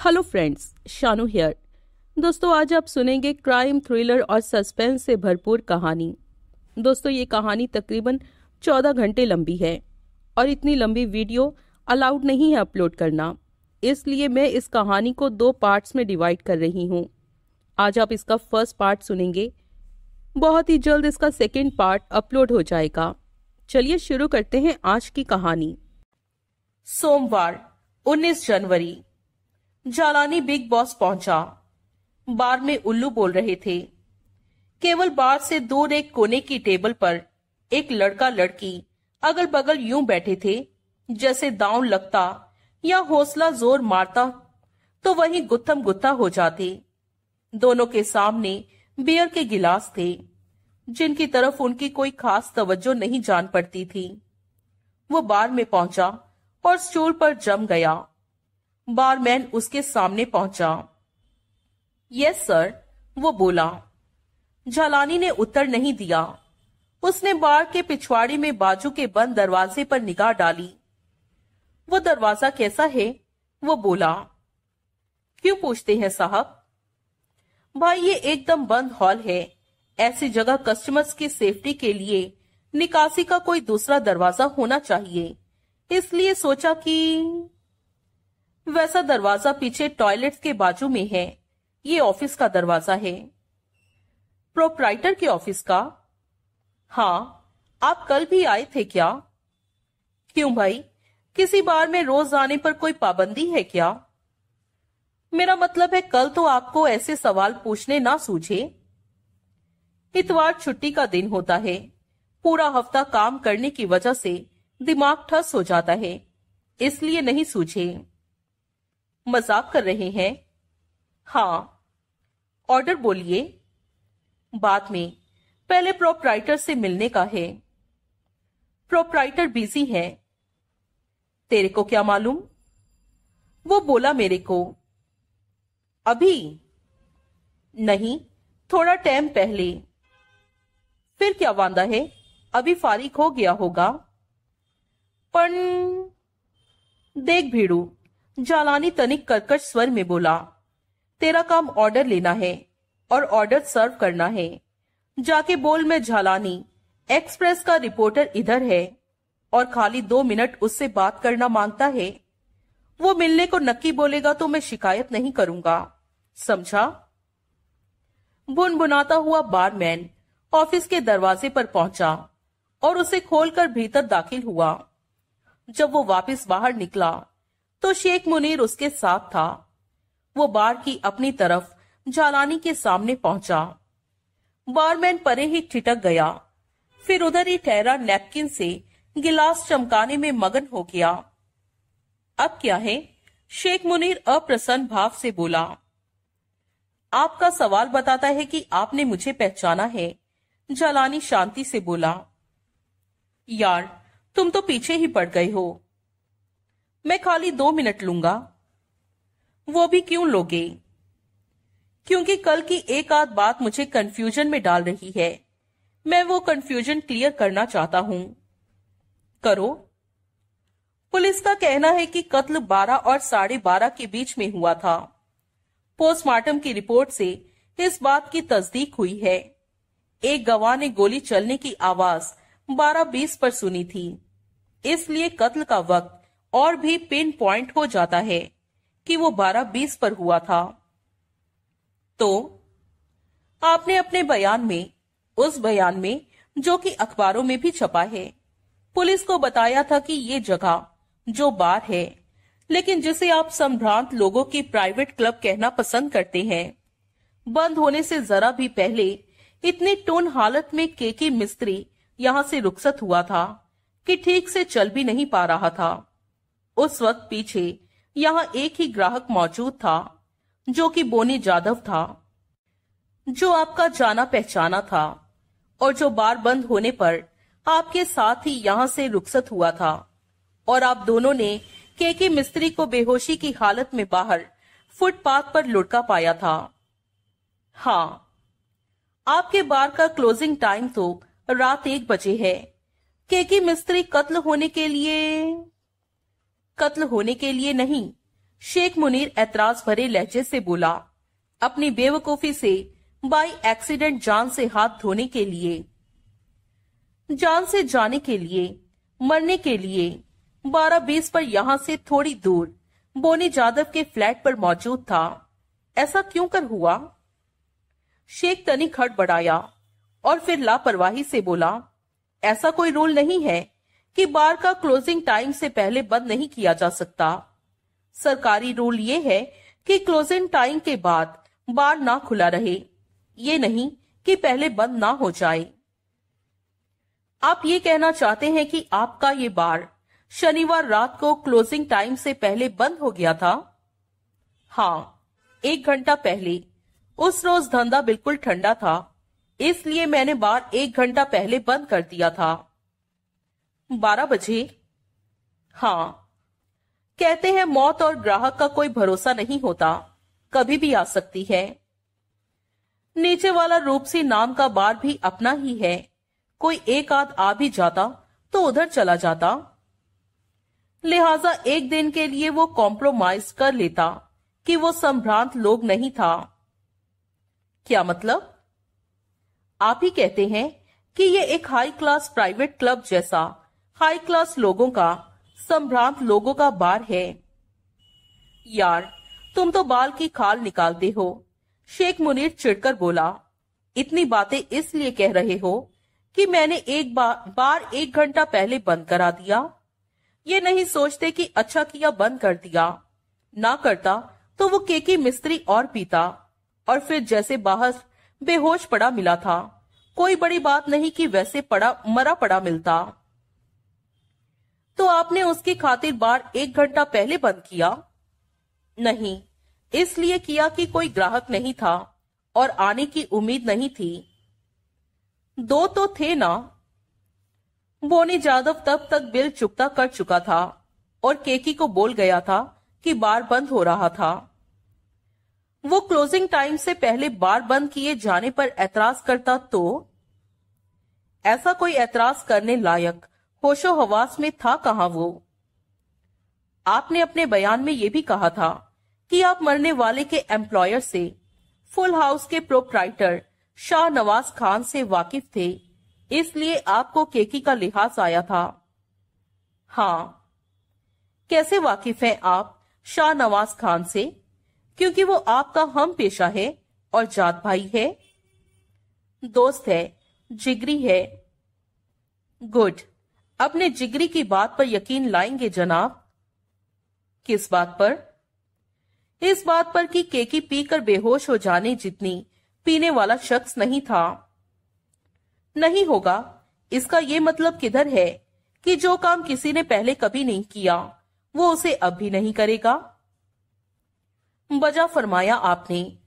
Hello friends Shanu here दोस्तों, आज आप सुनेंगे क्राइम थ्रिलर और सस्पेंस से भरपूर कहानी। दोस्तों, ये कहानी तकरीबन चौदह घंटे लंबी है और इतनी लंबी वीडियो अलाउड नहीं है अपलोड करना। इसलिए मैं इस कहानी को दो पार्ट्स में डिवाइड कर रही हूँ। आज आप इसका फ़र्स्ट पार्ट सुनेंगे। बहुत ही जल्द इसका सेकेंड पार्ट अपलोड हो जाएगा। चलिए शुरू करते हैं आज की कहानी। सोमवार 19 जनवरी। जालानी बिग बॉस पहुँचा। बार में उल्लू बोल रहे थे। केवल बार से दूर एक कोने की टेबल पर एक लड़का लड़की अगल बगल यूँ बैठे थे, जैसे दांव लगता या हौसला ज़ोर मारता तो वही गुत्थम गुत्था हो जाते। दोनों के सामने बियर के गिलास थे, जिनकी तरफ़ उनकी कोई खास तवज्जो नहीं जान पड़ती थी। वो बार में पहुँचा और स्टूल पर जम गया। बारमैन उसके सामने पहुँचा। यस, सर, वो बोला। झालानी ने उत्तर नहीं दिया। उसने बार के पिछवाड़े में बाजू के बंद दरवाजे पर निगाह डाली। वो दरवाज़ा कैसा है? वो बोला। क्यों पूछते हैं साहब? भाई, ये एकदम बंद हॉल है। ऐसी जगह कस्टमर्स की सेफ्टी के लिए निकासी का कोई दूसरा दरवाज़ा होना चाहिए। इसलिए सोचा कि वैसा दरवाज़ा पीछे टॉयलेट्स के बाजू में है। ये ऑफ़िस का दरवाज़ा है। प्रोपराइटर के ऑफ़िस का? हाँ आप कल भी आए थे क्या? क्यों भाई? किसी बार में रोज आने पर कोई पाबंदी है क्या? मेरा मतलब है कल तो आपको ऐसे सवाल पूछने ना सूझे। इतवार छुट्टी का दिन होता है। पूरा हफ़्ता काम करने की वजह से दिमाग ठस हो जाता है। इसलिए नहीं सूझे। मज़ाक कर रहे हैं। हाँ ऑर्डर बोलिए। बाद में, पहले प्रोपराइटर से मिलने का है। प्रोपराइटर बिज़ी है। तेरे को क्या मालूम? वो बोला मेरे को, अभी? नहीं, थोड़ा टाइम पहले। फिर क्या वादा है? अभी फारिग हो गया होगा। पन देख भीड़ू जालानी तनिक कर्कश स्वर में बोला, तेरा काम ऑर्डर लेना है और ऑर्डर सर्व करना है। जाके बोल मैं झालानी एक्सप्रेस का रिपोर्टर इधर है और खाली दो मिनट उससे बात करना माँगता है। वो मिलने को नक्की बोलेगा तो मैं शिकायत नहीं करूँगा, समझा? बुन बुनाता हुआ बारमैन ऑफ़िस के दरवाजे पर पहुँचा और उसे खोलकर भीतर दाखिल हुआ। जब वो वापस बाहर निकला तो शेख मुनीर उसके साथ था। वो बार की अपनी तरफ़ जालानी के सामने पहुँचा। बारमैन परे ही ठिटक गया। फिर उधर ही ठहरा नैपकिन से गिलास चमकाने में मगन हो गया। अब क्या है? शेख मुनीर अप्रसन्न भाव से बोला, आपका सवाल बताता है कि आपने मुझे पहचाना है? जलानी शांति से बोला, यार, तुम तो पीछे ही पड़ गए हो। मैं खाली दो मिनट लूँगा। वो भी क्यों लोगे? क्योंकि कल की एक आध बात मुझे कंफ्यूजन में डाल रही है। मैं वो कंफ्यूजन क्लियर करना चाहता हूँ। करो। पुलिस का कहना है कि कत्ल बारह और साढ़े बारह के बीच में हुआ था। पोस्टमार्टम की रिपोर्ट से इस बात की तस्दीक हुई है। एक गवाह ने गोली चलने की आवाज़ बारह बीस पर सुनी थी। इसलिए कत्ल का वक्त और भी पिन पॉइंट हो जाता है कि वो बारह बीस पर हुआ था। तो आपने अपने बयान में, उस बयान में, जो कि अखबारों में भी छपा है, पुलिस को बताया था कि ये जगह, जो बार है, लेकिन जिसे आप संभ्रांत लोगों की प्राइवेट क्लब कहना पसंद करते हैं, बंद होने से जरा भी पहले, इतनी टोन हालत में केकी मिस्त्री यहाँ से रुखसत हुआ था, कि ठीक से चल भी नहीं पा रहा था। उस वक्त पीछे यहाँ एक ही ग्राहक मौजूद था, जो कि बोनी जाधव था, जो आपका जाना पहचाना था और जो बार बंद होने पर आपके साथ ही यहाँ से रुखसत हुआ था और आप दोनों ने केके मिस्त्री को बेहोशी की हालत में बाहर फुटपाथ पर लुटका पाया था। हाँ आपके बार का क्लोजिंग टाइम तो रात एक बजे है। केके मिस्त्री कत्ल होने के लिए कत्ल होने के लिए नहीं। शेख मुनीर ऐतराज भरे लहजे से बोला, अपनी बेवकूफ़ी से, बाई एक्सीडेंट जान से हाथ धोने के लिए, जान से जाने के लिए, मरने के लिए, बारह बीस पर यहाँ से थोड़ी दूर, बोनी जादव के फ्लैट पर मौजूद था। ऐसा क्यों कर हुआ? शेख तनिक हट बढ़ाया और फिर लापरवाही से बोला, ऐसा कोई रूल नहीं है। कि बार का क्लोजिंग टाइम से पहले बंद नहीं किया जा सकता। सरकारी रूल ये है कि क्लोजिंग टाइम के बाद बार ना खुला रहे। ये नहीं कि पहले बंद ना हो जाए। आप ये कहना चाहते हैं कि आपका ये बार शनिवार रात को क्लोजिंग टाइम से पहले बंद हो गया था? हाँ एक घंटा पहले। उस रोज धंधा बिल्कुल ठंडा था। इसलिए मैंने बार एक घंटा पहले बंद कर दिया था। बारह बजे? हाँ। कहते हैं मौत और ग्राहक का कोई भरोसा नहीं होता। कभी भी आ सकती है। नीचे वाला रूपसी नाम का बार भी अपना ही है। कोई एक आध आ भी जाता तो उधर चला जाता। लिहाजा एक दिन के लिए वो कॉम्प्रोमाइज कर लेता कि वो संभ्रांत लोग नहीं था। क्या मतलब? आप ही कहते हैं कि ये एक हाई क्लास प्राइवेट क्लब जैसा हाई क्लास लोगों का, संभ्रांत लोगों का बार है। यार, तुम तो बाल की खाल निकालते हो। शेख मुनीर चिड़कर बोला, इतनी बातें इसलिए कह रहे हो कि मैंने एक बार बार एक घंटा पहले बंद करा दिया। ये नहीं सोचते कि अच्छा किया बंद कर दिया। ना करता तो वो केकी मिस्त्री और पीता, और फिर जैसे बाहर बेहोश पड़ा मिला था। कोई बड़ी बात नहीं कि वैसे पड़ा, मरा पड़ा मिलता। तो आपने उसकी खातिर बार एक घंटा पहले बंद किया? नहीं। इसलिए किया कि कोई ग्राहक नहीं था और आने की उम्मीद नहीं थी। दो तो थे ना। बोनी जादव तब तक बिल चुकता कर चुका था और केकी को बोल गया था कि बार बंद हो रहा था। वो क्लोजिंग टाइम से पहले बार बंद किए जाने पर ऐतराज करता तो ऐसा कोई ऐतराज करने लायक होशो हवास में था कहा वो? आपने अपने बयान में यह भी कहा था कि आप मरने वाले के एम्प्लॉयर से, फुल हाउस के प्रोप्राइटर शाह नवाज़ खान से वाकिफ थे, इसलिए आपको केकी का लिहाज आया था। हाँ। कैसे वाकिफ हैं आप शाह नवाज़ खान से? क्योंकि वो आपका हम पेशा है और जात भाई है। दोस्त है, जिगरी है। गुड। अपने जिगरी की बात पर यकीन लाएँगे जनाब? किस बात पर? इस बात पर कि केकी पीकर बेहोश हो जाने जितनी पीने वाला शख्स नहीं था। नहीं होगा। इसका ये मतलब किधर है कि जो काम किसी ने पहले कभी नहीं किया, वो उसे अब भी नहीं करेगा? बजा फरमाया आपने।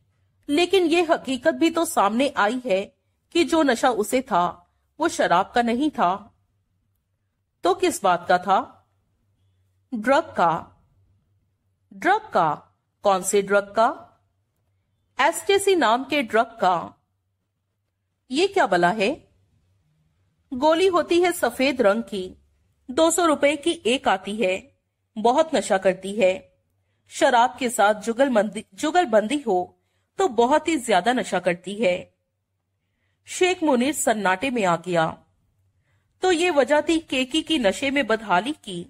लेकिन ये हकीकत भी तो सामने आई है कि जो नशा उसे था, वो शराब का नहीं था। तो किस बात का था? ड्रग का। ड्रग का। कौन से ड्रग का? एसटीसी नाम के ड्रग का। ये क्या बला है? गोली होती है सफ़ेद रंग की। दो सौ रुपए की एक आती है। बहुत नशा करती है। शराब के साथ जुगलबंदी जुगलबंदी हो तो बहुत ही ज़्यादा नशा करती है। शेख मुनीर सन्नाटे में आ गया। तो ये वजह थी केकी की नशे में बदहाली की।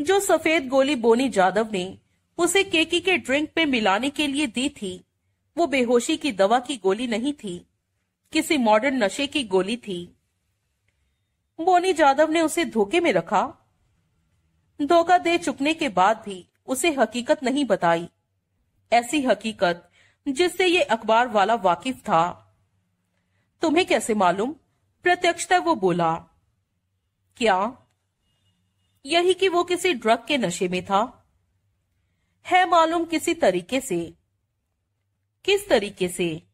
जो सफ़ेद गोली बोनी जादव ने उसे केकी के ड्रिंक पे मिलाने के लिए दी थी, वो बेहोशी की दवा की गोली नहीं थी, किसी मॉडर्न नशे की गोली थी। बोनी जादव ने उसे धोखे में रखा। धोखा दे चुकने के बाद भी उसे हकीकत नहीं बताई। ऐसी हकीकत जिससे ये अखबार वाला वाकिफ था। तुम्हें कैसे मालूम? प्रत्यक्षता वो बोला, क्या? यही कि वो किसी ड्रग के नशे में था? है मालूम किसी तरीके से। किस तरीके से?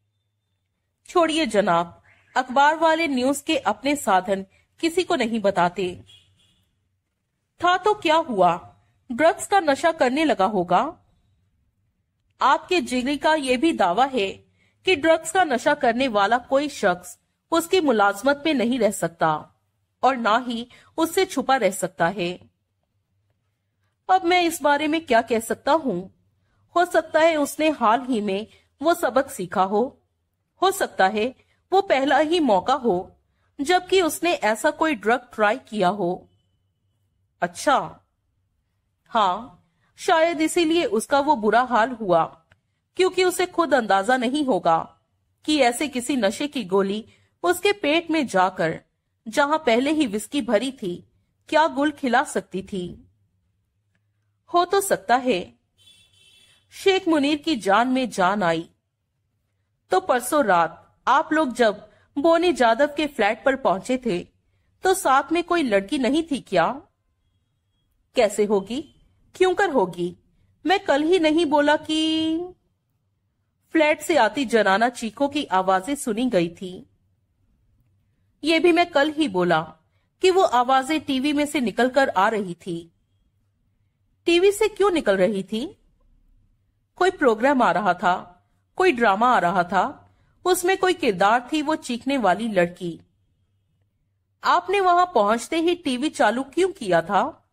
छोड़िए जनाब, अखबार वाले न्यूज़ के अपने साधन किसी को नहीं बताते। था तो क्या हुआ? ड्रग्स का नशा करने लगा होगा? आपके जिगरी का यह भी दावा है कि ड्रग्स का नशा करने वाला कोई शख्स उसकी मुलाजमत में नहीं रह सकता और ना ही उससे छुपा रह सकता है। अब मैं इस बारे में क्या कह सकता हूँ? हो सकता है उसने हाल ही में वो सबक सीखा हो। हो सकता है वो पहला ही मौका हो, जबकि उसने ऐसा कोई ड्रग ट्राई किया हो। अच्छा। हाँ शायद इसीलिए उसका वो बुरा हाल हुआ, क्योंकि उसे खुद अंदाज़ा नहीं होगा कि ऐसे किसी नशे की गोली उसके पेट में जाकर, जहाँ पहले ही विस्की भरी थी, क्या गुल खिला सकती थी? हो तो सकता है। शेख मुनीर की जान में जान आई। तो परसों रात, आप लोग जब बोनी जादव के फ्लैट पर पहुँचे थे तो साथ में कोई लड़की नहीं थी क्या? कैसे होगी? क्यों कर होगी? मैं कल ही नहीं बोला कि फ्लैट से आती जनाना चीखों की आवाज़ें सुनी गई थी। ये भी मैं कल ही बोला कि वो आवाज़ें टीवी में से निकलकर आ रही थी। टीवी से क्यों निकल रही थी? कोई प्रोग्राम आ रहा था, कोई ड्रामा आ रहा था, उसमें कोई किरदार थी वो चीखने वाली लड़की। आपने वहाँ पहुँचते ही टीवी चालू क्यों किया था?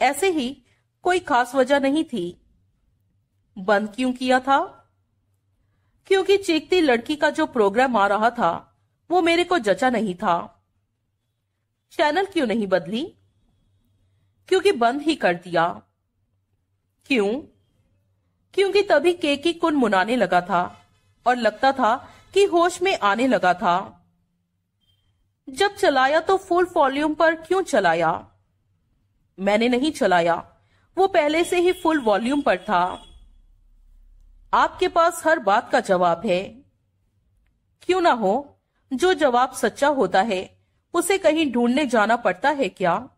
ऐसे ही कोई खास वजह नहीं थी। बंद क्यों किया था? क्योंकि चीखती लड़की का जो प्रोग्राम आ रहा था वो मेरे को जचा नहीं था। चैनल क्यों नहीं बदली? क्योंकि बंद ही कर दिया। क्यों? क्योंकि तभी केकी कुन मुनाने लगा था और लगता था कि होश में आने लगा था। जब चलाया तो फुल वॉल्यूम पर क्यों चलाया? मैंने नहीं चलाया। वो पहले से ही फुल वॉल्यूम पर था। आपके पास हर बात का जवाब है। क्यों ना हो? जो जवाब सच्चा होता है, उसे कहीं ढूँढने जाना पड़ता है क्या?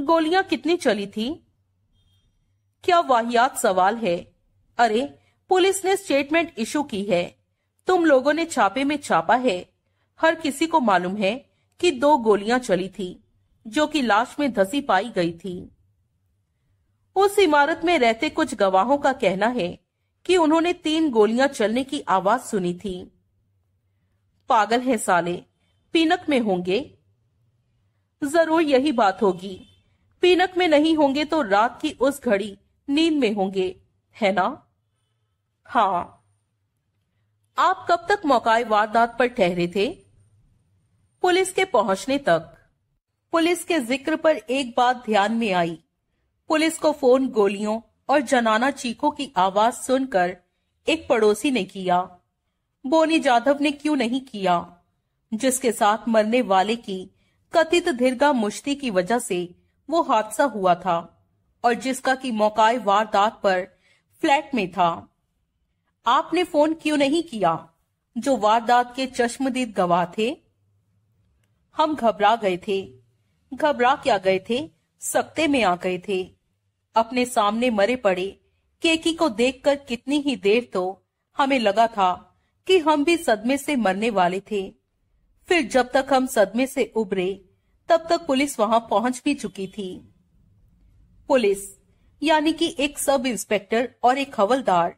गोलियाँ कितनी चली थी? क्या वाहियात सवाल है? अरे, पुलिस ने स्टेटमेंट इशू की है। तुम लोगों ने छापे में छापा है। हर किसी को मालूम है कि दो गोलियाँ चली थी, जो कि लाश में धसी पाई गई थी। उस इमारत में रहते कुछ गवाहों का कहना है कि उन्होंने तीन गोलियाँ चलने की आवाज़ सुनी थी। पागल है साले। पीनक में होंगे। ज़रूर यही बात होगी। पीनक में नहीं होंगे तो रात की उस घड़ी नींद में होंगे, है ना? हाँ। आप कब तक मौकाए वारदात पर ठहरे थे? पुलिस के पहुँचने तक। पुलिस के ज़िक्र पर एक बात ध्यान में आई। पुलिस को फ़ोन, गोलियों और जनाना चीखों की आवाज़ सुनकर एक पड़ोसी ने किया। बोनी जाधव ने क्यों नहीं किया? जिसके साथ मरने वाले की कथित दीर्घा मुश्ती की वजह से वो हादसा हुआ था और जिसका की मौकाए वारदात पर फ्लैट में था। आपने फ़ोन क्यों नहीं किया? जो वारदात के चश्मदीद गवाह थे? हम घबरा गए थे। घबरा क्या गए थे? सकते में आ गए थे। अपने सामने मरे पड़े केकी को देखकर कितनी ही देर तो हमें लगा था कि हम भी सदमे से मरने वाले थे। फिर जब तक हम सदमे से उबरे तब तक पुलिस वहाँ पहुँच भी चुकी थी। पुलिस, यानी कि एक सब इंस्पेक्टर और एक हवलदार।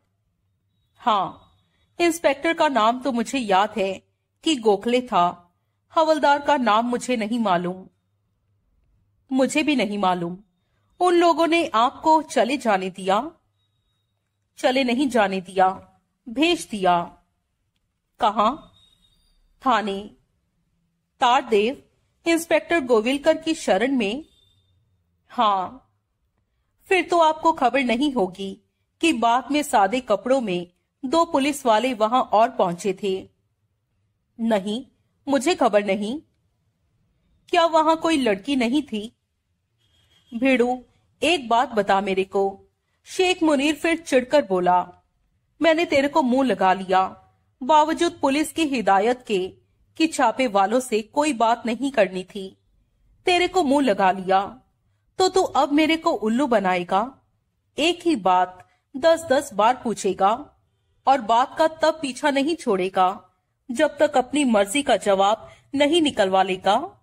हाँ इंस्पेक्टर का नाम तो मुझे याद है कि गोखले था। हवलदार का नाम मुझे नहीं मालूम। मुझे भी नहीं मालूम। उन लोगों ने आपको चले जाने दिया? चले नहीं जाने दिया। भेज दिया। कहा? थाने। तारदेव, इंस्पेक्टर गोविलकर की शरण में? हाँ। फिर तो आपको खबर नहीं होगी कि बाद में सादे कपड़ों में दो पुलिस वाले वहाँ और पहुँचे थे। नहीं, मुझे खबर नहीं। क्या वहाँ कोई लड़की नहीं थी? भिड़ू, एक बात बता मेरे को। शेख मुनीर फिर चिढ़कर बोला, मैंने तेरे को मुँह लगा लिया। बावजूद पुलिस की हिदायत के कि छापे वालों से कोई बात नहीं करनी थी। तेरे को मुँह लगा लिया। तो तू अब मेरे को उल्लू बनाएगा। एक ही बात दस दस बार पूछेगा। और बात का तब पीछा नहीं छोड़ेगा, जब तक अपनी मर्ज़ी का जवाब नहीं निकलवा लेगा।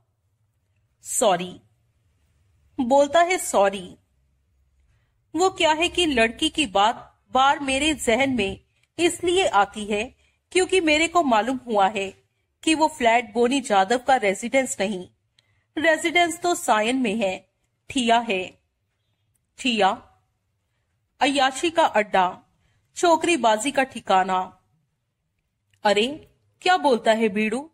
सॉरी। बोलता है सॉरी। वो क्या है कि लड़की की बात बार मेरे जहन में इसलिए आती है क्योंकि मेरे को मालूम हुआ है कि वो फ्लैट बोनी जादव का रेजिडेंस नहीं। रेजिडेंस तो सायन में है। ठिया है। ठिया। अयाशी का अड्डा। छोकरीबाजी का ठिकाना। अरे, क्या बोलता है बीड़ू?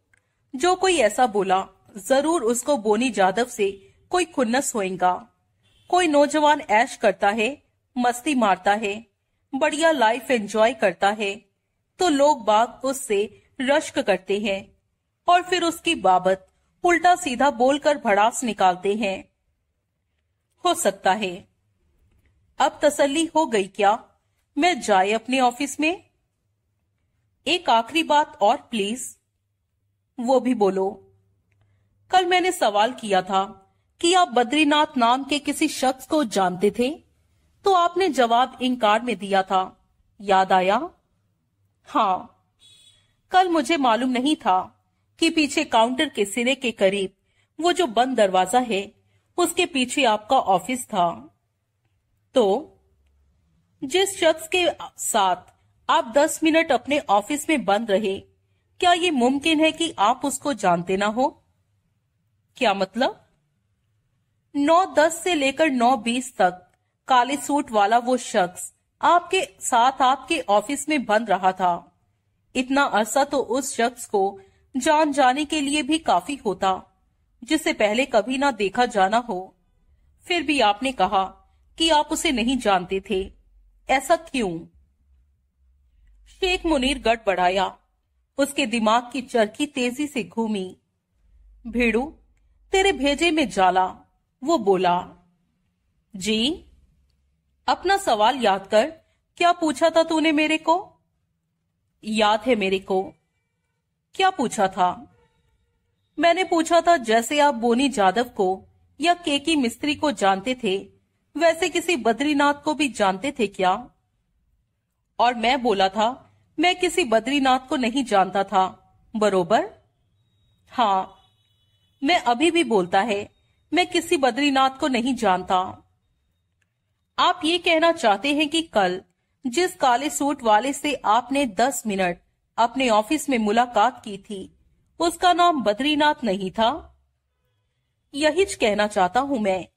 जो कोई ऐसा बोला, ज़रूर उसको बोनी जादव से कोई खुन्नस होएगा। कोई नौजवान ऐश करता है, मस्ती मारता है, बढ़िया लाइफ एंजॉय करता है। तो लोग बाग उससे रश्क करते हैं और फिर उसकी बाबत उल्टा सीधा बोलकर भड़ास निकालते हैं। हो सकता है। अब तसल्ली हो गई क्या? मैं जाए अपने ऑफ़िस में? एक आखिरी बात और, प्लीज़। वो भी बोलो। कल मैंने सवाल किया था कि आप बद्रीनाथ नाम के किसी शख्स को जानते थे? तो आपने जवाब इंकार में दिया था। याद आया? हाँ कल मुझे मालूम नहीं था कि पीछे काउंटर के सिरे के करीब वो जो बंद दरवाज़ा है, उसके पीछे आपका ऑफ़िस था। तो जिस शख्स के साथ आप दस मिनट अपने ऑफ़िस में बंद रहे, क्या ये मुमकिन है कि आप उसको जानते ना हो? क्या मतलब? नौ दस से लेकर नौ बीस तक काले सूट वाला वो शख्स आपके साथ आपके ऑफ़िस में बंद रहा था। इतना अरसा तो उस शख्स को जान जाने के लिए भी काफ़ी होता, जिसे पहले कभी ना देखा जाना हो। फिर भी आपने कहा कि आप उसे नहीं जानते थे। ऐसा क्यों? शेख मुनीर गट बढ़ाया। उसके दिमाग की चरखी तेज़ी से घूमी। भेड़ू, तेरे भेजे में जाला, वो बोला। जी? अपना सवाल याद कर, क्या पूछा था तूने मेरे को? याद है मेरे को। क्या पूछा था? मैंने पूछा था, जैसे आप बोनी जादव को या केकी मिस्त्री को जानते थे, वैसे किसी बद्रीनाथ को भी जानते थे क्या? और मैं बोला था, मैं किसी बद्रीनाथ को नहीं जानता था। बरोबर? हाँ। मैं अभी भी बोलता है, मैं किसी बद्रीनाथ को नहीं जानता। आप ये कहना चाहते हैं कि कल, जिस काले सूट वाले से आपने दस मिनट अपने ऑफ़िस में मुलाकात की थी, उसका नाम बद्रीनाथ नहीं था? यही कहना चाहता हूँ मैं।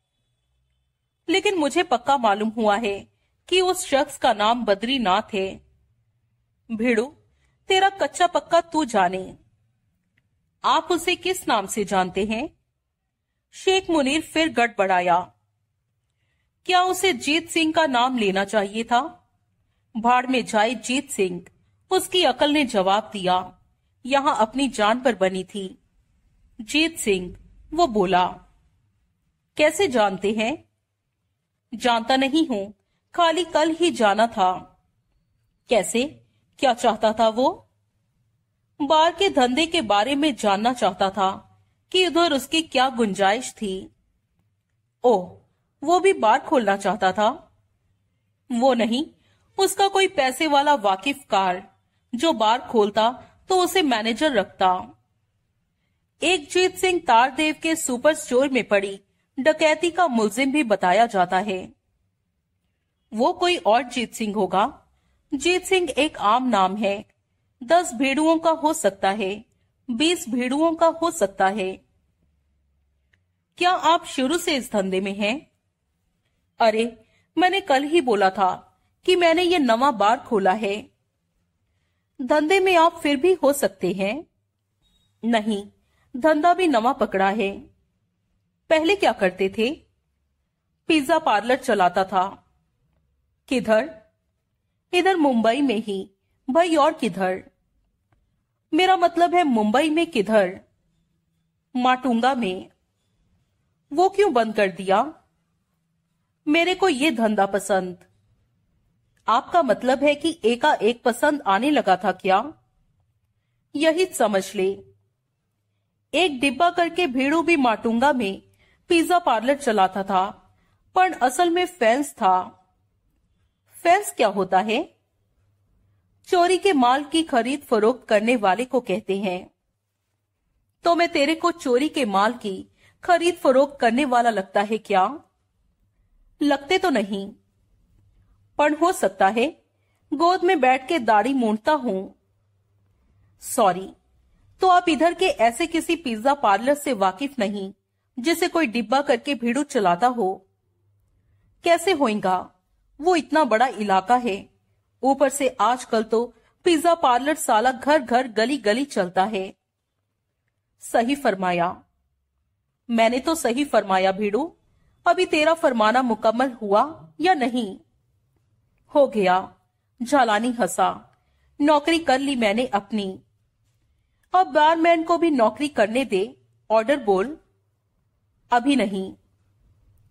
लेकिन मुझे पक्का मालूम हुआ है कि उस शख्स का नाम बद्रीनाथ है। भिड़ू, तेरा कच्चा पक्का तू जाने। आप उसे किस नाम से जानते हैं? शेख मुनीर फिर गड़बड़ाया। क्या उसे जीत सिंह का नाम लेना चाहिए था? भाड़ में जाए जीत सिंह। उसकी अकल ने जवाब दिया। यहाँ अपनी जान पर बनी थी। जीत सिंह, वो बोला, कैसे जानते हैं? जानता नहीं हूँ। खाली कल ही जाना था। कैसे? क्या चाहता था वो? बार के धंधे के बारे में जानना चाहता था कि उधर उसकी क्या गुंजाइश थी? ओ वो भी बार खोलना चाहता था। वो नहीं, उसका कोई पैसे वाला वाकिफ कार जो बार खोलता तो उसे मैनेजर रखता। एक जीत सिंह तारदेव के सुपर स्टोर में पड़ी, डकैती का मुलजिम भी बताया जाता है। वो कोई और जीत सिंह होगा। जीत सिंह एक आम नाम है। दस भेड़ुओं का हो सकता है, बीस भेड़ुओं का हो सकता है। क्या आप शुरू से इस धंधे में हैं? अरे, मैंने कल ही बोला था कि मैंने ये नवा बार खोला है। धंधे में आप फिर भी हो सकते हैं। नहीं, धंधा भी नवा पकड़ा है। पहले क्या करते थे? पिज्जा पार्लर चलाता था। किधर? इधर मुंबई में ही। भाई और किधर? मेरा मतलब है मुंबई में किधर? माटुंगा में। वो क्यों बंद कर दिया? मेरे को ये धंधा पसंद। आपका मतलब है कि एका एक पसंद आने लगा था क्या? यही समझ ले। एक डिब्बा करके भेड़ू भी माटूँगा में पिज्जा पार्लर चलाता था, पर असल में फैंस था। फैंस क्या होता है? चोरी के माल की खरीद फरोख्त करने वाले को कहते हैं। तो मैं तेरे को चोरी के माल की खरीद फरोख्त करने वाला लगता है क्या? लगते तो नहीं। पर हो सकता है, गोद में बैठ के दाढ़ी मूंढता हूँ। सॉरी तो आप इधर के ऐसे किसी पिज्जा पार्लर से वाकिफ नहीं, जिसे कोई डिब्बा करके भीड़ू चलाता हो। कैसे होएगा? वो इतना बड़ा इलाका है। ऊपर से आजकल तो पिज्जा पार्लर साला घर घर गली गली चलता है। सही फरमाया। मैंने तो सही फरमाया भीड़ू। अभी तेरा फरमाना मुकम्मल हुआ या नहीं? हो गया। झालानी हंसा। नौकरी कर ली मैंने अपनी। अब बारमैन को भी नौकरी करने दे। ऑर्डर बोल। अभी नहीं।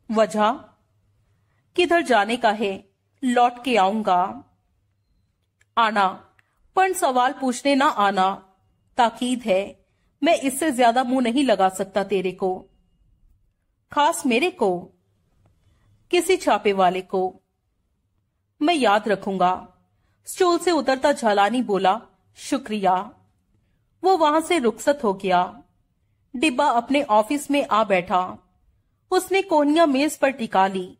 वजह? किधर जाने का है? लौट के आऊँगा। आना। पर सवाल पूछने ना आना। ताकीद है। मैं इससे ज़्यादा मुँह नहीं लगा सकता तेरे को। खास मेरे को, किसी छापे वाले को। मैं याद रखूँगा। स्टूल से उतरता झालानी बोला, शुक्रिया। वो वहाँ से रुखसत हो गया। डिब्बा अपने ऑफ़िस में आ बैठा। उसने कोहनिया मेज पर टिका ली,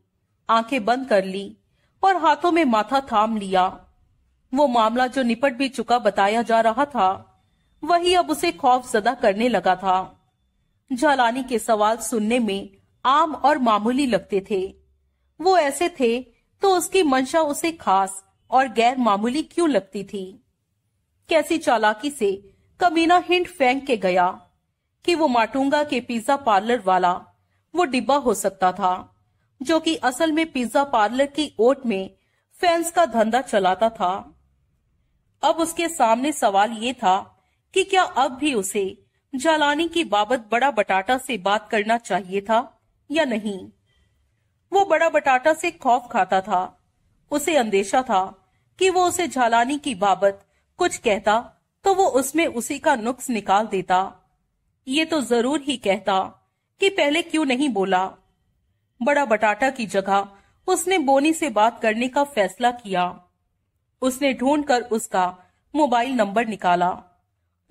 आँखें बंद कर ली और हाथों में माथा थाम लिया। वो मामला जो निपट भी चुका बताया जा रहा था, वही अब उसे खौफ जदा करने लगा था। झालानी के सवाल सुनने में आम और मामूली लगते थे। वो ऐसे थे तो उसकी मंशा उसे खास और गैर मामूली क्यों लगती थी? कैसी चालाकी से कमीना हिंट फेंक के गया कि वो माटूँगा के पिज्जा पार्लर वाला वो डिब्बा हो सकता था, जो कि असल में पिज्जा पार्लर की ओट में फैंस का धंधा चलाता था। अब उसके सामने सवाल ये था कि क्या अब भी उसे जालानी की बाबत बड़ा बटाटा से बात करना चाहिए था? या नहीं। वो बड़ा बटाटा से खौफ खाता था। उसे अंदेशा था कि वो उसे झालानी की बाबत कुछ कहता तो वो उसमें उसी का नुक्स निकाल देता। ये तो ज़रूर ही कहता कि पहले क्यों नहीं बोला। बड़ा बटाटा की जगह उसने बोनी से बात करने का फैसला किया। उसने ढूंढकर उसका मोबाइल नंबर निकाला,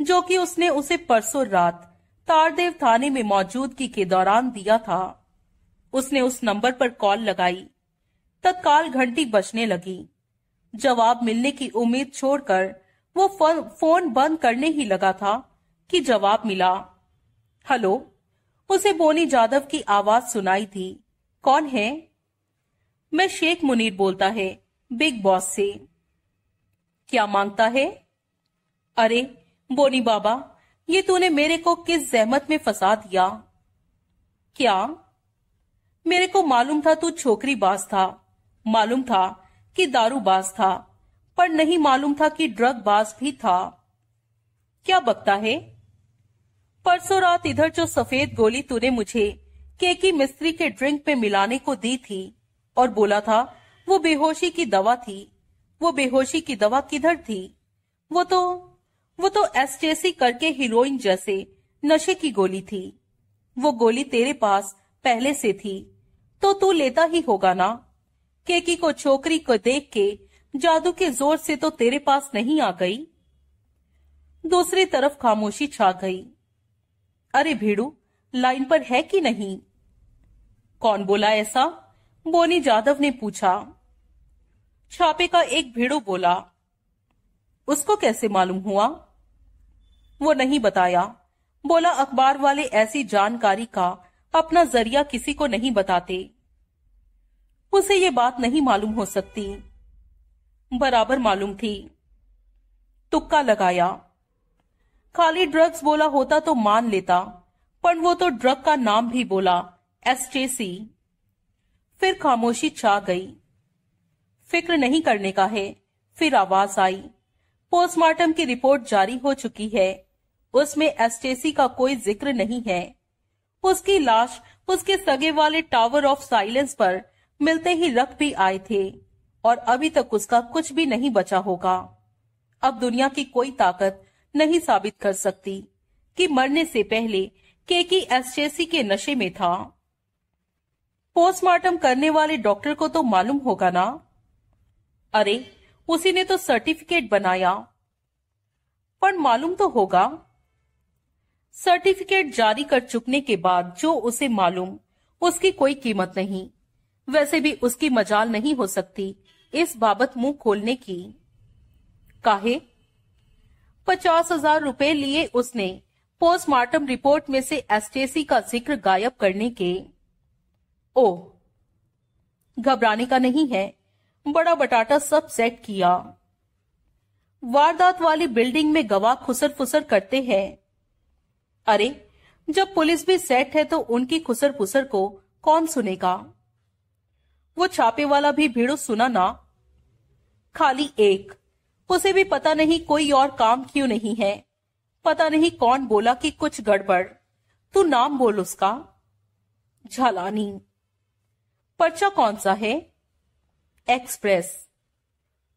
जो कि उसने उसे परसों रात तारदेव थाने में मौजूदगी के दौरान दिया था। उसने उस नंबर पर कॉल लगाई। तत्काल घंटी बजने लगी। जवाब मिलने की उम्मीद छोड़कर वो फ़ोन बंद करने ही लगा था कि जवाब मिला। हेलो, उसे बोनी जादव की आवाज़ सुनाई थी। कौन है? मैं शेख मुनीर बोलता है, बिग बॉस से। क्या माँगता है? अरे, बोनी बाबा, ये तूने मेरे को किस जहमत में फंसा दिया? क्या? मेरे को मालूम था तू छोकरी बाज था। मालूम था कि दारू बाज था, पर नहीं मालूम था कि ड्रग बाज भी था। क्या बकता है? परसों रात इधर जो सफ़ेद गोली तूने मुझे केकी मिस्त्री के ड्रिंक में मिलाने को दी थी, और बोला था, वो बेहोशी की दवा थी। वो बेहोशी की दवा किधर थी? वो तो वो तो एसटेसी करके हीरोइन जैसे नशे की गोली थी। वो गोली तेरे पास पहले से थी। तो तू लेता ही होगा ना। केकी को छोकरी को देख के जादू के ज़ोर से तो तेरे पास नहीं आ गई। दूसरी तरफ़ खामोशी छा गई। अरे भीड़ू, लाइन पर है कि नहीं? कौन बोला ऐसा? बोनी जादव ने पूछा। छापे का एक भीड़ू बोला, उसको कैसे मालूम हुआ? वो नहीं बताया। बोला, अखबार वाले ऐसी जानकारी का अपना ज़रिया किसी को नहीं बताते। उसे ये बात नहीं मालूम हो सकती। बराबर मालूम थी। तुक्का लगाया। खाली ड्रग्स बोला होता तो मान लेता पर वो तो ड्रग का नाम भी बोला एसटेसी फिर खामोशी छा गई। फ़िक्र नहीं करने का है, फिर आवाज़ आई। पोस्टमार्टम की रिपोर्ट जारी हो चुकी है। उसमें एसटेसी का कोई ज़िक्र नहीं है। उसकी लाश, उसके सगे वाले टावर ऑफ़ साइलेंस पर मिलते ही रख भी आए थे, और अभी तक उसका कुछ भी नहीं बचा होगा। अब दुनिया की कोई ताकत नहीं साबित कर सकती कि मरने से पहले केकी एसजेसी के नशे में था। पोस्टमार्टम करने वाले डॉक्टर को तो मालूम होगा ना? अरे, उसी ने तो सर्टिफिकेट बनाया। पर मालूम तो होगा। सर्टिफिकेट जारी कर चुकने के बाद जो उसे मालूम, उसकी कोई कीमत नहीं। वैसे भी उसकी मजाल नहीं हो सकती। इस बाबत मुँह खोलने की। काहे? पचास हज़ार रूपए लिए उसने पोस्टमार्टम रिपोर्ट में से एस्टेसी का ज़िक्र गायब करने के। ओ घबराने का नहीं है। बड़ा बटाटा सब सेट किया। वारदात वाली बिल्डिंग में गवाह खुसर फुसर करते हैं। अरे, जब पुलिस भी सेट है तो उनकी खुसर फुसर को कौन सुनेगा? वो छापे वाला भी भीड़ो सुना ना। खाली एक। उसे भी पता नहीं कोई और काम क्यों नहीं है। पता नहीं कौन बोला कि कुछ गड़बड़। तू नाम बोल उसका। झालानी। पर्चा कौन सा है? एक्सप्रेस।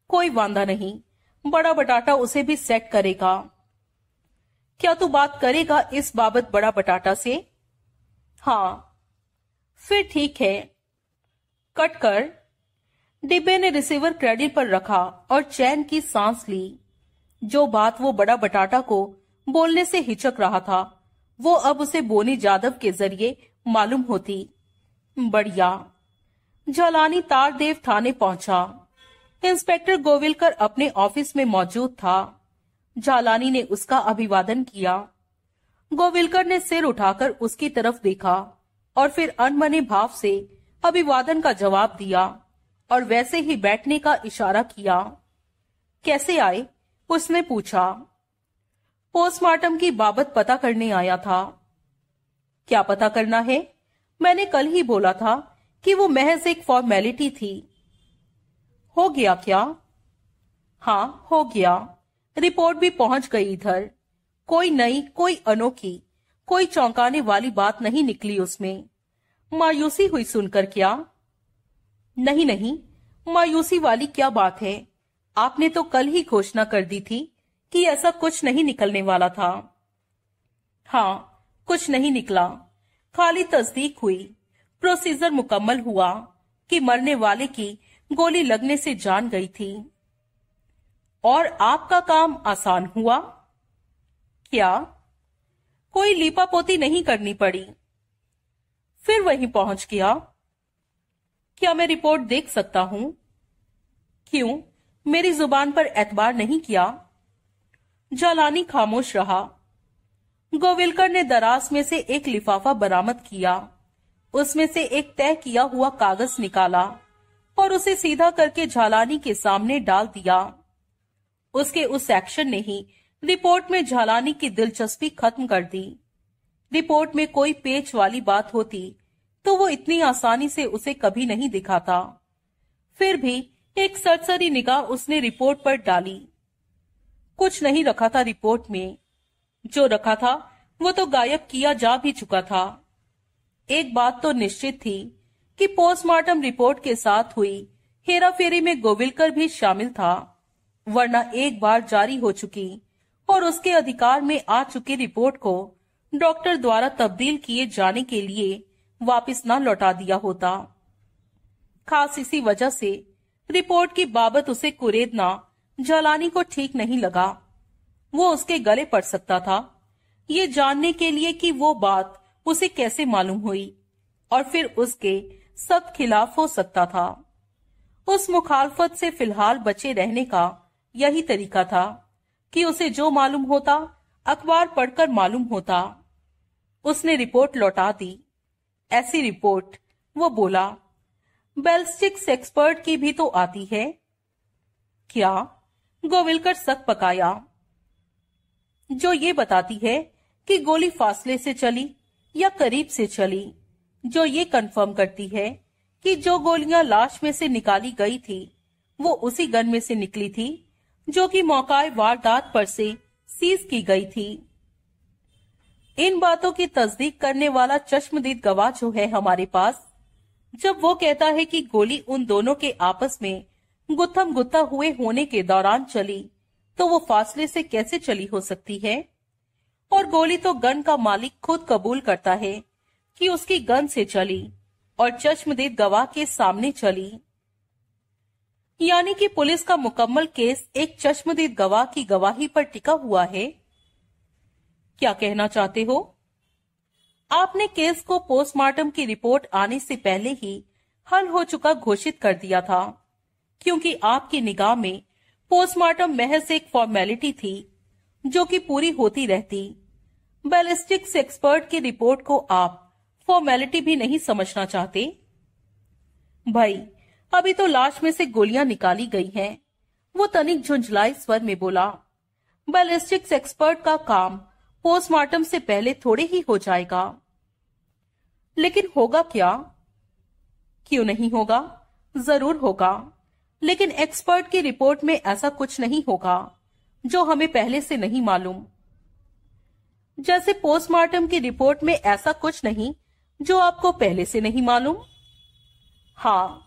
कोई वांदा नहीं। बड़ा बटाटा उसे भी सेट करेगा। क्या तू बात करेगा इस बाबत बड़ा बटाटा से? हाँ। फिर ठीक है। कट कर डिब्बे ने रिसीवर क्रेडिट पर रखा और चैन की सांस ली। जो बात वो बड़ा बटाटा को बोलने से हिचक रहा था, वो अब उसे बोनी जादव के ज़रिए मालूम होती। बढ़िया। जलानी तारदेव थाने पहुँचा। इंस्पेक्टर गोविलकर अपने ऑफ़िस में मौजूद था। जालानी ने उसका अभिवादन किया। गोविलकर ने सिर उठाकर उसकी तरफ़ देखा और फिर अनमने भाव से अभिवादन का जवाब दिया और वैसे ही बैठने का इशारा किया। कैसे आए? उसने पूछा। पोस्टमार्टम की बाबत पता करने आया था। क्या पता करना है? मैंने कल ही बोला था कि वो महज एक फॉर्मेलिटी थी। हो गया क्या? हाँ हो गया। रिपोर्ट भी पहुँच गई इधर। कोई नई, कोई अनोखी, कोई चौंकाने वाली बात नहीं निकली उसमें। मायूसी हुई सुनकर क्या? नहीं नहीं, मायूसी वाली क्या बात है? आपने तो कल ही घोषणा कर दी थी कि ऐसा कुछ नहीं निकलने वाला था। हाँ कुछ नहीं निकला। खाली तस्दीक हुई। प्रोसीजर मुकम्मल हुआ कि मरने वाले की गोली लगने से जान गई थी। और आपका काम आसान हुआ? क्या? कोई लीपापोती नहीं करनी पड़ी। फिर वहीं पहुँच गया। क्या मैं रिपोर्ट देख सकता हूँ? क्यों? मेरी ज़ुबान पर एतबार नहीं किया। जालानी खामोश रहा। गोविलकर ने दराज में से एक लिफाफा बरामद किया। उसमें से एक तय किया हुआ कागज़ निकाला और उसे सीधा करके झालानी के सामने डाल दिया। उसके उस एक्शन ने ही रिपोर्ट में झालानी की दिलचस्पी खत्म कर दी। रिपोर्ट में कोई पेच वाली बात होती तो वो इतनी आसानी से उसे कभी नहीं दिखाता। फिर भी एक सरसरी निगाह उसने रिपोर्ट पर डाली। कुछ नहीं रखा था रिपोर्ट में। जो रखा था, वो तो गायब किया जा भी चुका था। एक बात तो निश्चित थी कि पोस्टमार्टम रिपोर्ट के साथ हुई, हेराफेरी में गोविलकर भी शामिल था, वरना एक बार जारी हो चुकी, और उसके अधिकार में आ चुकी रिपोर्ट को डॉक्टर द्वारा तब्दील किए जाने के लिए वापस न लौटा दिया होता। खास इसी वजह से रिपोर्ट की बाबत उसे कुरेदना जलानी को ठीक नहीं लगा। वो उसके गले पड़ सकता था। ये जानने के लिए कि वो बात उसे कैसे मालूम हुई और फिर उसके सब खिलाफ हो सकता था। उस मुखालफत से फ़िलहाल बचे रहने का यही तरीका था कि उसे जो मालूम होता, अखबार पढ़कर मालूम होता। उसने रिपोर्ट लौटा दी। ऐसी रिपोर्ट, वो बोला, बेल्स्टिक्स एक्सपर्ट की भी तो आती है। क्या? गोविलकर सक पकाया। जो ये बताती है कि गोली फासले से चली या करीब से चली, जो ये कंफर्म करती है कि जो गोलियाँ लाश में से निकाली गई थी, वो उसी गन में से निकली थी, जो कि मौकाए वारदात पर से सीज की गई थी। इन बातों की तस्दीक करने वाला चश्मदीद गवाह जो है हमारे पास, जब वो कहता है कि गोली उन दोनों के आपस में गुत्थम गुत्था हुए होने के दौरान चली तो वो फासले से कैसे चली हो सकती है? और गोली तो गन का मालिक खुद कबूल करता है कि उसकी गन से चली और चश्मदीद गवाह के सामने चली। यानी कि पुलिस का मुकम्मल केस एक चश्मदीद गवाह की गवाही पर टिका हुआ है क्या कहना चाहते हो आपने केस को पोस्टमार्टम की रिपोर्ट आने से पहले ही हल हो चुका घोषित कर दिया था, क्योंकि आपकी निगाह में पोस्टमार्टम महज एक फॉर्मेलिटी थी, जो कि पूरी होती रहती बैलिस्टिक्स एक्सपर्ट की रिपोर्ट को आप फॉर्मेलिटी भी नहीं समझना चाहते भाई, अभी तो लाश में से गोलियाँ निकाली गई हैं। वो तनिक झुंझलाई स्वर में बोला बैलिस्टिक्स एक्सपर्ट का काम पोस्टमार्टम से पहले थोड़े ही हो जाएगा। लेकिन होगा क्या? क्यों नहीं होगा? ज़रूर होगा। लेकिन एक्सपर्ट की रिपोर्ट में ऐसा कुछ नहीं होगा, जो हमें पहले से नहीं मालूम। जैसे पोस्टमार्टम की रिपोर्ट में ऐसा कुछ नहीं, जो आपको पहले से नहीं मालूम? हाँ।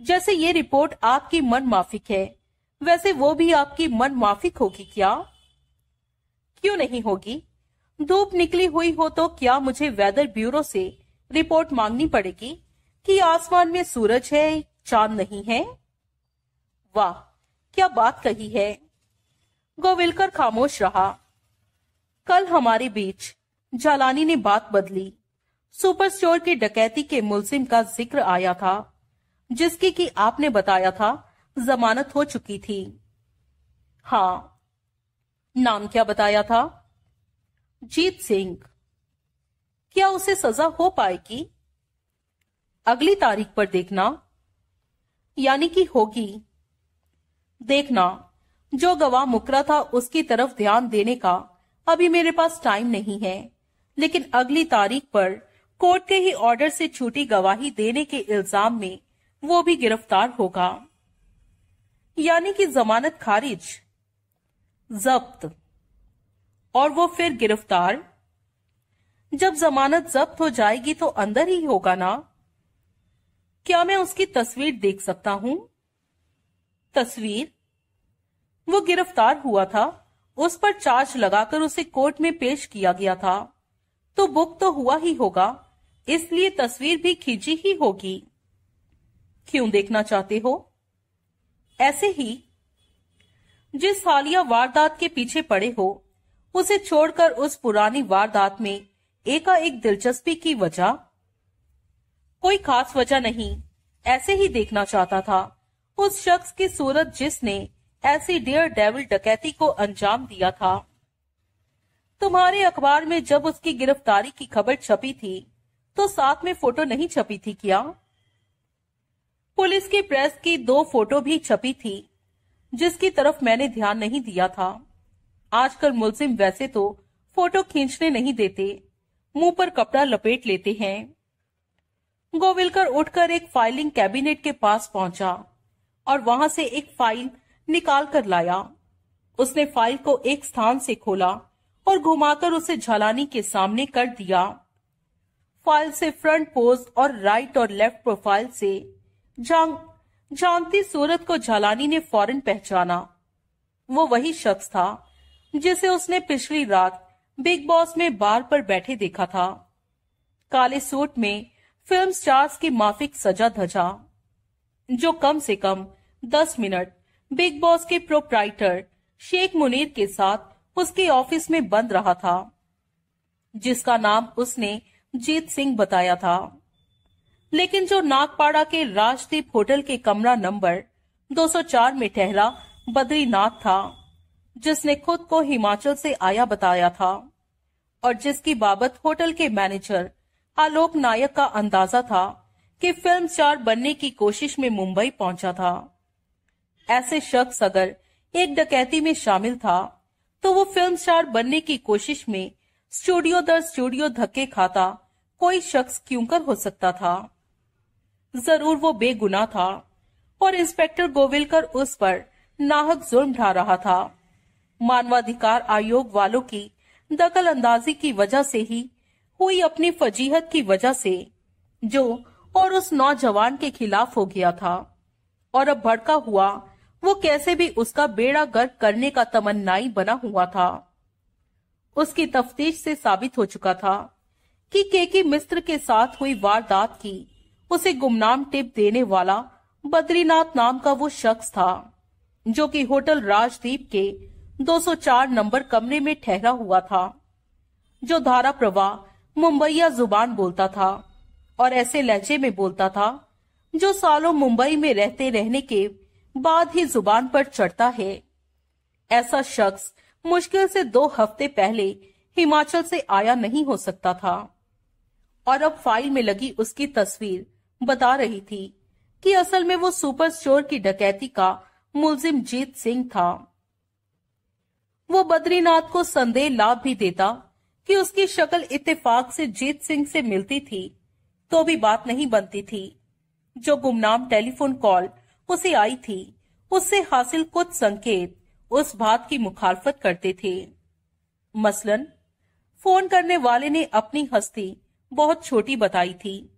जैसे ये रिपोर्ट आपकी मन माफिक है, वैसे वो भी आपकी मन माफिक होगी क्या? क्यों नहीं होगी? धूप निकली हुई हो तो क्या मुझे वेदर ब्यूरो से रिपोर्ट मांगनी पड़ेगी कि आसमान में सूरज है, चाँद नहीं है? वाह, क्या बात कही है। गोविलकर खामोश रहा। कल हमारे बीच जालानी ने बात बदली। सुपर स्टोर की डकैती के मुलजिम का ज़िक्र आया था, जिसकी कि आपने बताया था, जमानत हो चुकी थी। हाँ नाम क्या बताया था? जीत सिंह। क्या उसे सजा हो पाएगी? अगली तारीख पर देखना। यानी कि होगी। देखना। जो गवाह मुकरा था, उसकी तरफ़ ध्यान देने का अभी मेरे पास टाइम नहीं है। लेकिन अगली तारीख पर कोर्ट के ही ऑर्डर से छूटी गवाही देने के इल्ज़ाम में वो भी गिरफ़्तार होगा। यानी कि जमानत खारिज। जब्त। और वो फिर गिरफ़्तार। जब जमानत जब्त हो जाएगी तो अंदर ही होगा ना। क्या मैं उसकी तस्वीर देख सकता हूँ? तस्वीर? वो गिरफ़्तार हुआ था। उस पर चार्ज लगाकर उसे कोर्ट में पेश किया गया था। तो बुक तो हुआ ही होगा। इसलिए तस्वीर भी खींची ही होगी। क्यों देखना चाहते हो? ऐसे ही जिस हालिया वारदात के पीछे पड़े हो, उसे छोड़कर उस पुरानी वारदात में एकाएक दिलचस्पी की वजह? कोई खास वजह नहीं, ऐसे ही देखना चाहता था उस शख्स की सूरत जिसने ऐसी डियर डेविल डकैती को अंजाम दिया था। तुम्हारे अखबार में जब उसकी गिरफ्तारी की खबर छपी थी तो साथ में फ़ोटो नहीं छपी थी क्या? पुलिस की प्रेस की दो फ़ोटो भी छपी थी जिसकी तरफ़ मैंने ध्यान नहीं दिया था। आजकल मुलजिम वैसे तो फ़ोटो खींचने नहीं देते मुँह पर कपड़ा लपेट लेते हैं। गोविलकर उठकर एक फाइलिंग कैबिनेट के पास पहुँचा और वहाँ से एक फ़ाइल निकाल कर लाया। उसने फ़ाइल को एक स्थान से खोला और घुमाकर उसे झलानी के सामने कर दिया। फ़ाइल से फ्रंट पोज और राइट और लेफ़्ट प्रोफ़ाइल से जान, जानती सूरत को झलानी ने फ़ौरन पहचाना। वो वही शख्स था, जिसे उसने पिछली रात बिग बॉस में बार पर बैठे देखा था। काले सूट में फ़िल्म स्टार्स की माफिक सजा धजा, जो कम से कम दस मिनट बिग बॉस के प्रोप्राइटर शेख मुनीर के साथ उसके ऑफ़िस में बंद रहा था, जिसका नाम उसने जीत सिंह बताया था। लेकिन जो नागपाड़ा के राजदीप होटल के कमरा नंबर 204 में ठहरा बद्रीनाथ था, जिसने खुद को हिमाचल से आया बताया था, और जिसकी बाबत होटल के मैनेजर आलोक नायक का अंदाज़ा था कि फ़िल्म स्टार बनने की कोशिश में मुंबई पहुँचा था। ऐसे शख्स अगर एक डकैती में शामिल था तो वो फ़िल्म स्टार बनने की कोशिश में स्टूडियो दर स्टूडियो धक्के खाता कोई शख्स क्यों कर हो सकता था? ज़रूर वो बेगुना था और इंस्पेक्टर गोविलकर उस पर नाहक जुर्म ढा रहा था। मानवाधिकार आयोग वालों की दखल अंदाजी की वजह से ही हुई अपनी फजीहत की वजह से जो और उस नौजवान के खिलाफ हो गया था। और अब भड़का हुआ, वो कैसे भी उसका बेड़ा गर्क करने का तमन्नाई बना हुआ था। उसकी तफ्तीश से साबित हो चुका था कि केकी मिस्र के साथ हुई वारदात की उसे गुमनाम टिप देने वाला बद्रीनाथ नाम का वो शख्स था, जो कि होटल राजदीप के 204 नंबर कमरे में ठहरा हुआ था, जो धारा प्रवाह मुंबईया ज़ुबान बोलता था और ऐसे लहजे में बोलता था, जो सालों मुंबई में रहते रहने के बाद ही ज़ुबान पर चढ़ता है। ऐसा शख्स मुश्किल से दो हफ़्ते पहले हिमाचल से आया नहीं हो सकता था और अब फ़ाइल में लगी उसकी तस्वीर बता रही थी कि असल में वो सुपर स्टोर की डकैती का मुलजिम जीत सिंह था। वो बद्रीनाथ को संदेह लाभ भी देता कि उसकी शक्ल इत्तेफाक से जीत सिंह से मिलती थी तो भी बात नहीं बनती थी। जो गुमनाम टेलीफोन कॉल उसे आई थी, उससे हासिल कुछ संकेत उस बात की मुखालफत करते थे। मसलन, फ़ोन करने वाले ने अपनी हस्ती बहुत छोटी बताई थी।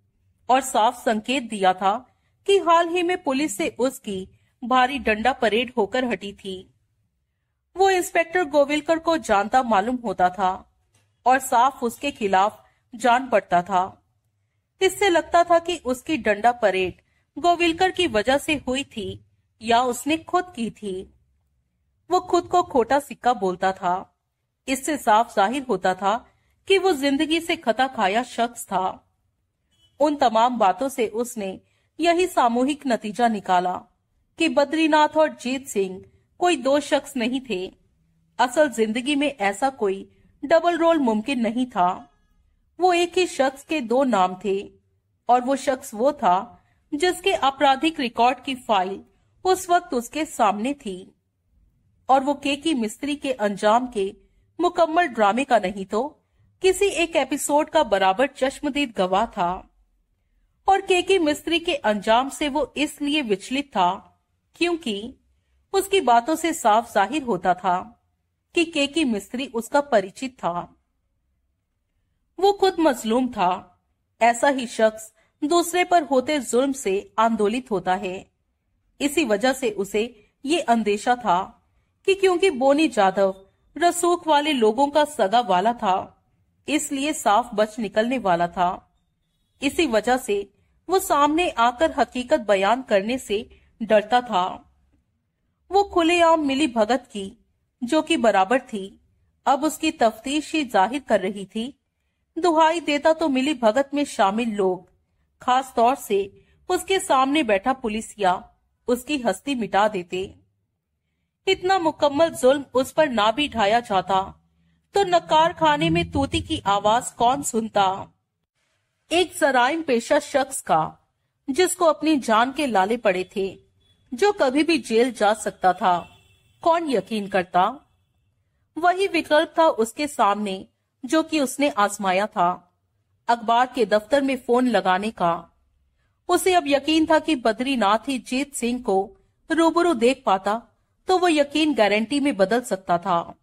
और साफ़ संकेत दिया था कि हाल ही में पुलिस से उसकी भारी डंडा परेड होकर हटी थी। वो इंस्पेक्टर गोविलकर को जानता मालूम होता था और साफ़ उसके खिलाफ जान पड़ता था। इससे लगता था कि उसकी डंडा परेड गोविलकर की वजह से हुई थी या उसने खुद की थी। वो खुद को खोटा सिक्का बोलता था। इससे साफ़ ज़ाहिर होता था कि वो ज़िंदगी से खता खाया शख्स था। उन तमाम बातों से उसने यही सामूहिक नतीजा निकाला कि बद्रीनाथ और जीत सिंह कोई दो शख्स नहीं थे। असल ज़िंदगी में ऐसा कोई डबल रोल मुमकिन नहीं था। वो एक ही शख्स के दो नाम थे और वो शख्स वो था जिसके आपराधिक रिकॉर्ड की फ़ाइल उस वक्त उसके सामने थी और वो के की मिस्त्री के अंजाम के मुकम्मल ड्रामे का नहीं तो किसी एक एपिसोड का बराबर चश्मदीद गवाह था। और के की मिस्त्री के अंजाम से वो इसलिए विचलित था क्योंकि उसकी बातों से साफ़ ज़ाहिर होता था कि के की मिस्त्री उसका परिचित था। वो खुद मजलूम था। ऐसा ही शख्स दूसरे पर होते जुल्म से आंदोलित होता है। इसी वजह से उसे ये अंदेशा था कि क्योंकि बोनी जाधव रसूख वाले लोगों का सगा वाला था, इसलिए साफ़ बच निकलने वाला था। इसी वजह से वो सामने आकर हकीकत बयान करने से डरता था। वो खुलेआम मिली भगत की, जो कि बराबर थी। अब उसकी तफ्तीश ही ज़ाहिर कर रही थी। दुहाई देता तो मिली भगत में शामिल लोग, खास तौर से उसके सामने बैठा पुलिसिया उसकी हस्ती मिटा देते। इतना मुकम्मल जुल्म उस पर ना भी ढाया जाता तो नकार खाने में तूती की आवाज़ कौन सुनता? एक जराइम पेशा शख्स का, जिसको अपनी जान के लाले पड़े थे, जो कभी भी जेल जा सकता था। कौन यकीन करता? वही विकल्प था उसके सामने, जो कि उसने आजमाया था। अखबार के दफ्तर में फ़ोन लगाने का। उसे अब यकीन था कि बद्रीनाथ ही जीत सिंह को रूबरू देख पाता तो वो यकीन गारंटी में बदल सकता था।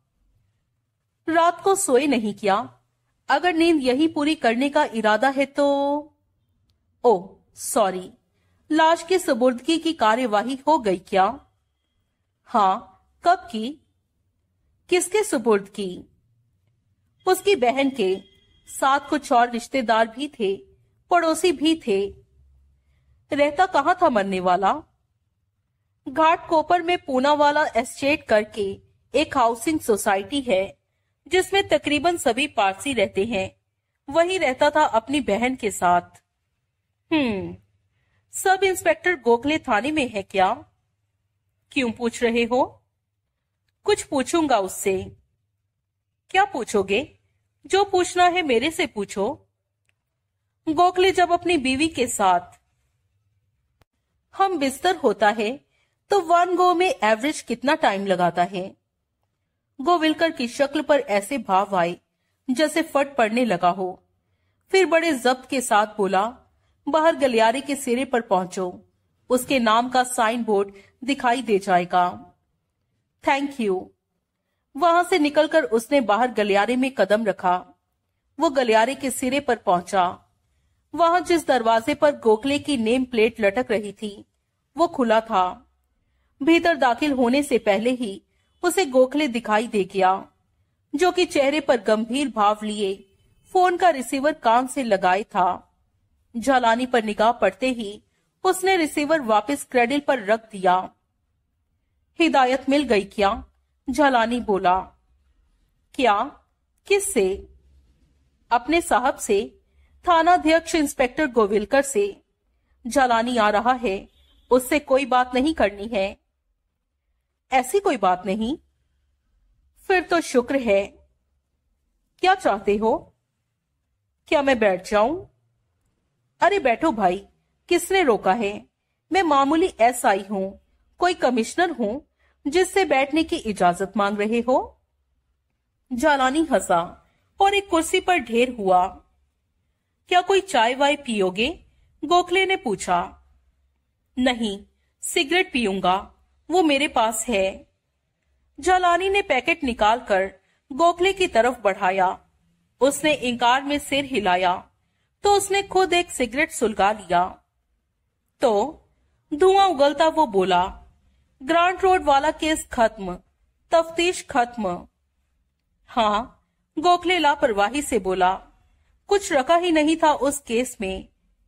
रात को सोए नहीं किया अगर नींद यही पूरी करने का इरादा है तो ओ, सॉरी। लाश की सुबुर्दगी की कार्यवाही हो गई क्या? हाँ कब की? किसके सुपुर्द की उसकी बहन के साथ कुछ और रिश्तेदार भी थे, पड़ोसी भी थे। रहता कहाँ था मरने वाला? घाट कोपर में पूना वाला एस्टेट करके एक हाउसिंग सोसाइटी है। जिसमें तकरीबन सभी पारसी रहते हैं। वही रहता था अपनी बहन के साथ। हम्म सब इंस्पेक्टर गोखले थाने में है क्या? क्यों पूछ रहे हो? कुछ पूछूँगा उससे। क्या पूछोगे? जो पूछना है मेरे से पूछो। गोखले जब अपनी बीवी के साथ। हम बिस्तर होता है तो वन गो में एवरेज कितना टाइम लगाता है? गोविलकर की शक्ल पर ऐसे भाव आए, जैसे फट पड़ने लगा हो। फिर बड़े जब्त के साथ बोला, बाहर गलियारे के सिरे पर पहुंचो। उसके नाम का साइन बोर्ड दिखाई दे जाएगा। Thank you. वहाँ से निकलकर उसने बाहर गलियारे में कदम रखा। वो गलियारे के सिरे पर पहुँचा। वहाँ जिस दरवाजे पर गोखले की नेम प्लेट लटक रही थी, वो खुला था। भीतर दाखिल होने से पहले ही उसे गोखले दिखाई दे गया, जो कि चेहरे पर गंभीर भाव लिए, फ़ोन का रिसीवर कान से लगाए था। झालानी पर निगाह पड़ते ही उसने रिसीवर वापस क्रेडिल पर रख दिया। हिदायत मिल गई क्या? झालानी बोला, क्या? किससे? अपने साहब से, थानाध्यक्ष इंस्पेक्टर गोविलकर से। झालानी आ रहा है, उससे कोई बात नहीं करनी है। ऐसी कोई बात नहीं। फिर तो शुक्र है। क्या चाहते हो? क्या मैं बैठ जाऊँ? अरे बैठो भाई, किसने रोका है? मैं मामूली एस आई हूँ, कोई कमिश्नर हूँ, जिससे बैठने की इजाज़त मांग रहे हो? जालानी हंसा और एक कुर्सी पर ढेर हुआ। क्या कोई चाय वाय पियोगे? गोखले ने पूछा। नहीं, सिगरेट पीऊँगा। वो मेरे पास है। जालानी ने पैकेट निकालकर गोखले की तरफ़ बढ़ाया। उसने इंकार में सिर हिलाया तो उसने खुद एक सिगरेट सुलगा लिया। तो धुआँ उगलता वो बोला, ग्रांट रोड वाला केस खत्म, तफ्तीश खत्म। हाँ गोखले लापरवाही से बोला, कुछ रखा ही नहीं था उस केस में।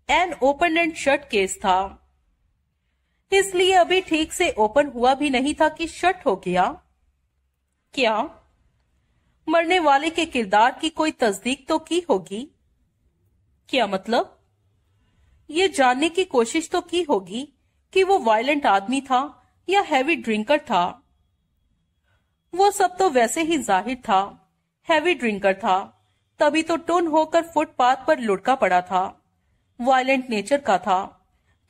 An open and shut case था। इसलिए अभी ठीक से ओपन हुआ भी नहीं था कि शट हो गया। क्या? मरने वाले के किरदार की कोई तस्दीक तो की होगी? क्या मतलब? ये जानने की कोशिश तो की होगी कि वो वायलेंट आदमी था या हैवी ड्रिंकर था। वो सब तो वैसे ही ज़ाहिर था। हैवी ड्रिंकर था। तभी तो टोन होकर फुटपाथ पर लुढ़का पड़ा था। वायलेंट नेचर का था।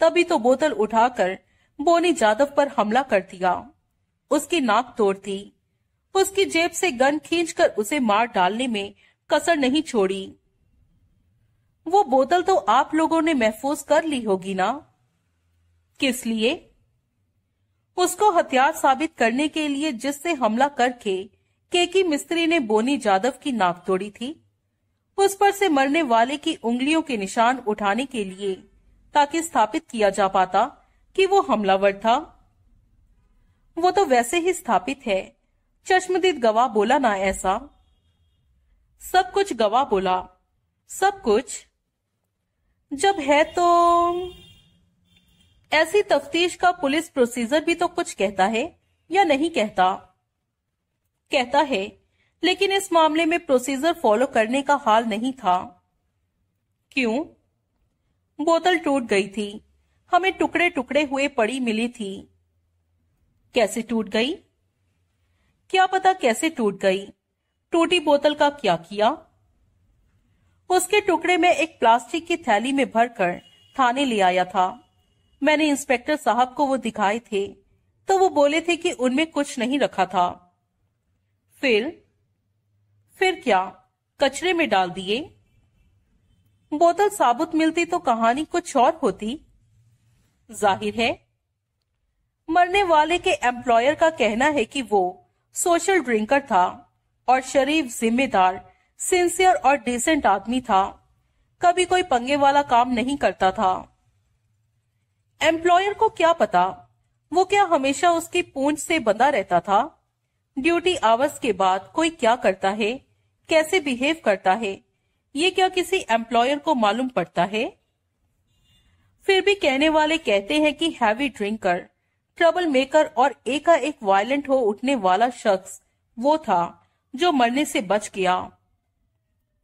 तभी तो बोतल उठाकर बोनी जादव पर हमला कर दिया। उसकी नाक तोड़ दी। उसकी जेब से गन खींचकर उसे मार डालने में कसर नहीं छोड़ी। वो बोतल तो आप लोगों ने महफूज कर ली होगी ना? किस लिए? उसको हथियार साबित करने के लिए जिससे हमला करके केकी मिस्त्री ने बोनी जादव की नाक तोड़ी थी। उस पर से मरने वाले की उंगलियों के निशान उठाने के लिए ताकि स्थापित किया जा पाता। कि वो हमलावर था। वो तो वैसे ही स्थापित है। चश्मदीद गवाह बोला ना ऐसा। सब कुछ गवाह बोला। सब कुछ। जब है तो ऐसी तफ्तीश का पुलिस प्रोसीजर भी तो कुछ कहता है या नहीं कहता? कहता है, लेकिन इस मामले में प्रोसीजर फॉलो करने का हाल नहीं था। क्यों? बोतल टूट गई थी। हमें टुकड़े टुकड़े हुए पड़ी मिली थी। कैसे टूट गई? क्या पता कैसे टूट गई? टूटी बोतल का क्या किया? उसके टुकड़े में एक प्लास्टिक की थैली में भरकर थाने ले आया था। मैंने इंस्पेक्टर साहब को वो दिखाए थे तो वो बोले थे कि उनमें कुछ नहीं रखा था। फिर? फिर क्या? कचरे में डाल दिए? बोतल साबुत मिलती तो कहानी कुछ और होती। ज़ाहिर है। मरने वाले के एम्प्लॉयर का कहना है कि वो सोशल ड्रिंकर था और शरीफ जिम्मेदार सिंसियर और डिसेंट आदमी था। कभी कोई पंगे वाला काम नहीं करता था। एम्प्लॉयर को क्या पता? वो क्या हमेशा उसकी पूंछ से बंधा रहता था? ड्यूटी आवर्स के बाद कोई क्या करता है? कैसे बिहेव करता है? ये क्या किसी एम्प्लॉयर को मालूम पड़ता है? फिर भी कहने वाले कहते हैं कि हैवी ड्रिंकर ट्रबल मेकर और एकाएक वायलेंट हो उठने वाला शख्स वो था जो मरने से बच गया।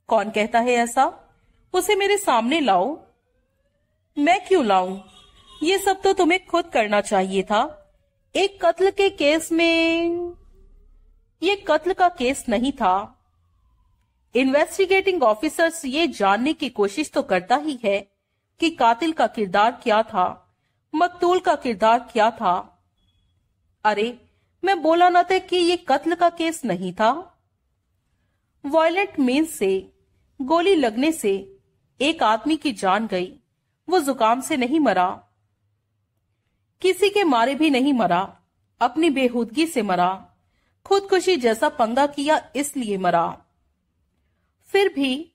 कौन कहता है ऐसा? उसे मेरे सामने लाओ। मैं क्यों लाऊं? ये सब तो तुम्हें खुद करना चाहिए था। एक कत्ल के केस में, ये कत्ल का केस नहीं था। इन्वेस्टिगेटिंग ऑफिसर्स ये जानने की कोशिश तो करता ही है कि कातिल का किरदार क्या था? मकतूल का किरदार क्या था? अरे, मैं बोला ना था कि ये कत्ल का केस नहीं था? वायलेंट मीन्स से, गोली लगने से एक आदमी की जान गई। वो जुकाम से नहीं मरा। किसी के मारे भी नहीं मरा। अपनी बेहूदगी से मरा। खुदकुशी जैसा पंगा किया इसलिए मरा। फिर भी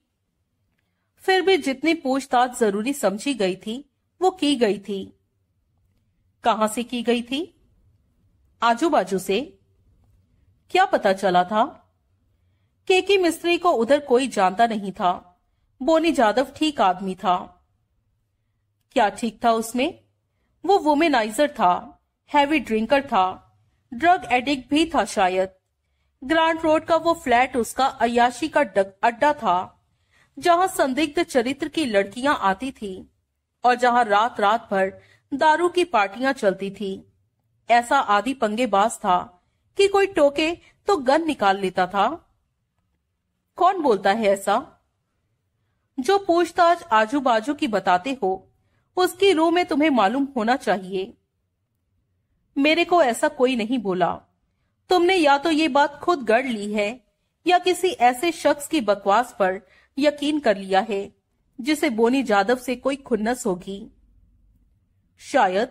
फिर भी जितनी पूछताछ ज़रूरी समझी गई थी, वो की गई थी। कहाँ से की गई थी? आजू बाजू से। क्या पता चला था? केकी मिस्त्री को उधर कोई जानता नहीं था। बोनी जादव ठीक आदमी था। क्या ठीक था उसमें? वो वुमेनाइजर था, हैवी ड्रिंकर था, ड्रग एडिक्ट भी था शायद। ग्रांड रोड का वो फ्लैट उसका अयाशी का अड्डा था। जहाँ संदिग्ध चरित्र की लड़कियाँ आती थी और जहाँ रात रात भर दारू की पार्टियाँ चलती थी। ऐसा आदि पंगेबाज था कि कोई टोके तो गन निकाल लेता था। कौन बोलता है ऐसा? जो पूछताछ आजू बाजू की बताते हो, उसकी रूह में तुम्हें मालूम होना चाहिए। मेरे को ऐसा कोई नहीं बोला। तुमने या तो ये बात खुद गढ़ ली है या किसी ऐसे शख्स की बकवास पर यकीन कर लिया है, जिसे बोनी जादव से कोई खुन्नस होगी। शायद,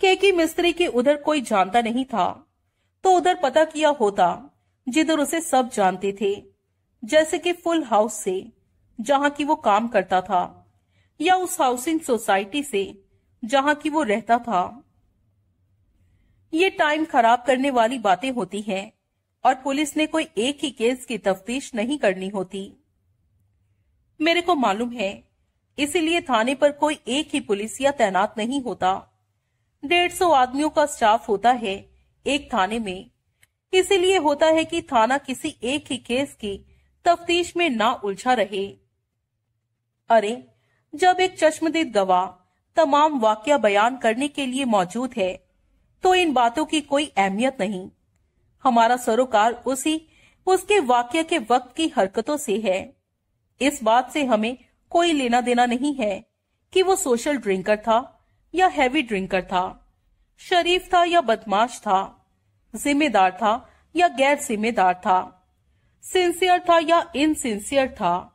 केकी मिस्त्री के उधर कोई जानता नहीं था तो उधर पता किया होता, जिधर उसे सब जानते थे, जैसे कि फुल हाउस से, जहाँ की वो काम करता था, या उस हाउसिंग सोसाइटी से, जहाँ की वो रहता था। ये टाइम खराब करने वाली बातें होती हैं, और पुलिस ने कोई एक ही केस की तफ्तीश नहीं करनी होती। मेरे को मालूम है, इसीलिए थाने पर कोई एक ही पुलिसिया तैनात नहीं होता। डेढ़ सौ आदमियों का स्टाफ होता है एक थाने में। इसीलिए होता है कि थाना किसी एक ही केस की तफ्तीश में ना उलझा रहे। अरे, जब एक चश्मदीद गवाह तमाम वाक्य बयान करने के लिए मौजूद है तो इन बातों की कोई अहमियत नहीं। हमारा सरोकार उसी, उसके वाक्य के वक्त की हरकतों से है। इस बात से हमें कोई लेना देना नहीं है कि वो सोशल ड्रिंकर था या हैवी ड्रिंकर था, शरीफ था या बदमाश था, जिम्मेदार था या गैर जिम्मेदार था सिंसियर था या इनसिंसियर था।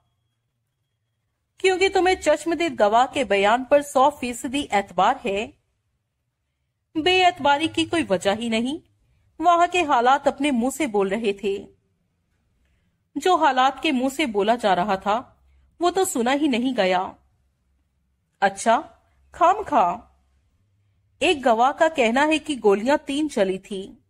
क्योंकि तुम्हें चश्मदीद गवाह के बयान पर सौ फ़ीसदी एतबार है, बेएतबारी की कोई वजह ही नहीं, वहाँ के हालात अपने मुँह से बोल रहे थे। जो हालात के मुँह से बोला जा रहा था, वो तो सुना ही नहीं गया। अच्छा खाम खा। एक गवाह का कहना है कि गोलियाँ तीन चली थी।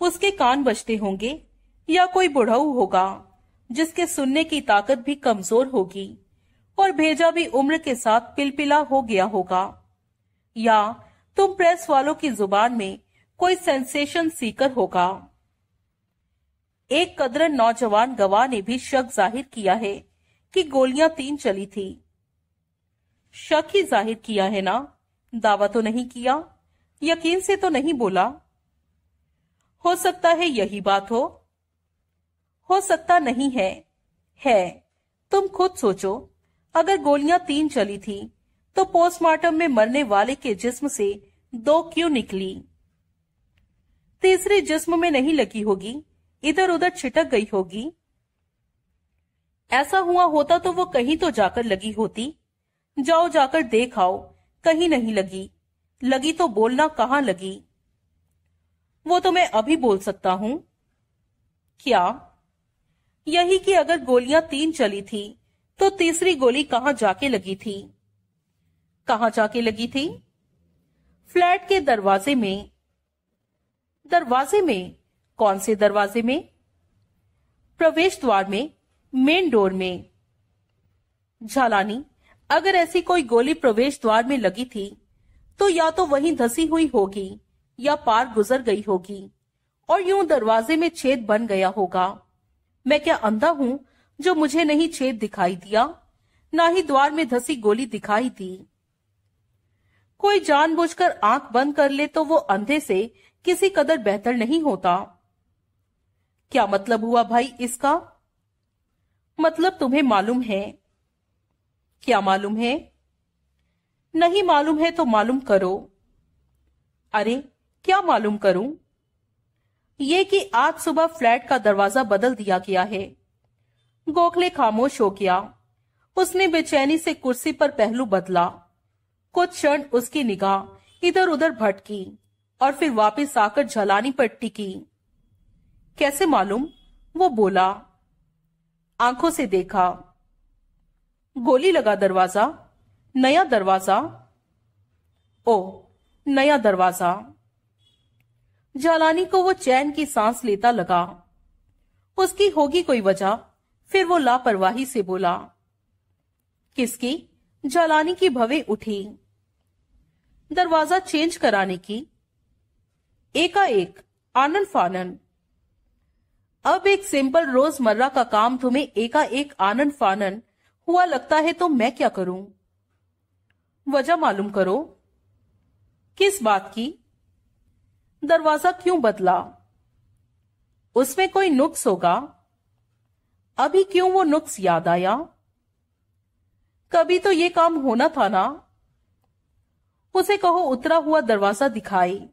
उसके कान बजते होंगे, या कोई बुढ़ऊ होगा, जिसके सुनने की ताकत भी कमज़ोर होगी, और भेजा भी उम्र के साथ पिलपिला हो गया होगा। या तुम प्रेस वालों की ज़ुबान में कोई सेंसेशन सीकर होगा। एक कदरन नौजवान गवाह ने भी शक ज़ाहिर किया है कि गोलियाँ तीन चली थी। शक ही ज़ाहिर किया है ना? दावा तो नहीं किया, यकीन से तो नहीं बोला। हो सकता है यही बात हो। हो सकता नहीं है। है, तुम खुद सोचो। अगर गोलियाँ तीन चली थी तो पोस्टमार्टम में मरने वाले के जिस्म से दो क्यों निकली? तीसरी जिस्म में नहीं लगी होगी इधर उधर छिटक गई होगी। ऐसा हुआ होता तो वो कहीं तो जाकर लगी होती। जाओ जाकर देख आओ कहीं नहीं लगी। लगी तो बोलना कहाँ लगी? वो तो मैं अभी बोल सकता हूँ। क्या? यही कि अगर गोलियाँ तीन चली थी तो तीसरी गोली कहाँ जाके लगी थी? कहाँ जाके लगी थी? फ्लैट के दरवाजे में। दरवाजे में? कौन से दरवाजे में? प्रवेश द्वार में, मेन डोर में। झालानी, अगर ऐसी कोई गोली प्रवेश द्वार में लगी थी तो या तो वहीं धसी हुई होगी, या पार गुजर गई होगी, और यूँ दरवाजे में छेद बन गया होगा। मैं क्या अंधा हूँ, जो मुझे नहीं छेद दिखाई दिया, ना ही द्वार में धसी गोली दिखाई दी? कोई जानबूझकर आँख बंद कर ले तो वो अंधे से किसी कदर बेहतर नहीं होता। क्या मतलब हुआ भाई इसका? मतलब तुम्हें मालूम है। क्या मालूम है? नहीं मालूम है तो मालूम करो। अरे, क्या मालूम करूँ? ये कि आज सुबह फ्लैट का दरवाज़ा बदल दिया गया है। गोखले खामोश हो गया। उसने बेचैनी से कुर्सी पर पहलू बदला। कुछ क्षण उसकी निगाह इधर उधर भटकी और फिर वापस आकर झलानी पर टिकी। कैसे मालूम? वो बोला, आँखों से देखा। गोली लगा दरवाज़ा, नया दरवाज़ा। ओ, नया दरवाज़ा। जालानी को वो चैन की सांस लेता लगा। उसकी होगी कोई वजह? फिर वो लापरवाही से बोला, किसकी? जालानी की भवे उठी। दरवाज़ा चेंज कराने की। एकाएक, आनंद फानन अब एक सिंपल रोज़मर्रा का काम तुम्हें एकाएक आनंद फानन, हुआ लगता है तो मैं क्या करूँ? वजह मालूम करो। किस बात की? दरवाज़ा क्यों बदला? उसमें कोई नुक्स होगा? अभी क्यों वो नुक्स याद आया? कभी तो ये काम होना था ना? उसे कहो उतरा हुआ दरवाज़ा दिखाई।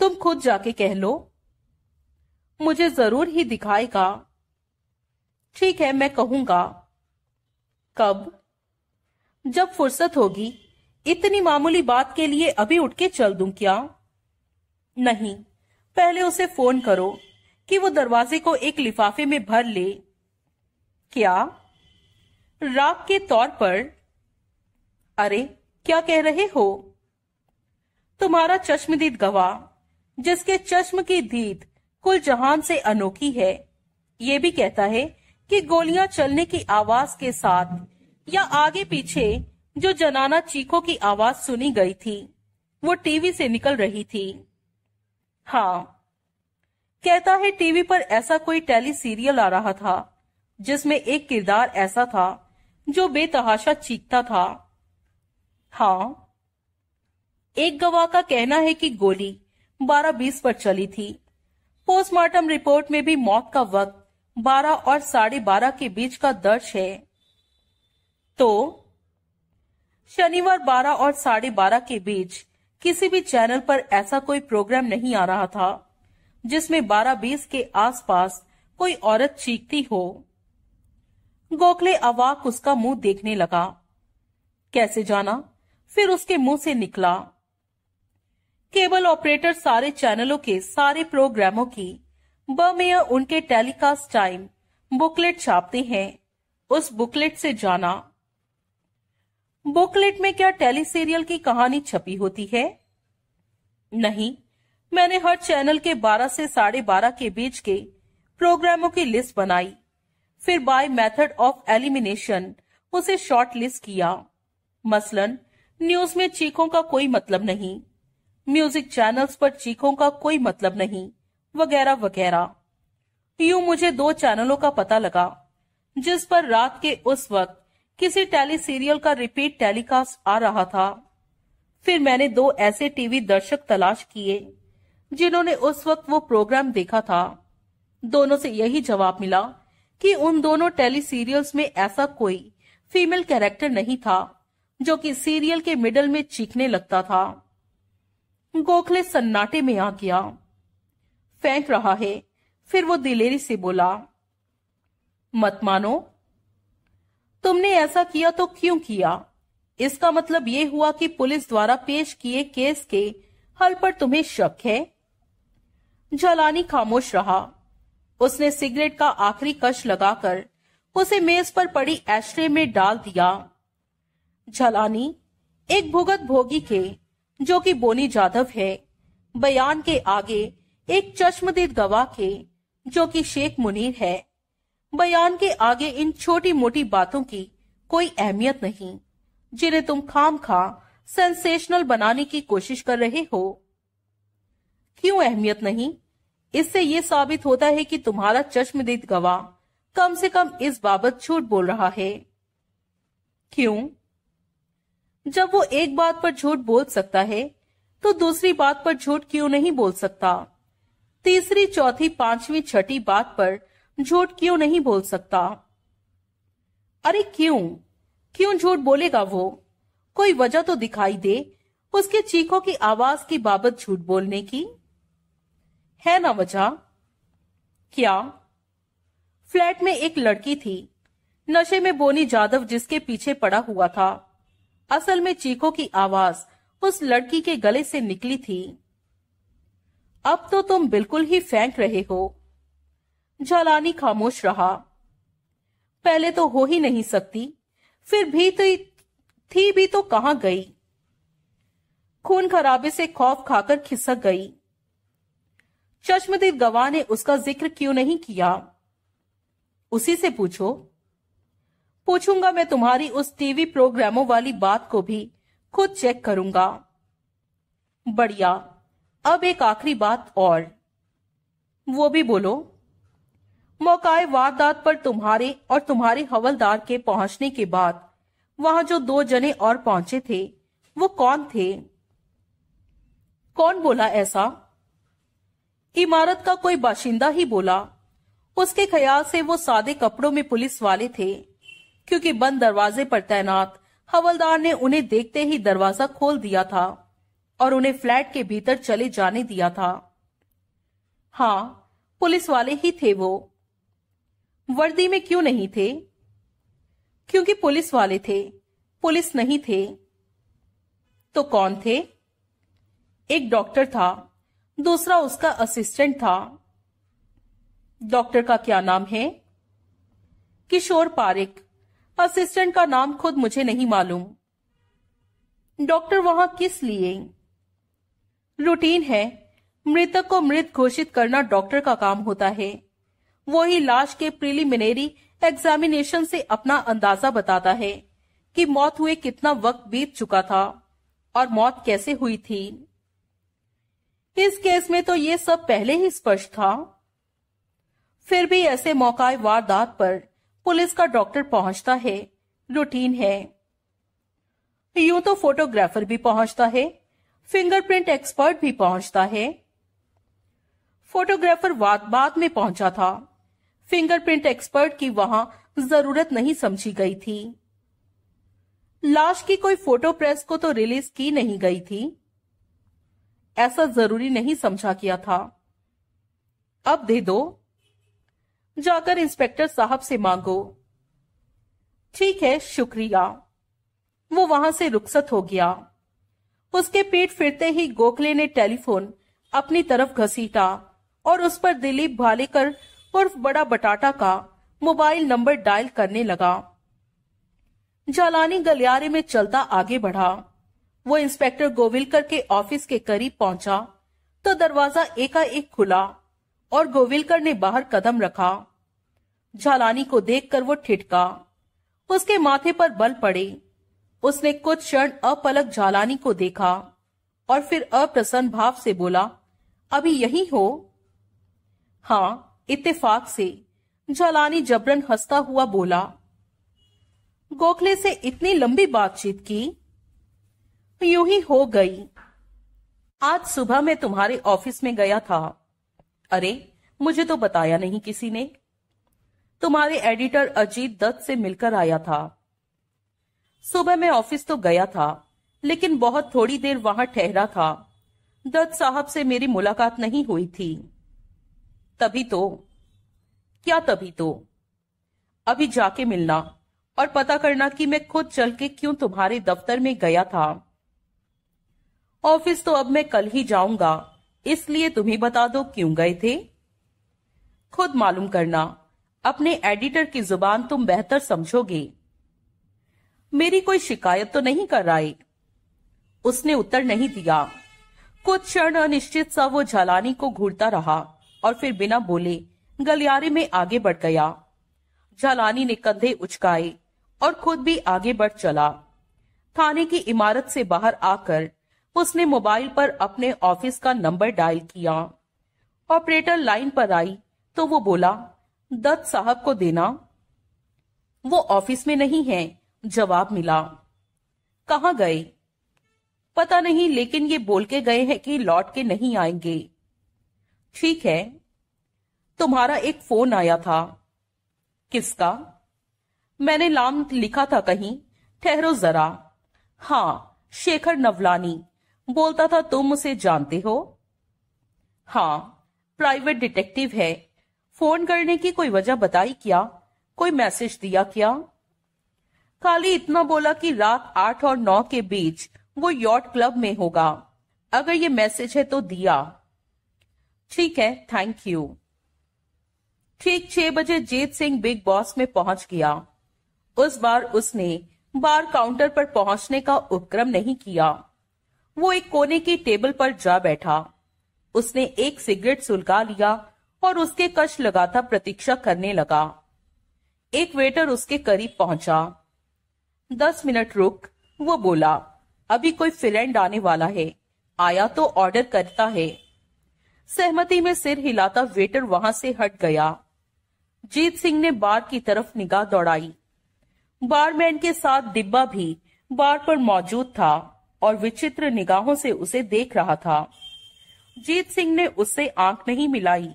तुम खुद जाके कह लो। मुझे ज़रूर ही दिखाएगा। ठीक है, मैं कहूँगा। कब? जब फुर्सत होगी। इतनी मामूली बात के लिए अभी उठ के चल दूँ क्या? नहीं। पहले उसे फ़ोन करो कि वो दरवाजे को एक लिफाफे में भर ले। क्या? राग के तौर पर। अरे, क्या कह रहे हो? तुम्हारा चश्मदीद गवाह, जिसके चश्म की दीद कुल जहान से अनोखी है। ये भी कहता है कि गोलियाँ चलने की आवाज़ के साथ या आगे पीछे जो जनाना चीखों की आवाज़ सुनी गई थी, वो टीवी से निकल रही थी। हाँ कहता है टीवी पर ऐसा कोई टेली सीरियल आ रहा था, जिसमें एक किरदार ऐसा था जो बेतहाशा चीखता था। हाँ एक गवाह का कहना है कि गोली बारह बीस पर चली थी। पोस्टमार्टम रिपोर्ट में भी मौत का वक्त बारह और साढ़े बारह के बीच का दर्ज है। तो शनिवार बारह और साढ़े बारह के बीच किसी भी चैनल पर ऐसा कोई प्रोग्राम नहीं आ रहा था, जिसमें बारह बीस के आसपास कोई औरत चीखती हो। गोखले अवाक उसका मुँह देखने लगा। कैसे जाना? फिर उसके मुँह से निकला। केबल ऑपरेटर सारे चैनलों के सारे प्रोग्रामों की बमेय उनके टेलीकास्ट टाइम बुकलेट छापते हैं। उस बुकलेट से जाना। बुकलेट में क्या टेली सीरियल की कहानी छपी होती है? नहीं। मैंने हर चैनल के 12 से साढ़े बारह के बीच के प्रोग्रामों की लिस्ट बनाई। फिर बाय मेथड ऑफ़ एलिमिनेशन उसे शॉर्ट लिस्ट किया। मसलन, न्यूज़ में चीखों का कोई मतलब नहीं। म्यूज़िक चैनल्स पर चीखों का कोई मतलब नहीं, वगैरह वगैरह। यूँ मुझे दो चैनलों का पता लगा, जिस पर रात के उस वक्त किसी टेली सीरियल का रिपीट टेलीकास्ट आ रहा था। फिर मैंने दो ऐसे टीवी दर्शक तलाश किए, जिन्होंने उस वक्त वो प्रोग्राम देखा था। दोनों से यही जवाब मिला कि उन दोनों टेली सीरियल्स में ऐसा कोई फीमेल कैरेक्टर नहीं था, जो कि सीरियल के मिडल में चीखने लगता था। गोखले सन्नाटे में आ गया। फेंक रहा है। फिर वो दिलेरी से बोला, मत मानो। तुमने ऐसा किया तो क्यों किया? इसका मतलब ये हुआ कि पुलिस द्वारा पेश किए केस के हल पर तुम्हें शक है? जलानी खामोश रहा। उसने सिगरेट का आखिरी कश लगाकर उसे मेज पर पड़ी एस्ट्रे में डाल दिया। झलानी एक भुगत भोगी के जो कि बोनी जाधव है, बयान के आगे एक चश्मदीद गवाह के जो कि शेख मुनीर है। बयान के आगे इन छोटी मोटी बातों की कोई अहमियत नहीं। जिन्हें तुम खाम खा सेंसेशनल बनाने की कोशिश कर रहे हो। क्यों अहमियत नहीं? इससे ये साबित होता है कि तुम्हारा चश्मदीद गवाह कम से कम इस बाबत झूठ बोल रहा है। क्यों? जब वो एक बात पर झूठ बोल सकता है तो दूसरी बात पर झूठ क्यों नहीं बोल सकता? तीसरी, चौथी, पांचवी, छठी बात पर झूठ क्यों नहीं बोल सकता? अरे क्यों? क्यों झूठ बोलेगा वो? कोई वजह तो दिखाई दे उसके चीखों की आवाज़ की बाबत झूठ बोलने की? है ना वजह? क्या? फ्लैट में एक लड़की थी। नशे में बोनी जादव जिसके पीछे पड़ा हुआ था। असल में चीखों की आवाज़ उस लड़की के गले से निकली थी। अब तो तुम बिल्कुल ही फेंक रहे हो। जालानी खामोश रहा। पहले तो हो ही नहीं सकती, फिर भी तो थी भी तो कहाँ गई? खून खराबे से खौफ खाकर खिसक गई। चश्मदीद गवाह ने उसका ज़िक्र क्यों नहीं किया? उसी से पूछो। पूछूँगा मैं तुम्हारी उस टीवी प्रोग्रामों वाली बात को भी। खुद चेक करूँगा। बढ़िया। अब एक आखिरी बात और। वो भी बोलो। मौकाए वारदात पर तुम्हारे और तुम्हारे हवलदार के पहुँचने के बाद, वहाँ जो दो जने और पहुँचे थे, वो कौन थे? कौन बोला ऐसा? इमारत का कोई बाशिंदा ही बोला। उसके ख्याल से वो सादे कपड़ों में पुलिस वाले थे। क्योंकि बंद दरवाजे पर तैनात, हवलदार ने उन्हें देखते ही दरवाज़ा खोल दिया था और उन्हें फ्लैट के भीतर चले जाने दिया था। हाँ पुलिस वाले ही थे वो। वर्दी में क्यों नहीं थे? क्योंकि पुलिस वाले थे, पुलिस नहीं थे। तो कौन थे? एक डॉक्टर था, दूसरा उसका असिस्टेंट था। डॉक्टर का क्या नाम है? किशोर पारिक। असिस्टेंट का नाम खुद मुझे नहीं मालूम। डॉक्टर वहाँ किस लिए? रूटीन है। मृतक को मृत घोषित करना डॉक्टर का काम होता है। वो ही लाश के प्रिलिमिनरी एग्जामिनेशन से अपना अंदाज़ा बताता है कि मौत हुए कितना वक्त बीत चुका था और मौत कैसे हुई थी। इस केस में तो ये सब पहले ही स्पष्ट था। फिर भी ऐसे मौका वारदात पर पुलिस का डॉक्टर पहुँचता है। रूटीन है। यूँ तो फोटोग्राफर भी पहुँचता है, फिंगरप्रिंट एक्सपर्ट भी पहुँचता है। फोटोग्राफर बाद बाद में पहुँचा था। फिंगरप्रिंट एक्सपर्ट की वहाँ ज़रूरत नहीं समझी गई थी। लाश की कोई फ़ोटो प्रेस को तो रिलीज़ की नहीं गई थी। ऐसा ज़रूरी नहीं समझा किया था। अब दे दो। जाकर इंस्पेक्टर साहब से मांगो। ठीक है, शुक्रिया। वो वहाँ से रुखसत हो गया। उसके पेट फिरते ही गोखले ने टेलीफोन अपनी तरफ़ घसीटा और उस पर दिलीप भालेकर उर्फ़ बड़ा बटाटा का मोबाइल नंबर डायल करने लगा। जालानी गलियारे में चलता आगे बढ़ा। वो इंस्पेक्टर गोविलकर के ऑफ़िस के करीब पहुँचा तो दरवाज़ा एकाएक खुला। और गोविलकर ने बाहर कदम रखा। झालानी को देखकर वो ठिठका। उसके माथे पर बल पड़े। उसने कुछ क्षण अपलक झालानी को देखा और फिर अप्रसन्न भाव से बोला, अभी यही हो? हाँ इत्तेफाक से, झालानी जबरन हंसता हुआ बोला। गोखले से इतनी लंबी बातचीत की? यूँ ही हो गई। आज सुबह मैं तुम्हारे ऑफ़िस में गया था। अरे, मुझे तो बताया नहीं किसी ने। तुम्हारे एडिटर अजीत दत्त से मिलकर आया था। सुबह मैं ऑफ़िस तो गया था, लेकिन बहुत थोड़ी देर वहाँ ठहरा था। दत्त साहब से मेरी मुलाकात नहीं हुई थी। तभी तो क्या तभी तो? अभी जाके मिलना और पता करना कि मैं खुद चल के क्यों तुम्हारे दफ्तर में गया था। ऑफ़िस तो अब मैं कल ही जाऊँगा। इसलिए तुम्हें बता दो क्यों गए थे? खुद मालूम करना, अपने एडिटर की ज़ुबान तुम बेहतर समझोगे। मेरी कोई शिकायत तो नहीं कर रहा उसने उत्तर नहीं दिया। कुछ क्षण अनिश्चित सा वो झालानी को घूरता रहा और फिर बिना बोले गलियारे में आगे बढ़ गया। झालानी ने कंधे उचकाए और खुद भी आगे बढ़ चला। थाने की इमारत से बाहर आकर उसने मोबाइल पर अपने ऑफ़िस का नंबर डायल किया। ऑपरेटर लाइन पर आई तो वो बोला, दत्त साहब को देना। वो ऑफ़िस में नहीं है, जवाब मिला। कहा गए? पता नहीं, लेकिन ये बोल के गए हैं कि लौट के नहीं आएँगे। ठीक है। तुम्हारा एक फ़ोन आया था। किसका? मैंने नाम लिखा था कहीं, ठहरो जरा। हाँ शेखर नवलानी। बोलता था, तुम उसे जानते हो? हाँ प्राइवेट डिटेक्टिव है। फ़ोन करने की कोई वजह बताई क्या? कोई मैसेज दिया क्या? खाली इतना बोला कि रात आठ और नौ के बीच वो यॉट क्लब में होगा। अगर ये मैसेज है तो दिया। ठीक है थैंक यू ठीक छह बजे जीत सिंह बिग बॉस में पहुँच गया। उस बार उसने बार काउंटर पर पहुँचने का उपक्रम नहीं किया। वो एक कोने की टेबल पर जा बैठा। उसने एक सिगरेट सुलगा लिया और उसके कश लगाता प्रतीक्षा करने लगा। एक वेटर उसके करीब पहुँचा। दस मिनट रुक, वो बोला, अभी कोई फ्रेंड आने वाला है। आया तो ऑर्डर करता है। सहमति में सिर हिलाता वेटर वहाँ से हट गया। जीत सिंह ने बार की तरफ़ निगाह दौड़ाई। बारमैन के साथ डिब्बा भी बार पर मौजूद था। और विचित्र निगाहों से उसे देख रहा था। जीत सिंह ने उससे आँख नहीं मिलाई।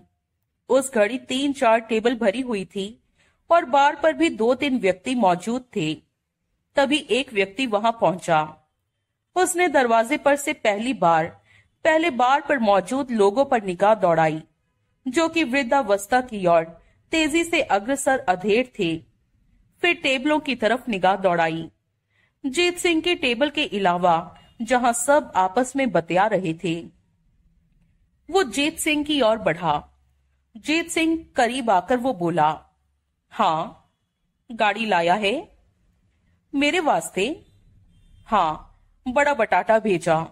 उस घड़ी तीन चार टेबल भरी हुई थी और बार पर भी दो तीन व्यक्ति मौजूद थे। तभी एक व्यक्ति वहाँ पहुँचा। उसने दरवाजे पर से पहली बार, पहले बार पर मौजूद लोगों पर निगाह दौड़ाई, जो कि वृद्धावस्था की ओर तेज़ी से अग्रसर अधेर थे। फिर टेबलों की तरफ़ निगाह दौड़ाई। जीत सिंह के टेबल के अलावा जहाँ सब आपस में बतिया रहे थे। वो जीत सिंह की ओर बढ़ा। जीत सिंह करीब आकर वो बोला हाँ गाड़ी लाया है? मेरे वास्ते? हाँ बड़ा बटाटा भेजा।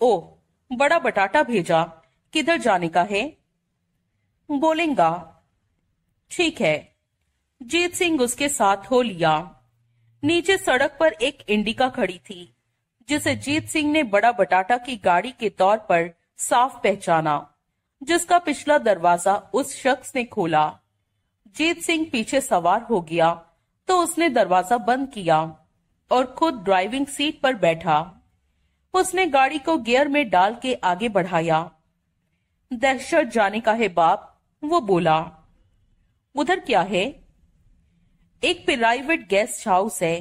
ओ बड़ा बटाटा भेजा? किधर जाने का है? बोलेंगा। ठीक है। जीत सिंह उसके साथ हो लिया। नीचे सड़क पर एक इंडिका खड़ी थी। जिसे जीत सिंह ने बड़ा बटाटा की गाड़ी के तौर पर साफ़ पहचाना, जिसका पिछला दरवाज़ा उस शख्स ने खोला। जीत सिंह पीछे सवार हो गया तो उसने दरवाज़ा बंद किया और खुद ड्राइविंग सीट पर बैठा। उसने गाड़ी को गियर में डाल के आगे बढ़ाया। दहशत जाने का है बाप, वो बोला। उधर क्या है? एक प्राइवेट गेस्ट हाउस है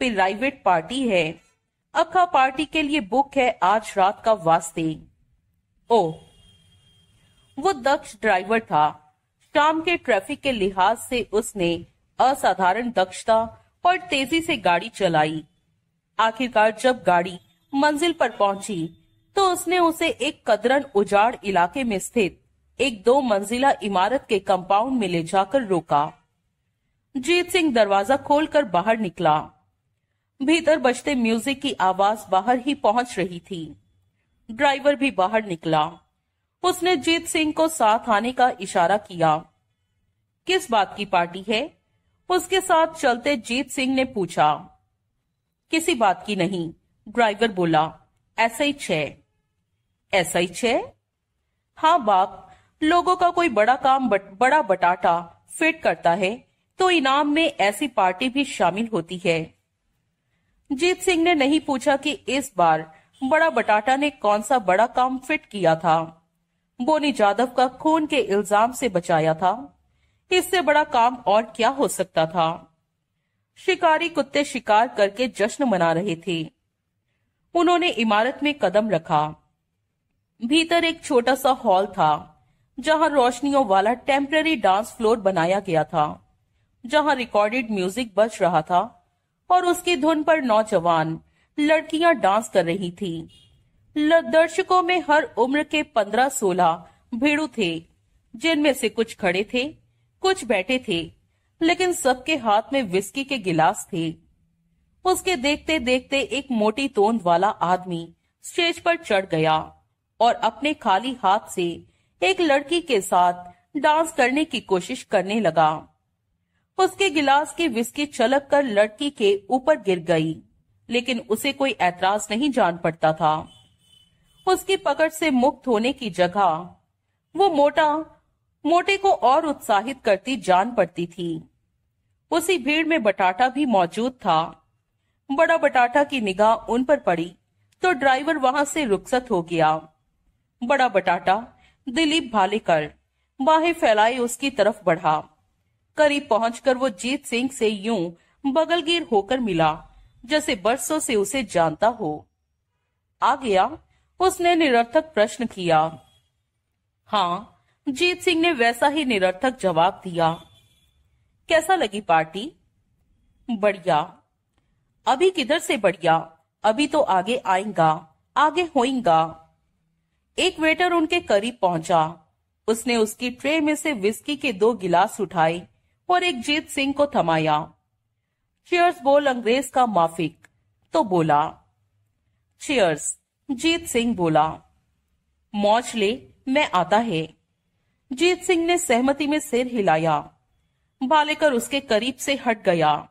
प्राइवेट पार्टी है। अखा पार्टी के लिए बुक है आज रात का वास्ते। ओ, वो दक्ष ड्राइवर था। शाम के ट्रैफ़िक के लिहाज से उसने असाधारण दक्षता और तेज़ी से गाड़ी चलाई। आखिरकार जब गाड़ी मंजिल पर पहुँची तो उसने उसे एक कदरन उजाड़ इलाके में स्थित एक दो मंजिला इमारत के कंपाउंड में ले जाकर रोका। जीत सिंह दरवाज़ा खोलकर बाहर निकला। भीतर बजते म्यूज़िक की आवाज़ बाहर ही पहुँच रही थी। ड्राइवर भी बाहर निकला। उसने जीत सिंह को साथ आने का इशारा किया। किस बात की पार्टी है? उसके साथ चलते जीत सिंह ने पूछा। किसी बात की नहीं ड्राइवर बोला। ऐसा ही छह। ऐसा ही छह? हाँ बाप लोगों का कोई बड़ा काम बट, बड़ा बटाटा फिट करता है तो इनाम में ऐसी पार्टी भी शामिल होती है। जीत सिंह ने नहीं पूछा कि इस बार बड़ा बटाटा ने कौन सा बड़ा काम फिट किया था। बोनी जादव का खून के इल्ज़ाम से बचाया था। इससे बड़ा काम और क्या हो सकता था? शिकारी कुत्ते शिकार करके जश्न मना रहे थे। उन्होंने इमारत में कदम रखा। भीतर एक छोटा सा हॉल था, जहाँ रोशनियों वाला टेम्पररी डांस फ्लोर बनाया गया था, जहाँ रिकॉर्डेड म्यूज़िक बज रहा था। और उसकी धुन पर नौजवान लड़कियाँ डांस कर रही थी। दर्शकों में हर उम्र के पंद्रह सोलह भीड़ू थे, जिनमें से कुछ खड़े थे, कुछ बैठे थे, लेकिन सबके हाथ में विस्की के गिलास थे। उसके देखते देखते एक मोटी तोंद वाला आदमी स्टेज पर चढ़ गया और अपने खाली हाथ से एक लड़की के साथ डांस करने की कोशिश करने लगा। उसके गिलास की विस्की चलक कर लड़की के ऊपर गिर गई, लेकिन उसे कोई ऐतराज नहीं जान पड़ता था। उसकी पकड़ से मुक्त होने की जगह वो मोटा, मोटे को और उत्साहित करती जान पड़ती थी। उसी भीड़ में बटाटा भी मौजूद था। बड़ा बटाटा की निगाह उन पर पड़ी तो ड्राइवर वहाँ से रुखसत हो गया। बड़ा बटाटा दिलीप भालेकर, बाहें फैलाए उसकी तरफ़ बढ़ा। करीब पहुंचकर वो जीत सिंह से यूँ बगलगीर होकर मिला, जैसे बरसों से उसे जानता हो। आ गया, उसने निरर्थक प्रश्न किया। हाँ जीत सिंह ने वैसा ही निरर्थक जवाब दिया। कैसा लगी पार्टी? बढ़िया। अभी किधर से बढ़िया? अभी तो आगे आएगा, आगे होएगा। एक वेटर उनके करीब पहुँचा। उसने उसकी ट्रे में से विस्की के दो गिलास उठाए। और एक जीत सिंह को थमाया। चेयर्स बोल अंग्रेज़ का माफिक। तो बोला। चेयर्स जीत सिंह बोला। मौज ले, मैं आता है। जीत सिंह ने सहमति में सिर हिलाया। बालेकर उसके करीब से हट गया।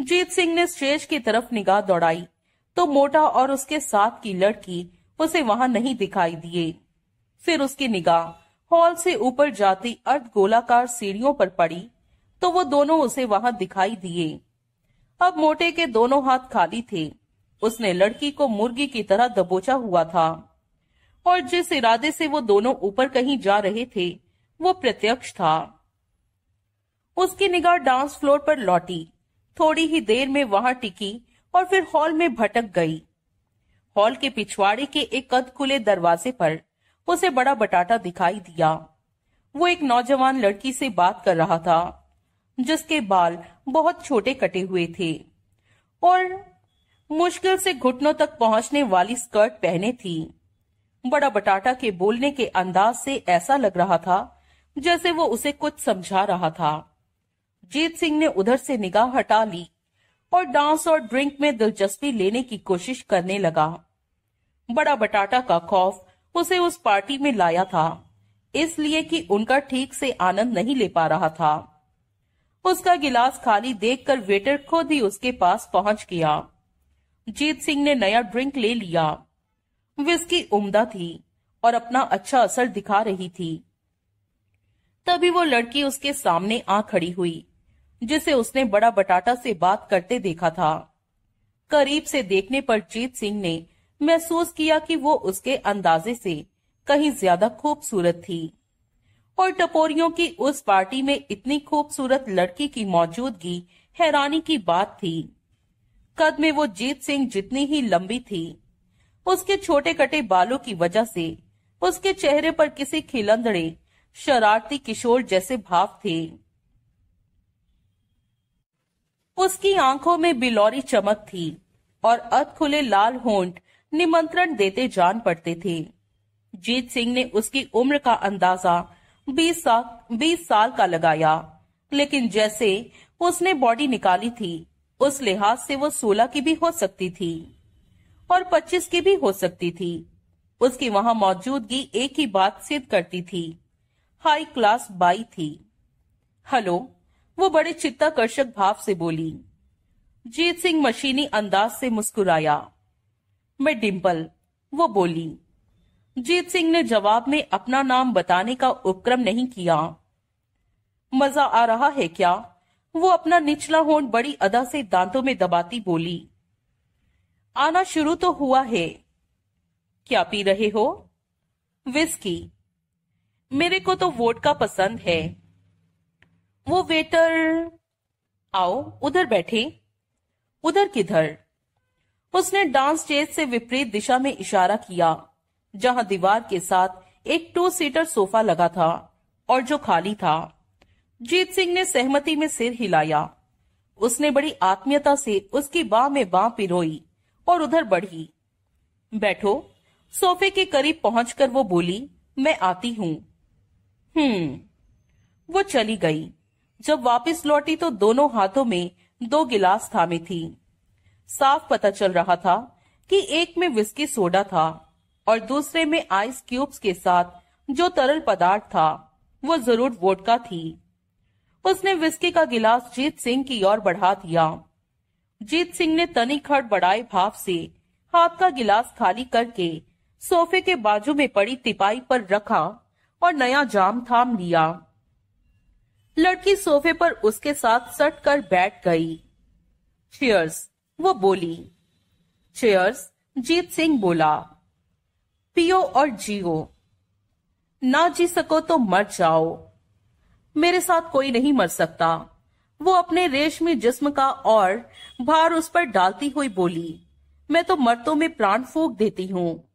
जीत सिंह ने स्टेज की तरफ़ निगाह दौड़ाई तो मोटा और उसके साथ की लड़की उसे वहाँ नहीं दिखाई दिए। फिर उसकी निगाह हॉल से ऊपर जाती अर्ध गोलाकार सीढ़ियों पर पड़ी। तो वो दोनों उसे वहाँ दिखाई दिए। अब मोटे के दोनों हाथ खाली थे। उसने लड़की को मुर्गी की तरह दबोचा हुआ था। और जिस इरादे से वो दोनों ऊपर कहीं जा रहे थे, वो प्रत्यक्ष था। उसकी निगाह डांस फ्लोर पर लौटी। थोड़ी ही देर में वहाँ टिकी और फिर हॉल में भटक गई। हॉल के पिछवाड़े के एक कद खुले दरवाजे पर उसे बड़ा बटाटा दिखाई दिया। वो एक नौजवान लड़की से बात कर रहा था। जिसके बाल बहुत छोटे कटे हुए थे। और मुश्किल से घुटनों तक पहुँचने वाली स्कर्ट पहने थी। बड़ा बटाटा के बोलने के अंदाज से ऐसा लग रहा था, जैसे वो उसे कुछ समझा रहा था। जीत सिंह ने उधर से निगाह हटा ली और डांस और ड्रिंक में दिलचस्पी लेने की कोशिश करने लगा। बड़ा बटाटा का खौफ उसे उस पार्टी में लाया था, इसलिए कि उनका ठीक से आनंद नहीं ले पा रहा था। उसका गिलास खाली देखकर वेटर खुद ही उसके पास पहुँच गया। जीत सिंह ने नया ड्रिंक ले लिया। विस्की उम्दा थी और अपना अच्छा असर दिखा रही थी। तभी वो लड़की उसके सामने आ खड़ी हुई, जिसे उसने बड़ा बटाटा से बात करते देखा था। करीब से देखने पर जीत सिंह ने महसूस किया कि वो उसके अंदाजे से कहीं ज़्यादा खूबसूरत थी। और टपोरियों की उस पार्टी में इतनी खूबसूरत लड़की की मौजूदगी हैरानी की बात थी। कद में वो जीत सिंह जितनी ही लंबी थी। उसके छोटे कटे बालों की वजह से उसके चेहरे पर किसी खिलंदड़े, शरारती किशोर जैसे भाव थे। उसकी आँखों में बिलौरी चमक थी और अध खुले लाल होंठ निमंत्रण देते जान पड़ते थे। जीत सिंह ने उसकी उम्र का अंदाज़ा बीस साल बीस साल का लगाया। लेकिन जैसे उसने बॉडी निकाली थी, उस लिहाज से वो सोलह की भी हो सकती थी और पच्चीस की भी हो सकती थी। उसकी वहाँ मौजूदगी एक ही बात सिद्ध करती थी। हाई क्लास बाई थी। हेलो, वो बड़े चित्ताकर्षक भाव से बोली। जीत सिंह मशीनी अंदाज से मुस्कुराया। मैं डिम्पल वो बोली। जीत सिंह ने जवाब में अपना नाम बताने का उपक्रम नहीं किया। मज़ा आ रहा है क्या? वो अपना निचला होंठ बड़ी अदा से दांतों में दबाती बोली। आना शुरू तो हुआ है। क्या पी रहे हो? विस्की। मेरे को तो वोट का पसंद है। वो वेटर, आओ, उधर बैठे। उधर किधर? उसने डांस स्टेज से विपरीत दिशा में इशारा किया। जहाँ दीवार के साथ एक टू सीटर सोफा लगा था और जो खाली था। जीत सिंह ने सहमति में सिर हिलाया। उसने बड़ी आत्मीयता से उसकी बाह में बाह पिरोई और उधर बढ़ी। बैठो, सोफे के करीब पहुंचकर वो बोली, मैं आती हूँ। हम्म। वो चली गई। जब वापस लौटी तो दोनों हाथों में दो गिलास थामे थी। साफ़ पता चल रहा था कि एक में विस्की सोडा था। और दूसरे में आइस क्यूब्स के साथ जो तरल पदार्थ था, वो ज़रूर वोडका थी। उसने विस्की का गिलास जीत सिंह की ओर बढ़ा दिया। जीत सिंह ने तनी खड़ बढ़ाए भाव से हाथ का गिलास खाली करके सोफे के बाजू में पड़ी तिपाई पर रखा और नया जाम थाम लिया। लड़की सोफे पर उसके साथ सट कर बैठ गई। चेयर्स वो बोली। चेयर्स जीत सिंह बोला। पियो और जियो। ना जी सको तो मर जाओ। मेरे साथ कोई नहीं मर सकता। वो अपने रेशमी जिस्म का और भार उस पर डालती हुई बोली, मैं तो मर्तों में प्राण फूक देती हूँ।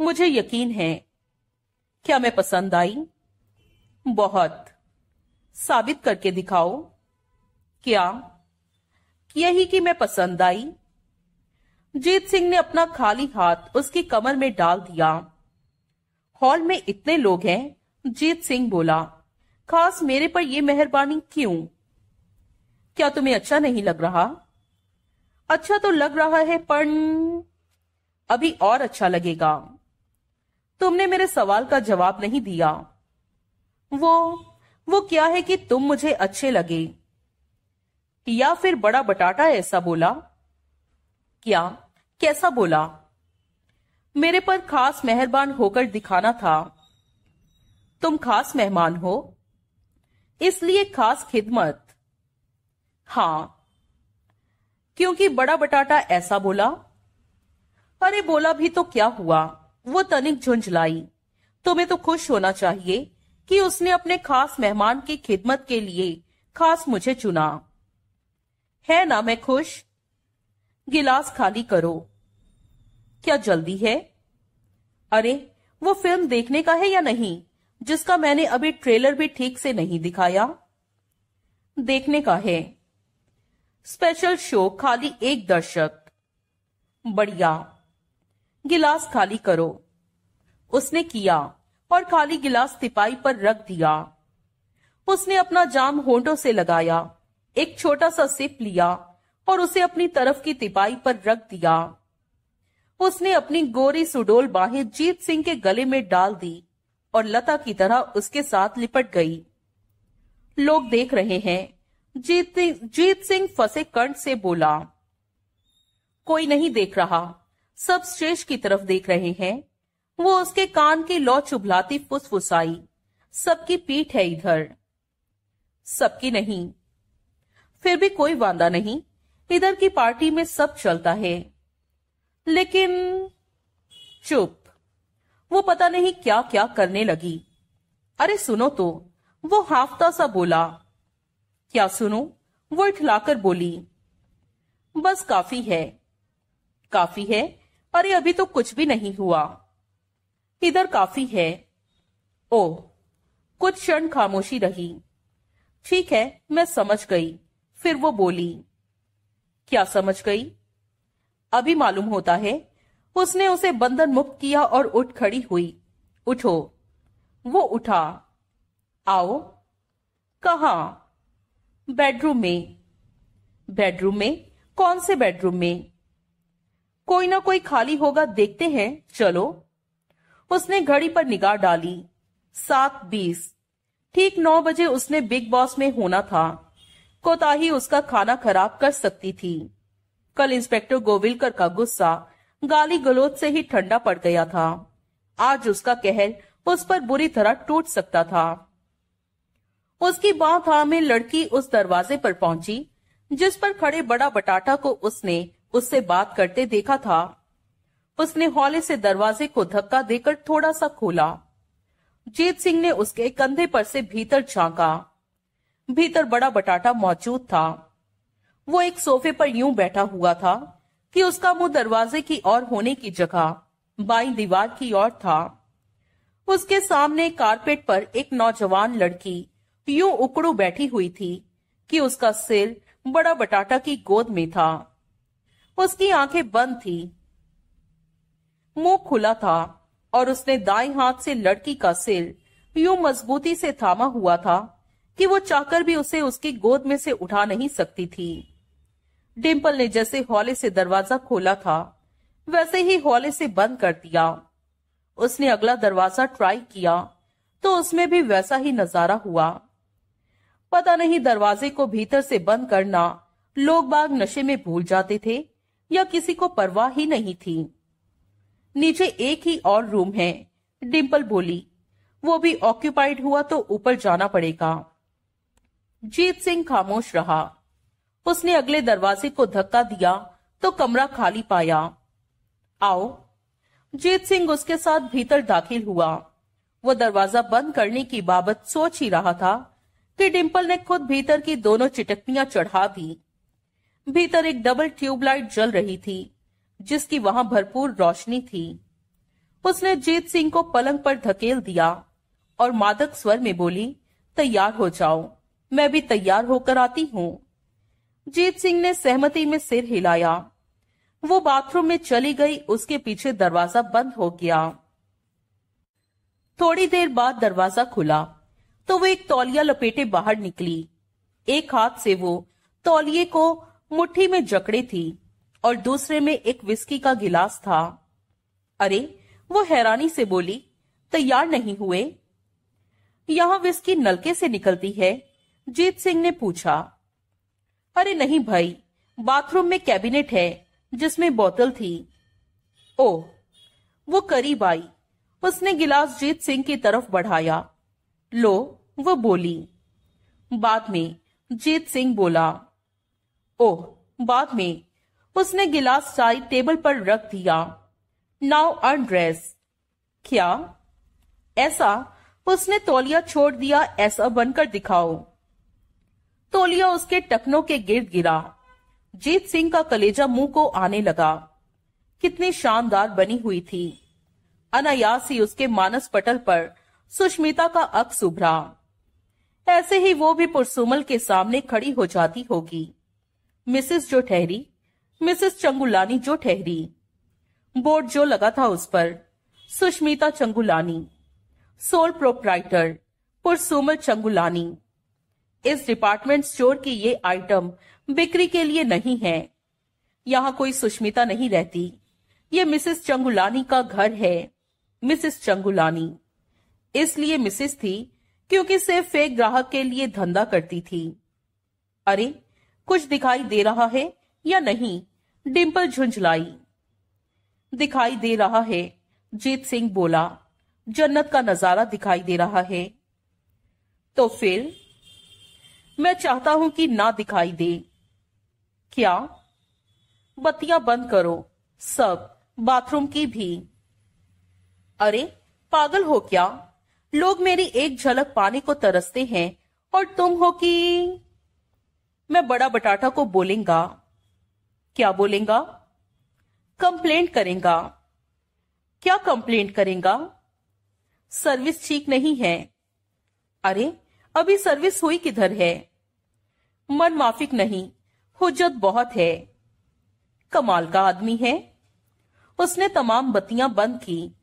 मुझे यकीन है। क्या मैं पसंद आई? बहुत। साबित करके दिखाओ। क्या? यही कि मैं पसंद आई? जीत सिंह ने अपना खाली हाथ उसकी कमर में डाल दिया। हॉल में इतने लोग हैं, जीत सिंह बोला, खास मेरे पर यह मेहरबानी क्यों? क्या तुम्हें अच्छा नहीं लग रहा? अच्छा तो लग रहा है, पर अभी और अच्छा लगेगा। तुमने मेरे सवाल का जवाब नहीं दिया। वो वो क्या है कि तुम मुझे अच्छे लगे? या फिर बड़ा बटाटा ऐसा बोला? क्या? कैसा बोला? मेरे पर खास मेहरबान होकर दिखाना था। तुम खास मेहमान हो। इसलिए खास खिदमत। हाँ। क्योंकि बड़ा बटाटा ऐसा बोला? अरे बोला भी तो क्या हुआ? वो तनिक झुंझलाई। तुम्हें तो खुश होना चाहिए कि उसने अपने खास मेहमान की खिदमत के लिए खास मुझे चुना। है ना मैं खुश? गिलास खाली करो। क्या जल्दी है? अरे, वो फ़िल्म देखने का है या नहीं? जिसका मैंने अभी ट्रेलर भी ठीक से नहीं दिखाया। देखने का है। स्पेशल शो, खाली एक दर्शक। बढ़िया। गिलास खाली करो। उसने किया और खाली गिलास तिपाई पर रख दिया। उसने अपना जाम होंठों से लगाया। एक छोटा सा सिप लिया और उसे अपनी तरफ़ की तिपाई पर रख दिया। उसने अपनी गोरी सुडोल बाहें जीत सिंह के गले में डाल दी और लता की तरह उसके साथ लिपट गई। लोग देख रहे हैं। जीत जीत सिंह फंसे कंठ से बोला, कोई नहीं देख रहा। सब शेष की तरफ़ देख रहे हैं। वो उसके कान की लौ चुभलाती फुसफुसाई। सबकी पीठ है इधर। सबकी नहीं। फिर भी कोई वादा नहीं। इधर की पार्टी में सब चलता है। लेकिन चुप। वो पता नहीं क्या क्या करने लगी। अरे सुनो तो वो हाफता सा बोला। क्या सुनो? वो इठलाकर बोली, बस काफ़ी है। काफ़ी है? अरे अभी तो कुछ भी नहीं हुआ। इधर काफ़ी है। ओ, कुछ क्षण खामोशी रही। ठीक है, मैं समझ गई। फिर वो बोली, क्या समझ गई? अभी मालूम होता है। उसने उसे बंधन मुक्त किया और उठ खड़ी हुई। उठो। वो उठा। आओ। कहा? बेडरूम में। बेडरूम में? कौन से बेडरूम में? कोई ना कोई खाली होगा, देखते हैं। चलो। उसने घड़ी पर निगाह डाली। सात बीस। ठीक नौ बजे उसने बिग बॉस में होना था। कोताही उसका खाना खराब कर सकती थी। कल इंस्पेक्टर गोविलकर का गुस्सा गाली गलोच से ही ठंडा पड़ गया था। आज उसका कहर उस पर बुरी तरह टूट सकता था। उसकी बाँ था में लड़की उस दरवाजे पर पहुँची, जिस पर खड़े बड़ा बटाटा को उसने उससे बात करते देखा था। उसने हौले से दरवाजे को धक्का देकर थोड़ा सा खोला। जीत सिंह ने उसके कंधे पर से भीतर झांका। भीतर बड़ा बटाटा मौजूद था। वो एक सोफे पर यूँ बैठा हुआ था कि उसका मुँह दरवाजे की ओर होने की जगह बाई दीवार की ओर था। उसके सामने कारपेट पर एक नौजवान लड़की यूँ उकड़ू बैठी हुई थी कि उसका सिर बड़ा बटाटा की गोद में था। उसकी आँखें बंद थी। मुँह खुला था और उसने दाएँ हाथ से लड़की का सिर यूँ मजबूती से थामा हुआ था कि वो चाहकर भी उसे उसकी गोद में से उठा नहीं सकती थी। डिम्पल ने जैसे हौले से दरवाज़ा खोला था, वैसे ही हौले से बंद कर दिया। उसने अगला दरवाज़ा ट्राई किया तो उसमें भी वैसा ही नज़ारा हुआ। पता नहीं दरवाजे को भीतर से बंद करना लोग बाग नशे में भूल जाते थे, या किसी को परवाह ही नहीं थी। नीचे एक ही और रूम है डिम्पल बोली। वो भी ऑक्यूपाइड हुआ तो ऊपर जाना पड़ेगा। जीत सिंह खामोश रहा। उसने अगले दरवाजे को धक्का दिया तो कमरा खाली पाया। आओ। जीत सिंह उसके साथ भीतर दाखिल हुआ। वो दरवाज़ा बंद करने की बाबत सोच ही रहा था कि डिम्पल ने खुद भीतर की दोनों चिटकनियाँ चढ़ा दी। भीतर एक डबल ट्यूबलाइट जल रही थी, जिसकी वहाँ भरपूर रोशनी थी। उसने जीत सिंह को पलंग पर धकेल दिया और मादक स्वर में बोली, तैयार हो जाओ। मैं भी तैयार होकर आती हूँ। जीत सिंह ने सहमति में सिर हिलाया। वो बाथरूम में चली गई, उसके पीछे दरवाज़ा बंद हो गया। थोड़ी देर बाद दरवाज़ा खुला तो वो एक तौलिया लपेटे बाहर निकली। एक हाथ से वो तौलिए को मुट्ठी में जकड़े थी और दूसरे में एक विस्की का गिलास था। अरे, वो हैरानी से बोली, तैयार नहीं हुए? यहाँ विस्की नलके से निकलती है, जीत सिंह ने पूछा। अरे नहीं भाई, बाथरूम में कैबिनेट है, जिसमें बोतल थी। ओ, वो करीब आई। उसने गिलास जीत सिंह की तरफ़ बढ़ाया। लो, वो बोली। बाद में, जीत सिंह बोला। ओह बाद में, उसने गिलास चाय टेबल पर रख दिया। नाउ अनड्रेस क्या? ऐसा, उसने तौलिया छोड़ दिया, ऐसा बनकर दिखाओ। तोलिया उसके टखनों के गिर्द गिरा। जीत सिंह का कलेजा मुँह को आने लगा। कितनी शानदार बनी हुई थी। अनायास ही उसके मानस पटल पर सुष्मिता का अक्स उभरा। ऐसे ही वो भी पुरसुमल के सामने खड़ी हो जाती होगी। मिसेस जो ठहरी, मिसेस चंगुलानी जो ठहरी। बोर्ड जो लगा था उस पर, Sushmita Changulani. Sole proprietor, Pursumal Changulani. इस डिपार्टमेंट स्टोर की ये आइटम बिक्री के लिए नहीं है। यहाँ कोई सुष्मिता नहीं रहती। ये मिसेस चंगुलानी का घर है। मिसेस चंगुलानी। इसलिए मिसेस थी क्योंकि सिर्फ़ फेक ग्राहक के लिए धंधा करती थी। अरे, कुछ दिखाई दे रहा है या नहीं? डिम्पल झुंझलाई। दिखाई दे रहा है, जीत सिंह बोला। जन्नत का नज़ारा दिखाई दे रहा है। तो फिर मैं चाहता हूँ कि ना दिखाई दे। क्या? बत्तियाँ बंद करो। सब, बाथरूम की भी। अरे, पागल हो क्या? लोग मेरी एक झलक पाने को तरसते हैं, और तुम हो कि मैं बड़ा बटाटा को बोलेंगा। क्या बोलेंगा? कंप्लेंट करेगा। क्या कंप्लेंट करेगा? सर्विस ठीक नहीं है। अरे अभी सर्विस हुई किधर है? मन माफिक नहीं, हुज्जत बहुत है। कमाल का आदमी है। उसने तमाम बत्तियाँ बंद की।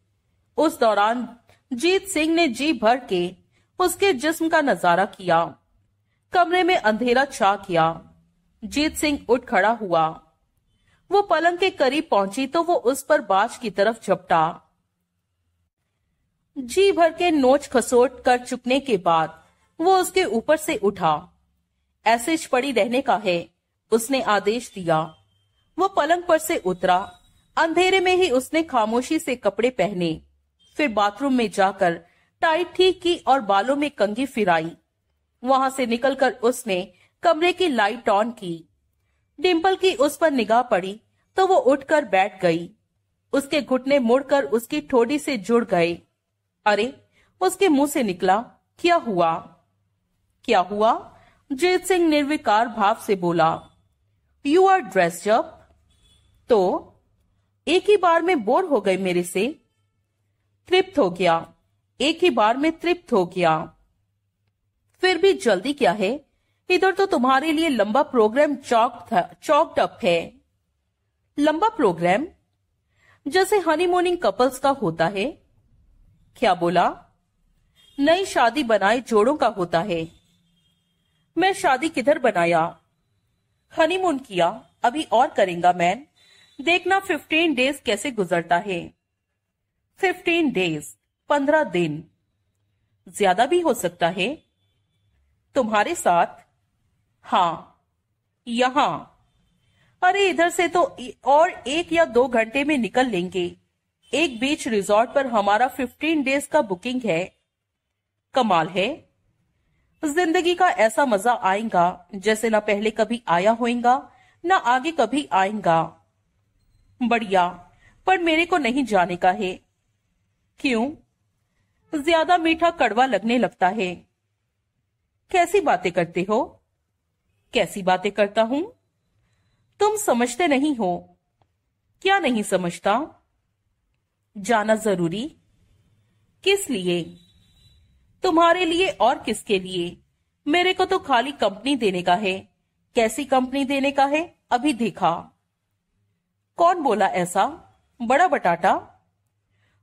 उस दौरान जीत सिंह ने जी भर के उसके जिस्म का नज़ारा किया। कमरे में अंधेरा छा किया। जीत सिंह उठ खड़ा हुआ। वो पलंग के करीब पहुँची तो वो उस पर बाज की तरफ़ झपटा। जी भर के नोच खसोट कर चुकने के बाद वो उसके ऊपर से उठा। ऐसे पड़ी रहने का है, उसने आदेश दिया। वो पलंग पर से उतरा। अंधेरे में ही उसने खामोशी से कपड़े पहने। फिर बाथरूम में जाकर टाइट ठीक की और बालों में कंगी फिराई। वहाँ से निकलकर उसने कमरे की लाइट ऑन की। डिम्पल की उस पर निगाह पड़ी तो वो उठकर बैठ गई। उसके घुटने मुड़कर उसकी ठोड़ी से जुड़ गए। अरे, उसके मुँह से निकला। क्या हुआ? क्या हुआ? जीत सिंह निर्विकार भाव से बोला यू आर ड्रेस्ड अप तो एक ही बार में बोर हो गए मेरे से। तृप्त हो गया। एक ही बार में तृप्त हो गया। फिर भी जल्दी क्या है? इधर तो तुम्हारे लिए लंबा प्रोग्राम चौक था, चौकड अप है। लंबा प्रोग्राम? जैसे हनीमूनिंग कपल्स का होता है। क्या बोला? नई शादी बनाए जोड़ों का होता है। मैं शादी किधर बनाया? हनीमून किया। अभी और करेंगा मैन। देखना फिफ्टीन डेज़ कैसे गुजरता है। फिफ्टीन डेज़ पंद्रह दिन। ज़्यादा भी हो सकता है। तुम्हारे साथ? हाँ। यहाँ। अरे, इधर से तो और एक या दो घंटे में निकल लेंगे। एक बीच रिजॉर्ट पर हमारा फिफ्टीन डेज़ का बुकिंग है। कमाल है। ज़िंदगी का ऐसा मज़ा आएगा जैसे ना पहले कभी आया होएगा, ना आगे कभी आएगा। बढ़िया, पर मेरे को नहीं जाने का है। क्यों? ज़्यादा मीठा कड़वा लगने लगता है। कैसी बातें करते हो? कैसी बातें करता हूँ? तुम समझते नहीं हो। क्या नहीं समझता? जाना ज़रूरी? किस लिए? तुम्हारे लिए और किसके लिए? मेरे को तो खाली कंपनी देने का है। कैसी कंपनी देने का है? अभी देखा। कौन बोला ऐसा? बड़ा बटाटा।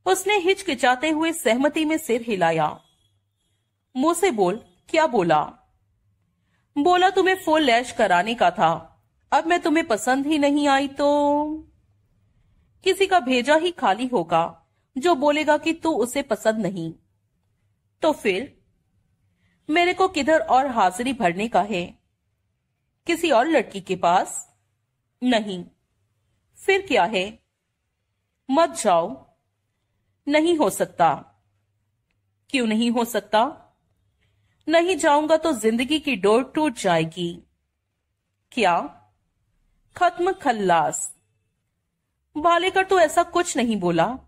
उसने हिचकिचाते हुए सहमति में सिर हिलाया। मुँह से बोल, क्या बोला? बोला, तुम्हें फुल लैश कराने का था। अब मैं तुम्हें पसंद ही नहीं आई तो किसी का भेजा ही खाली होगा, जो बोलेगा कि तू उसे पसंद नहीं। तो फिर मेरे को किधर और हाजिरी भरने का है? किसी और लड़की के पास? नहीं। फिर क्या है? मत जाओ। नहीं हो सकता। क्यों नहीं हो सकता? नहीं जाऊँगा तो ज़िंदगी की डोर टूट जाएगी। क्या? खत्म खल्लास। भालेकर तो ऐसा कुछ नहीं बोला।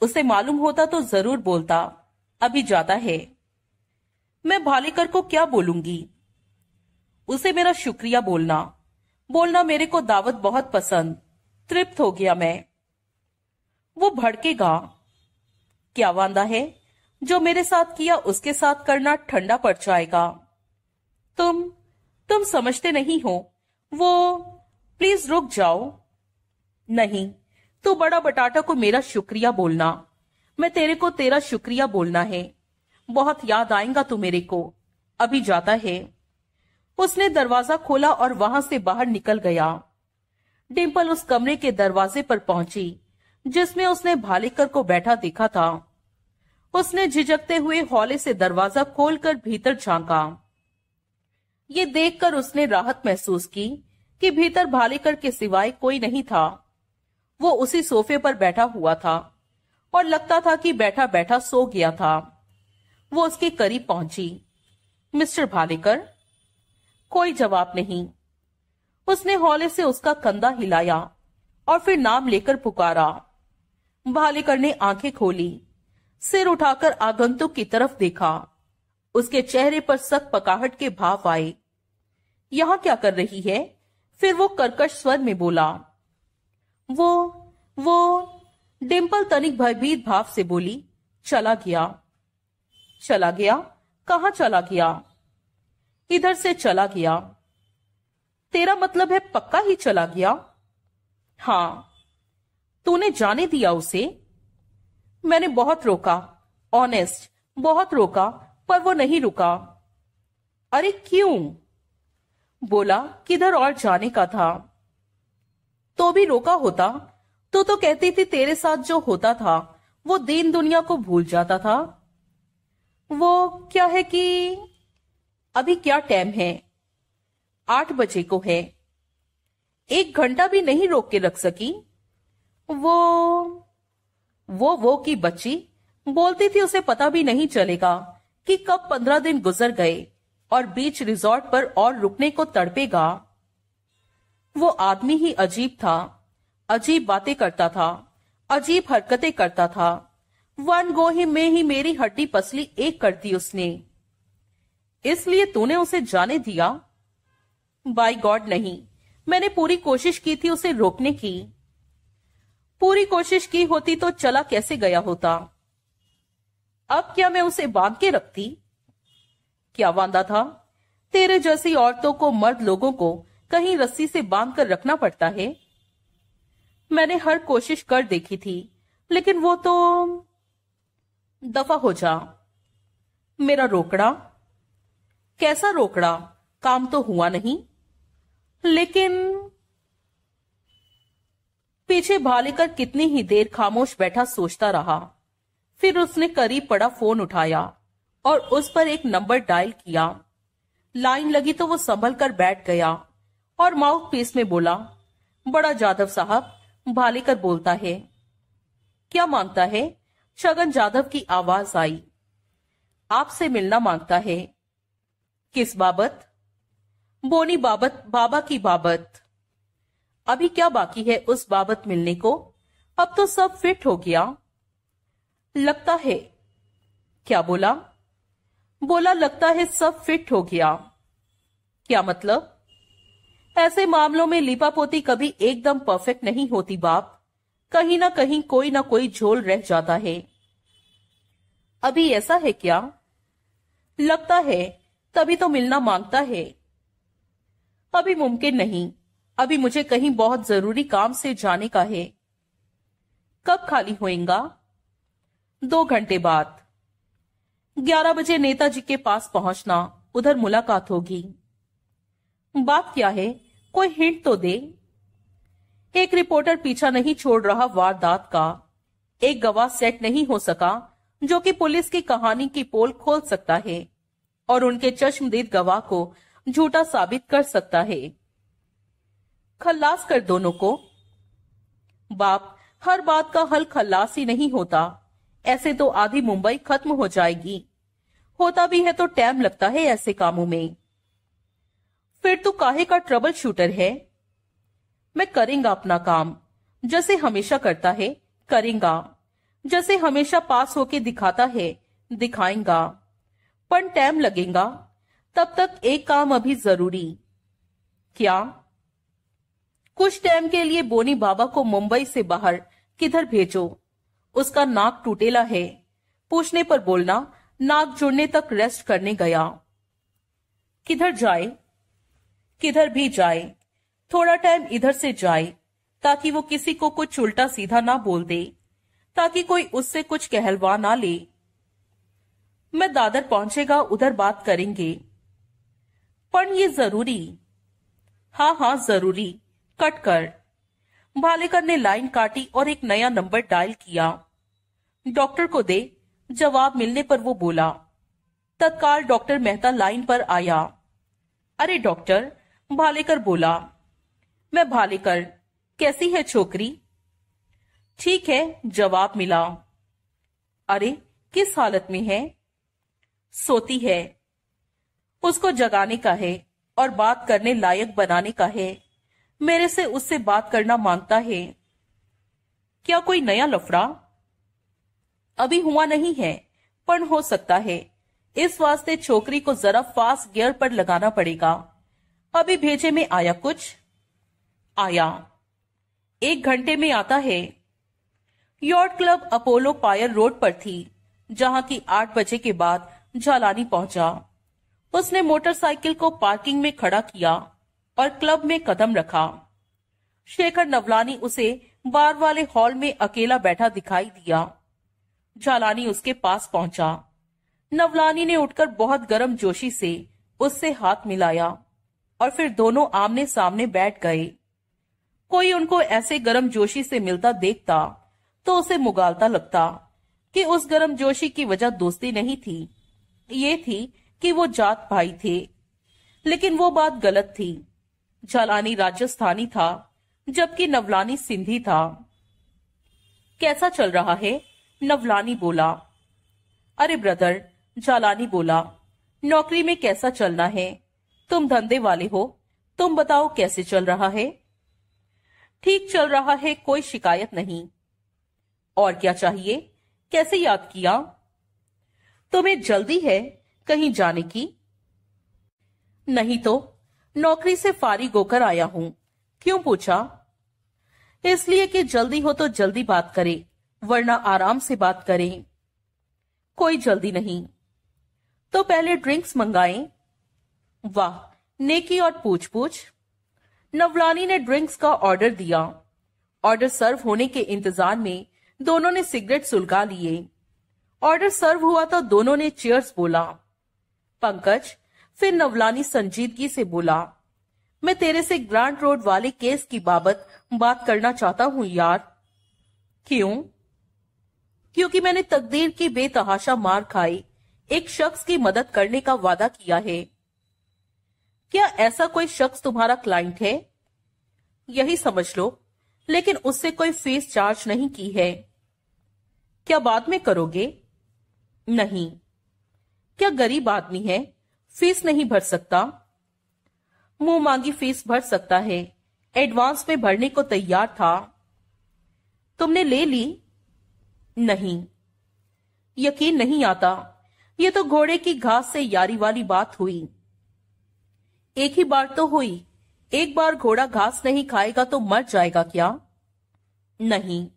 उसे मालूम होता तो ज़रूर बोलता। अभी ज़्यादा है। मैं भालेकर को क्या बोलूँगी? उसे मेरा शुक्रिया बोलना। बोलना मेरे को दावत बहुत पसंद। तृप्त हो गया मैं। वो भड़केगा। क्या वादा है? जो मेरे साथ किया उसके साथ करना ठंडा पड़ जाएगा। तुम तुम समझते नहीं हो। वो, प्लीज़ रुक जाओ। नहीं, तू बड़ा बटाटा को मेरा शुक्रिया बोलना। मैं तेरे को तेरा शुक्रिया बोलना है। बहुत याद आएगा तू मेरे को। अभी जाता है। उसने दरवाज़ा खोला और वहाँ से बाहर निकल गया। डिम्पल उस कमरे के दरवाजे पर पहुँची, जिसमें उसने भालेकर को बैठा देखा था। उसने झिझकते हुए हौले से दरवाज़ा खोलकर भीतर झांका। ये देखकर उसने राहत महसूस की कि भीतर भालेकर के सिवाय कोई नहीं था। वो उसी सोफे पर बैठा हुआ था। और लगता था कि बैठा बैठा सो गया था। वो उसके करीब पहुँची। मिस्टर भालेकर? कोई जवाब नहीं। उसने हौले से उसका कंधा हिलाया और फिर नाम लेकर पुकारा। भालेकर ने आँखें खोली। सिर उठाकर आगंतुक की तरफ़ देखा। उसके चेहरे पर सख्त पकाहट के भाव आए। यहाँ क्या कर रही है? फिर वो कर्कश स्वर में बोला। वो वो डिम्पल तनिक भयभीत भाव से बोली, चला गया। चला गया? कहा चला गया? इधर से चला गया। तेरा मतलब है पक्का ही चला गया? हाँ। तूने जाने दिया उसे? मैंने बहुत रोका ऑनेस्ट बहुत रोका, पर वो नहीं रुका। अरे क्यों? बोला किधर और जाने का था। तो भी रोका होता? तो तो कहती थी तेरे साथ जो होता था, वो दीन दुनिया को भूल जाता था। वो क्या है कि अभी क्या टाइम है? आठ बजे को है। एक घंटा भी नहीं रोक के रख सकी। वो वो वो की बच्ची बोलती थी, उसे पता भी नहीं चलेगा कि कब पंद्रह दिन गुजर गए और बीच रिजॉर्ट पर और रुकने को तड़पेगा। वो आदमी ही अजीब था। अजीब बातें करता था, अजीब हरकतें करता था। वन गो ही में ही मेरी हड्डी पसली एक कर दी उसने। इसलिए तूने उसे जाने दिया? बाय गॉड, नहीं। मैंने पूरी कोशिश की थी उसे रोकने की। पूरी कोशिश की होती तो चला कैसे गया होता? अब क्या मैं उसे बाँध के रखती? क्या वांदा था? तेरे जैसी औरतों को, मर्द लोगों को कहीं रस्सी से बाँध कर रखना पड़ता है? मैंने हर कोशिश कर देखी थी, लेकिन वो तो दफ़ा हो जा। मेरा रोकड़ा? कैसा रोकड़ा? काम तो हुआ नहीं, लेकिन पीछे भालेकर कितनी ही देर खामोश बैठा सोचता रहा। फिर उसने करीब पड़ा फ़ोन उठाया और उस पर एक नंबर डायल किया। लाइन लगी तो वो संभल कर बैठ गया और माउथ पीस में बोला, बड़ा जादव साहब भालेकर बोलता है, क्या माँगता है? छगन जाधव की आवाज़ आई। आपसे मिलना माँगता है। किस बाबत? बोनी बाबत, बाबा की बाबत। अभी क्या बाकी है उस बाबत मिलने को? अब तो सब फिट हो गया। लगता है। क्या बोला? बोला लगता है सब फिट हो गया। क्या मतलब? ऐसे मामलों में लिपापोती कभी एकदम परफेक्ट नहीं होती बाप। कहीं ना कहीं कोई ना कोई झोल रह जाता है। अभी ऐसा है क्या? लगता है, तभी तो मिलना माँगता है। अभी मुमकिन नहीं। अभी मुझे कहीं बहुत ज़रूरी काम से जाने का है। कब खाली होएगा? दो घंटे बाद। ग्यारह बजे नेताजी के पास पहुँचना, उधर मुलाकात होगी। बात क्या है? कोई हिंट तो दे। एक रिपोर्टर पीछा नहीं छोड़ रहा वारदात का। एक गवाह सेट नहीं हो सका, जो कि पुलिस की कहानी की पोल खोल सकता है और उनके चश्मदीद गवाह को झूठा साबित कर सकता है। खल्लास कर दोनों को। बाप, हर बात का हल खल्लास ही नहीं होता। ऐसे तो आधी मुंबई खत्म हो जाएगी। होता भी है तो टाइम लगता है ऐसे कामों में। फिर तो काहे का ट्रबल शूटर है? मैं करेंगा अपना काम। जैसे हमेशा करता है, करेंगा। जैसे हमेशा पास होके दिखाता है दिखाएँगा पर टाइम लगेगा। तब तक एक काम अभी ज़रूरी। क्या? कुछ टाइम के लिए बोनी बाबा को मुंबई से बाहर किधर भेजो? उसका नाक टूटेला है। पूछने पर बोलना, नाक जुड़ने तक रेस्ट करने गया। किधर जाए? किधर भी जाए। थोड़ा टाइम इधर से जाए, ताकि वो किसी को कुछ उल्टा सीधा ना बोल दे, ताकि कोई उससे कुछ कहलवा ना ले। मैं दादर पहुंचेगा, उधर बात करेंगे। पर ये ज़रूरी। हाँ हाँ ज़रूरी। कट कर। भालेकर ने लाइन काटी और एक नया नंबर डायल किया। डॉक्टर को दे। जवाब मिलने पर वो बोला। तत्काल डॉक्टर मेहता लाइन पर आया। अरे डॉक्टर भालेकर बोला, मैं भालेकर, कैसी है छोकरी? ठीक है, जवाब मिला। अरे, किस हालत में है? सोती है। उसको जगाने का है और बात करने लायक बनाने का है। मेरे से उससे बात करना माँगता है। क्या कोई नया लफड़ा? अभी हुआ नहीं है, पर हो सकता है। इस वास्ते छोकरी को जरा फास्ट गियर पर लगाना पड़ेगा। अभी भेजे में आया कुछ? आया। एक घंटे में आता है। Yacht club Apollo pier road पर थी, जहाँ की आठ बजे के बाद झालानी पहुँचा। उसने मोटरसाइकिल को पार्किंग में खड़ा किया और क्लब में कदम रखा। शेखर नवलानी उसे बार वाले हॉल में अकेला बैठा दिखाई दिया। झालानी उसके पास पहुँचा। नवलानी ने उठकर बहुत गर्म जोशी से उससे हाथ मिलाया। और फिर दोनों आमने सामने बैठ गए। कोई उनको ऐसे गर्म जोशी से मिलता देखता तो उसे मुगालता लगता कि उस गर्म जोशी की वजह दोस्ती नहीं थी। ये थी कि वो जात भाई थे, लेकिन वो बात गलत थी। झालानी राजस्थानी था, जबकि नवलानी सिंधी था। कैसा चल रहा है? नवलानी बोला। अरे ब्रदर झालानी बोला, नौकरी में कैसा चलना है? तुम धंधे वाले हो। तुम बताओ कैसे चल रहा है? ठीक चल रहा है, कोई शिकायत नहीं। और क्या चाहिए? कैसे याद किया? तुम्हें जल्दी है कहीं जाने की? नहीं तो नौकरी से फारिग होकर आया हूँ। क्यों पूछा? इसलिए कि जल्दी हो तो जल्दी बात करें, वरना आराम से बात करें। कोई जल्दी नहीं। तो पहले ड्रिंक्स मंगाएँ। वाह, नेकी और पूछ पूछ नवलानी ने ड्रिंक्स का ऑर्डर दिया। ऑर्डर सर्व होने के इंतज़ार में दोनों ने सिगरेट सुलगा लिए। ऑर्डर सर्व हुआ तो दोनों ने चेयर्स बोला। पंकज फिर नवलानी संजीदगी से बोला, मैं तेरे से ग्रांट रोड वाले केस की बाबत बात करना चाहता हूँ यार। क्यों? क्योंकि मैंने तकदीर की बेतहाशा मार खाई। एक शख्स की मदद करने का वादा किया है। क्या ऐसा कोई शख्स तुम्हारा क्लाइंट है? यही समझ लो, लेकिन उससे कोई फ़ीस चार्ज नहीं की है। क्या बाद में करोगे? नहीं। क्या गरीब आदमी है? फ़ीस नहीं भर सकता। मुँह मांगी फ़ीस भर सकता है। एडवांस में भरने को तैयार था। तुमने ले ली? नहीं। यकीन नहीं आता। ये तो घोड़े की घास से यारी वाली बात हुई। एक ही बार तो हुई। एक बार घोड़ा घास नहीं खाएगा तो मर जाएगा क्या? नहीं।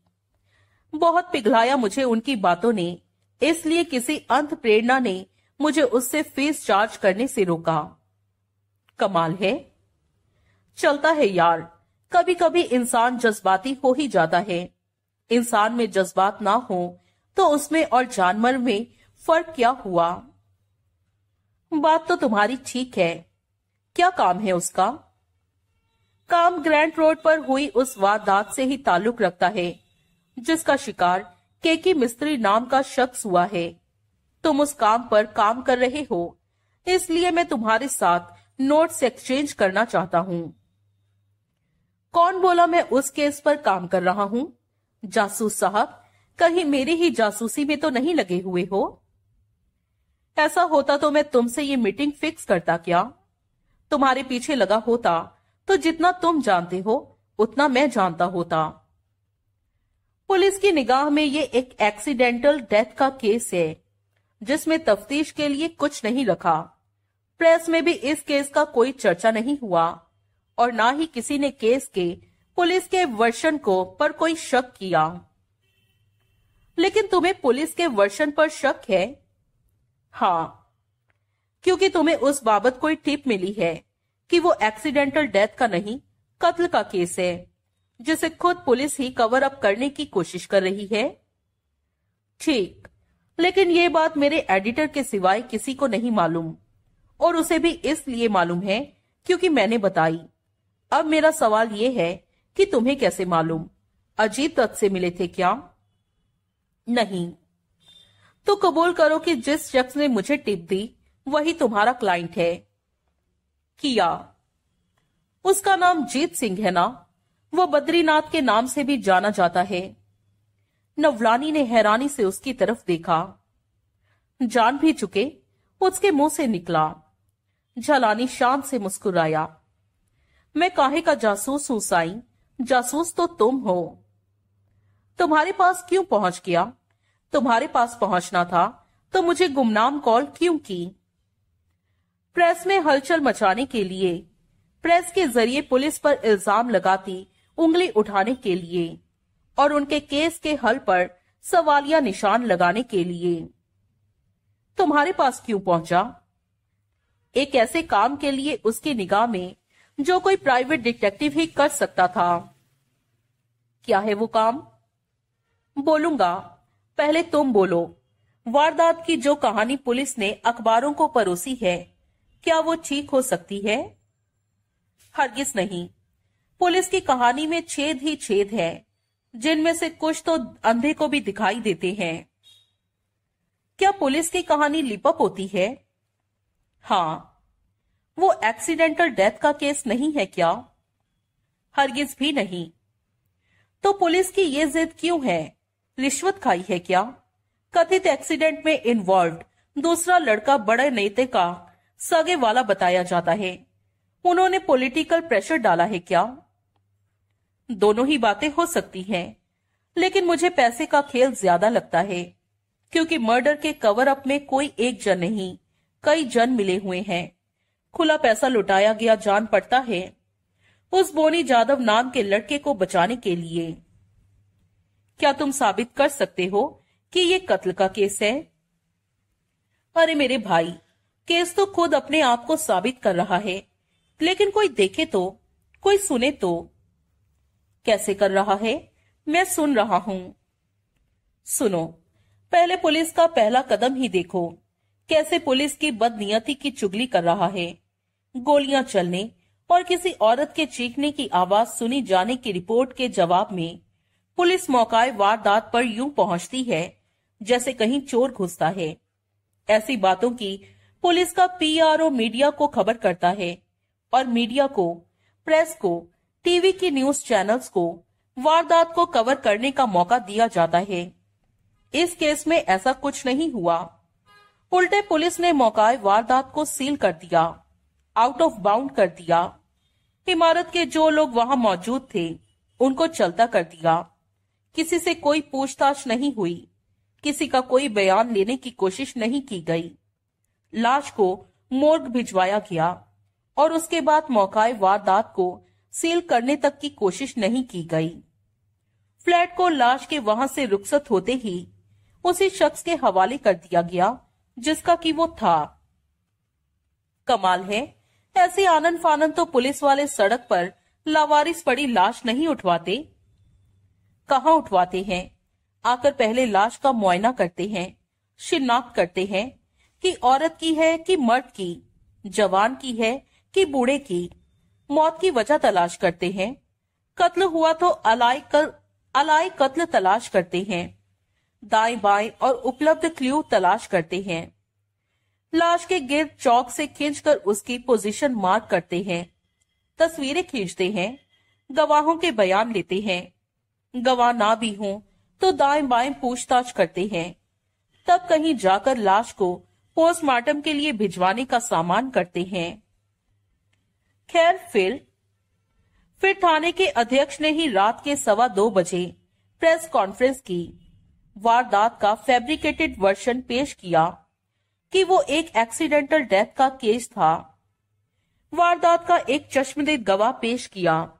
बहुत पिघलाया मुझे उनकी बातों ने, इसलिए किसी अंत प्रेरणा ने मुझे उससे फ़ीस चार्ज करने से रोका। कमाल है। चलता है यार। कभी कभी इंसान जज्बाती हो ही जाता है। इंसान में जज्बात ना हो तो उसमें और जानवर में फ़र्क क्या हुआ? बात तो तुम्हारी ठीक है। क्या काम है उसका? काम ग्रैंड रोड पर हुई उस वारदात से ही ताल्लुक रखता है, जिसका शिकार केकी मिस्त्री नाम का शख्स हुआ है। तुम उस काम पर काम कर रहे हो, इसलिए मैं तुम्हारे साथ नोट्स एक्सचेंज करना चाहता हूँ। कौन बोला मैं उस केस पर काम कर रहा हूँ? जासूस साहब, कहीं मेरी ही जासूसी में तो नहीं लगे हुए हो? ऐसा होता तो मैं तुमसे ये मीटिंग फिक्स करता क्या? तुम्हारे पीछे लगा होता तो जितना तुम जानते हो, उतना मैं जानता होता। पुलिस की निगाह में ये एक एक्सीडेंटल डेथ का केस है, जिसमें तफ्तीश के लिए कुछ नहीं रखा। प्रेस में भी इस केस का कोई चर्चा नहीं हुआ, और ना ही किसी ने केस के पुलिस के वर्षन को पर कोई शक किया। लेकिन तुम्हें पुलिस के वर्षन पर शक है? हाँ क्योंकि तुम्हें उस बाबत कोई टिप मिली है कि वो एक्सीडेंटल डेथ का नहीं, कत्ल का केस है, जिसे खुद पुलिस ही कवर अप करने की कोशिश कर रही है। ठीक, लेकिन ये बात मेरे एडिटर के सिवाय किसी को नहीं मालूम, और उसे भी इसलिए मालूम है क्योंकि मैंने बताई। अब मेरा सवाल यह है कि तुम्हें कैसे मालूम? अजीत दत्त से मिले थे क्या? नहीं। तो कबूल करो कि जिस शख्स ने मुझे टिप दी वही तुम्हारा क्लाइंट है। किया। उसका नाम जीत सिंह है ना? वो बद्रीनाथ के नाम से भी जाना जाता है। नवलानी ने हैरानी से उसकी तरफ़ देखा। जान भी चुके, उसके मुँह से निकला। झलानी शांत से मुस्कुराया। मैं काहे का जासूस हूँ साई? जासूस तो तुम हो। तुम्हारे पास क्यों पहुँच गया? तुम्हारे पास पहुँचना था तो मुझे गुमनाम कॉल क्यों की? प्रेस में हलचल मचाने के लिए, प्रेस के ज़रिए पुलिस पर इल्ज़ाम लगाती उंगली उठाने के लिए और उनके केस के हल पर सवालिया निशान लगाने के लिए। तुम्हारे पास क्यों पहुँचा? एक ऐसे काम के लिए उसकी निगाह में जो कोई प्राइवेट डिटेक्टिव ही कर सकता था। क्या है वो काम? बोलूँगा। पहले तुम बोलो। वारदात की जो कहानी पुलिस ने अखबारों को परोसी है क्या वो ठीक हो सकती है? हरगिज नहीं। पुलिस की कहानी में छेद ही छेद है। जिनमें से कुछ तो अंधे को भी दिखाई देते हैं। क्या पुलिस की कहानी लिपअप होती है? हाँ। वो एक्सीडेंटल डेथ का केस नहीं है क्या? हरगिज भी नहीं। तो पुलिस की ये जिद क्यों है? रिश्वत खाई है क्या? कथित एक्सीडेंट में इन्वॉल्व दूसरा लड़का बड़े नेते का सगे वाला बताया जाता है। उन्होंने पॉलिटिकल प्रेशर डाला है क्या? दोनों ही बातें हो सकती हैं, लेकिन मुझे पैसे का खेल ज़्यादा लगता है, क्योंकि मर्डर के कवर अप में कोई एक जन नहीं, कई जन मिले हुए हैं। खुला पैसा लुटाया गया जान पड़ता है। उस बोनी जादव नाम के लड़के को बचाने के लिए। क्या तुम साबित कर सकते हो कि ये कत्ल का केस है? अरे मेरे भाई केस तो खुद अपने आप को साबित कर रहा है। लेकिन कोई देखे तो कोई सुने तो कैसे कर रहा है? मैं सुन रहा हूँ। सुनो, पहले पुलिस का पहला कदम ही देखो। कैसे पुलिस की बदनियती की चुगली कर रहा है? गोलियाँ चलने और किसी औरत के चीखने की आवाज़ सुनी जाने की रिपोर्ट के जवाब में, पुलिस मौकाए वारदात पर यूँ पहुँचती है, जैसे कहीं चोर घुसता है। ऐसी बातों की पुलिस का पीआरओ मीडिया को खबर करता है और मीडिया को, प्रेस को, टीवी की न्यूज़ चैनल्स को वारदात को कवर करने का मौका दिया जाता है। इस केस में ऐसा कुछ नहीं हुआ। उल्टे पुलिस ने मौकाए वारदात को सील कर दिया आउट ऑफ़ बाउंड कर दिया। इमारत के जो लोग वहाँ मौजूद थे, उनको चलता कर दिया। किसी से कोई पूछताछ नहीं हुई। किसी का कोई बयान लेने की कोशिश नहीं की गई। लाश को मोर्ग भिजवाया गया और उसके बाद मौकाए वारदात को सील करने तक की कोशिश नहीं की गई। फ्लैट को लाश के वहाँ से रुखसत होते ही उसी शख्स के हवाले कर दिया गया, जिसका कि वो था। कमाल है, ऐसे आनंद फानंद तो पुलिस वाले सड़क पर लावारिस पड़ी लाश नहीं उठवाते। कहा उठवाते हैं? आकर पहले लाश का मुआयना करते हैं, शिनाख्त करते हैं कि औरत की है कि मर्द की, जवान की है कि बूढ़े की। मौत की वजह तलाश करते हैं। कत्ल हुआ तो अलाई कर, अलाई कत्ल तलाश करते हैं। दाएँ बाएँ और उपलब्ध क्ल्यू तलाश करते हैं। लाश के गिर्द चौक से खींचकर उसकी पोजीशन मार्क करते हैं। तस्वीरें खींचते हैं। गवाहों के बयान लेते हैं। गवाह ना भी हो तो दाएँ बाएँ पूछताछ करते हैं। तब कहीं जाकर लाश को पोस्टमार्टम के लिए भिजवाने का सामान करते हैं। खैर, फिर फिर थाने के अध्यक्ष ने ही रात के सवा दो बजे प्रेस कॉन्फ्रेंस की। वारदात का फैब्रिकेटेड वर्जन पेश किया कि वो एक एक्सीडेंटल डेथ का केस था। वारदात का एक चश्मदीद गवाह पेश किया,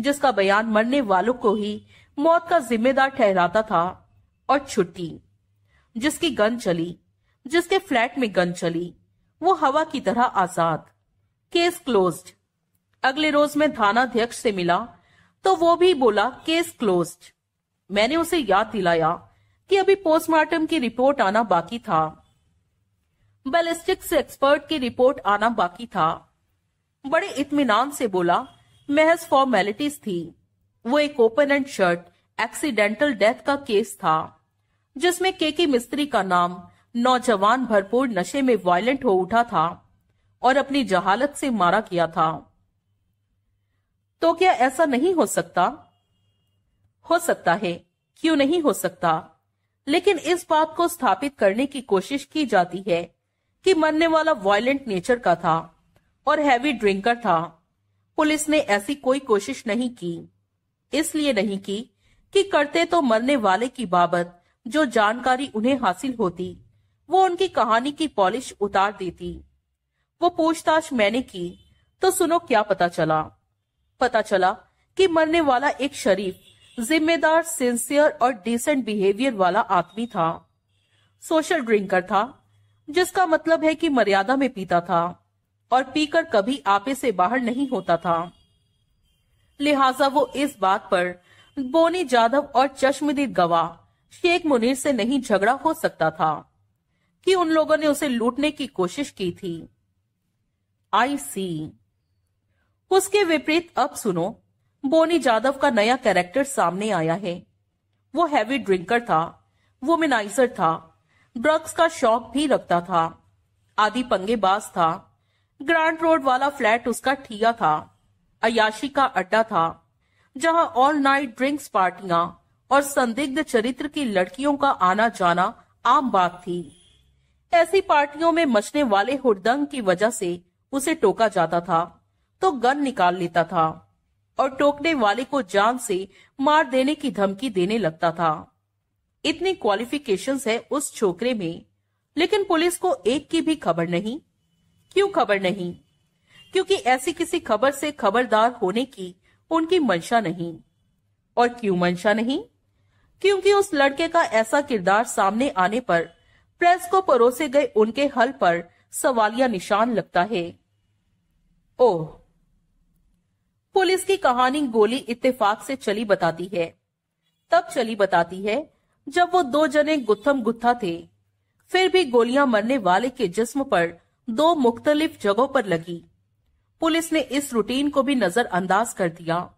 जिसका बयान मरने वालों को ही मौत का जिम्मेदार ठहराता था और छुट्टी, जिसकी गन चली। जिसके फ्लैट में गन चली। वो हवा की तरह आज़ाद। Case closed. अगले रोज मैं थानाध्यक्ष से मिला तो वो भी बोला, केस क्लोज्ड। मैंने उसे याद दिलाया कि अभी पोस्टमार्टम की रिपोर्ट आना बाकी था। बैलिस्टिक्स एक्सपर्ट की रिपोर्ट आना बाकी था। बड़े इतमान से बोला, महज फॉर्मेलिटीज थी। वो एक open and shut, accidental death का केस था, जिसमें केके मिस्त्री का नाम नौजवान भरपूर नशे में वायलेंट हो उठा था और अपनी जहालत से मारा किया था। तो क्या ऐसा नहीं हो सकता? हो सकता है। क्यों नहीं हो सकता? लेकिन इस बात को स्थापित करने की कोशिश की जाती है कि मरने वाला वायलेंट नेचर का था और हैवी ड्रिंकर था। पुलिस ने ऐसी कोई कोशिश नहीं की। इसलिए नहीं की कि करते तो मरने वाले की बाबत जो जानकारी उन्हें हासिल होती। वो उनकी कहानी की पॉलिश उतार देती। वो पूछताछ मैंने की तो सुनो क्या पता चला। पता चला कि मरने वाला एक शरीफ, जिम्मेदार सिंसियर और डिसेंट बिहेवियर वाला आदमी था। सोशल ड्रिंकर था, जिसका मतलब है कि मर्यादा में पीता था और पीकर कभी आपे से बाहर नहीं होता था। लिहाजा वो इस बात पर बोनी जाधव और चश्मदीद गवाह, शेख मुनीर से नहीं झगड़ा हो सकता था। कि उन लोगों ने उसे लूटने की कोशिश की थी। आई सी। उसके विपरीत, अब सुनो, बोनी जादव का नया कैरेक्टर सामने आया है। वो हैवी ड्रिंकर था वुमेनाइजर था ड्रग्स का शौक भी रखता था, आदि पंगेबाज था ग्रांड रोड वाला फ्लैट उसका ठिया था, अयाशी का अड्डा था, जहाँ ऑल नाइट ड्रिंक्स पार्टियाँ और संदिग्ध चरित्र की लड़कियों का आना जाना आम बात थी। ऐसी पार्टियों में मचने वाले हुड़दंग की वजह से उसे टोका जाता था तो गन निकाल लेता था, और टोकने वाले को जान से मार देने की धमकी देने लगता था। इतनी क्वालिफिकेशंस है उस छोकरे में, लेकिन पुलिस को एक की भी खबर नहीं। क्यों खबर नहीं? क्योंकि ऐसी किसी खबर से खबरदार होने की उनकी मंशा नहीं। और क्यों मंशा नहीं? क्योंकि उस लड़के का ऐसा किरदार सामने आने पर प्रेस को परोसे गए उनके हल पर सवालिया निशान लगता है। ओह। पुलिस की कहानी गोली इत्तेफाक से चली बताती है। तब चली बताती है, जब वो दो जने गुत्थम गुत्था थे। फिर भी गोलियाँ मरने वाले के जिस्म पर दो मुख्तलिफ़ जगहों पर लगी। पुलिस ने इस रूटीन को भी नजरअंदाज कर दिया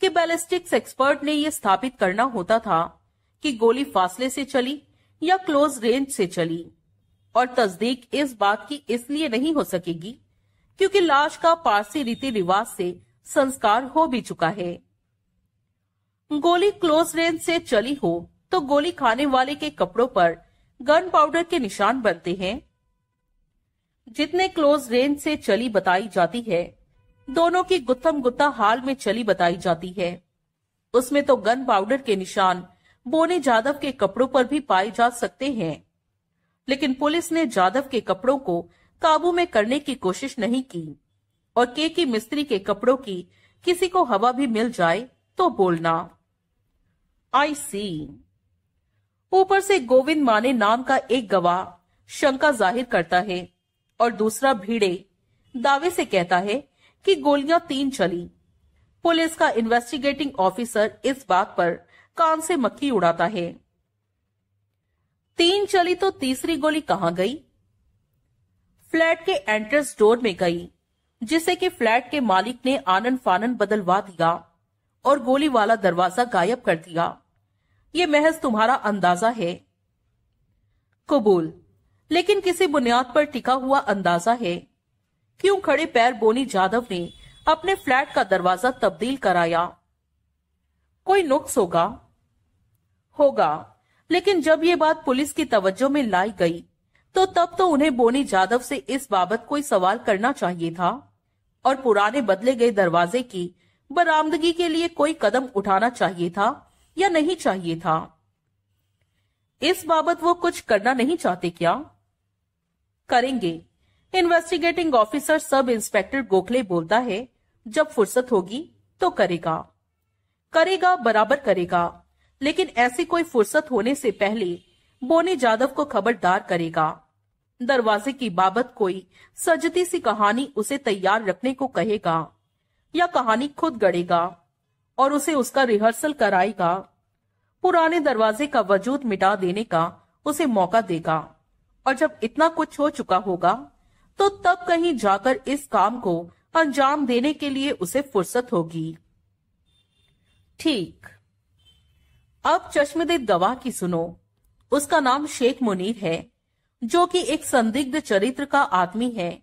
कि बैलिस्टिक्स एक्सपर्ट ने यह स्थापित करना होता था कि गोली फासले से चली या क्लोज रेंज से चली। और तस्दीक इस बात की इसलिए नहीं हो सकेगी क्योंकि लाश का पारसी रीति रिवाज से संस्कार हो भी चुका है। गोली क्लोज रेंज से चली हो तो गोली खाने वाले के कपड़ों पर गन पाउडर के निशान बनते हैं। जितने क्लोज रेंज से चली बताई जाती है, दोनों की गुत्थम गुत्ता हाल में चली बताई जाती है। उसमें तो गन पाउडर के निशान बोने जादव के कपड़ों पर भी पाए जा सकते हैं। लेकिन पुलिस ने जादव के कपड़ों को काबू में करने की कोशिश नहीं की और के की मिस्त्री के कपड़ों की किसी को हवा भी मिल जाए तो बोलना। आई सी। ऊपर से गोविंद माने नाम का एक गवाह शंका ज़ाहिर करता है और दूसरा भीड़े दावे से कहता है कि गोलियाँ तीन चली। पुलिस का इन्वेस्टिगेटिंग ऑफिसर इस बात पर कान से मक्खी उड़ाता है। तीन चली तो तीसरी गोली कहाँ गई? फ्लैट के एंट्रेंस डोर में गई जिसे कि फ्लैट के मालिक ने आनंद फानन बदलवा दिया और गोली वाला दरवाज़ा गायब कर दिया। ये महज तुम्हारा अंदाज़ा है। कबूल। लेकिन किसी बुनियाद पर टिका हुआ अंदाज़ा है। क्यों खड़े पैर बोनी जाधव ने अपने फ्लैट का दरवाज़ा तब्दील कराया? कोई नुक्स होगा? होगा। लेकिन जब ये बात पुलिस की तवज्जो में लाई गई तो तब तो उन्हें बोनी जाधव से इस बाबत कोई सवाल करना चाहिए था और पुराने बदले गए दरवाजे की बरामदगी के लिए कोई कदम उठाना चाहिए था या नहीं चाहिए था। इस बाबत वो कुछ करना नहीं चाहते क्या? करेंगे। Investigating officer sub inspector Gokhale बोलता है, जब फुर्सत होगी तो करेगा। करेगा, बराबर करेगा। लेकिन ऐसी कोई फुर्सत होने से पहले बोनी जादव को खबरदार करेगा। दरवाजे की बाबत कोई सजती सी कहानी उसे तैयार रखने को कहेगा या कहानी खुद गढ़ेगा और उसे उसका रिहर्सल कराएगा। पुराने दरवाजे का वजूद मिटा देने का उसे मौका देगा। और जब इतना कुछ हो चुका होगा तो तब कहीं जाकर इस काम को अंजाम देने के लिए उसे फुर्सत होगी। ठीक। अब चश्मदीद गवाह की सुनो। उसका नाम शेख मुनीर है, जो कि एक संदिग्ध चरित्र का आदमी है,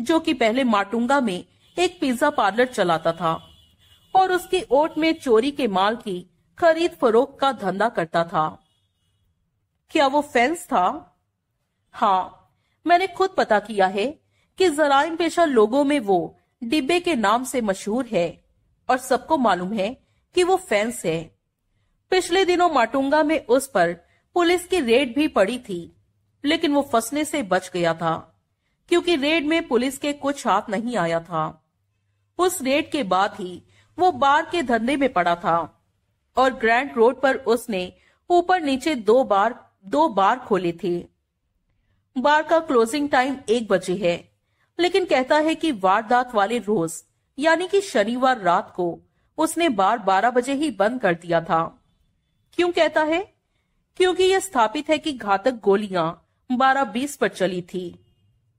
जो कि पहले माटुंगा में एक पिज्जा पार्लर चलाता था और उसकी ओट में चोरी के माल की खरीद फरोख्त का धंधा करता था। क्या वो फेंस था? हाँ मैंने खुद पता किया है कि जराइम पेशा लोगों में वो डिब्बे के नाम से मशहूर है और सबको मालूम है कि वो फेंस है। पिछले दिनों माटुंगा में उस पर पुलिस की रेड भी पड़ी थी, लेकिन वो फंसने से बच गया था, क्योंकि रेड में पुलिस के कुछ हाथ नहीं आया था। उस रेड के बाद ही वो बार के धंधे में पड़ा था, और ग्रैंड रोड पर उसने ऊपर नीचे दो बार दो बार खोले थे। बार का क्लोजिंग टाइम एक बजे है, लेकिन कहता है कि वारदात वाले रोज, यानी कि शनिवार रात को, उसने बार बारह बजे ही बंद कर दिया था। क्यों कहता है? क्योंकि यह स्थापित है कि घातक गोलियाँ बारह बीस पर चली थी।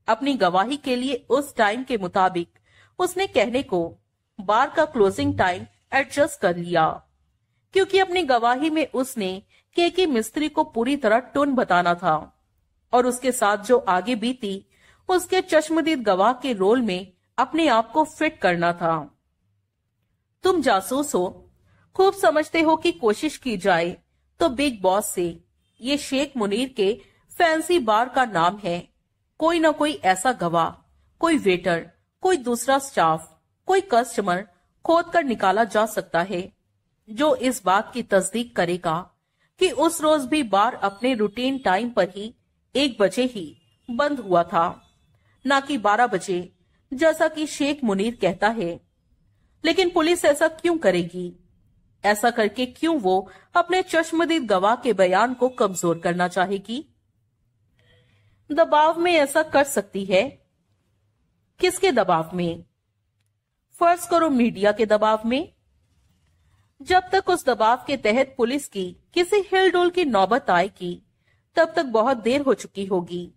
अपनी गवाही के लिए उस टाइम के मुताबिक उसने कहने को बार का क्लोजिंग टाइम एडजस्ट कर लिया। क्योंकि अपनी गवाही में उसने के के मिस्त्री को पूरी तरह टोन बताना था और उसके साथ जो आगे बीती, उसके चश्मदीद गवाह के रोल में अपने आप को फिट करना था। तुम जासूस हो खूब समझते हो कि कोशिश की जाए। तो बिग बॉस से, ये शेख मुनीर के फैंसी बार का नाम है। कोई ना कोई ऐसा गवाह, कोई वेटर, कोई दूसरा स्टाफ, कोई कस्टमर खोद कर निकाला जा सकता है, जो इस बात की तस्दीक करेगा कि उस रोज भी बार अपने रूटीन टाइम पर ही एक बजे ही बंद हुआ था। ना कि बारह बजे, जैसा कि शेख मुनीर कहता है। लेकिन पुलिस ऐसा क्यों करेगी? ऐसा करके क्यों वो अपने चश्मदीद गवाह के बयान को कमज़ोर करना चाहेगी? दबाव में ऐसा कर सकती है? किसके दबाव में? फ़र्ज़ करो मीडिया के दबाव में। जब तक उस दबाव के तहत पुलिस की किसी हिलडोल की नौबत आएगी, तब तक बहुत देर हो चुकी होगी।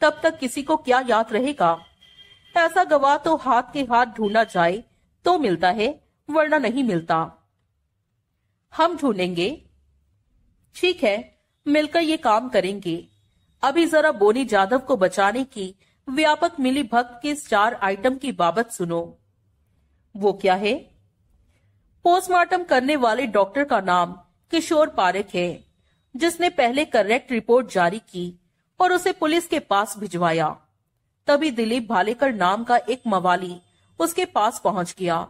तब तक किसी को क्या याद रहेगा? ऐसा गवाह तो हाथ के हाथ ढूंढा जाए तो मिलता है, वरना नहीं मिलता। हम ढूंढेंगे। ठीक है, मिलकर ये काम करेंगे। अभी जरा बोनी जाधव को बचाने की व्यापक मिली भक्त के चार आइटम की बाबत सुनो। वो क्या है? पोस्टमार्टम करने वाले डॉक्टर का नाम किशोर पारेख है, जिसने पहले करेक्ट रिपोर्ट जारी की और उसे पुलिस के पास भिजवाया। तभी दिलीप भालेकर नाम का एक मवाली उसके पास पहुँच गया।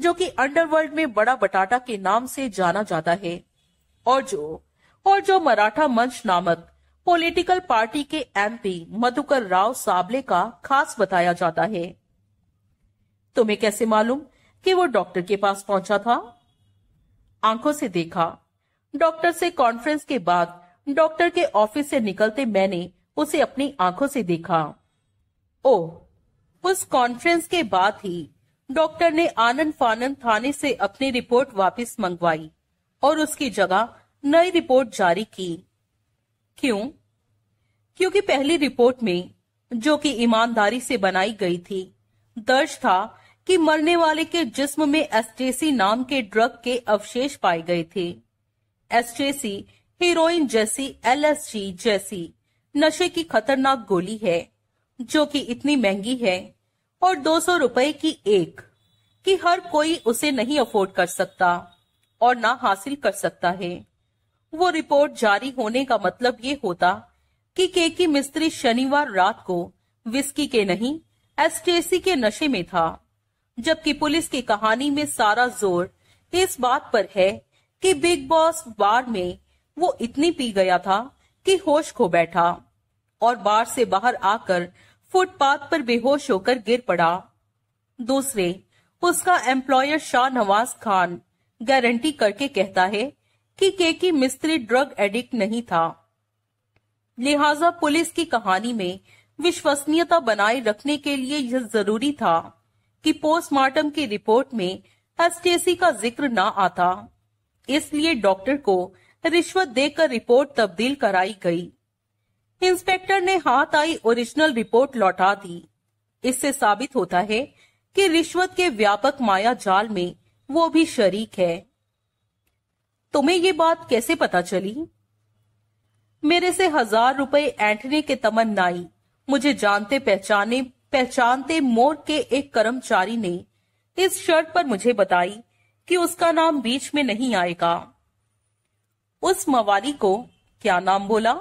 जो कि अंडरवर्ल्ड में बड़ा बटाटा के नाम से जाना जाता है। और जो और जो मराठा मंच नामक पॉलिटिकल पार्टी के एमपी मधुकर राव साबले का खास बताया जाता है। तुम्हें कैसे मालूम कि वो डॉक्टर के पास पहुँचा था? आँखों से देखा। डॉक्टर से कॉन्फ्रेंस के बाद डॉक्टर के ऑफ़िस से निकलते मैंने उसे अपनी आँखों से देखा। ओह, उस कॉन्फ्रेंस के बाद ही डॉक्टर ने आनंद फानंद थाने से अपनी रिपोर्ट वापस मंगवाई और उसकी जगह नई रिपोर्ट जारी की। क्यों? क्योंकि पहली रिपोर्ट में, जो कि ईमानदारी से बनाई गई थी, दर्ज था कि मरने वाले के जिस्म में एस्टेसी नाम के ड्रग के अवशेष पाए गए थे। एस्टेसी हीरोइन जैसी, एलएसजी जैसी नशे की खतरनाक गोली है, जो कि इतनी महँगी है और दो सौ रुपए की एक, कि हर कोई उसे नहीं अफोर्ड कर सकता और ना हासिल कर सकता है। वो रिपोर्ट जारी होने का मतलब ये होता कि केकी मिस्त्री शनिवार रात को विस्की के नहीं एस्टेसी के नशे में था, जबकि पुलिस की कहानी में सारा ज़ोर इस बात पर है कि बिग बॉस बार में वो इतनी पी गया था कि होश खो बैठा और बार से बाहर आकर फुटपाथ पर बेहोश होकर गिर पड़ा। दूसरे, उसका एम्प्लॉयर शाह नवाज़ खान गारंटी करके कहता है कि केकी मिस्त्री ड्रग एडिक्ट नहीं था। लिहाजा पुलिस की कहानी में विश्वसनीयता बनाए रखने के लिए यह ज़रूरी था कि पोस्टमार्टम की रिपोर्ट में एसटीसी का ज़िक्र न आता। इसलिए डॉक्टर को रिश्वत देकर रिपोर्ट तब्दील कराई गई। इंस्पेक्टर ने हाथ आई ओरिजिनल रिपोर्ट लौटा दी। इससे साबित होता है कि रिश्वत के व्यापक माया जाल में वो भी शरीक है। तुम्हें ये बात कैसे पता चली? मेरे से हज़ार रुपए ऐंठने के तमन्नाई, मुझे जानते पहचाने, पहचानते मोर के एक कर्मचारी ने इस शर्ट पर मुझे बताई कि उसका नाम बीच में नहीं आएगा। उस मवाली को क्या नाम बोला?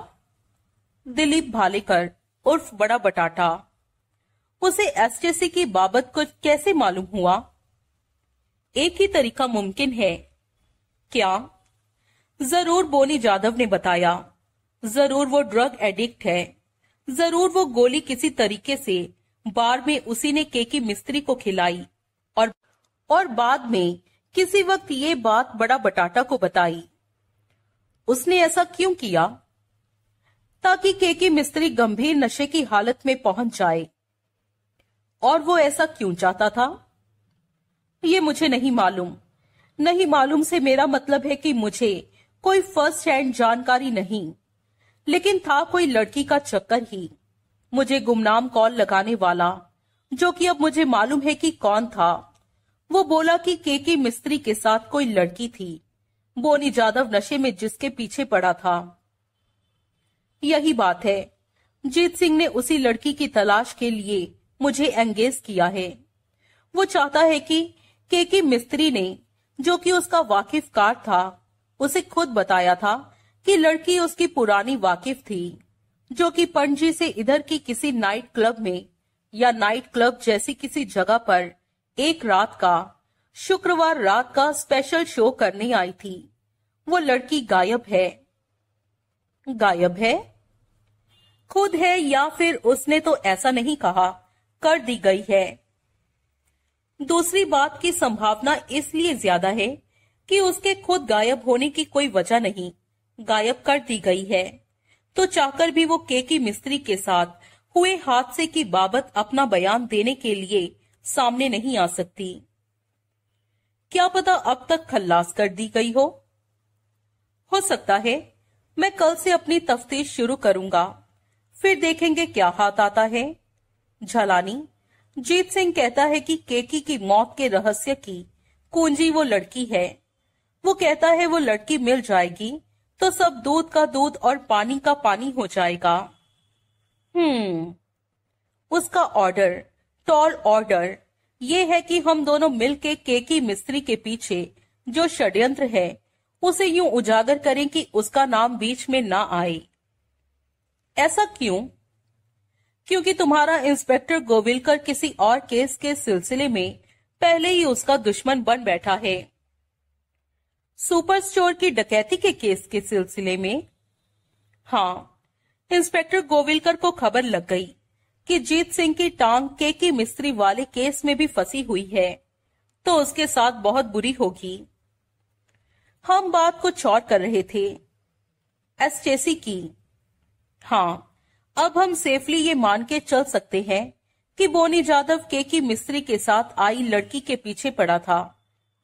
दिलीप भालेकर उर्फ़ बड़ा बटाटा। उसे एसटीसी की बाबत कुछ कैसे मालूम हुआ? एक ही तरीका मुमकिन है। क्या? ज़रूर बोनी जाधव ने बताया। ज़रूर वो ड्रग एडिक्ट है। ज़रूर वो गोली किसी तरीके से बार में उसी ने केकी मिस्त्री को खिलाई और और बाद में किसी वक्त ये बात बड़ा बटाटा को बताई। उसने ऐसा क्यों किया? ताकि केकी मिस्त्री गंभीर नशे की हालत में पहुँच जाए। और वो ऐसा क्यों चाहता था? ये मुझे नहीं मालूम। नहीं मालूम से मेरा मतलब है कि मुझे कोई फ़र्स्ट हैंड जानकारी नहीं। लेकिन था कोई लड़की का चक्कर ही। मुझे गुमनाम कॉल लगाने वाला, जो कि अब मुझे मालूम है कि कौन था। वो बोला कि केके मिस्त्री के साथ कोई लड़की थी। बोनी जादव नशे में जिसके पीछे पड़ा था। यही बात है। जीत सिंह ने उसी लड़की की तलाश के लिए मुझे एंगेज किया है। वो चाहता है कि केके मिस्त्री ने, जो कि उसका वाकिफ कार था, उसे खुद बताया था कि लड़की उसकी पुरानी वाकिफ थी, जो कि पणजी से इधर की किसी नाइट क्लब में, या नाइट क्लब जैसी किसी जगह पर, एक रात का, शुक्रवार रात का स्पेशल शो करने आई थी। वो लड़की गायब है। गायब है? खुद है या फिर उसने तो ऐसा नहीं कहा? कर दी गई है। दूसरी बात की संभावना इसलिए ज़्यादा है कि उसके खुद गायब होने की कोई वजह नहीं। गायब कर दी गई है। तो चाहकर भी वो केकी मिस्त्री के साथ हुए हादसे की बाबत अपना बयान देने के लिए सामने नहीं आ सकती। क्या पता अब तक खल्लास कर दी गई हो? हो सकता है। मैं कल से अपनी तफ्तीश शुरू करूँगा। फिर देखेंगे क्या हाथ आता है। झलानी, जीत सिंह कहता है कि केकी की मौत के रहस्य की कुंजी वो लड़की है। वो कहता है वो लड़की मिल जाएगी तो सब दूध का दूध और पानी का पानी हो जाएगा। हम्म उसका ऑर्डर, टॉल ऑर्डर, ये है कि हम दोनों मिलके केकी मिस्त्री के पीछे जो षड्यंत्र है उसे यूँ उजागर करें कि उसका नाम बीच में ना आए। ऐसा क्यों? क्योंकि तुम्हारा इंस्पेक्टर गोविलकर किसी और केस के सिलसिले में पहले ही उसका दुश्मन बन बैठा है। सुपर स्टोर की डकैती के केस के सिलसिले में? हाँ इंस्पेक्टर गोविलकर को खबर लग गई कि जीत सिंह की टांग के केकी मिस्त्री वाले केस में भी फंसी हुई है तो उसके साथ बहुत बुरी होगी। हम बात को और कर रहे थे। एसटेसी की। हाँ अब हम सेफली ये मान के चल सकते हैं कि बोनी जादव केकी मिस्त्री के साथ आई लड़की के पीछे पड़ा था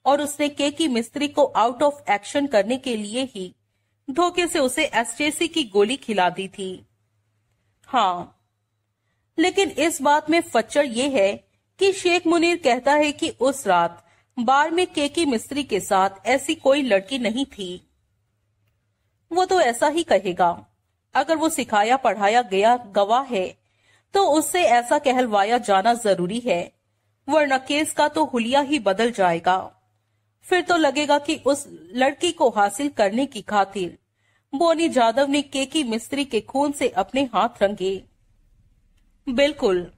और उसने केकी मिस्त्री को आउट ऑफ़ एक्शन करने के लिए ही धोखे से उसे एसटेसी की गोली खिला दी थी। हाँ लेकिन इस बात में फच्चर ये है कि शेख मुनीर कहता है कि उस रात बार में केकी मिस्त्री के साथ ऐसी कोई लड़की नहीं थी। वो तो ऐसा ही कहेगा, अगर वो सिखाया पढ़ाया गया गवाह है तो उससे ऐसा कहलवाया जाना ज़रूरी है, वरना केस का तो हुलिया ही बदल जाएगा। फिर तो लगेगा कि उस लड़की को हासिल करने की खातिर बोनी जादव ने केकी मिस्त्री के खून से अपने हाथ रंगे। बिल्कुल,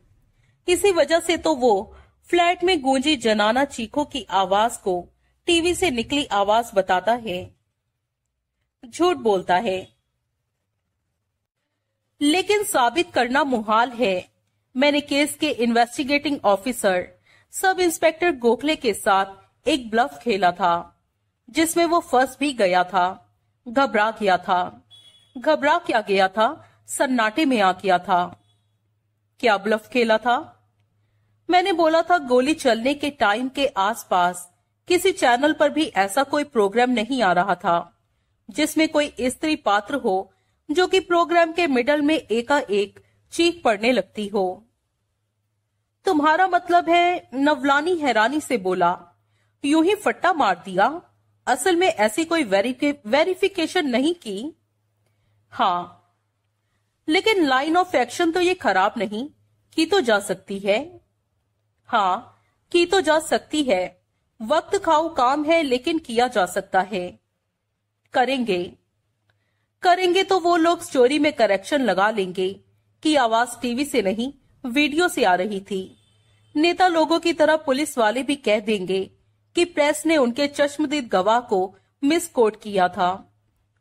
इसी वजह से तो वो फ्लैट में गूंजी जनाना चीखों की आवाज़ को टीवी से निकली आवाज़ बताता है। झूठ बोलता है। लेकिन साबित करना मुहाल है। मैंने केस के investigating officer sub inspector Gokhale के साथ एक ब्लफ खेला था, जिसमें वो फंस भी गया था, घबरा गया था, घबरा क्या गया था, सन्नाटे में आ गया था। क्या ब्लफ खेला था? मैंने बोला था गोली चलने के टाइम के आसपास किसी चैनल पर भी ऐसा कोई प्रोग्राम नहीं आ रहा था, जिसमें कोई स्त्री पात्र हो जो कि प्रोग्राम के मिडल में एकाएक चीख पड़ने लगती हो। तुम्हारा मतलब है नवलानी हैरानी से बोला, यूँ ही फट्टा मार दिया? असल में ऐसी कोई वेरिफिकेशन नहीं की? हाँ लेकिन लाइन ऑफ़ एक्शन तो ये खराब नहीं, की तो जा सकती है। हाँ की तो जा सकती है। वक्त खाऊ काम है, लेकिन किया जा सकता है। करेंगे। करेंगे तो वो लोग स्टोरी में करेक्शन लगा लेंगे, कि आवाज़ टीवी से नहीं वीडियो से आ रही थी। नेता लोगों की तरह पुलिस वाले भी कह देंगे, कि प्रेस ने उनके चश्मदीद गवाह को मिस कोट किया था।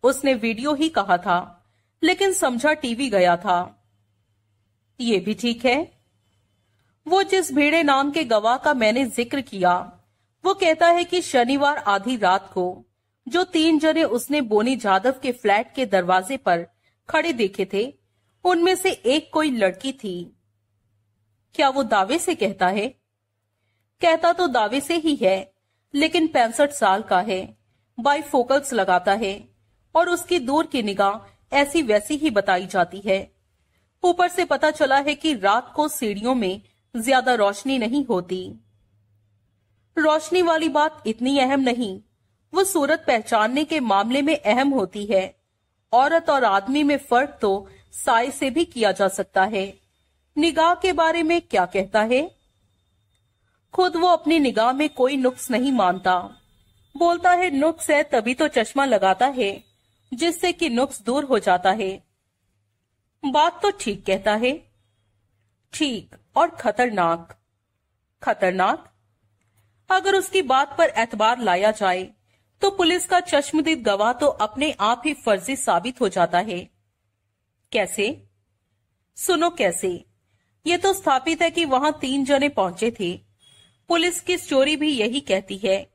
उसने वीडियो ही कहा था, लेकिन समझा टीवी गया था। ये भी ठीक है। वो जिस भीड़े नाम के गवाह का मैंने ज़िक्र किया, वो कहता है कि शनिवार आधी रात को, जो तीन जने उसने बोनी जादव के फ्लैट के दरवाजे पर खड़े देखे थे, उनमें से एक कोई लड़की थी। क्या वो दावे से कहता है? कहता तो दावे से ही है, लेकिन पैंसठ साल का है बाईफोकल्स लगाता है, और उसकी दूर की निगाह ऐसी वैसी ही बताई जाती है। ऊपर से पता चला है कि रात को सीढ़ियों में ज़्यादा रोशनी नहीं होती। रोशनी वाली बात इतनी अहम नहीं, वो सूरत पहचानने के मामले में अहम होती है। औरत और आदमी में फ़र्क तो साय से भी किया जा सकता है। निगाह के बारे में क्या कहता है? खुद वो अपनी निगाह में कोई नुक्स नहीं मानता। बोलता है, नुक्स है तभी तो चश्मा लगाता है, जिससे कि नुक्स दूर हो जाता है। बात तो ठीक कहता है। ठीक। और खतरनाक। खतरनाक? अगर उसकी बात पर एतबार लाया जाए तो पुलिस का चश्मदीद गवाह तो अपने आप ही फर्जी साबित हो जाता है। कैसे? सुनो कैसे। ये तो स्थापित है कि वहाँ तीन जने पहुँचे थे। पुलिस की स्टोरी भी यही कहती है।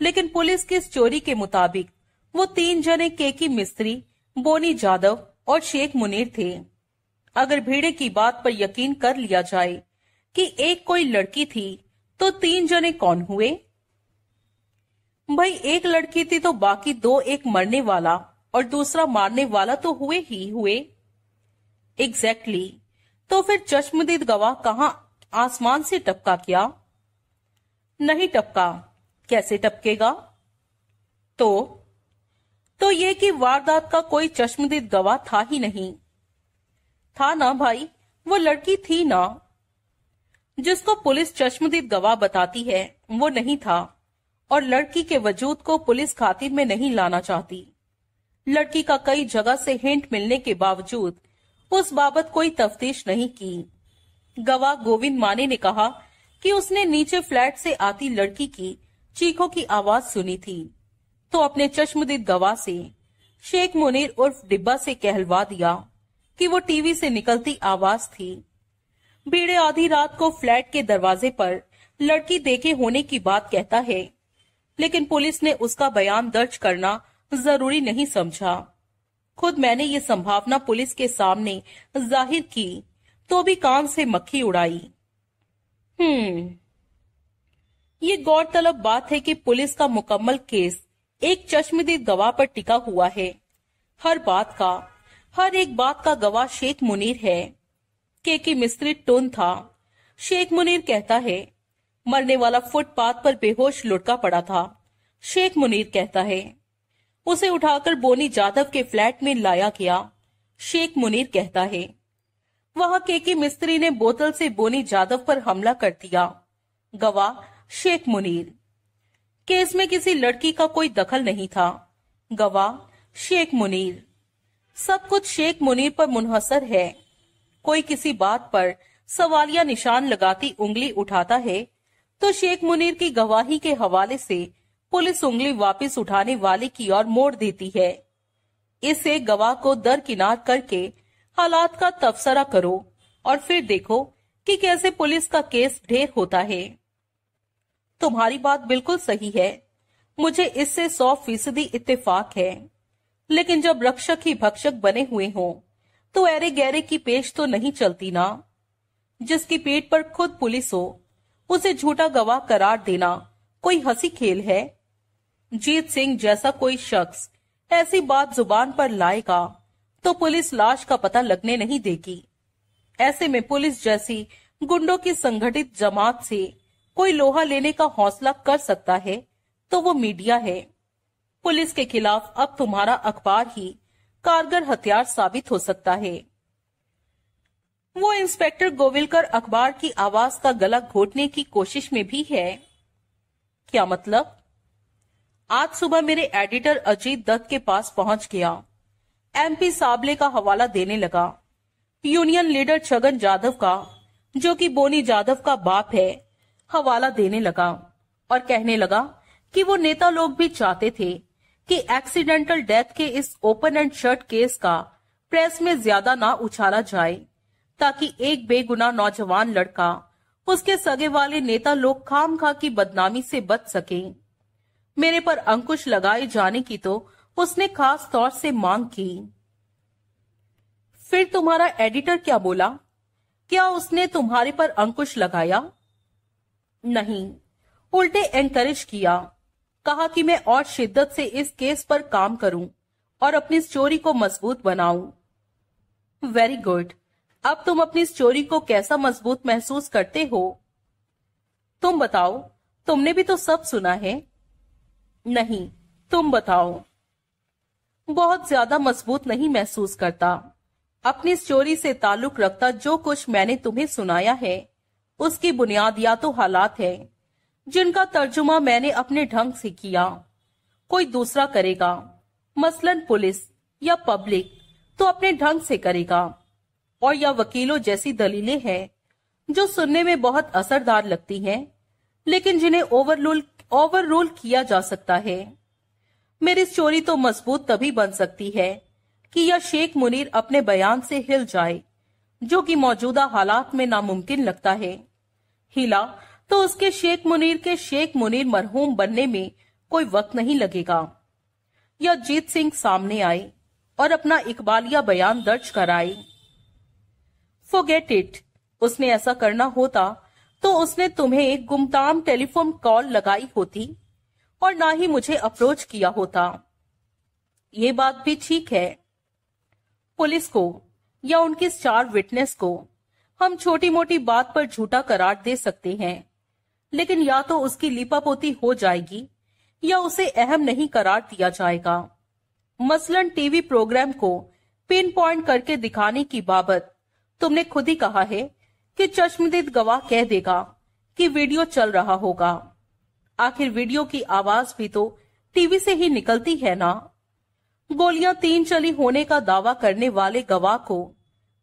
लेकिन पुलिस की स्टोरी के मुताबिक, वो तीन जने केकी मिस्त्री, बोनी जादव और शेख मुनीर थे। अगर भीड़े की बात पर यकीन कर लिया जाए कि एक कोई लड़की थी तो तीन जने कौन हुए? भाई, एक लड़की थी तो बाकी दो एक मरने वाला और दूसरा मारने वाला तो हुए ही हुए। Exactly exactly. तो फिर चश्मदीद गवाह कहा आसमान से टपका क्या? नहीं टपका। कैसे टपकेगा? तो? तो ये कि वारदात का कोई चश्मदीद गवाह था ही नहीं। था ना भाई? वो लड़की थी ना। जिसको पुलिस चश्मदीद गवाह बताती है, वो नहीं था। और लड़की के वजूद को पुलिस खातिर में नहीं लाना चाहती। लड़की का कई जगह से हिंट मिलने के बावजूद उस बाबत कोई तफ्तीश नहीं की। गवाह गोविंद माने ने कहा कि उसने नीचे फ्लैट से आती लड़की की चीखों की आवाज़ सुनी थी। तो अपने चश्मदीद गवाह से शेख मुनीर उर्फ़ डिब्बा से कहलवा दिया। कि वो टीवी से निकलती आवाज़ थी। भीड़े आधी रात को फ्लैट के दरवाजे पर लड़की देखे होने की बात कहता है, लेकिन पुलिस ने उसका बयान दर्ज करना ज़रूरी नहीं समझा। खुद मैंने ये संभावना पुलिस के सामने ज़ाहिर की तो भी कान से मक्खी उड़ाई। हम्म। ये गौरतलब बात है कि पुलिस का मुकम्मल केस एक चश्मदीद गवाह पर टिका हुआ है। हर बात का हर एक बात का गवाह शेख मुनीर है। के की मिस्त्री टोन था। शेख मुनीर कहता है, मरने वाला फुटपाथ पर बेहोश लुटका पड़ा था। शेख मुनीर कहता है, उसे उठाकर बोनी जाधव के फ्लैट में लाया गया। शेख मुनीर कहता है, वहाँ केकी मिस्त्री ने बोतल से बोनी जाधव पर हमला कर दिया। गवाह शेख मुनीर। केस में किसी लड़की का कोई दखल नहीं था। गवाह शेख मुनीर। सब कुछ शेख मुनीर पर मुनहसर है। कोई किसी बात पर सवालिया निशान लगाती उंगली उठाता है तो शेख मुनीर की गवाही के हवाले से पुलिस उंगली वापस उठाने वाले की ओर मोड़ देती है। इससे गवाह को दरकिनार करके हालात का तबसरा करो और फिर देखो कि कैसे पुलिस का केस ढेर होता है। तुम्हारी बात बिल्कुल सही है। मुझे इससे सौ फ़ीसदी इत्तेफाक है। लेकिन जब रक्षक ही भक्षक बने हुए हों तो एरे गहरे की पेश तो नहीं चलती ना। जिसकी पीठ पर खुद पुलिस हो, उसे झूठा गवाह करार देना कोई हँसी खेल है? जीत सिंह जैसा कोई शख्स ऐसी बात ज़ुबान पर लाएगा तो पुलिस लाश का पता लगने नहीं देगी। ऐसे में पुलिस जैसी गुंडों की संगठित जमात से कोई लोहा लेने का हौसला कर सकता है तो वो मीडिया है। पुलिस के खिलाफ अब तुम्हारा अखबार ही कारगर हथियार साबित हो सकता है। वो इंस्पेक्टर गोविलकर अखबार की आवाज़ का गला घोटने की कोशिश में भी है। क्या मतलब? आज सुबह मेरे एडिटर अजीत दत्त के पास पहुँच गया। एमपी साबले का हवाला देने लगा। यूनियन लीडर छगन जाधव का, जो कि बोनी जाधव का बाप है, हवाला देने लगा और कहने लगा कि वो नेता लोग भी चाहते थे कि एक्सीडेंटल डेथ के इस ओपन एंड शर्ट केस का प्रेस में ज़्यादा ना उछाला जाए, ताकि एक बेगुना नौजवान लड़का, उसके सगे वाले नेता लोग खाम खा की बदनामी से बच सके। मेरे पर अंकुश लगाए जाने की तो उसने खास तौर से मांग की। फिर तुम्हारा एडिटर क्या बोला? क्या उसने तुम्हारे पर अंकुश लगाया? नहीं, उल्टे एंकरेज किया। कहा कि मैं और शिद्दत से इस केस पर काम करूँ और अपनी स्टोरी को मज़बूत बनाऊँ। वेरी गुड अब तुम अपनी स्टोरी को कैसा मज़बूत महसूस करते हो? तुम बताओ, तुमने भी तो सब सुना है? नहीं, तुम बताओ। बहुत ज़्यादा मज़बूत नहीं महसूस करता। अपनी स्टोरी से ताल्लुक रखता जो कुछ मैंने तुम्हें सुनाया है, उसकी बुनियाद या तो हालात है। जिनका तर्जुमा मैंने अपने ढंग से किया। कोई दूसरा करेगा। मसलन पुलिस या पब्लिक तो अपने ढंग से करेगा। और या वकीलों जैसी दलीलें हैं, जो सुनने में बहुत असरदार लगती हैं, लेकिन जिन्हें ओवररूल ओवर रूल किया जा सकता है। मेरी स्टोरी तो मज़बूत तभी बन सकती है कि यह शेख मुनीर अपने बयान से हिल जाए, जो कि मौजूदा हालात में नामुमकिन लगता है। हिला तो उसके शेख मुनीर के शेख मुनीर मरहूम बनने में कोई वक्त नहीं लगेगा। या जीत सिंह सामने आए और अपना इकबालिया बयान दर्ज कराए। फोगेट इट, उसने ऐसा करना होता तो उसने तुम्हें एक गुमताम टेलीफोन कॉल लगाई होती और ना ही मुझे अप्रोच किया होता। ये बात भी ठीक है। पुलिस को या उनके स्टार विटनेस को हम छोटी मोटी बात पर झूठा करार दे सकते हैं। लेकिन या तो उसकी लिपापोती हो जाएगी, या उसे अहम नहीं करार दिया जाएगा। मसलन टीवी प्रोग्राम को पिन पॉइंट करके दिखाने की बाबत तुमने खुद ही कहा है कि चश्मदीद गवाह कह देगा कि वीडियो चल रहा होगा। आखिर वीडियो की आवाज़ भी तो टीवी से ही निकलती है ना? गोलियाँ तीन चली होने का दावा करने वाले गवाह को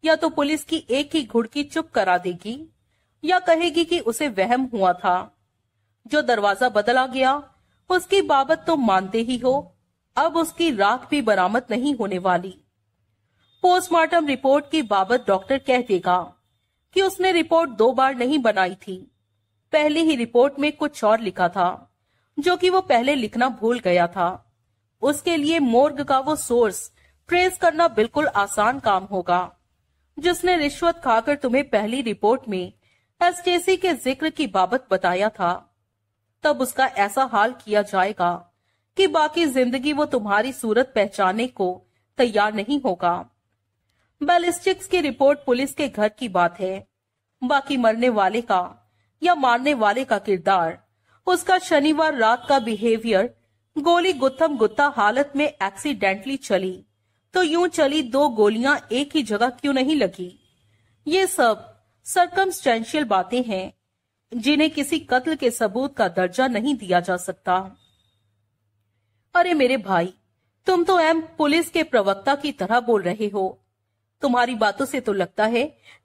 या तो पुलिस की एक ही घुड़की चुप करा देगी? या कहेगी कि उसे वहम हुआ था। जो दरवाज़ा बदला गया, उसकी बाबत तो मानते ही हो, अब उसकी राख भी बरामद नहीं होने वाली। पोस्टमार्टम रिपोर्ट की बाबत डॉक्टर कह देगा कि उसने रिपोर्ट दो बार नहीं बनाई थी। पहली ही रिपोर्ट में कुछ और लिखा था, जो कि वो पहले लिखना भूल गया था। उसके लिए मोर्ग का वो सोर्स ट्रेस करना बिल्कुल आसान काम होगा, जिसने रिश्वत खाकर तुम्हें पहली रिपोर्ट में एसटीसी के ज़िक्र की बाबत बताया था। तब उसका ऐसा हाल किया जाएगा कि बाकी ज़िंदगी वो तुम्हारी सूरत पहचाने को तैयार नहीं होगा। बैलिस्टिक्स की रिपोर्ट पुलिस के घर की बात है। बाकी मरने वाले का या मारने वाले का किरदार, उसका शनिवार रात का बिहेवियर, गोली गुत्थम गुत्ता हालत में एक्सीडेंटली चली तो यूँ चली दो गोलियाँ एक ही जगह क्यों नहीं लगी? ये सब सरकमस्टेंशियल बातें हैं, जिन्हें किसी कत्ल के सबूत का दर्जा नहीं दिया जा सकता। अरे मेरे भाई, तुम तो एम पुलिस के प्रवक्ता की तरह बोल रहे हो। तुम्हारी बातों से तो लगता है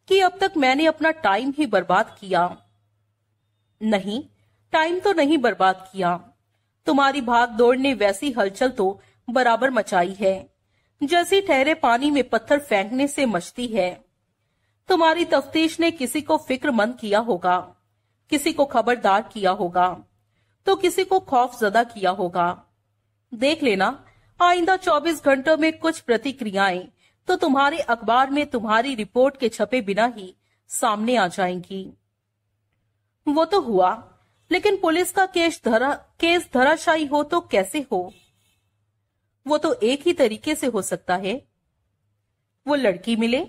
कि अब तक मैंने अपना टाइम ही बर्बाद किया। नहीं, टाइम तो नहीं बर्बाद किया। तुम्हारी भाग दौड़ ने वैसी हलचल तो बराबर मचाई है, जैसी ठहरे पानी में पत्थर फेंकने से मचती है। तुम्हारी तफ्तीश ने किसी को फिक्रमंद किया होगा, किसी को खबरदार किया होगा तो किसी को खौफ जदा किया होगा। देख लेना, आइंदा 24 घंटों में कुछ प्रतिक्रियाएँ तो तुम्हारे अखबार में तुम्हारी रिपोर्ट के छपे बिना ही सामने आ जाएँगी। वो तो हुआ, लेकिन पुलिस का केस धरा, केस धराशायी हो तो कैसे हो? वो तो एक ही तरीके से हो सकता है। वो लड़की मिले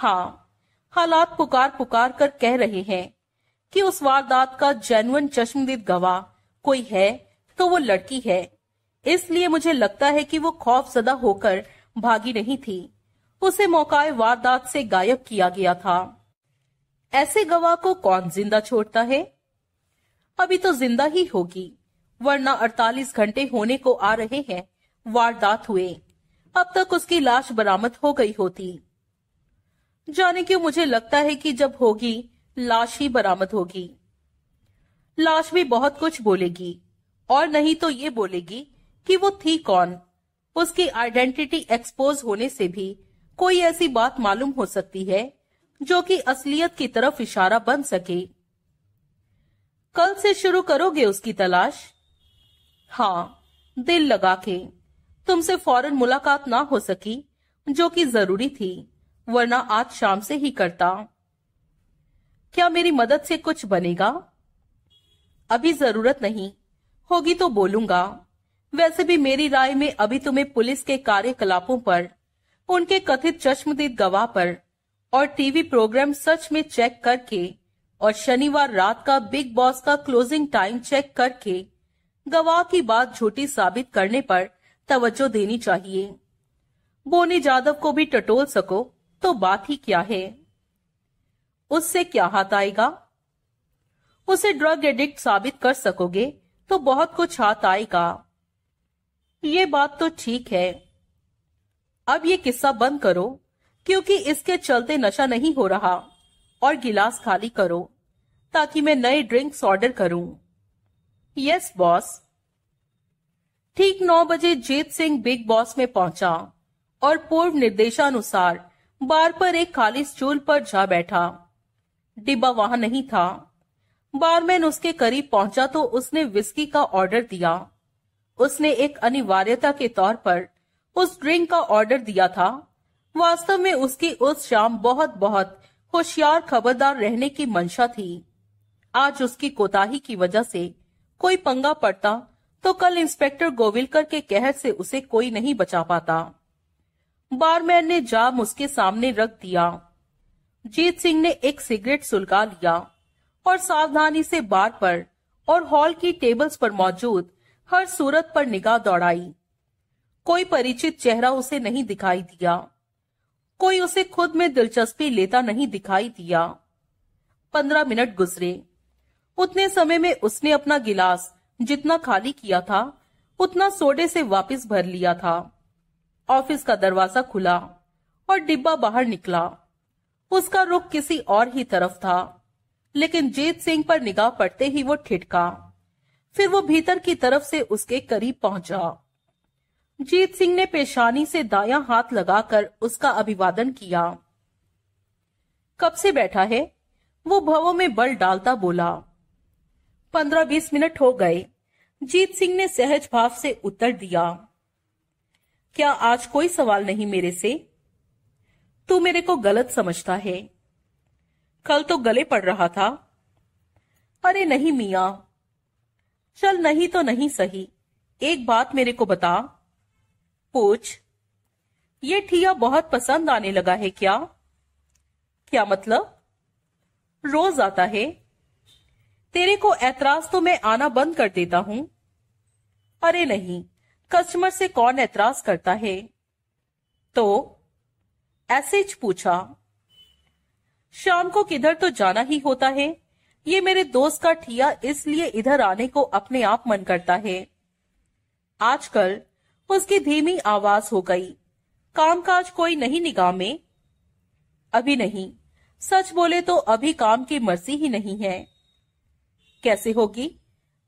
हाँ हालात पुकार पुकार कर कह रहे हैं कि उस वारदात का जेनुअन चश्मदीद गवाह कोई है तो वो लड़की है। इसलिए मुझे लगता है कि वो खौफ जदा होकर भागी नहीं थी। उसे मौकाए वारदात से गायब किया गया था। ऐसे गवाह को कौन ज़िंदा छोड़ता है? अभी तो ज़िंदा ही होगी, वरना 48 घंटे होने को आ रहे हैं, वारदात हुए। अब तक उसकी लाश बरामद हो गई होती। जाने क्यों मुझे लगता है कि जब होगी, लाश ही बरामद होगी। लाश भी बहुत कुछ बोलेगी, और नहीं तो ये बोलेगी कि वो थी कौन। उसकी आइडेंटिटी एक्सपोज होने से भी कोई ऐसी बात मालूम हो सकती है, जो कि असलियत की तरफ़ इशारा बन सके। कल से शुरू करोगे उसकी तलाश? हाँ दिल लगा के। तुमसे फ़ौरन मुलाकात ना हो सकी, जो कि ज़रूरी थी। वरना आज शाम से ही करता। क्या मेरी मदद से कुछ बनेगा? अभी ज़रूरत नहीं। होगी तो बोलूँगा। वैसे भी मेरी राय में अभी तुम्हें पुलिस के कार्यकलापों पर, उनके कथित चश्मदीद गवाह पर और टीवी प्रोग्राम सच में चेक करके और शनिवार रात का बिग बॉस का क्लोजिंग टाइम चेक करके गवाह की बात झूठी साबित करने पर तवज्जो देनी चाहिए। बोनी जादव को भी टटोल सको। तो बात ही क्या है? उससे क्या हाथ आएगा? उसे ड्रग एडिक्ट साबित कर सकोगे तो बहुत कुछ हाथ आएगा। ये बात तो ठीक है। अब ये किस्सा बंद करो, क्योंकि इसके चलते नशा नहीं हो रहा, और गिलास खाली करो, ताकि मैं नए ड्रिंक्स ऑर्डर करूँ। यस बॉस ठीक नौ बजे जीत सिंह बिग बॉस में पहुँचा, और पूर्व निर्देशानुसार बार पर एक खाली स्टूल पर जा बैठा। डिब्बा वहाँ नहीं था। बारमैन उसके करीब पहुँचा तो उसने विस्की का ऑर्डर दिया। उसने एक अनिवार्यता के तौर पर उस ड्रिंक का ऑर्डर दिया था। वास्तव में उसकी उस शाम बहुत बहुत होशियार खबरदार रहने की मंशा थी। आज उसकी कोताही की वजह से कोई पंगा पड़ता तो कल इंस्पेक्टर गोविलकर के कहर से उसे कोई नहीं बचा पाता। बारमैन ने जाम उसके सामने रख दिया। जीत सिंह ने एक सिगरेट सुलगा लिया और सावधानी से बार पर और हॉल की टेबल्स पर मौजूद हर सूरत पर निगाह दौड़ाई। कोई परिचित चेहरा उसे नहीं दिखाई दिया। कोई उसे खुद में दिलचस्पी लेता नहीं दिखाई दिया। पंद्रह मिनट गुजरे। उतने समय में उसने अपना गिलास जितना खाली किया था, उतना सोडे से वापस भर लिया था। ऑफ़िस का दरवाज़ा खुला और डिब्बा बाहर निकला। उसका रुख किसी और ही तरफ़ था, लेकिन जीत सिंह पर निगाह पड़ते ही वो ठिठका। फिर वो भीतर की तरफ़ से उसके करीब पहुँचा। जीत सिंह ने पेशानी से दाया हाथ लगाकर उसका अभिवादन किया। कब से बैठा है? वो भवों में बल डालता बोला। पंद्रह बीस मिनट हो गए। जीत सिंह ने सहज भाव से उत्तर दिया। क्या आज कोई सवाल नहीं मेरे से? तू मेरे को गलत समझता है। कल तो गले पड़ रहा था। अरे नहीं मिया। चल नहीं तो नहीं सही। एक बात मेरे को बता। पूछ। ये ठिया बहुत पसंद आने लगा है क्या? क्या मतलब? रोज आता है। तेरे को ऐतराज तो मैं आना बंद कर देता हूँ। अरे नहीं। कस्टमर से कौन एतराज़ करता है? तो ऐसे पूछा, शाम को किधर तो जाना ही होता है? ये मेरे दोस्त का ठिया इसलिए इधर आने को अपने आप मन करता है। आजकल उसकी धीमी आवाज़ हो गई, कामकाज कोई नहीं निगाह में अभी नहीं। सच बोले तो अभी काम की मर्ज़ी ही नहीं है। कैसे होगी?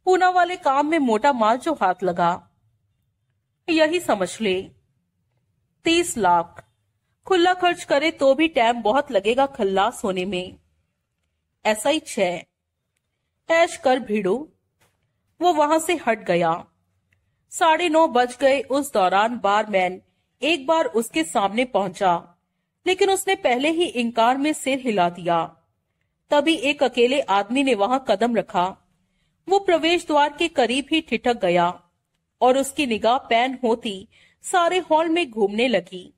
पूना वाले काम में मोटा माल जो हाथ लगा। यही समझ ले। तीस लाख। खुला खर्च करे तो भी टाइम बहुत लगेगा खल्लास होने में। ऐसा ही छह। ऐश कर भिड़ो। वो वहाँ से हट गया। साढ़े नौ बज गए उस दौरान बारमैन एक बार उसके सामने पहुँचा, लेकिन उसने पहले ही इंकार में सिर हिला दिया। तभी एक अकेले आदमी ने वहाँ कदम रखा। वो प्रवेश द्वार के करीब ही ठिठक गया। और उसकी निगाह पैन होती, सारे हॉल में घूमने लगी।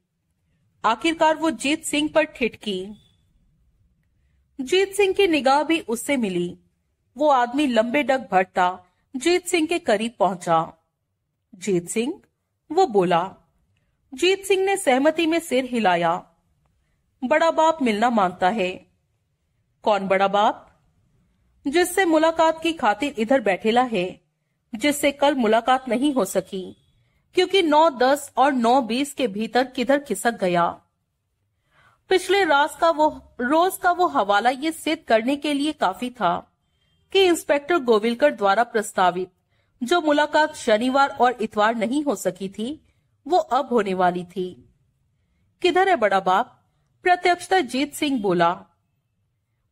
आखिरकार वो जीत सिंह पर ठिठकी। जीत सिंह की निगाह भी उससे मिली। वो आदमी लंबे डग भरता जीत सिंह के करीब पहुँचा। जीत सिंह? वो बोला, जीत सिंह ने सहमति में सिर हिलाया। बड़ा बाप मिलना माँगता है। कौन बड़ा बाप? जिससे मुलाकात की खातिर इधर बैठेला है। जिससे कल मुलाकात नहीं हो सकी, क्योंकि नौ दस और नौ बीस के भीतर किधर खिसक गया। पिछले रात का वो, रोज का वो हवाला ये सिद्ध करने के लिए काफ़ी था कि इंस्पेक्टर गोविलकर द्वारा प्रस्तावित जो मुलाकात शनिवार और इतवार नहीं हो सकी थी, वो अब होने वाली थी। किधर है बड़ा बाप? प्रत्यक्षता जीत सिंह बोला।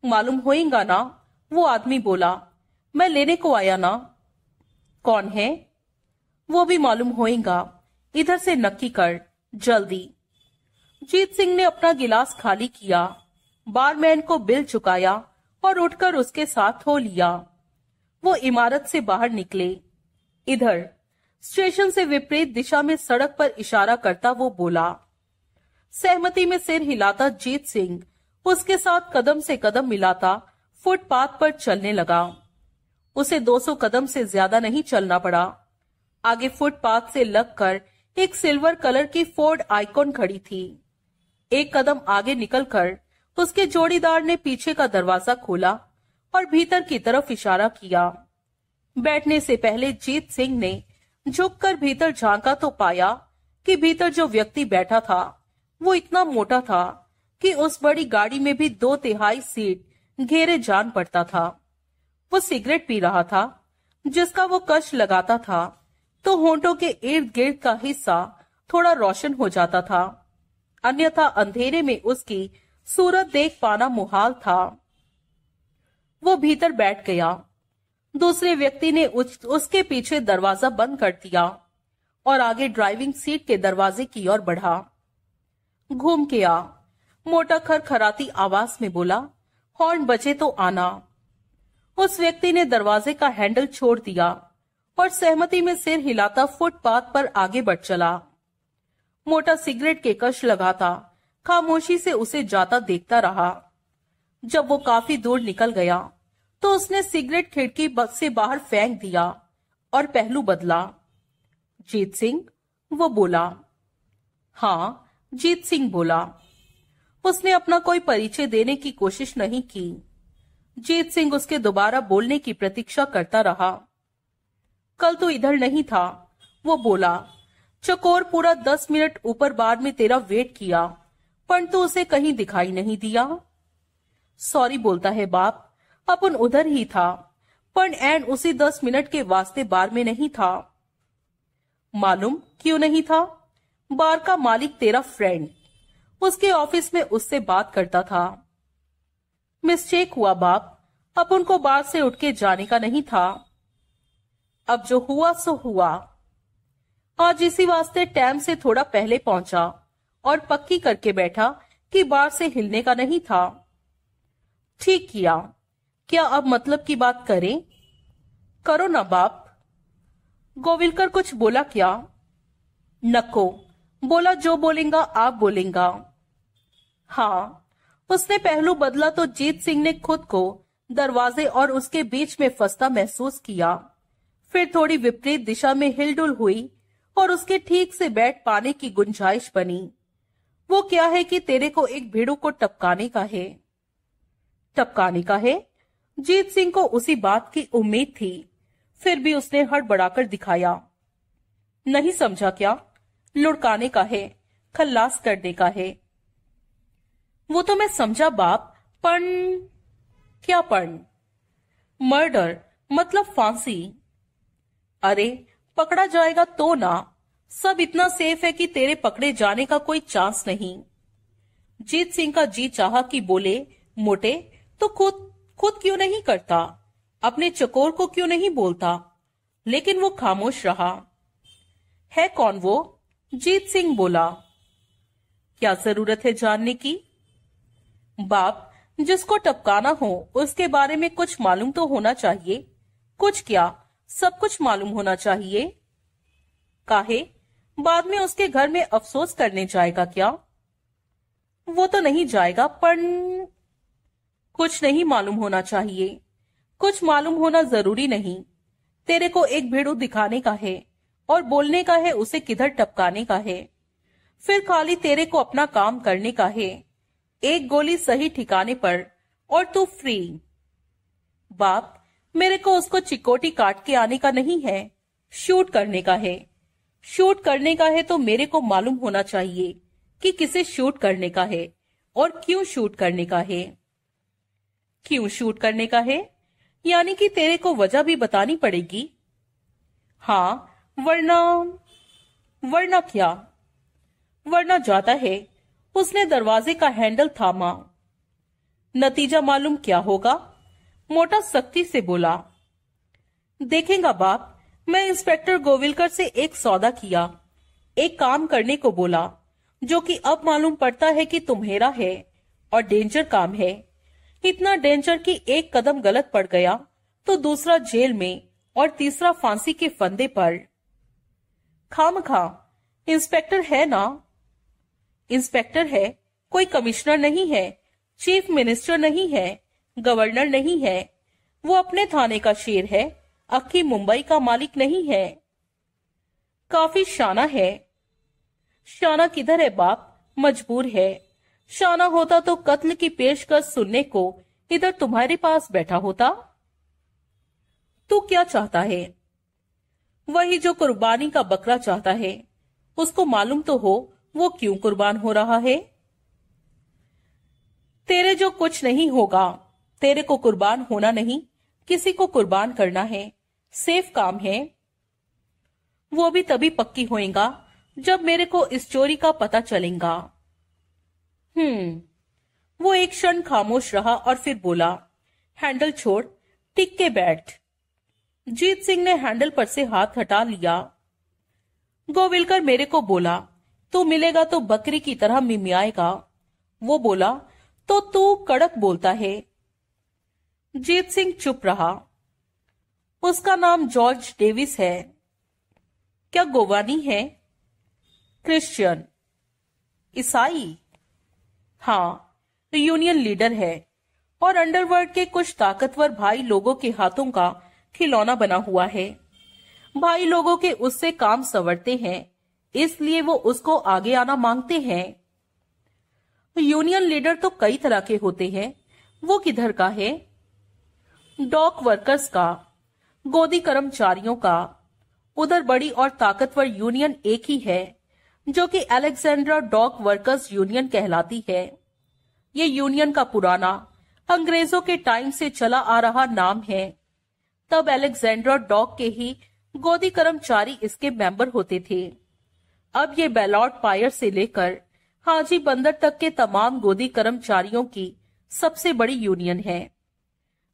मालूम होएगा ना? वो आदमी बोला, मैं लेने को आया ना? कौन है? वो भी मालूम होएगा। इधर से नक्की कर, जल्दी। जीत सिंह ने अपना गिलास खाली किया। बारमैन को बिल चुकाया और उठकर उसके साथ हो लिया। वो इमारत से बाहर निकले। इधर, स्टेशन से विपरीत दिशा में सड़क पर इशारा करता वो बोला, सहमति में सिर हिलाता जीत सिंह। उसके साथ कदम से कदम मिलाता फुटपाथ पर चलने लगा। उसे 200 कदम से ज़्यादा नहीं चलना पड़ा। आगे फुटपाथ से लगकर एक सिल्वर कलर की फोर्ड आइकॉन खड़ी थी। एक कदम आगे निकलकर उसके जोड़ीदार ने पीछे का दरवाज़ा खोला और भीतर की तरफ़ इशारा किया। बैठने से पहले जीत सिंह ने झुककर भीतर झांका तो पाया कि भीतर जो व्यक्ति बैठा था, वो इतना मोटा था कि उस बड़ी गाड़ी में भी दो तिहाई सीट घेरे जान पड़ता था। वो सिगरेट पी रहा था जिसका वो कश लगाता था तो होंठों के इर्द गिर्द का हिस्सा थोड़ा रोशन हो जाता था। अन्यथा अंधेरे में उसकी सूरत देख पाना मुहाल था। वो भीतर बैठ गया। दूसरे व्यक्ति ने उस, उसके पीछे दरवाज़ा बंद कर दिया और आगे ड्राइविंग सीट के दरवाजे की ओर बढ़ा। घूम के आ। मोटा खर खराती आवाज़ में बोला हॉर्न बचे तो आना। उस व्यक्ति ने दरवाजे का हैंडल छोड़ दिया और सहमति में सिर हिलाता फुटपाथ पर आगे बढ़ चला। मोटा सिगरेट के कश लगाता खामोशी से उसे जाता देखता रहा। जब वो काफ़ी दूर निकल गया तो उसने सिगरेट खिड़की से बाहर फेंक दिया और पहलू बदला। जीत सिंह? वो बोला। हाँ जीत सिंह बोला। उसने अपना कोई परिचय देने की कोशिश नहीं की। जीत सिंह उसके दोबारा बोलने की प्रतीक्षा करता रहा। कल तो इधर नहीं था, वो बोला, चकोर पूरा दस मिनट ऊपर बार में तेरा वेट किया पर तो उसे कहीं दिखाई नहीं दिया। सॉरी बोलता है बाप, अपन उधर ही था पर एन उसी दस मिनट के वास्ते बार में नहीं था। मालूम क्यों नहीं था? बार का मालिक तेरा फ्रेंड उसके ऑफ़िस में उससे बात करता था। मिस्टेक हुआ बाप। अब उनको बार से उठ के जाने का नहीं था। अब जो हुआ, सो हुआ। आज इसी वास्ते टैम से थोड़ा पहले पहुँचा और पक्की करके बैठा कि बार से हिलने का नहीं था। ठीक किया। क्या अब मतलब की बात करें? करो ना बाप। गोविलकर कुछ बोला क्या? नको बोला जो बोलेगा, आप बोलेगा। हाँ। उसने पहलू बदला तो जीत सिंह ने खुद को दरवाजे और उसके बीच में फंसता महसूस किया। फिर थोड़ी विपरीत दिशा में हिलडुल हुई और उसके ठीक से बैठ पाने की गुंजाइश बनी। वो क्या है कि तेरे को एक भेड़ू को टपकाने का है? टपकाने का है? जीत सिंह को उसी बात की उम्मीद थी। फिर भी उसने हड़बड़ाकर दिखाया। नहीं समझा क्या? लुढ़काने का है, खल्लास करने का है। वो तो मैं समझा बाप, पण, क्या पण? मर्डर मतलब फांसी। अरे, पकड़ा जाएगा तो ना। सब इतना सेफ़ है कि तेरे पकड़े जाने का कोई चांस नहीं। जीत सिंह का जी चाह कि बोले, मोटे तो खुद खुद क्यों नहीं करता? अपने चकोर को क्यों नहीं बोलता? लेकिन वो खामोश रहा। है कौन वो? जीत सिंह बोला। क्या ज़रूरत है जानने की? बाप, जिसको टपकाना हो, उसके बारे में कुछ मालूम तो होना चाहिए। कुछ क्या? सब कुछ मालूम होना चाहिए। काहे? बाद में उसके घर में अफसोस करने जाएगा क्या? वो तो नहीं जाएगा, पर कुछ नहीं मालूम होना चाहिए। कुछ मालूम होना ज़रूरी नहीं। तेरे को एक भेड़ू दिखाने का है, और बोलने का है, उसे किधर टपकाने का है? फिर खाली तेरे को अपना काम करने का है। एक गोली सही ठिकाने पर और तू फ्री बाप, मेरे को उसको चिकोटी काट के आने का नहीं है, शूट करने का है। शूट करने का है तो मेरे को मालूम होना चाहिए कि किसे शूट करने का है और क्यों शूट करने का है। क्यों शूट करने का है? यानी कि तेरे को वजह भी बतानी पड़ेगी। हाँ वरना वरना क्या? वरना जाता है। उसने दरवाजे का हैंडल थामा। नतीजा मालूम क्या होगा? मोटा सख्ती से बोला, देखेगा बाप, मैं इंस्पेक्टर गोविलकर से एक सौदा किया। एक काम करने को बोला, जो कि अब मालूम पड़ता है कि तुम्हेरा है और डेंजर काम है। इतना डेंजर कि एक कदम गलत पड़ गया तो दूसरा जेल में और तीसरा फांसी के फंदे पर। खाम खा इंस्पेक्टर है ना? इंस्पेक्टर है, कोई कमिश्नर नहीं है, चीफ मिनिस्टर नहीं है, गवर्नर नहीं है, वो अपने थाने का शेर है, अक्की मुंबई का मालिक नहीं है। काफ़ी शाना है। शाना किधर है बाप? मजबूर है। शाना होता तो कत्ल की पेशकश सुनने को इधर तुम्हारे पास बैठा होता। तू क्या चाहता है? वही जो कुर्बानी का बकरा चाहता है, उसको मालूम तो हो वो क्यों कुर्बान हो रहा है? तेरे जो कुछ नहीं होगा, तेरे को कुर्बान होना नहीं, किसी को कुर्बान करना है, सेफ़ काम है। वो भी तभी पक्की होएगा, जब मेरे को इस चोरी का पता चलेगा। हम्म वो एक क्षण खामोश रहा और फिर बोला, हैंडल छोड़, टिक के बैठ। जीत सिंह ने हैंडल पर से हाथ हटा लिया। गोविलकर मेरे को बोला तू मिलेगा तो बकरी की तरह मिमियाएगा वो बोला तो तू कड़क बोलता है। जीत सिंह चुप रहा। उसका नाम जॉर्ज डेविस है। क्या गोवानी है? क्रिश्चियन। ईसाई? हाँ यूनियन लीडर है। और अंडरवर्ल्ड के कुछ ताकतवर भाई लोगों के हाथों का खिलौना बना हुआ है। भाई लोगों के उससे काम सवरते हैं। इसलिए वो उसको आगे आना मांगते हैं। यूनियन लीडर तो कई तरह के होते हैं। वो किधर का है? डॉक वर्कर्स का, गोदी कर्मचारियों का। उधर बड़ी और ताकतवर यूनियन एक ही है, जो कि अलेक्जेंड्रा डॉक वर्कर्स यूनियन कहलाती है। ये यूनियन का पुराना, अंग्रेज़ों के टाइम से चला आ रहा नाम है। तब अलेक्जेंड्रा डॉक के ही गोदी कर्मचारी इसके मेंबर होते थे। अब ये बेलॉट पायर से लेकर हाजी बंदर तक के तमाम गोदी कर्मचारियों की सबसे बड़ी यूनियन है।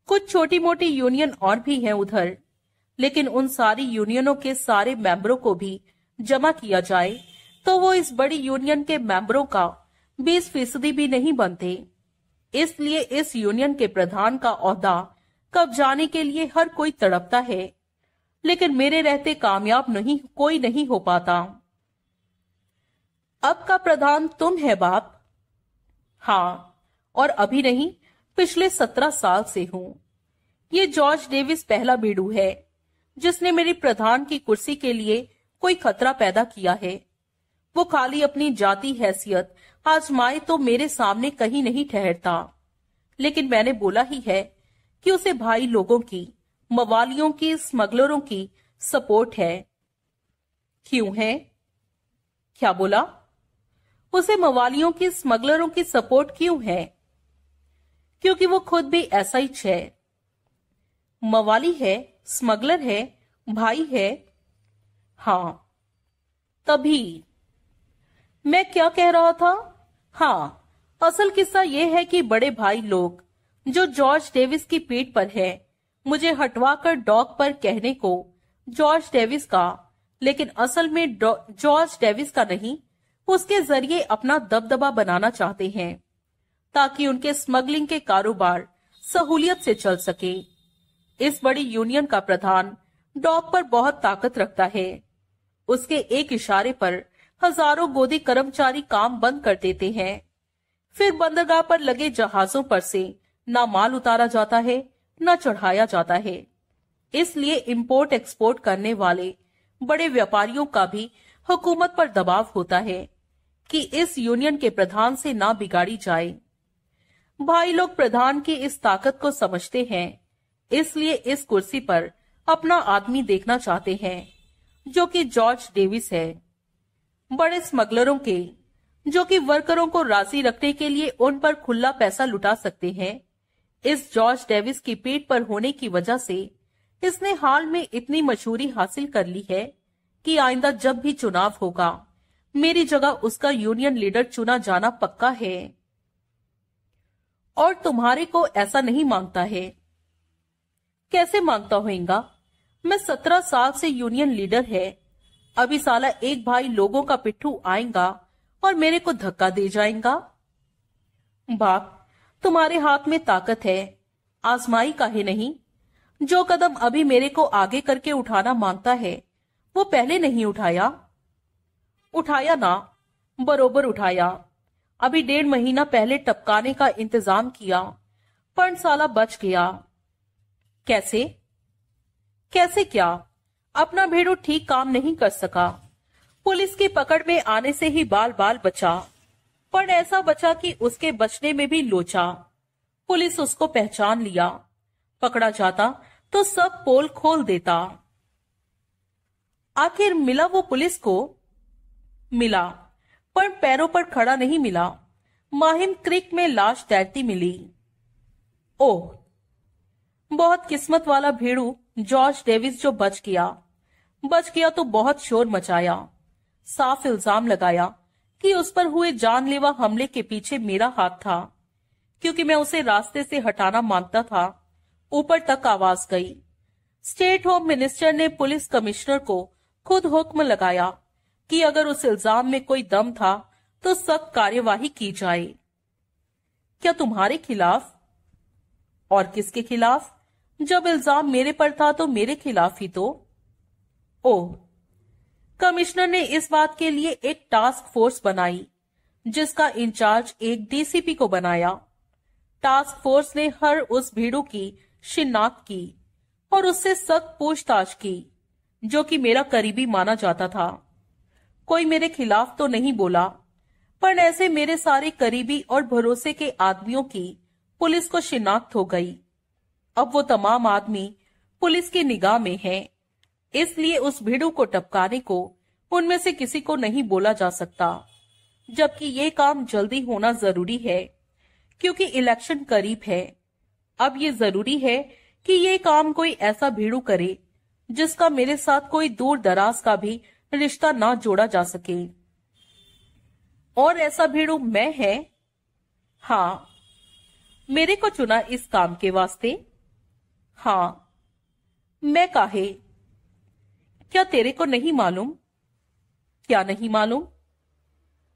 कुछ छोटी मोटी यूनियन और भी हैं उधर, लेकिन उन सारी यूनियनों के सारे मेंबरों को भी जमा किया जाए तो वो इस बड़ी यूनियन के मेंबरों का 20 फ़ीसदी भी नहीं बनते। इसलिए इस यूनियन के प्रधान का औहदा कब जाने के लिए हर कोई तड़पता है, लेकिन मेरे रहते कामयाब नहीं, कोई नहीं हो पाता। अब का प्रधान तुम है बाप। हाँ और अभी नहीं, पिछले सत्रह साल से हूँ। ये जॉर्ज डेविस पहला बेडू है, जिसने मेरी प्रधान की कुर्सी के लिए कोई खतरा पैदा किया है। वो खाली अपनी जाति हैसियत आजमाए तो मेरे सामने कहीं नहीं ठहरता। लेकिन मैंने बोला ही है कि उसे भाई लोगों की, मवालियों की, स्मगलरों की सपोर्ट है। क्यों है? क्या बोला? उसे मवालियों की, स्मगलरों की सपोर्ट क्यों है? क्योंकि वो खुद भी ऐसा ही है मवाली है, स्मगलर है, भाई है। हाँ तभी। मैं क्या कह रहा था? हाँ असल किस्सा यह है कि बड़े भाई लोग, जो जॉर्ज डेविस की पीठ पर है, मुझे हटवाकर डॉग पर कहने को, जॉर्ज डेविस का, लेकिन असल में जॉर्ज डेविस का नहीं उसके ज़रिए अपना दबदबा बनाना चाहते हैं, ताकि उनके स्मगलिंग के कारोबार सहूलियत से चल सके। इस बड़ी यूनियन का प्रधान डॉग पर बहुत ताकत रखता है। उसके एक इशारे पर हज़ारों गोदी कर्मचारी काम बंद कर देते हैं। फिर बंदरगाह पर लगे जहाजों पर से न माल उतारा जाता है, न चढ़ाया जाता है। इसलिए इंपोर्ट एक्सपोर्ट करने वाले बड़े व्यापारियों का भी हुकूमत पर दबाव होता है। कि इस यूनियन के प्रधान से ना बिगाड़ी जाए। भाई लोग प्रधान की इस ताकत को समझते हैं, इसलिए इस कुर्सी पर अपना आदमी देखना चाहते हैं, जो कि जॉर्ज डेविस है। बड़े स्मगलरों के, जो कि वर्करों को राज़ी रखने के लिए उन पर खुला पैसा लुटा सकते हैं, इस जॉर्ज डेविस की पीठ पर होने की वजह से इसने हाल में इतनी मशहूरी हासिल कर ली है कि आइंदा जब भी चुनाव होगा। मेरी जगह उसका यूनियन लीडर चुना जाना पक्का है। और तुम्हारे को ऐसा नहीं माँगता है। कैसे माँगता होगा मैं सत्रह साल से यूनियन लीडर है। अभी साला एक भाई लोगों का पिट्ठू आएगा और मेरे को धक्का दे जाएगा। बाप, तुम्हारे हाथ में ताकत है। आजमाई का ही नहीं। जो कदम अभी मेरे को आगे करके उठाना माँगता है, वो पहले नहीं उठाया। उठाया ना, बरोबर उठाया। अभी डेढ़ महीना पहले टपकाने का इंतज़ाम किया पर साला बच गया। कैसे? कैसे क्या? अपना भेड़ो ठीक काम नहीं कर सका। पुलिस की पकड़ में आने से ही बाल बाल बचा। पर ऐसा बचा कि उसके बचने में भी लोचा। पुलिस उसको पहचान लिया। पकड़ा जाता तो सब पोल खोल देता। आखिर मिला वो पुलिस को? मिला। पर पैरों पर खड़ा नहीं मिला। माहिम क्रिक में लाश तैरती मिली। ओह, बहुत किस्मत वाला भेड़ू जॉर्ज डेविस जो बच गया। बच गया तो बहुत शोर मचाया। साफ़ इल्ज़ाम लगाया कि उस पर हुए जानलेवा हमले के पीछे मेरा हाथ था, क्योंकि मैं उसे रास्ते से हटाना माँगता था। ऊपर तक आवाज़ गई। स्टेट होम मिनिस्टर ने पुलिस कमिश्नर को खुद हुक्म लगाया कि अगर उस इल्ज़ाम में कोई दम था तो सख्त कार्यवाही की जाए। क्या तुम्हारे खिलाफ? और किसके खिलाफ? जब इल्ज़ाम मेरे पर था तो मेरे खिलाफ ही तो। ओह कमिश्नर ने इस बात के लिए एक टास्क फोर्स बनाई, जिसका इंचार्ज एक डीसीपी को बनाया। टास्क फोर्स ने हर उस भीड़ों की शिनाख्त की, और उससे सख्त पूछताछ की, जो कि मेरा करीबी माना जाता था। कोई मेरे खिलाफ तो नहीं बोला, पर ऐसे मेरे सारे करीबी और भरोसे के आदमियों की पुलिस को शिनाख्त हो गई अब वो तमाम आदमी पुलिस की निगाह में हैं। इसलिए उस भीड़ों को टपकाने को उनमें से किसी को नहीं बोला जा सकता, जबकि ये काम जल्दी होना ज़रूरी है, क्योंकि इलेक्शन करीब है अब ये ज़रूरी है कि ये काम कोई ऐसा भिड़ू करे, जिसका मेरे साथ कोई दूर दराज का भी रिश्ता ना जोड़ा जा सके। और ऐसा भेड़ू मैं है? हाँ मेरे को चुना इस काम के वास्ते। हाँ मैं काहे? क्या तेरे को नहीं मालूम? क्या नहीं मालूम?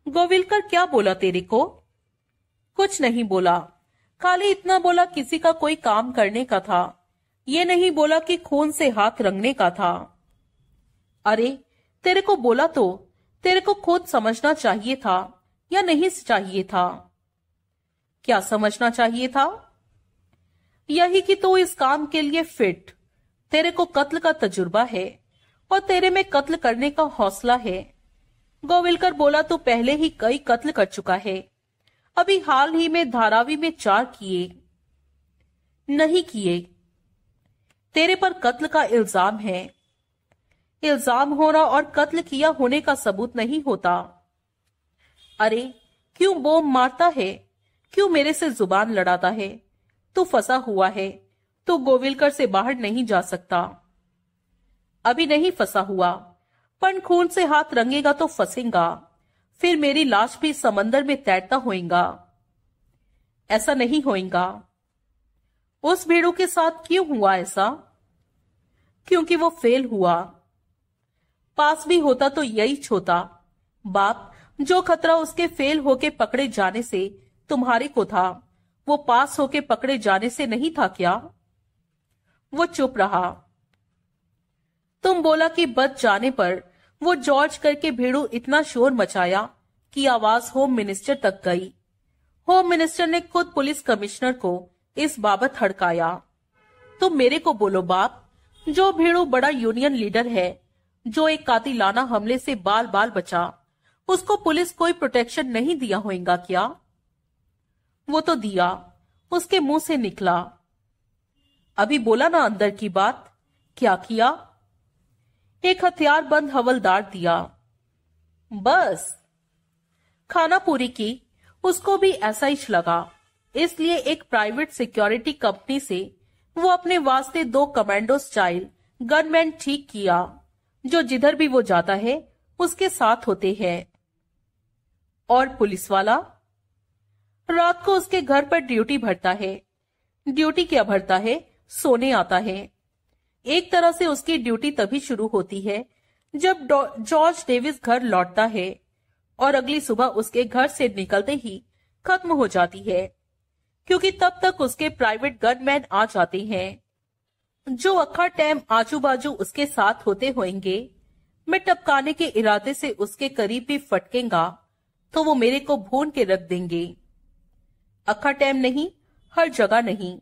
गोविलकर क्या बोला तेरे को? कुछ नहीं बोला। खाली इतना बोला किसी का कोई काम करने का था। ये नहीं बोला कि खून से हाथ रंगने का था। अरे तेरे को बोला तो तेरे को खुद समझना चाहिए था या नहीं चाहिए था? क्या समझना चाहिए था? यही कि तू तो इस काम के लिए फिट तेरे को कत्ल का तजुर्बा है और तेरे में कत्ल करने का हौसला है। गोविलकर बोला तो पहले ही कई कत्ल कर चुका है। अभी हाल ही में धारावी में चार किए। नहीं किए। तेरे पर कत्ल का इल्ज़ाम है। इल्ज़ाम होना और कत्ल किया होने का सबूत नहीं होता। अरे, क्यों बोम मारता है? क्यों मेरे से ज़ुबान लड़ाता है? तू फंसा हुआ है, तू गोविलकर से बाहर नहीं जा सकता। अभी नहीं फंसा हुआ पण खून से हाथ रंगेगा तो फंसेगा। फिर मेरी लाश भी समंदर में तैरता होएगा। ऐसा नहीं होएगा। उस भेड़ों के साथ क्यों हुआ ऐसा? क्योंकि वो फेल हुआ। पास भी होता तो यही छोता। बाप, जो खतरा उसके फेल होके पकड़े जाने से तुम्हारे को था, वो पास होके पकड़े जाने से नहीं था क्या? वो चुप रहा। तुम बोला कि बच जाने पर वो जॉर्ज करके भेड़ू इतना शोर मचाया कि आवाज़ होम मिनिस्टर तक गई। होम मिनिस्टर ने खुद पुलिस कमिश्नर को इस बाबत हड़काया। तुम मेरे को बोलो बाप, जो भेड़ू बड़ा यूनियन लीडर है जो एक कातिलाना हमले से बाल बाल बचा। उसको पुलिस कोई प्रोटेक्शन नहीं दिया होगा क्या? वो तो दिया। उसके मुँह से निकला। अभी बोला ना अंदर की बात। क्या किया? एक हथियार बंद हवलदार दिया। बस। खाना पूरी की। उसको भी ऐसा ही लगा। इसलिए एक प्राइवेट सिक्योरिटी कंपनी से वो अपने वास्ते दो कमांडो स्टाइल गनमैन ठीक किया। जो जिधर भी वो जाता है, उसके साथ होते हैं। और पुलिस वाला रात को उसके घर पर ड्यूटी भरता है। ड्यूटी क्या भरता है? सोने आता है। एक तरह से उसकी ड्यूटी तभी शुरू होती है, जब जॉर्ज डेविस घर लौटता है और अगली सुबह उसके घर से निकलते ही खत्म हो जाती है, क्योंकि तब तक उसके प्राइवेट गनमैन आ जाते हैं। जो अखा टैम आजू बाजू उसके साथ होते होंगे मैं टपकाने के इरादे से उसके करीब भी फटकेगा तो वो मेरे को भून के रख देंगे। अखा टैम नहीं, हर जगह नहीं।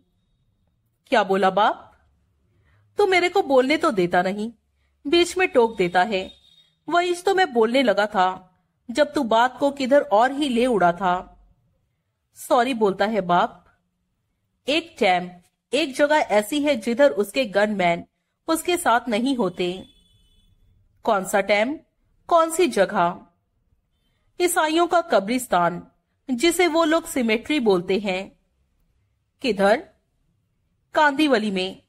क्या बोला बाप? तो मेरे को बोलने तो देता नहीं, बीच में टोक देता है। वही तो मैं बोलने लगा था, जब तू बात को किधर और ही ले उड़ा था। सॉरी बोलता है बाप। एक टैम एक जगह ऐसी है जिधर उसके गनमैन उसके साथ नहीं होते। कौन सा टैम कौन सी जगह? ईसाइयों का कब्रिस्तान, जिसे वो लोग सिमेट्री बोलते हैं। किधर? कांदीवली में,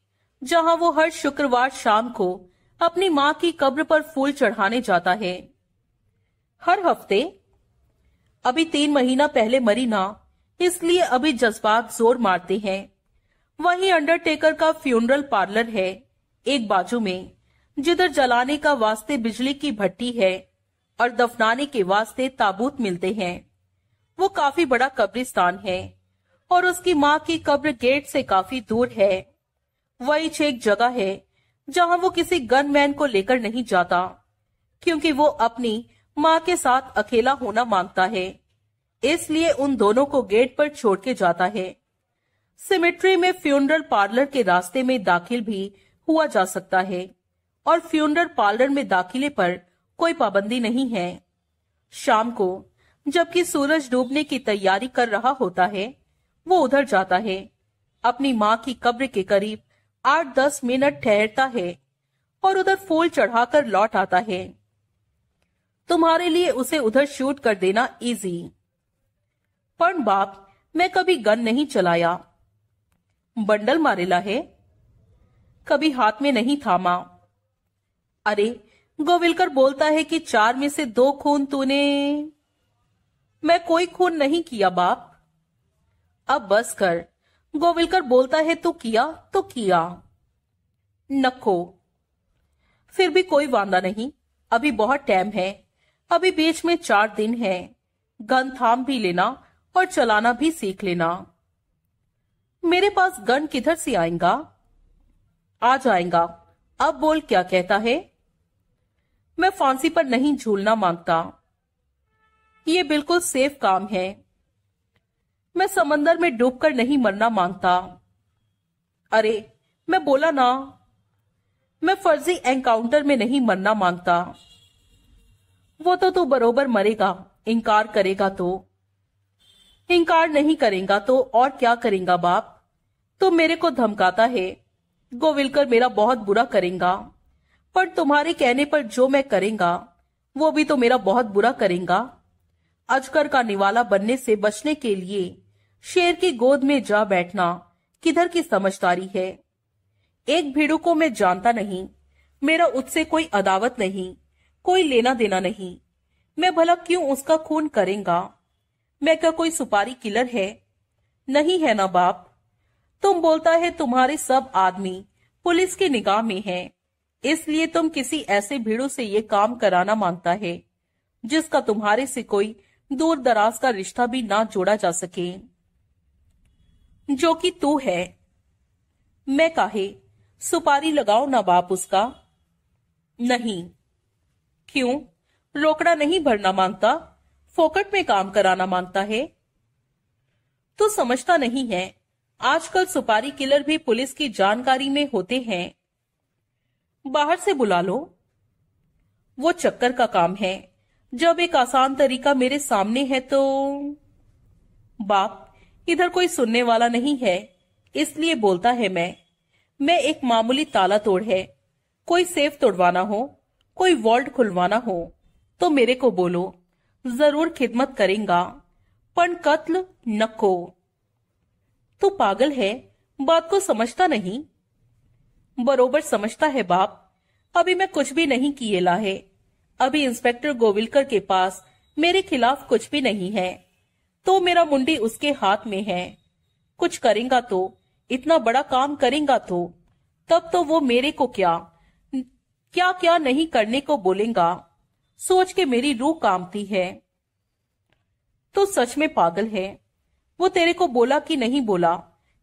जहाँ वो हर शुक्रवार शाम को अपनी माँ की कब्र पर फूल चढ़ाने जाता है। हर हफ़्ते? अभी तीन महीना पहले मरी ना इसलिए अभी जज्बात ज़ोर मारते हैं। वहीं अंडरटेकर का फ्यूनरल पार्लर है, एक बाजू में, जिधर जलाने का वास्ते बिजली की भट्टी है और दफनाने के वास्ते ताबूत मिलते हैं। वो काफ़ी बड़ा कब्रिस्तान है और उसकी माँ की कब्र गेट से काफ़ी दूर है। वही एक जगह है, जहाँ वो किसी गनमैन को लेकर नहीं जाता, क्योंकि वो अपनी माँ के साथ अकेला होना माँगता है, इसलिए उन दोनों को गेट पर छोड़ के जाता है। सिमेट्री में फ्यूनरल पार्लर के रास्ते में दाखिल भी हुआ जा सकता है और फ्यूनरल पार्लर में दाखिले पर कोई पाबंदी नहीं है। शाम को, जबकि सूरज डूबने की तैयारी कर रहा होता है, वो उधर जाता है। अपनी माँ की कब्र के करीब आठ दस मिनट ठहरता है और उधर फूल चढ़ाकर लौट आता है। तुम्हारे लिए उसे उधर शूट कर देना इजी पर बाप, मैं कभी गन नहीं चलाया। बंडल मारेला है। कभी हाथ में नहीं थामा अरे, गोविलकर बोलता है कि चार में से दो खून तूने। मैं कोई खून नहीं किया बाप। अब बस कर। गोविलकर बोलता है तो किया तो किया। नखो। फिर भी कोई वादा नहीं। अभी बहुत टाइम है। अभी बीच में चार दिन है। गन थाम भी लेना और चलाना भी सीख लेना। मेरे पास गन किधर से आएगा? आ जाएगा। अब बोल क्या कहता है? मैं फांसी पर नहीं झूलना माँगता। ये बिल्कुल सेफ़ काम है। मैं समंदर में डूबकर नहीं मरना माँगता। अरे, मैं बोला ना, मैं फर्जी एनकाउंटर में नहीं मरना माँगता। वो तो तू बरोबर मरेगा, इनकार करेगा तो। इनकार नहीं करेगा तो और क्या करेगा बाप? तो मेरे को धमकाता है। गोविलकर मेरा बहुत बुरा करेगा। पर तुम्हारे कहने पर जो मैं करेगा, वो भी तो मेरा बहुत बुरा करेगा। अजगर का निवाला बनने से बचने के लिए शेर की गोद में जा बैठना किधर की समझदारी है? एक भीड़ू को मैं जानता नहीं। मेरा उससे कोई अदावत नहीं, कोई लेना देना नहीं। मैं भला क्यों उसका खून करेगा? मैं क्या कोई सुपारी किलर है? नहीं है ना बाप। तुम बोलता है, तुम्हारे सब आदमी पुलिस की निगाह में हैं। इसलिए तुम किसी ऐसे भीड़ों से ये काम कराना माँगता है, जिसका तुम्हारे से कोई दूर दराज का रिश्ता भी ना जोड़ा जा सके। जो कि तू है। मैं काहे, सुपारी लगाओ ना बाप उसका। नहीं। क्यों? रोकड़ा नहीं भरना माँगता? फोकट में काम कराना माँगता है। तो समझता नहीं है, आजकल सुपारी किलर भी पुलिस की जानकारी में होते हैं। बाहर से बुला लो। वो चक्कर का काम है। जब एक आसान तरीका मेरे सामने है तो बाप, इधर कोई सुनने वाला नहीं है, इसलिए बोलता है मैं मैं एक मामूली ताला तोड़ है। कोई सेफ़ तोड़वाना हो, कोई वॉल्ट खुलवाना हो तो मेरे को बोलो। ज़रूर खिदमत करेंगा, पण कत्ल नको तू पागल है, बात को समझता नहीं? बरोबर समझता है बाप, अभी मैं कुछ भी नहीं किए ला है। अभी इंस्पेक्टर गोविलकर के पास मेरे खिलाफ कुछ भी नहीं है। तो मेरा मुंडी उसके हाथ में है। कुछ करेगा तो इतना बड़ा काम करेगा तो तब तो वो मेरे को क्या क्या क्या नहीं करने को बोलेगा। सोच के मेरी रूह कामती है। तो सच में पागल है। वो तेरे को बोला कि नहीं बोला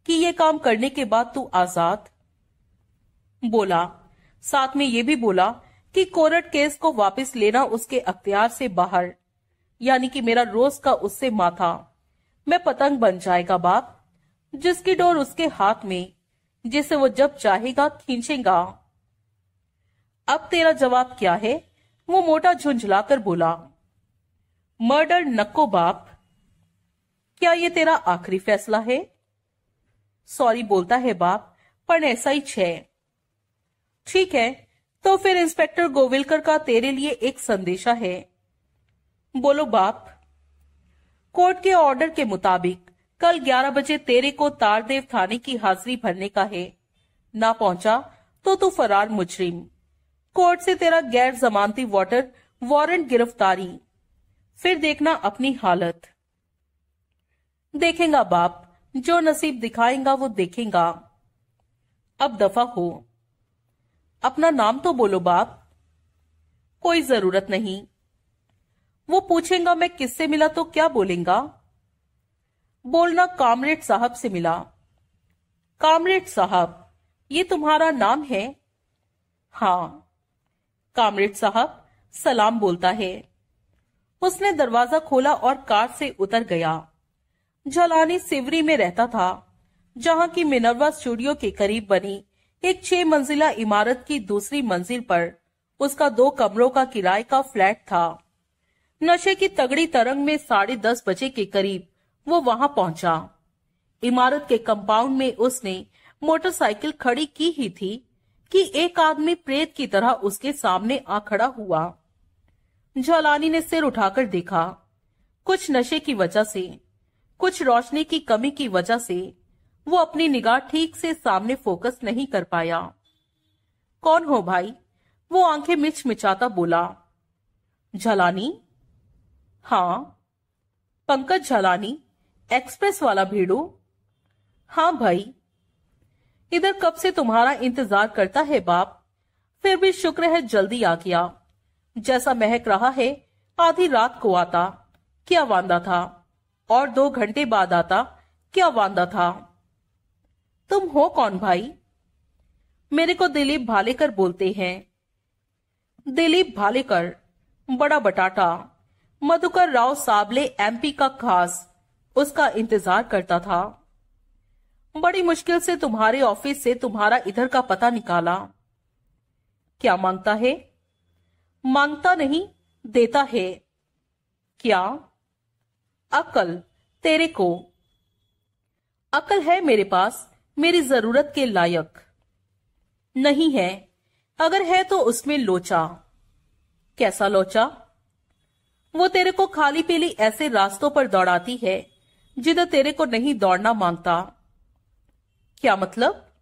कि ये काम करने के बाद तू आज़ाद? बोला। साथ में ये भी बोला कि कोरट केस को वापस लेना उसके अख्तियार से बाहर, यानी कि मेरा रोज का उससे माथा। मैं पतंग बन जाएगा बाप, जिसकी डोर उसके हाथ में, जिसे वो जब चाहेगा खींचेगा। अब तेरा जवाब क्या है? वो मोटा झुंझलाकर बोला, मर्डर नक्को बाप, क्या ये तेरा आखिरी फैसला है? सॉरी, बोलता है बाप, पर ऐसा ही छे ठीक है तो फिर इंस्पेक्टर गोविलकर का तेरे लिए एक संदेशा है। बोलो बाप, कोर्ट के ऑर्डर के मुताबिक कल 11 बजे तेरे को तारदेव थाने की हाजिरी भरने का है। ना पहुँचा तो तू फरार, मुजरिम। कोर्ट से तेरा गैर जमानती वाटर, वारंट गिरफ्तारी। फिर देखना अपनी हालत। देखेगा बाप, जो नसीब दिखाएगा वो देखेगा। अब दफ़ा हो। अपना नाम तो बोलो बाप। कोई ज़रूरत नहीं। वो पूछेगा, मैं किससे मिला तो क्या बोलेगा? बोलना, कामरेड साहब से मिला। कामरेड साहब, ये तुम्हारा नाम है? हाँ। कामरेड साहब सलाम बोलता है। उसने दरवाज़ा खोला और कार से उतर गया। जलानी सिवरी में रहता था, जहाँ की मिनरवा स्टूडियो के करीब बनी एक छह मंजिला इमारत की दूसरी मंजिल पर उसका दो कमरों का किराए का फ्लैट था। नशे की तगड़ी तरंग में साढ़े दस बजे के करीब वो वहाँ पहुँचा। इमारत के कंपाउंड में उसने मोटरसाइकिल खड़ी की ही थी कि एक आदमी प्रेत की तरह उसके सामने आ खड़ा हुआ। जलानी ने सिर उठाकर देखा। कुछ नशे की वजह से, कुछ रोशनी की कमी की वजह से वो अपनी निगाह ठीक से सामने फोकस नहीं कर पाया। कौन हो भाई? वो आँखें मिच मिचाता बोला। झलानी हाँ। पंकज झलानी एक्सप्रेस वाला भीड़ू? हाँ भाई। इधर कब से तुम्हारा इंतज़ार करता है बाप? फिर भी शुक्र है जल्दी आ गया। जैसा महक रहा है, आधी रात को आता। क्या वांदा था? और दो घंटे बाद आता। क्या वांदा था? तुम हो कौन भाई? मेरे को दिलीप भालेकर बोलते हैं। दिलीप भालेकर, बड़ा बटाटा। मधुकर राव साबले एमपी का खास। उसका इंतज़ार करता था। बड़ी मुश्किल से तुम्हारे ऑफ़िस से तुम्हारा इधर का पता निकाला। क्या माँगता है? माँगता नहीं, देता है। क्या? अकल, तेरे को। अकल है मेरे पास, मेरी ज़रूरत के लायक। नहीं है, अगर है तो उसमें लोचा। कैसा लोचा? वो तेरे को खाली पीली ऐसे रास्तों पर दौड़ाती है, जिधर तेरे को नहीं दौड़ना माँगता क्या मतलब?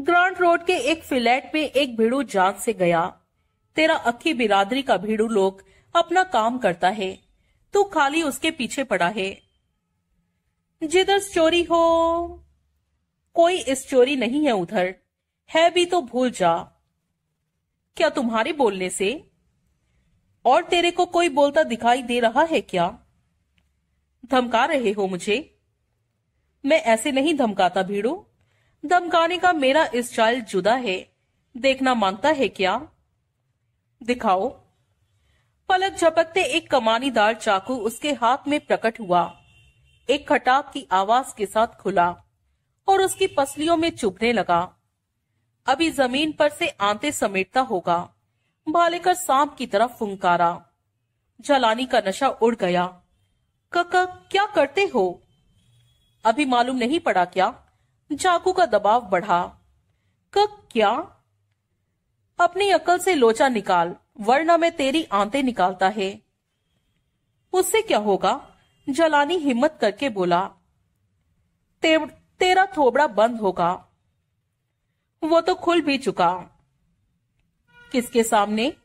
ग्रांड रोड के एक फ्लैट में एक भिड़ू जान से गया। तेरा अक्की बिरादरी का भिड़ू लोग अपना काम करता है। तू खाली उसके पीछे पड़ा है। जिधर चोरी हो, कोई इस चोरी नहीं है उधर। है भी तो भूल जा। क्या तुम्हारे बोलने से? और तेरे को कोई बोलता दिखाई दे रहा है क्या? धमका रहे हो मुझे? मैं ऐसे नहीं धमकाता भीड़ू। धमकाने का मेरा स्टाइल जुदा है। देखना माँगता है क्या? दिखाओ। पलक झपकते एक कमानीदार चाकू उसके हाथ में प्रकट हुआ। एक खटाक की आवाज़ के साथ खुला और उसकी पसलियों में चुभने लगा। अभी ज़मीन पर से आंते समेटता होगा। भालेकर सांप की तरफ़ फुंकारा। जलानी का नशा उड़ गया। कका क्या करते हो? अभी मालूम नहीं पड़ा क्या? चाकू का दबाव बढ़ा। कक क्या? अपनी अकल से लोचा निकाल वरना मैं तेरी आंते निकालता है। उससे क्या होगा? जलानी हिम्मत करके बोला। ते, तेरा थोबड़ा बंद होगा। वो तो खुल भी चुका। किसके सामने?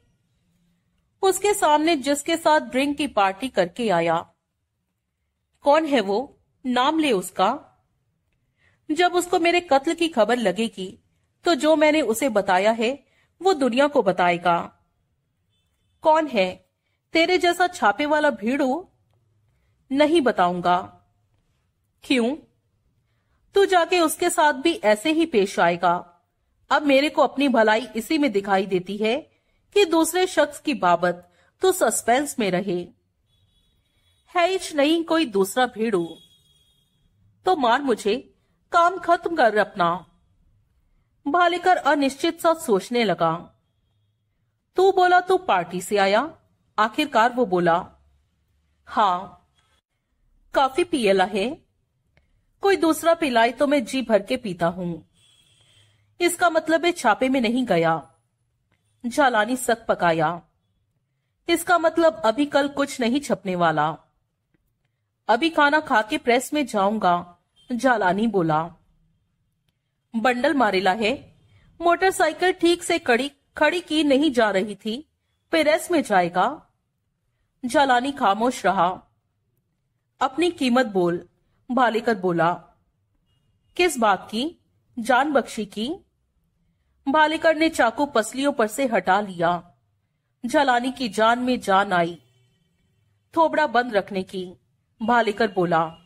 उसके सामने जिसके साथ ड्रिंक की पार्टी करके आया। कौन है वो? नाम ले उसका। जब उसको मेरे कत्ल की खबर लगेगी तो जो मैंने उसे बताया है, वो दुनिया को बताएगा। कौन है? तेरे जैसा छापे वाला भीड़ू? नहीं बताऊँगा। क्यों? तू जाके उसके साथ भी ऐसे ही पेश आएगा। अब मेरे को अपनी भलाई इसी में दिखाई देती है कि दूसरे शख्स की बाबत तू सस्पेंस में रहे। है नहीं कोई दूसरा भीड़ू। तो मार मुझे। काम खत्म कर अपना। भालेकर अनिश्चित सा सोचने लगा। तू बोला तू पार्टी से आया? आखिरकार वो बोला, हाँ, काफ़ी पियला है। कोई दूसरा पिलाए तो मैं जी भर के पीता हूँ। इसका मतलब है छापे में नहीं गया। जालानी सक पकाया। इसका मतलब अभी कल कुछ नहीं छपने वाला। अभी खाना खा के प्रेस में जाऊँगा। जालानी बोला, बंडल मारेला है। मोटरसाइकिल ठीक से कड़ी, खड़ी की नहीं जा रही थी, प्रेस में जाएगा। जालानी खामोश रहा। अपनी कीमत बोल भालेकर बोला, किस बात की? जान बख्शी की? भालेकर ने चाकू पसलियों पर से हटा लिया। जलानी की जान में जान आई, थोबड़ा बंद रखने की। भालेकर बोला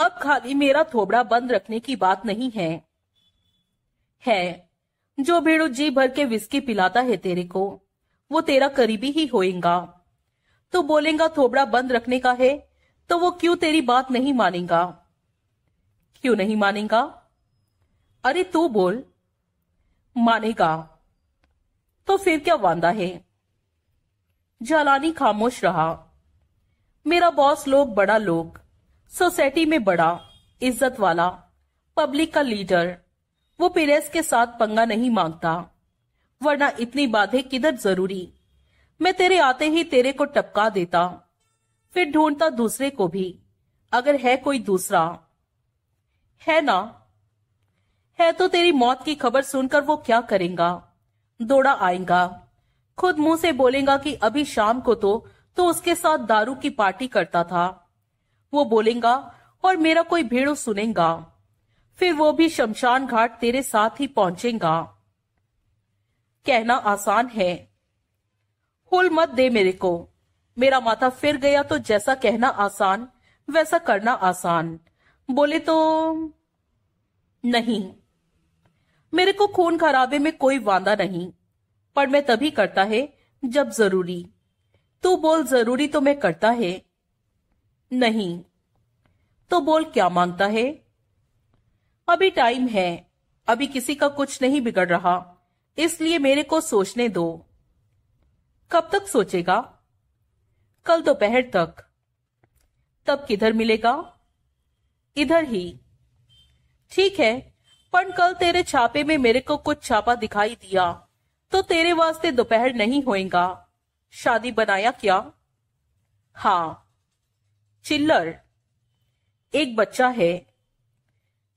अब खाली मेरा थोबड़ा बंद रखने की बात नहीं है। है। जो भेड़ू जी भर के विस्की पिलाता है तेरे को, वो तेरा करीबी ही होएगा। तो बोलेगा, थोबड़ा बंद रखने का है तो वो क्यों तेरी बात नहीं मानेगा? क्यों नहीं मानेगा? अरे तू बोल। मानेगा। तो फिर क्या वादा है? जालानी खामोश रहा। मेरा बॉस लोग बड़ा लोग। सोसाइटी में बड़ा इज़्ज़त वाला पब्लिक का लीडर, वो पिरेस के साथ पंगा नहीं माँगता। वरना इतनी बातें किधर ज़रूरी? मैं तेरे आते ही तेरे को टपका देता, फिर ढूंढता दूसरे को भी, अगर है कोई दूसरा। है ना? है तो तेरी मौत की खबर सुनकर वो क्या करेगा? दौड़ा आएगा। खुद मुँह से बोलेगा कि अभी शाम को तो तो उसके साथ दारू की पार्टी करता था। वो बोलेगा, और मेरा कोई भेड़ो सुनेगा। फिर वो भी शमशान घाट तेरे साथ ही पहुंचेगा। कहना आसान है। हुल मत दे मेरे को। मेरा माथा फिर गया तो जैसा कहना आसान, वैसा करना आसान। बोले तो नहीं। मेरे को खून खराबे में कोई वादा नहीं, पर मैं तभी करता है जब ज़रूरी। तू बोल ज़रूरी तो मैं करता है। नहीं। तो बोल क्या माँगता है? अभी टाइम है। अभी किसी का कुछ नहीं बिगड़ रहा। इसलिए मेरे को सोचने दो। कब तक सोचेगा? कल दोपहर तक। तब किधर मिलेगा? इधर ही। ठीक है, पर कल तेरे छापे में मेरे को कुछ छापा दिखाई दिया तो तेरे वास्ते दोपहर नहीं होएगा। शादी बनाया क्या? हाँ। चिल्लर। एक बच्चा है।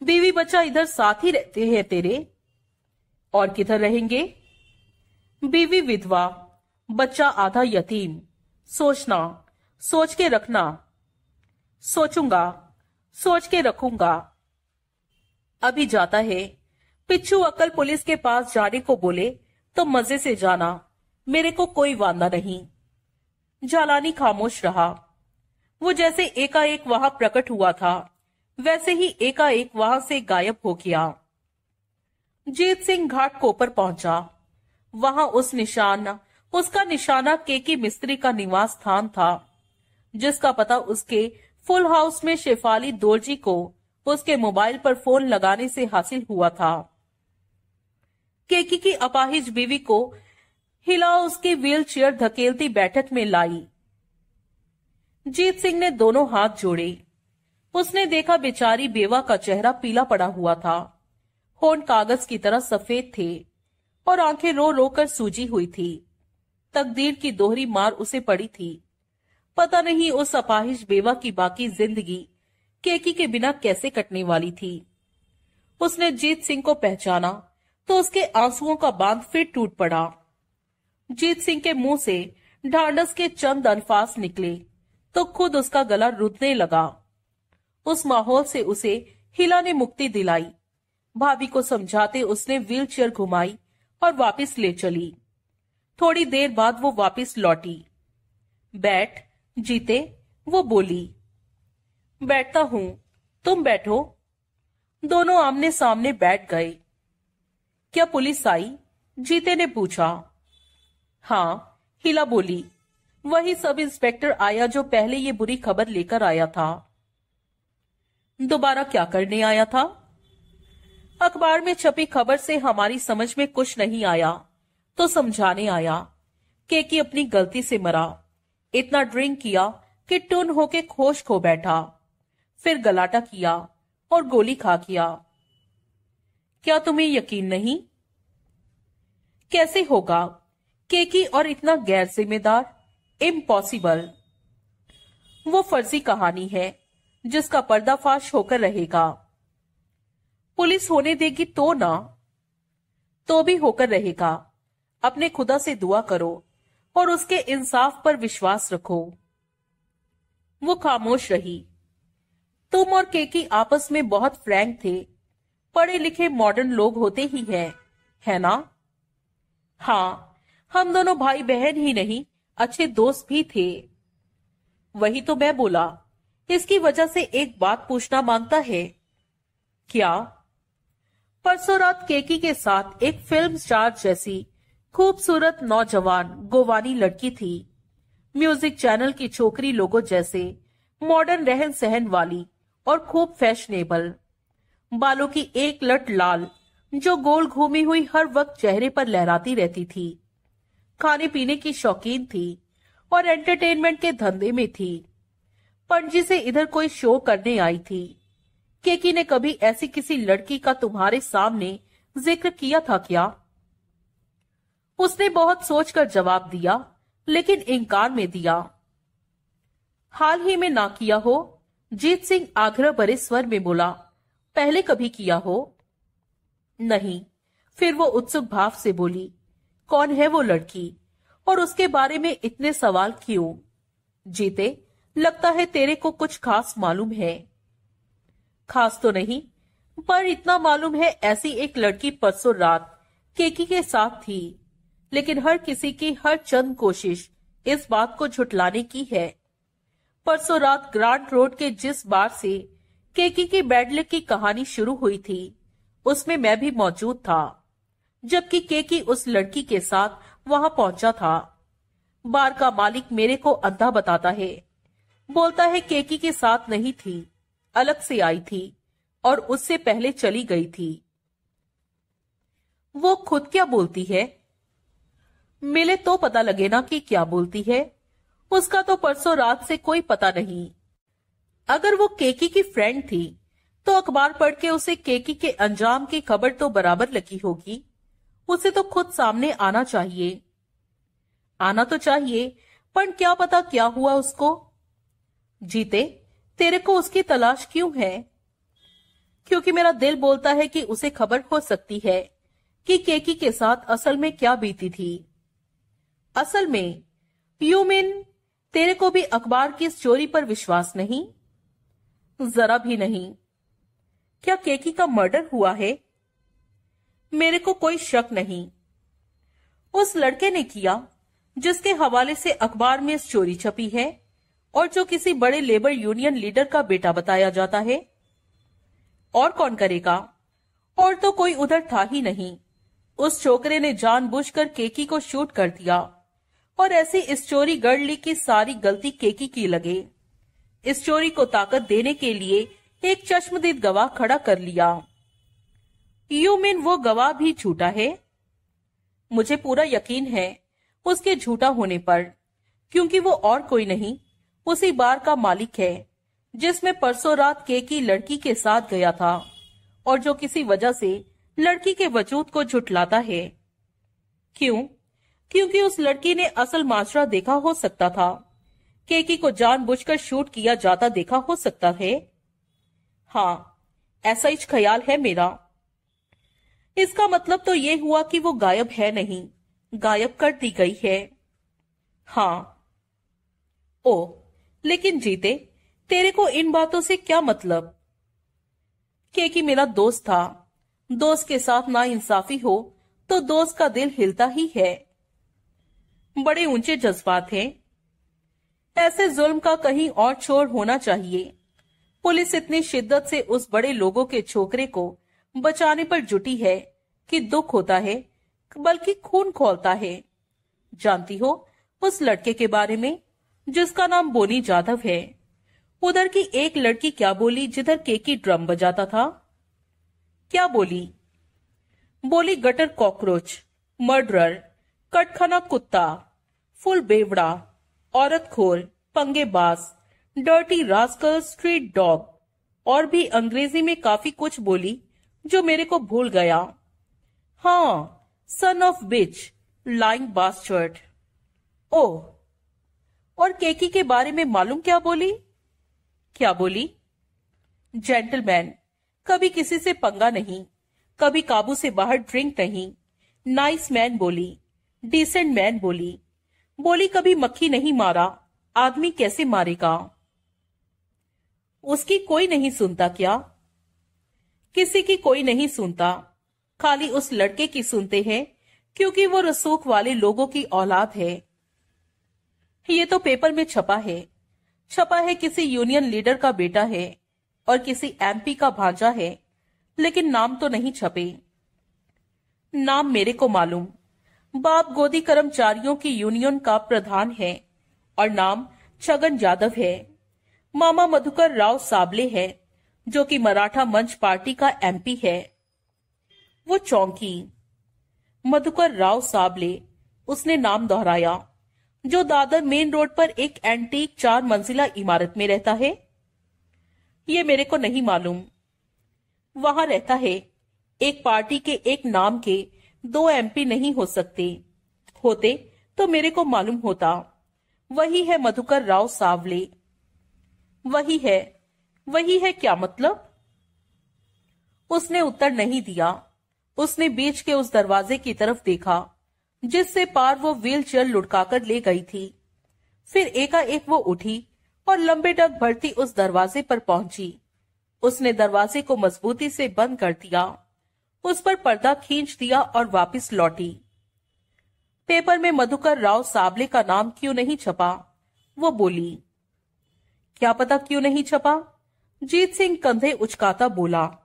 बीवी बच्चा इधर साथ ही रहते हैं तेरे। और किधर रहेंगे? बीवी विधवा, बच्चा आधा यतीम। सोचना, सोच के रखना। सोचूँगा, सोच के रखूँगा। अभी जाता है। पिच्छू अकल पुलिस के पास जाने को बोले तो मज़े से जाना। मेरे को कोई वादा नहीं। जालानी खामोश रहा। वो जैसे एकाएक वहाँ प्रकट हुआ था, वैसे ही एकाएक वहाँ से गायब हो गया। जीत सिंह घाट कोपर पहुँचा। वहाँ उस निशान, उसका निशाना केकी मिस्त्री का निवास स्थान था, जिसका पता उसके फुल हाउस में शेफाली दोरजी को उसके मोबाइल पर फ़ोन लगाने से हासिल हुआ था। केकी की अपाहिज बीवी को हिला उसकी व्हील चेयर धकेलती बैठक में लाई। जीत सिंह ने दोनों हाथ जोड़े। उसने देखा बेचारी बेवा का चेहरा पीला पड़ा हुआ था। होन कागज़ की तरह सफ़ेद थे और आँखें रो रो कर सूजी हुई थी। तकदीर की दोहरी मार उसे पड़ी थी। पता नहीं उस अपाहिज बेवा की बाकी ज़िंदगी केकी के बिना कैसे कटने वाली थी। उसने जीत सिंह को पहचाना तो उसके आंसुओं का बाँध फिर टूट पड़ा। जीत सिंह के मुँह से ढांडस के चंद अल्फाज निकले। तो खुद उसका गला रुदने लगा। उस माहौल से उसे हिला ने मुक्ति दिलाई। भाभी को समझाते उसने व्हीलचेयर घुमाई और वापस ले चली। थोड़ी देर बाद वो वापस लौटी। बैठ, जीते, वो बोली, बैठता हूँ। तुम बैठो। दोनों आमने सामने बैठ गए। क्या पुलिस आई? जीते ने पूछा। हाँ हिला बोली वही सब इंस्पेक्टर आया जो पहले ये बुरी खबर लेकर आया था। दोबारा क्या करने आया था? अखबार में छपी खबर से हमारी समझ में कुछ नहीं आया तो समझाने आया केकी अपनी गलती से मरा। इतना ड्रिंक किया कि टून होके खोश खो बैठा, फिर गलाटा किया और गोली खा किया। क्या तुम्हें यकीन नहीं? कैसे होगा केकी और इतना गैर जिम्मेदार इम्पॉसिबल वो फर्जी कहानी है जिसका पर्दाफाश होकर रहेगा। पुलिस होने देगी तो ना तो भी होकर रहेगा। अपने खुदा से दुआ करो और उसके इंसाफ पर विश्वास रखो। वो खामोश रही। तुम और केकी आपस में बहुत फ्रैंक थे। पढ़े लिखे मॉडर्न लोग होते ही हैं, है ना? हाँ हम दोनों भाई बहन ही नहीं। अच्छे दोस्त भी थे। वही तो मैं बोला, इसकी वजह से एक बात पूछना माँगता है। क्या? परसों रात केकी के साथ एक फ़िल्म स्टार जैसी खूबसूरत नौजवान गोवानी लड़की थी। म्यूज़िक चैनल की छोकरी लोगों जैसे मॉडर्न रहन सहन वाली और खूब फैशनेबल। बालों की एक लट लाल, जो गोल घूमी हुई हर वक्त चेहरे पर लहराती रहती थी। खाने पीने की शौकीन थी और एंटरटेनमेंट के धंधे में थी। पणजी से इधर कोई शो करने आई थी। केकी ने कभी ऐसी किसी लड़की का तुम्हारे सामने ज़िक्र किया था क्या? उसने बहुत सोचकर जवाब दिया, लेकिन इंकार में दिया। हाल ही में ना किया हो, जीत सिंह आग्रह भरे स्वर में बोला, पहले कभी किया हो? नहीं, फिर वो उत्सुक भाव से बोली कौन है वो लड़की? और उसके बारे में इतने सवाल क्यों? जीते, लगता है तेरे को कुछ खास मालूम है। खास तो नहीं, पर इतना मालूम है ऐसी एक लड़की परसों रात केकी के साथ थी। लेकिन हर किसी की हर चंद कोशिश इस बात को झुटलाने की है। परसों रात ग्रांट रोड के जिस बार से केकी की बैडलिक की कहानी शुरू हुई थी, उसमें मैं भी मौजूद था। जबकि केकी उस लड़की के साथ वहाँ पहुँचा था। बार का मालिक मेरे को अंधा बताता है। बोलता है केकी के साथ नहीं थी, अलग से आई थी और उससे पहले चली गई थी। वो खुद क्या बोलती है? मिले तो पता लगे ना कि क्या बोलती है। उसका तो परसों रात से कोई पता नहीं। अगर वो केकी की फ्रेंड थी तो अखबार पढ़ के उसे केकी के अंजाम की खबर तो बराबर लगी होगी। उसे तो खुद सामने आना चाहिए। आना तो चाहिए, पर क्या पता क्या हुआ उसको? जीते, तेरे को उसकी तलाश क्यों है? क्योंकि मेरा दिल बोलता है कि उसे खबर हो सकती है कि केकी के साथ असल में क्या बीती थी। असल में यू मीन तेरे को भी अखबार की चोरी पर विश्वास नहीं? जरा भी नहीं। क्या केकी का मर्डर हुआ है? मेरे को कोई शक नहीं। उस लड़के ने किया, जिसके हवाले से अखबार में चोरी छपी है, और जो किसी बड़े लेबर यूनियन लीडर का बेटा बताया जाता है। और कौन करेगा? और तो कोई उधर था ही नहीं। उस छोकरे ने जानबूझकर केकी को शूट कर दिया, और ऐसी चोरी गढ़ ली की सारी गलती केकी की लगे। इस चोरी को ताकत देने के लिए एक चश्मदीद गवाह खड़ा कर लिया। यू मीन वो गवाह भी झूठा है? मुझे पूरा यकीन है उसके झूठा होने पर, क्योंकि वो और कोई नहीं, उसी बार का मालिक है, जिसमें परसों रात के की लड़की के साथ गया था, और जो किसी वजह से लड़की के वजूद को झुटलाता है। क्यों? क्योंकि उस लड़की ने असल माजरा देखा हो सकता था। केकी को जानबूझकर शूट किया जाता देखा हो सकता है। हाँ ऐसा ही ख्याल है मेरा। इसका मतलब तो ये हुआ कि वो गायब है नहीं। गायब कर दी गई है। हाँ। ओ लेकिन जीते, तेरे को इन बातों से क्या मतलब? केकी मेरा दोस्त था। दोस्त के साथ ना इंसाफी हो तो दोस्त का दिल हिलता ही है। बड़े ऊँचे जज्बात हैं। ऐसे जुल्म का कहीं और छोर होना चाहिए। पुलिस इतनी शिद्दत से उस बड़े लोगों के छोकरे को बचाने पर जुटी है कि दुख होता है, बल्कि खून खोलता है। जानती हो, उस लड़के के बारे में, जिसका नाम बोनी जाधव है। उधर की एक लड़की क्या बोली जिधर केकी ड्रम बजाता था? क्या बोली? बोली गटर कॉकरोच, मर्डरर, कटखाना कुत्ता, फुल बेवड़ा, औरत खोर पंगेबाज डर्टी रास्कल, स्ट्रीट डॉग, और भी अंग्रेज़ी में काफ़ी कुछ बोली। जो मेरे को भूल गया। हाँ son of bitch lying bastard ओ, और केकी के बारे में मालूम क्या बोली? क्या बोली? जेंटलमैन कभी किसी से पंगा नहीं, कभी काबू से बाहर ड्रिंक नहीं। नाइस मैन बोली डिसेंट मैन बोली। बोली, कभी मक्खी नहीं मारा, आदमी कैसे मारेगा? उसकी कोई नहीं सुनता क्या? किसी की कोई नहीं सुनता। खाली उस लड़के की सुनते हैं, क्योंकि वो रसूख वाले लोगों की औलाद है। ये तो पेपर में छपा है। छपा है किसी यूनियन लीडर का बेटा है और किसी एमपी का भांजा है, लेकिन नाम तो नहीं छपे। नाम मेरे को मालूम। बाप गोदी कर्मचारियों की यूनियन का प्रधान है और नाम छगन यादव है। मामा मधुकर राव साबले है। जो कि मराठा मंच पार्टी का एमपी है, वो चौंकी। मधुकर राव साबले, उसने नाम दोहराया, जो दादर मेन रोड पर एक एंटीक चार मंजिला इमारत में रहता है। ये मेरे को नहीं मालूम। वहाँ रहता है। एक पार्टी के एक नाम के दो एमपी नहीं हो सकते। होते तो मेरे को मालूम होता। वही है मधुकर राव सावले वही है वही है क्या मतलब? उसने उत्तर नहीं दिया। उसने बीच के उस दरवाजे की तरफ़ देखा, जिससे पार वो व्हील चेयर लुढ़काकर ले गई थी। फिर एकाएक वो उठी और लंबे डग भरती उस दरवाजे पर पहुँची। उसने दरवाजे को मजबूती से बंद कर दिया। उस पर पर्दा खींच दिया और वापस लौटी। पेपर में मधुकर राव साबले का नाम क्यों नहीं छपा? वो बोली, क्या पता क्यों नहीं छपा? जीत सिंह कंधे उचकाता बोला,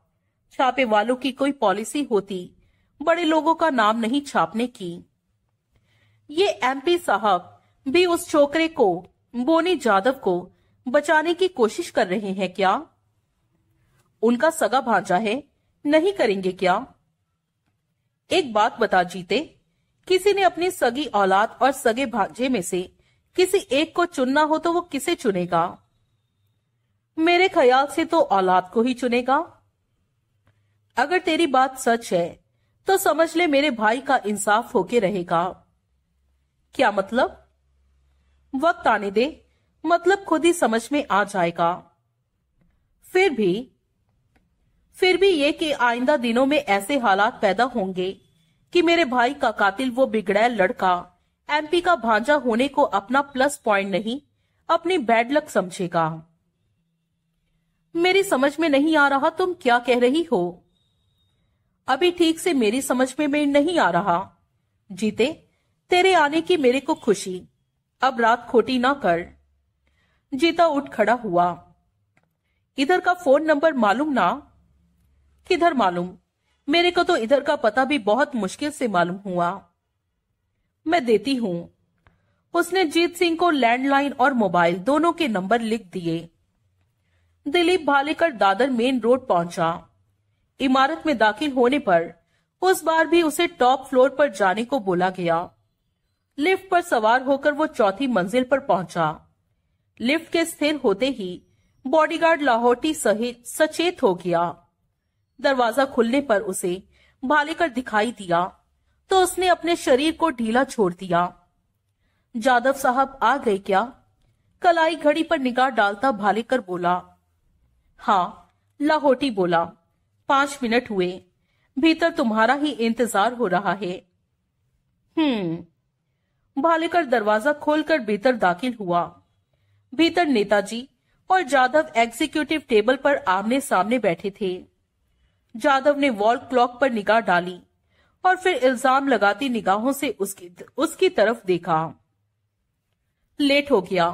छापे वालों की कोई पॉलिसी होती, बड़े लोगों का नाम नहीं छापने की। ये एमपी साहब भी उस छोकरे को, बोनी जादव को, बचाने की कोशिश कर रहे हैं क्या? उनका सगा भांजा है, नहीं करेंगे क्या? एक बात बता जीते, किसी ने अपनी सगी औलाद और सगे भांजे में से किसी एक को चुनना हो तो वो किसे चुनेगा? मेरे ख्याल से तो औलाद को ही चुनेगा। अगर तेरी बात सच है तो समझ ले मेरे भाई का इंसाफ होके रहेगा। क्या मतलब? वक्त आने दे मतलब खुद ही समझ में आ जाएगा। फिर भी फिर भी ये कि आइंदा दिनों में ऐसे हालात पैदा होंगे कि मेरे भाई का कातिल वो बिगड़ैल लड़का, एमपी का भांजा होने को अपना प्लस पॉइंट नहीं, अपनी बैड लक समझेगा। मेरी समझ में नहीं आ रहा तुम क्या कह रही हो। अभी ठीक से मेरी समझ में नहीं आ रहा। जीते, तेरे आने की मेरे को खुशी। अब रात खोटी ना कर। जीता उठ खड़ा हुआ। इधर का फ़ोन नंबर मालूम ना? किधर मालूम? मेरे को तो इधर का पता भी बहुत मुश्किल से मालूम हुआ। मैं देती हूँ। उसने जीत सिंह को लैंडलाइन और मोबाइल दोनों के नंबर लिख दिए। दिलीप भालेकर दादर मेन रोड पहुँचा। इमारत में दाखिल होने पर उस बार भी उसे टॉप फ्लोर पर जाने को बोला गया। लिफ्ट पर सवार होकर वो चौथी मंजिल पर पहुँचा। लिफ्ट के स्थिर होते ही बॉडीगार्ड लाहौटी सहित सचेत हो गया। दरवाज़ा खुलने पर उसे भालेकर दिखाई दिया तो उसने अपने शरीर को ढीला छोड़ दिया। जादव साहब आ गए क्या? कलाई घड़ी पर निगाह डालता भालेकर बोला हाँ लाहौटी बोला, पाँच मिनट हुए, भीतर तुम्हारा ही इंतज़ार हो रहा है। हम्म भालेकर दरवाज़ा खोलकर भीतर दाखिल हुआ। भीतर नेताजी और जादव एग्जीक्यूटिव टेबल पर आमने सामने बैठे थे। जाधव ने वॉल क्लॉक पर निगाह डाली और फिर इल्ज़ाम लगाती निगाहों से उसकी उसकी तरफ़ देखा। लेट हो गया,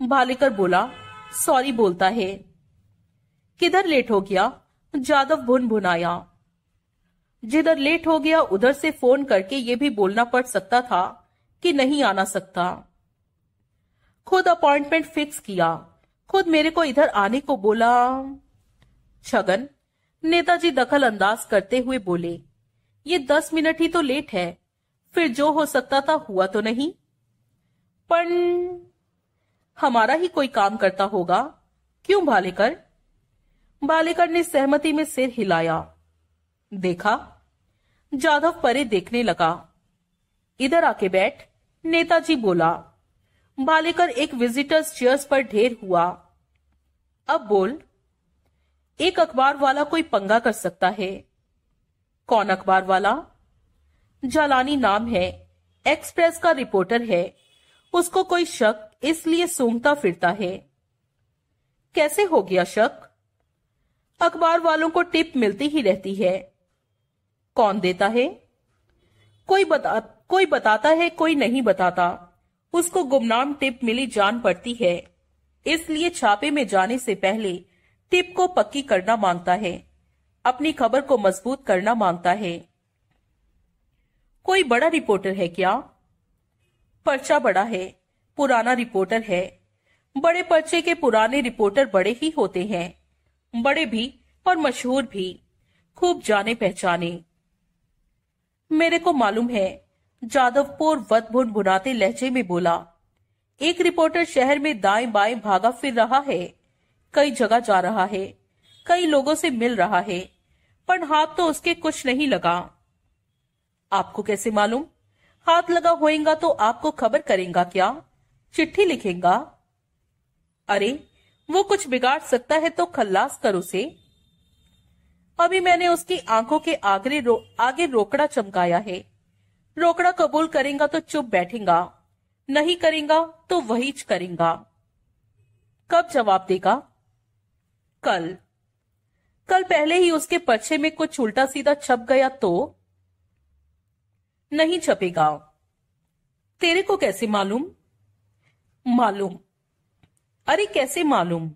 भालेकर बोला सॉरी बोलता है। किधर लेट हो गया? जादव भुन भुनाया। जिधर लेट हो गया, उधर से फ़ोन करके ये भी बोलना पड़ सकता था कि नहीं आना सकता। खुद अपॉइंटमेंट फिक्स किया। खुद मेरे को इधर आने को बोला। छगन, नेताजी दखल अंदाज करते हुए बोले, ये दस मिनट ही तो लेट है। फिर जो हो सकता था हुआ तो नहीं। पर हमारा ही कोई काम करता होगा। क्यों भालेकर? बालिकर ने सहमति में सिर हिलाया। देखा, जाधव परे देखने लगा। इधर आके बैठ, नेताजी बोला, बालेकर एक विजिटर्स चेयर्स पर ढेर हुआ। अब बोल, एक अखबार वाला कोई पंगा कर सकता है? कौन अखबार वाला? जालानी नाम है, एक्सप्रेस का रिपोर्टर है। उसको कोई शक इसलिए सूंघता फिरता है। कैसे हो गया शक? अखबार वालों को टिप मिलती ही रहती है। कौन देता है? कोई बता, कोई बताता है, कोई नहीं बताता। उसको गुमनाम टिप मिली जान पड़ती है। इसलिए छापे में जाने से पहले टिप को पक्की करना माँगता है। अपनी खबर को मज़बूत करना माँगता है। कोई बड़ा रिपोर्टर है क्या? पर्चा बड़ा है, पुराना रिपोर्टर है। बड़े पर्चे के पुराने रिपोर्टर बड़े ही होते हैं। बड़े भी और मशहूर भी, खूब जाने पहचाने। मेरे को मालूम है, जादवपुर वत भुन भुनाते लहजे में बोला, एक रिपोर्टर शहर में दाएँ बाएँ भागा फिर रहा है। कई जगह जा रहा है, कई लोगों से मिल रहा है, पर हाथ तो उसके कुछ नहीं लगा। आपको कैसे मालूम? हाथ लगा होएगा तो आपको खबर करेगा क्या? चिट्ठी लिखेगा? अरे वो कुछ बिगाड़ सकता है तो खल्लास कर उसे। अभी मैंने उसकी आँखों के आगे रो, आगे रोकड़ा चमकाया है। रोकड़ा कबूल करेगा तो चुप बैठेगा। नहीं करेगा तो वही करेगा। कब जवाब देगा? कल। कल पहले ही उसके पर्चे में कुछ उल्टा सीधा छप गया तो? नहीं छपेगा। तेरे को कैसे मालूम? मालूम। अरे कैसे मालूम?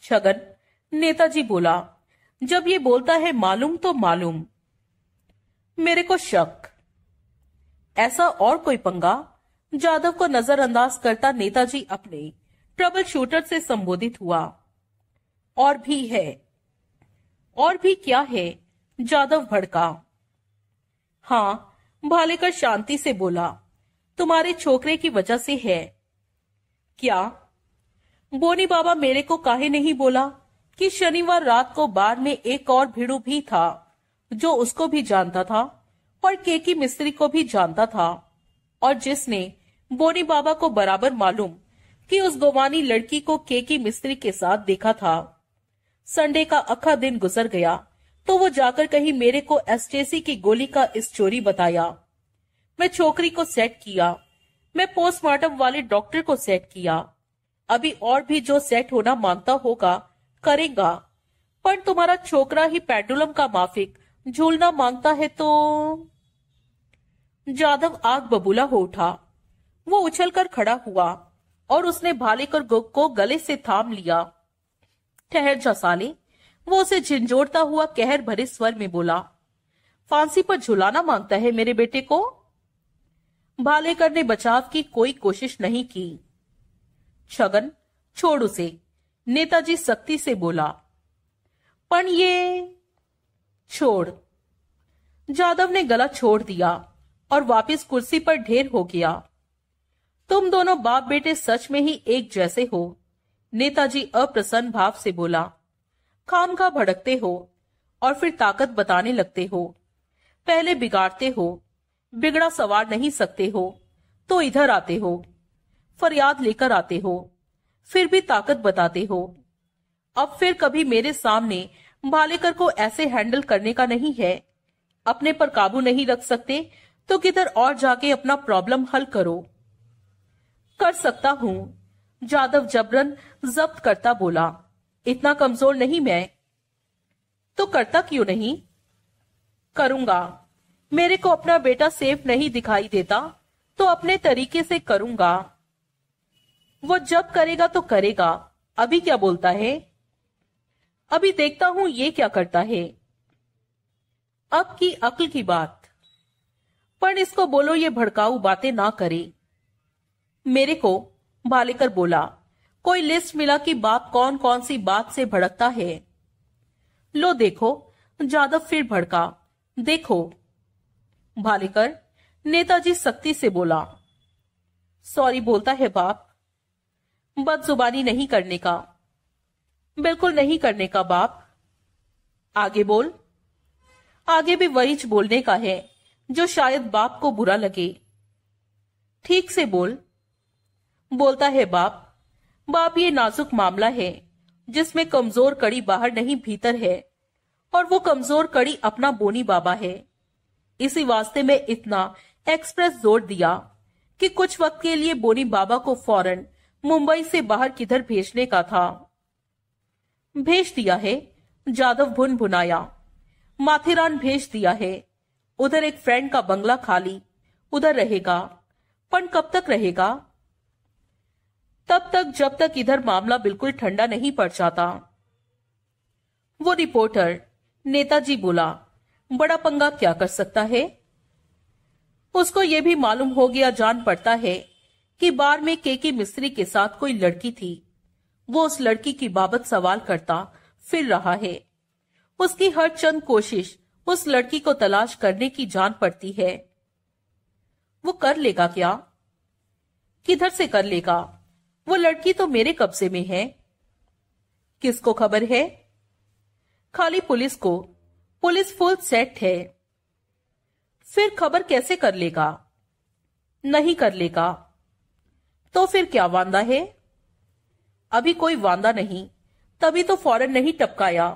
छगन, नेताजी बोला, जब ये बोलता है मालूम तो मालूम। मेरे को शक। ऐसा और कोई पंगा? जादव को नजरअंदाज करता नेताजी अपने ट्रबल शूटर से संबोधित हुआ। और भी है। और भी क्या है? जादव भड़का। हाँ, भालेकर शांति से बोला, तुम्हारे छोकरे की वजह से है। क्या? बोनी बाबा मेरे को काहे नहीं बोला कि शनिवार रात को बार में एक और भिड़ू भी था, जो उसको भी जानता था और केकी मिस्त्री को भी जानता था। और जिसने बोनी बाबा को बराबर मालूम कि उस गोवानी लड़की को केकी मिस्त्री के साथ देखा था। संडे का अखा दिन गुजर गया तो वो जाकर कहीं मेरे को एस्टेसी की गोली का इस चोरी बताया। मैं छोकरी को सेट किया, मैं पोस्टमार्टम वाले डॉक्टर को सेट किया अभी और भी जो सेट होना माँगता होगा, करेगा। पर तुम्हारा छोकरा ही पेंडुलम का माफिक, झूलना माँगता है तो? जादव आग बबूला हो उठा। वो उछलकर खड़ा हुआ और उसने भालेकर को गले से थाम लिया। ठहर जा साले। वो उसे झिंझोड़ता हुआ कहर भरे स्वर में बोला, फांसी पर झुलाना माँगता है मेरे बेटे को? भालेकर ने बचाव की कोई कोशिश नहीं की। छगन, छोड़ उसे। नेताजी सख्ती से बोला, पण ये छोड़। जादव ने गला छोड़ दिया और वापस कुर्सी पर ढेर हो गया। तुम दोनों बाप बेटे सच में ही एक जैसे हो, नेताजी अप्रसन्न भाव से बोला। खाम खा भड़कते हो और फिर ताकत बताने लगते हो। पहले बिगाड़ते हो, बिगड़ा सवार नहीं सकते हो तो इधर आते हो। फरियाद लेकर आते हो, फिर भी ताकत बताते हो। अब फिर कभी मेरे सामने भालेकर को ऐसे हैंडल करने का नहीं है। अपने पर काबू नहीं रख सकते तो किधर और जाके अपना प्रॉब्लम हल करो। कर सकता हूँ जादव जबरन जब्त करता बोला। इतना कमज़ोर नहीं मैं। तो करता क्यों नहीं? करूँगा। मेरे को अपना बेटा सेफ़ नहीं दिखाई देता तो अपने तरीके से करूँगा। वो जब करेगा तो करेगा। अभी क्या बोलता है? अभी देखता हूँ ये क्या करता है। अब की अक्ल की बात। पर इसको बोलो, ये भड़काऊ बातें ना करे। मेरे को, भालेकर बोला, कोई लिस्ट मिला कि बाप कौन कौन सी बात से भड़कता है? लो देखो जादव फिर भड़का। देखो। भालेकर, नेताजी सख्ती से बोला, सॉरी, बोलता है बाप। बदजुबानी नहीं करने का। बिल्कुल नहीं करने का बाप। आगे बोल। आगे भी वही बोलने का है, जो शायद बाप को बुरा लगे। ठीक से बोल। बोलता है बाप बाप ये नाजुक मामला है, जिसमें कमज़ोर कड़ी बाहर नहीं भीतर है, और वो कमज़ोर कड़ी अपना बोनी बाबा है। इसी वास्ते में इतना एक्सप्रेस ज़ोर दिया कि कुछ वक्त के लिए बोनी बाबा को फ़ौरन मुंबई से बाहर किधर भेजने का था। भेज दिया है जादव भुन भुनाया। माथेरान भेज दिया है। उधर एक फ्रेंड का बंगला खाली। उधर रहेगा। पर कब तक रहेगा? तब तक, जब तक इधर मामला बिल्कुल ठंडा नहीं पड़ जाता। वो रिपोर्टर नेताजी बोला, बड़ा पंगा क्या कर सकता है? उसको यह भी मालूम हो गया, जान पड़ता है। कि बार में के के मिस्त्री के साथ कोई लड़की थी। वो उस लड़की की बाबत सवाल करता, फिर रहा है। उसकी हर चंद कोशिश उस लड़की को तलाश करने की जान पड़ती है। वो कर लेगा क्या? किधर से कर लेगा? वो लड़की तो मेरे कब्जे में है। किसको खबर है? खाली पुलिस को। पुलिस फुल सेट है। फिर खबर कैसे कर लेगा? नहीं कर लेगा। तो फिर क्या वांदा है? अभी कोई वांदा नहीं। तभी तो फ़ौरन नहीं टपकाया।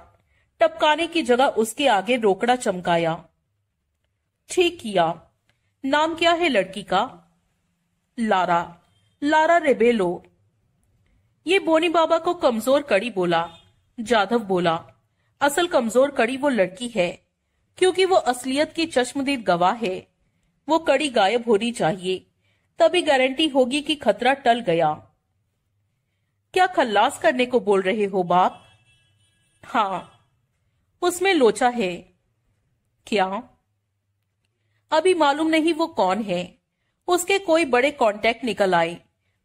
टपकाने की जगह उसके आगे रोकड़ा चमकाया। ठीक किया। नाम क्या है लड़की का? लारा। लारा रेबेलो। ये बोनी बाबा को कमज़ोर कड़ी बोला। जाधव बोला, असल कमज़ोर कड़ी वो लड़की है, क्योंकि वो असलियत की चश्मदीद गवाह है। वो कड़ी गायब होनी चाहिए। तभी गारंटी होगी कि खतरा टल गया। क्या खल्लास करने को बोल रहे हो बाप? हाँ उसमें लोचा है। क्या? अभी मालूम नहीं वो कौन है। उसके कोई बड़े कांटेक्ट निकल आए,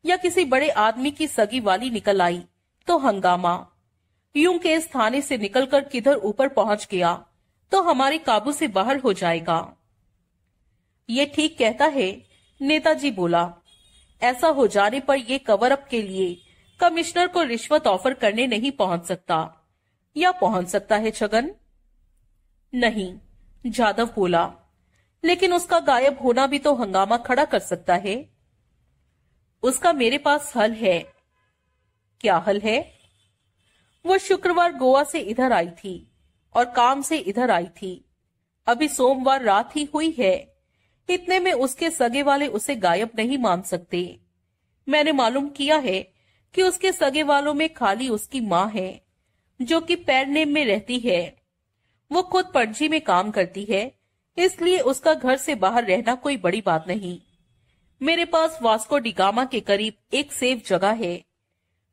या किसी बड़े आदमी की सगी वाली निकल आई तो हंगामा। यूँ के थाने से निकलकर किधर ऊपर पहुँच गया तो हमारे काबू से बाहर हो जाएगा। ये ठीक कहता है नेताजी बोला, ऐसा हो जाने पर यह कवर अप के लिए कमिश्नर को रिश्वत ऑफ़र करने नहीं पहुँच सकता। या पहुँच सकता है छगन? नहीं जादव बोला, लेकिन उसका गायब होना भी तो हंगामा खड़ा कर सकता है। उसका मेरे पास हल है। क्या हल है? वो शुक्रवार गोवा से इधर आई थी और काम से इधर आई थी। अभी सोमवार रात ही हुई है। इतने में उसके सगे वाले उसे गायब नहीं मान सकते। मैंने मालूम किया है कि उसके सगे वालों में खाली उसकी माँ है, जो कि पैरनेम में रहती है। वो खुद पणजी में काम करती है, इसलिए उसका घर से बाहर रहना कोई बड़ी बात नहीं। मेरे पास वास्को डिगामा के करीब एक सेफ़ जगह है।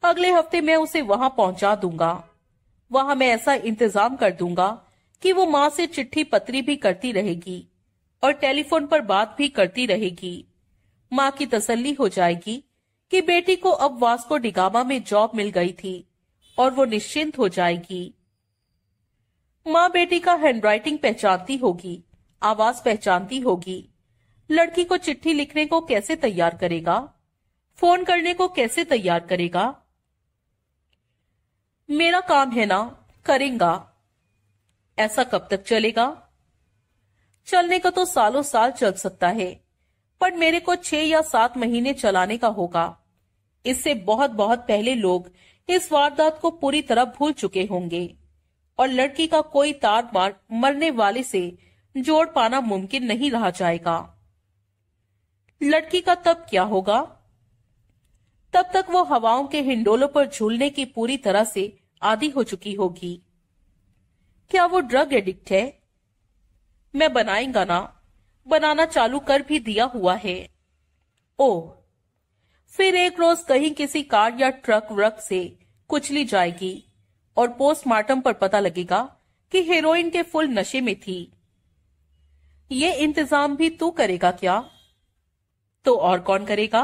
अगले हफ़्ते मैं उसे वहाँ पहुँचा दूँगा। वहाँ मैं ऐसा इंतज़ाम कर दूँगा कि वो माँ से चिट्ठी पत्री भी करती रहेगी। और टेलीफोन पर बात भी करती रहेगी। माँ की तसल्ली हो जाएगी कि बेटी को अब वास्को डिगामा में जॉब मिल गई थी और वो निश्चिंत हो जाएगी। माँ बेटी का हैंडराइटिंग पहचानती होगी, आवाज़ पहचानती होगी। लड़की को चिट्ठी लिखने को कैसे तैयार करेगा? फ़ोन करने को कैसे तैयार करेगा? मेरा काम है ना, करेगा। ऐसा कब तक चलेगा? चलने का तो सालों साल चल सकता है, पर मेरे को छह या सात महीने चलाने का होगा। इससे बहुत बहुत पहले लोग इस वारदात को पूरी तरह भूल चुके होंगे, और लड़की का कोई तार मार मरने वाले से जोड़ पाना मुमकिन नहीं रहा जाएगा। लड़की का तब क्या होगा? तब तक वो हवाओं के हिंडोलों पर झूलने की पूरी तरह से आदि हो चुकी होगी। क्या वो ड्रग एडिक्ट है? मैं बनाएगा ना? बनाना चालू कर भी दिया हुआ है। ओ, फिर एक रोज कहीं किसी कार या ट्रक व्रक से कुचली जाएगी और पोस्टमार्टम पर पता लगेगा कि हेरोइन के फुल नशे में थी। ये इंतज़ाम भी तू करेगा क्या? तो और कौन करेगा?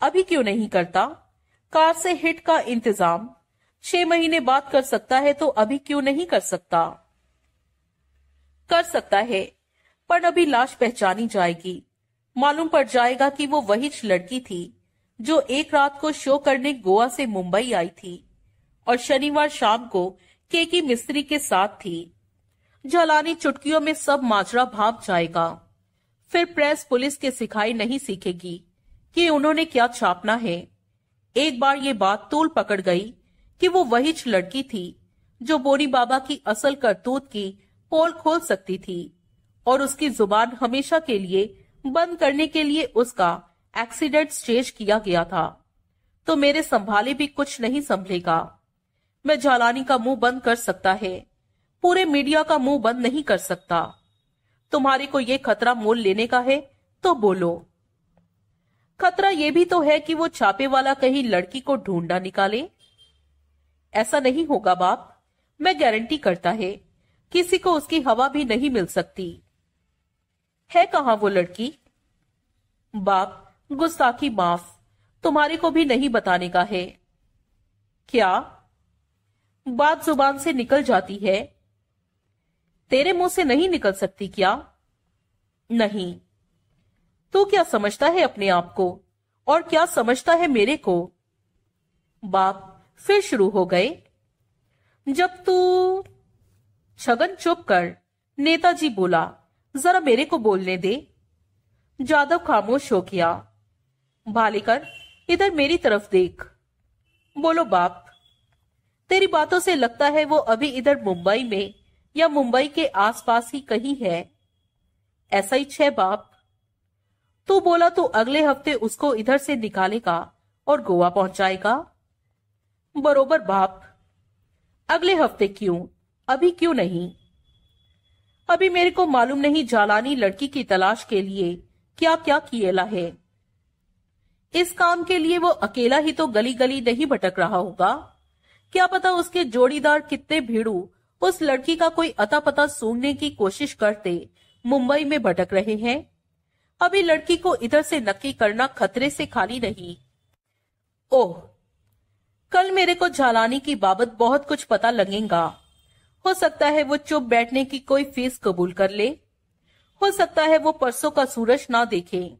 अभी क्यों नहीं करता? कार से हिट का इंतज़ाम। छह महीने बाद कर सकता है तो अभी क्यों नहीं कर सकता? कर सकता है। पर अभी लाश पहचानी जाएगी। मालूम पड़ जाएगा कि वो वही लड़की थी, जो एक रात को शो करने गोवा से मुंबई आई थी, और शनिवार शाम को केकी मिस्त्री के साथ थी। जलानी चुटकियों में सब माजरा भाप जाएगा। फिर प्रेस पुलिस के सिखाई नहीं सीखेगी कि उन्होंने क्या छापना है। एक बार ये बात तूल पकड़ गई कि वो वही लड़की थी, जो बोरी बाबा की असल करतूत की पोल खोल सकती थी और उसकी ज़ुबान हमेशा के लिए, बंद करने के लिए उसका एक्सीडेंट स्टेज किया गया था। तो मेरे संभाले भी कुछ नहीं संभलेगा। मैं जालानी का मुँह बंद कर सकता है। पूरे मीडिया का मुँह बंद नहीं कर सकता। तुम्हारे को यह खतरा मोल लेने का है तो बोलो। खतरा यह भी तो है कि वो छापे वाला कहीं लड़की को ढूंढना निकाले। ऐसा नहीं होगा बाप। मैं गारंटी करता है किसी को उसकी हवा भी नहीं मिल सकती। है कहा वो लड़की? बाप गुस्ताखी माफ़, तुम्हारे को भी नहीं बताने का है। क्या? बात ज़ुबान से निकल जाती है। तेरे मुँह से नहीं निकल सकती क्या? नहीं। तू क्या समझता है अपने आप को? और क्या समझता है मेरे को? बाप, फिर शुरू हो गए। जब तू छगन चुप कर नेताजी बोला, जरा मेरे को बोलने दे। जादव खामोश हो गया। भालेकर, इधर मेरी तरफ़ देख। बोलो बाप, तेरी बातों से लगता है वो अभी इधर मुंबई में या मुंबई के आसपास ही कहीं है? ऐसा ही छह बाप। तू बोला तो अगले हफ़्ते उसको इधर से निकालेगा और गोवा पहुंचाएगा? बरोबर बाप। अगले हफ़्ते क्यों? अभी क्यों नहीं? अभी मेरे को मालूम नहीं जालानी लड़की की तलाश के लिए क्या क्या किएला है। इस काम के लिए वो अकेला ही तो गली गली नहीं भटक रहा होगा। क्या पता उसके जोड़ीदार कितने भीड़ू उस लड़की का कोई अता पता सूंघने की कोशिश करते मुंबई में भटक रहे हैं। अभी लड़की को इधर से नक्की करना खतरे से खाली नहीं। ओह, कल मेरे को झालानी की बाबत बहुत कुछ पता लगेगा। हो सकता है वो चुप बैठने की कोई फ़ीस कबूल कर ले। हो सकता है वो परसों का सूरज ना देखे।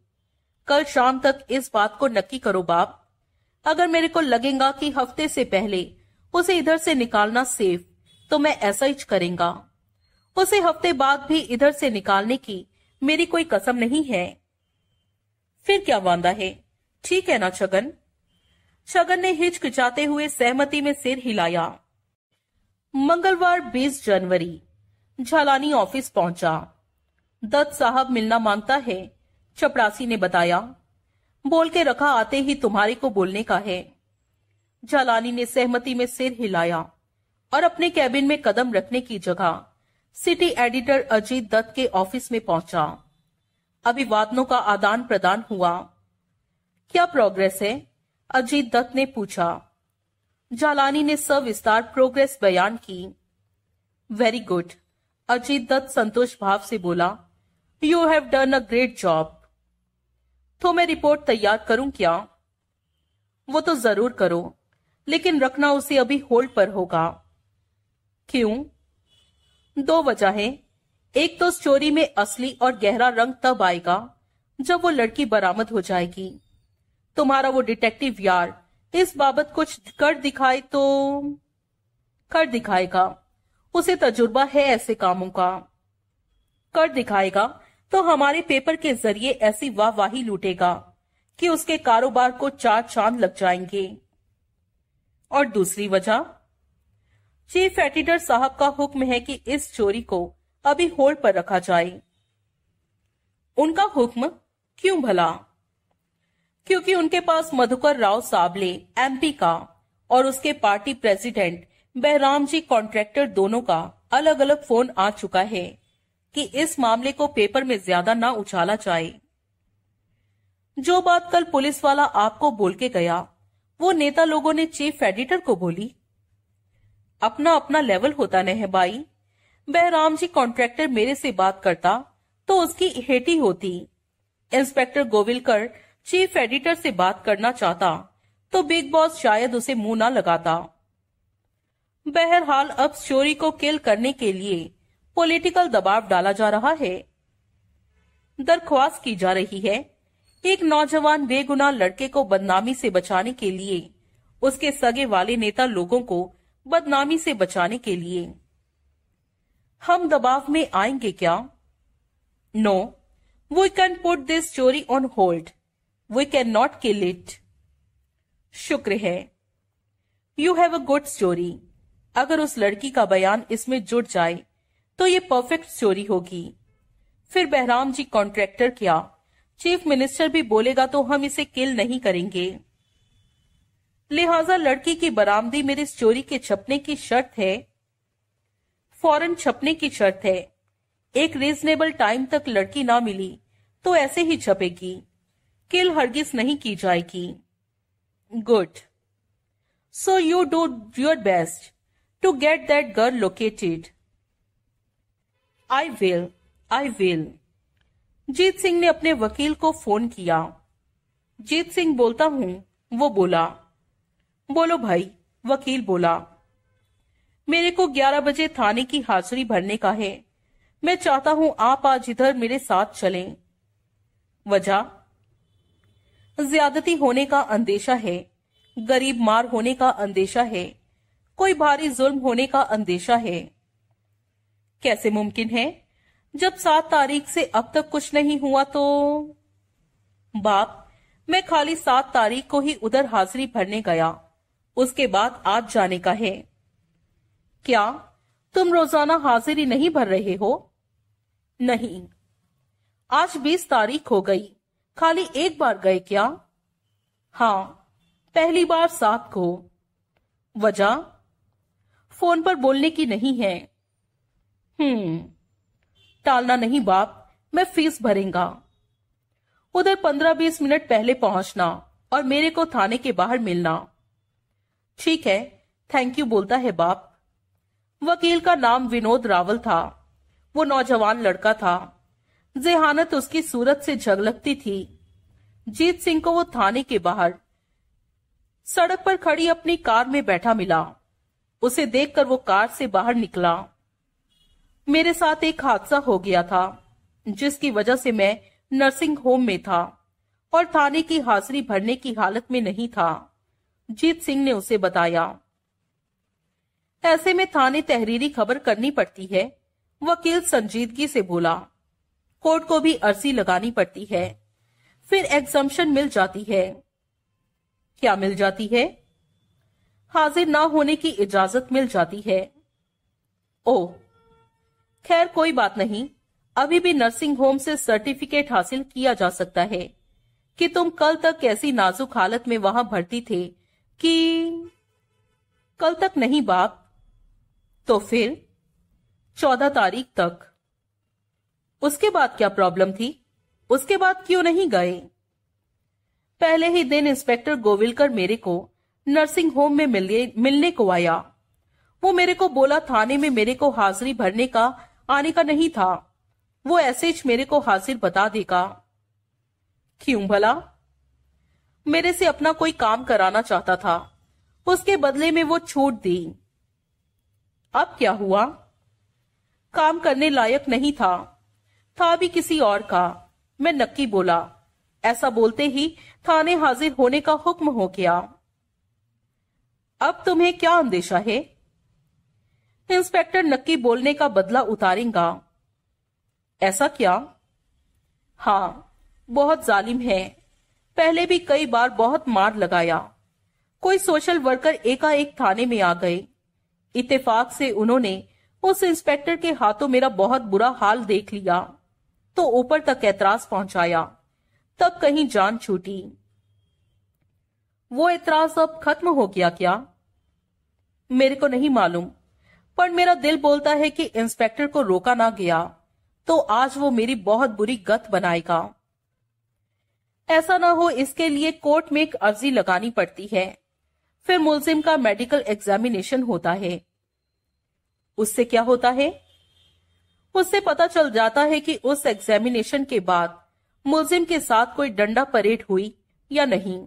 कल शाम तक इस बात को नक्की करो बाप। अगर मेरे को लगेगा कि हफ़्ते से पहले उसे इधर से निकालना सेफ़ तो मैं ऐसा ही करेंगा। उसे हफ़्ते बाद भी इधर से निकालने की मेरी कोई कसम नहीं है। फिर क्या वादा है? ठीक है ना, छगन? छगन ने हिचकिचाते हुए सहमति में सिर हिलाया। मंगलवार 20 जनवरी, झालानी ऑफ़िस पहुँचा। दत्त साहब मिलना माँगता है चपरासी ने बताया। बोल के रखा आते ही तुम्हारे को बोलने का है। झालानी ने सहमति में सिर हिलाया और अपने कैबिन में कदम रखने की जगह सिटी एडिटर अजीत दत्त के ऑफ़िस में पहुँचा। अभिवादनों का आदान प्रदान हुआ। क्या प्रोग्रेस है? अजीत दत्त ने पूछा। जालानी ने सविस्तार प्रोग्रेस बयान की। वेरी गुड अजीत दत्त संतोष भाव से बोला you have done a great job तो मैं रिपोर्ट तैयार करूँ क्या? वो तो ज़रूर करो, लेकिन रखना उसे अभी होल्ड पर होगा। क्यों? दो वजह है। एक तो स्टोरी में असली और गहरा रंग तब आएगा जब वो लड़की बरामद हो जाएगी। तुम्हारा वो डिटेक्टिव यार इस बाबत कुछ कर दिखाए तो कर दिखाएगा। उसे तजुर्बा है ऐसे कामों का। कर दिखाएगा तो हमारे पेपर के ज़रिए ऐसी वाहवाही लूटेगा कि उसके कारोबार को चार चाँद लग जाएँगे। और दूसरी वजह, चीफ एडिटर साहब का हुक्म है कि इस चोरी को अभी होल्ड पर रखा जाए। उनका हुक्म क्यों भला? क्योंकि उनके पास मधुकर राव साबले एमपी का और उसके party president Bahram ji Contractor दोनों का अलग अलग फ़ोन आ चुका है कि इस मामले को पेपर में ज़्यादा ना उछाला जाए। जो बात कल पुलिस वाला आपको बोल के गया, वो नेता लोगों ने चीफ एडिटर को बोली, अपना अपना लेवल होता न है भाई। बहराम जी कॉन्ट्रैक्टर मेरे से बात करता तो उसकी हेटी होती। इंस्पेक्टर गोविलकर चीफ एडिटर से बात करना चाहता तो बिग बॉस शायद उसे मुँह ना लगाता। बहरहाल, अब स्टोरी को किल करने के लिए पॉलिटिकल दबाव डाला जा रहा है। दरख्वास्त की जा रही है, एक नौजवान बेगुनाह लड़के को बदनामी से बचाने के लिए, उसके सगे वाले नेता लोगों को बदनामी से बचाने के लिए। हम दबाव में आएँगे क्या? No we can put this story on hold we can not kill it शुक्र है। You have a good story अगर उस लड़की का बयान इसमें जुड़ जाए तो ये परफेक्ट स्टोरी होगी। फिर बहराम जी कॉन्ट्रैक्टर क्या? चीफ मिनिस्टर भी बोलेगा तो हम इसे किल नहीं करेंगे। लिहाजा लड़की की बरामदी मेरी स्टोरी के छपने की शर्त है। फ़ौरन छपने की शर्त है। एक रीजनेबल टाइम तक लड़की ना मिली तो ऐसे ही छपेगी। किल हरगिज नहीं की जाएगी। Good so you do your best to get that girl located I will I will Jeet Singh ने अपने वकील को फ़ोन किया। जीत सिंह बोलता हूँ, वो बोला। बोलो भाई, वकील बोला। मेरे को 11 बजे थाने की हाजिरी भरने का है। मैं चाहता हूँ आप आज इधर मेरे साथ चलें। वजह ज्यादती होने का अंदेशा है, गरीब मार होने का अंदेशा है, कोई भारी जुल्म होने का अंदेशा है। कैसे मुमकिन है? जब सात तारीख से अब तक कुछ नहीं हुआ तो बाप, मैं खाली सात तारीख को ही उधर हाजिरी भरने गया। उसके बाद आज जाने का है। क्या तुम रोज़ाना हाजिरी नहीं भर रहे हो? नहीं। आज बीस तारीख हो गई। खाली एक बार गए क्या? हाँ पहली बार सात को। वजह? फ़ोन पर बोलने की नहीं है। हम्म टालना नहीं बाप, मैं फ़ीस भरेगा। उधर पंद्रह बीस मिनट पहले पहुँचना और मेरे को थाने के बाहर मिलना। ठीक है थैंक यू बोलता है बाप। वकील का नाम विनोद रावल था। वो नौजवान लड़का था। जेहानत उसकी सूरत से झगलकती थी। जीत सिंह को वो थाने के बाहर, सड़क पर खड़ी अपनी कार में बैठा मिला। उसे देखकर वो कार से बाहर निकला। मेरे साथ एक हादसा हो गया था, जिसकी वजह से मैं नर्सिंग होम में था और थाने की हाजिरी भरने की हालत में नहीं था, जीत सिंह ने उसे बताया। ऐसे में थाने तहरीरी खबर करनी पड़ती है, वकील संजीदगी से बोला। कोर्ट को भी अर्जी लगानी पड़ती है। फिर एग्जामेशन मिल जाती है। क्या मिल जाती है? हाजिर ना होने की इजाज़त मिल जाती है। ओ खैर कोई बात नहीं। अभी भी नर्सिंग होम से सर्टिफिकेट हासिल किया जा सकता है। कि तुम कल तक कैसी नाजुक हालत में वहाँ भर्ती थे कि कल तक नहीं बाप। तो फिर, चौदह तारीख तक। उसके बाद क्या प्रॉब्लम थी? उसके बाद क्यों नहीं गए? पहले ही दिन इंस्पेक्टर गोविलकर मेरे को नर्सिंग होम में मिलने मिलने को आया। वो मेरे को बोला, थाने में मेरे को हाजिरी भरने का आने का नहीं था। वो ऐसे मेरे को हाजिर बता देगा। क्यों भला? मेरे से अपना कोई काम कराना चाहता था। उसके बदले में वो छूट दी। अब क्या हुआ? काम करने लायक नहीं था। था भी किसी और का। मैं नक्की बोला, ऐसा बोलते ही थाने हाजिर होने का हुक्म हो गया। अब तुम्हें क्या अंदेशा है? इंस्पेक्टर नक्की बोलने का बदला उतारेगा। ऐसा क्या? हाँ बहुत जालिम है। पहले भी कई बार बहुत मार लगाया। कोई सोशल वर्कर एकाएक थाने में आ गए। इत्तेफाक से उन्होंने उस इंस्पेक्टर के हाथों मेरा बहुत बुरा हाल देख लिया। तो ऊपर तक ऐतराज पहुँचाया, तब कहीं जान छूटी। वो ऐतराज अब खत्म हो गया क्या? मेरे को नहीं मालूम, पर मेरा दिल बोलता है कि इंस्पेक्टर को रोका ना गया तो आज वो मेरी बहुत बुरी गत बनाएगा। ऐसा ना हो इसके लिए कोर्ट में एक अर्जी लगानी पड़ती है, फिर मुलजिम का मेडिकल एग्जामिनेशन होता है। उससे क्या होता है? उससे पता चल जाता है कि उस एग्जामिनेशन के बाद मुलजिम के साथ कोई डंडा परेड हुई या नहीं।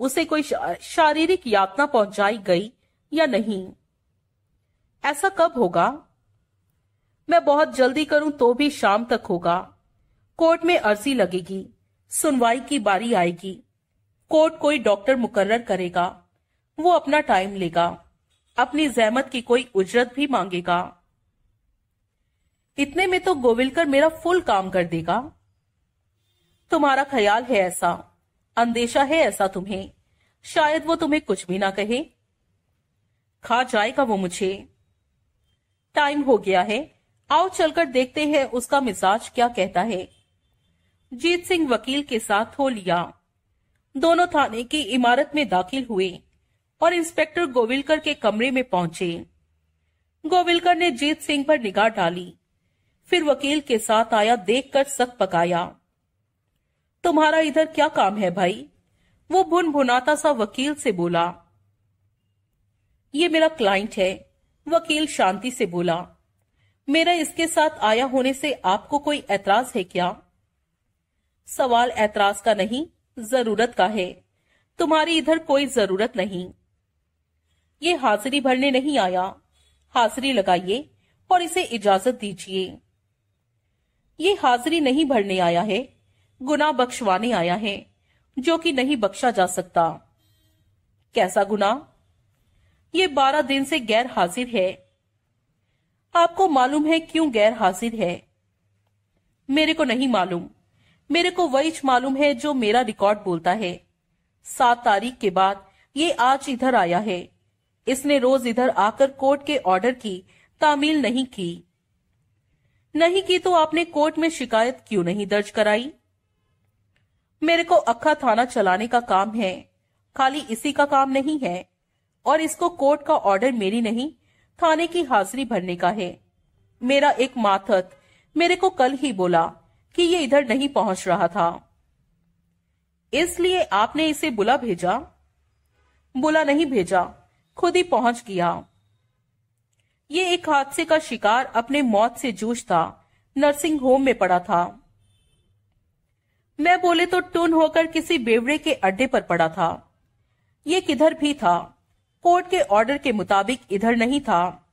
उसे कोई शारीरिक यातना पहुंचाई गई या नहीं। ऐसा कब होगा? मैं बहुत जल्दी करूँ तो भी शाम तक होगा। कोर्ट में अर्जी लगेगी, सुनवाई की बारी आएगी। कोर्ट कोई डॉक्टर मुकर्र करेगा, वो अपना टाइम लेगा, अपनी जहमत की कोई उजरत भी मांगेगा। इतने में तो गोविलकर मेरा फुल काम कर देगा। तुम्हारा ख्याल है ऐसा, अंदेशा है ऐसा तुम्हें। शायद वो तुम्हें कुछ भी ना कहे। खा जाएगा वो मुझे। टाइम हो गया है। आओ चलकर देखते हैं उसका मिजाज क्या कहता है। जीत सिंह वकील के साथ हो लिया। दोनों थाने की इमारत में दाखिल हुए और इंस्पेक्टर गोविलकर के कमरे में पहुँचे। गोविलकर ने जीत सिंह पर निगाह डाली। फिर वकील के साथ आया, देखकर सक पकाया। तुम्हारा इधर क्या काम है भाई? वो भुन भुनाता सा वकील से बोला। ये मेरा क्लाइंट है, वकील शांति से बोला। मेरा इसके साथ आया होने से आपको कोई ऐतराज है क्या? सवाल ऐतराज का नहीं, ज़रूरत का है। तुम्हारी इधर कोई ज़रूरत नहीं। ये हाजिरी भरने नहीं आया। हाजिरी लगाइए और इसे इजाज़त दीजिए। ये हाजिरी नहीं भरने आया है गुना बख्शवाने आया है, जो कि नहीं बख्शा जा सकता। कैसा गुना ये बारह दिन से गैर हाजिर है। आपको मालूम है क्यों गैर हाजिर है? मेरे को नहीं मालूम। मेरे को वही मालूम है जो मेरा रिकॉर्ड बोलता है। सात तारीख के बाद ये आज इधर आया है। इसने रोज इधर आकर कोर्ट के ऑर्डर की, तामील नहीं की। नहीं की तो आपने कोर्ट में शिकायत क्यों नहीं दर्ज कराई? मेरे को अखा थाना चलाने का काम है, खाली इसी का काम नहीं है, और इसको कोर्ट का ऑर्डर मेरी नहीं, थाने की हाजिरी भरने का है। मेरा एक माथत मेरे को कल ही बोला कि ये इधर नहीं पहुँच रहा था। इसलिए आपने इसे बुला भेजा? बुला नहीं भेजा, खुद ही पहुँच गया। ये एक हादसे का शिकार अपने मौत से जूझता नर्सिंग होम में पड़ा था। मैं बोले तो टून होकर किसी बेवड़े के अड्डे पर पड़ा था। ये किधर भी था। कोर्ट के ऑर्डर के मुताबिक इधर नहीं था।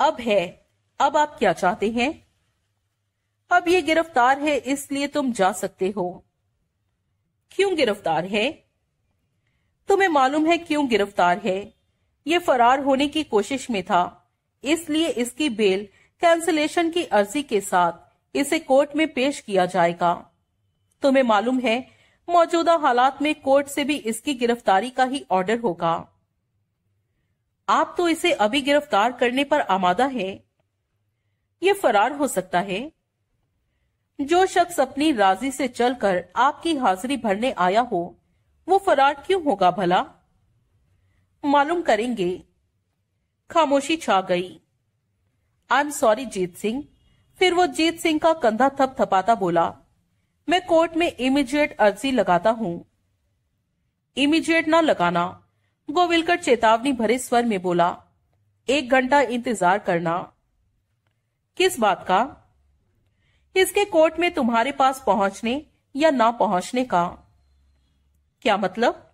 अब है। अब आप क्या चाहते हैं? अब ये गिरफ़्तार है, इसलिए तुम जा सकते हो। क्यों गिरफ़्तार है? तुम्हें मालूम है क्यों गिरफ़्तार है? ये फरार होने की कोशिश में था। इसलिए इसकी बेल कैंसिलेशन की अर्जी के साथ इसे कोर्ट में पेश किया जाएगा। तुम्हें मालूम है, मौजूदा हालात में कोर्ट से भी इसकी गिरफ्तारी का ही ऑर्डर होगा। आप तो इसे अभी गिरफ़्तार करने पर आमादा है। ये फरार हो सकता है। जो शख्स अपनी राज़ी से चलकर आपकी हाजिरी भरने आया हो, वो फरार क्यों होगा भला? मालूम करेंगे। खामोशी छा गई। I am sorry Jeet Singh. फिर वो जीत सिंह का कंधा थप थपाता बोला, मैं कोर्ट में इमीडिएट अर्जी लगाता हूँ। इमीडिएट ना लगाना। गोविलकर चेतावनी भरे स्वर में बोला, एक घंटा इंतज़ार करना। किस बात का? इसके कोर्ट में तुम्हारे पास पहुँचने या ना पहुँचने का? क्या मतलब?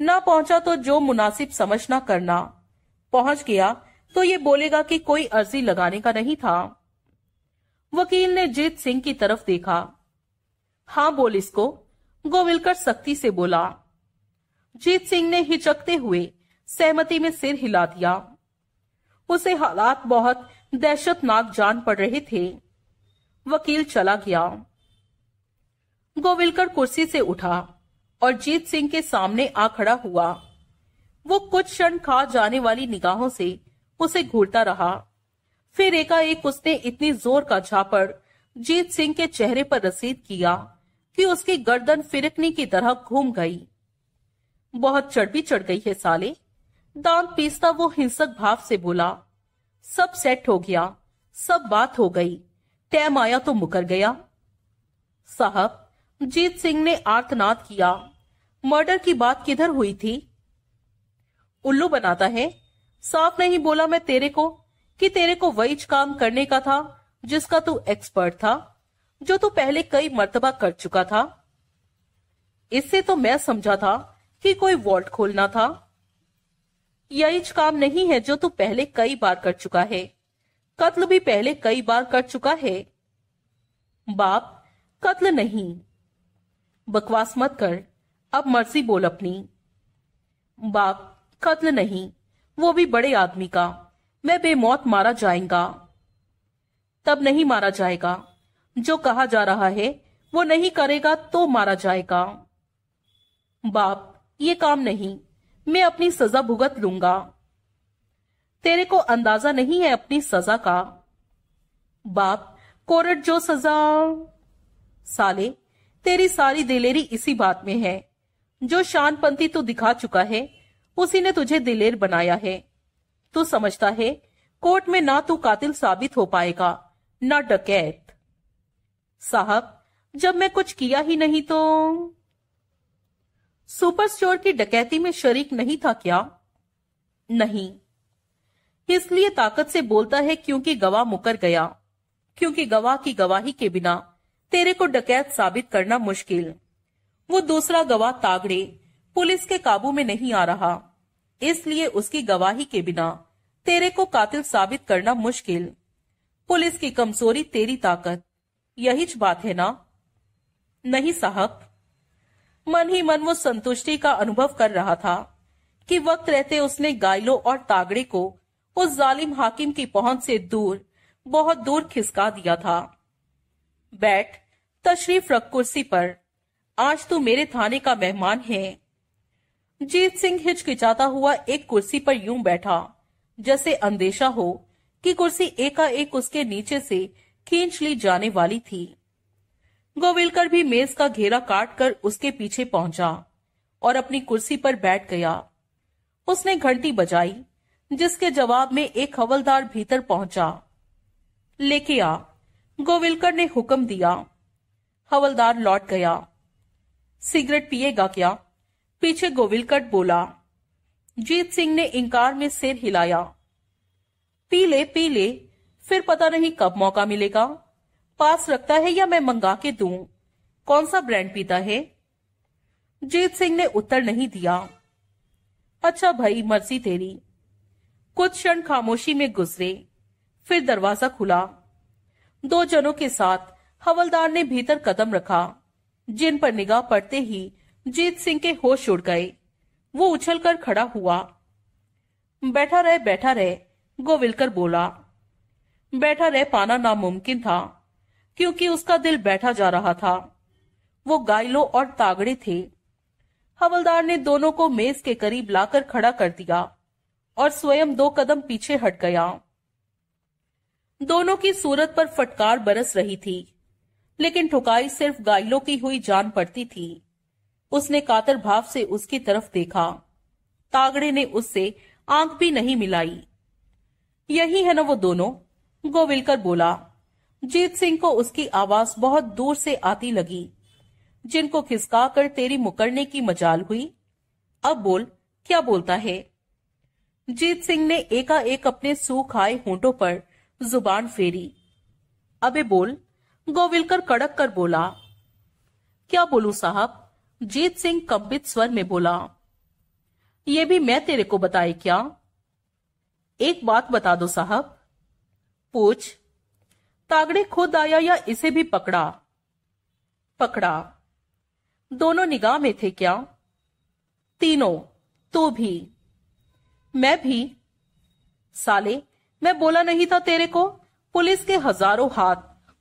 ना पहुँचा तो जो मुनासिब समझना करना। पहुँच गया तो ये बोलेगा कि कोई अर्जी लगाने का नहीं था। वकील ने जीत सिंह की तरफ़ देखा। हाँ, बोल इसको, गोविलकर सख्ती से बोला। जीत सिंह ने हिचकते हुए सहमति में सिर हिला दिया। उसे हालात बहुत दहशतनाक जान पड़ रहे थे। वकील चला गया। गोविलकर कुर्सी से उठा। और जीत सिंह के सामने आ खड़ा हुआ। वो कुछ क्षण खा जाने वाली निगाहों से उसे घूरता रहा। फिर एकाएक उसने इतनी ज़ोर का झापड़ जीत सिंह के चेहरे पर रसीद किया कि उसकी गर्दन फिरकनी की तरह घूम गई। बहुत चढ़ चढ़ गई है साले। दांत पीसता वो हिंसक भाव से बोला, सब सेट हो गया, सब बात हो गई, टैम आया तो मुकर गया। साहब जीत सिंह ने आर्तनाद किया। मर्डर की बात किधर हुई थी? उल्लू बनाता है। साफ़ नहीं बोला मैं तेरे को कि तेरे को वही काम करने का था जिसका तू एक्सपर्ट था, जो तू पहले कई मर्तबा कर चुका था। इससे तो मैं समझा था कि कोई वॉल्ट खोलना था। यही काम नहीं है जो तू पहले कई बार कर चुका है। कत्ल भी पहले कई बार कर चुका है। बाप, कत्ल नहीं। बकवास मत कर। अब मर्ज़ी बोल अपनी। बाप, कत्ल नहीं, वो भी बड़े आदमी का। मैं बेमौत मारा जाएगा। तब नहीं मारा जाएगा। जो कहा जा रहा है, वो नहीं करेगा तो मारा जाएगा। बाप, ये काम नहीं। मैं अपनी सजा भुगत लूँगा। तेरे को अंदाज़ा नहीं है अपनी सजा का। बाप, कोरट जो सजा। साले तेरी सारी दिलेरी इसी बात में है। जो शानपंथी तू दिखा चुका है, उसी ने तुझे दिलेर बनाया है। तू समझता है, कोर्ट में ना तू कातिल साबित हो पाएगा, ना डकैत। साहब, जब मैं कुछ किया ही नहीं तो? सुपर स्टोर की डकैती में शरीक नहीं था क्या? नहीं। इसलिए ताकत से बोलता है क्योंकि गवाह मुकर गया, क्योंकि गवाह की गवाही के बिना। तेरे को डकैत साबित करना मुश्किल। वो दूसरा गवाह तागड़े, पुलिस के काबू में नहीं आ रहा। इसलिए उसकी गवाही के बिना तेरे को कातिल साबित करना मुश्किल। पुलिस की कमज़ोरी तेरी ताकत। यही बात है ना? नहीं साहब। मन ही मन वो संतुष्टि का अनुभव कर रहा था कि वक्त रहते उसने गायलो और तागड़े को उस जालिम हाकिम की पहुँच से दूर, बहुत दूर खिसका दिया था। बैठ, तशरीफ़ रख कुर्सी पर। आज तू मेरे थाने का मेहमान है। जीत सिंह हिचकिचाता हुआ एक कुर्सी पर यूँ बैठा, जैसे अंदेशा हो कि कुर्सी एकाएक उसके नीचे से खींच ली जाने वाली थी। गोविलकर भी मेज का घेरा काट कर उसके पीछे पहुँचा और अपनी कुर्सी पर बैठ गया। उसने घंटी बजाई, जिसके जवाब में एक हवलदार भीतर पहुँचा। लेके आ। गोविलकर ने हुक्म दिया। हवलदार लौट गया। सिगरेट पिएगा क्या? पीछे गोविलकर बोला। जीत सिंह ने इंकार में सिर हिलाया। पी ले पी ले फिर पता नहीं कब मौका मिलेगा। पास रखता है या मैं मंगा के दू? कौन सा ब्रांड पीता है? जीत सिंह ने उत्तर नहीं दिया। अच्छा भाई, मर्ज़ी तेरी। कुछ क्षण खामोशी में गुजरे। फिर दरवाज़ा खुला। दो जनों के साथ हवलदार ने भीतर कदम रखा, जिन पर निगाह पड़ते ही जीत सिंह के होश उड़ गए। वो उछलकर खड़ा हुआ। बैठा रहे बैठा रहे, गोविलकर बोला। बैठा रह पाना नामुमकिन था, क्योंकि उसका दिल बैठा जा रहा था। वो गायलों और तागड़े थे। हवलदार ने दोनों को मेज के करीब लाकर खड़ा कर दिया और स्वयं दो कदम पीछे हट गया। दोनों की सूरत पर फटकार बरस रही थी, लेकिन ठुकाई सिर्फ़ गायलों की हुई जान पड़ती थी। उसने कातर भाव से उसकी तरफ़ देखा। तागड़े ने उससे आँख भी नहीं मिलाई। यही है ना वो दोनों? गोविलकर बोला। जीत सिंह को उसकी आवाज़ बहुत दूर से आती लगी। जिनको खिसका कर तेरी मुकरने की मजाल हुई? अब बोल, क्या बोलता है? जीत सिंह ने एकाएक अपने सूख आए होंठों पर ज़ुबान फेरी। अबे बोल, गोविलकर कड़क कर बोला, क्या बोलू साहब? जीत सिंह कंपित स्वर में बोला, ये भी मैं तेरे को बताए क्या? एक बात बता दो साहब। पूछ, तागड़े खुद आया या इसे भी पकड़ा? पकड़ा। दोनों निगाह में थे क्या? तीनों, तू भी। मैं भी। साले मैं बोला नहीं था तेरे को? पुलिस के हज़ारों हाथ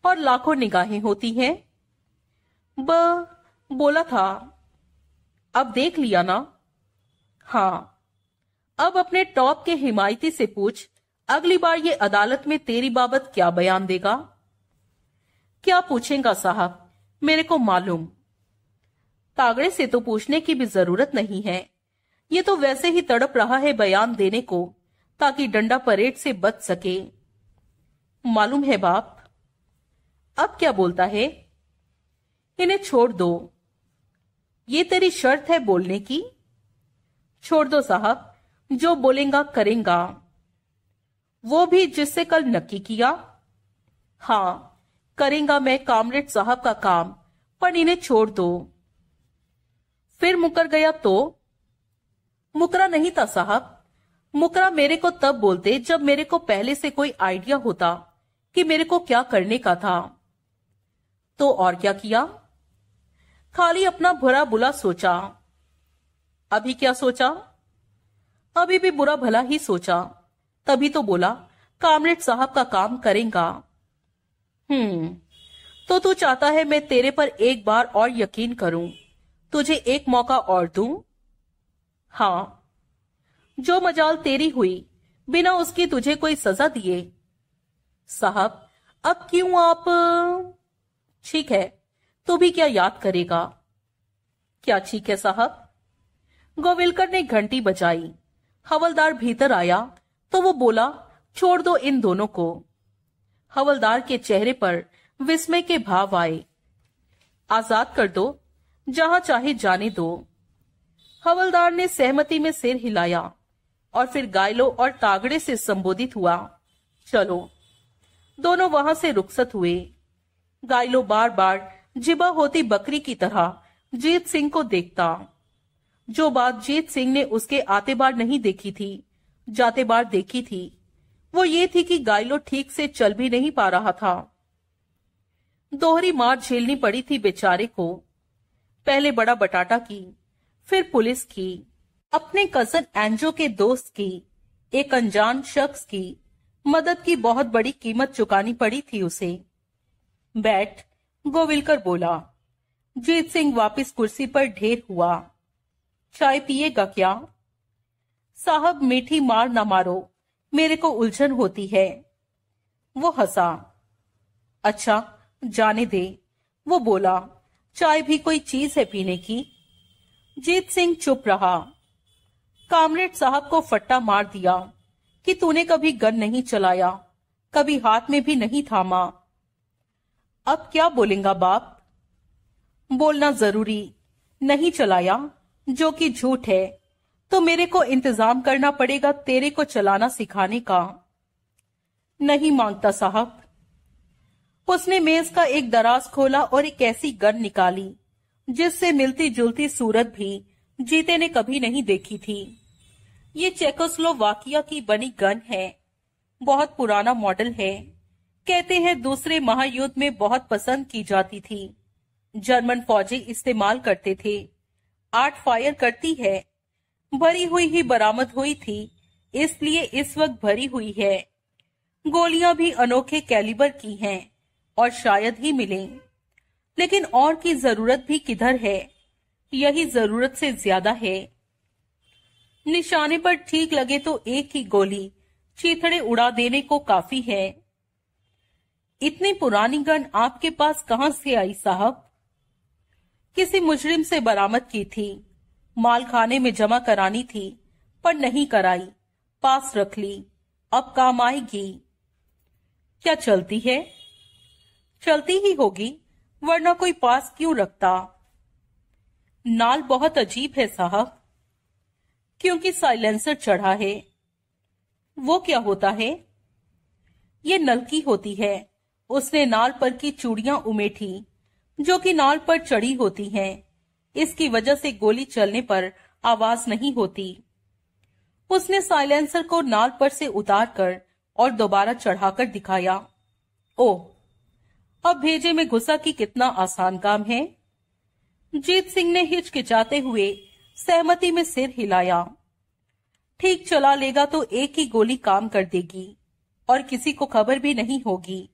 और लाखों निगाहें होती हैं। ब, बोला था, अब देख लिया ना? हाँ। अब अपने टॉप के हिमायती से पूछ, अगली बार ये अदालत में तेरी बाबत क्या बयान देगा? क्या पूछेगा साहब? मेरे को मालूम। तागड़े से तो पूछने की भी ज़रूरत नहीं है। ये तो वैसे ही तड़प रहा है बयान देने को। ताकि डंडा परेड से बच सके। मालूम है बाप, अब क्या बोलता है? इन्हें छोड़ दो। ये तेरी शर्त है बोलने की। छोड़ दो साहब, जो बोलेगा करेगा। वो भी जिससे कल नक्की किया। हाँ करेगा मैं कामरेड साहब का काम, पर इन्हें छोड़ दो। फिर मुकर गया तो? मुकरा नहीं था साहब। मुकरा मेरे को तब बोलते जब मेरे को पहले से कोई आइडिया होता कि मेरे को क्या करने का था। तो और क्या किया? खाली अपना बुरा बुला सोचा। अभी क्या सोचा? अभी भी बुरा भला ही सोचा। तभी तो बोला, कामरेड साहब का काम करेगा। हम्म तो तू चाहता है मैं तेरे पर एक बार और यकीन करूँ? तुझे एक मौका और दूँ? हाँ। जो मजाल तेरी हुई, बिना उसकी तुझे कोई सजा दिए। साहब, अब क्यों आप, ठीक है तो भी क्या याद करेगा? क्या ठीक है साहब? गोविलकर ने घंटी बजाई। हवलदार भीतर आया तो वो बोला, छोड़ दो इन दोनों को। हवलदार के चेहरे पर विस्मय के भाव आए। आज़ाद कर दो, जहाँ चाहे जाने दो। हवलदार ने सहमति में सिर हिलाया। और फिर गायलो और तागड़े से संबोधित हुआ, चलो। दोनों वहाँ से रुखसत हुए। गायलो बार बार जिबा होती बकरी की तरह जीत सिंह को देखता। जो बात जीत सिंह ने उसके आते बार नहीं देखी थी, जाते बार देखी थी, वो ये थी कि गायलो ठीक से चल भी नहीं पा रहा था। दोहरी मार झेलनी पड़ी थी बेचारे को। पहले बड़ा बटाटा की, फिर पुलिस की। अपने कज़न एंजो के दोस्त की, एक अनजान शख्स की मदद की बहुत बड़ी कीमत चुकानी पड़ी थी उसे। बैठ गोविलकर बोला, जीत सिंह वापस कुर्सी पर ढेर हुआ। चाय पिएगा क्या? साहब, मीठी मार ना मारो, मेरे को उलझन होती है। वो हंसा। अच्छा जाने दे। वो बोला, चाय भी कोई चीज़ है पीने की? जीत सिंह चुप रहा। कामरेड साहब को फट्टा मार दिया कि तूने कभी गन नहीं चलाया, कभी हाथ में भी नहीं थामा। अब क्या बोलेगा बाप? बोलना ज़रूरी नहीं चलाया, जो कि झूठ है। तो मेरे को इंतज़ाम करना पड़ेगा तेरे को चलाना सिखाने का। नहीं माँगता साहब। उसने मेज का एक दराज खोला और एक ऐसी गन निकाली, जिससे मिलती जुलती सूरत भी जीते ने कभी नहीं देखी थी। ये चेकोस्लोवाकिया की बनी गन है। बहुत पुराना मॉडल है। कहते हैं दूसरे महायुद्ध में बहुत पसंद की जाती थी। जर्मन फौजी इस्तेमाल करते थे। आठ फायर करती है। भरी हुई ही बरामद हुई थी। इसलिए इस वक्त भरी हुई है। गोलियाँ भी अनोखे कैलिबर की हैं और शायद ही मिले। लेकिन और की ज़रूरत भी किधर है? यही ज़रूरत से ज़्यादा है। निशाने पर ठीक लगे तो एक ही गोली, चीथड़े उड़ा देने को काफ़ी है। इतनी पुरानी गन आपके पास कहाँ से आई साहब? किसी मुजरिम से बरामद की थी। माल खाने में जमा करानी थी, पर नहीं कराई। पास रख ली, अब काम आएगी। क्या चलती है? चलती ही होगी, वरना कोई पास क्यों रखता? नाल बहुत अजीब है साहब। क्योंकि साइलेंसर चढ़ा है। वो क्या होता है? ये नलकी होती है। उसने नाल पर की चूड़ियाँ उमेठी, जो कि नाल पर चढ़ी होती हैं। इसकी वजह से गोली चलने पर आवाज़ नहीं होती। उसने साइलेंसर को नाल पर से उतार कर और दोबारा चढ़ाकर दिखाया। ओ अब भेजे में घुसा की कितना आसान काम है। जीत सिंह ने हिचकिचाते हुए सहमति में सिर हिलाया। ठीक चला लेगा तो एक ही गोली काम कर देगी, और किसी को खबर भी नहीं होगी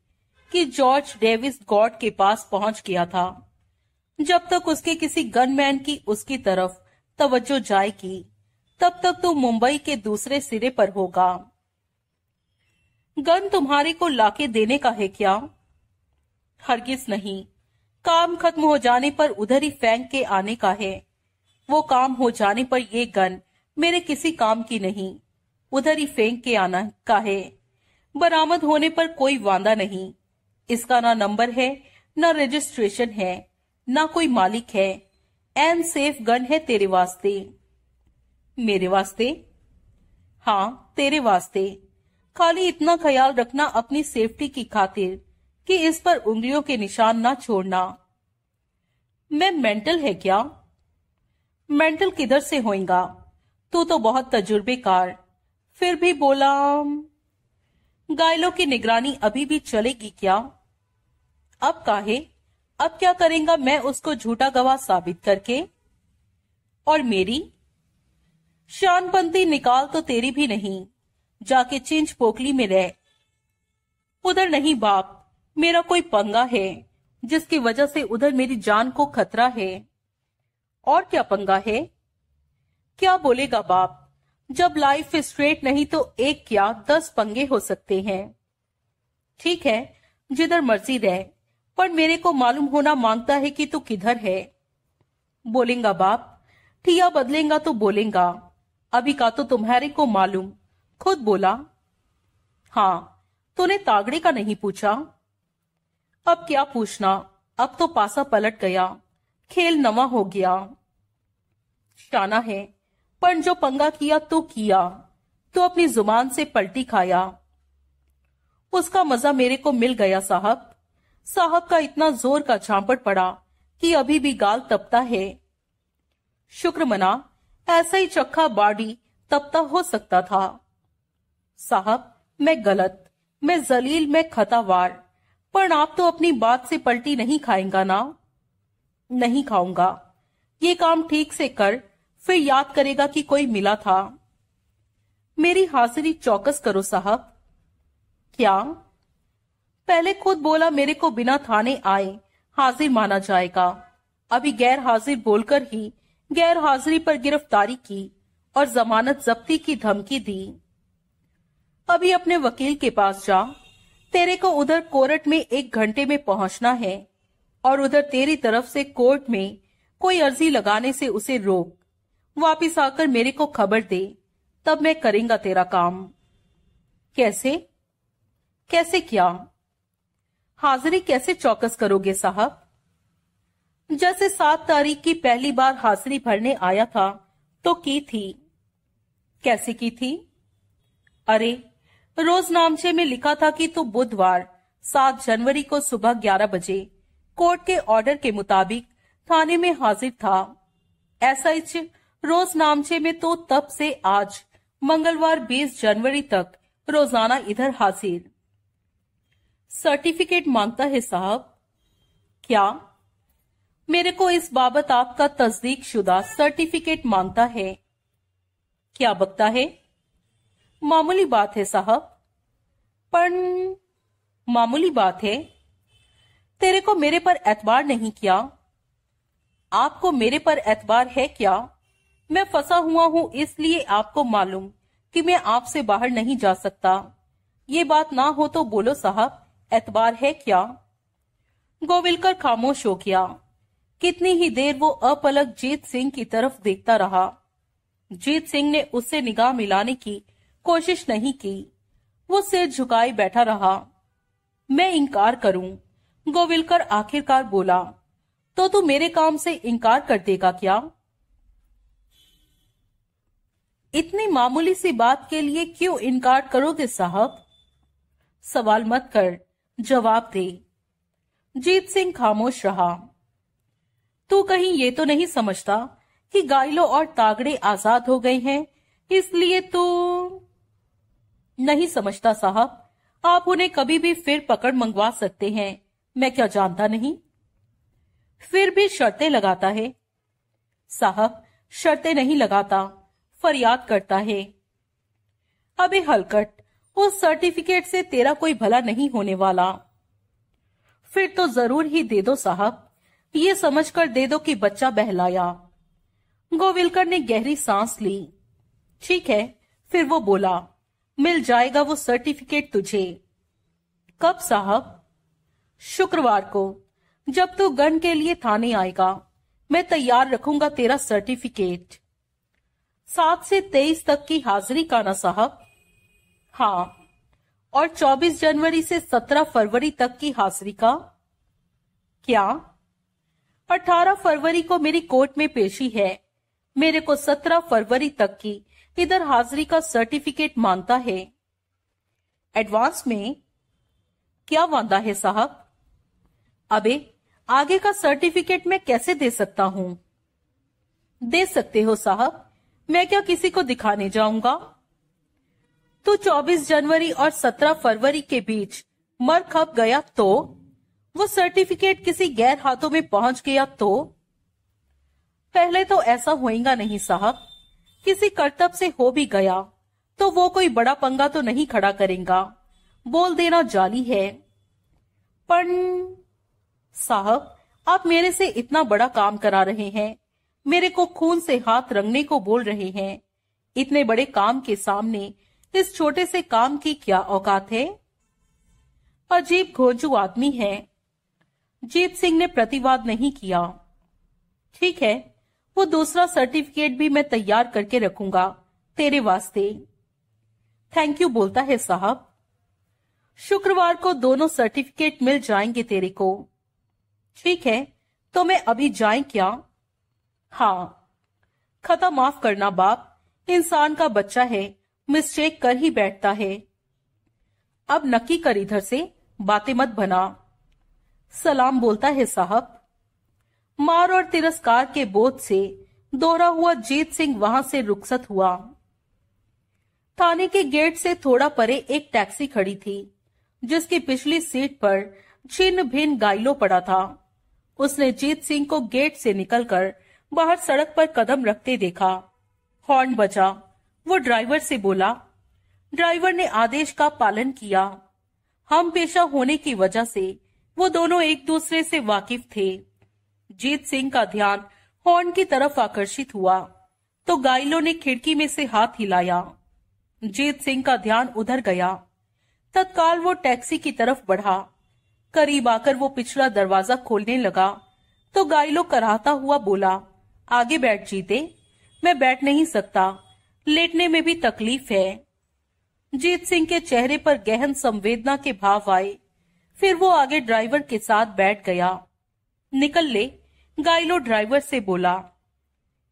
कि जॉर्ज डेविस गॉड के पास पहुँच गया था। जब तक उसके किसी गनमैन की उसकी तरफ़ तवज्जो जाएगी, तब तक तो मुंबई के दूसरे सिरे पर होगा। गन तुम्हारे को लाके देने का है क्या? हरगिज नहीं। काम खत्म हो जाने पर उधर ही फेंक के आने का है। वो काम हो जाने पर ये गन मेरे किसी काम की नहीं। उधर ही फेंक के आना का है। बरामद होने पर कोई वादा नहीं। इसका ना नंबर है, ना रजिस्ट्रेशन है, ना कोई मालिक है। एन सेफ़ गन है तेरे वास्ते। मेरे वास्ते? हाँ तेरे वास्ते। खाली इतना ख्याल रखना अपनी सेफ्टी की खातिर। कि इस पर उंगलियों के निशान ना छोड़ना। मैं मेंटल है क्या? मेंटल किधर से होएगा? तू तो बहुत तजुर्बेकार। फिर भी बोला, गायलों की निगरानी अभी भी चलेगी क्या? अब काहे? अब क्या करेगा मैं उसको झूठा गवाह साबित करके? और मेरी? शानपंथी निकाल तो तेरी भी नहीं। जाके चिंच पोकली में रह। उधर नहीं बाप। मेरा कोई पंगा है, जिसकी वजह से उधर मेरी जान को खतरा है। और क्या पंगा है? क्या बोलेगा बाप, जब लाइफ स्ट्रेट नहीं तो एक क्या दस पंगे हो सकते हैं। ठीक है, जिधर मर्ज़ी रह, पर मेरे को मालूम होना माँगता है कि तू किधर है। बोलेगा बाप, ठिया बदलेगा तो बोलेगा, अभी का तो तुम्हारे को मालूम, खुद बोला। हाँ तूने तागड़े का नहीं पूछा? अब क्या पूछना? अब तो पासा पलट गया। खेल नवा हो गया। शाना है, पर जो पंगा किया तो किया तो अपनी ज़ुबान से पलटी खाया। उसका मज़ा मेरे को मिल गया, साहब। साहब का इतना ज़ोर का झांपड़ पड़ा कि अभी भी गाल तपता है। शुक्र मना, ऐसा ही चक्का बाडी तपता हो सकता था। साहब, मैं गलत, मैं जलील, मैं खतावार। पर आप तो अपनी बात से पलटी नहीं खाएँगा ना। नहीं खाऊँगा। ये काम ठीक से कर, फिर याद करेगा कि कोई मिला था। मेरी हाजिरी चौकस करो साहब। क्या? पहले खुद बोला मेरे को बिना थाने आए, हाजिर माना जाएगा। अभी गैर हाजिर बोलकर ही गैर हाजिरी पर गिरफ्तारी की और जमानत जब्ती की धमकी दी। अभी अपने वकील के पास जा। तेरे को उधर कोर्ट में एक घंटे में पहुँचना है, और उधर तेरी तरफ़ से कोर्ट में कोई अर्जी लगाने से उसे रोक। वापिस आकर मेरे को खबर दे, तब मैं करेंगा तेरा काम। कैसे? कैसे क्या? हाजिरी कैसे चौकस करोगे साहब? जैसे सात तारीख की पहली बार हाजिरी भरने आया था तो की थी। कैसे की थी? अरे रोज नामचे में लिखा था कि तू बुधवार, सात जनवरी को सुबह ग्यारह बजे, कोर्ट के ऑर्डर के मुताबिक थाने में हाजिर था। ऐसा रोज नामचे में तो तब से आज, मंगलवार 20 जनवरी तक, रोज़ाना इधर हाजिर। सर्टिफिकेट माँगता है साहब। क्या? मेरे को इस बाबत आपका तस्दीक शुदा सर्टिफिकेट माँगता है। क्या बकता है? मामूली बात है साहब। पर मामूली बात है, तेरे को मेरे पर एतबार नहीं किया। आपको मेरे पर एतबार है क्या? मैं फंसा हुआ हूँ, इसलिए आपको मालूम कि मैं आपसे बाहर नहीं जा सकता। ये बात ना हो तो बोलो साहब, एतबार है क्या? गोविलकर खामोश हो गया। कितनी ही देर वो अपलक जीत सिंह की तरफ़ देखता रहा। जीत सिंह ने उससे निगाह मिलाने की कोशिश नहीं की। वो सिर झुकाए बैठा रहा। मैं इंकार करूँ? गोविलकर आखिरकार बोला तो तू मेरे काम से इंकार कर देगा क्या? इतनी मामूली सी बात के लिए क्यों इनकार करोगे साहब? सवाल मत कर, जवाब दे। जीत सिंह खामोश रहा। तू कहीं ये तो नहीं समझता कि गायलो और तागड़े आज़ाद हो गए हैं, इसलिए तू नहीं समझता साहब। आप उन्हें कभी भी फिर पकड़ मंगवा सकते हैं। मैं क्या जानता नहीं? फिर भी शर्तें लगाता है। साहब, शर्तें नहीं लगाता, फरियाद करता है। अबे हलकट, उस सर्टिफिकेट से तेरा कोई भला नहीं होने वाला। फिर तो ज़रूर ही दे दो साहब। ये समझकर दे दो कि बच्चा बहलाया। गोविलकर ने गहरी सांस ली। ठीक है, फिर वो बोला। मिल जाएगा वो सर्टिफिकेट तुझे। कब साहब? शुक्रवार को, जब तू गन के लिए थाने आएगा, मैं तैयार रखूँगा तेरा सर्टिफिकेट सात से तेईस तक की हाजिरी का ना साहब? हाँ और चौबीस जनवरी से सत्रह फरवरी तक की हाजिरी का? क्या? अठारह फरवरी को मेरी कोर्ट में पेशी है, मेरे को सत्रह फरवरी तक की इधर हाजिरी का सर्टिफिकेट माँगता है? एडवांस में क्या वादा है साहब? अबे, आगे का सर्टिफिकेट मैं कैसे दे सकता हूँ? दे सकते हो साहब। मैं क्या किसी को दिखाने जाऊँगा? तो 24 जनवरी और 17 फरवरी के बीच मर खप गया तो? वो सर्टिफिकेट किसी गैर हाथों में पहुँच गया तो? पहले तो ऐसा होएगा नहीं साहब। किसी करतब से हो भी गया तो वो कोई बड़ा पंगा तो नहीं खड़ा करेगा। बोल देना जाली है। पर साहब, आप मेरे से इतना बड़ा काम करा रहे हैं। मेरे को खून से हाथ रंगने को बोल रहे हैं। इतने बड़े काम के सामने इस छोटे से काम की क्या औकात है? अजीब घोजू आदमी है। जीत सिंह ने प्रतिवाद नहीं किया। ठीक है वो दूसरा सर्टिफिकेट भी मैं तैयार करके रखूँगा, तेरे वास्ते। थैंक यू बोलता है साहब। शुक्रवार को दोनों सर्टिफिकेट मिल जाएँगे तेरे को। ठीक है तो मैं अभी जाए क्या? हाँ। खता माफ़ करना बाप, इंसान का बच्चा है, मिस्टेक कर ही बैठता है। अब नक्की कर इधर से, बातें मत बना। सलाम बोलता है साहब। मार और तिरस्कार के बोध से दोहरा हुआ जीत सिंह वहाँ से रुखसत हुआ। थाने के गेट से थोड़ा परे एक टैक्सी खड़ी थी, जिसकी पिछली सीट पर छिन्न भिन्न गाइलो पड़ा था। उसने जीत सिंह को गेट से निकलकर बाहर सड़क पर कदम रखते देखा। हॉर्न बजा। वो ड्राइवर से बोला, ड्राइवर ने आदेश का पालन किया। हम पेशा होने की वजह से वो दोनों एक दूसरे से वाकिफ थे। जीत सिंह का ध्यान हॉर्न की तरफ़ आकर्षित हुआ तो गाइलों ने खिड़की में से हाथ हिलाया। जीत सिंह का ध्यान उधर गया। तत्काल वो टैक्सी की तरफ़ बढ़ा। करीब आकर वो पिछला दरवाज़ा खोलने लगा तो गाइलो कराहता हुआ बोला, आगे बैठ जीते, मैं बैठ नहीं सकता, लेटने में भी तकलीफ़ है। जीत सिंह के चेहरे पर गहन संवेदना के भाव आए। फिर वो आगे ड्राइवर के साथ बैठ गया। निकल ले गाइलो ड्राइवर से बोला,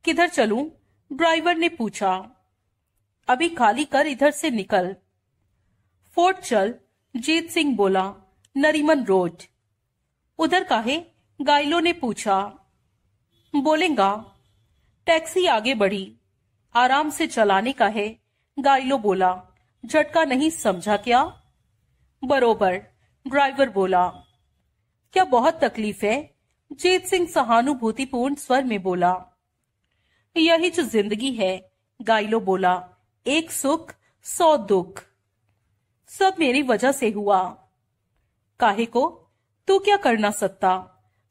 किधर चलूँ? ड्राइवर ने पूछा, अभी खाली कर इधर से निकल। फोर्ट चल, जीत सिंह बोला, नरीमन रोड। उधर काहे? गाइलो ने पूछा, बोलेगा। टैक्सी आगे बढ़ी, आराम से चलाने का है। गाइलो बोला, झटका नहीं, समझा क्या? बरोबर, ड्राइवर बोला, क्या बहुत तकलीफ़ है? जीत सिंह सहानुभूतिपूर्ण स्वर में बोला, यही जो ज़िंदगी है गाइलो बोला, एक सुख, सौ दुख। सब मेरी वजह से हुआ। काहे को? तू क्या करना सकता।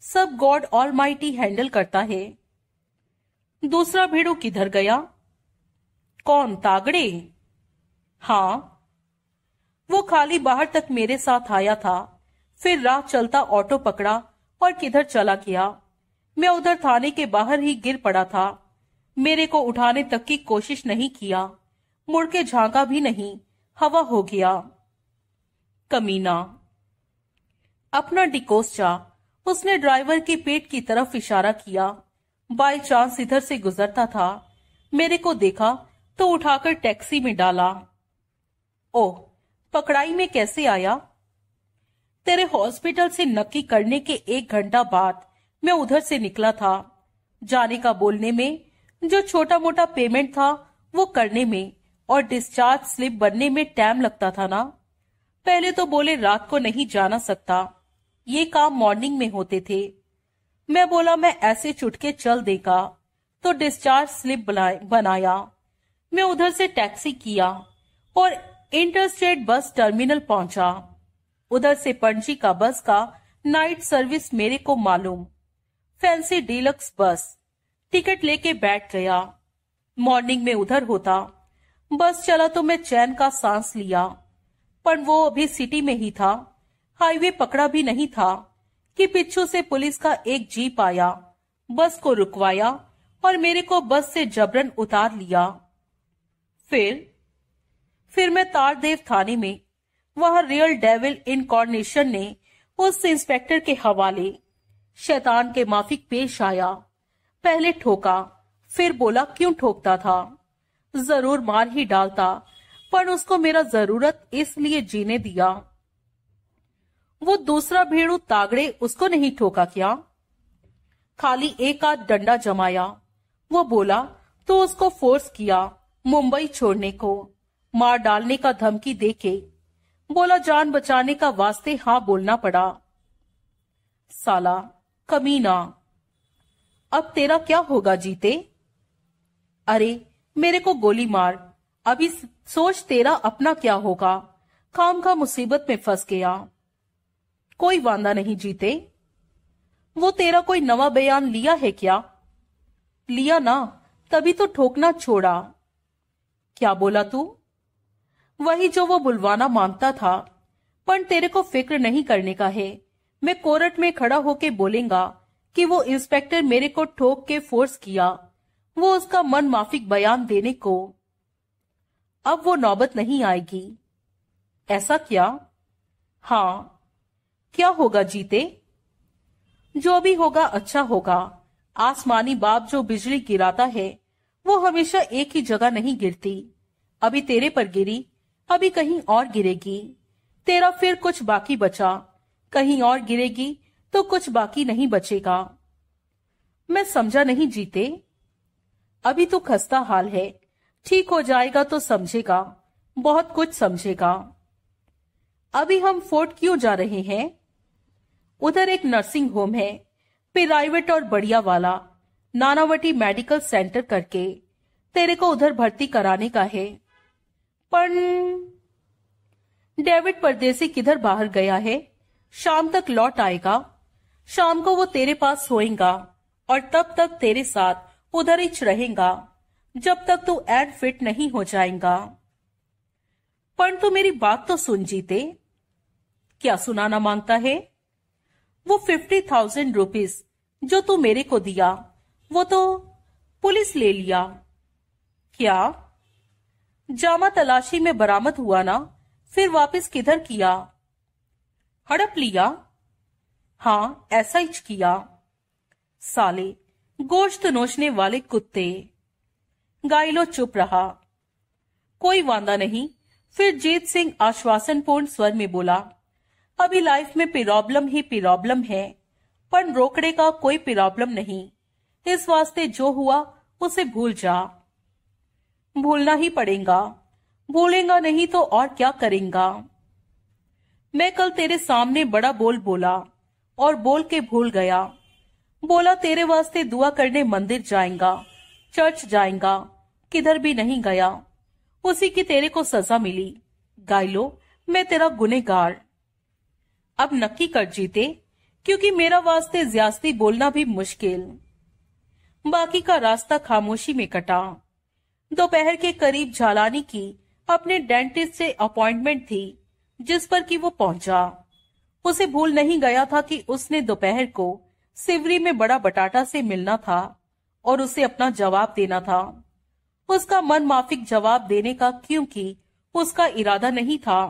सब गॉड ऑल माइटी हैंडल करता है। दूसरा भेड़ो किधर गया? कौन तागड़े? हाँ। वो खाली बाहर तक मेरे साथ आया था। फिर राह चलता ऑटो पकड़ा और किधर चला गया? मैं उधर थाने के बाहर ही गिर पड़ा था। मेरे को उठाने तक की कोशिश नहीं किया। मुड़ के झांका भी नहीं। हवा हो गया। कमीना। अपना डिकोस्चा। उसने ड्राइवर के पेट की तरफ़ इशारा किया। बाय चांस इधर से गुजरता था। मेरे को देखा तो उठाकर टैक्सी में डाला। ओह, पकड़ाई में कैसे आया? तेरे हॉस्पिटल से नक्की करने के एक घंटा बाद मैं उधर से निकला था। जाने का बोलने में, जो छोटा मोटा पेमेंट था, वो करने में और डिस्चार्ज स्लिप बनने में टाइम लगता था ना। पहले तो बोले रात को नहीं जाना सकता। ये काम मॉर्निंग में होते थे। मैं बोला, मैं ऐसे चुटके चल देगा। तो डिस्चार्ज स्लिप बनाया। मैं उधर से टैक्सी किया और इंटरस्टेट बस टर्मिनल पहुँचा। उधर से पणजी का बस का नाइट सर्विस मेरे को मालूम। फैंसी डीलक्स बस। टिकट लेके बैठ गया। मॉर्निंग में उधर होता। बस चला तो मैं चैन का सांस लिया। पर वो अभी सिटी में ही था। हाईवे पकड़ा भी नहीं था कि पिछू से पुलिस का एक जीप आया। बस को रुकवाया और मेरे को बस से जबरन उतार लिया। फिर फिर मैं तारदेव थाने में वह रियल डेविल इनकॉर्नेशन ने उस इंस्पेक्टर के हवाले शैतान के माफिक पेश आया। पहले ठोका, फिर बोला, क्यों ठोकता था? ज़रूर मार ही डालता, पर उसको मेरा ज़रूरत इसलिए जीने दिया। वो दूसरा भेड़ू तागड़े उसको नहीं ठोका क्या? खाली एक आध डंडा जमाया। वो बोला तो उसको फोर्स किया मुंबई छोड़ने को, मार डालने का धमकी देके बोला, जान बचाने का वास्ते हाँ बोलना पड़ा। साला, कमीना, अब तेरा क्या होगा जीते? अरे, मेरे को गोली मार। अभी सोच तेरा अपना क्या होगा? काम का मुसीबत में फंस गया। कोई वादा नहीं जीते। वो तेरा कोई नवा बयान लिया है क्या? लिया ना, तभी तो ठोकना छोड़ा। क्या बोला तू? वही जो वो बुलवाना माँगता था। पर तेरे को फ़िक्र नहीं करने का है। मैं कोर्ट में खड़ा होके बोलेगा कि वो इंस्पेक्टर मेरे को ठोक के फोर्स किया। वो उसका मन माफिक बयान देने को। अब वो नौबत नहीं आएगी। ऐसा क्या? हाँ। क्या होगा जीते? जो भी होगा अच्छा होगा। आसमानी बाप जो बिजली गिराता है, वो हमेशा एक ही जगह नहीं गिरती। अभी तेरे पर गिरी अभी कहीं और गिरेगी, तेरा फिर कुछ बाकी बचा। कहीं और गिरेगी तो कुछ बाकी नहीं बचेगा। मैं समझा नहीं जीते। अभी तो खस्ता हाल है। ठीक हो जाएगा तो समझेगा। बहुत कुछ समझेगा। अभी हम फोर्ट क्यों जा रहे हैं? उधर एक नर्सिंग होम है, प्राइवेट और बढ़िया वाला, नानावटी मेडिकल सेंटर करके। तेरे को उधर भर्ती कराने का है। पर डेविड परदेसी किधर बाहर गया है? शाम तक लौट आएगा। शाम को वो तेरे पास सोएगा और तब तक तेरे साथ उधर ही रहेगा, जब तक तू एड फिट नहीं हो जाएगा। पर तू मेरी बात तो सुन जीते। क्या सुनाना माँगता है? वो फिफ्टी थाउज़ेंड रुपीज़ जो तू मेरे को दिया, वो तो पुलिस ले लिया। क्या? जामा तलाशी में बरामद हुआ ना, फिर वापस किधर किया? हड़प लिया? हाँ ऐसा ही किया। साले, गोश्त नोचने वाले कुत्ते। गाइलो चुप रहा। कोई वादा नहीं, फिर जीत सिंह आश्वासनपूर्ण स्वर में बोला, अभी लाइफ में प्रॉब्लम ही प्रॉब्लम है, पर रोकड़े का कोई प्रॉब्लम नहीं। इस वास्ते जो हुआ, उसे भूल जा। भूलना ही पड़ेगा। भूलेगा नहीं तो और क्या करेगा? मैं कल तेरे सामने बड़ा बोल बोला और बोल के भूल गया। बोला, तेरे वास्ते दुआ करने मंदिर जाएगा, चर्च जाएगा, किधर भी नहीं गया। उसी की तेरे को सजा मिली। गायलो मैं तेरा गुनेगार। अब नक्की कर जीते, क्योंकि मेरा वास्ते ज्यास्ती बोलना भी मुश्किल। बाकी का रास्ता खामोशी में कटा। दोपहर के करीब झालानी की अपने डेंटिस्ट से अपॉइंटमेंट थी, जिस पर कि वो पहुँचा। उसे भूल नहीं गया था कि उसने दोपहर को सिवरी में बड़ा बटाटा से मिलना था और उसे अपना जवाब देना था। उसका मन माफिक जवाब देने का क्योंकि उसका इरादा नहीं था,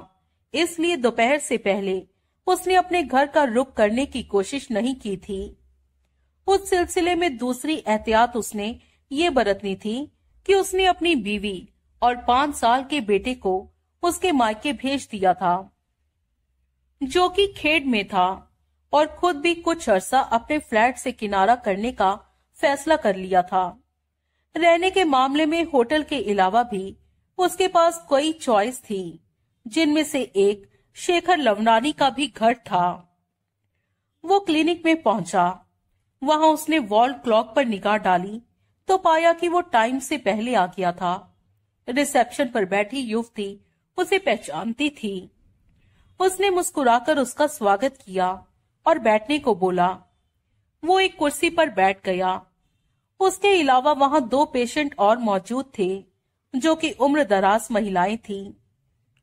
इसलिए दोपहर से पहले उसने अपने घर का रुख करने की कोशिश नहीं की थी। उस सिलसिले में दूसरी एहतियात उसने ये बरतनी थी कि उसने अपनी बीवी और पाँच साल के बेटे को उसके मायके भेज दिया था, जो कि खेड में था और खुद भी कुछ अरसा अपने फ्लैट से किनारा करने का फैसला कर लिया था। रहने के मामले में होटल के अलावा भी उसके पास कोई चॉइस थी, जिनमें से एक शेखर लवनानी का भी घर था। वो क्लिनिक में पहुँचा। वहाँ उसने वॉल क्लॉक पर निगाह डाली तो पाया कि वो टाइम से पहले आ गया था। रिसेप्शन पर बैठी युवती उसे पहचानती थी। उसने मुस्कुराकर उसका स्वागत किया और बैठने को बोला। वो एक कुर्सी पर बैठ गया। उसके अलावा वहाँ दो पेशेंट और मौजूद थे, जो कि उम्र दराज महिलाएँ थीं।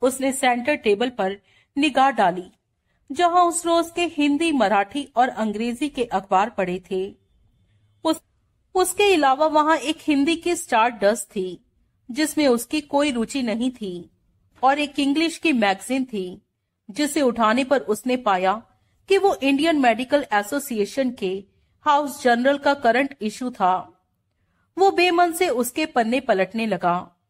उसने सेंटर टेबल पर निगाह डाली, जहाँ उस रोज के हिंदी, मराठी और अंग्रेज़ी के अखबार पड़े थे। उसके अलावा वहाँ एक हिंदी की स्टार डस्ट थी, जिसमें उसकी कोई रुचि नहीं थी, और एक इंग्लिश की मैगजीन थी, जिसे उठाने पर उसने पाया कि वो इंडियन मेडिकल एसोसिएशन के हाउस जनरल का करंट इशू था। वो बेमन से उसके पन्ने पलटने लगा।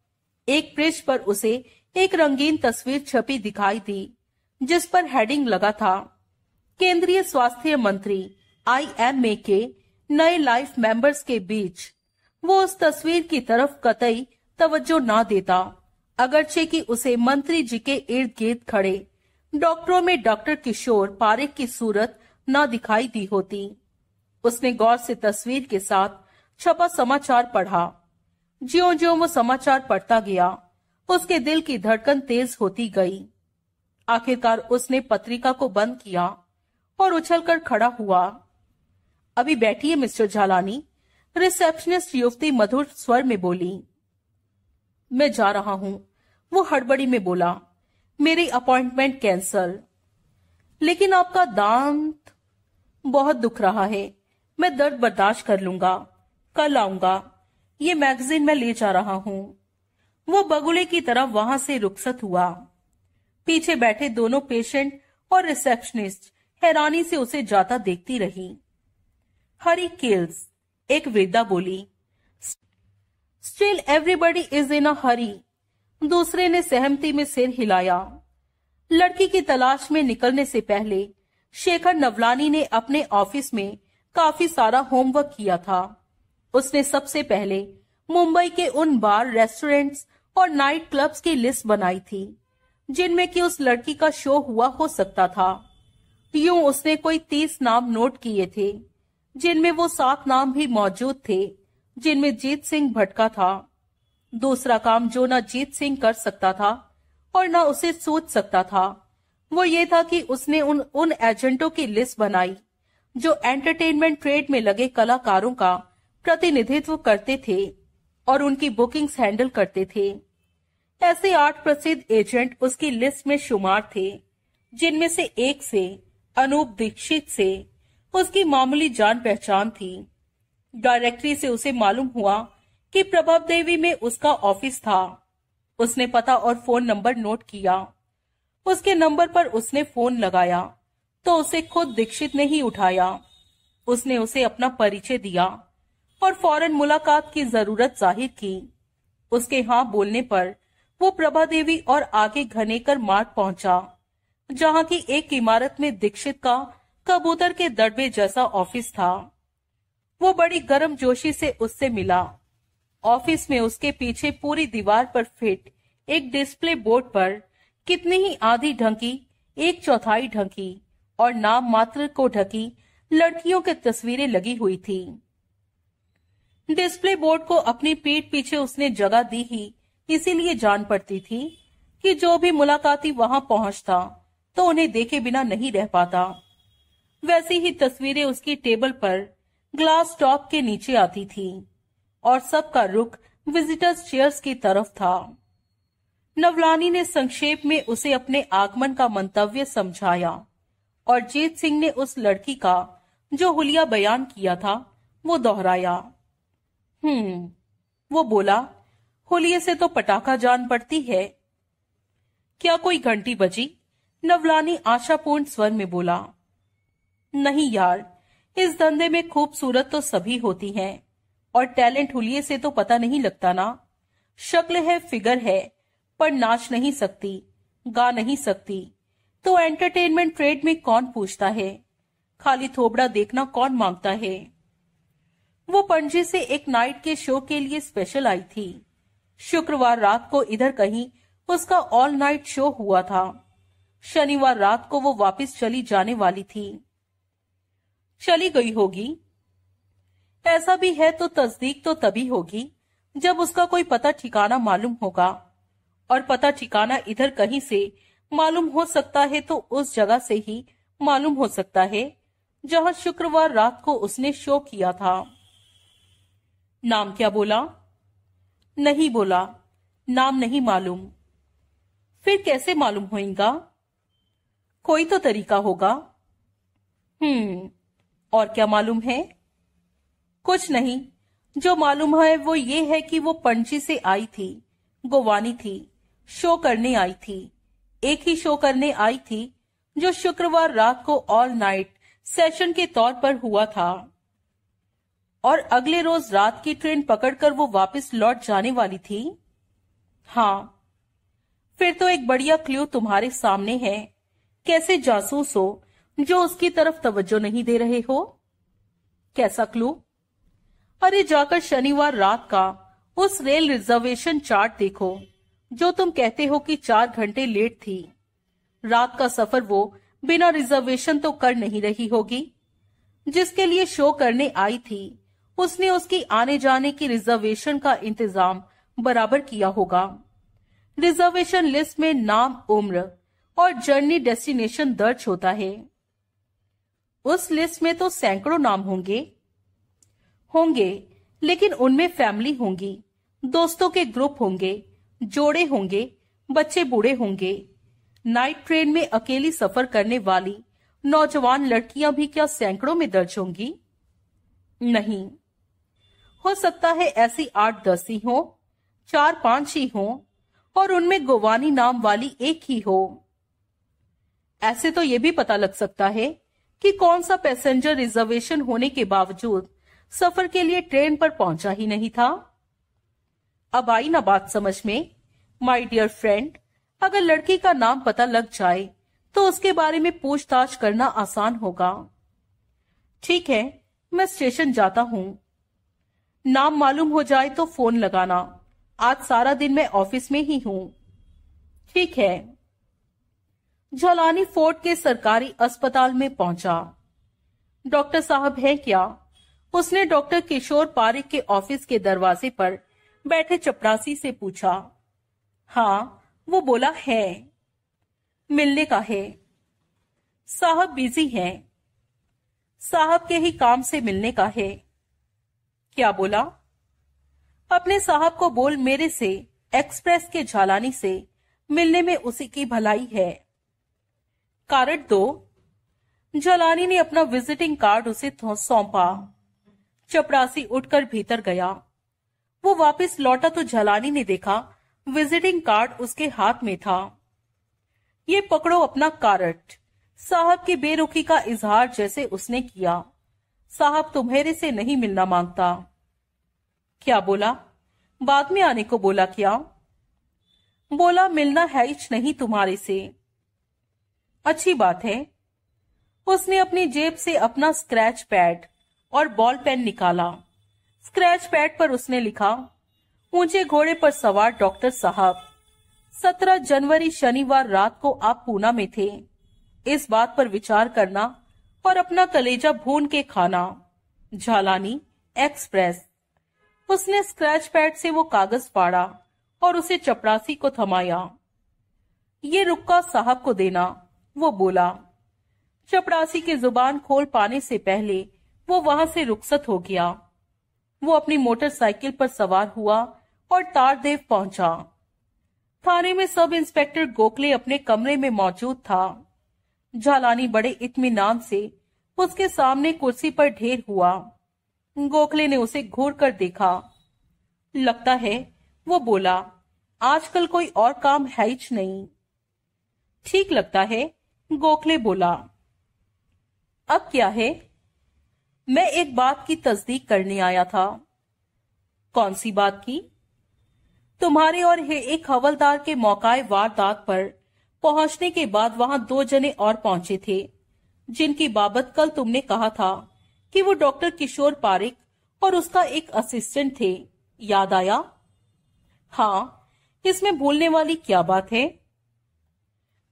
एक पृष्ठ पर उसे एक रंगीन तस्वीर छपी दिखाई दी, जिस पर हेडिंग लगा था। केंद्रीय स्वास्थ्य मंत्री आई एम ए के नए लाइफ मेंबर्स के बीच। वो उस तस्वीर की तरफ़ कतई तवज्जो ना देता। अगरचे कि उसे मंत्री जी के इर्द गिर्द खड़े। डॉक्टरों में डॉक्टर किशोर पारेख की सूरत न दिखाई दी होती। उसने गौर से तस्वीर के साथ छपा समाचार पढ़ा। ज्यो ज्यो वो समाचार पढ़ता गया, उसके दिल की धड़कन तेज होती गई। आखिरकार उसने पत्रिका को बंद किया और उछलकर खड़ा हुआ। अभी बैठिए मिस्टर झालानी रिसेप्शनिस्ट युवती मधुर स्वर में बोली, मैं जा रहा हूँ। वो हड़बड़ी में बोला, मेरी अपॉइंटमेंट कैंसल। लेकिन आपका दांत बहुत दुख रहा है। मैं दर्द बर्दाश्त कर लूँगा। कल आऊँगा। ये मैगजीन मैं ले जा रहा हूँ। वो बगुले की तरफ़ वहाँ से रुखसत हुआ। पीछे बैठे दोनों पेशेंट और रिसेप्शनिस्ट हैरानी से उसे जाता देखती रही। हरी किल्स एक वृद्धा बोली still everybody is in a hurry दूसरे ने सहमति में सिर हिलाया। लड़की की तलाश में निकलने से पहले शेखर नवलानी ने अपने ऑफ़िस में काफ़ी सारा होमवर्क किया था। उसने सबसे पहले मुंबई के उन बार रेस्टोरेंट्स और नाइट क्लब्स की लिस्ट बनाई थी, जिनमें कि उस लड़की का शो हुआ हो सकता था। यूँ उसने कोई तीस नाम नोट किए थे। जिनमें वो सात नाम भी मौजूद थे, जिनमें जीत सिंह भटका था। दूसरा काम जो न जीत सिंह कर सकता था और न उसे सोच सकता था, वो ये था कि उसने उन उन एजेंटों की लिस्ट बनाई, जो एंटरटेनमेंट ट्रेड में लगे कलाकारों का प्रतिनिधित्व करते थे और उनकी बुकिंग्स हैंडल करते थे। ऐसे आठ प्रसिद्ध एजेंट उसकी लिस्ट में शुमार थे, जिनमें से एक से अनूप दीक्षित से उसकी मामूली जान पहचान थी। डायरेक्टरी से उसे मालूम हुआ कि प्रभव देवी में उसका ऑफ़िस था। उसने पता और फ़ोन नंबर नोट किया। उसके नंबर पर उसने फ़ोन लगाया तो उसे खुद दीक्षित ने ही उठाया। उसने उसे अपना परिचय दिया और फ़ौरन मुलाकात की ज़रूरत ज़ाहिर की। उसके हाँ बोलने पर वो प्रभा देवी और आगे घनेकर मार्ग पहुँचा, जहाँ की एक इमारत में दीक्षित का कबूतर के दड़बे जैसा ऑफ़िस था। वो बड़ी गर्म जोशी से उससे मिला। ऑफ़िस में उसके पीछे पूरी दीवार पर फिट एक डिस्प्ले बोर्ड पर कितनी ही आधी ढंकी, एक चौथाई ढंकी और नाम मात्र को ढकी लड़कियों की तस्वीरें लगी हुई थी। डिस्प्ले बोर्ड को अपनी पीठ पीछे उसने जगह दी ही, इसीलिए जान पड़ती थी कि जो भी मुलाकाती वहाँ पहुँचता तो उन्हें देखे बिना नहीं रह पाता। वैसी ही तस्वीरें उसकी टेबल पर ग्लास टॉप के नीचे आती थी और सबका रुख विजिटर्स चेयर्स की तरफ़ था। नवलानी ने संक्षेप में उसे अपने आगमन का मंतव्य समझाया और जीत सिंह ने उस लड़की का जो हुलिया बयान किया था, वो दोहराया। हम्म वो बोला, होलिये से तो पटाखा जान पड़ती है। क्या कोई घंटी बजी? नवलानी आशापूर्ण स्वर में बोला। नहीं यार, इस धंधे में खूबसूरत तो सभी होती हैं, और टैलेंट हुलिये से तो पता नहीं लगता ना। शक्ल है, फिगर है, पर नाच नहीं सकती, गा नहीं सकती। तो एंटरटेनमेंट ट्रेड में कौन पूछता है? खाली थोबड़ा देखना कौन माँगता है? वो पणजी से एक नाइट के शो के लिए स्पेशल आई थी। शुक्रवार रात को इधर कहीं उसका ऑल नाइट शो हुआ था। शनिवार रात को वो वापस चली जाने वाली थी। चली गई होगी। ऐसा भी है तो तस्दीक तो तभी होगी, जब उसका कोई पता ठिकाना मालूम होगा। और पता ठिकाना इधर कहीं से मालूम हो सकता है तो उस जगह से ही मालूम हो सकता है, जहाँ शुक्रवार रात को उसने शो किया था। नाम क्या बोला? नहीं बोला। नाम नहीं मालूम। फिर कैसे मालूम होगा कोई तो तरीका होगा। हम्म। और क्या मालूम है? कुछ नहीं। जो मालूम है वो ये है कि वो पणजी से आई थी, गोवानी थी, शो करने आई थी। एक ही शो करने आई थी, जो शुक्रवार रात को ऑल नाइट सेशन के तौर पर हुआ था। और अगले रोज रात की ट्रेन पकड़कर वो वापस लौट जाने वाली थी? हाँ। फिर तो एक बढ़िया क्ल्यू तुम्हारे सामने है। कैसे जासूस? हो जो उसकी तरफ़ तवज्जो नहीं दे रहे हो? कैसा क्लू अरे जाकर शनिवार रात का उस रेल रिजर्वेशन चार्ट देखो, जो तुम कहते हो कि चार घंटे लेट थी। रात का सफ़र वो बिना रिजर्वेशन तो कर नहीं रही होगी। जिसके लिए शो करने आई थी, उसने उसकी आने जाने की रिजर्वेशन का इंतज़ाम बराबर किया होगा। रिजर्वेशन लिस्ट में नाम, उम्र और जर्नी डेस्टिनेशन दर्ज होता है। उस लिस्ट में तो सैकड़ों नाम होंगे। होंगे, लेकिन उनमें फैमिली होंगी, दोस्तों के ग्रुप होंगे, जोड़े होंगे, बच्चे बूढ़े होंगे। नाइट ट्रेन में अकेली सफ़र करने वाली नौजवान लड़कियाँ भी क्या सैकड़ों में दर्ज होंगी? नहीं। हो सकता है ऐसी आठ दस ही हो, चार पाँच ही हो, और उनमें गोवानी नाम वाली एक ही हो। ऐसे तो ये भी पता लग सकता है कि कौन सा पैसेंजर रिजर्वेशन होने के बावजूद सफ़र के लिए ट्रेन पर पहुँचा ही नहीं था? अब आई ना बात समझ में। माय डियर फ्रेंड अगर लड़की का नाम पता लग जाए तो उसके बारे में पूछताछ करना आसान होगा। ठीक है, मैं स्टेशन जाता हूँ। नाम मालूम हो जाए तो फ़ोन लगाना। आज सारा दिन मैं ऑफ़िस में ही हूँ। ठीक है। झलानी फोर्ट के सरकारी अस्पताल में पहुँचा। डॉक्टर साहब है क्या? उसने डॉक्टर किशोर पारिक के ऑफ़िस के दरवाजे पर बैठे चपरासी से पूछा। हाँ वो बोला, है। मिलने का है। साहब बिज़ी हैं। साहब के ही काम से मिलने का है। क्या बोला? अपने साहब को बोल मेरे से, एक्सप्रेस के झालानी से, मिलने में उसी की भलाई है। कार्ड दो। जलानी ने अपना विजिटिंग कार्ड उसे सौंपा। चपरासी उठकर भीतर गया। वो वापस लौटा तो जलानी ने देखा विजिटिंग कार्ड उसके हाथ में था। ये पकड़ो अपना कार्ड। साहब की बेरुखी का इजहार जैसे उसने किया। साहब तुम्हेरे से नहीं मिलना माँगता। क्या बोला? बाद में आने को बोला क्या? बोला, मिलना है इच नहीं तुम्हारे से। अच्छी बात है। उसने अपनी जेब से अपना स्क्रैच पैड और बॉल पेन निकाला। स्क्रैच पैड पर उसने लिखा, ऊँचे घोड़े पर सवार डॉक्टर साहब, सत्रह जनवरी शनिवार रात को आप पूना में थे। इस बात पर विचार करना और अपना कलेजा भून के खाना। झालानी एक्सप्रेस। उसने स्क्रैच पैड से वो कागज़ फाड़ा और उसे चपरासी को थमाया। ये रुक्का साहब को देना। वो बोला, चपरासी की ज़ुबान खोल पाने से पहले वो वहाँ से रुखसत हो गया। वो अपनी मोटरसाइकिल पर सवार हुआ और तारदेव पहुँचा। थाने में सब इंस्पेक्टर गोखले अपने कमरे में मौजूद था। झालानी बड़े इत्मीनान से उसके सामने कुर्सी पर ढेर हुआ। गोखले ने उसे घूर कर देखा। लगता है वो बोला, आजकल कोई और काम है ही नहीं। ठीक लगता है गोखले बोला, अब क्या है? मैं एक बात की तस्दीक करने आया था। कौन सी बात की? तुम्हारे और एक हवलदार के मौकाए वारदात पर पहुँचने के बाद वहाँ दो जने और पहुँचे थे, जिनकी बाबत कल तुमने कहा था कि वो डॉक्टर किशोर पारिक और उसका एक असिस्टेंट थे। याद आया? हाँ इसमें भूलने वाली क्या बात है?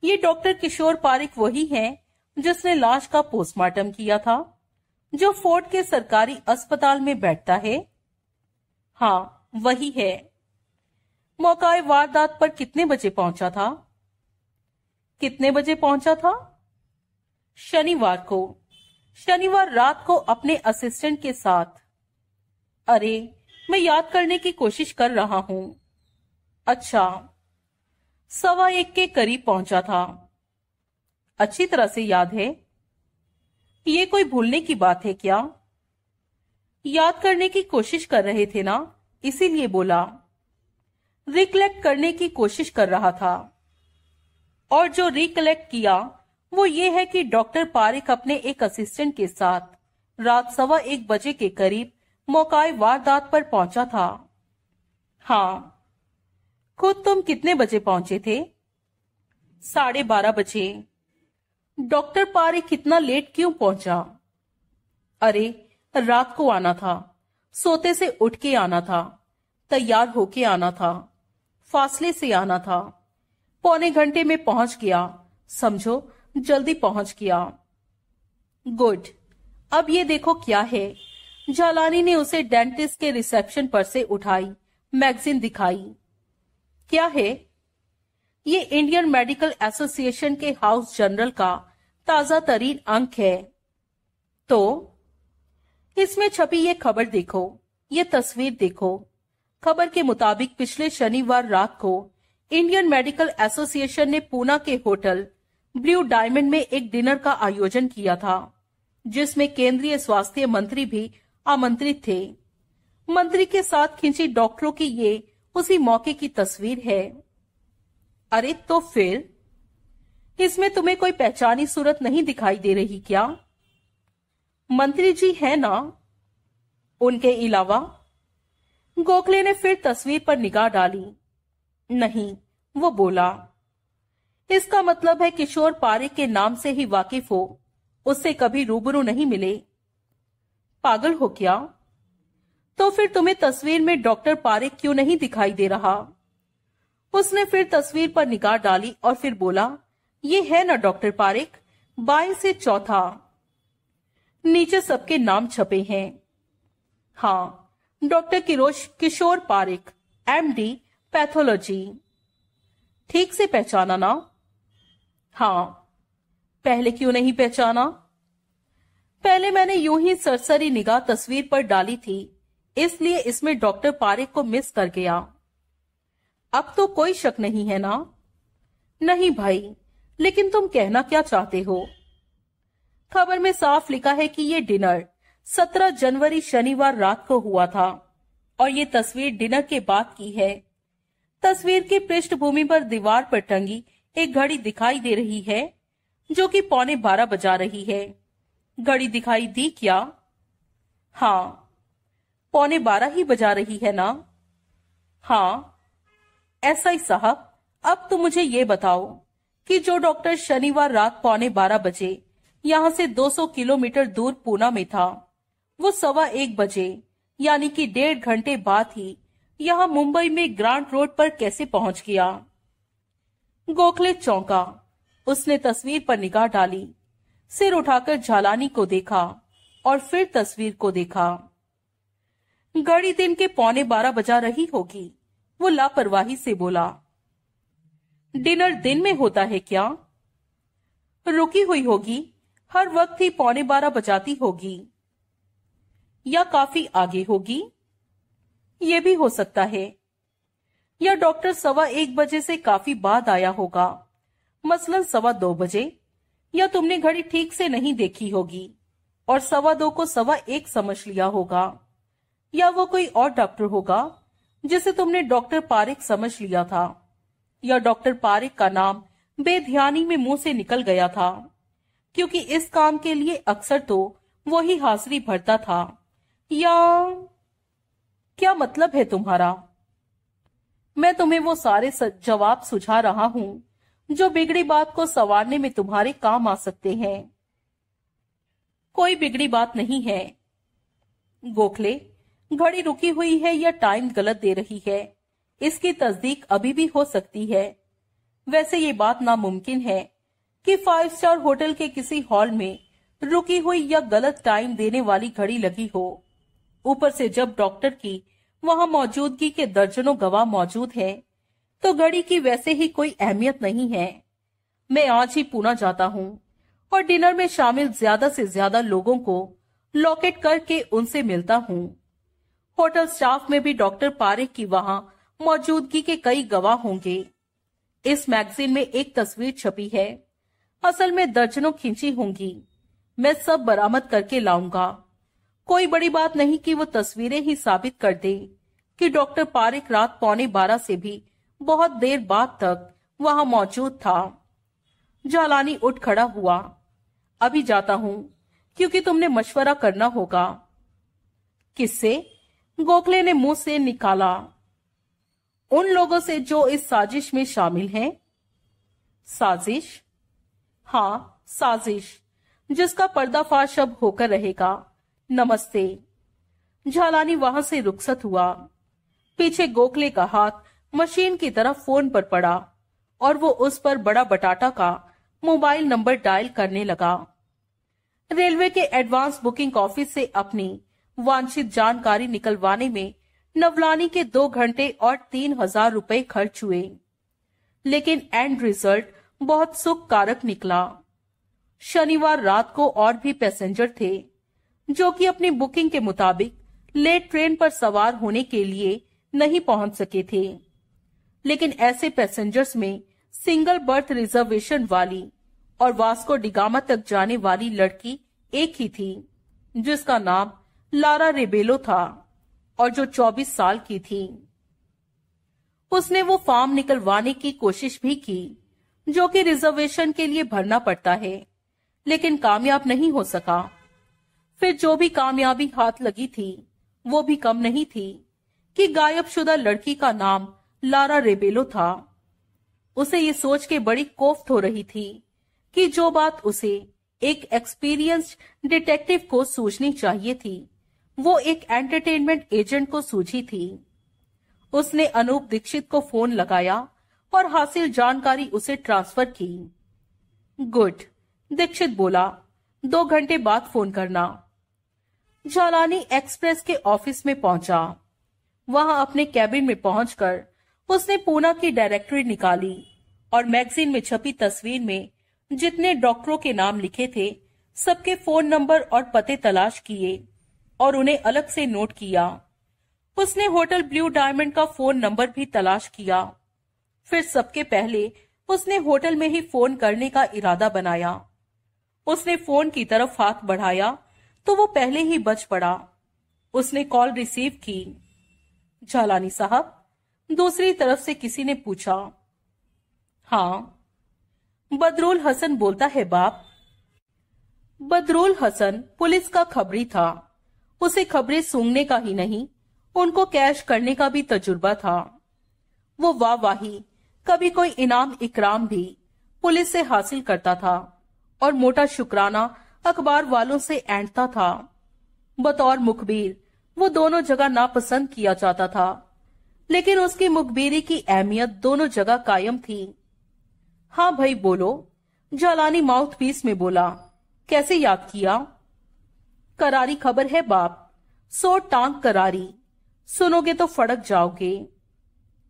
ये डॉक्टर किशोर पारिक वही हैं, जिसने लाश का पोस्टमार्टम किया था, जो फोर्ट के सरकारी अस्पताल में बैठता है। हाँ वही है। मौकाए वारदात पर कितने बजे पहुँचा था? कितने बजे पहुँचा था? शनिवार को। शनिवार रात को अपने असिस्टेंट के साथ। अरे, मैं याद करने की कोशिश कर रहा हूँ। अच्छा सवा एक के करीब पहुँचा था। अच्छी तरह से याद है ये कोई भूलने की बात है क्या? याद करने की कोशिश कर रहे थे ना? इसीलिए बोला। रिकलेक्ट करने की कोशिश कर रहा था। और जो रिकलेक्ट किया, वो ये है कि डॉक्टर पारिक अपने एक असिस्टेंट के साथ रात सवा एक बजे के करीब मौकाए वारदात पर पहुँचा था। हाँ खुद तुम कितने बजे पहुँचे थे? साढ़े बारह बजे। डॉक्टर पारे कितना लेट क्यों पहुँचा? अरे, रात को आना था। सोते से उठ के आना था। तैयार होके आना था। फासले से आना था। पौने घंटे में पहुँच गया। समझो, जल्दी पहुँच गया। गुड। अब ये देखो क्या है। जालानी ने उसे डेंटिस्ट के रिसेप्शन पर से उठाई, मैगजीन दिखाई। क्या है? ये इंडियन मेडिकल एसोसिएशन के हाउस जनरल का ताज़ा तरीन अंक है। तो इसमें छपी ये खबर देखो, ये तस्वीर देखो। खबर के मुताबिक पिछले शनिवार रात को इंडियन मेडिकल एसोसिएशन ने पूना के होटल ब्लू डायमंड में एक डिनर का आयोजन किया था, जिसमें केंद्रीय स्वास्थ्य मंत्री भी आमंत्रित थे। मंत्री के साथ खिंची डॉक्टरों की ये उसी मौके की तस्वीर है। अरे तो फिर, इसमें तुम्हें कोई पहचानी सूरत नहीं दिखाई दे रही क्या? मंत्री जी है ना? उनके अलावा, गोखले ने फिर तस्वीर पर निगाह डाली। नहीं, वो बोला, इसका मतलब है किशोर पारे के नाम से ही वाकिफ हो, उससे कभी रूबरू नहीं मिले। पागल हो क्या? तो फिर तुम्हें तस्वीर में डॉक्टर पारिक क्यों नहीं दिखाई दे रहा? उसने फिर तस्वीर पर निगाह डाली और फिर बोला, ये है ना डॉक्टर पारिक, बाएँ से चौथा। नीचे सबके नाम छपे हैं। हाँ डॉक्टर किरोश, किशोर पारिक एमडी पैथोलॉजी। ठीक से पहचाना ना? हाँ पहले क्यों नहीं पहचाना? पहले मैंने यूँ ही सरसरी निगाह तस्वीर पर डाली थी। इसलिए इसमें डॉक्टर पारिक को मिस कर गया। अब तो कोई शक नहीं है ना? नहीं भाई, लेकिन तुम कहना क्या चाहते हो? खबर में साफ़ लिखा है कि ये डिनर 17 जनवरी शनिवार रात को हुआ था और ये तस्वीर डिनर के बाद की है। तस्वीर की पृष्ठभूमि पर दीवार पर टंगी एक घड़ी दिखाई दे रही है, जो कि पौने बारह बजा रही है। घड़ी दिखाई दी क्या? हाँ पौने बारह ही बजा रही है ना? हाँ। ऐसा ही साहब। अब तो मुझे ये बताओ कि जो डॉक्टर शनिवार रात पौने बारह बजे यहाँ से 200 किलोमीटर दूर पूना में था, वो सवा एक बजे, यानी कि डेढ़ घंटे बाद ही यहाँ मुंबई में ग्रांट रोड पर कैसे पहुँच गया? गोखले चौंका। उसने तस्वीर पर निगाह डाली, सिर उठाकर झालानी को देखा और फिर तस्वीर को देखा। घड़ी दिन के पौने बारह बजा रही होगी। वो लापरवाही से बोला, डिनर दिन में होता है क्या? रुकी हुई होगी। हर वक्त ही पौने बारह बजाती होगी। या काफ़ी आगे होगी? ये भी हो सकता है। या डॉक्टर सवा एक बजे से काफ़ी बाद आया होगा। मसलन सवा दो बजे। या तुमने घड़ी ठीक से नहीं देखी होगी, और सवा दो को सवा एक समझ लिया होगा। या वो कोई और डॉक्टर होगा, जिसे तुमने डॉक्टर पारिक समझ लिया था? या डॉक्टर पारिक का नाम बेध्यानी में मुँह से निकल गया था? क्योंकि इस काम के लिए अक्सर तो वही हाजिरी भरता था। या क्या मतलब है तुम्हारा? मैं तुम्हें वो सारे जवाब सुझा रहा हूँ, जो बिगड़ी बात को संवारने में तुम्हारे काम आ सकते हैं। कोई बिगड़ी बात नहीं है। गोखले घड़ी रुकी हुई है या टाइम गलत दे रही है? इसकी तस्दीक अभी भी हो सकती है। वैसे ये बात नामुमकिन है कि फाइव स्टार होटल के किसी हॉल में रुकी हुई या गलत टाइम देने वाली घड़ी लगी हो। ऊपर से जब डॉक्टर की वहाँ मौजूदगी के दर्जनों गवाह मौजूद है तो घड़ी की वैसे ही कोई अहमियत नहीं है। मैं आज ही पूना जाता हूँ और डिनर में शामिल ज़्यादा से ज़्यादा लोगों को लॉकेट करके उनसे मिलता हूँ। होटल स्टाफ में भी डॉक्टर पारिक की वहाँ मौजूदगी के कई गवाह होंगे। इस मैगजीन में एक तस्वीर छपी है। असल में दर्जनों खींची होंगी। मैं सब बरामद करके लाऊँगा। कोई बड़ी बात नहीं कि वो तस्वीरें ही साबित कर दे कि डॉक्टर पारिक रात पौने बारह से भी बहुत देर बाद तक वहाँ मौजूद था। जालानी उठ खड़ा हुआ। अभी जाता हूँ, क्योंकि तुमने मशवरा करना होगा। किससे? गोखले ने मुँह से निकाला। उन लोगों से जो इस साजिश में शामिल हैं। साजिश? हाँ साजिश, जिसका पर्दाफाश अब होकर रहेगा। नमस्ते। झालानी वहाँ से रुखसत हुआ। पीछे गोखले का हाथ मशीन की तरफ़ फ़ोन पर पड़ा और वो उस पर बड़ा बटाटा का मोबाइल नंबर डायल करने लगा। रेलवे के एडवांस बुकिंग ऑफ़िस से अपनी वांछित जानकारी निकलवाने में नवलानी के दो घंटे और तीन हज़ार रूपए खर्च हुए। लेकिन एंड रिज़ल्ट बहुत सुख कारक निकला। शनिवार रात को और भी पैसेंजर थे, जो कि अपनी बुकिंग के मुताबिक लेट ट्रेन पर सवार होने के लिए नहीं पहुँच सके थे। लेकिन ऐसे पैसेंजर्स में सिंगल बर्थ रिजर्वेशन वाली और वास्को डिगामा तक जाने वाली लड़की एक ही थी, जिसका नाम लारा रेबेलो था और जो 24 साल की थी। उसने वो फॉर्म निकलवाने की कोशिश भी की, जो कि रिजर्वेशन के लिए भरना पड़ता है, लेकिन कामयाब नहीं हो सका। फिर जो भी कामयाबी हाथ लगी थी, वो भी कम नहीं थी कि गायबशुदा लड़की का नाम लारा रेबेलो था। उसे ये सोच के बड़ी कोफ्त हो रही थी कि जो बात उसे एक एक्सपीरियंस्ड डिटेक्टिव को सूझनी चाहिए थी वो एक एंटरटेनमेंट एजेंट को सूझी थी। उसने अनूप दीक्षित को फ़ोन लगाया और हासिल जानकारी उसे ट्रांसफ़र की। गुड, दीक्षित बोला, दो घंटे बाद फ़ोन करना। जालानी एक्सप्रेस के ऑफ़िस में पहुँचा। वहाँ अपने कैबिन में पहुंचकर उसने पूना की डायरेक्टरी निकाली और मैगजीन में छपी तस्वीर में जितने डॉक्टरों के नाम लिखे थे, सबके फ़ोन नंबर और पते तलाश किए। और उन्हें अलग से नोट किया। उसने होटल ब्लू डायमंड का फ़ोन नंबर भी तलाश किया। फिर सबके पहले उसने होटल में ही फ़ोन करने का इरादा बनाया। उसने फ़ोन की तरफ़ हाथ बढ़ाया तो वो पहले ही बच पड़ा। उसने कॉल रिसीव की। झालानी साहब, दूसरी तरफ़ से किसी ने पूछा। हाँ। बदरुल हसन बोलता है, बाप। बदरुल हसन पुलिस का खबरी था। उसे खबरें सूंघने का ही नहीं, उनको कैश करने का भी तजुर्बा था। वो वाह कभी कोई इनाम इकराम भी पुलिस से हासिल करता था और मोटा शुक्राना अखबार वालों से ऐंठता था। बतौर मुखबिर, वो दोनों जगह नापसंद किया जाता था, लेकिन उसकी मुखबिरी की अहमियत दोनों जगह कायम थी। हाँ भाई बोलो, जालानी माउथ पीस में बोला, कैसे याद किया? करारी खबर है बाप। सो टांग करारी। सुनोगे तो फड़क जाओगे।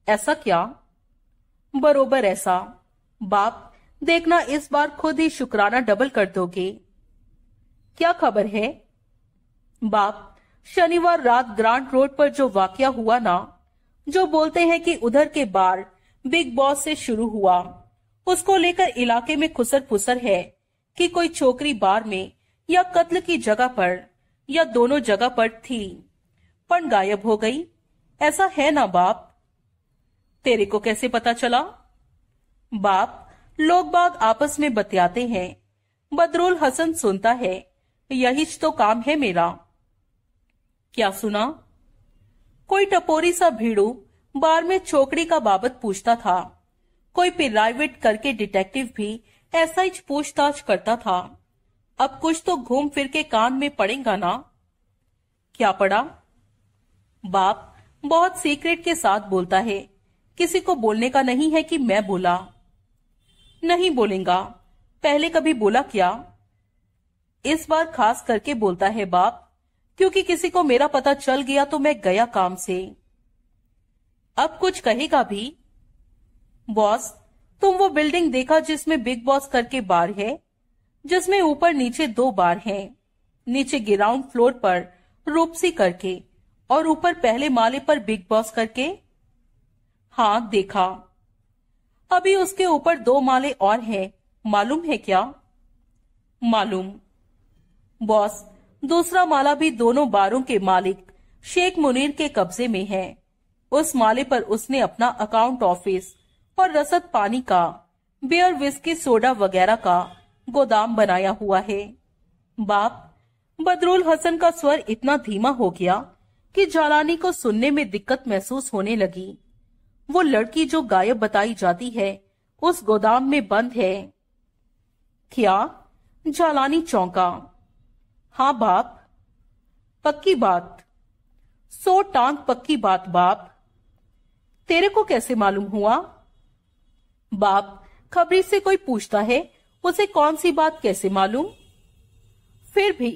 ऐसा क्या? बरोबर ऐसा। बाप, देखना इस बार खुद ही शुक्राना डबल कर दोगे। क्या खबर है? बाप, शनिवार रात ग्रांट रोड पर जो वाकया हुआ ना, जो बोलते हैं कि उधर के बार बिग बॉस से शुरू हुआ, उसको लेकर इलाके में खुसर फुसर है कि कोई छोकरी बार में या कत्ल की जगह पर, या दोनों जगह पर थी। पर गायब हो गई। ऐसा है ना बाप? तेरे को कैसे पता चला? बाप, लोग बाग आपस में बतियाते हैं। बदरुल हसन सुनता है। यही तो काम है मेरा। क्या सुना? कोई टपोरी सा भीड़ू बार में चौकड़ी का बाबत पूछता था। कोई प्राइवेट करके डिटेक्टिव भी ऐसा ही पूछताछ करता था। अब कुछ तो घूम फिर के कान में पड़ेगा ना? क्या पड़ा? बाप, बहुत सीक्रेट के साथ बोलता है। किसी को बोलने का नहीं है कि मैं बोला। नहीं बोलेगा। पहले कभी बोला क्या? इस बार खास करके बोलता है बाप, क्योंकि किसी को मेरा पता चल गया तो मैं गया काम से। अब कुछ कहेगा भी। बॉस, तुम वो बिल्डिंग देखा जिसमें बिग बॉस करके बार है? जिसमें ऊपर नीचे दो बार हैं, नीचे ग्राउंड फ्लोर पर रूपसी करके और ऊपर पहले माले पर बिग बॉस करके। हाँ देखा। अभी उसके ऊपर दो माले और हैं, मालूम है क्या? मालूम। बॉस, दूसरा माला भी दोनों बारों के मालिक शेख मुनीर के कब्जे में है। उस माले पर उसने अपना अकाउंट ऑफ़िस और रसद पानी का, बियर विस्की सोडा वगैरह का गोदाम बनाया हुआ है। बाप, बदरुल हसन का स्वर इतना धीमा हो गया कि जालानी को सुनने में दिक्कत महसूस होने लगी। वो लड़की जो गायब बताई जाती है, उस गोदाम में बंद है। क्या? जालानी चौंका। हाँ बाप। पक्की बात। सो टांग पक्की बात बाप। तेरे को कैसे मालूम हुआ? बाप, खबरी से कोई पूछता है? उसे कौन सी बात कैसे मालूम? फिर भी,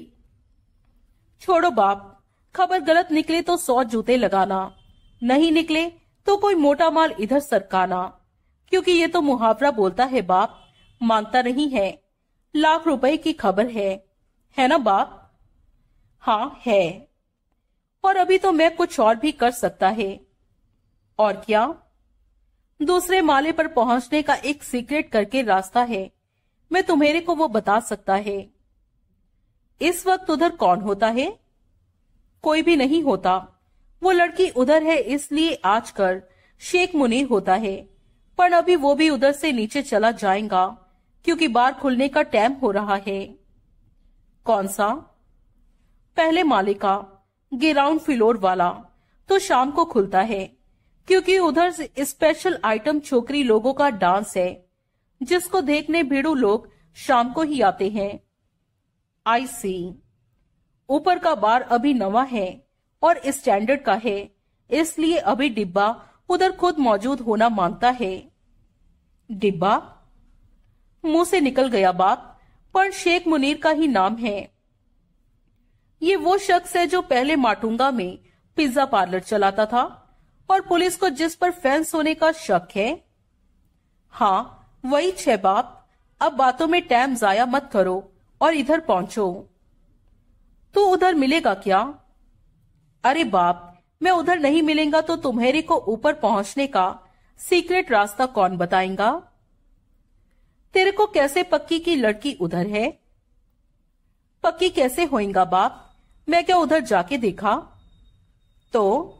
छोड़ो बाप, खबर गलत निकले तो सौ जूते लगाना, नहीं निकले तो कोई मोटा माल इधर सरकाना, क्योंकि ये तो मुहावरा बोलता है बाप, मानता नहीं है, लाख रुपए की खबर है है ना बाप? हाँ है। और अभी तो मैं कुछ और भी कर सकता है। और क्या? दूसरे माले पर पहुँचने का एक सीक्रेट करके रास्ता है। मैं तुम्हेरे को वो बता सकता है। इस वक्त उधर कौन होता है? कोई भी नहीं होता। वो लड़की उधर है, इसलिए आज कर शेख मुनीर होता है। पर अभी वो भी उधर से नीचे चला जाएगा, क्योंकि बार खुलने का टाइम हो रहा है। कौन सा? पहले मालिका ग्राउंड फ्लोर वाला तो शाम को खुलता है, क्योंकि उधर स्पेशल आइटम छोकरी लोगों का डांस है। जिसको देखने भीड़ू लोग शाम को ही आते हैं। आई सी। ऊपर का बार अभी नवा है और स्टैंडर्ड का है, इसलिए अभी डिब्बा उधर खुद मौजूद होना माँगता है। डिब्बा? मुँह से निकल गया बाप पर शेख मुनीर का ही नाम है। ये वो शख्स है जो पहले माटुंगा में पिज्जा पार्लर चलाता था और पुलिस को जिस पर फैंस होने का शक है? हाँ वही छह बाप अब बातों में टाइम जाया मत करो और इधर पहुंचो। तू उधर मिलेगा क्या? अरे बाप, मैं उधर नहीं मिलेगा तो तुम्हारे को ऊपर पहुँचने का सीक्रेट रास्ता कौन बताएगा? तेरे को कैसे पक्की की लड़की उधर है? पक्की कैसे होएगा बाप? मैं क्या उधर जाके देखा? तो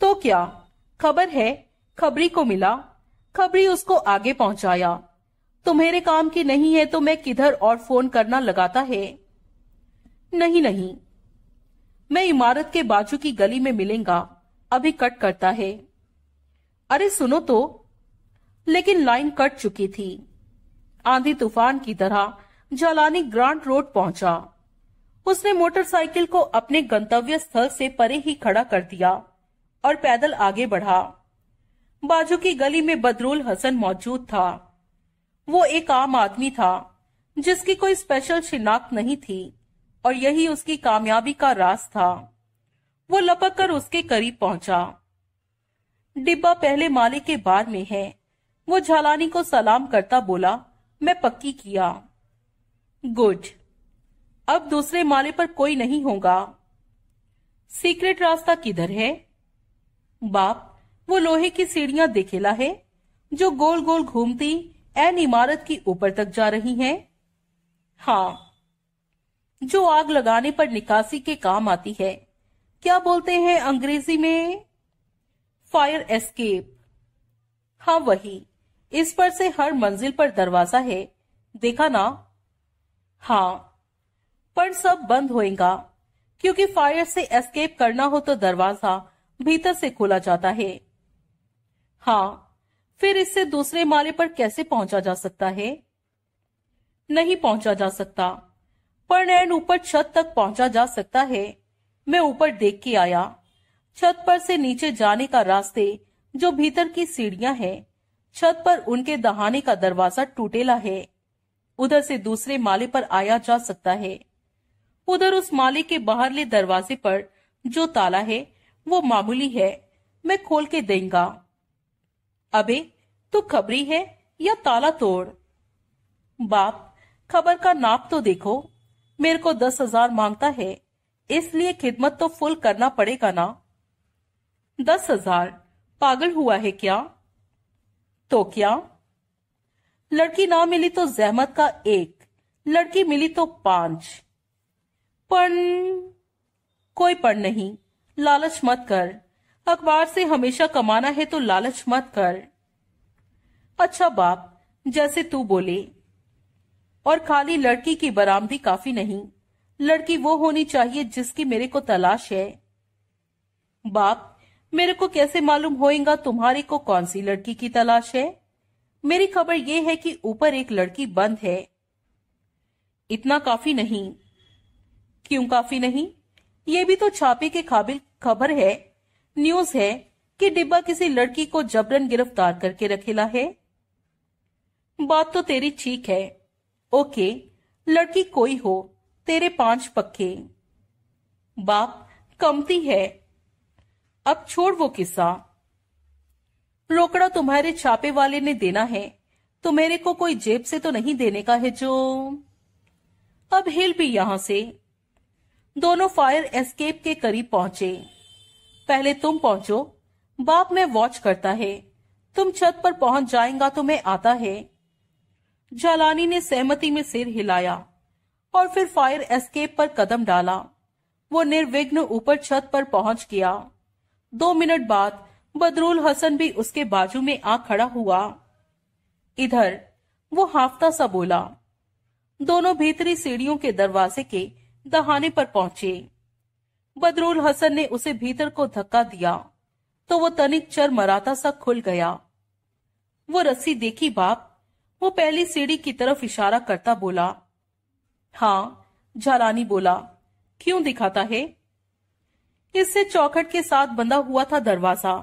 तो क्या? खबर है, खबरी को मिला। खबरी उसको आगे पहुँचाया। तुम्हारे काम की नहीं है तो मैं किधर और फ़ोन करना लगाता है? नहीं नहीं। मैं इमारत के बाजू की गली में मिलेगा, अभी कट करता है। अरे, सुनो तो। लेकिन लाइन कट चुकी थी। आंधी तूफ़ान की तरह जलानी ग्रांट रोड पहुँचा। उसने मोटरसाइकिल को अपने गंतव्य स्थल से परे ही खड़ा कर दिया और पैदल आगे बढ़ा। बाजू की गली में बदरुल हसन मौजूद था। वो एक आम आदमी था, जिसकी कोई स्पेशल शिनाख्त नहीं थी, और यही उसकी कामयाबी का राज था। वो लपक कर उसके करीब पहुँचा। डिब्बा पहले माले के बार में है। वो झालानी को सलाम करता बोला, मैं पक्की किया। गुड। अब दूसरे माले पर कोई नहीं होगा। सीक्रेट रास्ता किधर है? बाप वो लोहे की सीढ़ियाँ देखेला है, जो गोल गोल घूमती एन इमारत की ऊपर तक जा रही हैं। हाँ जो आग लगाने पर निकासी के काम आती है। क्या बोलते हैं अंग्रेज़ी में? फायर एस्केप हाँ वही। इस पर से हर मंजिल पर दरवाज़ा है। देखा ना? हाँ। पर सब बंद होएगा, क्योंकि फायर से एस्केप करना हो तो दरवाज़ा भीतर से खोला जाता है। हाँ फिर इससे दूसरे माले पर कैसे पहुँचा जा सकता है? नहीं पहुँचा जा सकता। पर नैन ऊपर छत तक पहुँचा जा सकता है। मैं ऊपर देख के आया। छत पर से नीचे जाने का रास्ते जो भीतर की सीढ़ियाँ हैं, छत पर उनके दहाने का दरवाज़ा टूटेला है। उधर से दूसरे माले पर आया जा सकता है। उधर उस माले के बाहरले दरवाजे पर जो ताला है, वो मामूली है। मैं खोल के देंगा। अबे, तू खबरी है या ताला तोड़? बाप, खबर का नाप तो देखो। मेरे को दस हज़ार माँगता है, इसलिए खिदमत तो फुल करना पड़ेगा ना? दस हज़ार, पागल हुआ है क्या? तो क्या? लड़की ना मिली तो जहमत का एक, लड़की मिली तो पाँच। पन कोई पण नहीं, लालच मत कर। अखबार से हमेशा कमाना है तो लालच मत कर। अच्छा बाप, जैसे तू बोले। और खाली लड़की की बरामदी काफ़ी नहीं। लड़की वो होनी चाहिए जिसकी मेरे को तलाश है। बाप, मेरे को कैसे मालूम होएगा तुम्हारे को कौन सी लड़की की तलाश है? मेरी खबर यह है कि ऊपर एक लड़की बंद है। इतना काफ़ी नहीं। क्यों काफ़ी नहीं? ये भी तो छापे के काबिल खबर है। न्यूज़ है कि डिब्बा किसी लड़की को जबरन गिरफ़्तार करके रखेला है। बात तो तेरी ठीक है। ओके, लड़की कोई हो, तेरे पाँच पक्के। बाप, कमती है। अब छोड़ वो किस्सा। रोकड़ा तुम्हारे छापे वाले ने देना है तो मेरे को कोई जेब से तो नहीं देने का है जो। अब हिल भी यहाँ से। दोनों फायर एस्केप के करीब पहुँचे। पहले तुम पहुंचो। बाप में वॉच करता है। तुम छत पर पहुँच जाएगा तो मैं आता है। जालानी ने सहमति में सिर हिलाया और फिर फायर एस्केप पर कदम डाला। वो निर्विघ्न ऊपर छत पर पहुँच गया। दो मिनट बाद बदरुल हसन भी उसके बाजू में आ खड़ा हुआ। इधर वो हाफता सा बोला, दोनों भीतरी सीढ़ियों के दरवाजे के दहाने पर पहुँचे। बदरुल हसन ने उसे भीतर को धक्का दिया तो वो तनिक चर मराता सा खुल गया। वो रस्सी देखी बाप, वो पहली सीढ़ी की तरफ़ इशारा करता बोला हाँ झालानी बोला, क्यों दिखाता है? इससे चौखट के साथ बंधा हुआ था दरवाज़ा।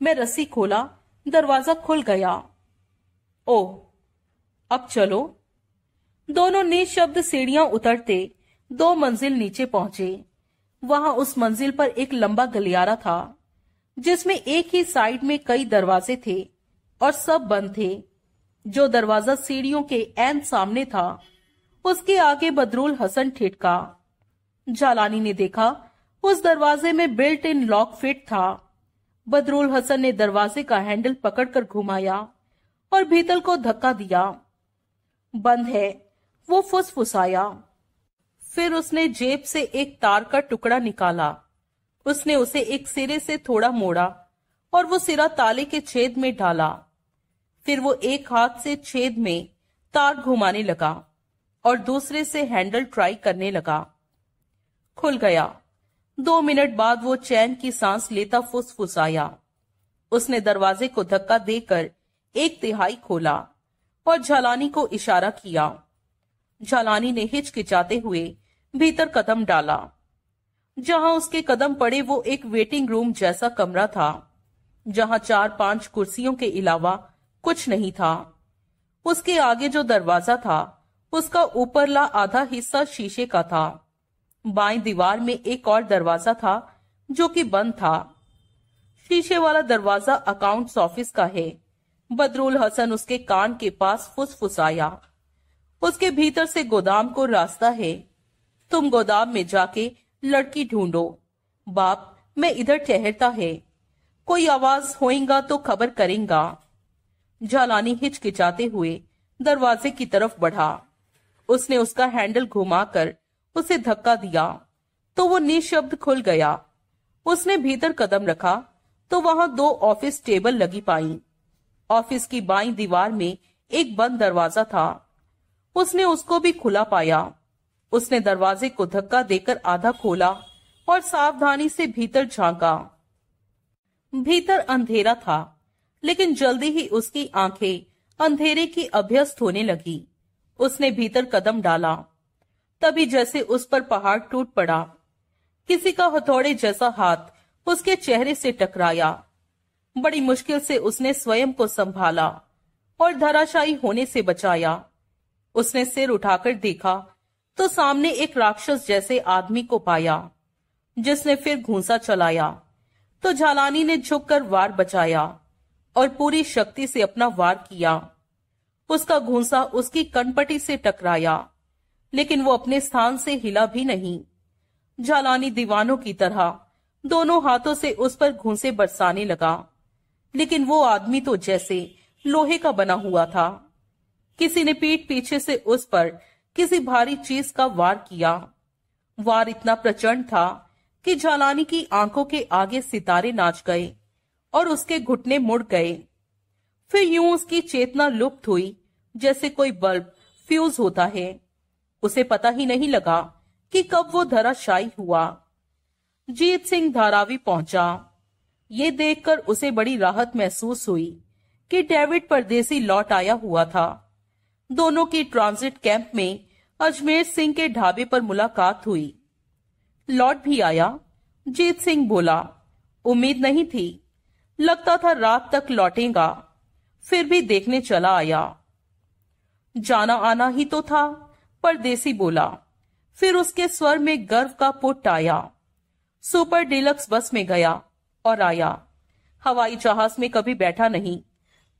मैं रस्सी खोला, दरवाज़ा खुल गया। ओ अब चलो। दोनों निशब्द सीढ़ियाँ उतरते, दो मंजिल नीचे पहुँचे। वहाँ उस मंजिल पर एक लंबा गलियारा था, जिसमें एक ही साइड में कई दरवाजे थे और सब बंद थे। जो दरवाज़ा सीढ़ियों के एन सामने था, उसके आगे बदरुल हसन ठिटका जालानी ने देखा, उस दरवाजे में बिल्ट इन लॉक फिट था। बदरुल हसन ने दरवाजे का हैंडल पकड़कर घुमाया और भीतल को धक्का दिया। बंद है, वो फुसफुसाया। फिर उसने जेब से एक तार का टुकड़ा निकाला। उसने उसे एक सिरे से थोड़ा मोड़ा और वो सिरा ताले के छेद में डाला। फिर वो एक हाथ से छेद में तार घुमाने लगा और दूसरे से हैंडल ट्राई करने लगा। खुल गया। दो मिनट बाद वो चैन की सांस लेता फुसफुसाया। उसने दरवाजे को धक्का देकर एक तिहाई खोला और झलानी को इशारा किया। झालानी ने हिचकिचाते हुए भीतर कदम डाला। जहाँ उसके कदम पड़े वो एक वेटिंग रूम जैसा कमरा था, जहाँ चार पाँच कुर्सियों के अलावा कुछ नहीं था। उसके आगे जो दरवाज़ा था, उसका ऊपरला आधा हिस्सा शीशे का था। बाएँ दीवार में एक और दरवाज़ा था, जो कि बंद था। शीशे वाला दरवाज़ा अकाउंट्स ऑफ़िस का है। बदरुल हसन उसके कान के पास फुसफुसाया। उसके भीतर से गोदाम को रास्ता है। तुम गोदाम में जाके लड़की ढूंढो। बाप, मैं इधर ठहरता है। कोई आवाज़ होएगा तो खबर करेंगा। जालानी हिचकिचाते हुए दरवाजे की तरफ़ बढ़ा। उसने उसका हैंडल घुमाकर उसे धक्का दिया तो वो निशब्द खुल गया। उसने भीतर कदम रखा तो वहाँ दो ऑफ़िस टेबल लगी पाई। ऑफ़िस की बाई दीवार में एक बंद दरवाज़ा था। उसने उसको भी खुला पाया। उसने दरवाजे को धक्का देकर आधा खोला और सावधानी से भीतर झांका। भीतर अंधेरा था, लेकिन जल्दी ही उसकी आँखें अंधेरे की अभ्यस्त होने लगी। उसने भीतर कदम डाला। तभी जैसे उस पर पहाड़ टूट पड़ा। किसी का हथौड़े जैसा हाथ उसके चेहरे से टकराया। बड़ी मुश्किल से उसने स्वयं को संभाला और धराशायी होने से बचाया। उसने सिर उठाकर देखा तो सामने एक राक्षस जैसे आदमी को पाया, जिसने फिर घूसा चलाया। तो झालानी ने झुककर वार बचाया और पूरी शक्ति से अपना वार किया। उसका घूसा उसकी कनपटी से टकराया, लेकिन वो अपने स्थान से हिला भी नहीं। झालानी दीवानों की तरह दोनों हाथों से उस पर घूसे बरसाने लगा, लेकिन वो आदमी तो जैसे लोहे का बना हुआ था। किसी ने पीठ पीछे से उस पर किसी भारी चीज़ का वार किया। वार इतना प्रचंड था कि झालानी की आँखों के आगे सितारे नाच गए और उसके घुटने मुड़ गए। फिर यूँ उसकी चेतना लुप्त हुई, जैसे कोई बल्ब फ्यूज होता है। उसे पता ही नहीं लगा कि कब वो धराशायी हुआ। जीत सिंह धारावी पहुँचा। ये देखकर उसे बड़ी राहत महसूस हुई कि डेविड परदेसी लौट आया हुआ था। दोनों की ट्रांजिट कैंप में अजमेर सिंह के ढाबे पर मुलाकात हुई। लौट भी आया। जीत सिंह बोला, उम्मीद नहीं थी। लगता था रात तक लौटेगा। फिर भी देखने चला आया। जाना आना ही तो था। परदेसी बोला। फिर उसके स्वर में गर्व का पुट आया। सुपर डिलक्स बस में गया और आया। हवाई जहाज़ में कभी बैठा नहीं,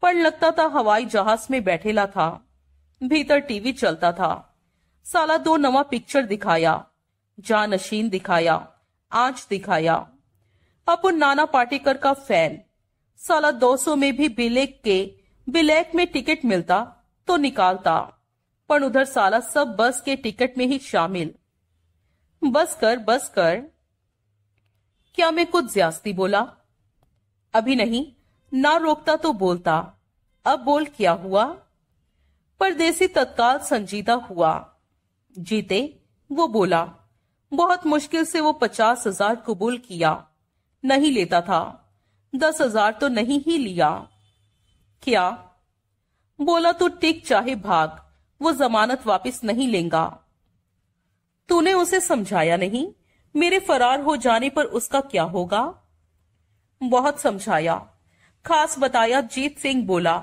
पर लगता था हवाई जहाज़ में बैठेला था। भीतर टीवी चलता था। साला दो नवा पिक्चर दिखाया, जानशीन दिखाया, आज दिखाया। अपन नाना पाटेकर का फ़ैन साला 200 में भी बिलेक के बिलेक में टिकट मिलता तो निकालता। पर उधर साला सब बस के टिकट में ही शामिल। बस कर बस कर। क्या मैं कुछ ज्यास्ती बोला? अभी नहीं, ना रोकता तो बोलता। अब बोल क्या हुआ? परदेसी तत्काल संजीदा हुआ। जीते, वो बोला, बहुत मुश्किल से वो पचास हज़ार कबूल किया। नहीं लेता था। दस हज़ार तो नहीं ही लिया। क्या? बोला, तू टिक चाहे भाग। वो जमानत वापस नहीं लेगा। तूने उसे समझाया नहीं? मेरे फरार हो जाने पर उसका क्या होगा? बहुत समझाया। खास बताया, जीत सिंह बोला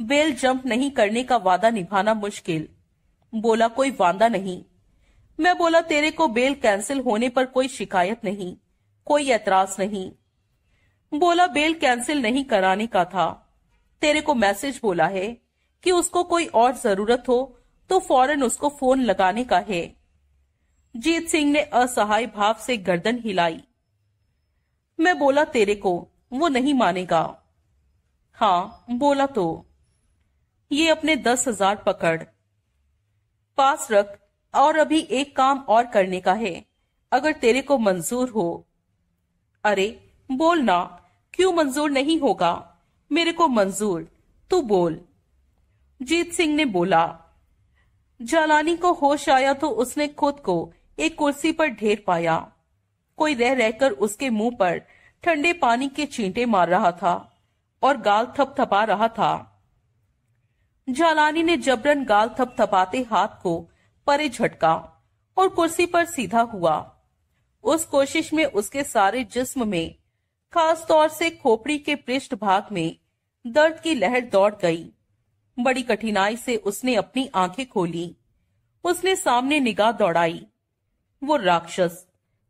बेल जंप नहीं करने का वादा निभाना मुश्किल। बोला, कोई वादा नहीं। मैं बोला, तेरे को बेल कैंसिल होने पर कोई शिकायत नहीं, कोई एतराज़ नहीं। बोला, बेल कैंसिल नहीं कराने का था। तेरे को मैसेज बोला है कि उसको कोई और ज़रूरत हो तो फ़ौरन उसको फ़ोन लगाने का है। जीत सिंह ने असहाय भाव से गर्दन हिलाई। मैं बोला, तेरे को, वो नहीं मानेगा। हाँ बोला तो। ये अपने दस हज़ार पकड़। पास रख, और अभी एक काम और करने का है। अगर तेरे को मंजूर हो। अरे, बोल ना, क्यों मंजूर नहीं होगा? मेरे को मंजूर, तू बोल। जीत सिंह ने बोला, जालानी को होश आया तो उसने खुद को एक कुर्सी पर ढेर पाया। कोई रह रहकर उसके मुँह पर ठंडे पानी के चींटे मार रहा था, और गाल थपथपा रहा था। जालानी ने जबरन गाल थपथपाते हाथ को परे झटका और कुर्सी पर सीधा हुआ। उस कोशिश में उसके सारे जिस्म में, खास तौर से खोपड़ी के पृष्ठ भाग में, दर्द की लहर दौड़ गई। बड़ी कठिनाई से उसने अपनी आँखें खोली। उसने सामने निगाह दौड़ाई। वो राक्षस,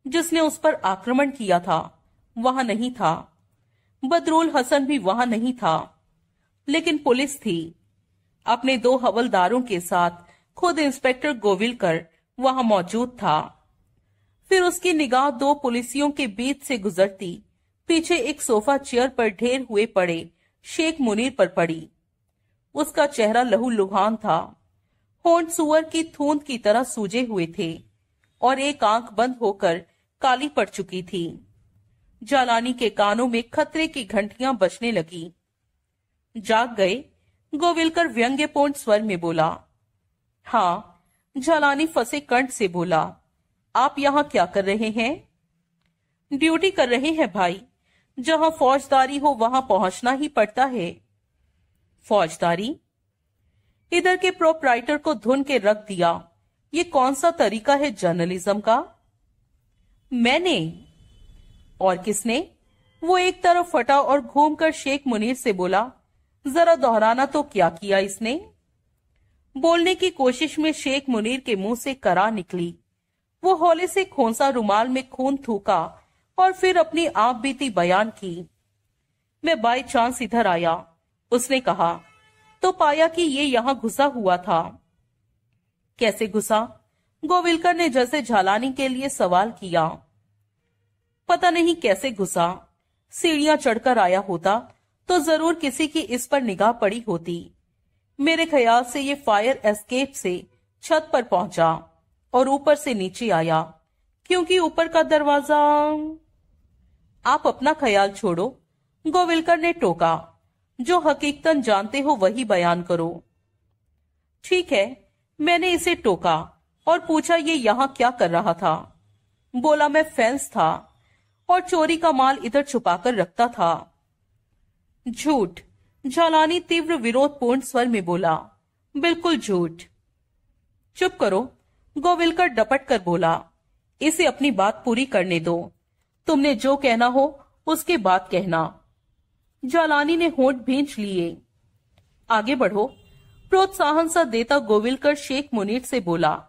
जिसने उस पर आक्रमण किया था, वहाँ नहीं था। बदरुल हसन भी वहाँ नहीं था। लेकिन पुलिस थी। अपने दो हवलदारों के साथ खुद इंस्पेक्टर गोविलकर वहाँ मौजूद था। फिर उसकी निगाह दो पुलिसियों के बीच से गुजरती, पीछे एक सोफा चेयर पर ढेर हुए पड़े शेख मुनीर पर पड़ी। उसका चेहरा लहू लुहान था। होंठ सुअर की थूंद की तरह सूजे हुए थे और एक आँख बंद होकर काली पड़ चुकी थी। जालानी के कानों में खतरे की घंटियाँ बजने लगी। जाग गए गोविलकर व्यंग्यपूर्ण स्वर में बोला हाँ झालानी फंसे कंठ से बोला, आप यहाँ क्या कर रहे हैं? ड्यूटी कर रहे हैं भाई, जहाँ फौजदारी हो वहाँ पहुँचना ही पड़ता है। फौजदारी? इधर के प्रोपराइटर को धुन के रख दिया, ये कौन सा तरीका है जर्नलिज्म का? मैंने। और किसने? वो एक तरफ़ फटा और घूमकर शेख मुनीर से बोला जरा दोहराना तो क्या किया इसने? बोलने की कोशिश में शेख मुनीर के मुँह से करा निकली। वो होले से खोंसा रुमाल में खून थूका और फिर अपनी आप बीती बयान की। मैं बाई चांस इधर आया, उसने कहा तो पाया कि ये यहाँ घुसा हुआ था। कैसे घुसा? गोविलकर ने जैसे झालानी के लिए सवाल किया। पता नहीं कैसे घुसा। सीढ़ियाँ चढ़कर आया होता तो ज़रूर किसी की इस पर निगाह पड़ी होती। मेरे ख्याल से ये फायर एस्केप से छत पर पहुँचा और ऊपर से नीचे आया, क्योंकि ऊपर का दरवाज़ा आप अपना ख्याल छोड़ो, गोविलकर ने टोका, जो हकीकतन जानते हो वही बयान करो। ठीक है, मैंने इसे टोका और पूछा ये यहाँ क्या कर रहा था। बोला मैं फेंस था और चोरी का माल इधर छुपाकर रखता था। झूठ। झालानी तीव्र विरोधपूर्ण स्वर में बोला, बिल्कुल झूठ। चुप करो, गोविलकर डपट कर बोला, इसे अपनी बात पूरी करने दो। तुमने जो कहना हो, उसके बाद कहना। जालानी ने होठ भींच लिए। आगे बढ़ो, प्रोत्साहन सा देता गोविलकर शेख मुनीर से बोला,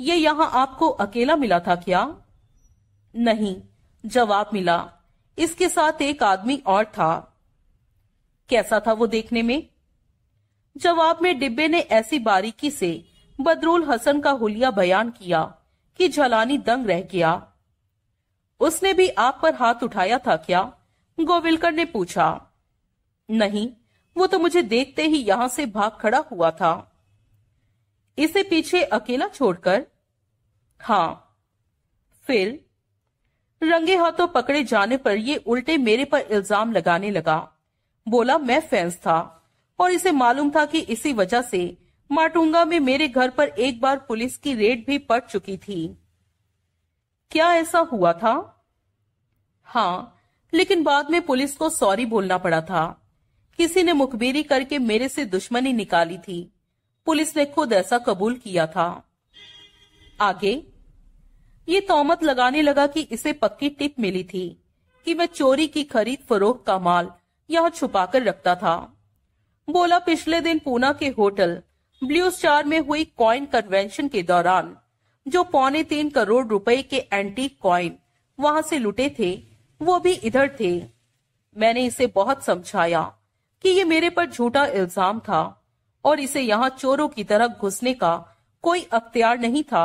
ये यहाँ आपको अकेला मिला था क्या? नहीं, जवाब मिला, इसके साथ एक आदमी और था। कैसा था वो देखने में? जवाब में डिब्बे ने ऐसी बारीकी से बदरुल हसन का हुलिया बयान किया कि झलानी दंग रह गया। उसने भी आप पर हाथ उठाया था क्या? गोविलकर ने पूछा। नहीं, वो तो मुझे देखते ही यहाँ से भाग खड़ा हुआ था। इसे पीछे अकेला छोड़कर? हाँ। फिर? रंगे हाथों पकड़े जाने पर ये उल्टे मेरे पर इल्ज़ाम लगाने लगा। बोला, मैं फैंस था और इसे मालूम था कि इसी वजह से माटुंगा में मेरे घर पर एक बार पुलिस की रेड भी पड़ चुकी थी। क्या ऐसा हुआ था? हाँ लेकिन बाद में पुलिस को सॉरी बोलना पड़ा था। किसी ने मुखबिरी करके मेरे से दुश्मनी निकाली थी। पुलिस ने खुद ऐसा कबूल किया था। आगे? ये तोमत लगाने लगा कि इसे पक्की टिप मिली थी कि मैं चोरी की खरीद फरोख का माल यहाँ छुपाकर रखता था। बोला, पिछले दिन पूना के होटल ब्लू स्टार में हुई कॉइन कन्वेंशन के दौरान, जो पौने तीन करोड़ रुपए के एंटीक कॉइन वहाँ से लुटे थे, वो भी इधर थे। मैंने इसे बहुत समझाया कि ये मेरे पर झूठा इल्ज़ाम था और इसे यहाँ चोरों की तरह घुसने का कोई अख्तियार नहीं था।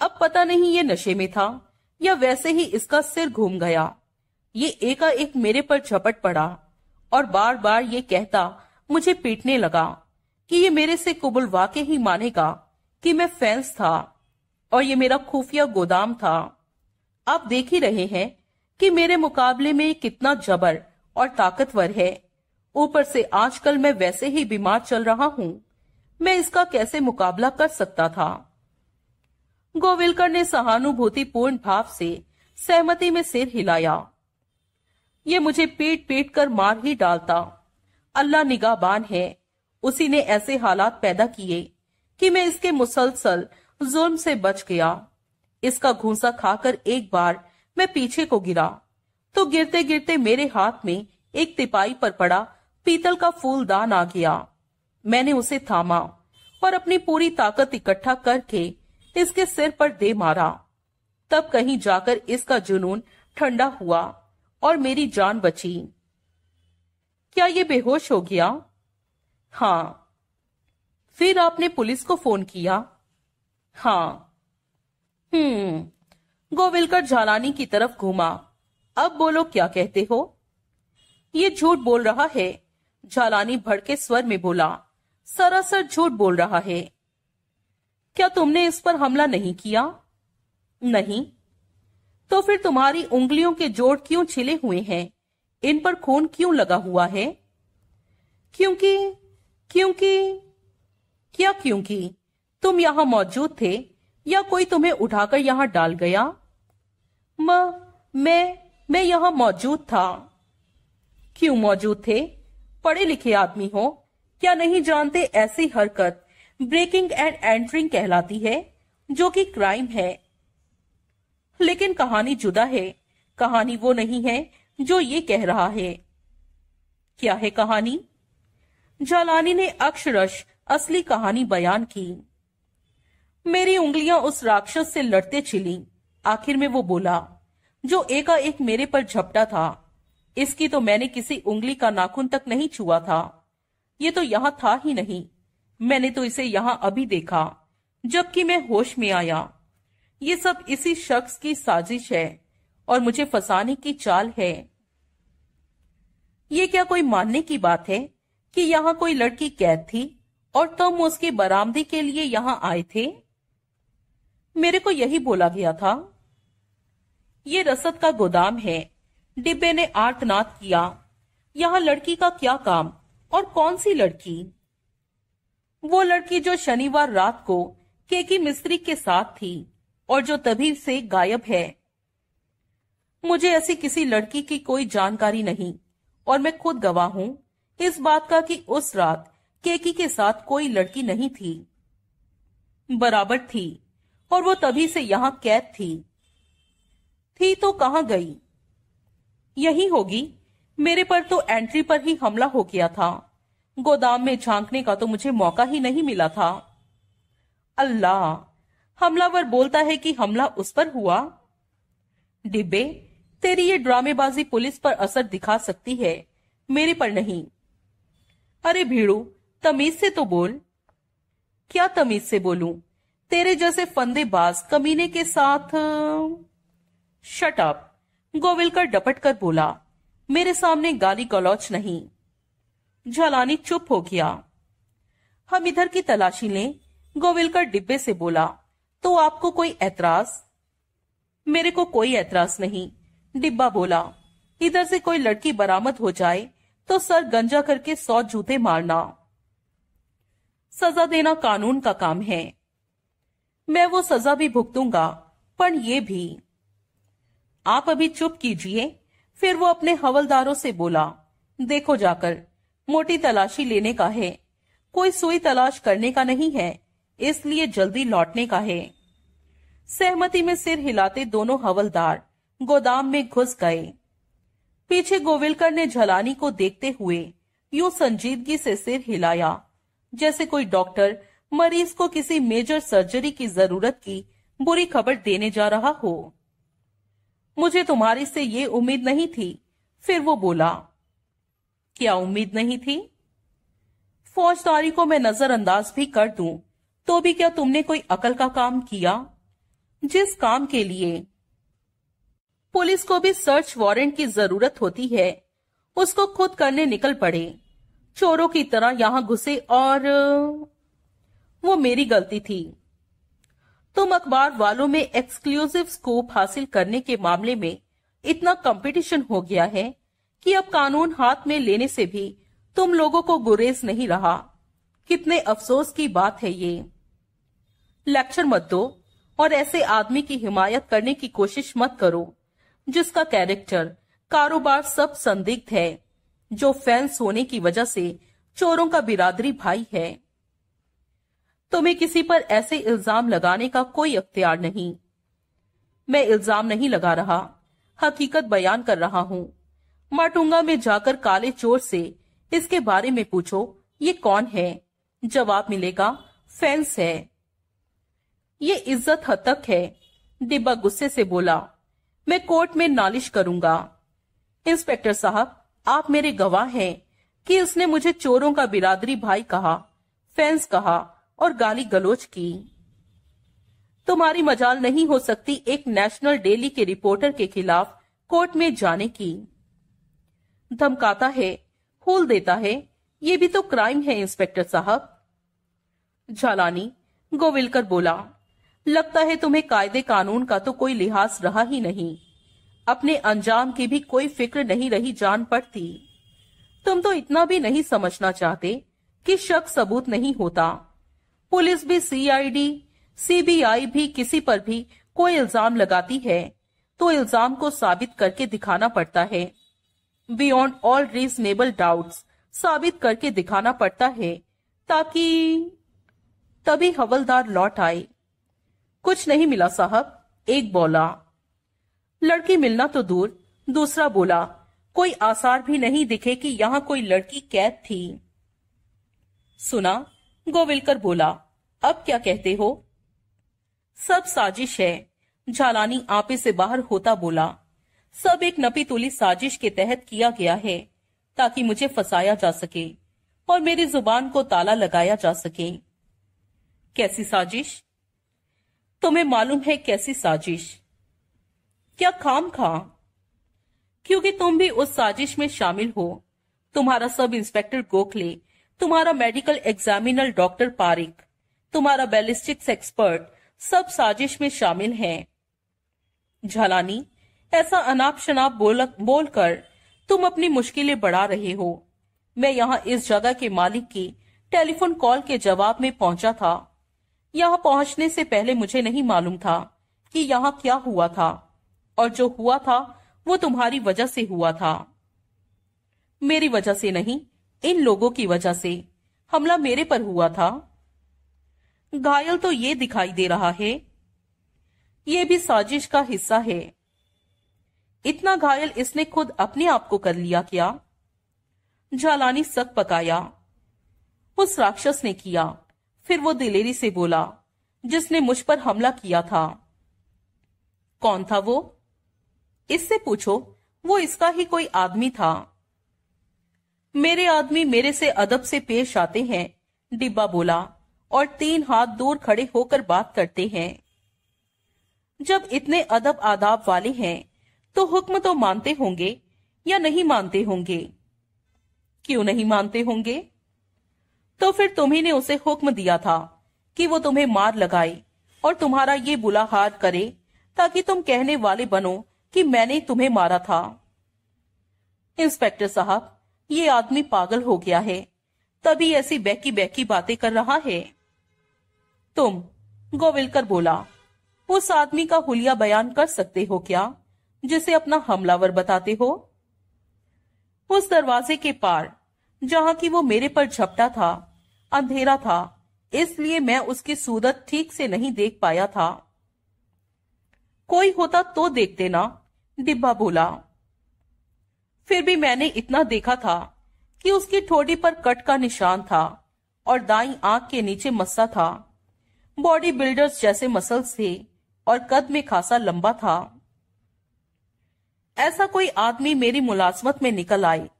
अब पता नहीं ये नशे में था या वैसे ही इसका सिर घूम गया। ये एकाएक मेरे पर झपट पड़ा और बार बार ये कहता, मुझे पीटने लगा कि ये मेरे से कुबुलवा के ही मानेगा कि मैं फैंस था और ये मेरा खुफिया गोदाम था। आप देख ही रहे हैं कि मेरे मुकाबले में कितना जबर और ताकतवर है। ऊपर से आजकल मैं वैसे ही बीमार चल रहा हूँ। मैं इसका कैसे मुकाबला कर सकता था? गोविलकर ने सहानुभूतिपूर्ण भाव से सहमति में सिर हिलाया। ये मुझे पीट पीट कर मार ही डालता। अल्लाह निगाहबान है। उसी ने ऐसे हालात पैदा किए कि मैं इसके मुसलसल जुल्म से बच गया। इसका घूसा खाकर एक बार मैं पीछे को गिरा। तो गिरते गिरते मेरे हाथ में एक तिपाई पर पड़ा पीतल का फूलदान आ गया। मैंने उसे थामा और अपनी पूरी ताकत इकट्ठा करके इसके सिर पर दे मारा। तब कहीं जाकर इसका जुनून ठंडा हुआ। और मेरी जान बची। क्या ये बेहोश हो गया? हाँ। फिर आपने पुलिस को फ़ोन किया? हाँ। हम्म। गोविलकर झालानी की तरफ़ घूमा। अब बोलो क्या कहते हो? ये झूठ बोल रहा है झालानी भड़के स्वर में बोला। सरासर झूठ बोल रहा है। क्या तुमने इस पर हमला नहीं किया? नहीं। तो फिर तुम्हारी उंगलियों के जोड़ क्यों छिले हुए हैं? इन पर खून क्यों लगा हुआ है? क्योंकि क्योंकि, क्या क्योंकि? तुम यहाँ मौजूद थे, या कोई तुम्हें उठाकर यहाँ डाल गया? म, मैं मैं यहाँ मौजूद था। क्यों मौजूद थे? पढ़े लिखे आदमी हो। क्या नहीं जानते ऐसी हरकत ब्रेकिंग एंड एंट्रिंग कहलाती है, जो कि क्राइम है? लेकिन कहानी जुदा है। कहानी वो नहीं है जो ये कह रहा है। क्या है कहानी? जालानी ने अक्षरश असली कहानी बयान की। मेरी उंगलियाँ उस राक्षस से लड़ते चिली आखिर में वो बोला, जो एकाएक मेरे पर झपटा था, इसकी तो मैंने किसी उंगली का नाखून तक नहीं छुआ था। ये तो यहाँ था ही नहीं। मैंने तो इसे यहाँ अभी देखा, जबकि मैं होश में आया। ये सब इसी शख्स की साजिश है और मुझे फंसाने की चाल है। ये क्या कोई मानने की बात है कि यहाँ कोई लड़की कैद थी और तुम उसकी बरामदे के लिए यहाँ आए थे? मेरे को यही बोला गया था। ये रसद का गोदाम है। डिब्बे ने आर्तनाद किया। यहाँ लड़की का क्या काम और कौन सी लड़की? वो लड़की जो शनिवार रात को केकी मिस्त्री के साथ थी। और जो तभी से गायब है। मुझे ऐसी किसी लड़की की कोई जानकारी नहीं, और मैं खुद गवाह हूँ इस बात का कि उस रात केकी के साथ कोई लड़की नहीं थी। बराबर थी, और वो तभी से यहाँ कैद थी। थी तो कहाँ गई? यही होगी, मेरे पर तो एंट्री पर ही हमला हो गया था। गोदाम में झांकने का तो मुझे मौका ही नहीं मिला था। अल्लाह! हमलावर बोलता है कि हमला उस पर हुआ। डिब्बे, तेरी ये ड्रामेबाजी पुलिस पर असर दिखा सकती है, मेरे पर नहीं। अरे भीड़ू, तमीज से तो बोल। क्या तमीज से बोलू? तेरे जैसे फंदेबाज कमीने के साथ शट अप गोविलकर डपट कर बोला। मेरे सामने गाली गलौच नहीं। झलानी चुप हो गया। हम इधर की तलाशी लें, गोविलकर डिब्बे से बोला। तो आपको कोई ऐतराज? मेरे को कोई ऐतराज नहीं। डिब्बा बोला, इधर से कोई लड़की बरामद हो जाए तो सर गंजा करके सौ जूते मारना। सजा देना कानून का काम है। मैं वो सजा भी भुगतूँगा पर ये भी। आप अभी चुप कीजिए। फिर वो अपने हवलदारों से बोला, देखो जाकर, मोटी तलाशी लेने का है। कोई सुई तलाश करने का नहीं है, इसलिए जल्दी लौटने का है। सहमति में सिर हिलाते दोनों हवलदार गोदाम में घुस गए। पीछे गोविलकर ने झलानी को देखते हुए यूँ संजीदगी से सिर हिलाया, जैसे कोई डॉक्टर मरीज़ को किसी मेजर सर्जरी की ज़रूरत की बुरी खबर देने जा रहा हो। मुझे तुम्हारी से ये उम्मीद नहीं थी, फिर वो बोला, क्या उम्मीद नहीं थी? फौजदारी को मैं नजरअंदाज भी कर दूँ तो भी क्या तुमने कोई अकल का काम किया? जिस काम के लिए पुलिस को भी सर्च वारंट की ज़रूरत होती है, उसको खुद करने निकल पड़े। चोरों की तरह यहाँ घुसे और, वो मेरी गलती थी। तुम अखबार वालों में एक्सक्लूसिव स्कोप हासिल करने के मामले में इतना कंपटीशन हो गया है कि अब कानून हाथ में लेने से भी तुम लोगों को गुरेज नहीं रहा। कितने अफसोस की बात है ये। लेक्चर मत दो। और ऐसे आदमी की हिमायत करने की कोशिश मत करो, जिसका कैरेक्टर कारोबार सब संदिग्ध है, जो फैंस होने की वजह से चोरों का बिरादरी भाई है। तुम्हें किसी पर ऐसे इल्ज़ाम लगाने का कोई अख्तियार नहीं। मैं इल्ज़ाम नहीं लगा रहा, हकीकत बयान कर रहा हूँ। माटुंगा में जाकर काले चोर से इसके बारे में पूछो, ये कौन है? जवाब मिलेगा फैंस है। ये इज़्ज़त हद तक है। डिब्बा गुस्से से बोला, मैं कोर्ट में नालिश करूँगा। इंस्पेक्टर साहब, आप मेरे गवाह हैं कि उसने मुझे चोरों का बिरादरी भाई कहा, फैंस कहा और गाली गलोच की। तुम्हारी मजाल नहीं हो सकती एक नेशनल डेली के रिपोर्टर के खिलाफ कोर्ट में जाने की। धमकाता है, फूल देता है, ये भी तो क्राइम है, इंस्पेक्टर साहब। झालानी गोविलकर बोला लगता है तुम्हें कायदे कानून का तो कोई लिहाज रहा ही नहीं। अपने अंजाम की भी कोई फ़िक्र नहीं रही जान पड़ती। तुम तो इतना भी नहीं समझना चाहते कि शक सबूत नहीं होता। पुलिस भी सीआईडी सीबीआई भी, किसी पर भी कोई इल्ज़ाम लगाती है तो इल्ज़ाम को साबित करके दिखाना पड़ता है। बियॉन्ड ऑल रीजनेबल डाउट्स साबित करके दिखाना पड़ता है, ताकि तभी हवलदार लौट आए। कुछ नहीं मिला साहब। एक बोला, लड़की मिलना तो दूर। दूसरा बोला, कोई आसार भी नहीं दिखे कि यहाँ कोई लड़की कैद थी। सुना, गोविलकर बोला, अब क्या कहते हो? सब साजिश है। झालानी आपे से बाहर होता बोला, सब एक नपी तुली साजिश के तहत किया गया है, ताकि मुझे फंसाया जा सके, और मेरी ज़ुबान को ताला लगाया जा सके। कैसी साजिश? तुम्हें मालूम है कैसी साजिश? क्या खाम खा? क्योंकि तुम भी उस साजिश में शामिल हो। तुम्हारा सब इंस्पेक्टर गोखले, तुम्हारा मेडिकल एग्जामिनर डॉक्टर पारिक, तुम्हारा बैलिस्टिक्स एक्सपर्ट सब साजिश में शामिल हैं। झलानी, ऐसा अनाप शनाप बोल, बोलकर तुम अपनी मुश्किलें बढ़ा रहे हो। मैं यहाँ इस जगह के मालिक की टेलीफोन कॉल के जवाब में पहुँचा था। यहाँ पहुँचने से पहले मुझे नहीं मालूम था कि यहाँ क्या हुआ था, और जो हुआ था, वो तुम्हारी वजह से हुआ था। मेरी वजह से नहीं, इन लोगों की वजह से हमला मेरे पर हुआ था। घायल तो ये दिखाई दे रहा है, ये भी साजिश का हिस्सा है। इतना घायल इसने खुद अपने आप को कर लिया क्या? झालानी सक पकाया, उस राक्षस ने किया। फिर वो दिलेरी से बोला, जिसने मुझ पर हमला किया था। कौन था वो? इससे पूछो, वो इसका ही कोई आदमी था। मेरे आदमी मेरे से अदब से पेश आते हैं, डिब्बा बोला, और तीन हाथ दूर खड़े होकर बात करते हैं। जब इतने अदब आदाब वाले हैं तो हुक्म तो मानते होंगे या नहीं मानते होंगे? क्यों नहीं मानते होंगे? तो फिर तुम्ही ने उसे हुक्म दिया था कि वो तुम्हें मार लगाए और तुम्हारा ये बुला हार करे, ताकि तुम कहने वाले बनो कि मैंने तुम्हें मारा था। इंस्पेक्टर साहब, ये आदमी पागल हो गया है। तभी ऐसी बैकी बैकी बातें कर रहा है। तुम, गोविलकर बोला, उस आदमी का हुलिया बयान कर सकते हो क्या, जिसे अपना हमलावर बताते हो? उस दरवाजे के पार जहाँ की वो मेरे पर झपटा था, अंधेरा था, इसलिए मैं उसकी सूरत ठीक से नहीं देख पाया था। कोई होता तो देखते ना, डिब्बा बोला। फिर भी मैंने इतना देखा था कि उसकी ठोड़ी पर कट का निशान था और दाई आँख के नीचे मस्सा था। बॉडी बिल्डर्स जैसे मसल्स थे और कद में खासा लंबा था। ऐसा कोई आदमी मेरी मुलाजमत में निकल आए।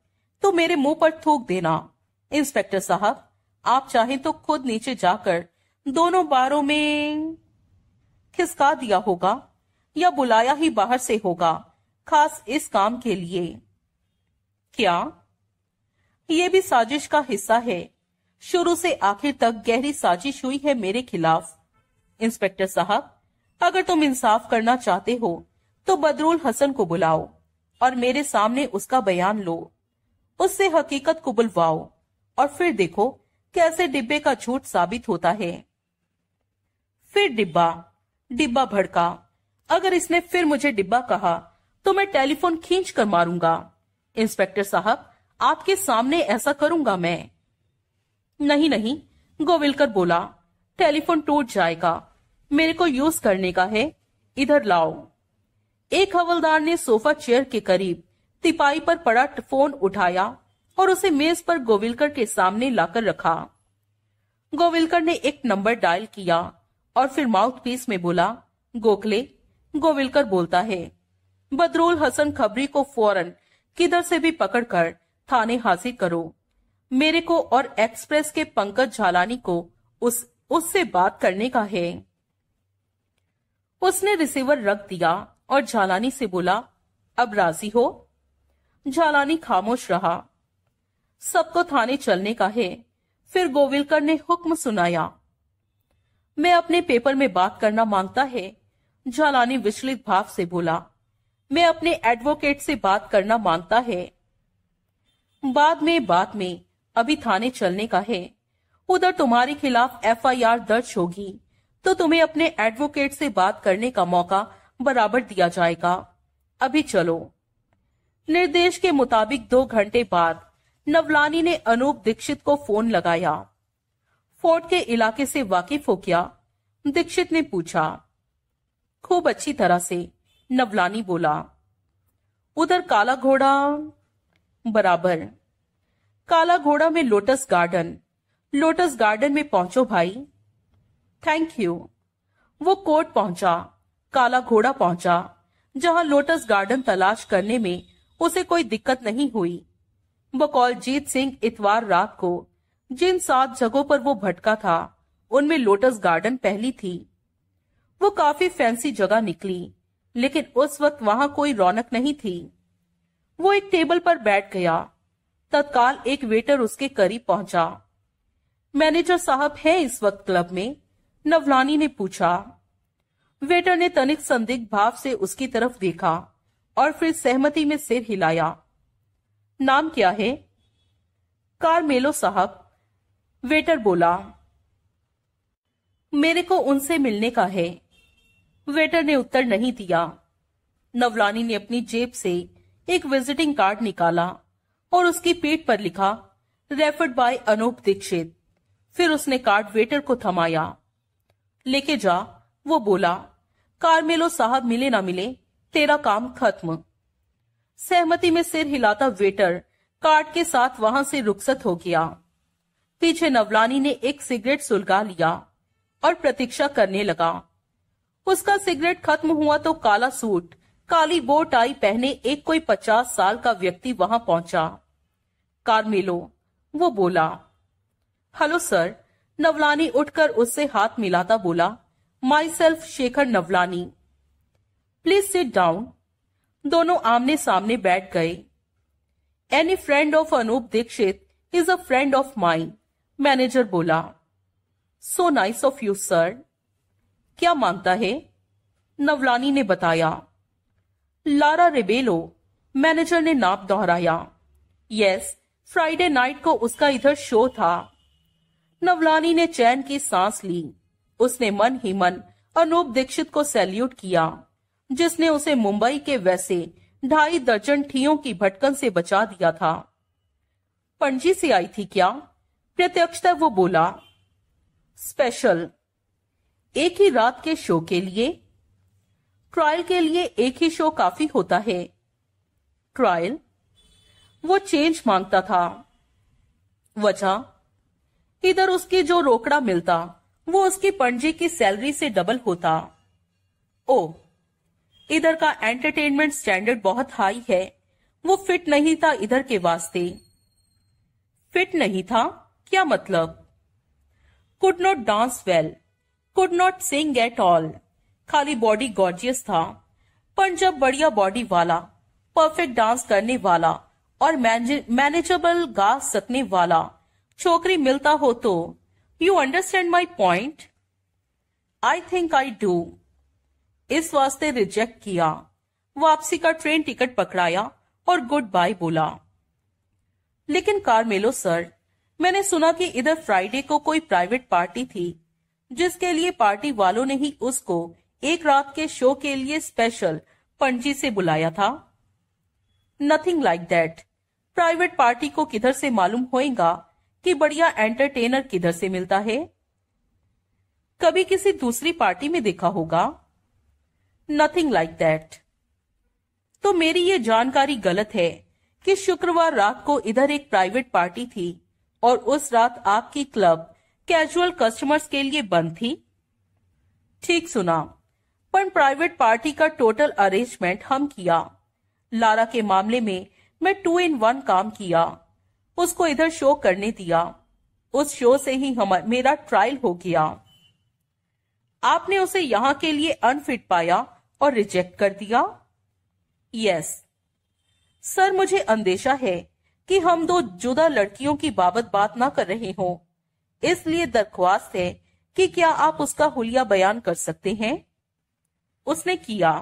तो मेरे मुँह पर थूक देना। इंस्पेक्टर साहब, आप चाहें तो खुद नीचे जाकर दोनों बारों में खिसका दिया होगा या बुलाया ही बाहर से होगा, खास इस काम के लिए। क्या? ये भी साजिश का हिस्सा है। शुरू से आखिर तक गहरी साजिश हुई है मेरे खिलाफ। इंस्पेक्टर साहब, अगर तुम इंसाफ करना चाहते हो तो बदरुल हसन को बुलाओ और मेरे सामने उसका बयान लो। उससे हकीकत को बुलवाओ और फिर देखो कैसे डिब्बे का झूठ साबित होता है। फिर डिब्बा डिब्बा भड़का। अगर इसने फिर मुझे डिब्बा कहा तो मैं टेलीफोन खींच कर मारूँगा। इंस्पेक्टर साहब, आपके सामने ऐसा करूँगा मैं। नहीं नहीं, गोविलकर बोला, टेलीफोन टूट जाएगा। मेरे को यूज़ करने का है, इधर लाओ। एक हवलदार ने सोफा चेयर के करीब तिपाई पर पड़ा फ़ोन उठाया और उसे मेज पर गोविलकर के सामने लाकर रखा। गोविलकर ने एक नंबर डायल किया और फिर माउथ पीस में बोला, गोखले, गोविलकर बोलता है, बदरुल हसन खबरी को फ़ौरन किधर से भी पकड़कर थाने हाजिर करो। मेरे को और एक्सप्रेस के पंकज झालानी को उस, उससे बात करने का है। उसने रिसीवर रख दिया और झालानी से बोला, अब राज़ी हो? झालानी खामोश रहा। सबको थाने चलने का है, फिर गोविलकर ने हुक्म सुनाया। मैं अपने पेपर में बात करना माँगता है झालानी विचलित भाव से बोला। मैं अपने एडवोकेट से बात करना माँगता है। बाद में बाद में, अभी थाने चलने का है। उधर तुम्हारे खिलाफ एफआईआर दर्ज होगी तो तुम्हें अपने एडवोकेट से बात करने का मौका बराबर दिया जाएगा। अभी चलो। निर्देश के मुताबिक दो घंटे बाद नवलानी ने अनूप दीक्षित को फ़ोन लगाया। फोर्ट के इलाके से वाकिफ हो गया। दीक्षित ने पूछा, खूब अच्छी तरह से, नवलानी बोला। उधर काला घोड़ा बराबर। काला घोड़ा में लोटस गार्डन। लोटस गार्डन में पहुंचो भाई। Thank you. वो कोर्ट पहुँचा। काला घोड़ा पहुँचा, जहाँ लोटस गार्डन तलाश करने में उसे कोई दिक्कत नहीं हुई। बकौल जीत सिंह इतवार रात को जिन सात जगहों पर वो भटका था, उनमें लोटस गार्डन पहली थी। वो काफ़ी फैंसी जगह निकली, लेकिन उस वक्त वहाँ कोई रौनक नहीं थी। वो एक टेबल पर बैठ गया। तत्काल एक वेटर उसके करीब पहुँचा। मैनेजर साहब है इस वक्त क्लब में, नवलानी ने पूछा। वेटर ने तनिक संदिग्ध भाव से उसकी तरफ़ देखा। और फिर सहमति में सिर हिलाया। नाम क्या है? कारमेलो साहब, वेटर बोला। मेरे को उनसे मिलने का है। वेटर ने उत्तर नहीं दिया। नवलानी ने अपनी जेब से एक विजिटिंग कार्ड निकाला और उसकी पीठ पर लिखा रेफर्ड बाय अनूप दीक्षित फिर उसने कार्ड वेटर को थमाया। लेके जा, वो बोला, कारमेलो साहब मिले ना मिले तेरा काम खत्म। सहमति में सिर हिलाता वेटर कार्ड के साथ वहाँ से रुखसत हो गया। पीछे नवलानी ने एक सिगरेट सुलगा लिया और प्रतीक्षा करने लगा। उसका सिगरेट खत्म हुआ तो काला सूट, काली बो टाई पहने एक कोई पचास साल का व्यक्ति वहाँ पहुँचा। कारमेलो, वो बोला, हेलो सर। नवलानी उठकर उससे हाथ मिलाता बोला, myself Shekhar Nawlani. Please sit down दोनों आमने सामने बैठ गए। Any friend of Anoop Dixit is a friend of mine manager बोला। So nice of you sir क्या माँगता है? नवलानी ने बताया। लारा रेबेलो मैनेजर ने नाप दोहराया। यस फ्राइडे नाइट को उसका इधर शो था। नवलानी ने चैन की सांस ली। उसने मन ही मन अनूप दीक्षित को सैल्यूट किया। जिसने उसे मुंबई के वैसे ढाई दर्जन ठियों की भटकन से बचा दिया था। पणजी से आई थी क्या? प्रत्यक्षता वो बोला, स्पेशल। एक ही रात के शो के लिए? ट्रायल के लिए एक ही शो काफ़ी होता है। ट्रायल? वो चेंज माँगता था। वजह? इधर उसकी जो रोकड़ा मिलता, वो उसकी पणजी की सैलरी से डबल होता। ओ इधर का एंटरटेनमेंट स्टैंडर्ड बहुत हाई है। वो फिट नहीं था इधर के वास्ते। फिट नहीं था, क्या मतलब? Could not dance well could not sing at all खाली बॉडी गॉर्जियस था। पर जब बढ़िया बॉडी वाला परफेक्ट डांस करने वाला और मैनेजेबल गा सकने वाला छोकरी मिलता हो तो you understand my point I think I do इस वास्ते रिजेक्ट किया। वापसी का ट्रेन टिकट पकड़ाया और गुड बाय बोला। लेकिन कार मेलो सर मैंने सुना कि इधर फ्राइडे को कोई प्राइवेट पार्टी थी, जिसके लिए पार्टी वालों ने ही उसको एक रात के शो के लिए स्पेशल पणजी से बुलाया था। Nothing like that private party को किधर से मालूम होएगा कि बढ़िया एंटरटेनर किधर से मिलता है? कभी किसी दूसरी पार्टी में देखा होगा? नथिंग लाइक दैट तो मेरी ये जानकारी गलत है कि शुक्रवार रात को इधर एक प्राइवेट पार्टी थी और उस रात आपकी क्लब कैजुअल कस्टमर्स के लिए बंद थी। ठीक सुना। पर प्राइवेट पार्टी का टोटल अरेंजमेंट हम किया। लारा के मामले में मैं टू इन वन काम किया। उसको इधर शो करने दिया। उस शो से ही हम, मेरा ट्रायल हो गया। आपने उसे यहाँ के लिए अनफिट पाया। और रिजेक्ट कर दिया? यस सर मुझे अंदेशा है कि हम दो जुदा लड़कियों की बाबत बात ना कर रहे हो। इसलिए दरख्वास्त है कि क्या आप उसका हुलिया बयान कर सकते हैं? उसने किया।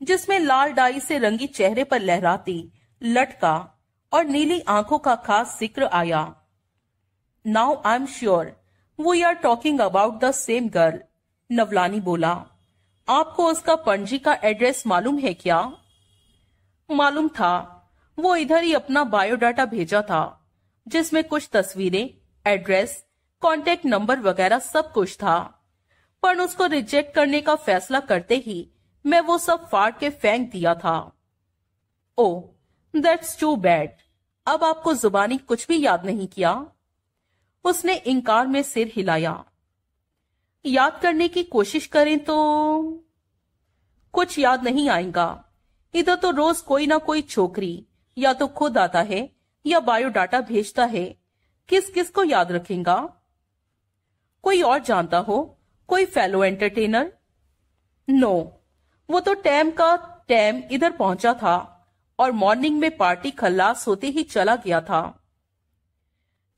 जिसमें लाल डाई से रंगी चेहरे पर लहराती, लटका और नीली आँखों का खास ज़िक्र आया। Now I am sure we are talking about the same girl Navlani बोला। आपको उसका पणजी का एड्रेस मालूम है क्या? मालूम था। वो इधर ही अपना बायोडाटा भेजा था, जिसमें कुछ तस्वीरें, एड्रेस कॉन्टेक्ट नंबर वगैरह सब कुछ था। पर उसको रिजेक्ट करने का फैसला करते ही मैं वो सब फाड़ के फेंक दिया था। ओ दैट्स टू बैड अब आपको जुबानी कुछ भी याद नहीं किया? उसने इंकार में सिर हिलाया। याद करने की कोशिश करें तो कुछ याद नहीं आएगा। इधर तो रोज कोई ना कोई छोकरी या तो खुद आता है या बायोडाटा भेजता है। किस किस को याद रखेगा? कोई और जानता हो? कोई फेलो एंटरटेनर नो वो तो टैम का टैम इधर पहुँचा था और मॉर्निंग में पार्टी खल्लास होते ही चला गया था।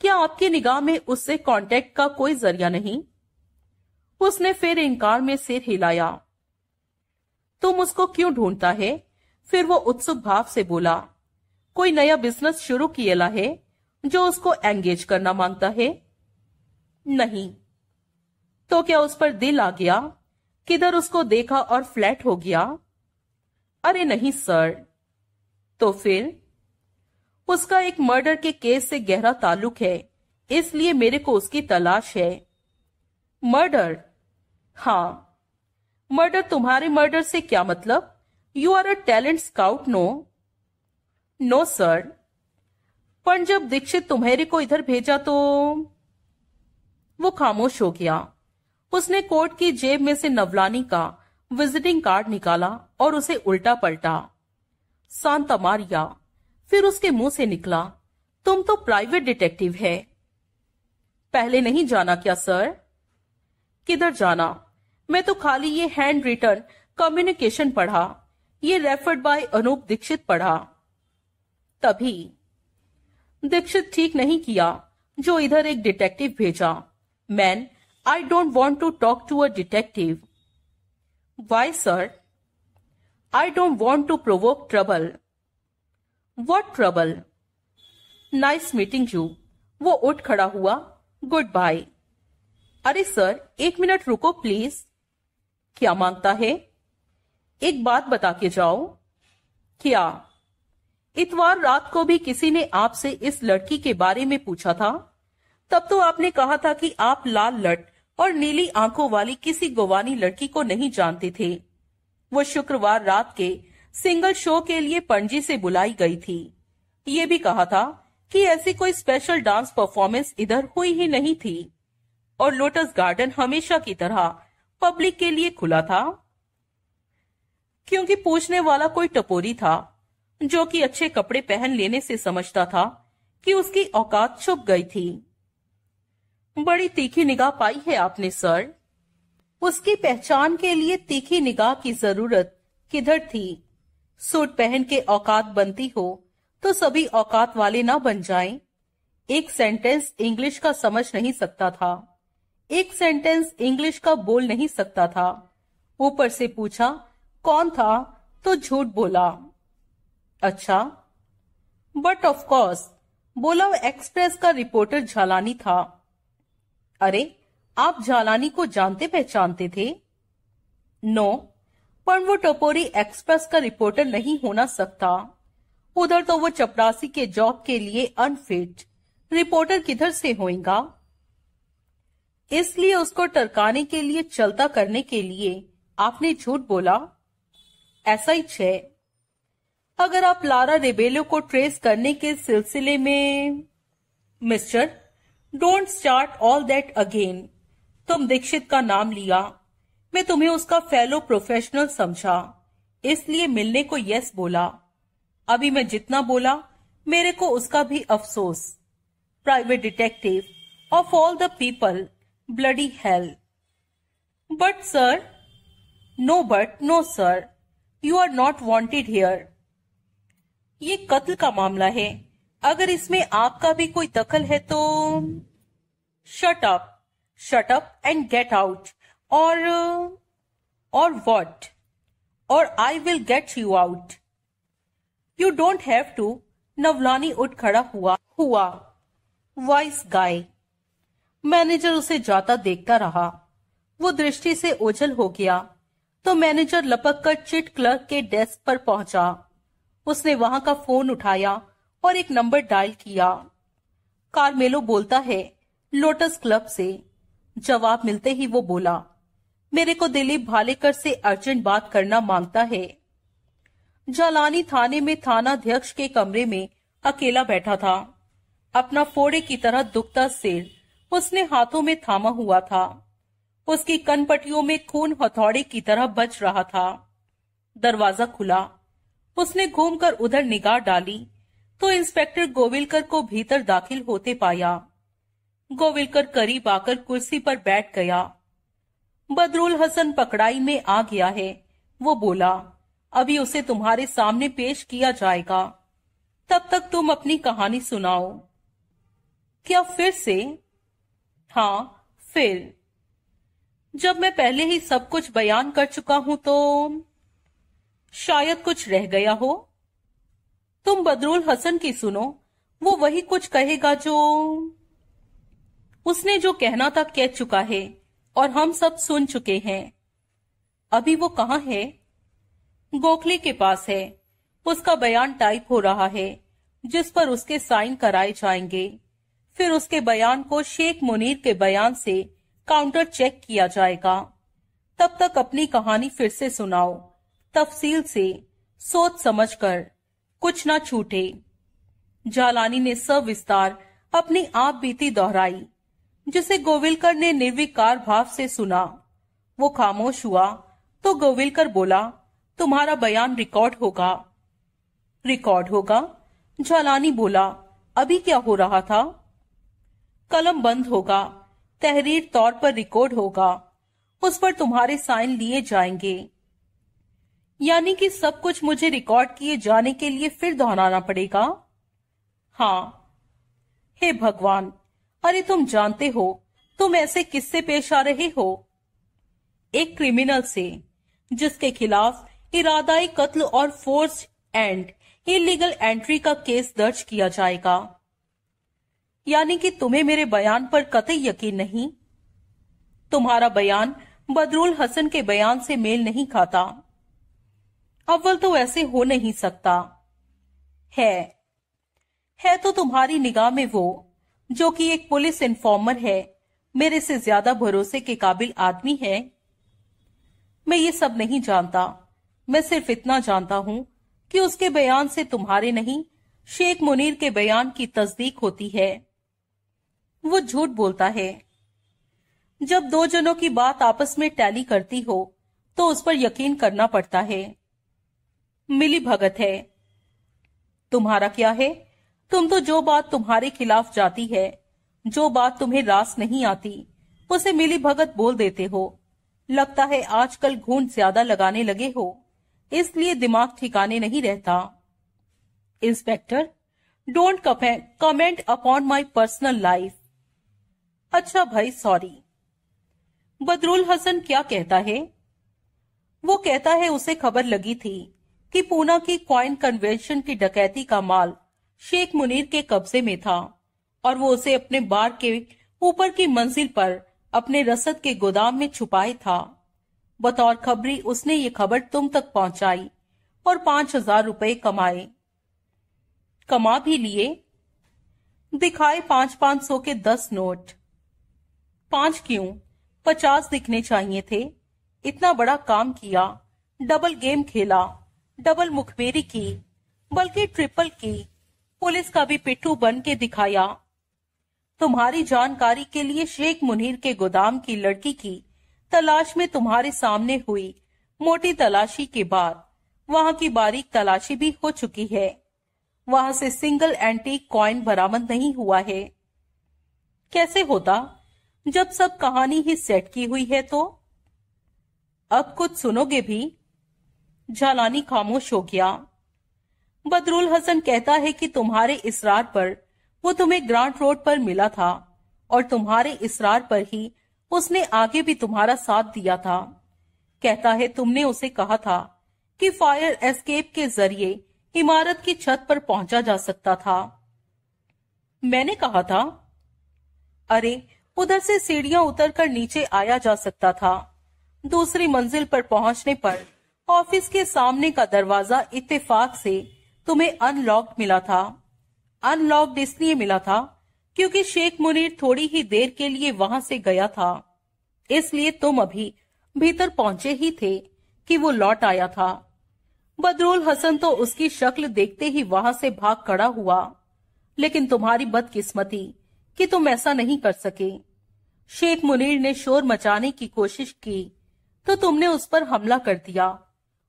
क्या आपकी निगाह में उससे कांटेक्ट का कोई ज़रिया नहीं? उसने फिर इंकार में सिर हिलाया। तुम उसको क्यों ढूंढता है? फिर वो उत्सुक भाव से बोला। कोई नया बिज़नेस शुरू किएला है जो उसको एंगेज करना माँगता है? नहीं। तो क्या उस पर दिल आ गया? किधर उसको देखा और फ्लैट हो गया? अरे नहीं सर तो फिर? उसका एक मर्डर के केस से गहरा ताल्लुक है, इसलिए मेरे को उसकी तलाश है। मर्डर हाँ। मर्डर तुम्हारे मर्डर से क्या मतलब? You are a talent scout no no sir पर जब दीक्षित तुम्हारे को इधर भेजा तो वो खामोश हो गया। उसने कोट की जेब में से नवलानी का विजिटिंग कार्ड निकाला और उसे उल्टा पलटा सांता मारिया, फिर उसके मुँह से निकला। तुम तो प्राइवेट डिटेक्टिव है। पहले नहीं जाना क्या सर किधर जाना? मैं तो खाली ये हैंड रिटर्न कम्युनिकेशन पढ़ा, ये रेफर्ड बाय अनूप दीक्षित पढ़ा। तभी दीक्षित ठीक नहीं किया, जो इधर एक डिटेक्टिव भेजा। Man I don't want to talk to a detective why sir I don't want to provoke trouble what trouble nice meeting you वो उठ खड़ा हुआ। गुड बाय अरे सर एक मिनट रुको प्लीज़ क्या माँगता है? एक बात बता के जाओ। क्या? इतवार रात को भी किसी ने आपसे इस लड़की के बारे में पूछा था? तब तो आपने कहा था कि आप लाल लट और नीली आँखों वाली किसी गोवानी लड़की को नहीं जानते थे। वो शुक्रवार रात के सिंगल शो के लिए पणजी से बुलाई गई थी। ये भी कहा था कि ऐसी कोई स्पेशल डांस परफॉर्मेंस इधर हुई ही नहीं थी। और लोटस गार्डन हमेशा की तरह पब्लिक के लिए खुला था, क्योंकि पूछने वाला कोई टपोरी था, जो कि अच्छे कपड़े पहन लेने से समझता था कि उसकी औकात छुप गई थी। बड़ी तीखी निगाह पाई है आपने, सर। उसकी पहचान के लिए तीखी निगाह की ज़रूरत किधर थी? सूट पहन के औकात बनती हो तो सभी औकात वाले ना बन जाएँ। एक सेंटेंस इंग्लिश का समझ नहीं सकता था। एक सेंटेंस इंग्लिश का बोल नहीं सकता था। ऊपर से पूछा, कौन था? तो झूठ बोला। अच्छा बट ऑफ़ कोर्स बोला एक्सप्रेस का रिपोर्टर झालानी था। अरे, आप झालानी को जानते पहचानते थे? नो पर वो टपोरी एक्सप्रेस का रिपोर्टर नहीं होना सकता। उधर तो वो चपरासी के जॉब के लिए अनफिट रिपोर्टर किधर से होएगा? इसलिए उसको टरकाने के लिए, चलता करने के लिए आपने झूठ बोला? ऐसा ही है अगर आप लारा रेबेलो को ट्रेस करने के सिलसिले में, mister, don't start all that again. तुम दीक्षित का नाम लिया। मैं तुम्हें उसका फेलो प्रोफेशनल समझा। इसलिए मिलने को यस बोला। अभी मैं जितना बोला, मेरे को उसका भी अफसोस। Private detective of all the people bloody hell. But sir, no but no sir, you are not wanted here. ये कत्ल का मामला है। अगर इसमें आपका भी कोई दखल है तो shut up shut up and get out और और वॉट और I will get you out you don't have to Navlani उठ खड़ा हुआ हुआ। वॉइस गाय मैनेजर उसे जाता देखता रहा। वो दृष्टि से ओझल हो गया। तो मैनेजर लपक कर चिट क्लर्क के डेस्क पर पहुँचा। उसने वहाँ का फ़ोन उठाया और एक नंबर डायल किया। कारमेलो बोलता है, लोटस क्लब से। जवाब मिलते ही वो बोला, मेरे को दिलीप भालेकर से अर्जेंट बात करना माँगता है। जालानी थाने में थानाध्यक्ष के कमरे में अकेला बैठा था। अपना फोड़े की तरह दुखता सिर उसने हाथों में थामा हुआ था। उसकी कनपटियों में खून हथौड़े की तरह बच रहा था। दरवाज़ा खुला। उसने घूमकर उधर निगाह डाली तो इंस्पेक्टर गोविलकर को भीतर दाखिल होते पाया। गोविलकर करीब आकर कुर्सी पर बैठ गया। बदरुल हसन पकड़ाई में आ गया है। वो बोला, अभी उसे तुम्हारे सामने पेश किया जाएगा। तब तक तुम अपनी कहानी सुनाओ। क्या फिर से हाँ फिर। जब मैं पहले ही सब कुछ बयान कर चुका हूँ तो शायद कुछ रह गया हो। तुम बदरुल हसन की सुनो, वो वही कुछ कहेगा जो उसने जो कहना था कह चुका है, और हम सब सुन चुके हैं। अभी वो कहाँ है? गोखले के पास है। उसका बयान टाइप हो रहा है, जिस पर उसके साइन कराए जाएँगे। फिर उसके बयान को शेख मुनीर के बयान से काउंटर चेक किया जाएगा। तब तक अपनी कहानी फिर से सुनाओ। तफसील से सोच समझकर कुछ ना छूटे। जालानी ने सविस्तार अपनी आप बीती दोहराई, जिसे गोविलकर ने निर्विकार भाव से सुना। वो खामोश हुआ तो गोविलकर बोला, तुम्हारा बयान रिकॉर्ड होगा। रिकॉर्ड होगा? झालानी बोला, अभी क्या हो रहा था? कलम बंद होगा, तहरीर तौर पर रिकॉर्ड होगा, उस पर तुम्हारे साइन लिए जाएँगे। यानी कि सब कुछ मुझे रिकॉर्ड किए जाने के लिए फिर दोहराना पड़ेगा? हाँ। हे भगवान, अरे तुम जानते हो, तुम ऐसे किससे पेश आ रहे हो? एक क्रिमिनल से, जिसके खिलाफ इरादाई कत्ल और फोर्स एंड इलीगल एंट्री का केस दर्ज किया जाएगा। यानी कि तुम्हें मेरे बयान पर कतई यकीन नहीं? तुम्हारा बयान बदरुल हसन के बयान से मेल नहीं खाता। अव्वल तो ऐसे हो नहीं सकता। है। है तो तुम्हारी निगाह में वो, जो कि एक पुलिस इन्फॉर्मर है, मेरे से ज़्यादा भरोसे के काबिल आदमी है। मैं ये सब नहीं जानता। मैं सिर्फ़ इतना जानता हूँ कि उसके बयान से तुम्हारे नहीं, शेख मुनीर के बयान की तस्दीक होती है। वो झूठ बोलता है। जब दो जनों की बात आपस में टैली करती हो तो उस पर यकीन करना पड़ता है। मिली भगत है। तुम्हारा क्या है? तुम तो जो बात तुम्हारे खिलाफ जाती है, जो बात तुम्हें रास नहीं आती, उसे मिली भगत बोल देते हो। लगता है आजकल घूंट ज़्यादा लगाने लगे हो, इसलिए दिमाग ठिकाने नहीं रहता। Inspector, don't comment upon my personal life. अच्छा भाई सॉरी बदरुल हसन क्या कहता है? वो कहता है, उसे खबर लगी थी कि पूना की क्वाइन कन्वेंशन की डकैती का माल शेख मुनीर के कब्जे में था और वो उसे अपने बार के ऊपर की मंजिल पर अपने रसद के गोदाम में छुपाए था। बतौर खबरी, उसने ये खबर तुम तक पहुंचाई और पाँच हज़ार रुपए कमाए। कमा भी लिए। दिखाए पाँच पाँच सौ के दस नोट। पाँच क्यों? पचास दिखने चाहिए थे। इतना बड़ा काम किया। डबल गेम खेला। डबल मुखबेरी की। बल्कि ट्रिपल की। पुलिस का भी पिट्ठू बन के दिखाया। तुम्हारी जानकारी के लिए शेख मुनीर के गोदाम की लड़की की तलाश में तुम्हारे सामने हुई मोटी तलाशी के बाद। वहाँ की बारीक तलाशी भी हो चुकी है। वहाँ से सिंगल एंटीक कॉइन बरामद नहीं हुआ है। कैसे होता? जब सब कहानी ही सेट की हुई है तो? अब कुछ सुनोगे भी? झालानी खामोश हो गया। बदरुल हसन कहता है कि तुम्हारे इसरार पर वो तुम्हें ग्रांट रोड पर मिला था और तुम्हारे इसरार पर ही उसने आगे भी तुम्हारा साथ दिया था। कहता है, तुमने उसे कहा था कि फायर एस्केप के ज़रिए इमारत की छत पर पहुँचा जा सकता था। मैंने कहा था, अरे उधर से सीढ़ियाँ उतरकर नीचे आया जा सकता था। दूसरी मंजिल पर पहुँचने पर ऑफ़िस के सामने का दरवाज़ा इत्तेफाक से तुम्हें अनलॉक्ड मिला था। अनलॉक्ड इसलिए मिला था क्योंकि शेख मुनीर थोड़ी ही देर के लिए वहाँ से गया था। इसलिए तुम अभी भीतर पहुँचे ही थे कि वो लौट आया था। बदरुल हसन तो उसकी शक्ल देखते ही वहाँ से भाग खड़ा हुआ, लेकिन तुम्हारी बदकिस्मती कि तुम ऐसा नहीं कर सके। शेख मुनीर ने शोर मचाने की कोशिश की तो तुमने उस पर हमला कर दिया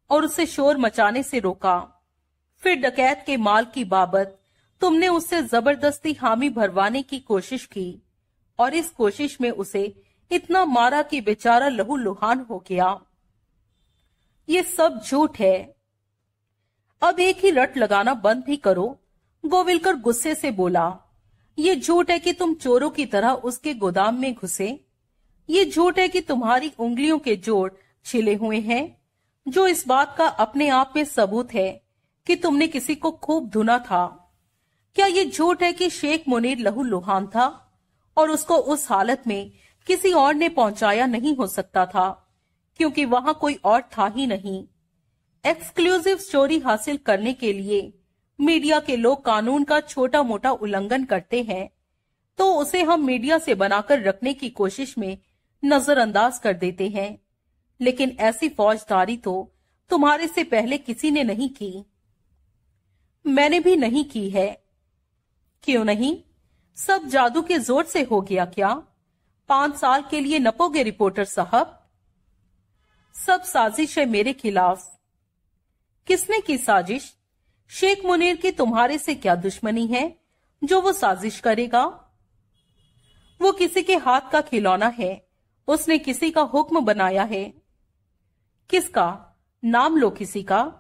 और उसे शोर मचाने से रोका। फिर डकैत के माल की बाबत तुमने उससे ज़बरदस्ती हामी भरवाने की कोशिश की और इस कोशिश में उसे इतना मारा कि बेचारा लहू लुहान हो गया। ये सब झूठ है। अब एक ही रट लगाना बंद भी करो गोविलकर गुस्से से बोला ये झूठ है कि तुम चोरों की तरह उसके गोदाम में घुसे? ये झूठ है कि तुम्हारी उंगलियों के जोड़ छिले हुए हैं? जो इस बात का अपने आप में सबूत है कि तुमने किसी को खूब धुना था? क्या ये झूठ है कि शेख मुनीर लहू लुहान था और उसको उस हालत में किसी और ने पहुँचाया नहीं हो सकता था, क्योंकि वहाँ कोई और था ही नहीं? एक्सक्लूसिव स्टोरी हासिल करने के लिए मीडिया के लोग कानून का छोटा मोटा उल्लंघन करते हैं तो उसे हम मीडिया से बनाकर रखने की कोशिश में नजरअंदाज कर देते हैं। लेकिन ऐसी फौजदारी तो तुम्हारे से पहले किसी ने नहीं की। मैंने भी नहीं की है। क्यों नहीं? सब जादू के ज़ोर से हो गया क्या? पाँच साल के लिए नपोगे रिपोर्टर साहब? सब साजिश है मेरे खिलाफ। किसने की साजिश? शेख मुनीर की तुम्हारे से क्या दुश्मनी है, जो वो साजिश करेगा? वो किसी के हाथ का खिलौना है, उसने किसी का हुक्म बनाया है। किसका? नाम लो किसी का।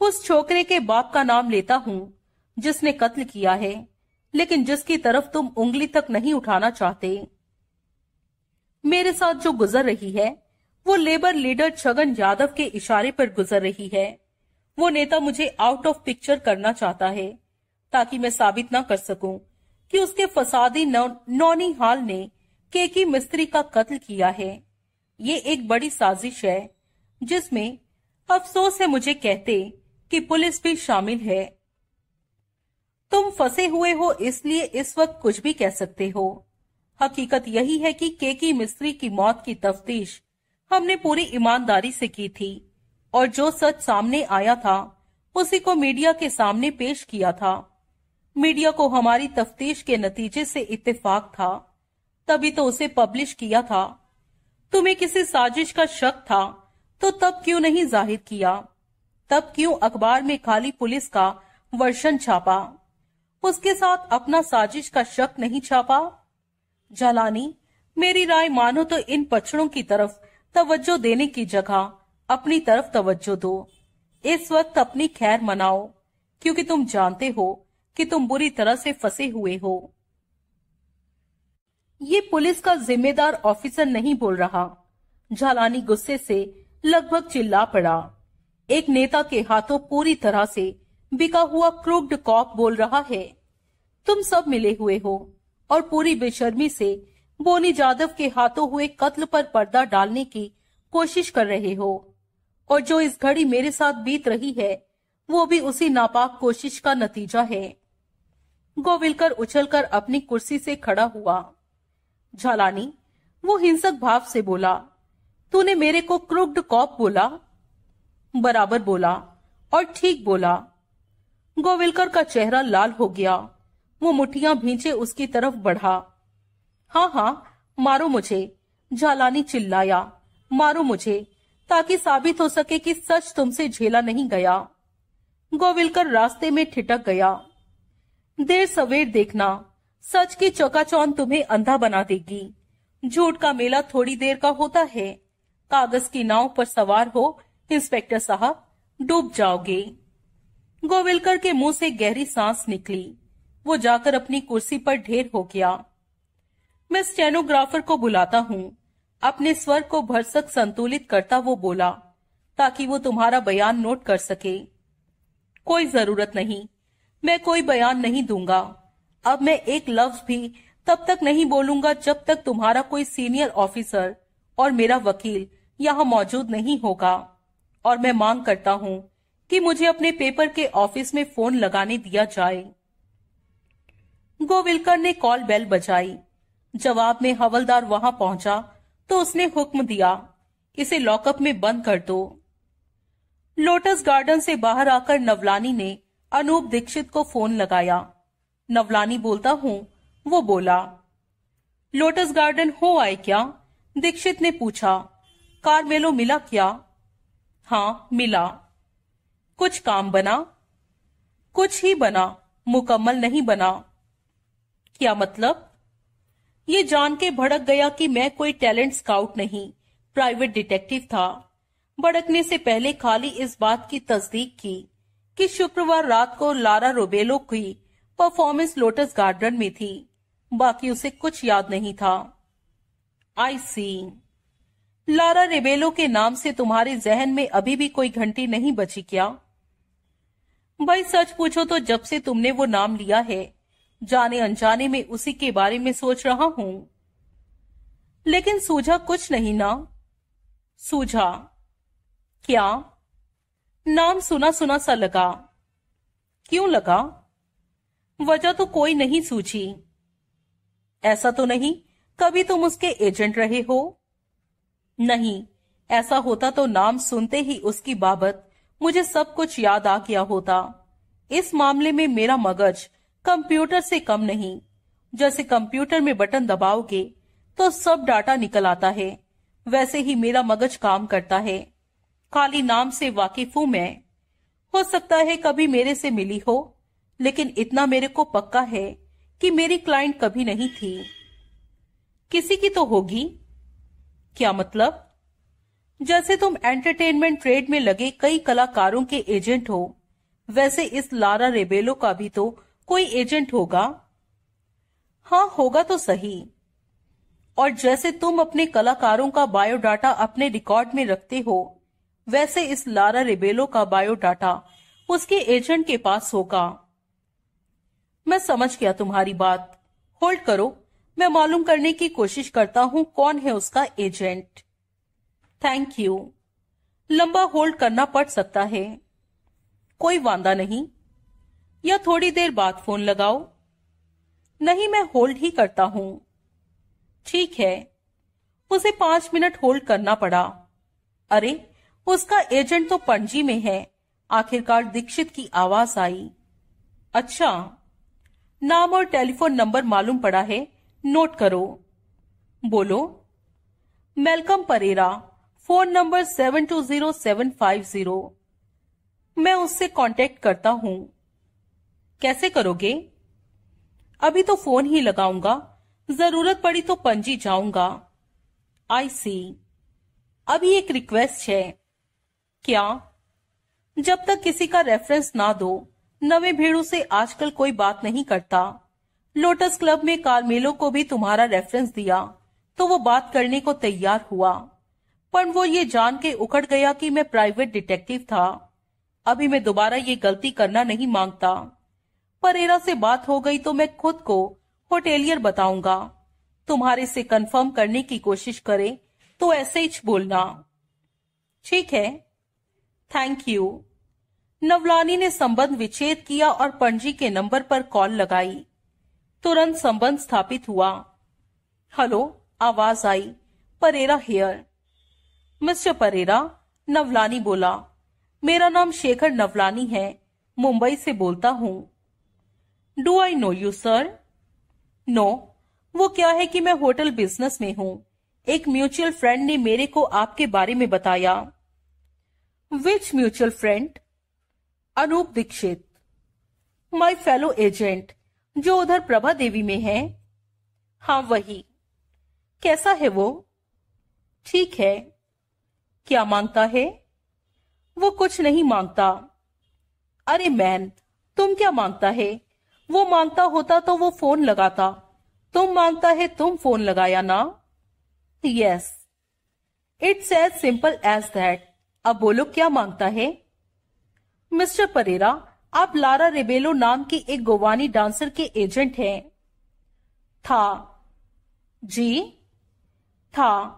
उस छोकरे के बाप का नाम लेता हूँ, जिसने कत्ल किया है, लेकिन जिसकी तरफ़ तुम उंगली तक नहीं उठाना चाहते। मेरे साथ जो गुजर रही है, वो लेबर लीडर छगन यादव के इशारे पर गुजर रही है। वो नेता मुझे आउट ऑफ़ पिक्चर करना चाहता है, ताकि मैं साबित ना कर सकूँ कि उसके फसादी नौनी हाल ने केकी मिस्त्री का कत्ल किया है। ये एक बड़ी साजिश है, जिसमें अफसोस है मुझे कहते कि पुलिस भी शामिल है। तुम फंसे हुए हो इसलिए इस वक्त कुछ भी कह सकते हो। हकीकत यही है कि केकी मिस्त्री की मौत की तफ्तीश हमने पूरी ईमानदारी से की थी। और जो सच सामने आया था, उसी को मीडिया के सामने पेश किया था। मीडिया को हमारी तफ्तीश के नतीजे से इत्तेफाक था। तभी तो उसे पब्लिश किया था। तुम्हें किसी साजिश का शक था तो तब क्यों नहीं ज़ाहिर किया? तब क्यों अखबार में खाली पुलिस का वर्षन छापा? उसके साथ अपना साजिश का शक नहीं छापा? जलानी, मेरी राय मानो तो इन पछड़ों की तरफ़ तवज्जो देने की जगह अपनी तरफ़ तवज्जो दो। इस वक्त अपनी खैर मनाओ, क्योंकि तुम जानते हो कि तुम बुरी तरह से फंसे हुए हो। ये पुलिस का जिम्मेदार ऑफिसर नहीं बोल रहा। झालानी गुस्से से लगभग चिल्ला पड़ा। एक नेता के हाथों पूरी तरह से बिका हुआ क्रूक्ड कॉप बोल रहा है, तुम सब मिले हुए हो, और पूरी बेशर्मी से बोनी जादव के हाथों हुए कत्ल पर पर्दा डालने की कोशिश कर रहे हो। और जो इस घड़ी मेरे साथ बीत रही है, वो भी उसी नापाक कोशिश का नतीजा है। गोविलकर उछलकर अपनी कुर्सी से खड़ा हुआ। झालानी, वो हिंसक भाव से बोला, तूने मेरे को क्रुग्ड कॉप बोला? बराबर बोला और ठीक बोला। गोविलकर का चेहरा लाल हो गया। वो मुठियाँ भींचे उसकी तरफ़ बढ़ा। हाँ हाँ मारो मुझे। झालानी चिल्लाया, मारो मुझे। ताकि साबित हो सके कि सच तुमसे झेला नहीं गया। गोविलकर रास्ते में ठिटक गया। देर सवेर देखना, सच की चौकाचौन तुम्हें अंधा बना देगी। झूठ का मेला थोड़ी देर का होता है। कागज़ की नाव पर सवार हो, इंस्पेक्टर साहब, डूब जाओगे। गोविलकर के मुँह से गहरी सांस निकली। वो जाकर अपनी कुर्सी पर ढेर हो गया। मैं स्टेनोग्राफर को बुलाता हूँ। अपने स्वर को भरसक संतुलित करता वो बोला, ताकि वो तुम्हारा बयान नोट कर सके। कोई ज़रूरत नहीं, मैं कोई बयान नहीं दूँगा। अब मैं एक लफ्ज भी तब तक नहीं बोलूँगा जब तक तुम्हारा कोई सीनियर ऑफिसर और मेरा वकील यहाँ मौजूद नहीं होगा। और मैं मांग करता हूँ कि मुझे अपने पेपर के ऑफ़िस में फ़ोन लगाने दिया जाए। गोविलकर ने कॉल बेल बजाई। जवाब में हवलदार वहाँ पहुँचा तो उसने हुक्म दिया, इसे लॉकअप में बंद कर दो। लोटस गार्डन से बाहर आकर नवलानी ने अनूप दीक्षित को फ़ोन लगाया। नवलानी बोलता हूँ, वो बोला, लोटस गार्डन हो आए क्या? दीक्षित ने पूछा, कार मेलो मिला क्या? हाँ मिला। कुछ काम बना? कुछ ही बना, मुकम्मल नहीं बना। क्या मतलब? ये जान के भड़क गया कि मैं कोई टैलेंट स्काउट नहीं, प्राइवेट डिटेक्टिव था। भड़कने से पहले खाली इस बात की तस्दीक की कि शुक्रवार रात को लारा रोबेलो की परफॉर्मेंस लोटस गार्डन में थी। बाकी उसे कुछ याद नहीं था। आई सी। लारा रेबेलो के नाम से तुम्हारे जहन में अभी भी कोई घंटी नहीं बची क्या? भाई सच पूछो तो जब से तुमने वो नाम लिया है जाने अनजाने में उसी के बारे में सोच रहा हूँ। लेकिन सूझा कुछ नहीं ना। सूझा, क्या? नाम सुना सुना सा लगा। क्यों लगा? वजह तो कोई नहीं सूझी। ऐसा तो नहीं, कभी तुम उसके एजेंट रहे हो? नहीं, ऐसा होता तो नाम सुनते ही उसकी बाबत मुझे सब कुछ याद आ गया होता। इस मामले में मेरा मगज कंप्यूटर से कम नहीं। जैसे कंप्यूटर में बटन दबाओगे तो सब डाटा निकल आता है। वैसे ही मेरा मगज काम करता है। खाली नाम से वाकिफ हूँ मैं। हो सकता है कभी मेरे से मिली हो, लेकिन इतना मेरे को पक्का है कि मेरी क्लाइंट कभी नहीं थी। किसी की तो होगी। क्या मतलब? जैसे तुम एंटरटेनमेंट ट्रेड में लगे कई कलाकारों के एजेंट हो, वैसे इस लारा रेबेलो का भी तो कोई एजेंट होगा? हाँ होगा तो सही। और जैसे तुम अपने कलाकारों का बायोडाटा अपने रिकॉर्ड में रखते हो, वैसे इस लारा रेबेलो का बायोडाटा उसके एजेंट के पास होगा। मैं समझ गया तुम्हारी बात। होल्ड करो। मैं मालूम करने की कोशिश करता हूँ कौन है उसका एजेंट। थैंक यू लंबा होल्ड करना पड़ सकता है। कोई वादा नहीं। या थोड़ी देर बाद फ़ोन लगाओ। नहीं, मैं होल्ड ही करता हूँ। ठीक है। उसे पाँच मिनट होल्ड करना पड़ा। अरे, उसका एजेंट तो पणजी में है। आखिरकार दीक्षित की आवाज़ आई। अच्छा नाम और टेलीफोन नंबर मालूम पड़ा है। नोट करो। बोलो, Malcolm Pereira, phone number seven two zero seven five zero. मैं उससे कांटेक्ट करता हूँ। कैसे करोगे? अभी तो फ़ोन ही लगाऊँगा। ज़रूरत पड़ी तो पंजी जाऊँगा। आई सी अभी एक रिक्वेस्ट है। क्या? जब तक किसी का रेफरेंस ना दो, नवे भेड़ों से आजकल कोई बात नहीं करता। लोटस क्लब में कार्मेलो को भी तुम्हारा रेफरेंस दिया तो वो बात करने को तैयार हुआ। पर वो ये जान के उखड़ गया कि मैं प्राइवेट डिटेक्टिव था। अभी मैं दोबारा ये गलती करना नहीं माँगता। परेरा से बात हो गई तो मैं खुद को होटेलियर बताऊँगा। तुम्हारे से कंफर्म करने की कोशिश करे तो ऐसे ही बोलना। ठीक है। थैंक यू नवलानी ने संबंध विच्छेद किया और पणजी के नंबर पर कॉल लगाई। तुरंत संबंध स्थापित हुआ। हेलो आवाज़ आई। परेरा हेयर मिस्टर परेरा, नवलानी बोला। मेरा नाम शेखर नवलानी है। मुंबई से बोलता हूँ। Do I know you sir no वो क्या है कि मैं होटल बिज़नेस में हूँ? एक म्यूचुअल फ्रेंड ने मेरे को आपके बारे में बताया। Which mutual friend Anoop Dixit. My fellow agent जो उधर प्रभा देवी में है। हाँ वही। कैसा है वो? ठीक है। क्या माँगता है? वो कुछ नहीं माँगता। अरे मैन तुम क्या माँगता है? वो माँगता होता तो वो फ़ोन लगाता। तुम माँगता है तुम फ़ोन लगाया ना? Yes it's as simple as that अब बोलो, क्या माँगता है? मिस्टर परेरा आप लारा रेबेलो नाम की एक गोवानी डांसर के एजेंट हैं। था। जी। था।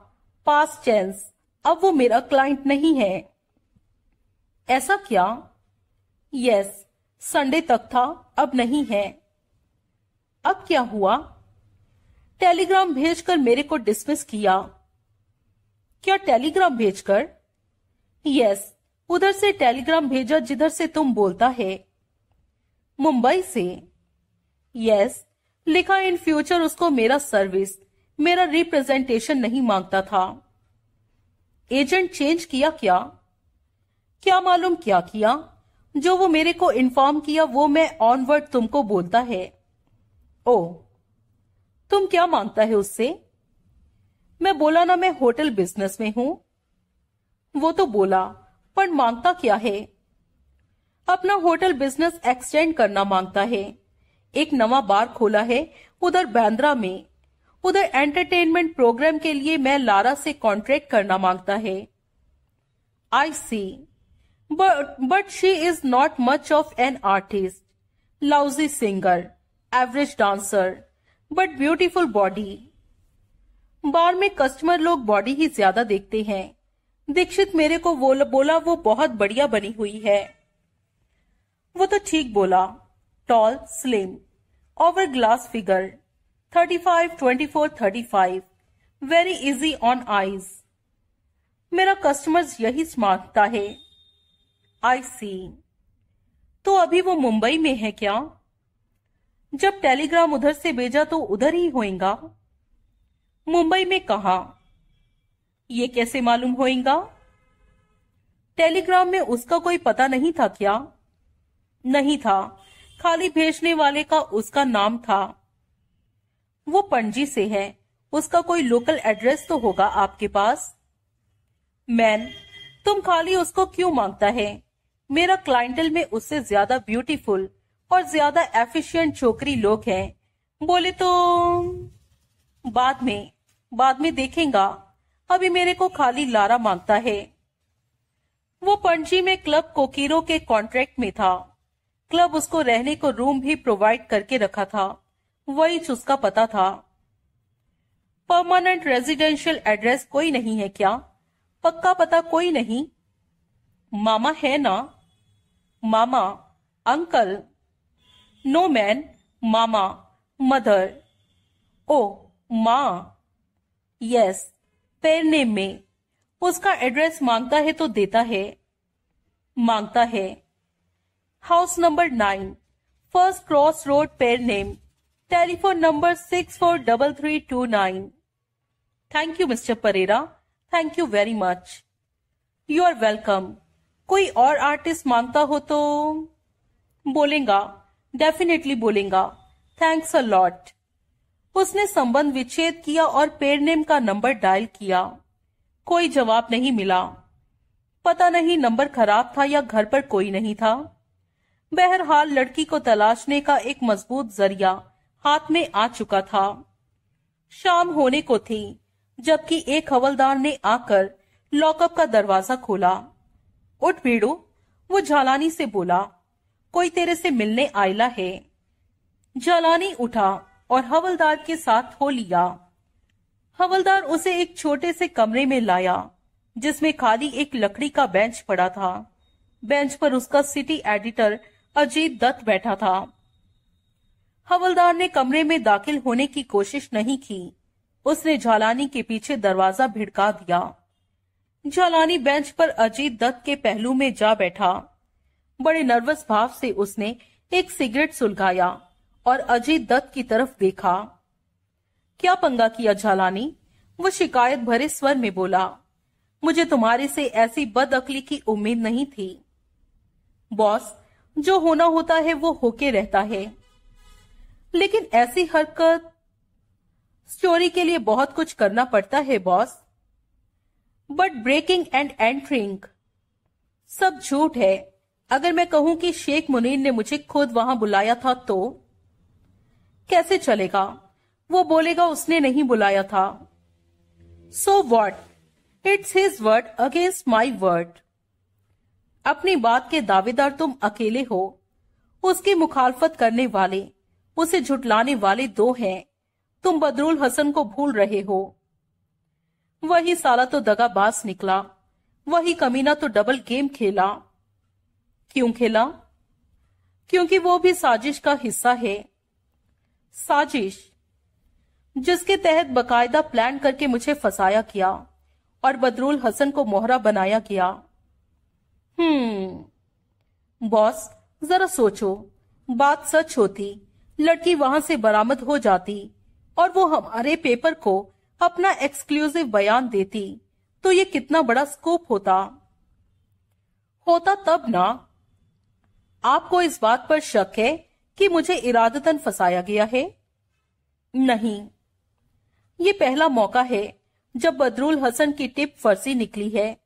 पास चेंस अब वो मेरा क्लाइंट नहीं है। ऐसा क्या? यस संडे तक था, अब नहीं है। अब क्या हुआ? टेलीग्राम भेजकर मेरे को डिसमिस किया। क्या टेलीग्राम भेजकर? यस उधर से टेलीग्राम भेजा जिधर से तुम बोलता है। मुंबई से। यस लिखा इन फ्यूचर उसको मेरा सर्विस मेरा रिप्रेजेंटेशन नहीं माँगता था। एजेंट चेंज किया क्या? क्या मालूम क्या किया? जो वो मेरे को इन्फॉर्म किया, वो मैं ऑनवर्ड तुमको बोलता है। ओ, तुम क्या माँगता है उससे? मैं बोला ना मैं होटल बिज़नेस में हूँ। वो तो बोला, पर माँगता क्या है? अपना होटल बिज़नेस एक्सटेंड करना माँगता है। एक नवा बार खोला है, उधर बैंद्रा में। उधर एंटरटेनमेंट प्रोग्राम के लिए मैं लारा से कॉन्ट्रैक्ट करना माँगता है। I see but but she is not much of an artist lousy singer average dancer but beautiful body bar में कस्टमर लोग बॉडी ही ज़्यादा देखते हैं। दीक्षित मेरे को वो बोला वो बहुत बढ़िया बनी हुई है। वो तो ठीक बोला। Tall slim hourglass figure 35, 24, 35. Very easy on eyes मेरा कस्टमर्स यही माँगता है। आई सी तो अभी वो मुंबई में है क्या? जब टेलीग्राम उधर से भेजा तो उधर ही होएगा। मुंबई में कहा? ये कैसे मालूम होएगा? टेलीग्राम में उसका कोई पता नहीं था क्या? नहीं था। खाली भेजने वाले का उसका नाम था। वो पणजी से है। उसका कोई लोकल एड्रेस तो होगा आपके पास? मैन तुम खाली उसको क्यों माँगता है? मेरा क्लाइंटल में उससे ज़्यादा ब्यूटीफुल और ज़्यादा एफिशिएंट छोकरी लोग हैं। बोले तो बाद में बाद में देखेगा। अभी मेरे को खाली लारा माँगता है। वो पणजी में क्लब कोकीरो के कॉन्ट्रैक्ट में था। क्लब उसको रहने को रूम भी प्रोवाइड करके रखा था। वही उसका पता था। परमानेंट रेजिडेंशियल एड्रेस कोई नहीं है क्या? पक्का पता कोई नहीं? मामा है ना? Mama, uncle no man mama, mother, oh, माँ। यस पेर नेम में। उसका एड्रेस माँगता है तो देता है। माँगता है। House number nine first cross road Pernem telephone number six four double three two nine thank you mister Pereira thank you very much you are welcome कोई और आर्टिस्ट माँगता हो तो बोलेगा डेफिनेटली बोलेगा थैंक्स अ लॉट उसने संबंध विच्छेद किया और पेरनेम का नंबर डायल किया। कोई जवाब नहीं मिला। पता नहीं नंबर खराब था या घर पर कोई नहीं था। बहरहाल लड़की को तलाशने का एक मज़बूत ज़रिया हाथ में आ चुका था। शाम होने को थी, जबकि एक हवलदार ने आकर लॉकअप का दरवाज़ा खोला। उठ भीड़ू वो झालानी से बोला, कोई तेरे से मिलने आयला है? झालानी उठा और हवलदार के साथ हो लिया। हवलदार उसे एक छोटे से कमरे में लाया, जिसमें खाली एक लकड़ी का बेंच पड़ा था। बेंच पर उसका सिटी एडिटर अजीत दत्त बैठा था। हवलदार ने कमरे में दाखिल होने की कोशिश नहीं की। उसने झालानी के पीछे दरवाज़ा भिड़का दिया। झालानी बेंच पर अजीत दत्त के पहलू में जा बैठा। बड़े नर्वस भाव से उसने एक सिगरेट सुलगाया और अजीत दत्त की तरफ़ देखा। क्या पंगा किया झालानी वो शिकायत भरे स्वर में बोला, मुझे तुम्हारे से ऐसी बदअकली की उम्मीद नहीं थी। बॉस, जो होना होता है वो होके रहता है। लेकिन ऐसी हरकत, स्टोरी के लिए बहुत कुछ करना पड़ता है, boss. But breaking and entering सब झूठ है। अगर मैं कहूँ कि शेख मुनीर ने मुझे खुद वहाँ बुलाया था तो कैसे चलेगा? वो बोलेगा, उसने नहीं बुलाया था। So what it's his word against my word अपनी बात के दावेदार तुम अकेले हो। उसकी मुखालफत करने वाले, उसे झुटलाने वाले दो हैं। तुम बदरुल हसन को भूल रहे हो। वही साला तो दगाबाज निकला, वही कमीना तो डबल गेम खेला। क्यों खेला? क्योंकि वो भी साजिश का हिस्सा है। साजिश, जिसके तहत बकायदा प्लान करके मुझे फंसाया गया और बदरुल हसन को मोहरा बनाया गया हम्म बॉस, जरा सोचो। बात सच होती, लड़की वहाँ से बरामद हो जाती और वो हमारे पेपर को अपना एक्सक्लूसिव बयान देती तो ये कितना बड़ा स्कोप होता। होता तब ना, आपको इस बात पर शक है कि मुझे इरादतन फंसाया गया है? नहीं। ये पहला मौका है जब बदरुल हसन की टिप फर्सी निकली है।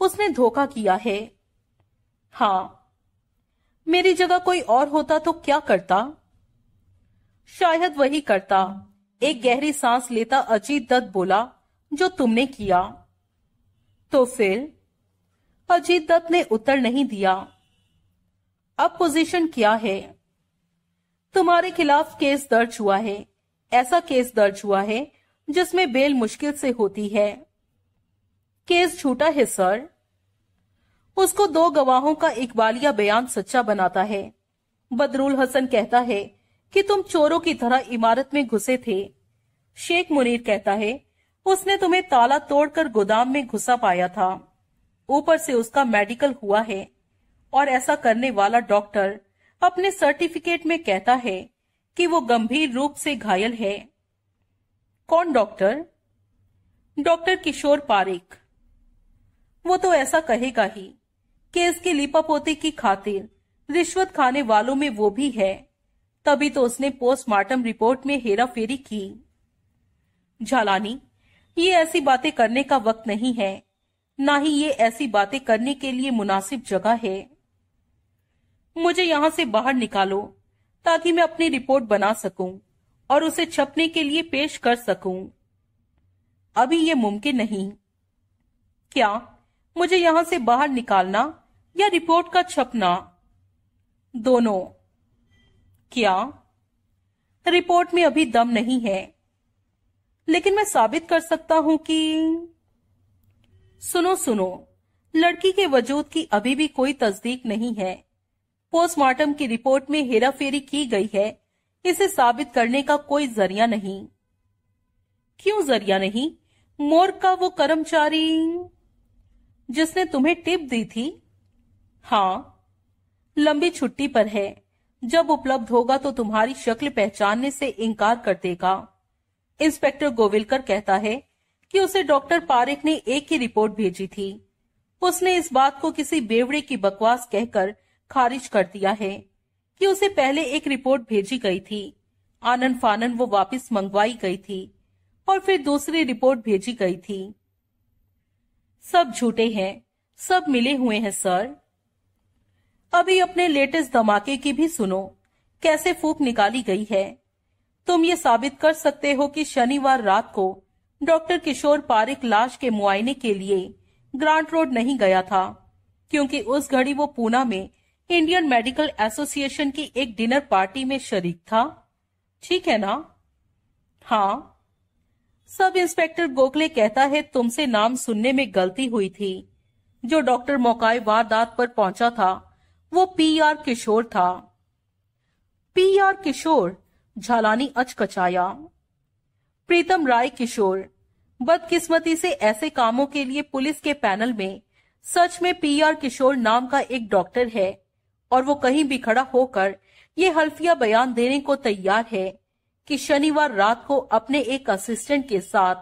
उसने धोखा किया है। हाँ। मेरी जगह कोई और होता तो क्या करता? शायद वही करता। एक गहरी सांस लेता अजीत दत्त बोला, जो तुमने किया। तो फिर अजीत दत्त ने उत्तर नहीं दिया। अब पोजीशन क्या है? तुम्हारे खिलाफ केस दर्ज हुआ है। ऐसा केस दर्ज हुआ है, जिसमें बेल मुश्किल से होती है। केस झूठा है, सर। उसको दो गवाहों का इकबालिया बयान सच्चा बनाता है। बदरुल हसन कहता है कि तुम चोरों की तरह इमारत में घुसे थे। शेख मुनीर कहता है, उसने तुम्हें ताला तोड़कर गोदाम में घुसा पाया था। ऊपर से उसका मेडिकल हुआ है और ऐसा करने वाला डॉक्टर अपने सर्टिफिकेट में कहता है कि वो गंभीर रूप से घायल है। कौन डॉक्टर? डॉक्टर किशोर पारिक। वो तो ऐसा कहेगा ही की लिपापोती की खातिर रिश्वत खाने वालों में वो भी है। तभी तो उसने पोस्टमार्टम रिपोर्ट में हेरा फेरी की। झालानी ये ऐसी बातें करने का वक्त नहीं है। ना ही ये ऐसी बातें करने के लिए मुनासिब जगह है। मुझे यहाँ से बाहर निकालो, ताकि मैं अपनी रिपोर्ट बना सकूँ और उसे छपने के लिए पेश कर सकूँ। अभी ये मुमकिन नहीं। क्या मुझे यहाँ से बाहर निकालना या रिपोर्ट का छपना? दोनों। क्या? रिपोर्ट में अभी दम नहीं है। लेकिन मैं साबित कर सकता हूँ कि सुनो सुनो, लड़की के वजूद की अभी भी कोई तस्दीक नहीं है। पोस्टमार्टम की रिपोर्ट में हेराफेरी की गई है। इसे साबित करने का कोई ज़रिया नहीं। क्यों ज़रिया नहीं? मोर का वो कर्मचारी जिसने तुम्हें टिप दी थी? हाँ लंबी छुट्टी पर है। जब उपलब्ध होगा तो तुम्हारी शक्ल पहचानने से इनकार कर देगा। इंस्पेक्टर गोविलकर कहता है कि उसे डॉक्टर पारिक ने एक ही रिपोर्ट भेजी थी। उसने इस बात को किसी बेवड़े की बकवास कहकर खारिज कर दिया है कि उसे पहले एक रिपोर्ट भेजी गई थी। आनंद फानन वो वापस मंगवाई गई थी और फिर दूसरी रिपोर्ट भेजी गई थी। सब झूठे हैं, सब मिले हुए हैं, सर। अभी अपने लेटेस्ट धमाके की भी सुनो। कैसे फूक निकाली गई है? तुम ये साबित कर सकते हो कि शनिवार रात को डॉक्टर किशोर पारिक लाश के मुआयने के लिए ग्रांट रोड नहीं गया था, क्योंकि उस घड़ी वो पूना में इंडियन मेडिकल एसोसिएशन की एक डिनर पार्टी में शरीक था। ठीक है ना? हाँ। सब इंस्पेक्टर गोखले कहता है तुमसे नाम सुनने में गलती हुई थी, जो डॉक्टर मौकाए वारदात पर पहुँचा था। वो पी आर किशोर था। पी आर किशोर, झालानी अचकचाया। प्रीतम राय किशोर, बदकिस्मती से ऐसे कामों के लिए पुलिस के पैनल में सच में पी आर किशोर नाम का एक डॉक्टर है और वो कहीं भी खड़ा होकर ये हल्फिया बयान देने को तैयार है कि शनिवार रात को अपने एक असिस्टेंट के साथ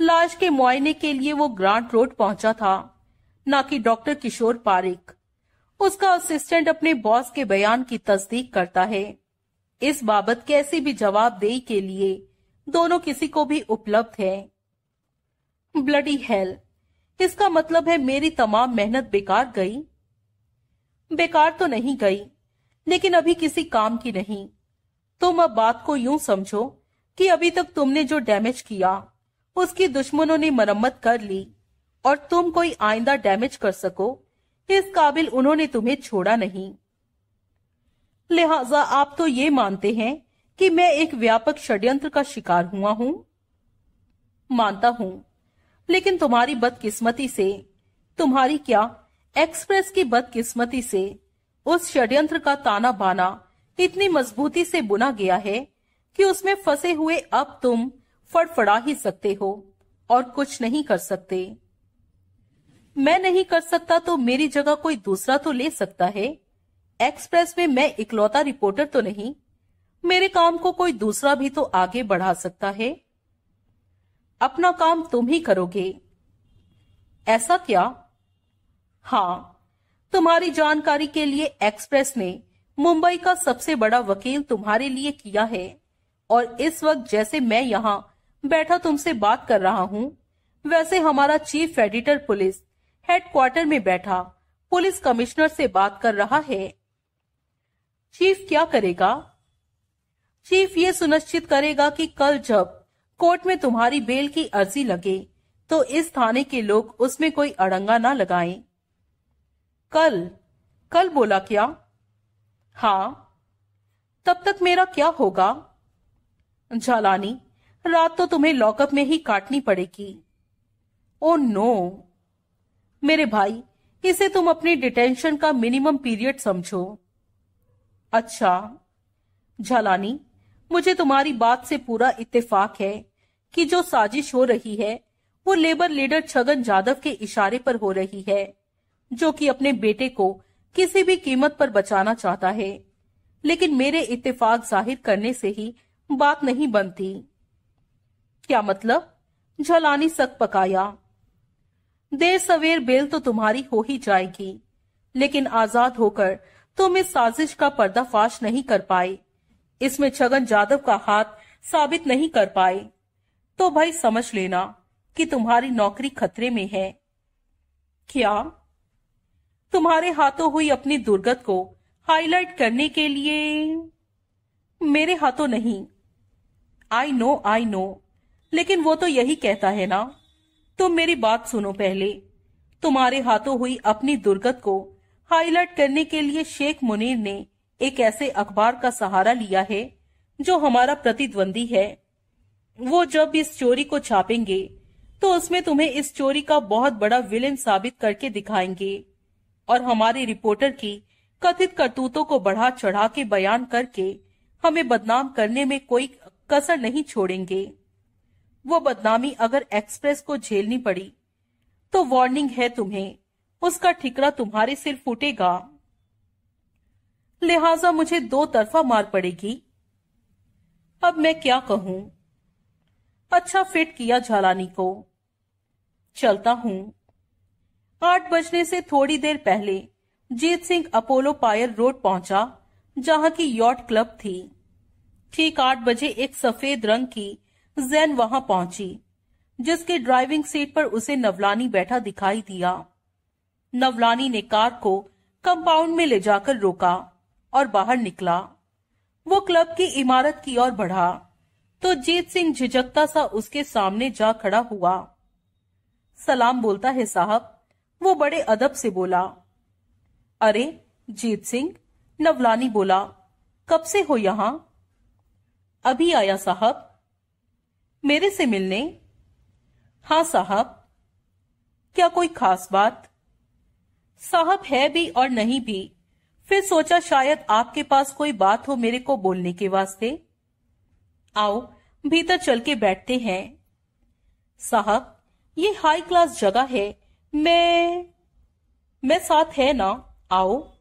लाश के मुआयने के लिए वो ग्रांट रोड पहुँचा था, न कि डॉक्टर किशोर पारिक। उसका असिस्टेंट अपने बॉस के बयान की तस्दीक करता है। इस बाबत कैसी भी जवाबदेही के लिए दोनों किसी को भी उपलब्ध है। ब्लडी हेल इसका मतलब है मेरी तमाम मेहनत बेकार गई। बेकार तो नहीं गई, लेकिन अभी किसी काम की नहीं। तुम अब बात को यूँ समझो कि अभी तक तुमने जो डैमेज किया, उसकी दुश्मनों ने मरम्मत कर ली, और तुम कोई आइंदा डैमेज कर सको इस काबिल उन्होंने तुम्हें छोड़ा नहीं। लिहाजा आप तो ये मानते हैं कि मैं एक व्यापक षड्यंत्र का शिकार हुआ हूँ? मानता हूँ। लेकिन तुम्हारी बदकिस्मती से, तुम्हारी क्या एक्सप्रेस की बदकिस्मती से उस षड्यंत्र का ताना बाना इतनी मजबूती से बुना गया है कि उसमें फंसे हुए अब तुम फड़फड़ा ही सकते हो और कुछ नहीं कर सकते। मैं नहीं कर सकता तो मेरी जगह कोई दूसरा तो ले सकता है? एक्सप्रेस में मैं इकलौता रिपोर्टर तो नहीं। मेरे काम को कोई दूसरा भी तो आगे बढ़ा सकता है? अपना काम तुम ही करोगे। ऐसा क्या? हाँ तुम्हारी जानकारी के लिए एक्सप्रेस ने मुंबई का सबसे बड़ा वकील तुम्हारे लिए किया है। और इस वक्त जैसे मैं यहाँ बैठा तुमसे बात कर रहा हूँ, वैसे हमारा चीफ एडिटर पुलिस हेडक्वार्टर में बैठा पुलिस कमिश्नर से बात कर रहा है। चीफ क्या करेगा? चीफ ये सुनिश्चित करेगा कि कल जब कोर्ट में तुम्हारी बेल की अर्जी लगे तो इस थाने के लोग उसमें कोई अड़ंगा ना लगाएँ। कल कल बोला क्या? हाँ। तब तक मेरा क्या होगा? झालानी रात तो तुम्हें लॉकअप में ही काटनी पड़ेगी। Oh no. मेरे भाई, इसे तुम अपनी डिटेंशन का मिनिमम पीरियड समझो। अच्छा झालानी मुझे तुम्हारी बात से पूरा इत्तेफाक है कि जो साजिश हो रही है, वो लेबर लीडर छगन जादव के इशारे पर हो रही है, जो कि अपने बेटे को किसी भी कीमत पर बचाना चाहता है। लेकिन मेरे इत्तेफाक ज़ाहिर करने से ही बात नहीं बनती। क्या मतलब? झलानी सक पकाया। देर सवेर बेल तो तुम्हारी हो ही जाएगी। लेकिन आज़ाद होकर तुम इस साजिश का पर्दाफाश नहीं कर पाए। इसमें छगन जादव का हाथ साबित नहीं कर पाए। तो भाई समझ लेना कि तुम्हारी नौकरी खतरे में है। क्या? तुम्हारे हाथों हुई अपनी दुर्गत को हाईलाइट करने के लिए मेरे हाथों नहीं। आई नो आई नो लेकिन वो तो यही कहता है ना? तुम मेरी बात सुनो पहले। तुम्हारे हाथों हुई अपनी दुर्गत को हाईलाइट करने के लिए शेख मुनीर ने एक ऐसे अखबार का सहारा लिया है, जो हमारा प्रतिद्वंदी है। वो जब इस चोरी को छापेंगे तो उसमें तुम्हें इस चोरी का बहुत बड़ा विलेन साबित करके दिखाएँगे और हमारे रिपोर्टर की कथित करतूतों को बढ़ा चढ़ा के बयान करके हमें बदनाम करने में कोई कसर नहीं छोड़ेंगे। वो बदनामी अगर एक्सप्रेस को झेलनी पड़ी तो वार्निंग है तुम्हें, उसका ठिकरा तुम्हारे सिर फूटेगा। लिहाजा मुझे दो तरफा मार पड़ेगी। अब मैं क्या कहूँ? अच्छा फिट किया झालानी को। चलता हूँ। आठ बजने से थोड़ी देर पहले Jeet Singh Apollo pier road पहुँचा, जहाँ की यॉट क्लब थी। ठीक आठ बजे एक सफ़ेद रंग की जैन वहाँ पहुँची, जिसके ड्राइविंग सीट पर उसे नवलानी बैठा दिखाई दिया। नवलानी ने कार को कंपाउंड में ले जाकर रोका और बाहर निकला। वो क्लब की इमारत की ओर बढ़ा तो जीत सिंह झिझकता सा उसके सामने जा खड़ा हुआ। सलाम बोलता है, साहब। वो बड़े अदब से बोला। अरे, जीत सिंह, नवलानी बोला, कब से हो यहाँ? अभी आया, साहब। मेरे से मिलने? हाँ साहब। क्या कोई खास बात? साहब है भी और नहीं भी। फिर सोचा शायद आपके पास कोई बात हो मेरे को बोलने के वास्ते। आओ, भीतर चल के बैठते हैं। साहब, ये हाई क्लास जगह है। मैं मैं साथ है ना? आओ।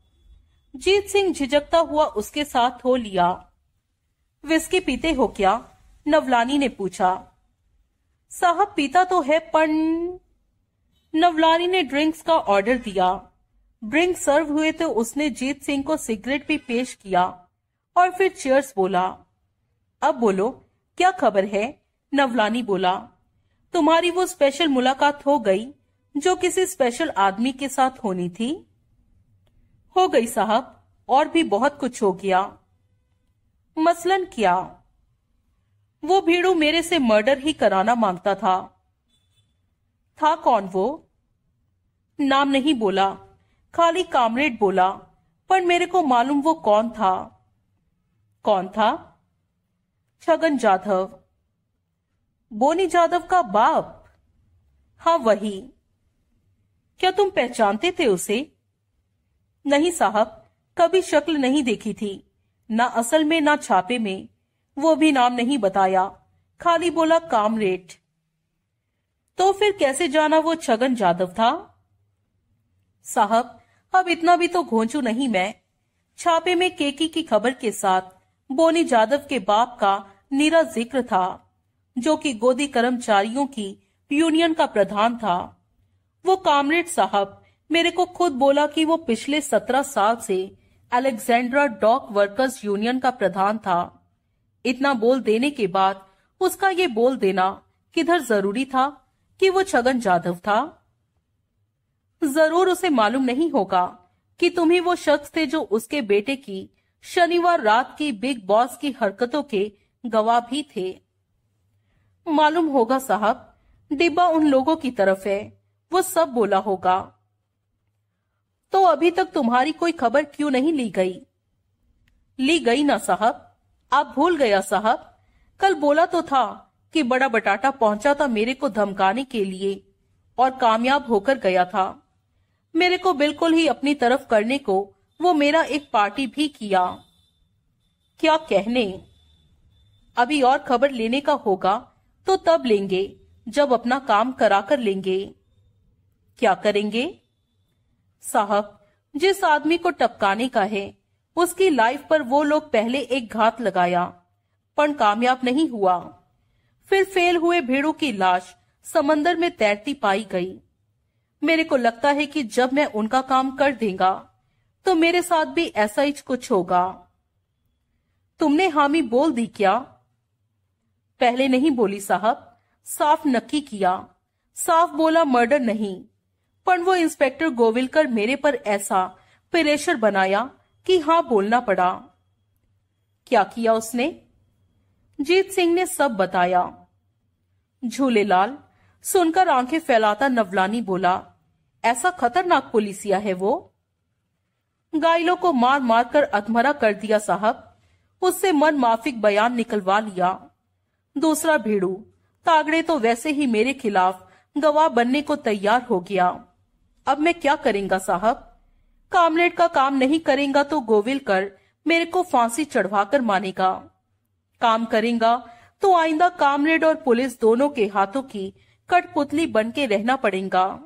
जीत सिंह झिझकता हुआ उसके साथ हो लिया। विस्की पीते हो क्या? नवलानी ने पूछा, साहब, पीता तो है पर नवलानी ने ड्रिंक्स का ऑर्डर दिया। ड्रिंक सर्व हुए तो उसने जीत सिंह को सिगरेट भी पेश किया और फिर चेयर्स बोला, अब बोलो, क्या खबर है? नवलानी बोला, तुम्हारी वो स्पेशल मुलाकात हो गई, जो किसी स्पेशल आदमी के साथ होनी थी? हो गई साहब, और भी बहुत कुछ हो गया। मसलन क्या? वो भीड़ू मेरे से मर्डर ही कराना माँगता था। था कौन वो? नाम नहीं बोला, खाली कामरेड बोला, पर मेरे को मालूम वो कौन था। कौन था? छगन जाधव। बोनी जाधव का बाप? हाँ वही। क्या तुम पहचानते थे उसे? नहीं साहब, कभी शक्ल नहीं देखी थी, ना असल में, ना छापे में। वो भी नाम नहीं बताया। खाली बोला कामरेट तो फिर कैसे जाना वो छगन जादव था? साहब, अब इतना भी तो घोंचू नहीं मैं। छापे में केकी की खबर के साथ बोनी जादव के बाप का नीरा ज़िक्र था, जो कि गोदी कर्मचारियों की यूनियन का प्रधान था। वो, कामरेड साहब, मेरे को खुद बोला कि वो पिछले सत्रह साल से अलेक्जेंड्रा डॉक वर्कर्स यूनियन का प्रधान था। इतना बोल देने के बाद उसका ये बोल देना किधर ज़रूरी था कि वो छगन जाधव था? ज़रूर उसे मालूम नहीं होगा कि तुम ही वो शख्स थे जो उसके बेटे की शनिवार रात की बिग बॉस की हरकतों के गवाह भी थे। मालूम होगा साहब, डिब्बा उन लोगों की तरफ़ है, वो सब बोला होगा। तो अभी तक तुम्हारी कोई खबर क्यों नहीं ली गई? ली गई ना साहब? आप भूल गया साहब। कल बोला तो था कि बड़ा बटाटा पहुँचा था मेरे को धमकाने के लिए और कामयाब होकर गया था। मेरे को बिल्कुल ही अपनी तरफ़ करने को वो मेरा एक पार्टी भी किया। क्या कहने? अभी और खबर लेने का होगा तो तब लेंगे, जब अपना काम करा कर लेंगे। क्या करेंगे? साहब, जिस आदमी को टपकाने का है उसकी लाइफ पर वो लोग पहले एक घात लगाया पर कामयाब नहीं हुआ। फिर फेल हुए भेड़ों की लाश समंदर में तैरती पाई गई। मेरे को लगता है कि जब मैं उनका काम कर देगा तो मेरे साथ भी ऐसा ही कुछ होगा। तुमने हामी बोल दी क्या? पहले नहीं बोली साहब, साफ़ नक्की किया। साफ़ बोला मर्डर नहीं पर वो इंस्पेक्टर गोविलकर मेरे पर ऐसा प्रेशर बनाया कि हाँ बोलना पड़ा। क्या किया उसने? जीत सिंह ने सब बताया। झूलेलाल सुनकर आँखें फैलाता नवलानी बोला, ऐसा खतरनाक पुलिसिया है वो? गाइलों को मार मार कर अधमरा कर दिया साहब। उससे मन माफिक बयान निकलवा लिया। दूसरा भेड़ू, तागड़े तो वैसे ही मेरे खिलाफ गवाह बनने को तैयार हो गया। अब मैं क्या करेंगा साहब? कामरेड का काम नहीं करेगा तो गोविल कर मेरे को फांसी चढ़वाकर मानेगा। काम करेगा तो आइंदा कामरेड और पुलिस दोनों के हाथों की कठपुतली बन के रहना पड़ेगा।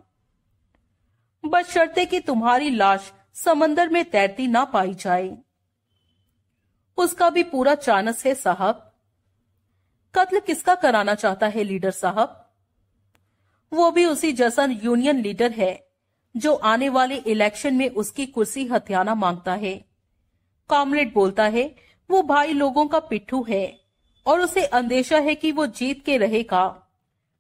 बस शर्ते कि तुम्हारी लाश समंदर में तैरती ना पाई जाए। उसका भी पूरा चानस है साहब। कत्ल किसका कराना चाहता है लीडर साहब? वो भी उसी जैसा यूनियन लीडर है। जो आने वाले इलेक्शन में उसकी कुर्सी हथियाना माँगता है। कामरेड बोलता है, वो भाई लोगों का पिट्ठू है और उसे अंदेशा है कि वो जीत के रहेगा।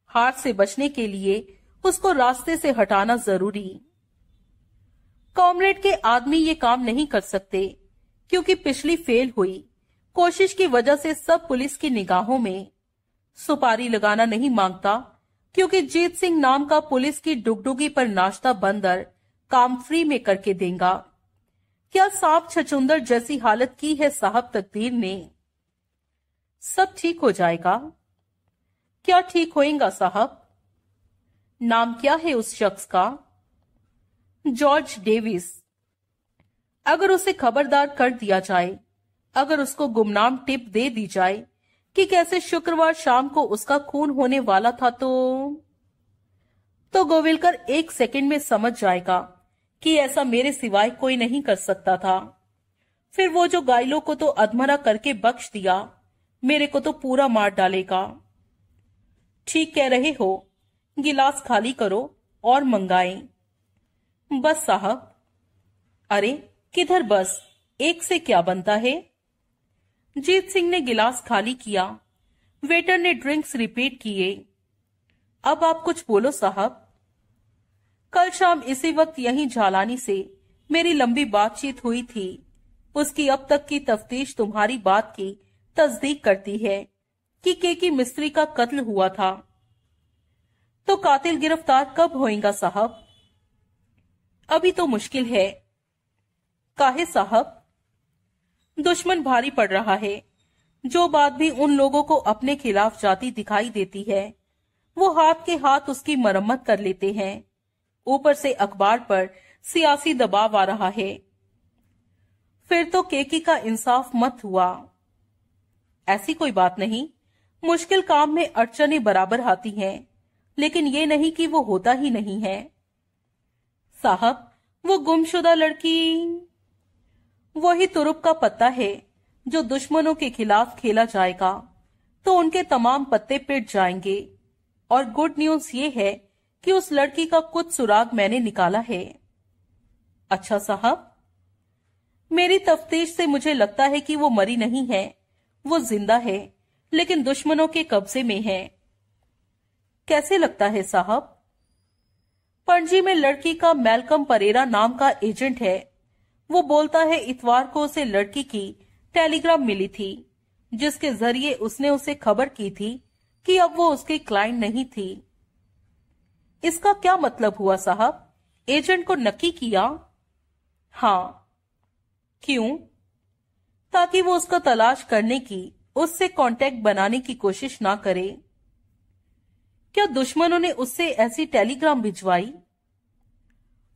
हार से बचने के लिए उसको रास्ते से हटाना ज़रूरी। कॉमरेड के आदमी ये काम नहीं कर सकते, क्योंकि पिछली फेल हुई। कोशिश की वजह से सब पुलिस की निगाहों में। सुपारी लगाना नहीं माँगता क्योंकि जीत सिंह नाम का पुलिस की डुगडुगी पर नाश्ता बंदर काम फ्री में करके देगा। क्या सांप छचुंदर जैसी हालत की है साहब तकदीर ने? सब ठीक हो जाएगा। क्या ठीक होएगा साहब? नाम क्या है उस शख्स का? George Davis. अगर उसे खबरदार कर दिया जाए, अगर उसको गुमनाम टिप दे दी जाए कि कैसे शुक्रवार शाम को उसका खून होने वाला था तो? तो गोविलकर एक सेकंड में समझ जाएगा कि ऐसा मेरे सिवाय कोई नहीं कर सकता था। फिर वो जो गायलों को तो अधमरा करके बख्श दिया, मेरे को तो पूरा मार डालेगा। ठीक कह रहे हो, गिलास खाली करो और मंगाए। बस साहब। अरे, किधर बस? एक से क्या बनता है? जीत सिंह ने गिलास खाली किया। वेटर ने ड्रिंक्स रिपीट किए। अब आप कुछ बोलो साहब। कल शाम इसी वक्त यहीं झालानी से मेरी लंबी बातचीत हुई थी। उसकी अब तक की तफ्तीश तुम्हारी बात की तस्दीक करती है कि केकी मिस्त्री का कत्ल हुआ था। तो कातिल गिरफ़्तार कब होएगा साहब? अभी तो मुश्किल है। काहे साहब? दुश्मन भारी पड़ रहा है। जो बात भी उन लोगों को अपने खिलाफ जाती दिखाई देती है, वो हाथ के हाथ उसकी मरम्मत कर लेते हैं। ऊपर से अखबार पर सियासी दबाव आ रहा है। फिर तो केकी का इंसाफ मत हुआ। ऐसी कोई बात नहीं, मुश्किल काम में अड़चने बराबर आती हैं, लेकिन ये नहीं कि वो होता ही नहीं है। साहब, वो गुमशुदा लड़की वही तुरुप का पत्ता है, जो दुश्मनों के खिलाफ खेला जाएगा। तो उनके तमाम पत्ते पिट जाएँगे। और गुड न्यूज़ ये है कि उस लड़की का कुछ सुराग मैंने निकाला है। अच्छा साहब, मेरी तफ्तीश से मुझे लगता है कि वो मरी नहीं है। वो ज़िंदा है, लेकिन दुश्मनों के कब्जे में है। कैसे लगता है साहब? पणजी में लड़की का मेलकम परेरा नाम का एजेंट है। वो बोलता है, इतवार को उसे लड़की की टेलीग्राम मिली थी, जिसके ज़रिए उसने उसे खबर की थी कि अब वो उसकी क्लाइंट नहीं थी। इसका क्या मतलब हुआ साहब? एजेंट को नक्की किया? हाँ। क्यों? ताकि वो उसका तलाश करने की, उससे कांटेक्ट बनाने की कोशिश ना करे। क्या दुश्मनों ने उससे ऐसी टेलीग्राम भिजवाई?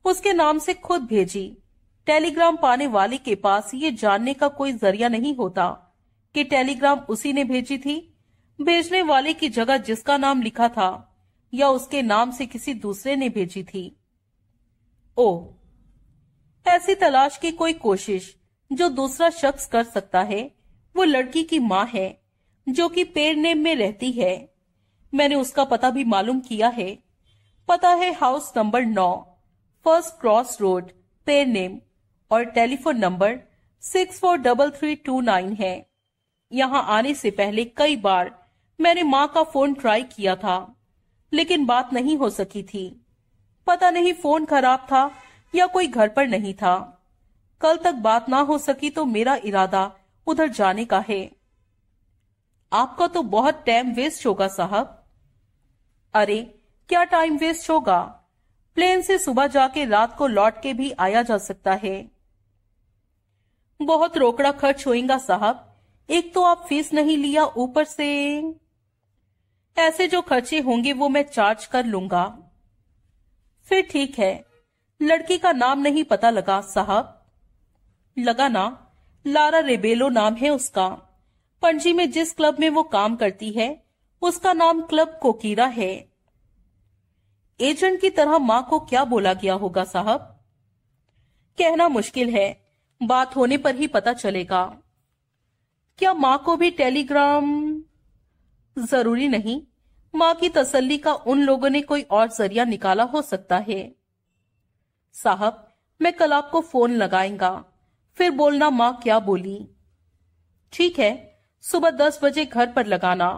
उसके नाम से खुद भेजी। टेलीग्राम पाने वाले के पास ये जानने का कोई ज़रिया नहीं होता कि टेलीग्राम उसी ने भेजी थी। भेजने वाले की जगह जिसका नाम लिखा था या उसके नाम से किसी दूसरे ने भेजी थी। ओ, ऐसी तलाश की कोई कोशिश जो दूसरा शख्स कर सकता है, वो लड़की की माँ है, जो कि पेड़नेम में रहती है। मैंने उसका पता भी मालूम किया है। पता है हाउस नंबर नौ, फ़र्स्ट क्रॉस रोड, पेड़नेम। और telephone number six four double three two nine है। यहाँ आने से पहले कई बार मैंने माँ का फ़ोन ट्राई किया था, लेकिन बात नहीं हो सकी थी। पता नहीं फ़ोन खराब था या कोई घर पर नहीं था। कल तक बात ना हो सकी तो मेरा इरादा उधर जाने का है। आपका तो बहुत टाइम वेस्ट होगा साहब। अरे, क्या टाइम वेस्ट होगा? प्लेन से सुबह जाके रात को लौट के भी आया जा सकता है। बहुत रोकड़ा खर्च होएगा, साहब। एक तो आप फ़ीस नहीं लिया ऊपर से। ऐसे जो खर्चे होंगे वो मैं चार्ज कर लूँगा। फिर ठीक है। लड़की का नाम नहीं पता लगा, साहब। लगा ना। लारा रेबेलो नाम है उसका। पणजी में जिस क्लब में वो काम करती है, उसका नाम क्लब कोकीरा है। एजेंट की तरह माँ को क्या बोला गया होगा, साहब? कहना मुश्किल है। बात होने पर ही पता चलेगा। क्या माँ को भी टेलीग्राम ज़रूरी नहीं? माँ की तसल्ली का उन लोगों ने कोई और ज़रिया निकाला हो सकता है। साहब, मैं कल आपको फ़ोन लगाएँगा फिर बोलना माँ क्या बोली? ठीक है, सुबह दस बजे घर पर लगाना।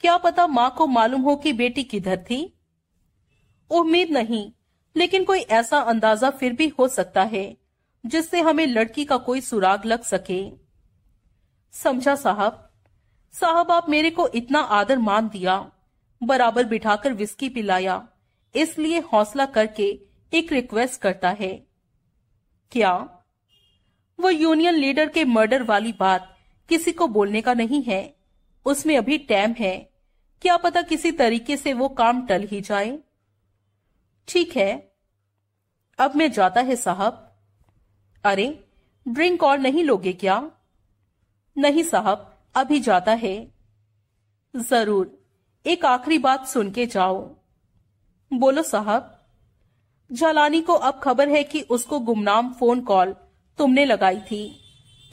क्या पता माँ को मालूम हो कि बेटी किधर थी? उम्मीद नहीं, लेकिन कोई ऐसा अंदाज़ा फिर भी हो सकता है। जिससे हमें लड़की का कोई सुराग लग सके। समझा, साहब? साहब, आप मेरे को इतना आदर मान दिया, बराबर बिठाकर विस्की पिलाया, इसलिए हौसला करके एक रिक्वेस्ट करता है। क्या? वो यूनियन लीडर के मर्डर वाली बात किसी को बोलने का नहीं है, उसमें अभी टाइम है। क्या पता किसी तरीके से वो काम टल ही जाए? ठीक है। अब मैं जाता है, साहब। अरे, ड्रिंक और नहीं लोगे क्या? नहीं साहब, अभी जाता है। ज़रूर, एक आखिरी बात सुन के जाओ। बोलो साहब, जलानी को अब खबर है कि उसको गुमनाम फ़ोन कॉल तुमने लगाई थी।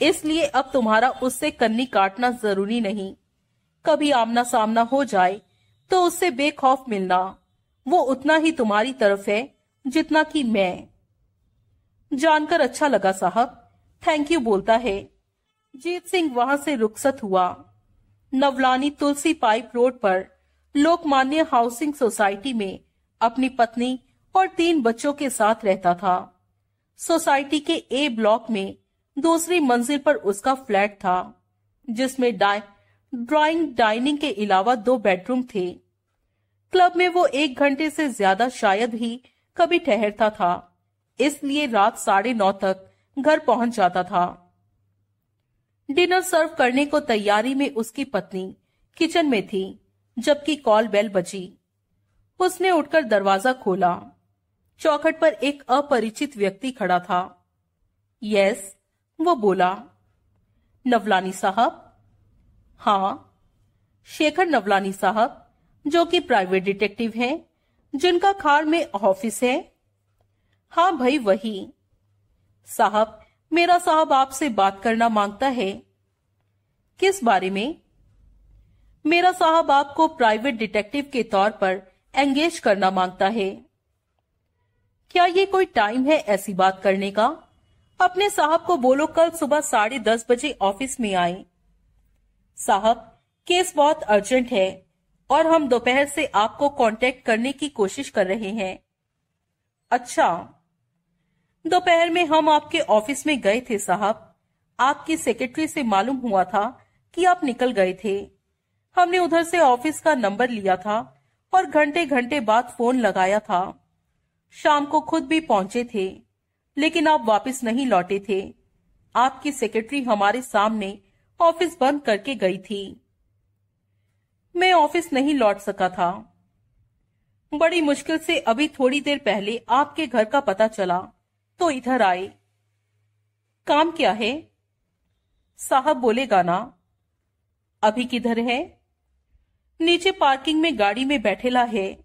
इसलिए अब तुम्हारा उससे कन्नी काटना ज़रूरी नहीं। कभी आमना सामना हो जाए तो उससे बेखौफ मिलना। वो उतना ही तुम्हारी तरफ़ है, जितना कि मैं। जानकर अच्छा लगा, साहब। थैंक यू बोलता है। जीत सिंह वहाँ से रुखसत हुआ। नवलानी तुलसी पाइप रोड पर लोकमान्य हाउसिंग सोसाइटी में अपनी पत्नी और तीन बच्चों के साथ रहता था। सोसाइटी के ए ब्लॉक में दूसरी मंजिल पर उसका फ्लैट था, जिसमें ड्राइंग, डाइनिंग के अलावा दो बेडरूम थे। क्लब में वो एक घंटे से ज़्यादा शायद ही कभी ठहरता था। इसलिए रात साढ़े नौ तक घर पहुँच जाता था। डिनर सर्व करने को तैयारी में उसकी पत्नी किचन में थी, जबकि कॉल बेल बजी। उसने उठकर दरवाज़ा खोला। चौखट पर एक अपरिचित व्यक्ति खड़ा था। यस, वो बोला, नवलानी साहब? हाँ शेखर नवलानी साहब, जो कि प्राइवेट डिटेक्टिव हैं, जिनका खार में ऑफ़िस है। हाँ भाई वही। साहब, मेरा साहब आपसे बात करना माँगता है। किस बारे में? मेरा साहब आपको प्राइवेट डिटेक्टिव के तौर पर एंगेज करना माँगता है। क्या ये कोई टाइम है ऐसी बात करने का? अपने साहब को बोलो कल सुबह साढ़े दस बजे ऑफ़िस में आए। साहब केस बहुत अर्जेंट है और हम दोपहर से आपको कांटेक्ट करने की कोशिश कर रहे हैं। अच्छा। दोपहर में हम आपके ऑफ़िस में गए थे, साहब। आपकी सेक्रेटरी से मालूम हुआ था कि आप निकल गए थे। हमने उधर से ऑफ़िस का नंबर लिया था और घंटे घंटे बाद फ़ोन लगाया था। शाम को खुद भी पहुँचे थे, लेकिन आप वापस नहीं लौटे थे। आपकी सेक्रेटरी हमारे सामने ऑफ़िस बंद करके गई थी। मैं ऑफ़िस नहीं लौट सका था। बड़ी मुश्किल से अभी थोड़ी देर पहले आपके घर का पता चला। तो इधर आए काम क्या है? साहब बोलेगा ना अभी किधर है? नीचे पार्किंग में गाड़ी में बैठेला है।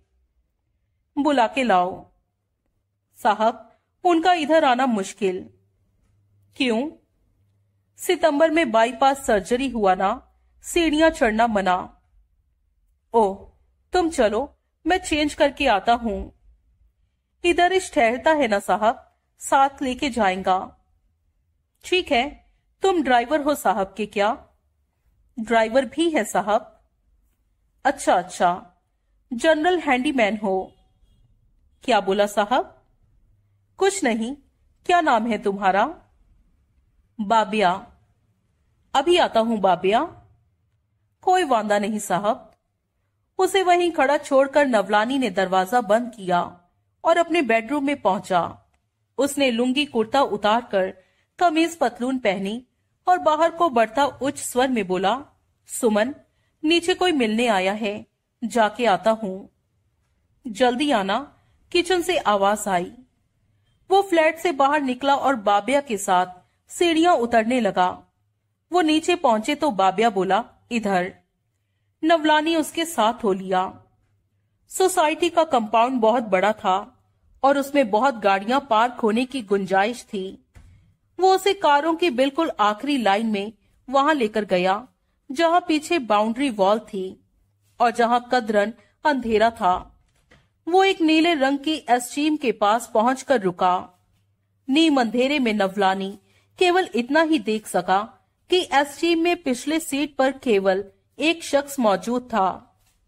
बुला के लाओ। साहब, उनका इधर आना मुश्किल। क्यों? सितंबर में बाईपास सर्जरी हुआ ना, सीढ़ियाँ चढ़ना मना। ओ तुम चलो, मैं चेंज करके आता हूँ। इधर इस ठहरता है ना साहब? साथ लेके जाएगा। ठीक है, तुम ड्राइवर हो साहब के क्या? ड्राइवर भी है साहब। अच्छा अच्छा जनरल हैंडीमैन हो। क्या बोला साहब? कुछ नहीं, क्या नाम है तुम्हारा? बाबिया। अभी आता हूँ बाबिया। कोई वांदा नहीं साहब। उसे वहीं खड़ा छोड़कर नवलानी ने दरवाज़ा बंद किया और अपने बेडरूम में पहुँचा। उसने लुंगी कुर्ता उतारकर कमीज पतलून पहनी और बाहर को बढ़ता उच्च स्वर में बोला, सुमन, नीचे कोई मिलने आया है, जाके आता हूँ। जल्दी आना, किचन से आवाज़ आई। वो फ्लैट से बाहर निकला और बाबिया के साथ सीढ़ियाँ उतरने लगा। वो नीचे पहुँचे तो बाबिया बोला, इधर। नवलानी उसके साथ हो लिया। सोसाइटी का कंपाउंड बहुत बड़ा था। और उसमें बहुत गाड़ियाँ पार्क होने की गुंजाइश थी। वो उसे कारों की बिल्कुल आखिरी लाइन में वहाँ लेकर गया, जहाँ पीछे बाउंड्री वॉल थी और जहाँ कदरन अंधेरा था। वो एक नीले रंग की एस्टीम के पास पहुंचकर रुका। नीम अंधेरे में नवलानी केवल इतना ही देख सका कि एस्टीम में पिछले सीट पर केवल एक शख्स मौजूद था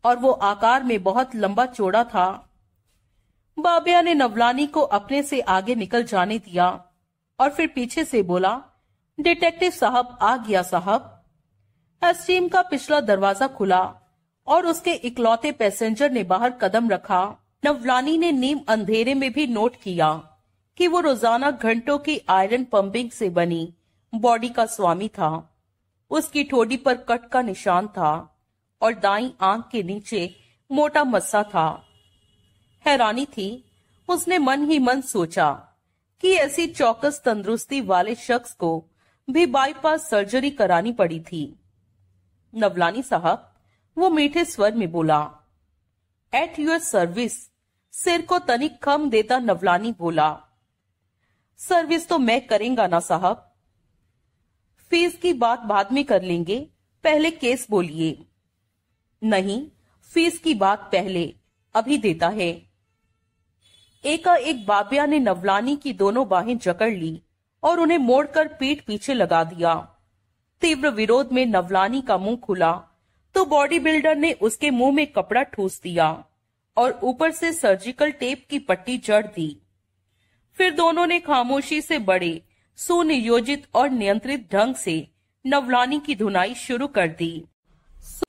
और वो आकार में बहुत लंबा चौड़ा था। बाबिया ने नवलानी को अपने से आगे निकल जाने दिया और फिर पीछे से बोला, डिटेक्टिव साहब, आ गया साहब। एस्टीम का पिछला दरवाज़ा खुला और उसके इकलौते पैसेंजर ने बाहर कदम रखा। नवलानी ने नीम अंधेरे में भी नोट किया कि वो रोज़ाना घंटों की आयरन पंपिंग से बनी बॉडी का स्वामी था। उसकी ठोडी पर कट का निशान था और दाई आँख के नीचे मोटा मस्सा था। हैरानी थी। उसने मन ही मन सोचा कि ऐसी चौकस तंदुरुस्ती वाले शख्स को भी बाईपास सर्जरी करानी पड़ी थी। नवलानी साहब, वो मीठे स्वर में बोला एट योर सर्विस सिर को तनिक कम देता नवलानी बोला। सर्विस तो मैं करेंगा ना साहब। फ़ीस की बात बाद में कर लेंगे, पहले केस बोलिए। नहीं फ़ीस की बात पहले, अभी देता है। एका एक बाबिया ने नवलानी की दोनों बाहें जकड़ ली और उन्हें मोड़कर पीठ पीछे लगा दिया। तीव्र विरोध में नवलानी का मुँह खुला तो बॉडी बिल्डर ने उसके मुँह में कपड़ा ठूस दिया और ऊपर से सर्जिकल टेप की पट्टी जड़ दी। फिर दोनों ने खामोशी से बड़े, सुनियोजित और नियंत्रित ढंग से नवलानी की धुनाई शुरू कर दी।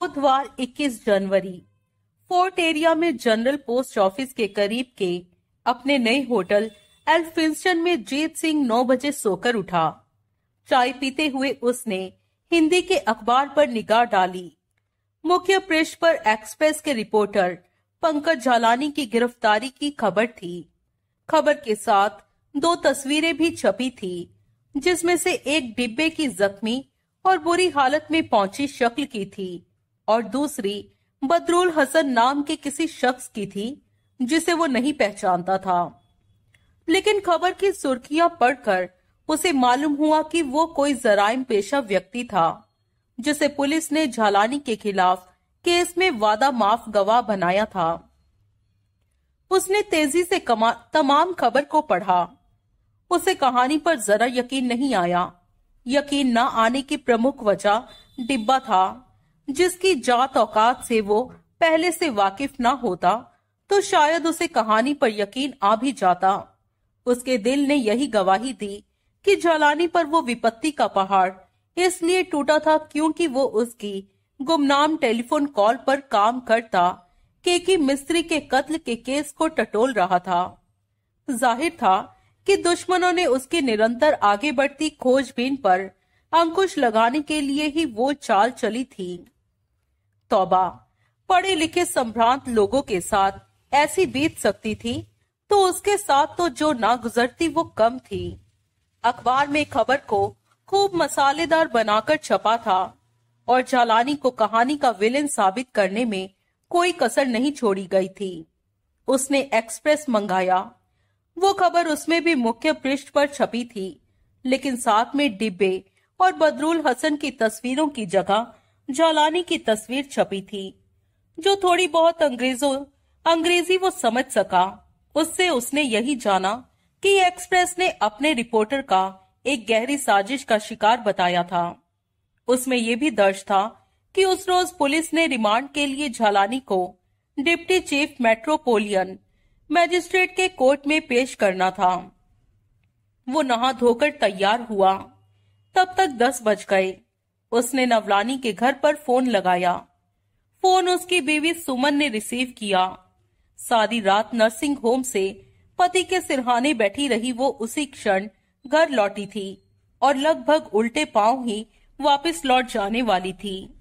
बुधवार 21 जनवरी, फोर्ट एरिया में जनरल पोस्ट ऑफ़िस के करीब के अपने नए होटल एल्फिंस्टन में जीत सिंह नौ बजे सोकर उठा। चाय पीते हुए उसने हिंदी के अखबार पर निगाह डाली। मुख्य पृष्ठ पर एक्सप्रेस के रिपोर्टर पंकज झालानी की गिरफ्तारी की खबर थी। खबर के साथ दो तस्वीरें भी छपी थी, जिसमें से एक डिब्बे की जख्मी और बुरी हालत में पहुँची शक्ल की थी और दूसरी बदरुल हसन नाम के किसी शख्स की थी जिसे वो नहीं पहचानता था। लेकिन खबर की सुर्खियाँ पढ़कर उसे मालूम हुआ कि वो कोई जराइम पेशा व्यक्ति था, जिसे पुलिस ने झालानी के खिलाफ केस में वादा माफ़ गवाह बनाया था। उसने तेज़ी से तमाम खबर को पढ़ा। उसे कहानी पर जरा यकीन नहीं आया। यकीन न आने की प्रमुख वजह डिब्बा था, जिसकी जात औकात से वो पहले से वाकिफ ना होता तो शायद उसे कहानी पर यकीन आ भी जाता। उसके दिल ने यही गवाही दी कि जलानी पर वो विपत्ति का पहाड़ इसलिए टूटा था क्योंकि वो उसकी गुमनाम टेलीफोन कॉल पर काम करता, केकी मिस्त्री के कत्ल के केस को टटोल रहा था। ज़ाहिर था कि दुश्मनों ने उसकी निरंतर आगे बढ़ती खोजबीन पर अंकुश लगाने के लिए ही वो चाल चली थी। तौबा, पढ़े लिखे संभ्रांत लोगों के साथ ऐसी बीत सकती थी तो उसके साथ तो जो ना गुजरती वो कम थी। अखबार में खबर को खूब मसालेदार बनाकर छपा था, और जालानी को कहानी का विलेन साबित करने में कोई कसर नहीं छोड़ी गई थी। उसने एक्सप्रेस मंगाया। वो खबर उसमें भी मुख्य पृष्ठ पर छपी थी, लेकिन साथ में डिब्बे और बदरुल हसन की तस्वीरों की जगह जालानी की तस्वीर छपी थी, जो थोड़ी बहुत अंग्रेज़ों अंग्रेज़ी वो समझ सका। उससे उसने यही जाना कि एक्सप्रेस ने अपने रिपोर्टर का एक गहरी साजिश का शिकार बताया था। उसमें यह भी दर्ज था कि उस रोज पुलिस ने रिमांड के लिए झालानी को डिप्टी चीफ मेट्रोपोलियन मैजिस्ट्रेट के कोर्ट में पेश करना था। वो नहा धोकर तैयार हुआ। तब तक दस बज गए। उसने नवलानी के घर पर फ़ोन लगाया। फ़ोन उसकी बीवी सुमन ने रिसीव किया। सारी रात नर्सिंग होम से पति के सिरहाने बैठी रही वो उसी क्षण घर लौटी थी और लगभग उल्टे पाँव ही वापस लौट जाने वाली थी।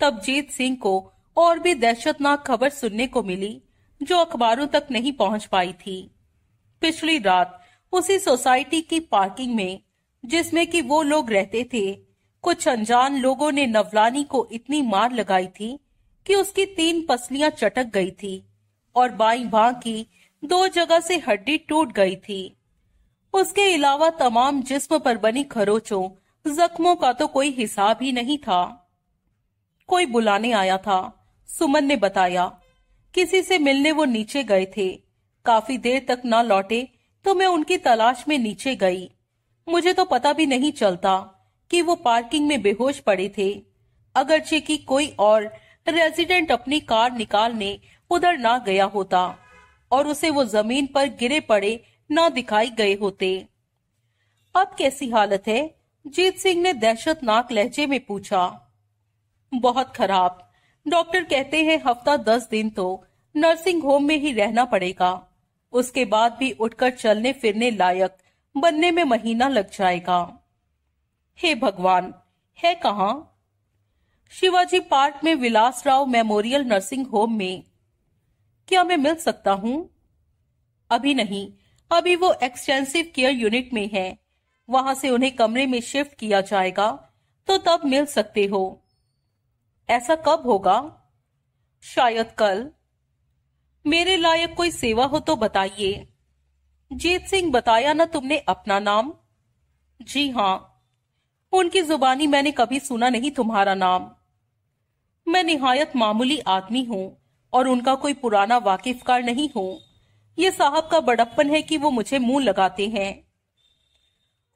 तब जीत सिंह को और भी दहशतनाक खबर सुनने को मिली, जो अखबारों तक नहीं पहुँच पाई थी। पिछली रात उसी सोसाइटी की पार्किंग में, जिसमें कि वो लोग रहते थे, कुछ अनजान लोगों ने नवलानी को इतनी मार लगाई थी कि उसकी तीन पसलियाँ चटक गई थी। और बाई भां की दो जगह से हड्डी टूट गई थी। उसके अलावा तमाम जिस्म पर बनी खरोचों, जख्मों का तो कोई हिसाब ही नहीं था। कोई बुलाने आया था। सुमन ने बताया, किसी से मिलने वो नीचे गए थे। काफ़ी देर तक न लौटे तो मैं उनकी तलाश में नीचे गई। मुझे तो पता भी नहीं चलता कि वो पार्किंग में बेहोश पड़े थे। अगरचे कि कोई और रेजिडेंट अपनी कार निकालने उधर ना गया होता, और उसे वो ज़मीन पर गिरे पड़े न दिखाई गए होते। अब कैसी हालत है? जीत सिंह ने दहशतनाक लहजे में पूछा। बहुत खराब। डॉक्टर कहते हैं हफ़्ता दस दिन तो नर्सिंग होम में ही रहना पड़ेगा। उसके बाद भी उठकर चलने फिरने लायक बनने में महीना लग जाएगा। हे भगवान, है कहा? शिवाजी पार्क में Vilas Rao memorial nursing home में क्या मैं मिल सकता हूँ? अभी नहीं। अभी वो एक्सटेंसिव केयर यूनिट में है। वहाँ से उन्हें कमरे में शिफ्ट किया जाएगा तो तब मिल सकते हो। ऐसा कब होगा? शायद कल। मेरे लायक कोई सेवा हो तो बताइए। जीत सिंह, बताया ना तुमने अपना नाम? जी हाँ। उनकी जुबानी मैंने कभी सुना नहीं तुम्हारा नाम। मैं निहायत मामूली आदमी हूँ। और उनका कोई पुराना वाकिफकार नहीं हूँ। ये साहब का बड़प्पन है कि वो मुझे मुँह लगाते हैं।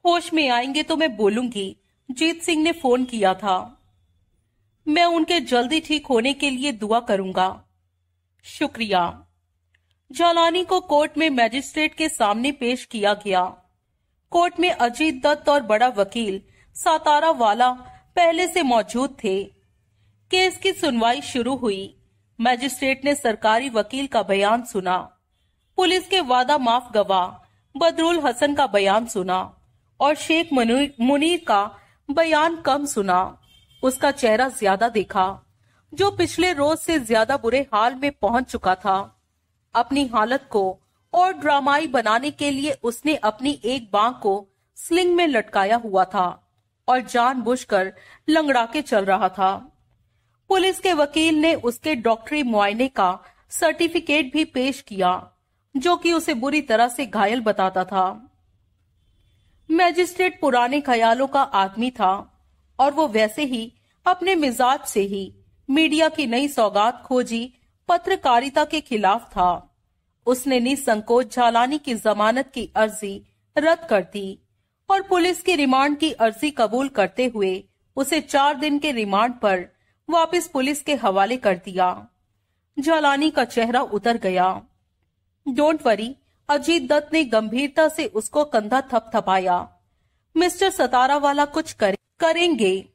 होश में आएँगे तो मैं बोलूँगी, जीत सिंह ने फ़ोन किया था। मैं उनके जल्दी ठीक होने के लिए दुआ करूँगा। शुक्रिया। जालानी को कोर्ट में मैजिस्ट्रेट के सामने पेश किया गया। कोर्ट में अजीत दत्त और बड़ा वकील, सातारा वाला, पहले से मौजूद थे। केस की सुनवाई शुरू हुई। मैजिस्ट्रेट ने सरकारी वकील का बयान सुना। पुलिस के वादा माफ़ गवाह, बदरुल हसन का बयान सुना और शेख मुनीर का बयान कम सुना। उसका चेहरा ज़्यादा देखा, जो पिछले रोज से ज़्यादा बुरे हाल में पहुँच चुका था। अपनी हालत को और ड्रामाई बनाने के लिए उसने अपनी एक बांह को स्लिंग में लटकाया हुआ था और जानबूझकर लंगड़ा के चल रहा था। पुलिस के वकील ने उसके डॉक्टरी मुआयने का सर्टिफिकेट भी पेश किया, जो कि उसे बुरी तरह से घायल बताता था। मैजिस्ट्रेट पुराने ख्यालों का आदमी था और वो वैसे ही अपने मिजाज से ही मीडिया की नई सौगात खोजी पत्रकारिता के खिलाफ था। उसने निसंकोच झालानी की जमानत की अर्जी रद्द कर दी और पुलिस की रिमांड की अर्जी कबूल करते हुए उसे चार दिन के रिमांड पर वापस पुलिस के हवाले कर दिया। झालानी का चेहरा उतर गया। डोंट वरी अजीत दत्त ने गंभीरता से उसको कंधा थपथपाया। मिस्टर सतारा वाला कुछ करे, करेंगे।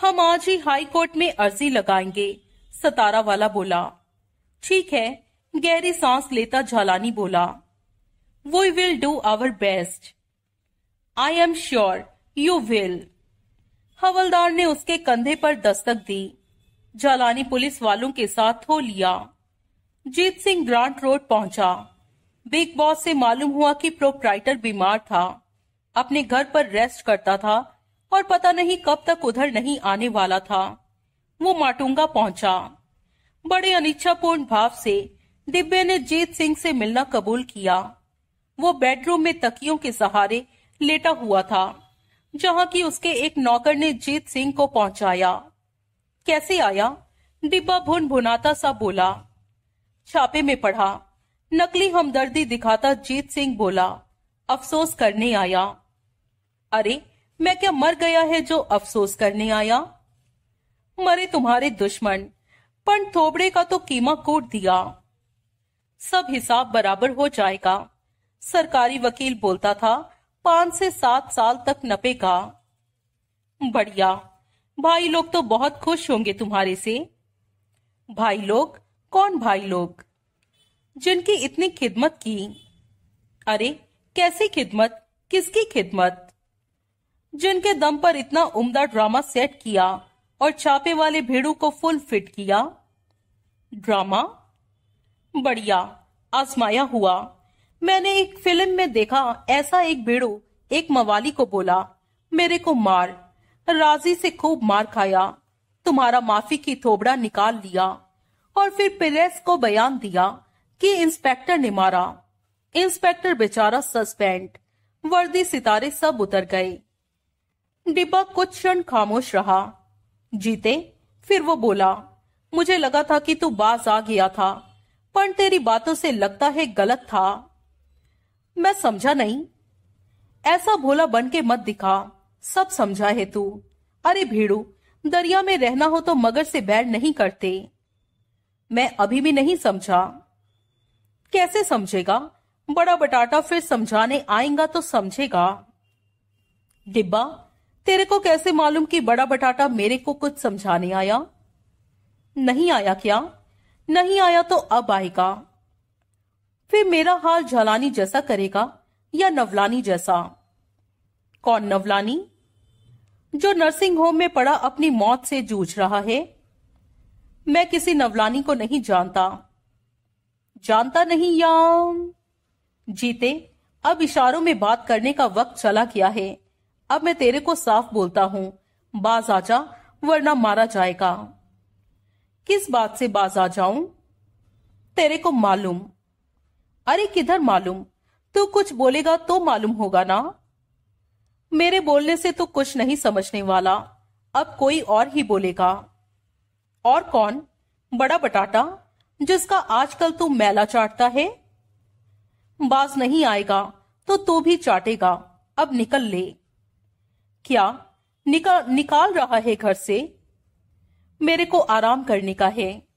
हम आज ही हाई कोर्ट में अर्जी लगाएँगे सतारा वाला बोला। ठीक है गहरी सांस लेता झालानी बोला। We will do our best I am sure you will हवलदार ने उसके कंधे पर दस्तक दी। झालानी पुलिस वालों के साथ हो लिया। जीत सिंह ग्रांट रोड पहुँचा। बिग बॉस से मालूम हुआ कि प्रोप्राइटर बीमार था। अपने घर पर रेस्ट करता था और पता नहीं कब तक उधर नहीं आने वाला था। वो माटुंगा पहुँचा। बड़े अनिच्छापूर्ण भाव से डिब्बे ने जीत सिंह से मिलना कबूल किया। वो बेडरूम में तकियों के सहारे लेटा हुआ था, जहाँ की उसके एक नौकर ने जीत सिंह को पहुँचाया। कैसे आया? डिब्बा भुन भुनाता सा बोला, छापे में पढ़ा। नकली हमदर्दी दिखाता जीत सिंह बोला, अफसोस करने आया। अरे, मैं क्या मर गया है जो अफसोस करने आया? मरे तुम्हारे दुश्मन पर थोबड़े का तो कीमा कोट दिया। सब हिसाब बराबर हो जाएगा। सरकारी वकील बोलता था, पाँच से सात साल तक नपेगा। बढ़िया भाई लोग तो बहुत खुश होंगे तुम्हारे से। भाई लोग? कौन भाई लोग? जिनकी इतनी खिदमत की। अरे, कैसी खिदमत? किसकी खिदमत? जिनके दम पर इतना उम्दा ड्रामा सेट किया और छापे वाले भेड़ों को फुल फिट किया। ड्रामा? बढ़िया, आजमाया हुआ। मैंने एक फ़िल्म में देखा, ऐसा एक भेड़ू, एक मवाली को बोला, मेरे को मार। राज़ी से खूब मार खाया, तुम्हारा माफ़ी की थोबड़ा निकाल लिया, और फिर प्रेस को बयान दिया कि इंस्पेक्टर ने मारा। इंस्पेक्टर बेचारा सस्पेंड, वर्दी सितारे सब उतर गए। डिब्बा कुछ क्षण खामोश रहा। जीते, फिर वो बोला, मुझे लगा था कि तू बाज आ गया था, पर तेरी बातों से लगता है गलत था। मैं समझा नहीं। ऐसा भोला बन के मत दिखा। सब समझा है तू। अरे भेड़ू, दरिया में रहना हो तो मगर से बैर नहीं करते। मैं अभी भी नहीं समझा। कैसे समझेगा? बड़ा बटाटा फिर समझाने आएगा तो समझेगा। डिब्बा, तेरे को कैसे मालूम कि बड़ा बटाटा मेरे को कुछ समझाने आया? नहीं आया क्या? नहीं आया तो अब आएगा। फिर मेरा हाल झलानी जैसा करेगा या नवलानी जैसा? कौन नवलानी? जो नर्सिंग होम में पड़ा अपनी मौत से जूझ रहा है। मैं किसी नवलानी को नहीं जानता। जानता नहीं या जीते, अब इशारों में बात करने का वक्त चला गया है। अब मैं तेरे को साफ़ बोलता हूँ बाज आ जा वरना मारा जाएगा। किस बात से बाज आ जाऊँ तेरे को मालूम। अरे किधर मालूम? तू कुछ बोलेगा तो मालूम होगा ना? मेरे बोलने से तो कुछ नहीं समझने वाला। अब कोई और ही बोलेगा। और कौन? बड़ा बटाटा, जिसका आजकल तू मैला चाटता है। बाज नहीं आएगा तो तू भी चाटेगा। अब निकल ले। क्या? निकाल निकाल रहा है घर से? मेरे को आराम करने का है।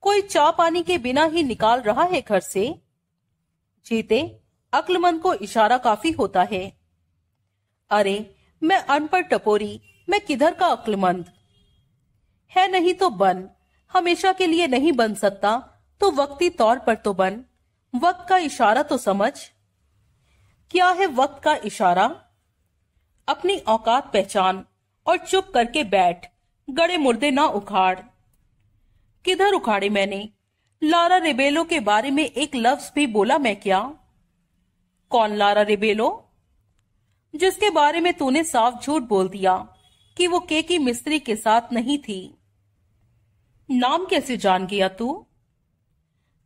कोई चा पानी के बिना ही निकाल रहा है घर से? जीते, अक्लमंद को इशारा काफ़ी होता है। अरे, मैं अनपढ़ टपोरी, मैं किधर का अक्लमंद? है नहीं तो बन, हमेशा के लिए नहीं बन सकता तो वक्ती तौर पर तो बन। वक्त का इशारा तो समझ। क्या है वक्त का इशारा? अपनी औकात पहचान और चुप करके बैठ, गड़े मुर्दे ना उखाड़। किधर उखाड़े मैंने? लारा रिबेलो के बारे में एक लफ्ज भी बोला मैं क्या? कौन लारा रिबेलो? जिसके बारे में तूने साफ़ झूठ बोल दिया कि वो के की मिस्त्री के साथ नहीं थी। नाम कैसे जान गया तू?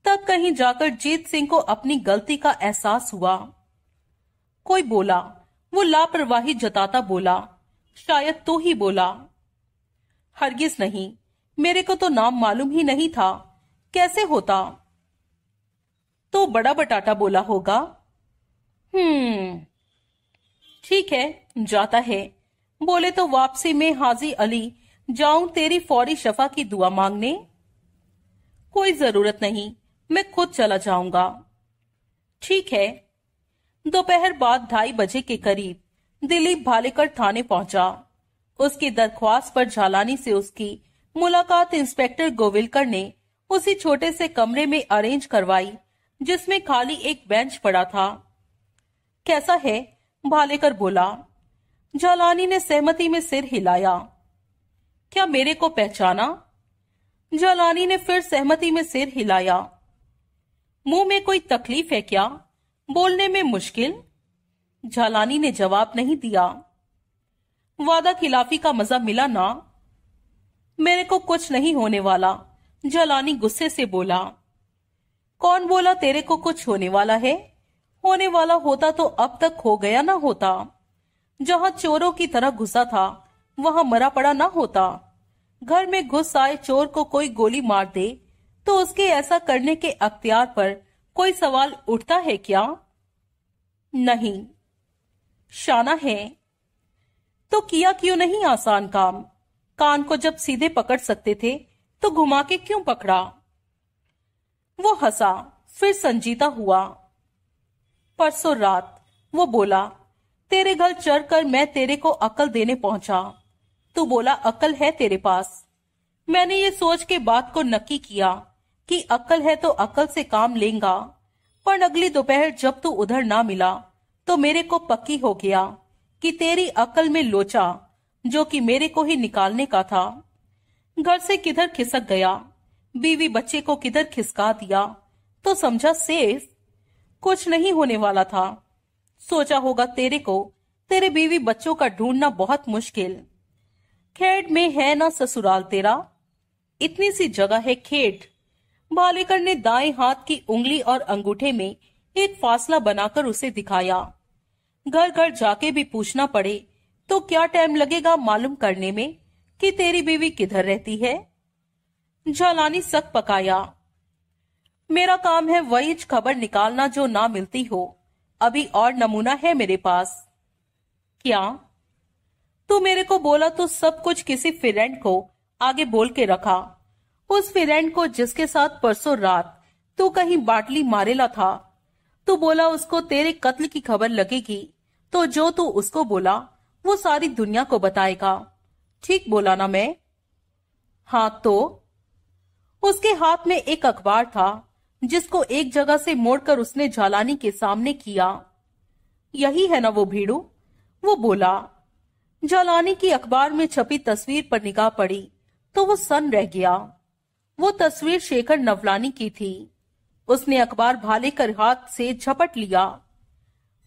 तब कहीं जाकर जीत सिंह को अपनी गलती का एहसास हुआ। कोई बोला, वो लापरवाही जताता बोला, शायद तू ही बोला। हरगिज नहीं, मेरे को तो नाम मालूम ही नहीं था, कैसे होता? तो बड़ा बटाटा बोला होगा। हम्म ठीक है, जाता है। बोले तो वापसी में हाजी अली, जाऊँ तेरी फौरी शफा की दुआ मांगने? कोई ज़रूरत नहीं, मैं खुद चला जाऊँगा। ठीक है। दोपहर बाद ढाई बजे के करीब दिलीप भालेकर थाने पहुँचा। उसकी दरख्वास्त पर झालानी से उसकी मुलाकात इंस्पेक्टर गोविलकर ने उसी छोटे से कमरे में अरेंज करवाई, जिसमें खाली एक बेंच पड़ा था। कैसा है? भालेकर बोला, जालानी ने सहमति में सिर हिलाया। क्या मेरे को पहचाना? जालानी ने फिर सहमति में सिर हिलाया। मुँह में कोई तकलीफ़ है क्या? बोलने में मुश्किल? जालानी ने जवाब नहीं दिया। वादा खिलाफी का मज़ा मिला ना? मेरे को कुछ नहीं होने वाला, जलानी गुस्से से बोला। कौन बोला तेरे को कुछ होने वाला है? होने वाला होता तो अब तक हो गया ना होता। जहाँ चोरों की तरह घुसा था, वहाँ मरा पड़ा ना होता। घर में घुस आए चोर को कोई गोली मार दे तो उसके ऐसा करने के अख्तियार पर कोई सवाल उठता है क्या? नहीं। शाना है। तो किया क्यों नहीं आसान काम? कान को जब सीधे पकड़ सकते थे तो घुमा के क्यों पकड़ा? वो हंसा, फिर संजीता हुआ। परसों रात, वो बोला, तेरे घर चढ़ कर मैं तेरे को अकल देने पहुँचा। तू बोला, अकल है तेरे पास। मैंने ये सोच के बात को नक्की किया कि अकल है तो अकल से काम लेंगा। पर अगली दोपहर जब तू उधर ना मिला तो मेरे को पक्की हो गया कि तेरी अकल में लोचा, जो कि मेरे को ही निकालने का था। घर से किधर खिसक गया? बीवी बच्चे को किधर खिसका दिया? तो समझा सेफ़ कुछ नहीं होने वाला था। सोचा होगा तेरे को, तेरे बीवी बच्चों का ढूंढना बहुत मुश्किल। खेड में है ना ससुराल तेरा? इतनी सी जगह है खेड। बालेकर ने दाएँ हाथ की उंगली और अंगूठे में एक फासला बनाकर उसे दिखाया। घर घर जाके भी पूछना पड़े तो क्या टाइम लगेगा मालूम करने में कि तेरी बीवी किधर रहती है? झालानी सक पकाया। मेरा काम है वही खबर निकालना जो ना मिलती हो। अभी और नमूना है मेरे पास। क्या? तू मेरे को बोला तो सब कुछ किसी फ्रेंड को आगे बोल के रखा। उस फ्रेंड को जिसके साथ परसों रात तू कहीं बाटली मारेला था। तू बोला उसको तेरे कत्ल की खबर लगेगी। तो जो तू उसको बोला, वो सारी दुनिया को बताएगा। ठीक बोला ना मैं? हाँ तो? उसके हाथ में एक अखबार था। जिसको एक जगह से मोड़कर उसने झालानी के सामने किया। यही है ना वो भीड़ू? वो बोला झालानी की अखबार में छपी तस्वीर पर निगाह पड़ी तो वो सन रह गया। वो तस्वीर शेखर नवलानी की थी। उसने अखबार भाले कर हाथ से झपट लिया।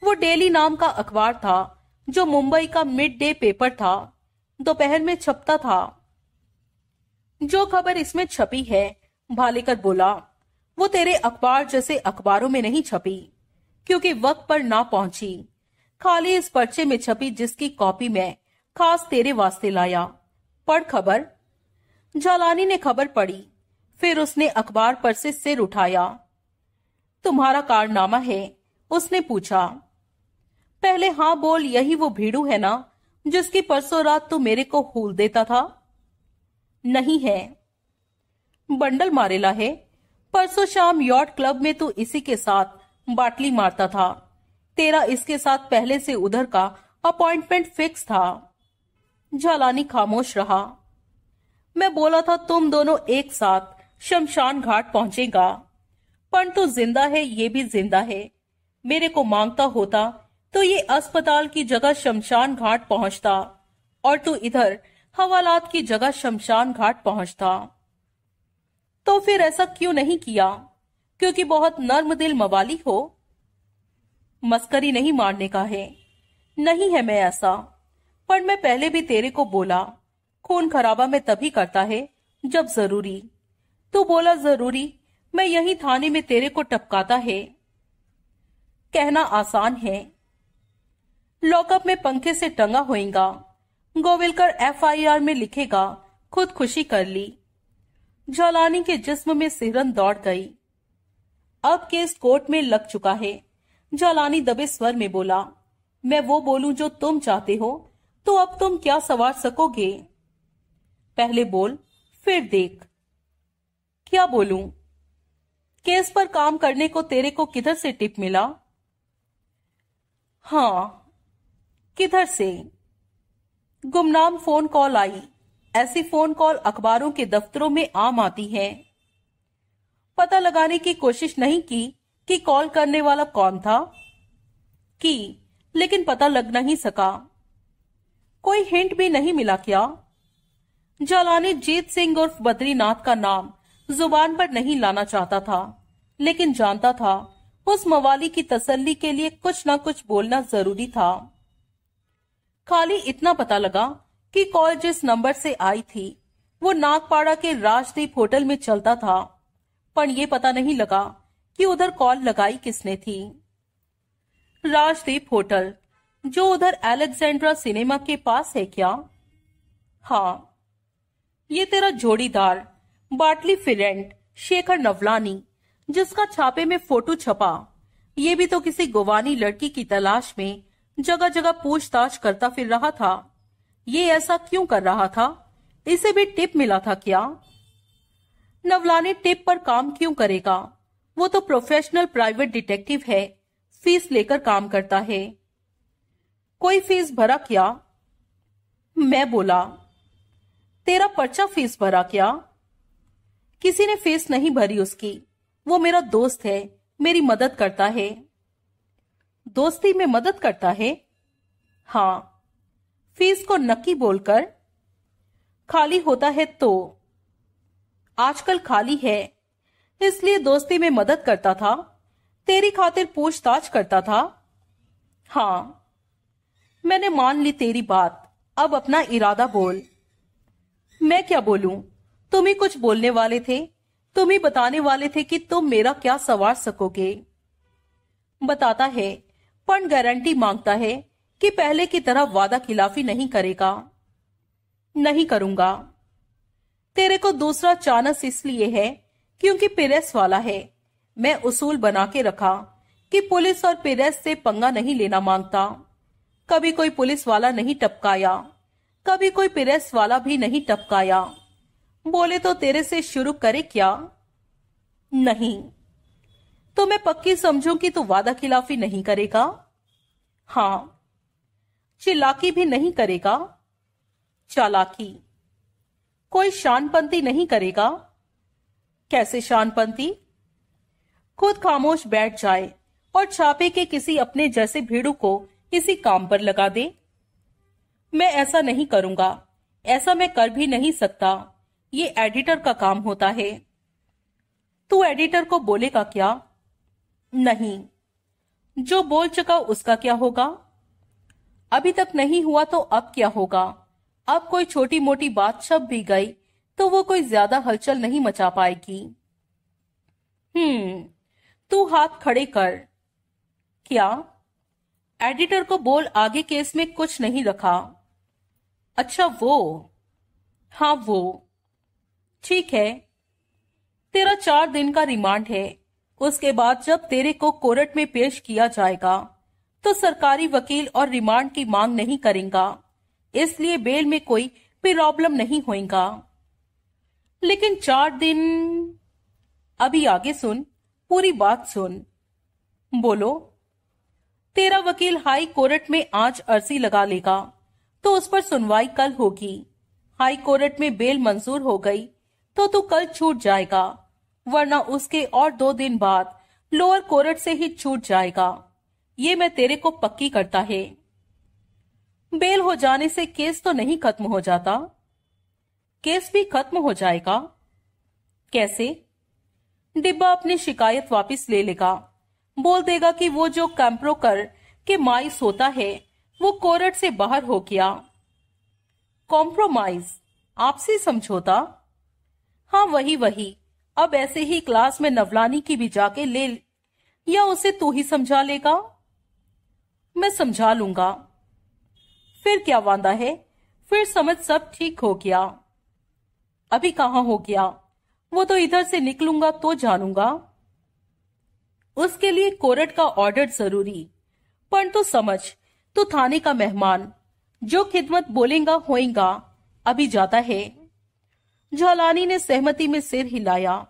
वो डेली नाम का अखबार था, जो मुंबई का मिड डे पेपर था। दोपहर में छपता था। जो खबर इसमें छपी है, भालेकर बोला वो तेरे अखबार जैसे अखबारों में नहीं छपी, क्योंकि वक्त पर ना पहुँची। खाली इस पर्चे में छपी जिसकी कॉपी में खास तेरे वास्ते लाया। पढ़ खबर? जालानी ने खबर पढ़ी, फिर उसने अखबार पर से सिर उठाया। तुम्हारा कारनामा है, उसने पूछा। पहले हाँ बोल, यही वो भीड़ू है ना, जिसकी परसों रात तू मेरे को हूल देता था? नहीं है। बंडल मारेला है परसों शाम यॉट क्लब में तू इसी के साथ बाटली मारता था। तेरा इसके साथ पहले से उधर का अपॉइंटमेंट फिक्स था। झालानी खामोश रहा। मैं बोला था, तुम दोनों एक साथ शमशान घाट पहुंचेगा। पर तू ज़िंदा है, ये भी ज़िंदा है। मेरे को माँगता होता तो ये अस्पताल की जगह शमशान घाट पहुँचता और तू इधर हवालात की जगह शमशान घाट पहुँचता। तो फिर ऐसा क्यों नहीं किया? क्योंकि बहुत नर्म दिल मवाली हो। मस्करी नहीं मारने का है। नहीं है मैं ऐसा। पर मैं पहले भी तेरे को बोला, खून खराबा में तभी करता है, जब ज़रूरी। तू बोला, ज़रूरी, मैं यही थाने में तेरे को टपकाता है। कहना आसान है। लॉकअप में पंखे से टंगा होएगा। गोविलकर एफआईआर में लिखेगा, खुद खुशी कर ली। जलानी के जिस्म में सिरन दौड़ गई। अब केस कोर्ट में लग चुका है। जलानी दबे स्वर में बोला, मैं वो बोलूँ जो तुम चाहते हो तो अब तुम क्या सवार सकोगे? पहले बोल, फिर देख। क्या बोलूँ? केस पर काम करने को तेरे को किधर से टिप मिला? हाँ किधर से? गुमनाम फ़ोन कॉल आई। ऐसी फ़ोन कॉल अखबारों के दफ्तरों में आम आती है। पता लगाने की कोशिश नहीं की कि कॉल करने वाला कौन था? की, लेकिन पता लग नहीं सका। कोई हिंट भी नहीं मिला क्या? जालानी जीत सिंह उर्फ़ बद्रीनाथ का नाम ज़ुबान पर नहीं लाना चाहता था, लेकिन जानता था उस मवाली की तसल्ली के लिए कुछ ना कुछ बोलना ज़रूरी था। खाली इतना पता लगा कि कॉल जिस नंबर से आई थी, वो नागपाड़ा के राजदीप होटल में चलता था। पर यह पता नहीं लगा कि उधर कॉल लगाई किसने थी। राजदीप होटल, जो उधर अलेक्जेंड्रा सिनेमा के पास है क्या? हाँ। ये तेरा जोड़ीदार, बाटली फिरेंट, शेखर नवलानी, जिसका छापे में फ़ोटो छपा। ये भी तो किसी गोवानी लड़की की तलाश में जगह जगह पूछताछ करता फिर रहा था। ये ऐसा क्यों कर रहा था? इसे भी टिप मिला था क्या? नवलानी टिप पर काम क्यों करेगा? वो तो प्रोफेशनल प्राइवेट डिटेक्टिव है। फ़ीस लेकर काम करता है। कोई फ़ीस भरा क्या? मैं बोला, तेरा पर्चा फ़ीस भरा क्या? किसी ने फ़ीस नहीं भरी उसकी। वो मेरा दोस्त है, मेरी मदद करता है। दोस्ती में मदद करता है? हाँ। फ़ीस को नक्की बोलकर, खाली होता है तो। आजकल खाली है, इसलिए दोस्ती में मदद करता था, तेरी खातिर पूछताछ करता था। हाँ मैंने मान ली तेरी बात, अब अपना इरादा बोल। मैं क्या बोलूँ? तुम ही कुछ बोलने वाले थे, तुम ही बताने वाले थे कि तुम मेरा क्या सवार सकोगे। बताता है पर गारंटी माँगता है कि पहले की तरह वादा खिलाफी नहीं करेगा। नहीं करूँगा। तेरे को दूसरा चानस इसलिए है, क्योंकि पेरेस वाला है। मैं उसूल बना के रखा कि पुलिस और पिरेस से पंगा नहीं लेना माँगता। कभी कोई पुलिस वाला नहीं टपकाया। कभी कोई पेरेस वाला भी नहीं टपकाया। बोले तो तेरे से शुरू करे क्या? नहीं। तो मैं पक्की समझू कि तू वादा खिलाफी नहीं करेगा? हाँ। चिल्लाकी भी नहीं करेगा। चालाकी। कोई शानपंती नहीं करेगा। कैसे शानपंती? खुद खामोश बैठ जाए और छापे के किसी अपने जैसे भीड़ू को किसी काम पर लगा दे। मैं ऐसा नहीं करूँगा। ऐसा मैं कर भी नहीं सकता। ये एडिटर का काम होता है। तू एडिटर को बोलेगा क्या? नहीं। जो बोल चुका उसका क्या होगा? अभी तक नहीं हुआ तो अब क्या होगा? अब कोई छोटी मोटी बात छप भी गई तो वो कोई ज़्यादा हलचल नहीं मचा पाएगी। हम्म तू हाथ खड़े कर। क्या? एडिटर को बोल आगे केस में कुछ नहीं रखा। अच्छा वो। हाँ वो। ठीक है। तेरा चार दिन का रिमांड है। उसके बाद जब तेरे को कोर्ट में पेश किया जाएगा तो सरकारी वकील और रिमांड की मांग नहीं करेगा। इसलिए बेल में कोई प्रॉब्लम नहीं होगा लेकिन चार दिन, अभी आगे सुन, पूरी बात सुन। बोलो, तेरा वकील हाई कोर्ट में आज अर्जी लगा लेगा तो उस पर सुनवाई कल होगी। हाई कोर्ट में बेल मंजूर हो गई तो तू कल छूट जाएगा, वरना उसके और दो दिन बाद लोअर कोर्ट से ही छूट जाएगा। ये मैं तेरे को पक्की करता है। बेल हो जाने से केस तो नहीं खत्म हो जाता। केस भी खत्म हो जाएगा। कैसे? डिब्बा अपनी शिकायत वापस ले लेगा। बोल देगा कि वो जो कैंप्रोकर के माइस होता है, वो कोरट से बाहर हो गया। कॉम्प्रोमाइज, आपसी समझौता? हाँ वही वही। अब ऐसे ही क्लास में नवलानी की भी जाके ले, या उसे तू ही समझा लेगा? मैं समझा लूँगा। फिर क्या वादा है? फिर समझ सब ठीक हो गया। अभी कहा हो गया? वो तो इधर से निकलूँगा तो जानूँगा। उसके लिए कोर्ट का ऑर्डर ज़रूरी। पर तो समझ तो थाने का मेहमान, जो खिदमत बोलेगा, होएगा। अभी जाता है। झालानी ने सहमति में सिर हिलाया।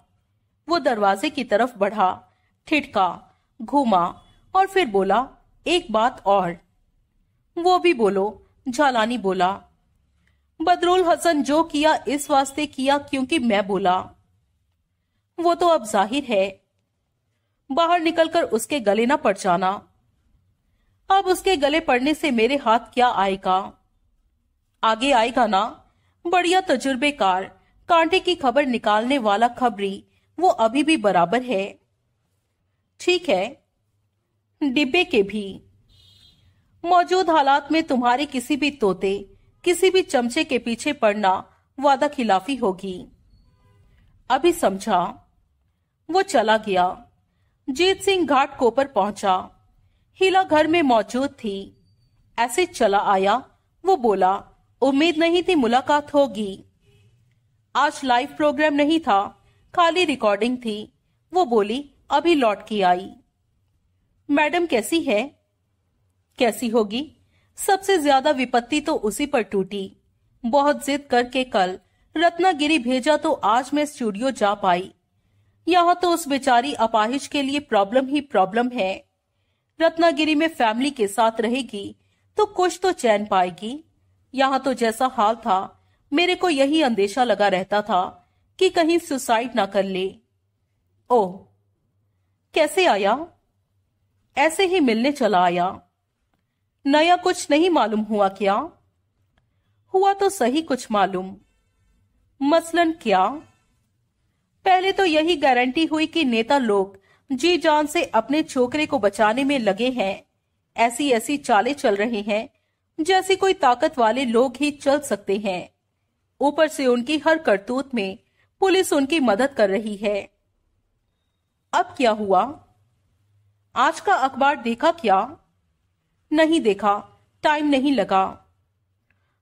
वो दरवाजे की तरफ़ बढ़ा, ठिठका, घूमा और फिर बोला एक बात और। वो भी बोलो झालानी बोला, बदरुल हसन जो किया इस वास्ते किया क्योंकि मैं बोला। वो तो अब ज़ाहिर है, बाहर निकलकर उसके गले ना पड़ जाना। अब उसके गले पड़ने से मेरे हाथ क्या आएगा? आगे आएगा ना? बढ़िया तजुर्बेकार, कांटे की खबर निकालने वाला खबरी, वो अभी भी बराबर है। ठीक है डिब्बे के भी। मौजूद हालात में तुम्हारे किसी भी तोते, किसी भी चमचे के पीछे पड़ना वादा खिलाफी होगी। अभी समझा। वो चला गया। जीत सिंह घाट कोपर पहुँचा। हिला घर में मौजूद थी। ऐसे चला आया। वो बोला, उम्मीद नहीं थी मुलाकात होगी। आज लाइव प्रोग्राम नहीं था। खाली रिकॉर्डिंग थी। वो बोली, अभी लौट की आई। मैडम कैसी है? कैसी होगी? सबसे ज़्यादा विपत्ति तो उसी पर टूटी। बहुत जिद करके कल रत्नागिरी भेजा तो आज मैं स्टूडियो जा पाई। यहाँ तो उस बेचारी अपाहिज के लिए प्रॉब्लम ही प्रॉब्लम है। रत्नागिरी में फैमिली के साथ रहेगी तो कुछ तो चैन पाएगी। यहाँ तो जैसा हाल था, मेरे को यही अंदेशा लगा रहता था कि कहीं सुसाइड ना कर ले। ओह, कैसे आया? ऐसे ही मिलने चला आया। नया कुछ नहीं मालूम हुआ क्या? हुआ तो सही कुछ मालूम। मसलन क्या? पहले तो यही गारंटी हुई कि नेता लोग जी जान से अपने छोकरे को बचाने में लगे हैं। ऐसी ऐसी चाले चल रहे हैं, जैसी कोई ताकत वाले लोग ही चल सकते हैं। ऊपर से उनकी हर करतूत में पुलिस उनकी मदद कर रही है। अब क्या हुआ? आज का अखबार देखा क्या? नहीं देखा टाइम नहीं लगा।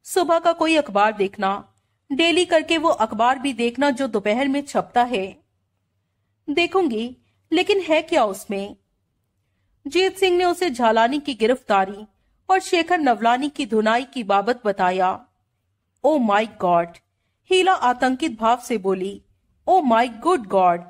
सुबह का कोई अखबार देखना डेली करके वो अखबार भी देखना जो दोपहर में छपता है। देखूँगी, लेकिन है क्या उसमें? जीत सिंह ने उसे झालानी की गिरफ्तारी और शेखर नवलानी की धुनाई की बाबत बताया। ओ माई गॉड हीला आतंकित भाव से बोली ओ my good god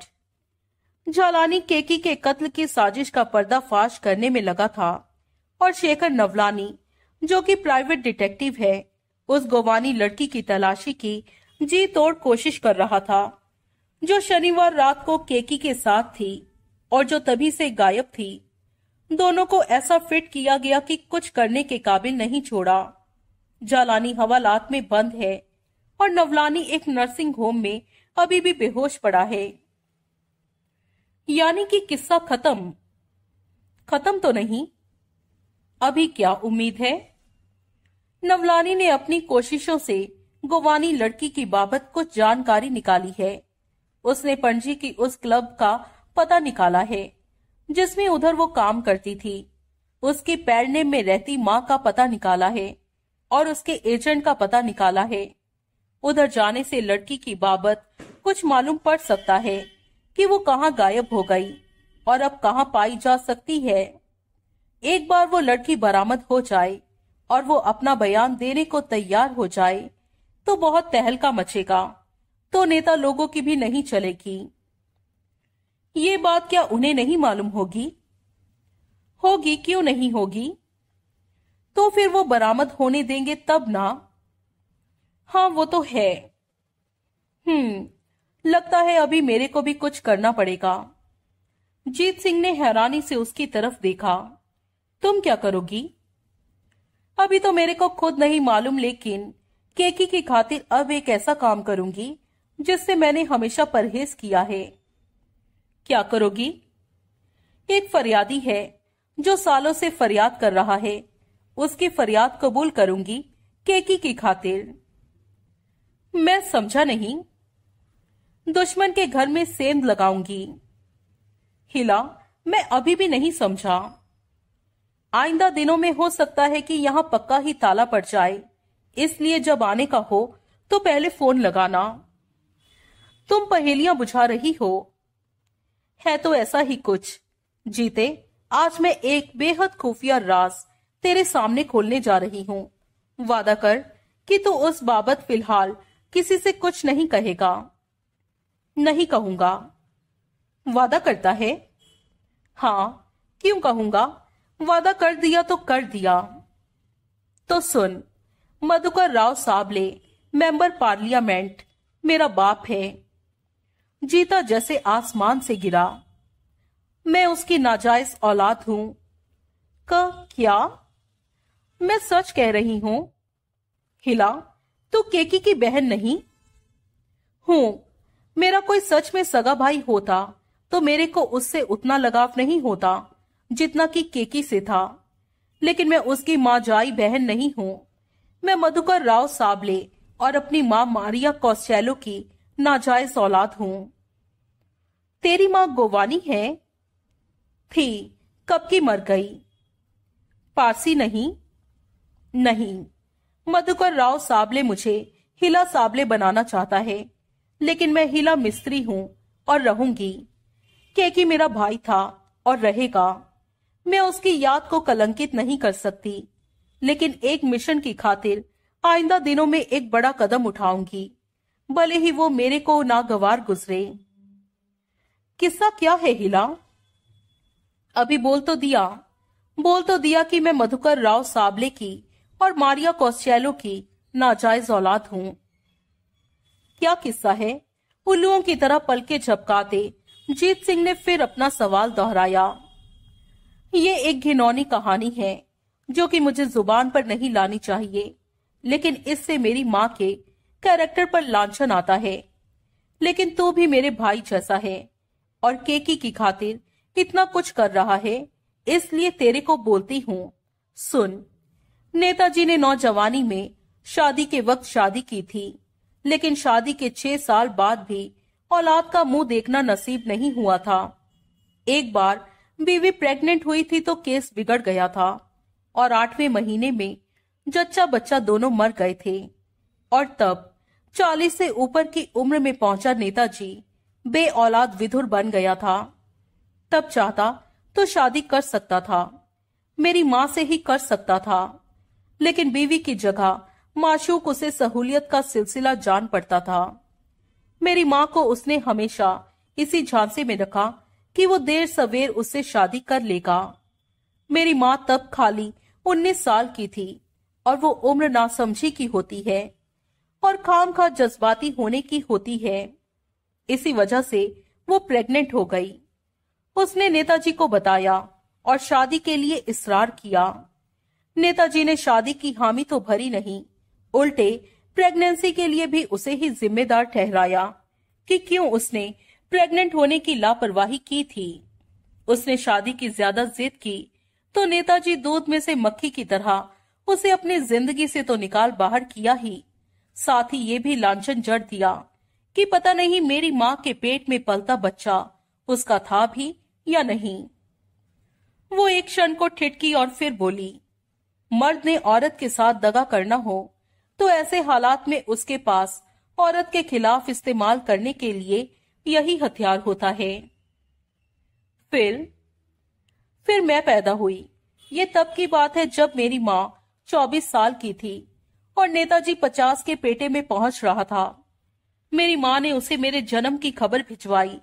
Jhalani Keki के कत्ल की साजिश का पर्दाफाश करने में लगा था। और शेखर नवलानी, जो कि प्राइवेट डिटेक्टिव है, उस गोवानी लड़की की तलाशी की जी तोड़ कोशिश कर रहा था, जो शनिवार रात को केकी के साथ थी और जो तभी से गायब थी। दोनों को ऐसा फिट किया गया कि कुछ करने के काबिल नहीं छोड़ा। जालानी हवालात में बंद है और नवलानी एक नर्सिंग होम में अभी भी बेहोश पड़ा है। यानी कि किस्सा खत्म। खत्म तो नहीं। अभी क्या उम्मीद है? नवलानी ने अपनी कोशिशों से गोवानी लड़की की बाबत कुछ जानकारी निकाली है। उसने पणजी की उस क्लब का पता निकाला है, जिसमें उधर वो काम करती थी। उसकी पैरने में रहती माँ का पता निकाला है और उसके एजेंट का पता निकाला है। उधर जाने से लड़की की बाबत कुछ मालूम पड़ सकता है। कि वो कहाँ गायब हो गई और अब कहाँ पाई जा सकती है। एक बार वो लड़की बरामद हो जाए और वो अपना बयान देने को तैयार हो जाए तो बहुत तहलका मचेगा तो नेता लोगों की भी नहीं चलेगी। ये बात क्या उन्हें नहीं मालूम होगी? होगी, क्यों नहीं होगी? तो फिर वो बरामद होने देंगे तब ना? हाँ वो तो है। हम्म लगता है अभी मेरे को भी कुछ करना पड़ेगा। जीत सिंह ने हैरानी से उसकी तरफ़ देखा। तुम क्या करोगी? अभी तो मेरे को खुद नहीं मालूम, लेकिन केकी की खातिर अब एक ऐसा काम करूँगी, जिससे मैंने हमेशा परहेज किया है। क्या करोगी? एक फरियादी है, जो सालों से फरियाद कर रहा है। उसकी फरियाद कबूल करूँगी केकी की खातिर। मैं समझा नहीं दुश्मन के घर में सेंध लगाऊँगी। हिला, मैं अभी भी नहीं समझा। आइंदा दिनों में हो सकता है कि यहाँ पक्का ही ताला पड़ जाए। इसलिए जब आने का हो तो पहले फ़ोन लगाना। तुम पहेलियाँ बुझा रही हो। है तो ऐसा ही कुछ। जीते, आज मैं एक बेहद खुफिया राज तेरे सामने खोलने जा रही हूँ। वादा कर कि तू उस बाबत फ़िलहाल किसी से कुछ नहीं कहेगा। नहीं कहूँगा। वादा करता है। हाँ क्यों कहूँगा? वादा कर दिया तो कर दिया। तो सुन, मधुकर राव साबले मेंबर पार्लियामेंट, मेरा बाप है। जीता जैसे आसमान से गिरा। मैं उसकी नाजायज औलाद हूँ। क, क्या? मैं सच कह रही हूँ। हिला, तू केकी की बहन नहीं? हूँ मेरा कोई सच में सगा भाई होता तो मेरे को उससे उतना लगाव नहीं होता, जितना कि केकी से था। लेकिन मैं उसकी माँ जाई बहन नहीं हूँ। मैं मधुकर राव साबले और अपनी माँ मारिया कौशैलो की नाजायज औलाद हूँ। तेरी माँ गोवानी है? थी, कब की मर गई? पारसी नहीं? नहीं। मधुकर राव साबले मुझे हिला साबले बनाना चाहता है। लेकिन मैं हिला मिस्त्री हूँ और रहूँगी। क्योंकि मेरा भाई था और रहेगा। मैं उसकी याद को कलंकित नहीं कर सकती। लेकिन एक मिशन की खातिर आइंदा दिनों में एक बड़ा कदम उठाऊँगी। भले ही वो मेरे को नागवार गुजरे। किस्सा क्या है हिला? अभी बोल तो दिया। बोल तो दिया कि मैं मधुकर राव साबले की और मारिया कौशैलो की नाजायज औलाद हूँ। क्या किस्सा है? उल्लुओं की तरह पलके झपकाते जीत सिंह ने फिर अपना सवाल दोहराया। ये एक घिनौनी कहानी है, जो कि मुझे ज़ुबान पर नहीं लानी चाहिए, लेकिन इससे मेरी माँ के कैरेक्टर पर लांछन आता है। लेकिन तू भी मेरे भाई जैसा है, और केकी की खातिर इतना कुछ कर रहा है, इसलिए तेरे को बोलती हूँ। सुन, नेताजी ने नौजवानी में शादी के वक्त शादी की थी। लेकिन शादी के छह साल बाद भी औलाद का मुँह देखना नसीब नहीं हुआ था। एक बार बीवी प्रेग्नेंट हुई थी तो केस बिगड़ गया था और आठवें महीने में जच्चा बच्चा दोनों मर गए थे। और तब चालीस से ऊपर की उम्र में पहुँचा नेताजी बे औलाद विधुर बन गया था। तब चाहता तो शादी कर सकता था, मेरी माँ से ही कर सकता था, लेकिन बीवी की जगह माशूक उसे सहूलियत का सिलसिला जान पड़ता था। मेरी माँ को उसने हमेशा इसी झांसे में रखा कि वो देर सवेर उससे शादी कर लेगा। मेरी माँ तब खाली उन्नीस साल की थी और वो उम्र ना समझी की होती है और खाम खा जज्बाती होने की होती है। इसी वजह से वो प्रेग्नेंट हो गई। उसने नेताजी को बताया और शादी के लिए इसरार किया। नेताजी ने शादी की हामी तो भरी नहीं उल्टे प्रेगनेंसी के लिए भी उसे ही जिम्मेदार ठहराया कि क्यों उसने प्रेग्नेंट होने की लापरवाही की थी। उसने शादी की ज़्यादा जिद की तो नेताजी दूध में से मक्खी की तरह उसे अपनी ज़िंदगी से तो निकाल बाहर किया ही। साथ ही ये भी लांछन जड़ दिया कि पता नहीं मेरी माँ के पेट में पलता बच्चा उसका था भी या नहीं। वो एक क्षण को ठिटकी और फिर बोली, मर्द ने औरत के साथ दगा करना हो तो ऐसे हालात में उसके पास औरत के खिलाफ इस्तेमाल करने के लिए यही हथियार होता है। फिर फिर मैं पैदा हुई। ये तब की बात है जब मेरी माँ चौबीस साल की थी और नेताजी पचास के पेटे में पहुँच रहा था। मेरी माँ ने उसे मेरे जन्म की खबर भिजवाई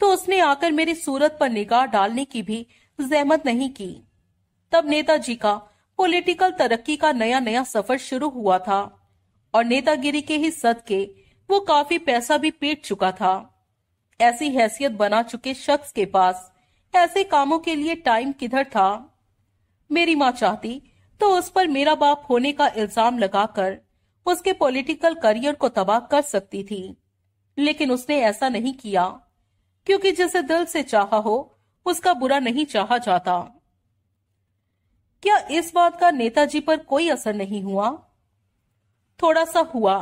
तो उसने आकर मेरी सूरत पर निगाह डालने की भी जहमत नहीं की। तब नेताजी का पॉलिटिकल तरक्की का नया नया सफ़र शुरू हुआ था और नेतागिरी के ही सदके, वो काफ़ी पैसा भी पीट चुका था। ऐसी हैसियत बना चुके शख्स के पास, ऐसे कामों के लिए टाइम किधर था? मेरी माँ चाहती तो उस पर मेरा बाप होने का इल्ज़ाम लगाकर उसके पॉलिटिकल करियर को तबाह कर सकती थी। लेकिन उसने ऐसा नहीं किया, क्योंकि जिसे दिल से चाहा हो, उसका बुरा नहीं चाहा जाता। क्या इस बात का नेताजी पर कोई असर नहीं हुआ? थोड़ा सा हुआ।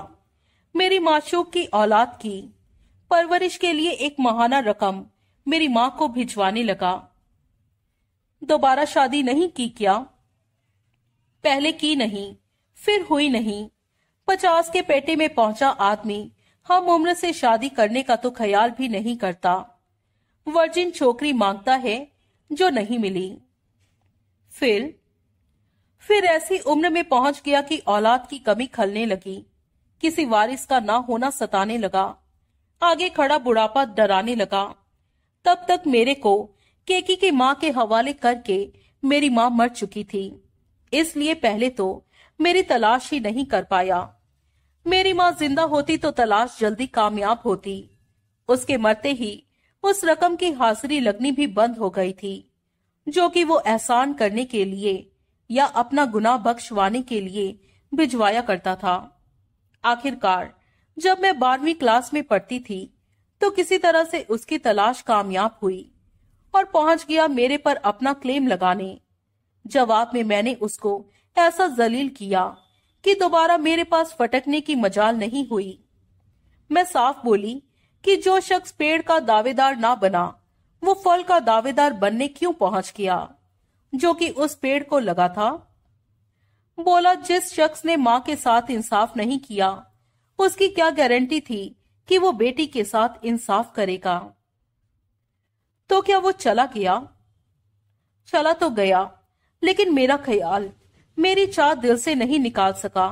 मेरी माशूक की औलाद की परवरिश के लिए एक महाना रकम मेरी माँ को भिजवाने लगा। दोबारा शादी नहीं की क्या? पहले की नहीं, फिर हुई नहीं। पचास के पेटे में पहुँचा आदमी। हम उम्र से शादी करने का तो ख्याल भी नहीं करता। वर्जिन छोकरी माँगता है जो नहीं मिली। फिर फिर ऐसी उम्र में पहुँच गया कि औलाद की कमी खलने लगी। किसी वारिस का ना होना सताने लगा। आगे खड़ा बुढ़ापा डराने लगा। तब तक मेरे को केकी की माँ के हवाले करके मेरी माँ मर चुकी थी। इसलिए पहले तो मेरी तलाश ही नहीं कर पाया। मेरी माँ ज़िंदा होती तो तलाश जल्दी कामयाब होती। उसके मरते ही उस रकम की हाजिरी लगनी भी बंद हो गई थी, जो कि वो एहसान करने के लिए या अपना गुनाह बख्शवाने के लिए भिजवाया करता था। आखिरकार, जब मैं बारहवीं क्लास में पढ़ती थी तो किसी तरह से उसकी तलाश कामयाब हुई और पहुँच गया मेरे पर अपना क्लेम लगाने। जवाब में मैंने उसको ऐसा जलील किया कि दोबारा मेरे पास फटकने की मजाल नहीं हुई। मैं साफ़ बोली कि जो शख्स पेड़ का दावेदार ना बना, वो फल का दावेदार बनने क्यों पहुँच गया? जो कि उस पेड़ को लगा था। बोला, जिस शख्स ने माँ के साथ इंसाफ नहीं किया, उसकी क्या गारंटी थी कि वो बेटी के साथ इंसाफ करेगा? तो क्या वो चला गया? चला तो गया, लेकिन मेरा ख्याल मेरी चाह दिल से नहीं निकाल सका,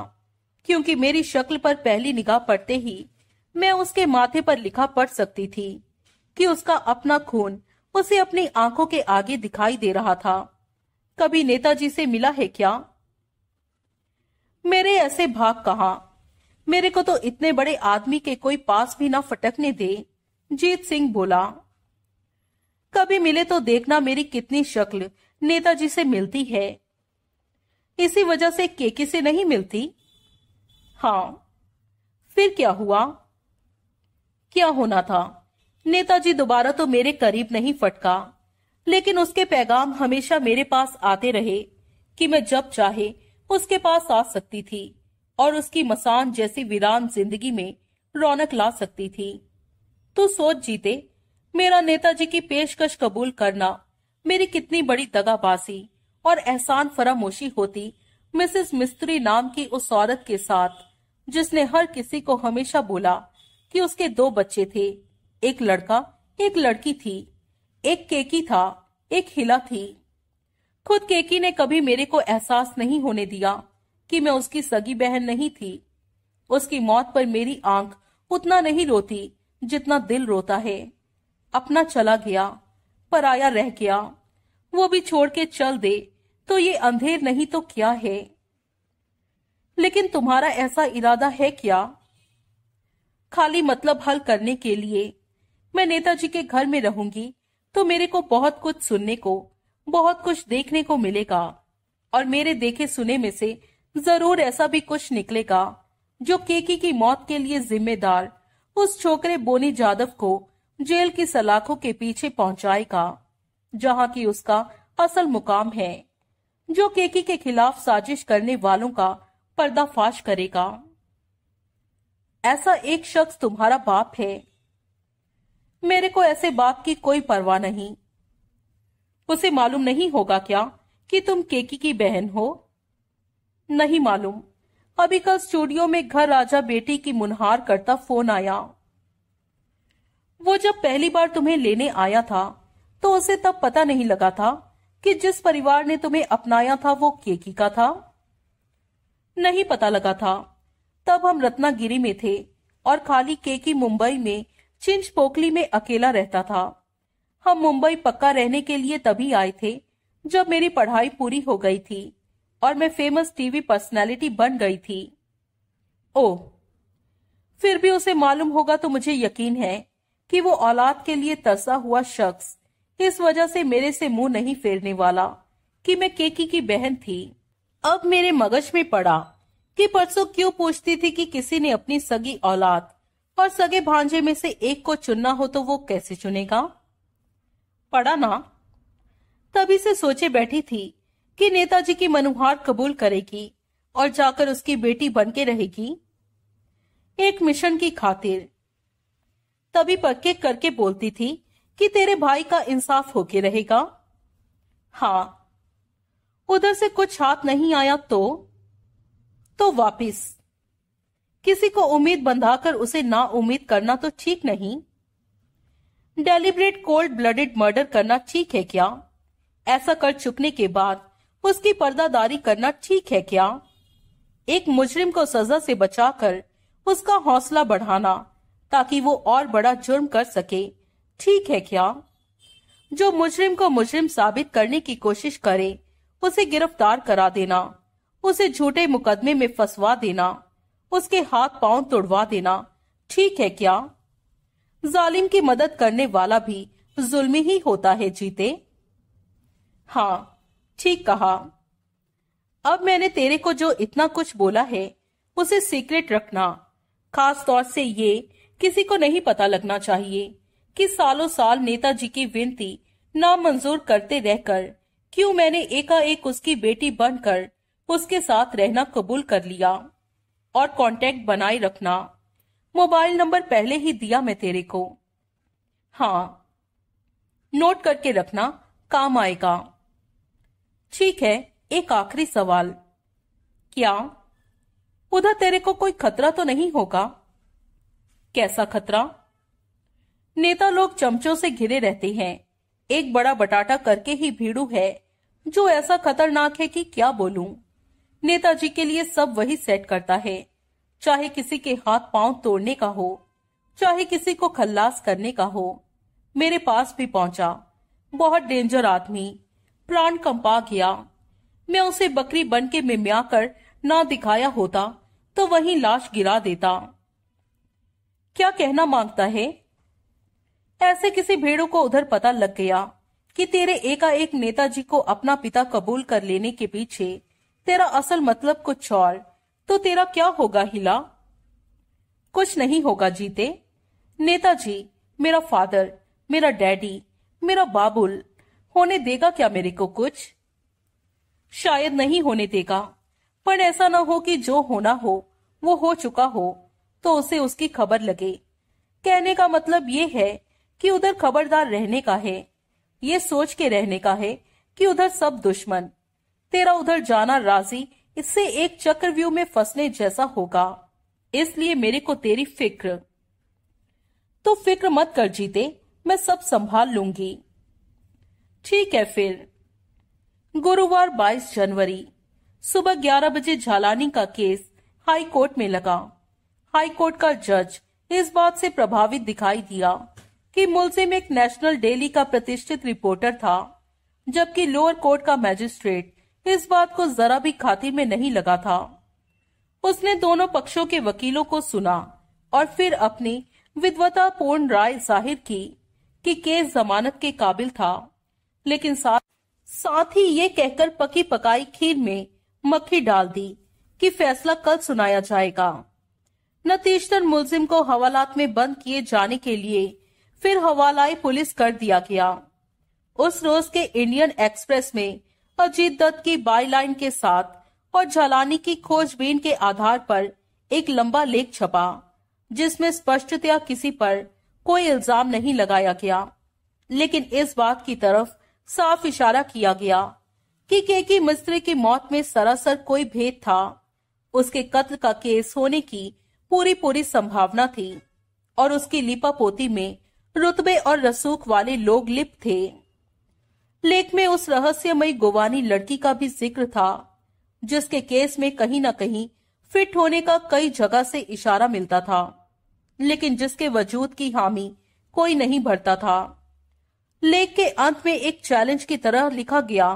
क्योंकि मेरी शक्ल पर पहली निगाह पड़ते ही मैं उसके माथे पर लिखा पढ़ सकती थी कि उसका अपना खून उसे अपनी आँखों के आगे दिखाई दे रहा था। कभी नेताजी से मिला है क्या? मेरे ऐसे भाग कहा? मेरे को तो इतने बड़े आदमी के कोई पास भी ना फटकने दे, जीत सिंह बोला। कभी मिले तो देखना मेरी कितनी शक्ल, नेताजी से मिलती है। इसी वजह से केके से नहीं मिलती? हाँ। फिर क्या हुआ? क्या होना था? नेताजी दोबारा तो मेरे करीब नहीं फटका। लेकिन उसके पैगाम हमेशा मेरे पास आते रहे कि मैं जब चाहे उसके पास आ सकती थी और उसकी मसान जैसी वीरान ज़िंदगी में रौनक ला सकती थी। तो सोच जीते, मेरा नेताजी की पेशकश कबूल करना मेरी कितनी बड़ी दगाबाजी और एहसान फरामोशी होती मिसेस मिस्त्री नाम की उस औरत के साथ, जिसने हर किसी को हमेशा बोला कि उसके दो बच्चे थे, एक लड़का, एक लड़की थी। एक केकी था, एक हिला थी। खुद केकी ने कभी मेरे को एहसास नहीं होने दिया कि मैं उसकी सगी बहन नहीं थी। उसकी मौत पर मेरी आँख उतना नहीं रोती जितना दिल रोता है। अपना चला गया, पराया रह गया। वो भी छोड़ के चल दे तो ये अंधेर नहीं तो क्या है? लेकिन तुम्हारा ऐसा इरादा है क्या? खाली मतलब हल करने के लिए मैं नेताजी के घर में रहूँगी तो मेरे को बहुत कुछ सुनने को, बहुत कुछ देखने को मिलेगा, और मेरे देखे सुने में से ज़रूर ऐसा भी कुछ निकलेगा, जो केकी की मौत के लिए जिम्मेदार उस छोकरे बोनी जादव को जेल की सलाखों के पीछे पहुंचाएगा, जहाँ की उसका असल मुकाम है, जो केकी के खिलाफ साजिश करने वालों का पर्दाफाश करेगा। ऐसा एक शख्स तुम्हारा बाप है मेरे को ऐसे बाप की कोई परवाह नहीं। उसे मालूम नहीं होगा क्या कि तुम केकी की बहन हो? नहीं मालूम। अभी कल स्टूडियो में घर राजा बेटी की मुनहार करता फ़ोन आया। वो जब पहली बार तुम्हें लेने आया था तो उसे तब पता नहीं लगा था कि जिस परिवार ने तुम्हें अपनाया था वो केकी का था। नहीं पता लगा था। तब हम रत्नागिरी में थे और खाली केकी मुंबई में चिंच पोकली में अकेला रहता था। हम मुंबई पक्का रहने के लिए तभी आए थे, जब मेरी पढ़ाई पूरी हो गई थी और मैं फ़ेमस टीवी पर्सनैलिटी बन गई थी। ओ फिर भी उसे मालूम होगा तो मुझे यकीन है कि वो औलाद के लिए तरसा हुआ शख्स इस वजह से मेरे से मुँह नहीं फेरने वाला कि मैं केकी की बहन थी। अब मेरे मगज में पड़ा कि परसों क्यों पूछती थी कि किसी ने अपनी सगी औलाद और सगे भांजे में से एक को चुनना हो तो वो कैसे चुनेगा? पड़ा ना। तभी से सोचे बैठी थी कि नेताजी की मनुहार कबूल करेगी और जाकर उसकी बेटी बन के रहेगी। एक मिशन की खातिर। तभी पक्के करके बोलती थी कि तेरे भाई का इंसाफ होके रहेगा। हाँ। उधर से कुछ हाथ नहीं आया तो? तो वापिस। किसी को उम्मीद बंधाकर उसे ना उम्मीद करना तो ठीक नहीं। डेलिब्रेट कोल्ड ब्लडेड मर्डर करना ठीक है क्या? ऐसा कर चुकने के बाद उसकी पर्दादारी करना ठीक है क्या? एक मुजरिम को सजा से बचाकर उसका हौसला बढ़ाना ताकि वो और बड़ा जुर्म कर सके, ठीक है क्या? जो मुजरिम को मुजरिम साबित करने की कोशिश करे, उसे गिरफ़्तार करा देना, उसे झूठे मुकदमे में फंसवा देना। उसके हाथ पाँव तोड़वा देना। ठीक है क्या? जालिम की मदद करने वाला भी जुल्मी ही होता है जीते। हाँ ठीक कहा। अब मैंने तेरे को जो इतना कुछ बोला है, उसे सीक्रेट रखना। खास तौर से ये, किसी को नहीं पता लगना चाहिए कि सालों साल नेताजी की विनती नामंजूर करते रहकर क्यों मैंने एकाएक उसकी बेटी बनकर उसके साथ रहना कबूल कर लिया। और कांटेक्ट बनाए रखना। मोबाइल नंबर पहले ही दिया मैं तेरे को। हाँ नोट करके रखना, काम आएगा। ठीक है, एक आखिरी सवाल। क्या उधर तेरे को कोई खतरा तो नहीं होगा? कैसा खतरा? नेता लोग चमचों से घिरे रहते हैं। एक बड़ा बटाटा करके ही भीड़ू है। जो ऐसा खतरनाक है कि क्या बोलूँ? नेताजी के लिए सब वही सेट करता है। चाहे किसी के हाथ पाँव तोड़ने का हो, चाहे किसी को खल्लास करने का हो, मेरे पास भी पहुँचा। बहुत डेंजर आदमी, प्राण कंपा गया। मैं उसे बकरी बन के मिम्या कर ना दिखाया होता तो वही लाश गिरा देता। क्या कहना माँगता है? ऐसे किसी भेड़ों को उधर पता लग गया कि तेरे एकाएक नेताजी को अपना पिता कबूल कर लेने के पीछे तेरा असल मतलब कुछ और तो तेरा क्या होगा हिला? कुछ नहीं होगा जीते। नेताजी, मेरा फादर, मेरा डैडी, मेरा बाबुल, होने देगा क्या मेरे को कुछ? शायद नहीं होने देगा, पर ऐसा ना हो कि जो होना हो, वो हो चुका हो तो उसे उसकी खबर लगे। कहने का मतलब ये है कि उधर खबरदार रहने का है, ये सोच के रहने का है कि उधर सब दुश्मन। तेरा उधर जाना राज़ी, इससे एक चक्रव्यूह में फंसने जैसा होगा। इसलिए मेरे को तेरी फ़िक्र। तो फ़िक्र मत कर जीते, मैं सब संभाल लूँगी। ठीक है फिर। गुरुवार 22 जनवरी, सुबह 11 बजे झालानी का केस हाई कोर्ट में लगा। हाई कोर्ट का जज इस बात से प्रभावित दिखाई दिया कि मुलजिम एक नेशनल डेली का प्रतिष्ठित रिपोर्टर था, जबकि लोअर कोर्ट का मैजिस्ट्रेट इस बात को जरा भी खातिर में नहीं लगा था। उसने दोनों पक्षों के वकीलों को सुना और फिर अपनी विद्वता पूर्ण राय ज़ाहिर की कि केस जमानत के काबिल था। लेकिन साथ साथ ही ये कहकर पकी पकाई खीर में मक्खी डाल दी कि फैसला कल सुनाया जाएगा। नतीजतन मुलजिम को हवालात में बंद किए जाने के लिए फिर हवालाई पुलिस कर दिया गया। उस रोज के इंडियन एक्सप्रेस में अजीत दत्त की बाईलाइन के साथ और झलानी की खोजबीन के आधार पर एक लंबा लेख छपा, जिसमें स्पष्टतया किसी पर कोई इल्ज़ाम नहीं लगाया गया। लेकिन इस बात की तरफ़ साफ़ इशारा किया गया कि केकी मिस्त्री की मौत में सरासर कोई भेद था। उसके कत्ल का केस होने की पूरी पूरी संभावना थी और उसकी लिपा पोती में रुतबे और रसूख वाले लोग लिप्त थे। लेख में उस रहस्यमयी गोवानी लड़की का भी ज़िक्र था, जिसके केस में कहीं ना कहीं फिट होने का कई जगह से इशारा मिलता था, लेकिन जिसके वजूद की हामी कोई नहीं भरता था। लेख के अंत में एक चैलेंज की तरह लिखा गया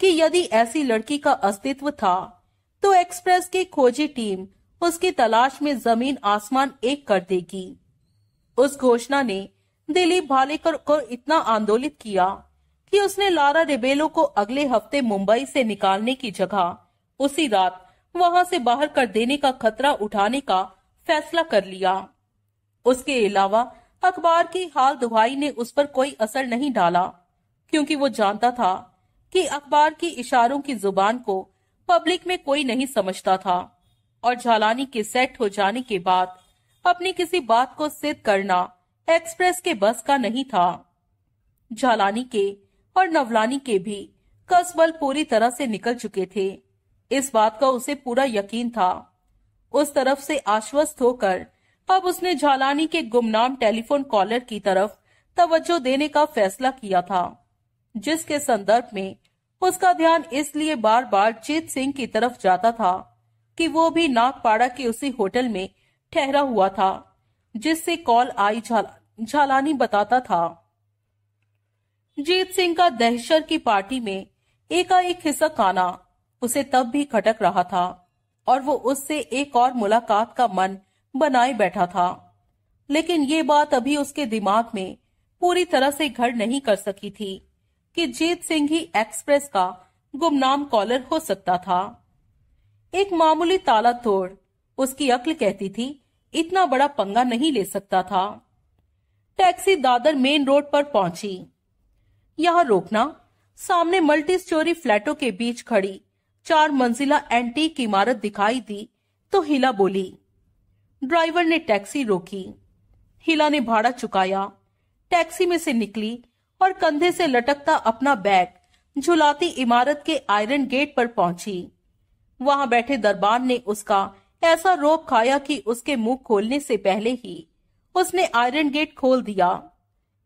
कि यदि ऐसी लड़की का अस्तित्व था तो एक्सप्रेस की खोजी टीम उसकी तलाश में ज़मीन आसमान एक कर देगी। उस घोषणा ने दिलीप भालेकर को इतना आंदोलित किया कि उसने लारा रिबेलो को अगले हफ़्ते मुंबई से निकालने की जगह, उसी रात वहाँ से बाहर कर देने का खतरा उठाने का फैसला कर लिया। उसके अलावा अखबार की हाल दुहाई ने उस पर कोई असर नहीं डाला, क्योंकि वो जानता था कि अखबार की इशारों की ज़ुबान को पब्लिक में कोई नहीं समझता था और झालानी के सेट हो जाने के बाद अपनी किसी बात को सिद्ध करना एक्सप्रेस के बस का नहीं था। झालानी के और नवलानी के भी कसबल पूरी तरह से निकल चुके थे। इस बात का उसे पूरा यकीन था। उस तरफ़ से आश्वस्त होकर अब उसने झालानी के गुमनाम टेलीफोन कॉलर की तरफ़ तवज्जो देने का फैसला किया था, जिसके संदर्भ में उसका ध्यान इसलिए बार बार जीत सिंह की तरफ़ जाता था कि वो भी नागपाड़ा के उसी होटल में ठहरा हुआ था, जिससे कॉल आई झालानी बताता था। जीत सिंह का दहशर की पार्टी में एकाएक हिस्सा आना उसे तब भी खटक रहा था और वो उससे एक और मुलाकात का मन बनाए बैठा था। लेकिन ये बात अभी उसके दिमाग में पूरी तरह से घर नहीं कर सकी थी कि जीत सिंह ही एक्सप्रेस का गुमनाम कॉलर हो सकता था। एक मामूली ताला तोड़ उसकी अक्ल कहती थी, इतना बड़ा पंगा नहीं ले सकता था। टैक्सी दादर मेन रोड पर पहुँची। यहाँ रोकना। सामने मल्टी स्टोरी फ्लैटों के बीच खड़ी चार मंजिला एंटीक इमारत दिखाई दी तो हिला बोली, ड्राइवर ने टैक्सी रोकी। हिला ने भाड़ा चुकाया। टैक्सी में से निकली और कंधे से लटकता अपना बैग झुलाती इमारत के आयरन गेट पर पहुँची। वहाँ बैठे दरबार ने उसका ऐसा रोप खाया कि उसके मुँह खोलने से पहले ही उसने आयरन गेट खोल दिया।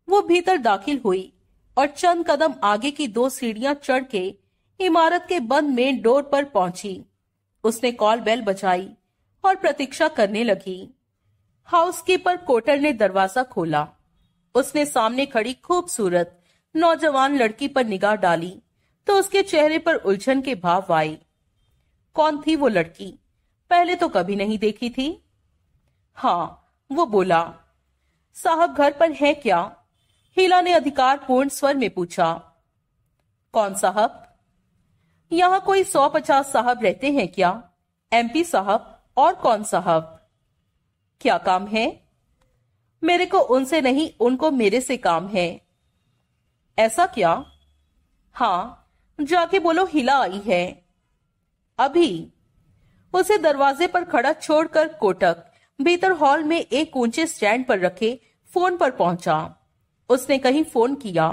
वो भीतर दाखिल हुई। और चंद कदम आगे की दो सीढ़ियाँ चढ़ के इमारत के बंद मेन डोर पर पहुँची। उसने कॉल बेल बजाई और प्रतीक्षा करने लगी। हाउसकीपर कोटर ने दरवाज़ा खोला। उसने सामने खड़ी खूबसूरत, नौजवान लड़की पर निगाह डाली तो उसके चेहरे पर उलझन के भाव आए। कौन थी वो लड़की? पहले तो कभी नहीं देखी थी? हाँ वो बोला, साहब घर पर है क्या? हीला ने अधिकार पूर्ण स्वर में पूछा, कौन साहब? यहाँ कोई सौ पचास साहब रहते हैं क्या? एमपी साहब और कौन साहब? क्या काम है? मेरे को उनसे नहीं, उनको मेरे से काम है। ऐसा क्या? हाँ जाके बोलो हिला आई है। अभी, उसे दरवाजे पर खड़ा छोड़कर कोटक, भीतर हॉल में एक ऊँचे स्टैंड पर रखे, फ़ोन पर पहुँचा। उसने कहीं फ़ोन किया।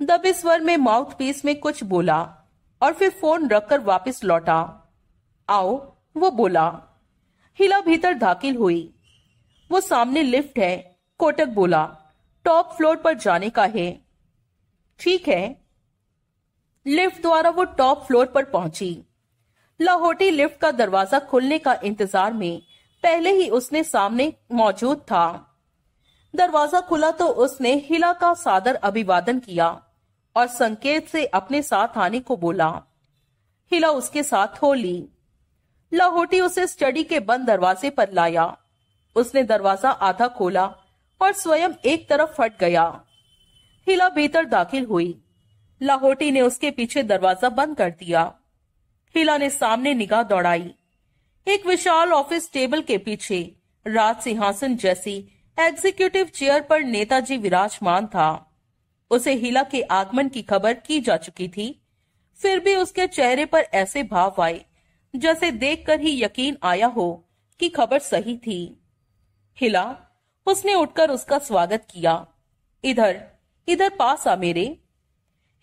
दबे स्वर में माउथ पीस में कुछ बोला और फिर फ़ोन रखकर वापस लौटा। आओ, वो बोला। हिला भीतर दाखिल हुई। वो सामने लिफ्ट है, कोटक बोला। टॉप फ्लोर पर जाने का है। ठीक है। लिफ्ट द्वारा वो टॉप फ्लोर पर पहुँची। लाहौटी लिफ्ट का दरवाज़ा खुलने का इंतज़ार में पहले ही उसने सामने मौजूद था। दरवाज़ा खुला तो उसने हिला का सादर अभिवादन किया और संकेत से अपने साथ आने को बोला। हिला उसके साथ हो ली। लाहौटी उसे स्टडी के बंद दरवाजे पर लाया। उसने दरवाज़ा आधा खोला और स्वयं एक तरफ़ फट गया। हिला भीतर दाखिल हुई। लाहौटी ने उसके पीछे दरवाज़ा बंद कर दिया। हिला ने सामने निगाह दौड़ाई। एक विशाल ऑफ़िस टेबल के पीछे राज सिंहासन जैसी एग्जीक्यूटिव चेयर पर नेताजी विराजमान था। उसे हिला के आगमन की खबर की जा चुकी थी। फिर भी उसके चेहरे पर ऐसे भाव आए, जैसे देखकर ही यकीन आया हो कि खबर सही थी। हिला, उसने उठकर उसका स्वागत किया। इधर इधर पास आ मेरे।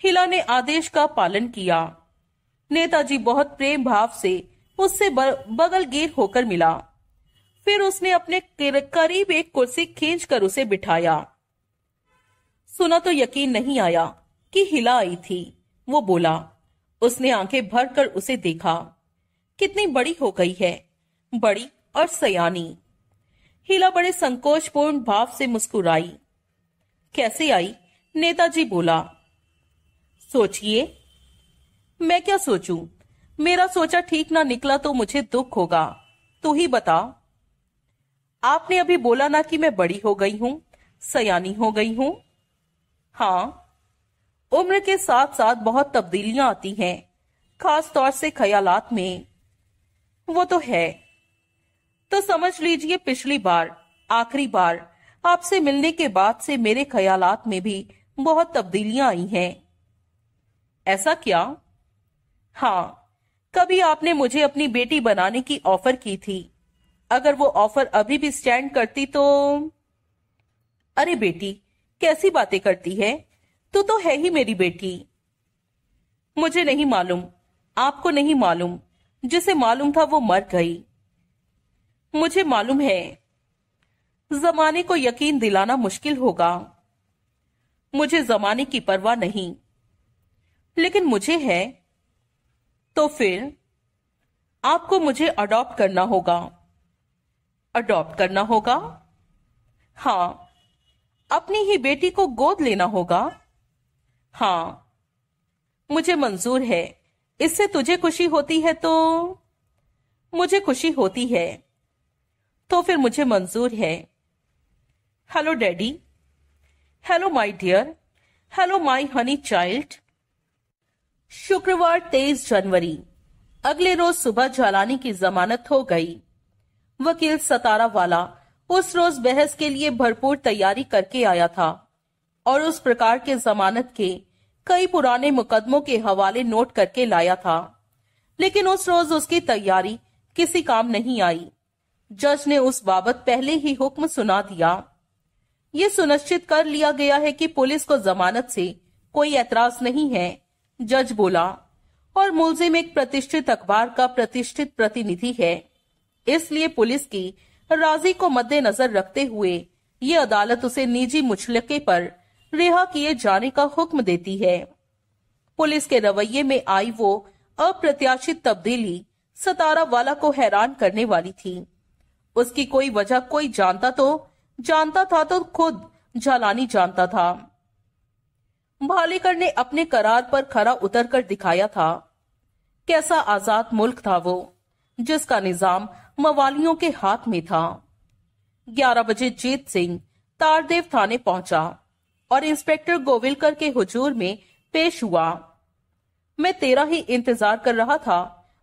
हिला ने आदेश का पालन किया। नेताजी बहुत प्रेम भाव से उससे बगल गिर होकर मिला। फिर उसने अपने करीब एक कुर्सी खींच कर उसे बिठाया। सुना तो यकीन नहीं आया कि हिला आई थी। वो बोला, उसने आँखें भरकर उसे देखा। कितनी बड़ी हो गई है, बड़ी और सयानी। हिला बड़े संकोचपूर्ण भाव से मुस्कुराई। कैसे आई? नेताजी बोला, सोचिए। मैं क्या सोचूं? मेरा सोचा ठीक ना निकला तो मुझे दुख होगा। तू ही बता। आपने अभी बोला ना कि मैं बड़ी हो गई हूँ, सयानी हो गई हूँ? हाँ। उम्र के साथ साथ बहुत तब्दीलियाँ आती हैं खास तौर से ख्यालात में। वो तो है। तो समझ लीजिए पिछली बार, आखिरी बार, आपसे मिलने के बाद से मेरे ख्यालात में भी बहुत तब्दीलियाँ आई हैं। ऐसा क्या? हाँ। कभी आपने मुझे अपनी बेटी बनाने की ऑफ़र की थी। अगर वो ऑफ़र अभी भी स्टैंड करती तो अरे बेटी, कैसी बातें करती है? तू तो है ही मेरी बेटी। मुझे नहीं मालूम, आपको नहीं मालूम, जिसे मालूम था वो मर गई। मुझे मालूम है, जमाने को यकीन दिलाना मुश्किल होगा। मुझे जमाने की परवाह नहीं, लेकिन मुझे है। तो फिर, आपको मुझे अडॉप्ट करना होगा। अडॉप्ट करना होगा। हाँ अपनी ही बेटी को गोद लेना होगा। हाँ मुझे मंजूर है। इससे तुझे खुशी होती है तो मुझे खुशी होती है। तो फिर मुझे मंजूर है। Hello, daddy. Hello, my dear. Hello, my honey child. शुक्रवार तेईस जनवरी। अगले रोज सुबह जालानी की जमानत हो गई। वकील सतारा वाला उस रोज बहस के लिए भरपूर तैयारी करके आया था और उस प्रकार के जमानत के कई पुराने मुकदमों के हवाले नोट करके लाया था। लेकिन उस रोज उसकी तैयारी किसी काम नहीं आई। जज ने उस बाबत पहले ही हुक्म सुना दिया। ये सुनिश्चित कर लिया गया है कि पुलिस को जमानत से कोई एतराज़ नहीं है, जज बोला। और मुलजिम एक प्रतिष्ठित अखबार का प्रतिष्ठित प्रतिनिधि है। इसलिए पुलिस की राज़ी को मद्देनजर रखते हुए ये अदालत उसे निजी मुचलके पर रिहा किए जाने का हुक्म देती है। पुलिस के रवैये में आई वो अप्रत्याशित तब्दीली सतारा वाला को हैरान करने वाली थी। उसकी कोई वजह कोई जानता तो जानता था तो खुद जालानी जानता था। भालेकर ने अपने करार पर खरा उतर कर दिखाया था, कैसा आज़ाद मुल्क था वो, जिसका निज़ाम मवालियों के हाथ में था। ग्यारह बजे जीत सिंह तारदेव थाने पहुँचा और इंस्पेक्टर गोविलकर के हुजूर में पेश हुआ। मैं तेरा ही इंतज़ार कर रहा था,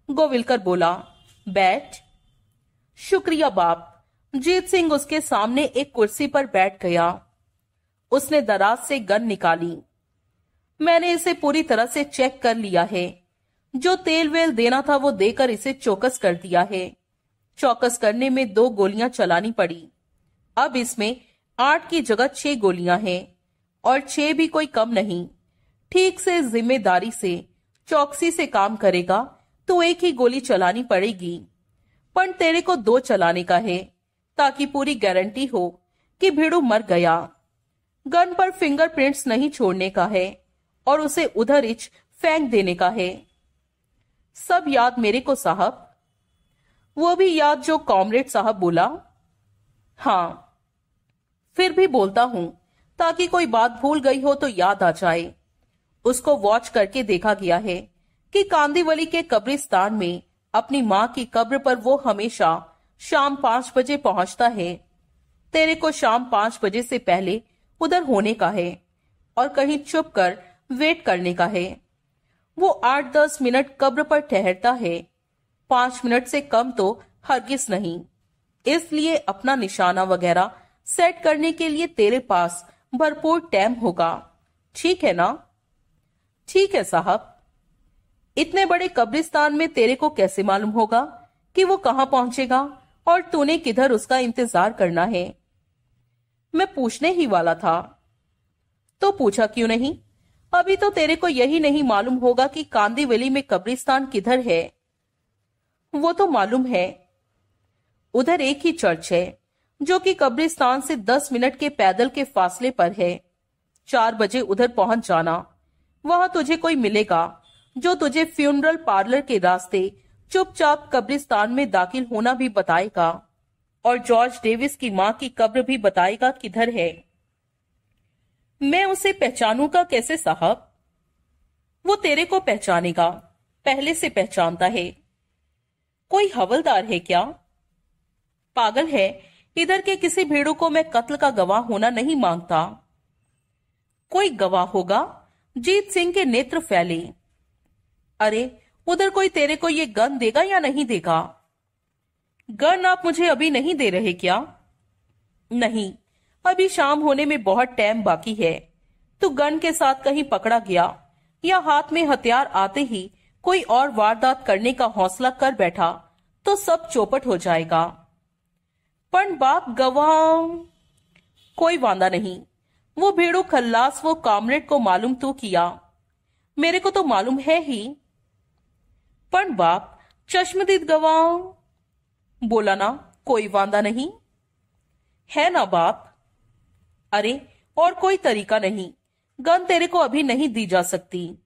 गोविलकर बोला। बैठ। शुक्रिया बाप। जीत सिंह उसके सामने एक कुर्सी पर बैठ गया। उसने दराज से गन निकाली। मैंने इसे पूरी तरह से चेक कर लिया है। जो तेल वेल देना था वो देकर इसे चौकस कर दिया है। चौकस करने में दो गोलियाँ चलानी पड़ी। अब इसमें आठ की जगह छह गोलियाँ हैं और छह भी कोई कम नहीं। ठीक से ज़िम्मेदारी से चौकसी से काम करेगा तो एक ही गोली चलानी पड़ेगी। पर तेरे को दो चलाने का है, ताकि पूरी गारंटी हो कि भिड़ू मर गया। गन पर फिंगरप्रिंट्स नहीं छोड़ने का है और उसे उधर इच फेंक देने का है। सब याद मेरे को, साहब। वो भी याद जो कॉमरेड साहब बोला? हाँ। फिर भी बोलता हूँ, ताकि कोई बात भूल गई हो तो याद आ जाए। उसको वॉच करके देखा गया है कि कांदीवली के कब्रिस्तान में अपनी माँ की कब्र पर वो हमेशा शाम पाँच बजे पहुँचता है। तेरे को शाम पाँच बजे से पहले उधर होने का है और कहीं चुप कर वेट करने का है। वो आठ दस मिनट कब्र पर ठहरता है पाँच मिनट से कम तो हरगिज नहीं। इसलिए अपना निशाना वगैरह सेट करने के लिए तेरे पास भरपूर टाइम होगा। ठीक है ना? ठीक है साहब। इतने बड़े कब्रिस्तान में तेरे को कैसे मालूम होगा कि वो कहाँ पहुंचेगा और तूने किधर उसका इंतज़ार करना है? मैं पूछने ही वाला था। तो पूछा क्यों नहीं? अभी तो तेरे को यही नहीं मालूम होगा कि कांदीवली में कब्रिस्तान किधर है। वो तो मालूम है। उधर एक ही चर्च है, जो कि कब्रिस्तान से दस मिनट के पैदल के फासले पर है। चार बजे उधर पहुँच जाना। वहाँ तुझे कोई मिलेगा, जो तुझे फ्यूनरल पार्लर के रास्ते चुपचाप कब्रिस्तान में दाखिल होना भी बताएगा, और जॉर्ज डेविस की माँ की कब्र भी बताएगा किधर है। मैं उसे पहचानूँगा कैसे, साहब? वो तेरे को पहचानेगा, पहले से पहचानता है। कोई हवलदार है क्या? पागल है। इधर के किसी भेड़ों को मैं कत्ल का गवाह होना नहीं माँगता। कोई गवाह होगा? जीत सिंह के नेत्र फैले। अरे, उधर कोई तेरे को ये गन देगा या नहीं देगा? गन आप मुझे अभी नहीं दे रहे क्या? नहीं। अभी शाम होने में बहुत टाइम बाकी है। तो गन के साथ कहीं पकड़ा गया या हाथ में हथियार आते ही कोई और वारदात करने का हौसला कर बैठा तो सब चौपट हो जाएगा। पण बाप गवाह, कोई वादा नहीं। वो भेड़ो खल्लास, वो कामरेड को मालूम तो किया। मेरे को तो मालूम है ही। पण बाप, चश्मदीद गवाह, बोला ना, कोई वादा नहीं। है ना बाप? अरे, और कोई तरीका नहीं। गन तेरे को अभी नहीं दी जा सकती।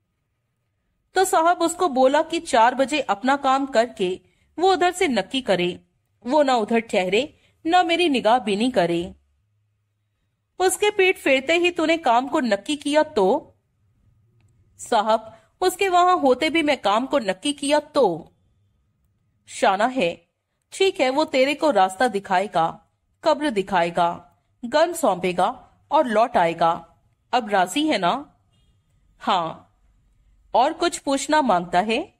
तो साहब उसको बोला कि चार बजे अपना काम करके वो उधर से नक्की करे। वो ना उधर ठहरे, ना मेरी निगाह बीनी करे। उसके पीठ फेरते ही तूने काम को नक्की किया तो? साहब, उसके वहाँ होते भी मैं काम को नक्की किया तो? शाना है। ठीक है, वो तेरे को रास्ता दिखाएगा, कब्र दिखाएगा, गन सौंपेगा और लौट आएगा। अब राज़ी है ना? हाँ और कुछ पूछना माँगता है?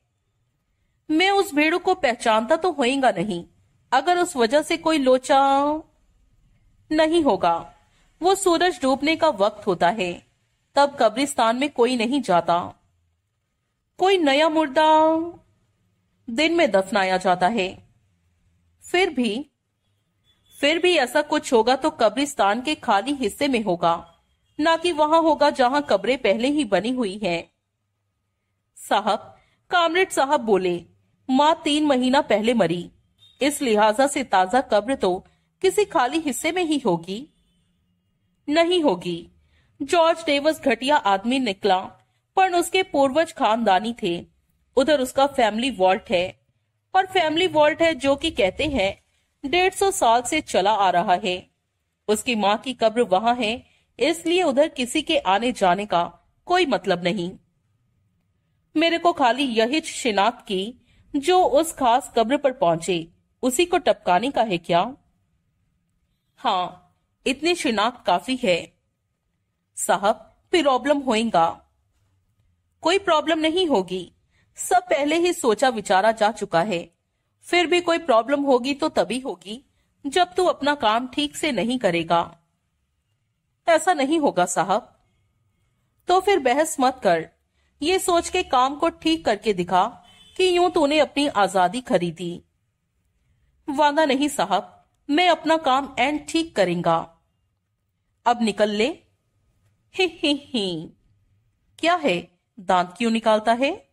मैं उस भेड़ू को पहचानता तो होएगा नहीं। अगर उस वजह से कोई लोचा नहीं होगा, वो सूरज डूबने का वक्त होता है, तब कब्रिस्तान में कोई नहीं जाता। कोई नया मुर्दा दिन में दफनाया जाता है। फिर भी फिर भी ऐसा कुछ होगा तो कब्रिस्तान के खाली हिस्से में होगा, ना कि वहाँ होगा जहाँ कब्रें पहले ही बनी हुई हैं। साहब, कामरेड साहब बोले, माँ तीन महीना पहले मरी, इस लिहाजा से ताज़ा कब्र तो किसी खाली हिस्से में ही होगी? नहीं होगी। जॉर्ज डेवस घटिया आदमी निकला, पर उसके पूर्वज खानदानी थे। उधर उसका फैमिली वॉल्ट है, और फैमिली वॉल्ट है जो कि कहते हैं, डेढ़ सौ साल से चला आ रहा है। उसकी माँ की कब्र वहाँ है, इसलिए उधर किसी के आने जाने का कोई मतलब नहीं। मेरे को खाली यही शिनाख्त की, जो उस खास कब्र पर पहुँचे। उसी को टपकाने का है क्या? हाँ इतनी शिनाख्त काफ़ी है। साहब प्रॉब्लम होएगा। कोई प्रॉब्लम नहीं होगी। सब पहले ही सोचा विचारा जा चुका है। फिर भी कोई प्रॉब्लम होगी तो तभी होगी, जब तू अपना काम ठीक से नहीं करेगा। ऐसा नहीं होगा, साहब। तो फिर बहस मत कर। ये सोच के काम को ठीक करके दिखा कि यूँ तूने अपनी आज़ादी खरीदी। वादा नहीं साहब, मैं अपना काम एंड ठीक करेंगा। अब निकल ले। ही ही ही। क्या है? दांत क्यों निकालता है?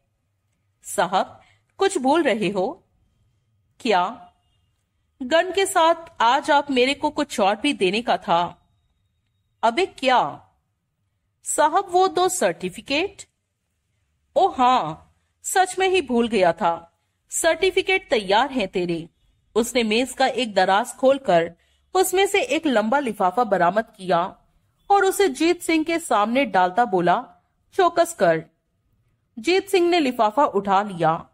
साहब, कुछ बोल रहे हो? क्या? गन के साथ आज आप मेरे को कुछ और भी देने का था। अबे क्या? साहब, वो दो सर्टिफिकेट ओ हाँ सच में ही भूल गया था। सर्टिफिकेट तैयार है तेरे। उसने मेज का एक दराज खोलकर उसमें से एक लंबा लिफाफा बरामद किया और उसे जीत सिंह के सामने डालता बोला, चौकस कर। जीत सिंह ने लिफाफा उठा लिया।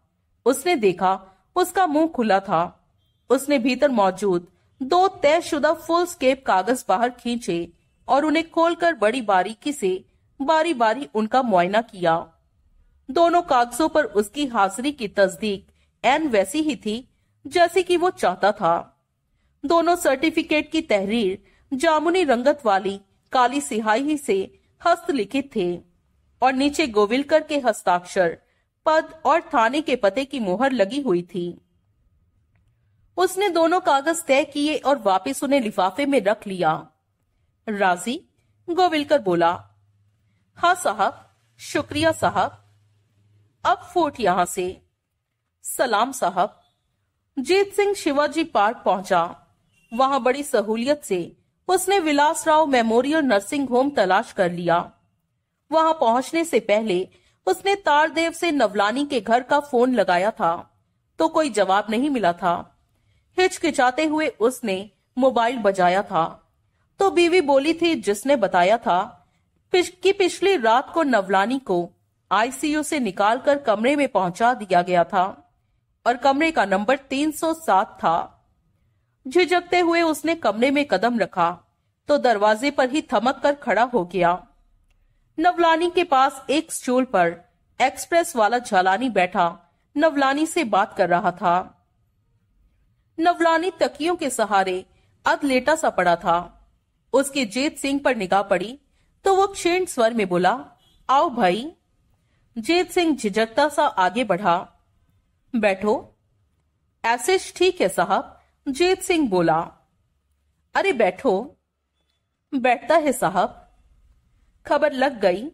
उसने देखा, उसका मुँह खुला था। उसने भीतर मौजूद दो तयशुदा फुल स्केप कागज़ बाहर खींचे और उन्हें खोलकर बड़ी बारीकी से बारी बारी उनका मुआयना किया। दोनों कागजों पर उसकी हाजिरी की तस्दीक एन वैसी ही थी, जैसी कि वो चाहता था। दोनों सर्टिफिकेट की तहरीर जामुनी रंगत वाली काली सिहाई से हस्तलिखित थे और नीचे गोविलकर के हस्ताक्षर, पद और थाने के पते की मोहर लगी हुई थी। उसने दोनों कागज़ तय किए और वापस उन्हें लिफाफे में रख लिया। राज़ी, गोविलकर बोला हाँ साहब, शुक्रिया साहब। अब फूट यहाँ से। सलाम साहब, जीत सिंह शिवाजी पार्क पहुँचा। वहाँ बड़ी सहूलियत से उसने विलासराव मेमोरियल नर्सिंग होम तलाश कर लिया। वहाँ पहुँचने से पहले उसने तारदेव से नवलानी के घर का फ़ोन लगाया था तो कोई जवाब नहीं मिला था। हिचकिचाते हुए उसने मोबाइल बजाया था। तो बीवी बोली थी जिसने बताया था कि पिछली रात को नवलानी को आईसीयू से निकालकर कमरे में पहुँचा दिया गया था और कमरे का नंबर 307 था। झिझकते हुए उसने कमरे में कदम रखा तो दरवाजे पर ही थमक कर खड़ा हो गया। नवलानी के पास एक स्टूल पर एक्सप्रेस वाला झालानी बैठा, नवलानी से बात कर रहा था। नवलानी तकियों के सहारे अध लेटा सा पड़ा था। उसके जेत सिंह पर निगाह पड़ी तो वो क्षीण स्वर में बोला, आओ भाई जेत सिंह झिझकता सा आगे बढ़ा। बैठो। ऐसे ठीक है साहब, जेत सिंह बोला। अरे बैठो। बैठता है साहब। खबर लग गई।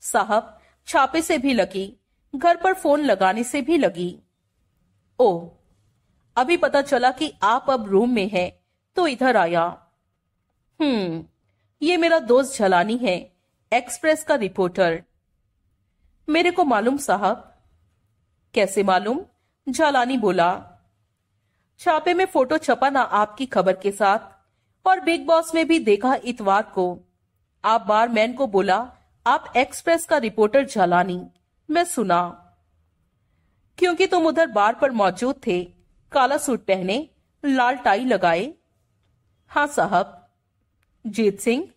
साहब छापे से भी लगी, घर पर फ़ोन लगाने से भी लगी। ओ, अभी पता चला कि आप अब रूम में हैं तो इधर आया। हम्म ये मेरा दोस्त झलानी है, एक्सप्रेस का रिपोर्टर। मेरे को मालूम, साहब। कैसे मालूम? झालानी बोला। छापे में फ़ोटो छपा ना आपकी खबर के साथ, और बिग बॉस में भी देखा इतवार को। आप बार मैन को बोला, आप एक्सप्रेस का रिपोर्टर झालानी मैं सुना। क्योंकि तुम उधर बार पर मौजूद थे, काला सूट पहने, लाल टाई लगाए। हाँ साहब। Jeet Singh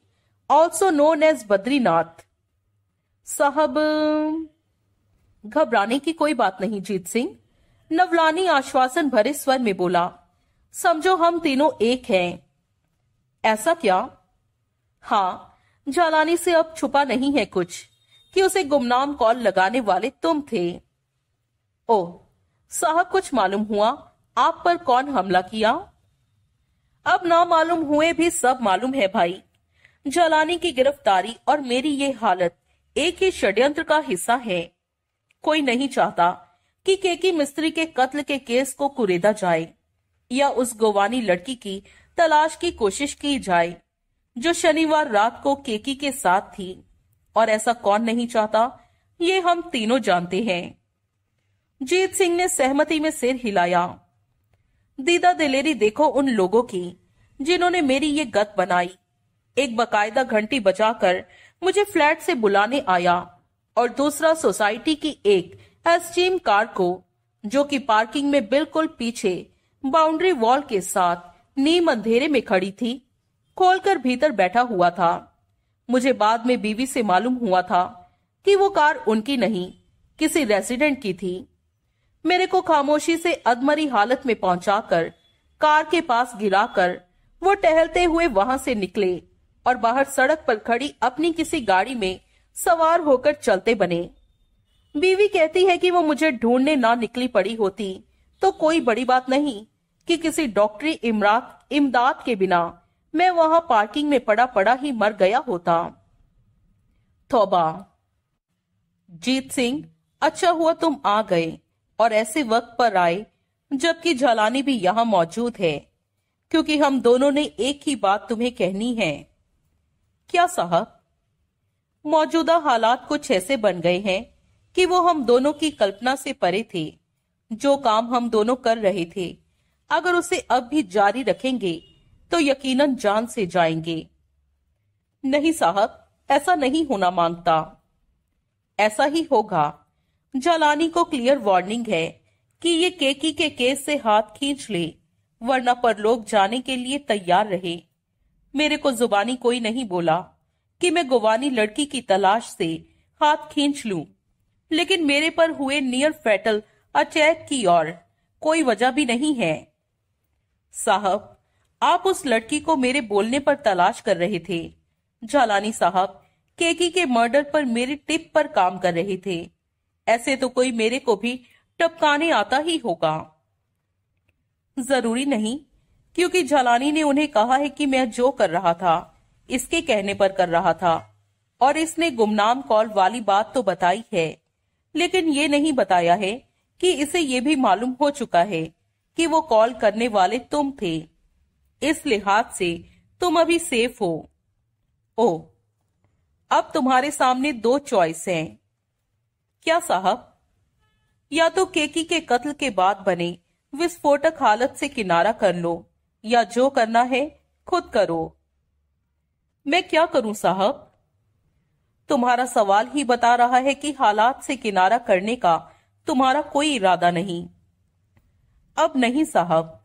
also known as Badrinath. साहब, घबराने की कोई बात नहीं, जीत सिंह। नवलानी आश्वासन भरे स्वर में बोला, समझो हम तीनों एक हैं। ऐसा क्या? हाँ जालानी से अब छुपा नहीं है कुछ, कि उसे गुमनाम कॉल लगाने वाले तुम थे। ओ, साहब, कुछ मालूम हुआ, आप पर कौन हमला किया? अब ना मालूम हुए भी सब मालूम है भाई। जलानी की गिरफ्तारी और मेरी ये हालत। एक ही षड्यंत्र का हिस्सा है। कोई नहीं चाहता कि केकी मिस्त्री के कत्ल के केस को कुरेदा जाए, या उस गोवानी लड़की की तलाश की कोशिश की जाए, जो शनिवार रात को केकी के साथ थी। और ऐसा कौन नहीं चाहता? ये हम तीनों जानते हैं। जीत सिंह ने सहमति में सिर हिलाया। दीदा दिलेरी देखो उन लोगों की, जिन्होंने मेरी ये गत बनाई। एक बकायदा घंटी बजाकर मुझे फ्लैट से बुलाने आया और दूसरा सोसाइटी की एक एस्टीम कार को, जो कि पार्किंग में बिल्कुल पीछे बाउंड्री वॉल के साथ नीम अंधेरे में खड़ी थी, खोलकर भीतर बैठा हुआ था। मुझे बाद में बीवी से मालूम हुआ था कि वो कार उनकी नहीं, किसी रेसिडेंट की थी। मेरे को खामोशी से अधमरी हालत में पहुंचाकर कार के पास गिराकर वो टहलते हुए वहाँ से निकले। और बाहर सड़क पर खड़ी अपनी किसी गाड़ी में सवार होकर चलते बने। बीवी कहती है कि वो मुझे ढूँढने ना निकली पड़ी होती तो कोई बड़ी बात नहीं कि किसी डॉक्टरी इमरात, इमदाद के बिना मैं वहाँ पार्किंग में पड़ा पड़ा ही मर गया होता। थोबा। जीत सिंह अच्छा हुआ तुम आ गए और ऐसे वक्त पर आए जबकि झलानी भी यहाँ मौजूद है, क्योंकि हम दोनों ने एक ही बात तुम्हें कहनी है। क्या साहब? मौजूदा हालात कुछ ऐसे बन गए हैं कि वो हम दोनों की कल्पना से परे थे। जो काम हम दोनों कर रहे थे, अगर उसे अब भी जारी रखेंगे तो यकीनन जान से जाएँगे। नहीं साहब, ऐसा नहीं होना माँगता। ऐसा ही होगा। जलानी को क्लियर वार्निंग है कि ये केकी के केस से हाथ खींच ले, वरना पर लोग जाने के लिए तैयार रहे। मेरे को जुबानी कोई नहीं बोला कि मैं गुवानी लड़की की तलाश से हाथ खींच लूँ। लेकिन मेरे पर हुए नियर फैटल अटैक की और कोई वजह भी नहीं है। साहब, आप उस लड़की को मेरे बोलने पर तलाश कर रहे थे। झालानी साहब, केकी के मर्डर पर मेरी टिप पर काम कर रहे थे। ऐसे तो कोई मेरे को भी टपकाने आता ही होगा। ज़रूरी नहीं क्योंकि झालानी ने उन्हें कहा है कि मैं जो कर रहा था, इसके कहने पर कर रहा था, और इसने गुमनाम कॉल वाली बात तो बताई है। लेकिन ये नहीं बताया है कि इसे ये भी मालूम हो चुका है कि वो कॉल करने वाले तुम थे। इस लिहाज से तुम अभी सेफ़ हो। ओ, अब तुम्हारे सामने दो चॉइस हैं। क्या साहब? या तो केकी के कत्ल के बाद बने विस्फोटक हालत से किनारा कर लो या जो करना है, खुद करो। मैं क्या करूँ साहब? तुम्हारा सवाल ही बता रहा है कि हालात से किनारा करने का तुम्हारा कोई इरादा नहीं। अब नहीं साहब।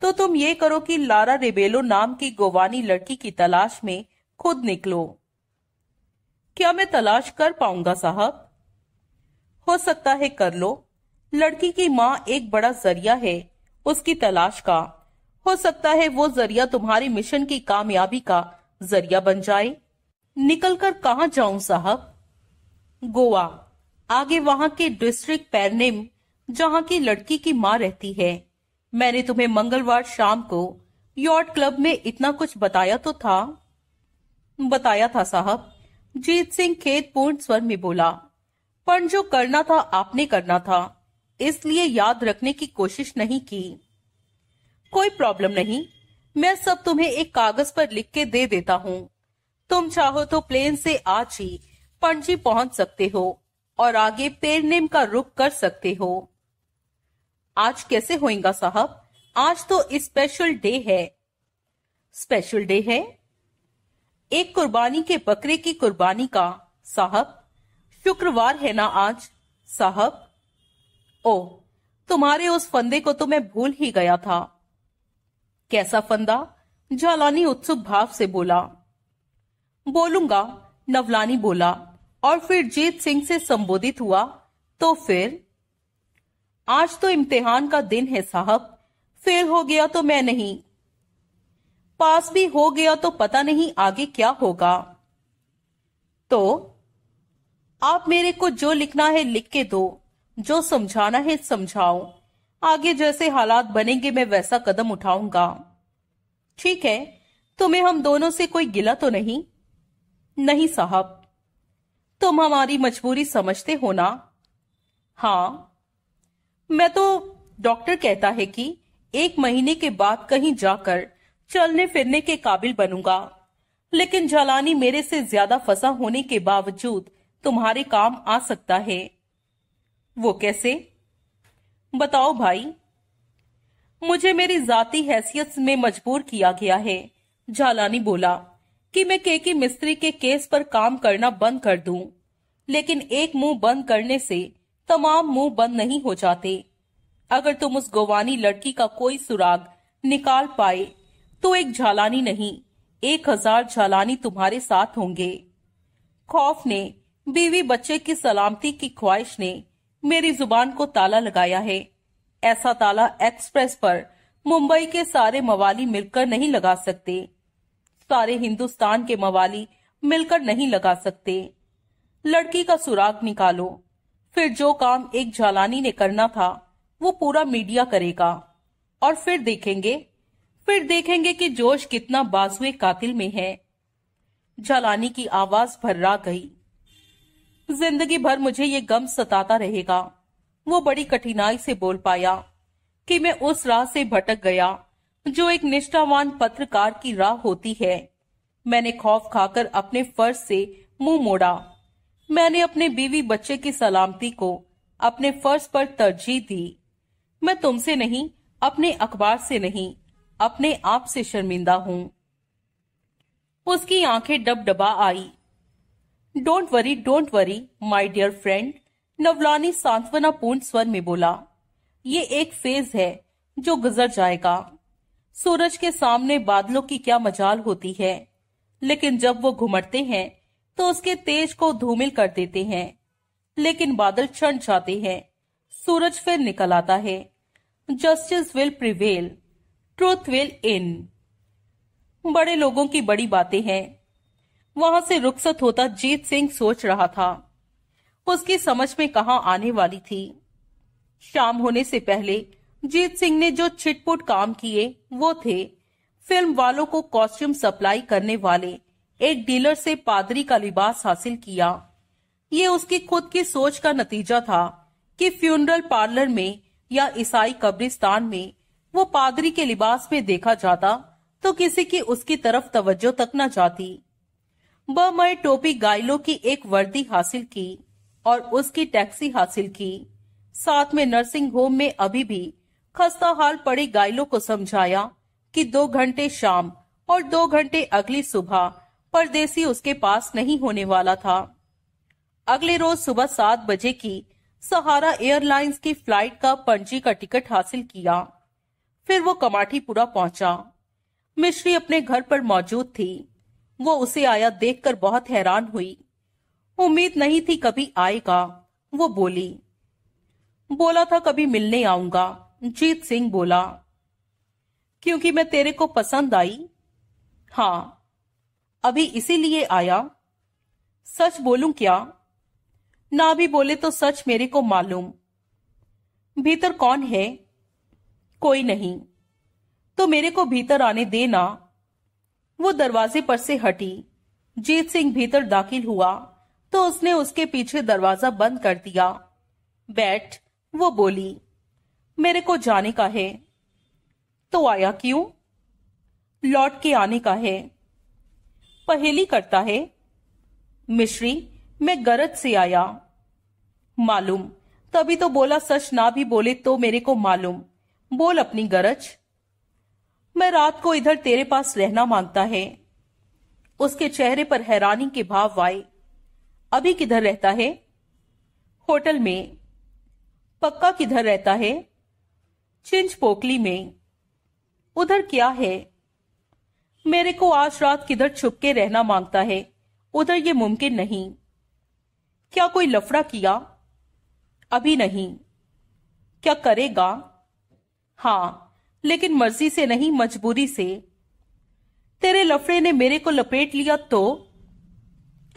तो तुम ये करो कि लारा रेबेलो नाम की गोवानी लड़की की तलाश में खुद निकलो। क्या मैं तलाश कर पाऊँगा साहब? हो सकता है कर लो। लड़की की माँ एक बड़ा ज़रिया है उसकी तलाश का। हो सकता है वो ज़रिया तुम्हारी मिशन की कामयाबी का ज़रिया बन जाए। निकलकर कहा जाऊँ साहब? गोवा। आगे वहाँ के डिस्ट्रिक्ट पैरनेम, जहाँ की लड़की की माँ रहती है। मैंने तुम्हें मंगलवार शाम को यॉट क्लब में इतना कुछ बताया तो था। बताया था साहब। जीत सिंह खेत पूर्ण स्वर में बोला पर जो करना था आपने करना था, इसलिए याद रखने की कोशिश नहीं की। कोई प्रॉब्लम नहीं। मैं सब तुम्हें एक कागज़ पर लिख के दे देता हूँ। तुम चाहो तो प्लेन से आज ही पणजी पहुँच सकते हो और आगे पेरनेम का रुख कर सकते हो। आज कैसे होएगा साहब? आज तो स्पेशल डे है। स्पेशल डे है? एक कुर्बानी के बकरे की कुर्बानी का, साहब। शुक्रवार है ना आज, साहब? ओ तुम्हारे उस फंदे को तो मैं भूल ही गया था। कैसा फंदा? जालानी उत्सुक भाव से बोला। बोलूँगा, नवलानी बोला, और फिर जीत सिंह से संबोधित हुआ तो फिर? आज तो इम्तिहान का दिन है साहब। फेल हो गया तो मैं नहीं। पास भी हो गया तो पता नहीं आगे क्या होगा। तो आप मेरे को जो लिखना है लिख के दो, जो समझाना है समझाओ। आगे जैसे हालात बनेंगे, मैं वैसा कदम उठाऊँगा। ठीक है, तुम्हें हम दोनों से कोई गिला तो नहीं? नहीं साहब। तुम हमारी मजबूरी समझते हो ना? हाँ। मैं तो डॉक्टर कहता है कि एक महीने के बाद कहीं जाकर चलने फिरने के काबिल बनूँगा। लेकिन जलानी मेरे से ज़्यादा फंसा होने के बावजूद तुम्हारे काम आ सकता है। वो कैसे? बताओ भाई मुझे मेरी जाति हैसियत में मजबूर किया गया है। झालानी बोला कि मैं के की मिस्त्री के केस पर काम करना बंद कर दूँ, लेकिन एक मुँह बंद करने से तमाम मुँह बंद नहीं हो जाते। अगर तुम उस गोवानी लड़की का कोई सुराग निकाल पाए तो एक झालानी नहीं एक हज़ार झालानी तुम्हारे साथ होंगे। खौफ ने बीवी बच्चे की सलामती की ख्वाहिश ने मेरी ज़ुबान को ताला लगाया है। ऐसा ताला एक्सप्रेस पर मुंबई के सारे मवाली मिलकर नहीं लगा सकते। सारे हिंदुस्तान के मवाली मिलकर नहीं लगा सकते। लड़की का सुराग निकालो। फिर जो काम एक झालानी ने करना था, वो पूरा मीडिया करेगा। और फिर देखेंगे फिर देखेंगे कि जोश कितना बाजुए कातिल में है। झालानी की आवाज़ भर्रा गई। ज़िंदगी भर मुझे ये गम सताता रहेगा। वो बड़ी कठिनाई से बोल पाया कि मैं उस राह से भटक गया जो एक निष्ठावान पत्रकार की राह होती है। मैंने खौफ खाकर अपने फ़र्ज़ से मुँह मोड़ा। मैंने अपने बीवी बच्चे की सलामती को अपने फ़र्ज़ पर तरजीह दी। मैं तुमसे नहीं, अपने अखबार से नहीं, अपने आप से शर्मिंदा हूँ। उसकी आँखें डबडबा आई। Don't worry don't worry my dear friend Navlani सांत्वना पूर्ण स्वर में बोला। ये एक फ़ेज़ है जो गुजर जाएगा। सूरज के सामने बादलों की क्या मजाल होती है। लेकिन जब वो घुमटते हैं तो उसके तेज को धूमिल कर देते हैं। लेकिन बादल क्षण जाते हैं। सूरज फिर निकल आता है। Justice will prevail truth will इन बड़े लोगों की बड़ी बातें हैं। वहाँ से रुखसत होता जीत सिंह सोच रहा था। उसकी समझ में कहा आने वाली थी। शाम होने से पहले जीत सिंह ने जो छिटपुट काम किए, वो थे फ़िल्म वालों को कॉस्ट्यूम सप्लाई करने वाले, एक डीलर से पादरी का लिबास हासिल किया। ये उसकी खुद की सोच का नतीजा था कि फ्यूनरल पार्लर में या ईसाई कब्रिस्तान में वो पादरी के लिबास में देखा जाता तो किसी की उसकी तरफ़ तवज्जो तक न जाती। बमय टोपी गाइलो की एक वर्दी हासिल की और उसकी टैक्सी हासिल की। साथ में नर्सिंग होम में अभी भी खस्ता हाल पड़े गाइलो को समझाया कि दो घंटे शाम और दो घंटे अगली सुबह परदेसी उसके पास नहीं होने वाला था। अगले रोज सुबह सात बजे की सहारा एयरलाइंस की फ़्लाइट का पंजी का टिकट हासिल किया। फिर वो कमाठीपुरा पहुँचा। मिश्री अपने घर पर मौजूद थी। वो उसे आया देखकर बहुत हैरान हुई। उम्मीद नहीं थी कभी आएगा, वो बोली। बोला था कभी मिलने आऊँगा, जीत सिंह बोला। क्योंकि मैं तेरे को पसंद आई। हाँ अभी इसीलिए आया। सच बोलूँ क्या? ना भी बोले तो सच मेरे को मालूम। भीतर कौन है? कोई नहीं। तो मेरे को भीतर आने देना। वो दरवाजे पर से हटी। जीत सिंह भीतर दाखिल हुआ तो उसने उसके पीछे दरवाज़ा बंद कर दिया। बैठ, वो बोली, मेरे को जाने का है। तो आया क्यों? लौट के आने का है। पहेली करता है? मिश्री, मैं गरज से आया। मालूम। तभी तो बोला सच ना भी बोले तो मेरे को मालूम। बोल अपनी गरज। मैं रात को इधर तेरे पास रहना माँगता है। उसके चेहरे पर हैरानी के भाव आए। अभी किधर रहता है? होटल में। पक्का किधर रहता है? चिंच पोकली में। उधर क्या है? मेरे को आज रात किधर छुप के रहना माँगता है? उधर ये मुमकिन नहीं। क्या कोई लफड़ा किया? अभी नहीं। क्या करेगा? हाँ। लेकिन मर्ज़ी से नहीं, मजबूरी से। तेरे लफड़े ने मेरे को लपेट लिया तो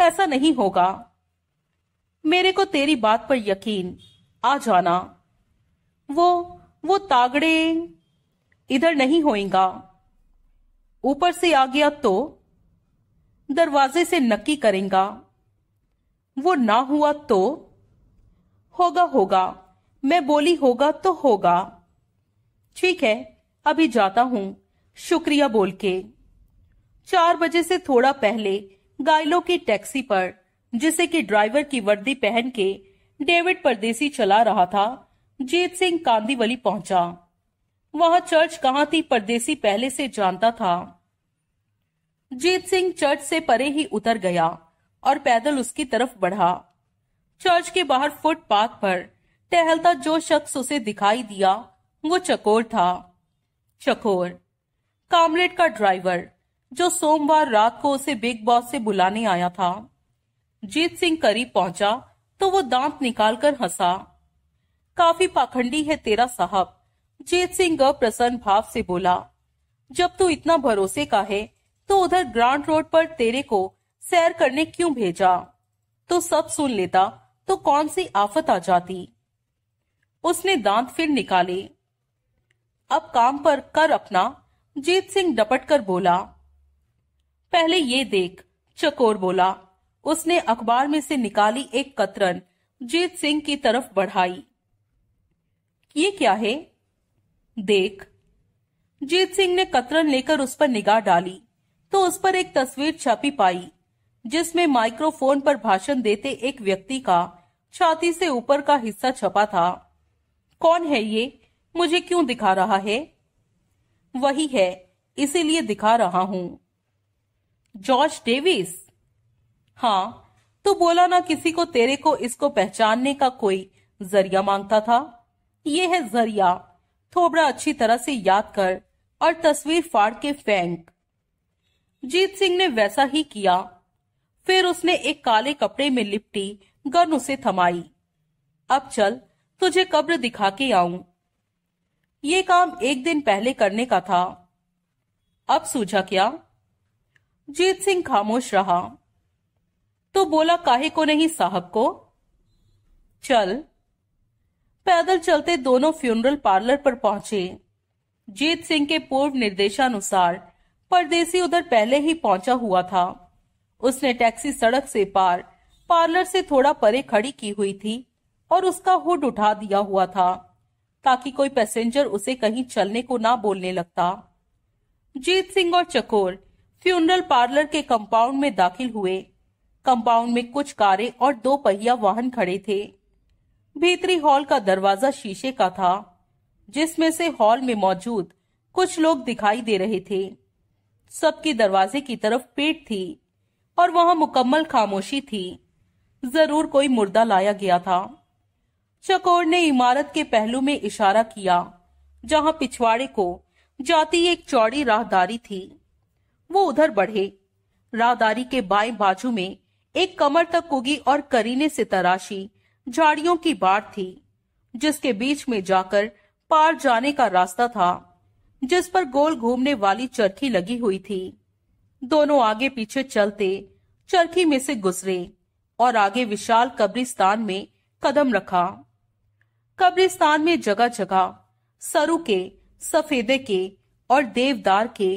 ऐसा नहीं होगा। मेरे को तेरी बात पर यकीन। आ जाना। वो वो तागड़े इधर नहीं होएगा। ऊपर से आ गया तो दरवाजे से नक्की करेगा। वो ना हुआ तो होगा होगा। मैं बोली होगा तो होगा। ठीक है। अभी जाता हूँ, शुक्रिया बोल के। चार बजे से थोड़ा पहले गायलो की टैक्सी पर, जिसे कि ड्राइवर की वर्दी पहन के डेविड परदेसी चला रहा था, जीत सिंह कांदीवली पहुँचा। वहाँ चर्च कहाँ थी परदेसी पहले से जानता था। जीत सिंह चर्च से परे ही उतर गया और पैदल उसकी तरफ़ बढ़ा। चर्च के बाहर फुटपाथ पर टहलता जो शख्स उसे दिखाई दिया, वो चकोर था। चकोर कामरेड का ड्राइवर, जो सोमवार रात को उसे बिग बॉस से बुलाने आया था। जीत सिंह करीब पहुँचा तो वो दांत निकालकर हंसा। काफ़ी पाखंडी है तेरा साहब, जीत सिंह प्रसन्न भाव से बोला। जब तू इतना भरोसे का है तो उधर ग्रांड रोड पर तेरे को सैर करने क्यों भेजा? तो सब सुन लेता तो कौन सी आफत आ जाती? उसने दांत फिर निकाले। अब काम पर कर अपना, जीत सिंह डपट कर बोला। पहले ये देख, चकोर बोला, उसने अखबार में से निकाली एक कतरन, जीत सिंह की तरफ़ बढ़ाई। ये क्या है? देख, जीत सिंह ने कतरन लेकर उस पर निगाह डाली तो उस पर एक तस्वीर छपी पाई, जिसमें माइक्रोफोन पर भाषण देते एक व्यक्ति का छाती से ऊपर का हिस्सा छपा था। कौन है ये? मुझे क्यों दिखा रहा है? वही है, इसीलिए दिखा रहा हूँ। George Davis? हाँ तो बोला ना किसी को तेरे को इसको पहचानने का कोई ज़रिया माँगता था? ये है ज़रिया, थोबड़ा अच्छी तरह से याद कर और तस्वीर फाड़ के फेंक। जीत सिंह ने वैसा ही किया। फिर उसने एक काले कपड़े में लिपटी, गन उसे थमाई। अब चल, तुझे कब्र दिखा के आऊँ। ये काम एक दिन पहले करने का था। अब सूझा क्या, जीत सिंह खामोश रहा। तो बोला, काहे को नहीं साहब को? चल। पैदल चलते दोनों फ्यूनरल पार्लर पर पहुँचे। जीत सिंह के पूर्व निर्देशानुसार परदेसी उधर पहले ही पहुँचा हुआ था। उसने टैक्सी सड़क से पार, पार्लर से थोड़ा परे खड़ी की हुई थी और उसका हुड उठा दिया हुआ था। ताकि कोई पैसेंजर उसे कहीं चलने को ना बोलने लगता। जीत सिंह और चकोर फ्यूनरल पार्लर के कंपाउंड में दाखिल हुए। कंपाउंड में कुछ कारें और दो पहिया वाहन खड़े थे। भीतरी हॉल का दरवाज़ा शीशे का था, जिसमें से हॉल में मौजूद कुछ लोग दिखाई दे रहे थे। सबकी दरवाजे की तरफ़ पेट थी और वहाँ मुकम्मल खामोशी थी। ज़रूर कोई मुर्दा लाया गया था। चकोर ने इमारत के पहलू में इशारा किया, जहाँ पिछवाड़े को जाती एक चौड़ी राहदारी थी। वो उधर बढ़े। राहदारी के बाएँ बाजू में एक कमर तक उगी और करीने से तराशी झाड़ियों की बाढ़ थी, जिसके बीच में जाकर पार जाने का रास्ता था, जिस पर गोल घूमने वाली चरखी लगी हुई थी। दोनों आगे पीछे चलते चरखी में से गुजरे और आगे विशाल कब्रिस्तान में कदम रखा। कब्रिस्तान में जगह जगह सरु के, सफेदे के और देवदार के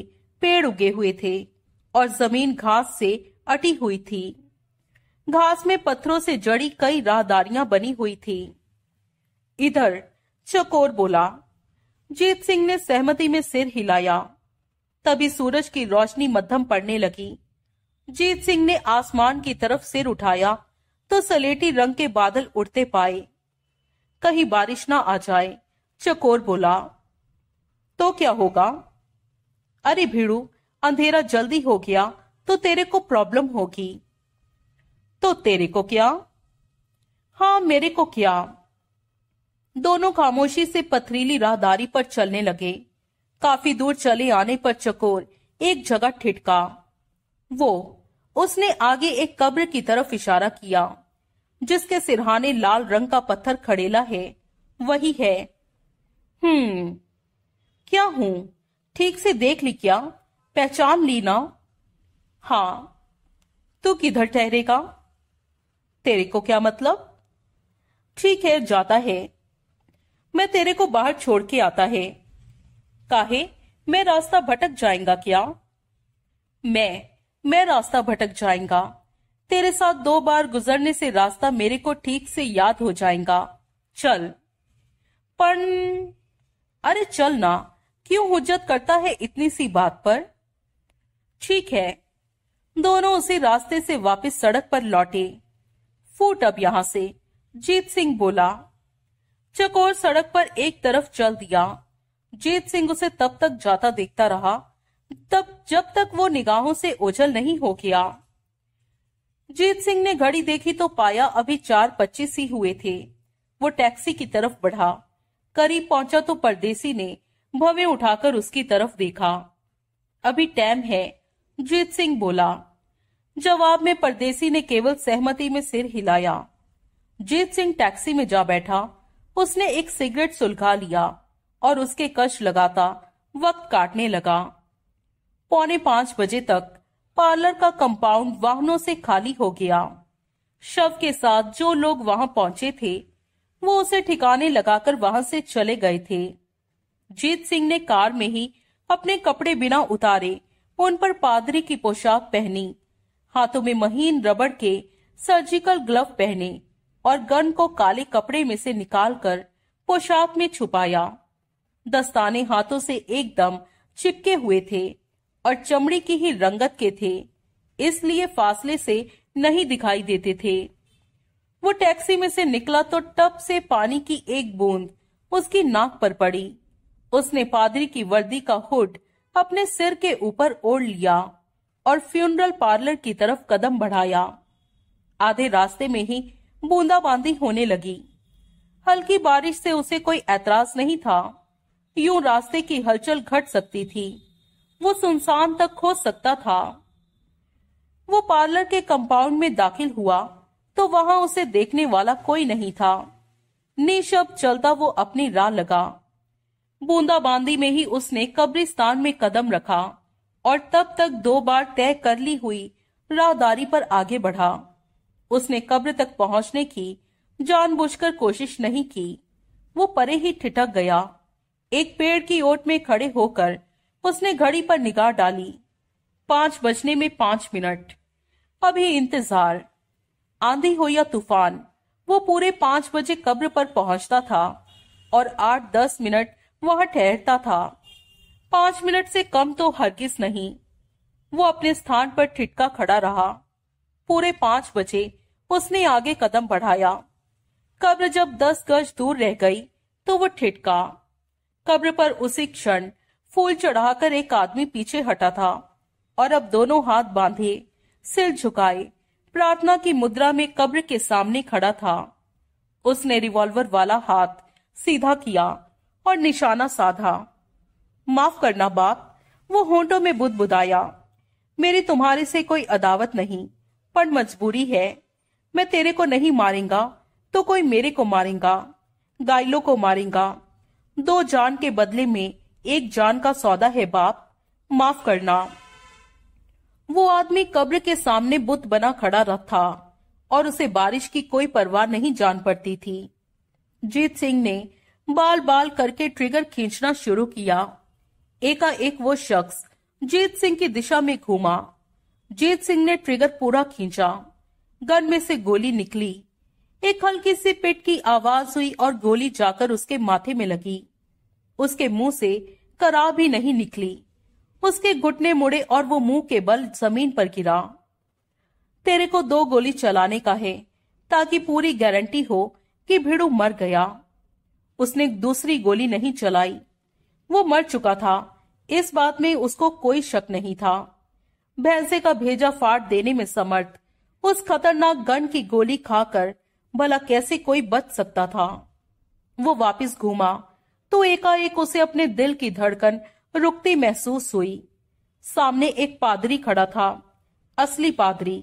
पेड़ उगे हुए थे और ज़मीन घास से अटी हुई थी। घास में पत्थरों से जड़ी कई राहदारियाँ बनी हुई थी। इधर चकोर बोला, जीत सिंह ने सहमति में सिर हिलाया। तभी सूरज की रोशनी मध्यम पड़ने लगी। जीत सिंह ने आसमान की तरफ़ सिर उठाया तो सलेटी रंग के बादल उड़ते पाए। कहीं बारिश ना आ जाए। चकोर बोला तो क्या होगा? अरे भीड़ू, अंधेरा जल्दी हो गया तो तेरे को प्रॉब्लम होगी। तो तेरे को क्या? हाँ मेरे को क्या? दोनों खामोशी से पथरीली राहदारी पर चलने लगे। काफ़ी दूर चले आने पर चकोर एक जगह ठिठका। वो, उसने आगे एक कब्र की तरफ़ इशारा किया। जिसके सिरहाने लाल रंग का पत्थर खड़ेला है, वही है। हम्म क्या हूँ? ठीक से देख ली क्या? पहचान ली ना? हाँ। तू किधर ठहरेगा? तेरे को क्या मतलब? ठीक है, जाता है। मैं तेरे को बाहर छोड़ के आता है। काहे, मैं रास्ता भटक जाएगा क्या? मैं मैं रास्ता भटक जाएगा। तेरे साथ दो बार गुजरने से रास्ता मेरे को ठीक से याद हो जाएगा। चल। पर अरे चल ना, क्यों हुज्जत करता है इतनी सी बात पर? ठीक है। दोनों उसी रास्ते से वापस सड़क पर लौटे। फूट अब यहाँ से, जीत सिंह बोला। चकोर सड़क पर एक तरफ़ चल दिया। जीत सिंह उसे तब तक जाता देखता रहा, तब जब तक वो निगाहों से ओझल नहीं हो गया। जीत सिंह ने घड़ी देखी तो पाया अभी चार पच्चीस ही हुए थे। वो टैक्सी की तरफ़ बढ़ा। करीब पहुँचा तो परदेसी ने भवे उठाकर उसकी तरफ़ देखा। अभी टाइम है, जीत सिंह बोला। जवाब में परदेसी ने केवल सहमति में सिर हिलाया। जीत सिंह टैक्सी में जा बैठा। उसने एक सिगरेट सुलगा लिया और उसके कश लगाता वक्त काटने लगा। पौने पाँच बजे तक पार्लर का कंपाउंड वाहनों से खाली हो गया। शव के साथ जो लोग वहाँ पहुँचे थे, वो उसे ठिकाने लगाकर वहाँ से चले गए थे। जीत सिंह ने कार में ही अपने कपड़े बिना उतारे उन पर पादरी की पोशाक पहनी। हाथों में महीन रबड़ के सर्जिकल ग्लव पहने और गन को काले कपड़े में से निकालकर पोशाक में छुपाया। दस्ताने हाथों से एकदम चिपके हुए थे। और चमड़ी की ही रंगत के थे, इसलिए फासले से नहीं दिखाई देते थे। वो टैक्सी में से निकला तो टप से पानी की एक बूंद उसकी नाक पर पड़ी। उसने पादरी की वर्दी का हुड अपने सिर के ऊपर ओढ़ लिया और फ्यूनरल पार्लर की तरफ़ कदम बढ़ाया। आधे रास्ते में ही बूंदाबांदी होने लगी। हल्की बारिश से उसे कोई ऐतराज नहीं था। यूँ रास्ते की हलचल घट सकती थी। वो सुनसान तक खोज सकता था। वो पार्लर के कंपाउंड में दाखिल हुआ तो वहाँ उसे देखने वाला कोई नहीं था। निशब्द चलता वो अपनी राह लगा। बूंदाबांदी में ही उसने कब्रिस्तान में कदम रखा और तब तक दो बार तय कर ली हुई राहदारी पर आगे बढ़ा। उसने कब्र तक पहुँचने की जानबूझकर कोशिश नहीं की। वो परे ही ठिठक गया। एक पेड़ की ओट में खड़े होकर उसने घड़ी पर निगाह डाली। पाँच बजने में पाँच मिनट। अभी इंतज़ार। आंधी हो या तूफ़ान, वो पूरे पाँच बजे कब्र पर पहुँचता था और आठ दस मिनट वहाँ ठहरता था। पाँच मिनट से कम तो हरगिज नहीं। वो अपने स्थान पर ठिटका खड़ा रहा। पूरे पाँच बजे उसने आगे कदम बढ़ाया। कब्र जब दस गज दूर रह गई तो वो ठिटका कब्र पर उसी क्षण फूल चढ़ाकर एक आदमी पीछे हटा था और अब दोनों हाथ बांधे, सिर झुकाए, प्रार्थना की मुद्रा में कब्र के सामने खड़ा था। उसने रिवॉल्वर वाला हाथ सीधा किया और निशाना साधा। माफ़ करना बाप, वो होंठों में बुद बुदाया मेरी तुम्हारे से कोई अदावत नहीं, पर मजबूरी है। मैं तेरे को नहीं मारेगा तो कोई मेरे को मारेगा, गायलों को मारेगा। दो जान के बदले में एक जान का सौदा है बाप, माफ़ करना। वो आदमी कब्र के सामने बुत बना खड़ा था और उसे बारिश की कोई परवाह नहीं जान पड़ती थी। जीत सिंह ने बाल बाल करके ट्रिगर खींचना शुरू किया। एकाएक वो शख्स जीत सिंह की दिशा में घूमा। जीत सिंह ने ट्रिगर पूरा खींचा। गन में से गोली निकली। एक हल्की सी पिट की आवाज़ हुई और गोली जाकर उसके माथे में लगी। उसके मुँह से करा भी नहीं निकली। उसके घुटने मुड़े और वो मुँह के बल ज़मीन पर गिरा। तेरे को दो गोली चलाने का है, ताकि पूरी गारंटी हो कि भिड़ू मर गया। उसने दूसरी गोली नहीं चलाई। वो मर चुका था। इस बात में उसको कोई शक नहीं था। भैंसे का भेजा फाट देने में समर्थ, उस खतरनाक गन की गोली खाकर भला कैसे कोई बच सकता था। वो वापस घूमा। तो एकाएक उसे अपने दिल की धड़कन रुकती महसूस हुई। सामने एक पादरी खड़ा था, असली पादरी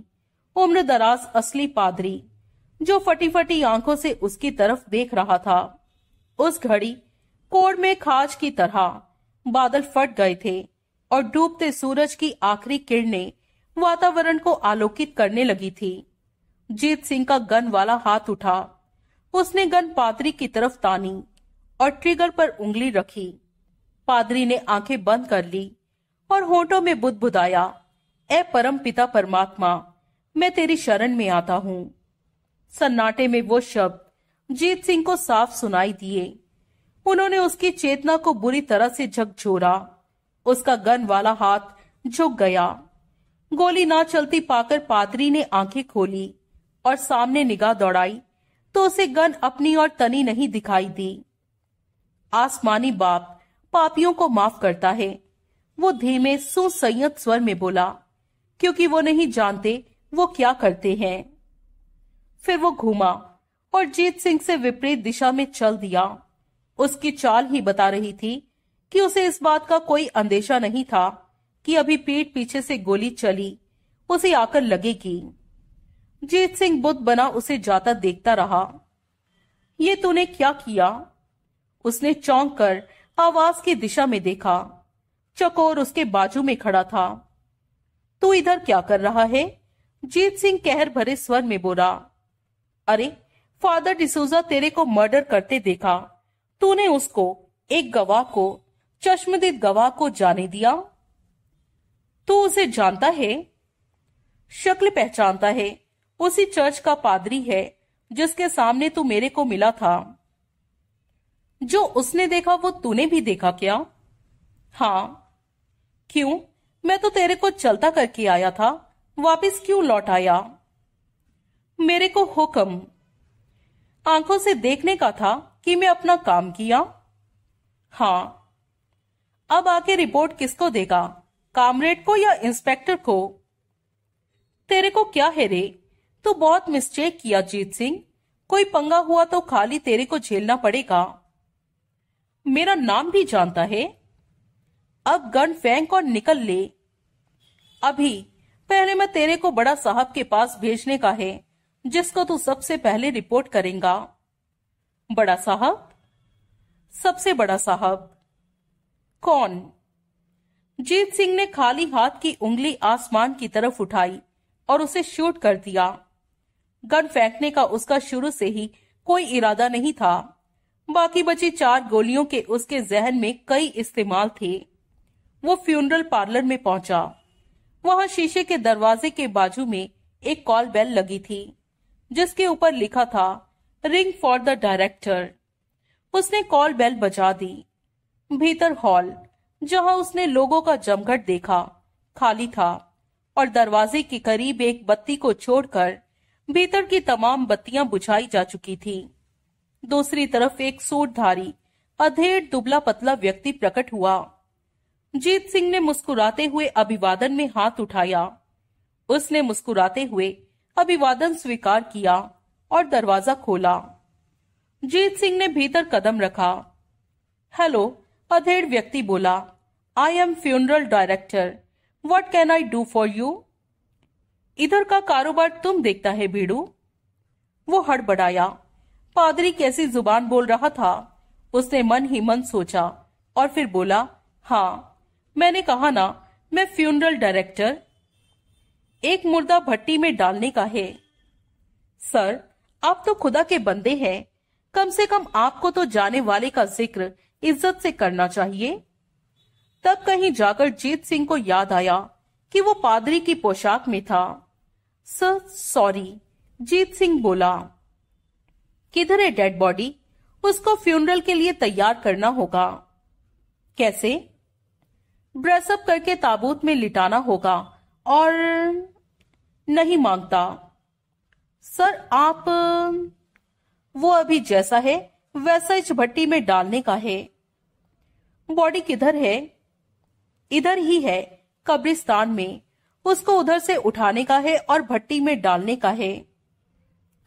उम्र दराज असली पादरी, जो फटी फटी आँखों से उसकी तरफ़ देख रहा था। उस घड़ी कोड़ में खाज की तरह बादल फट गए थे और डूबते सूरज की आखिरी किरणें वातावरण को आलोकित करने लगी थी। जीत सिंह का गन वाला हाथ उठा। उसने गन पादरी की तरफ़ तानी। और ट्रिगर पर उंगली रखी। पादरी ने आँखें बंद कर ली और होठों में बुदबुदाया ए परम पिता परमात्मा, मैं तेरी शरण में आता हूँ। सन्नाटे में वो शब्द जीत सिंह को साफ़ सुनाई दिए। उन्होंने उसकी चेतना को बुरी तरह से झकझोरा। उसका गन वाला हाथ झुक गया। गोली ना चलती पाकर पादरी ने आँखें खोली और सामने निगाह दौड़ाई तो उसे गन अपनी और तनी नहीं दिखाई दी। आसमानी बाप पापियों को माफ़ करता है। वो धीमे सुसंयत स्वर में बोला, क्योंकि वो नहीं जानते वो क्या करते हैं। फिर वो घूमा और जीत सिंह से विपरीत दिशा में चल दिया। उसकी चाल ही बता रही थी कि उसे इस बात का कोई अंदेशा नहीं था कि अभी पीठ पीछे से गोली चली, उसे आकर लगेगी। जीत सिंह बुद्ध बना उसे जाता देखता रहा। ये तूने क्या किया? उसने चौंक कर आवाज़ की दिशा में देखा। चकोर उसके बाजू में खड़ा था। तू इधर क्या कर रहा है? जीत सिंह कहर भरे स्वर में बोला। अरे, फादर डिसूजा तेरे को मर्डर करते देखा। तूने उसको, एक गवाह को, चश्मदीद गवाह को जाने दिया? तू उसे जानता है? शक्ल पहचानता है। उसी चर्च का पादरी है, जिसके सामने तू मेरे को मिला था। जो उसने देखा, वो तूने भी देखा क्या? हाँ। क्यों? मैं तो तेरे को चलता करके आया था, वापस क्यों लौट आया? मेरे को हुक्म। आँखों से देखने का था कि मैं अपना काम किया। हाँ। अब आके रिपोर्ट किसको देगा? कामरेड को या इंस्पेक्टर को? तेरे को क्या है रे? तू बहुत मिस्टेक किया, जीत सिंह। कोई पंगा हुआ तो खाली तेरे को झेलना पड़ेगा। मेरा नाम भी जानता है। अब गन फेंक और निकल ले। अभी, पहले मैं तेरे को बड़ा साहब के पास भेजने का है, जिसको तू सबसे पहले रिपोर्ट करेगा। बड़ा साहब? सबसे बड़ा साहब। कौन? जीत सिंह ने खाली हाथ की उंगली आसमान की तरफ़ उठाई और उसे शूट कर दिया। गन फेंकने का उसका शुरू से ही कोई इरादा नहीं था। बाकी बची चार गोलियों के उसके जहन में कई इस्तेमाल थे। वो फ्यूनरल पार्लर में पहुँचा। वहाँ शीशे के दरवाजे के बाजू में एक कॉल बेल लगी थी, जिसके ऊपर लिखा था रिंग फॉर द डायरेक्टर उसने कॉल बेल बजा दी। भीतर हॉल जहाँ उसने लोगों का जमघट देखा, खाली था, और दरवाजे के करीब एक बत्ती को छोड़कर भीतर की तमाम बत्तियाँ बुझाई जा चुकी थी। दूसरी तरफ़ एक सूटधारी अधेड़ दुबला पतला व्यक्ति प्रकट हुआ। जीत सिंह ने मुस्कुराते हुए अभिवादन में हाथ उठाया। उसने मुस्कुराते हुए अभिवादन स्वीकार किया और दरवाज़ा खोला। जीत सिंह ने भीतर कदम रखा। हेलो, अधेड़ व्यक्ति बोला। I am funeral director what can I do for you इधर का कारोबार तुम देखता है, भीड़ू, वो हड़बड़ाया। पादरी कैसी ज़ुबान बोल रहा था? उसने मन ही मन सोचा और फिर बोला हाँ मैंने कहा ना, मैं फ्यूनरल डायरेक्टर एक मुर्दा भट्टी में डालने का है। सर, आप तो खुदा के बंदे हैं। कम से कम आपको तो जाने वाले का ज़िक्र इज़्ज़त से करना चाहिए। तब कहीं जाकर जीत सिंह को याद आया कि वो पादरी की पोशाक में था। सर सॉरी जीत सिंह बोला। किधर है डेड बॉडी उसको फ्यूनरल के लिए तैयार करना होगा। कैसे? ब्रसअप करके ताबूत में लिटाना होगा और नहीं माँगता। सर, आप, वो अभी जैसा है, वैसा इस भट्टी में डालने का है। बॉडी किधर है? इधर ही है, कब्रिस्तान में। उसको उधर से उठाने का है और भट्टी में डालने का है।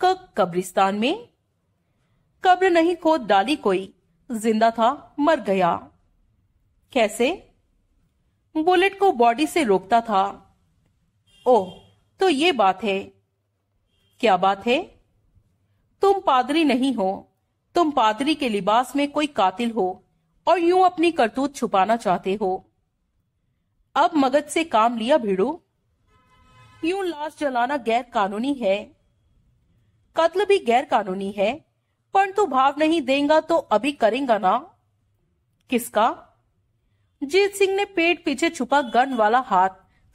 कब? कब्रिस्तान में? कब्र नहीं खोद डाली कोई। ज़िंदा था, मर गया। कैसे? बुलेट को बॉडी से रोकता था। ओह तो ये बात है। क्या बात है? तुम पादरी नहीं हो। तुम पादरी के लिबास में कोई कातिल हो और यूँ अपनी करतूत छुपाना चाहते हो। अब मगज से काम लिया भिड़ो। यूँ लाश जलाना गैर कानूनी है। कत्ल भी गैर कानूनी है। पर तू भाव नहीं देगा तो अभी करेगा ना? किसका? जीत सिंह ने पेट पीछे छुपा गन वाला हाथ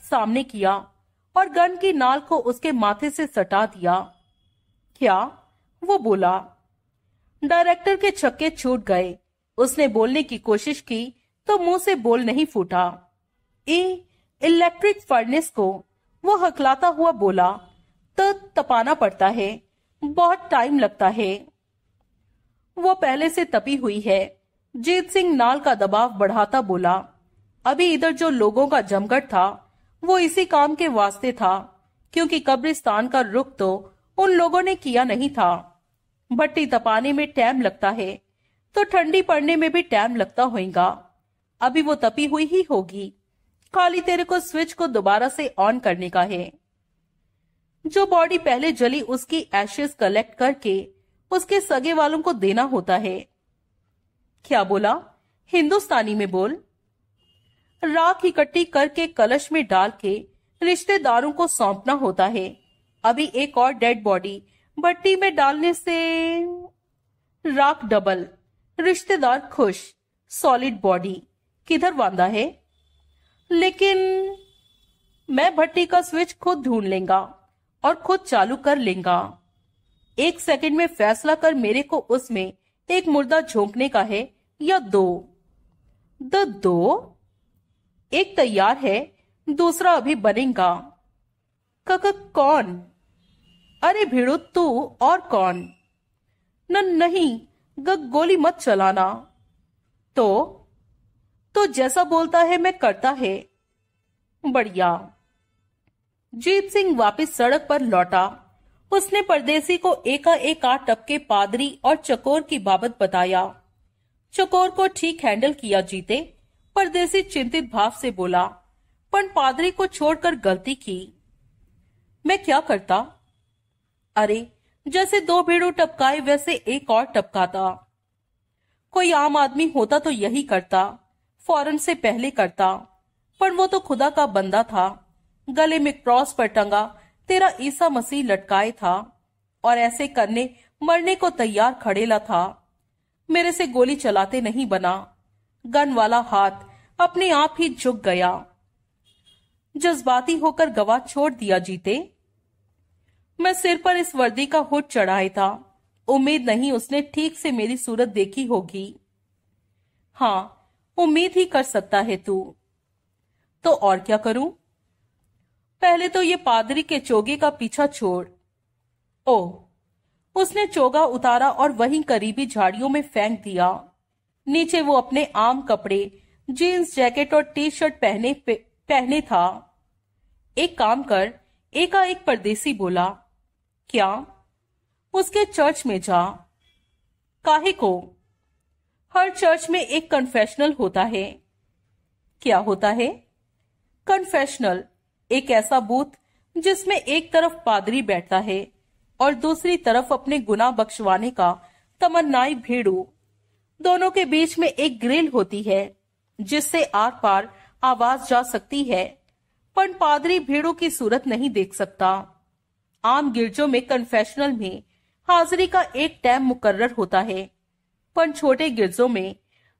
सामने किया और गन की नाल को उसके माथे से सटा दिया। क्या? वो बोला। डायरेक्टर के छक्के छूट गए। उसने बोलने की कोशिश की तो मुँह से बोल नहीं फूटा। ए इलेक्ट्रिक फर्नेस को वो हकलाता हुआ बोला तो तपाना पड़ता है, बहुत टाइम लगता है। वो पहले से तपी हुई है। जीत सिंह नाल का दबाव बढ़ाता बोला। अभी इधर जो लोगों का जमघट था, वो इसी काम के वास्ते था, क्योंकि कब्रिस्तान का रुख तो उन लोगों ने किया नहीं था। भट्टी तपाने में टाइम लगता है तो ठंडी पड़ने में भी टाइम लगता होगा अभी वो तपी हुई ही होगी। खाली तेरे को स्विच को दोबारा से ऑन करने का है। जो बॉडी पहले जली उसकी एशेस कलेक्ट करके उसके सगे वालों को देना होता है। क्या बोला? हिंदुस्तानी में बोल। राख इकट्ठी करके कलश में डाल के रिश्तेदारों को सौंपना होता है। अभी एक और डेड बॉडी भट्टी में डालने से राख डबल। रिश्तेदार खुश, सॉलिड बॉडी। किधर बांधा है? लेकिन मैं भट्टी का स्विच खुद ढूंढ लेगा और खुद चालू कर लेगा। एक सेकंड में फैसला कर मेरे को उसमें एक मुर्दा झोंकने का है या दो? द दो? एक तैयार है, दूसरा अभी बनेगा। कक कौन? अरे भिड़ो, तू और कौन? न, नहीं ग गोली मत चलाना। तो? तो जैसा बोलता है, मैं करता है। बढ़िया। जीत सिंह वापस सड़क पर लौटा। उसने परदेसी को एका एक आठ टपके पादरी और चकोर की बाबत बताया। चकोर को ठीक हैंडल किया जीते, परदेसी चिंतित भाव से बोला पर पादरी को छोड़कर गलती की। मैं क्या करता? अरे, जैसे दो भेड़ों टपकाए, वैसे एक और टपकाता। कोई आम आदमी होता तो यही करता, फ़ौरन से पहले करता पर वो तो खुदा का बंदा था, गले में क्रॉस पर टंगा तेरा ईसा मसीह लटकाए था और ऐसे करने, मरने को तैयार खड़ेला था। मेरे से गोली चलाते नहीं बना। गन वाला हाथ अपने आप ही झुक गया। जज्बाती होकर गवाह छोड़ दिया जीते। मैं सिर पर इस वर्दी का हुट चढ़ाए था। उम्मीद नहीं उसने ठीक से मेरी सूरत देखी होगी। हाँ उम्मीद ही कर सकता है तू। तो और क्या करूँ? पहले तो ये पादरी के चोगे का पीछा छोड़। ओ, उसने चोगा उतारा और वहीं करीबी झाड़ियों में फेंक दिया। नीचे वो अपने आम कपड़े, जीन्स, जैकेट और टी शर्ट पहने पहने था। एक काम कर, एकाएक परदेसी बोला, क्या? उसके चर्च में जा। काहे को? हर चर्च में एक कन्फेशनल होता है। क्या होता है? कन्फेशनल एक ऐसा बूथ जिसमें एक तरफ़ पादरी बैठता है और दूसरी तरफ़ अपने गुना बख्शवाने का तमन्नाई भेड़ू। दोनों के बीच में एक ग्रिल होती है, जिससे आर पार आवाज़ जा सकती है, पर पादरी भीड़ों की सूरत नहीं देख सकता। आम गिरजों में कन्फेशनल में हाजिरी का एक टाइम मुकर्र होता है, पर छोटे गिरजों में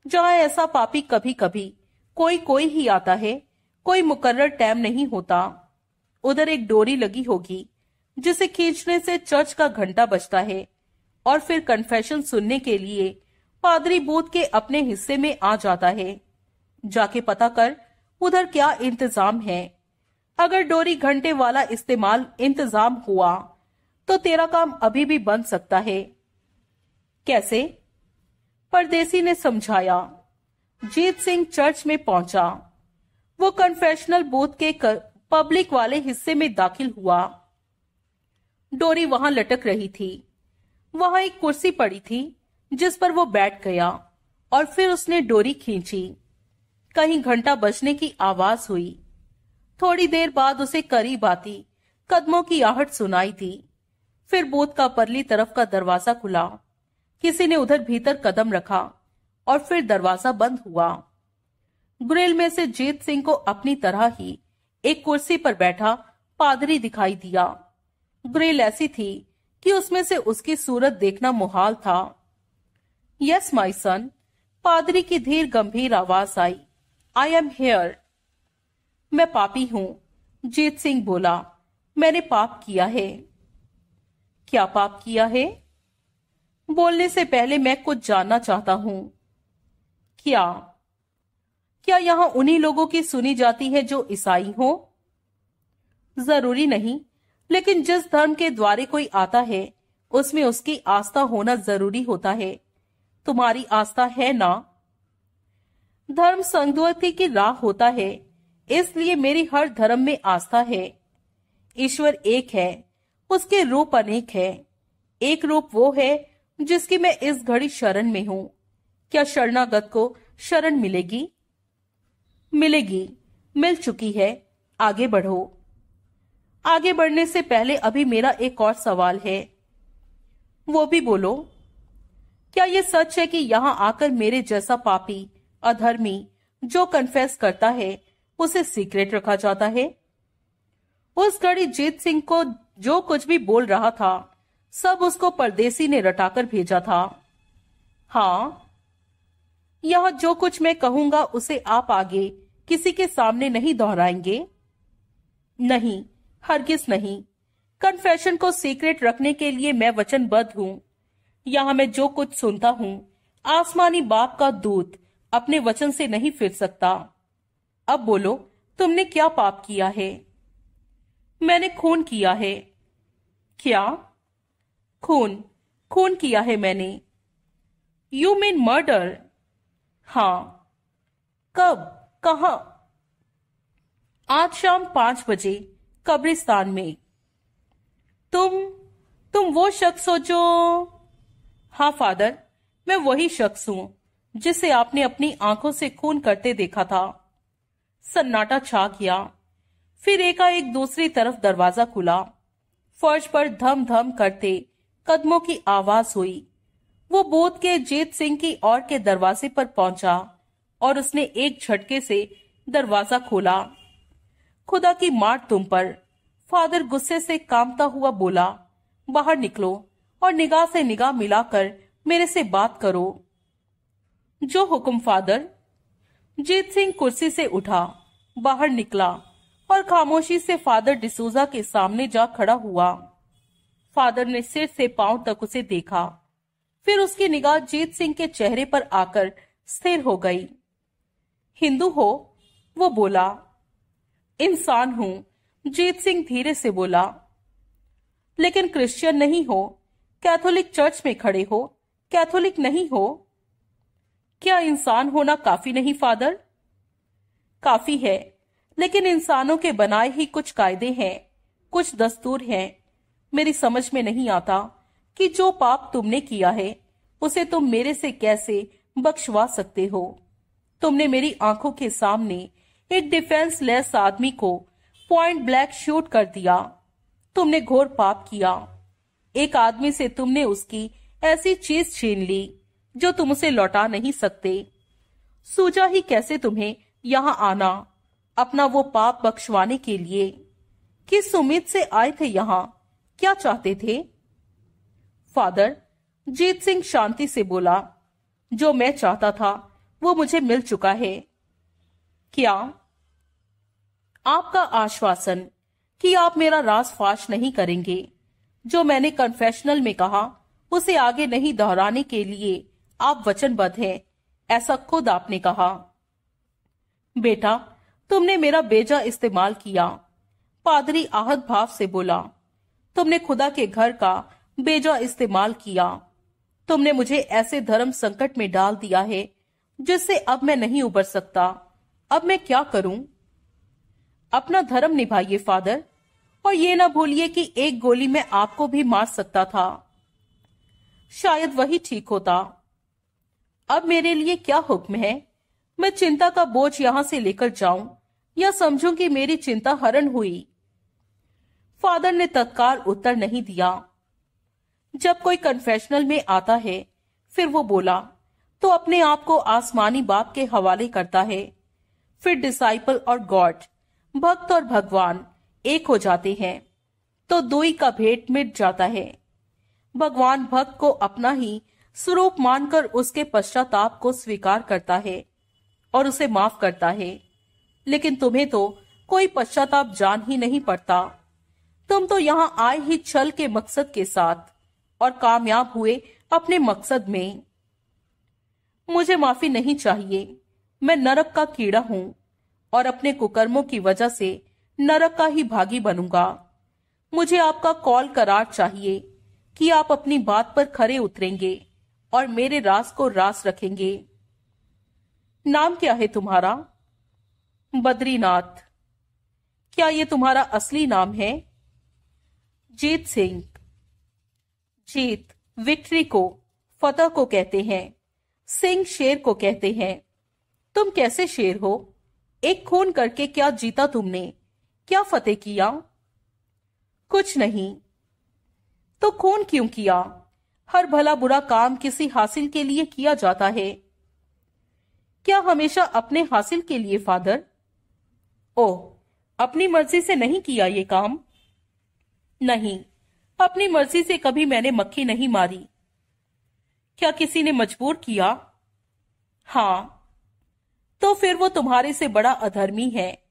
जहाँ ऐसा पापी कभी कभी कोई कोई ही आता है कोई मुकर्र टाइम नहीं होता। उधर एक डोरी लगी होगी, जिसे खींचने से चर्च का घंटा बजता है, और फिर कन्फेशन सुनने के लिए पादरी बूथ के अपने हिस्से में आ जाता है। जाके पता कर, उधर क्या इंतज़ाम है। अगर डोरी घंटे वाला इस्तेमाल इंतज़ाम हुआ तो तेरा काम अभी भी बन सकता है। कैसे? परदेसी ने समझाया। जीत सिंह चर्च में पहुँचा। वो कन्फेशनल बूथ के पब्लिक वाले हिस्से में दाखिल हुआ। डोरी वहाँ लटक रही थी। वहाँ एक कुर्सी पड़ी थी, जिस पर वो बैठ गया और फिर उसने डोरी खींची। कहीं घंटा बजने की आवाज़ हुई। थोड़ी देर बाद उसे करीब आती, कदमों की आहट सुनाई दी। फिर बूथ का परली तरफ़ का दरवाज़ा खुला। किसी ने उधर भीतर कदम रखा और फिर दरवाज़ा बंद हुआ। ग्रिल में से जीत सिंह को अपनी तरह ही एक कुर्सी पर बैठा पादरी दिखाई दिया। ग्रिल ऐसी थी कि उसमें से उसकी सूरत देखना मुहाल था। यस माई सन, पादरी की धीर गंभीर आवाज़ आई। I am here. मैं पापी हूँ, जीत सिंह बोला। मैंने पाप किया है। क्या पाप किया है? बोलने से पहले मैं कुछ जानना चाहता हूँ। क्या? क्या यहाँ उन्हीं लोगों की सुनी जाती है जो ईसाई हो? ज़रूरी नहीं, लेकिन जिस धर्म के द्वारे कोई आता है, उसमें उसकी आस्था होना ज़रूरी होता है। तुम्हारी आस्था है ना? धर्म संगति की राह होता है, इसलिए मेरी हर धर्म में आस्था है। ईश्वर एक है, उसके रूप अनेक है। एक रूप वो है, जिसकी मैं इस घड़ी शरण में हूँ। क्या शरणागत को शरण मिलेगी? मिलेगी। मिल चुकी है। आगे बढ़ो। आगे बढ़ने से पहले अभी मेरा एक और सवाल है। वो भी बोलो। क्या ये सच है कि यहाँ आकर मेरे जैसा पापी, अधर्मी, जो कन्फेस करता है, उसे सीक्रेट रखा जाता है? उस घड़ी जीत सिंह को जो कुछ भी बोल रहा था, सब उसको परदेसी ने रटाकर भेजा था। हाँ यह जो कुछ मैं कहूँगा उसे आप आगे किसी के सामने नहीं दोहराएँगे। नहीं, हरगिज नहीं। कन्फेशन को सीक्रेट रखने के लिए मैं वचनबद्ध हूँ। यहाँ मैं जो कुछ सुनता हूँ, आसमानी बाप का दूत अपने वचन से नहीं फिर सकता। अब बोलो, तुमने क्या पाप किया है? मैंने खून किया है। क्या? खून। खून किया है मैंने। यू मीन मर्डर हाँ। कब? कहा। आज शाम पाँच बजे कब्रिस्तान में। तुम तुम वो शख्स हो जो हाँ फादर, मैं वही शख्स हूँ, जिसे आपने अपनी आँखों से खून करते देखा था। सन्नाटा छा गया फिर एकाएक दूसरी तरफ़ दरवाज़ा खुला। फर्श पर धम धम करते कदमों की आवाज़ हुई। वो बोध के जीत सिंह की ओर के दरवाजे पर पहुँचा। और उसने एक झटके से दरवाज़ा खोला। खुदा की मार तुम पर। फादर गुस्से से कामता हुआ बोला, बाहर निकलो और निगाह से निगाह मिलाकर मेरे से बात करो। जो हुक्म, फादर? जीत सिंह कुर्सी से उठा, बाहर निकला और खामोशी से फादर डिसूजा के सामने जा खड़ा हुआ। फादर ने सिर से पाँव तक उसे देखा। फिर उसकी निगाह जीत सिंह के चेहरे पर आकर स्थिर हो गई। हिंदू हो, वो बोला, इंसान हूँ, जीत सिंह धीरे से बोला, लेकिन क्रिश्चियन नहीं हो, कैथोलिक चर्च में खड़े हो, कैथोलिक नहीं हो, क्या इंसान होना काफ़ी नहीं फादर? काफ़ी है, लेकिन इंसानों के बनाए ही कुछ कायदे हैं, कुछ दस्तूर हैं। मेरी समझ में नहीं आता कि जो पाप तुमने किया है, उसे तुम मेरे से कैसे बख्शवा सकते हो? तुमने मेरी आँखों के सामने एक डिफेंस लेस आदमी को पॉइंट ब्लैक शूट कर दिया। तुमने घोर पाप किया। एक आदमी से तुमने उसकी ऐसी चीज़ छीन ली जो तुम उसे लौटा नहीं सकते। सूझा ही कैसे तुम्हें यहाँ आना अपना वो पाप बख्शवाने के लिए? किस उम्मीद से आए थे यहाँ? क्या चाहते थे? फादर, जीत सिंह शांति से बोला, जो मैं चाहता था वो मुझे मिल चुका है। क्या? आपका आश्वासन कि आप मेरा राज फाश नहीं करेंगे, जो मैंने कन्फेशनल में कहा, उसे आगे नहीं दोहराने के लिए आप वचनबद्ध हैं, ऐसा खुद आपने कहा। बेटा, तुमने मेरा बेजा इस्तेमाल किया। पादरी आहत भाव से बोला, तुमने खुदा के घर का बेजा इस्तेमाल किया। तुमने मुझे ऐसे धर्म संकट में डाल दिया है जिससे अब मैं नहीं उबर सकता। अब मैं क्या करूँ? अपना धर्म निभाइए, फादर, और ये ना भूलिए कि एक गोली में आपको भी मार सकता था। शायद वही ठीक होता। अब मेरे लिए क्या हुक्म है? मैं चिंता का बोझ यहाँ से लेकर जाऊँ, या समझूं कि मेरी चिंता हरण हुई? फादर ने तत्काल उत्तर नहीं दिया। जब कोई कन्फेशनल में आता है, फिर वो बोला तो अपने आप को आसमानी बाप के हवाले करता है। फिर डिसाइपल और गॉड भक्त और भगवान एक हो जाते हैं। तो दुई का भेंट मिट जाता है। भगवान भक्त को अपना ही स्वरूप मानकर उसके पश्चाताप को स्वीकार करता है और उसे माफ़ करता है। लेकिन तुम्हें तो कोई पश्चाताप जान ही नहीं पड़ता। तुम तो यहाँ आए ही छल के मकसद के साथ और कामयाब हुए अपने मकसद में। मुझे माफ़ी नहीं चाहिए। मैं नरक का कीड़ा हूँ और अपने कुकर्मों की वजह से नरक का ही भागी बनूँगा। मुझे आपका कॉल करार चाहिए कि आप अपनी बात पर खरे उतरेंगे और मेरे रास को रास रखेंगे। नाम क्या है तुम्हारा? बद्रीनाथ। क्या ये तुम्हारा असली नाम है? जीत सिंह। जीत, विक्ट्री को, फतह को कहते हैं। सिंह शेर को कहते हैं, तुम कैसे शेर हो? एक खून करके क्या जीता तुमने? क्या फतेह किया? कुछ नहीं। तो खून क्यों किया? हर भला बुरा काम किसी हासिल के लिए किया जाता है। क्या हमेशा अपने हासिल के लिए, फादर? ओ अपनी मर्ज़ी से नहीं किया ये काम? नहीं, अपनी मर्ज़ी से कभी मैंने मक्खी नहीं मारी। क्या किसी ने मजबूर किया? हाँ। तो फिर वो तुम्हारे से बड़ा अधर्मी है।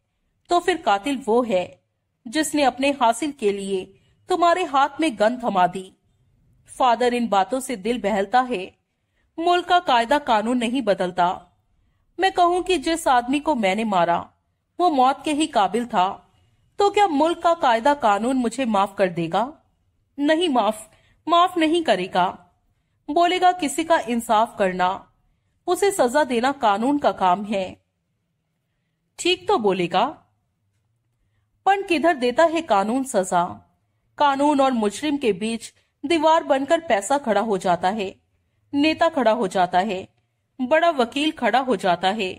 तो फिर कातिल वो है, जिसने अपने हासिल के लिए तुम्हारे हाथ में गन थमा दी। फादर इन बातों से दिल बहलता है। मुल्क का कायदा कानून नहीं बदलता। मैं कहूँ कि जिस आदमी को मैंने मारा, वो मौत के ही काबिल था। तो क्या मुल्क का कायदा कानून मुझे माफ़ कर देगा? नहीं माफ़ माफ़ नहीं करेगा। बोलेगा, किसी का इंसाफ करना, उसे सजा देना कानून का काम है। ठीक तो बोलेगा पर किधर देता है कानून सजा? कानून और मुजरिम के बीच दीवार बनकर पैसा खड़ा हो जाता है, नेता खड़ा हो जाता है, बड़ा वकील खड़ा हो जाता है।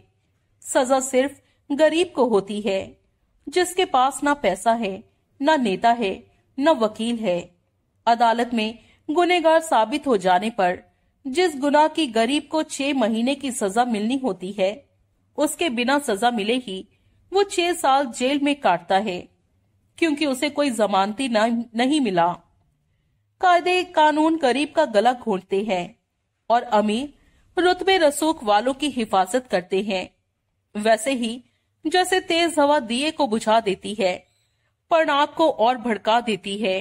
सजा सिर्फ़ गरीब को होती है, जिसके पास ना पैसा है, ना नेता है, न वकील है। अदालत में गुनेगार साबित हो जाने पर जिस गुना की गरीब को छह महीने की सजा मिलनी होती है, उसके बिना सजा मिले ही वो छह साल जेल में काटता है, क्योंकि उसे कोई जमानती नहीं मिला। कायदे कानून गरीब का गला घोंटते हैं और अमीर रुतबे रसूख वालों की हिफाजत करते हैं। वैसे ही जैसे तेज हवा दिए को बुझा देती है पर आग को और भड़का देती है।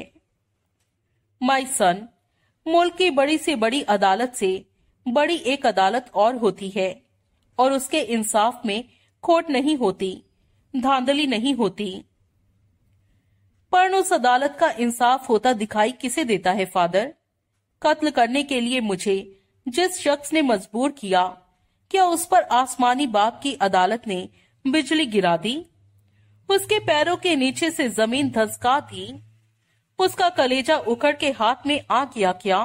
माई सन मुल्क की बड़ी से बड़ी अदालत से बड़ी एक अदालत और होती है, और उसके इंसाफ में खोट नहीं होती, धांधली नहीं होती। पर उस अदालत का इंसाफ होता दिखाई किसे देता है, फादर? कत्ल करने के लिए मुझे जिस शख्स ने मजबूर किया, क्या उस पर आसमानी बाप की अदालत ने बिजली गिरा दी? उसके पैरों के नीचे से ज़मीन धसका दी? उसका कलेजा उखड़ के हाथ में आ गया, क्या?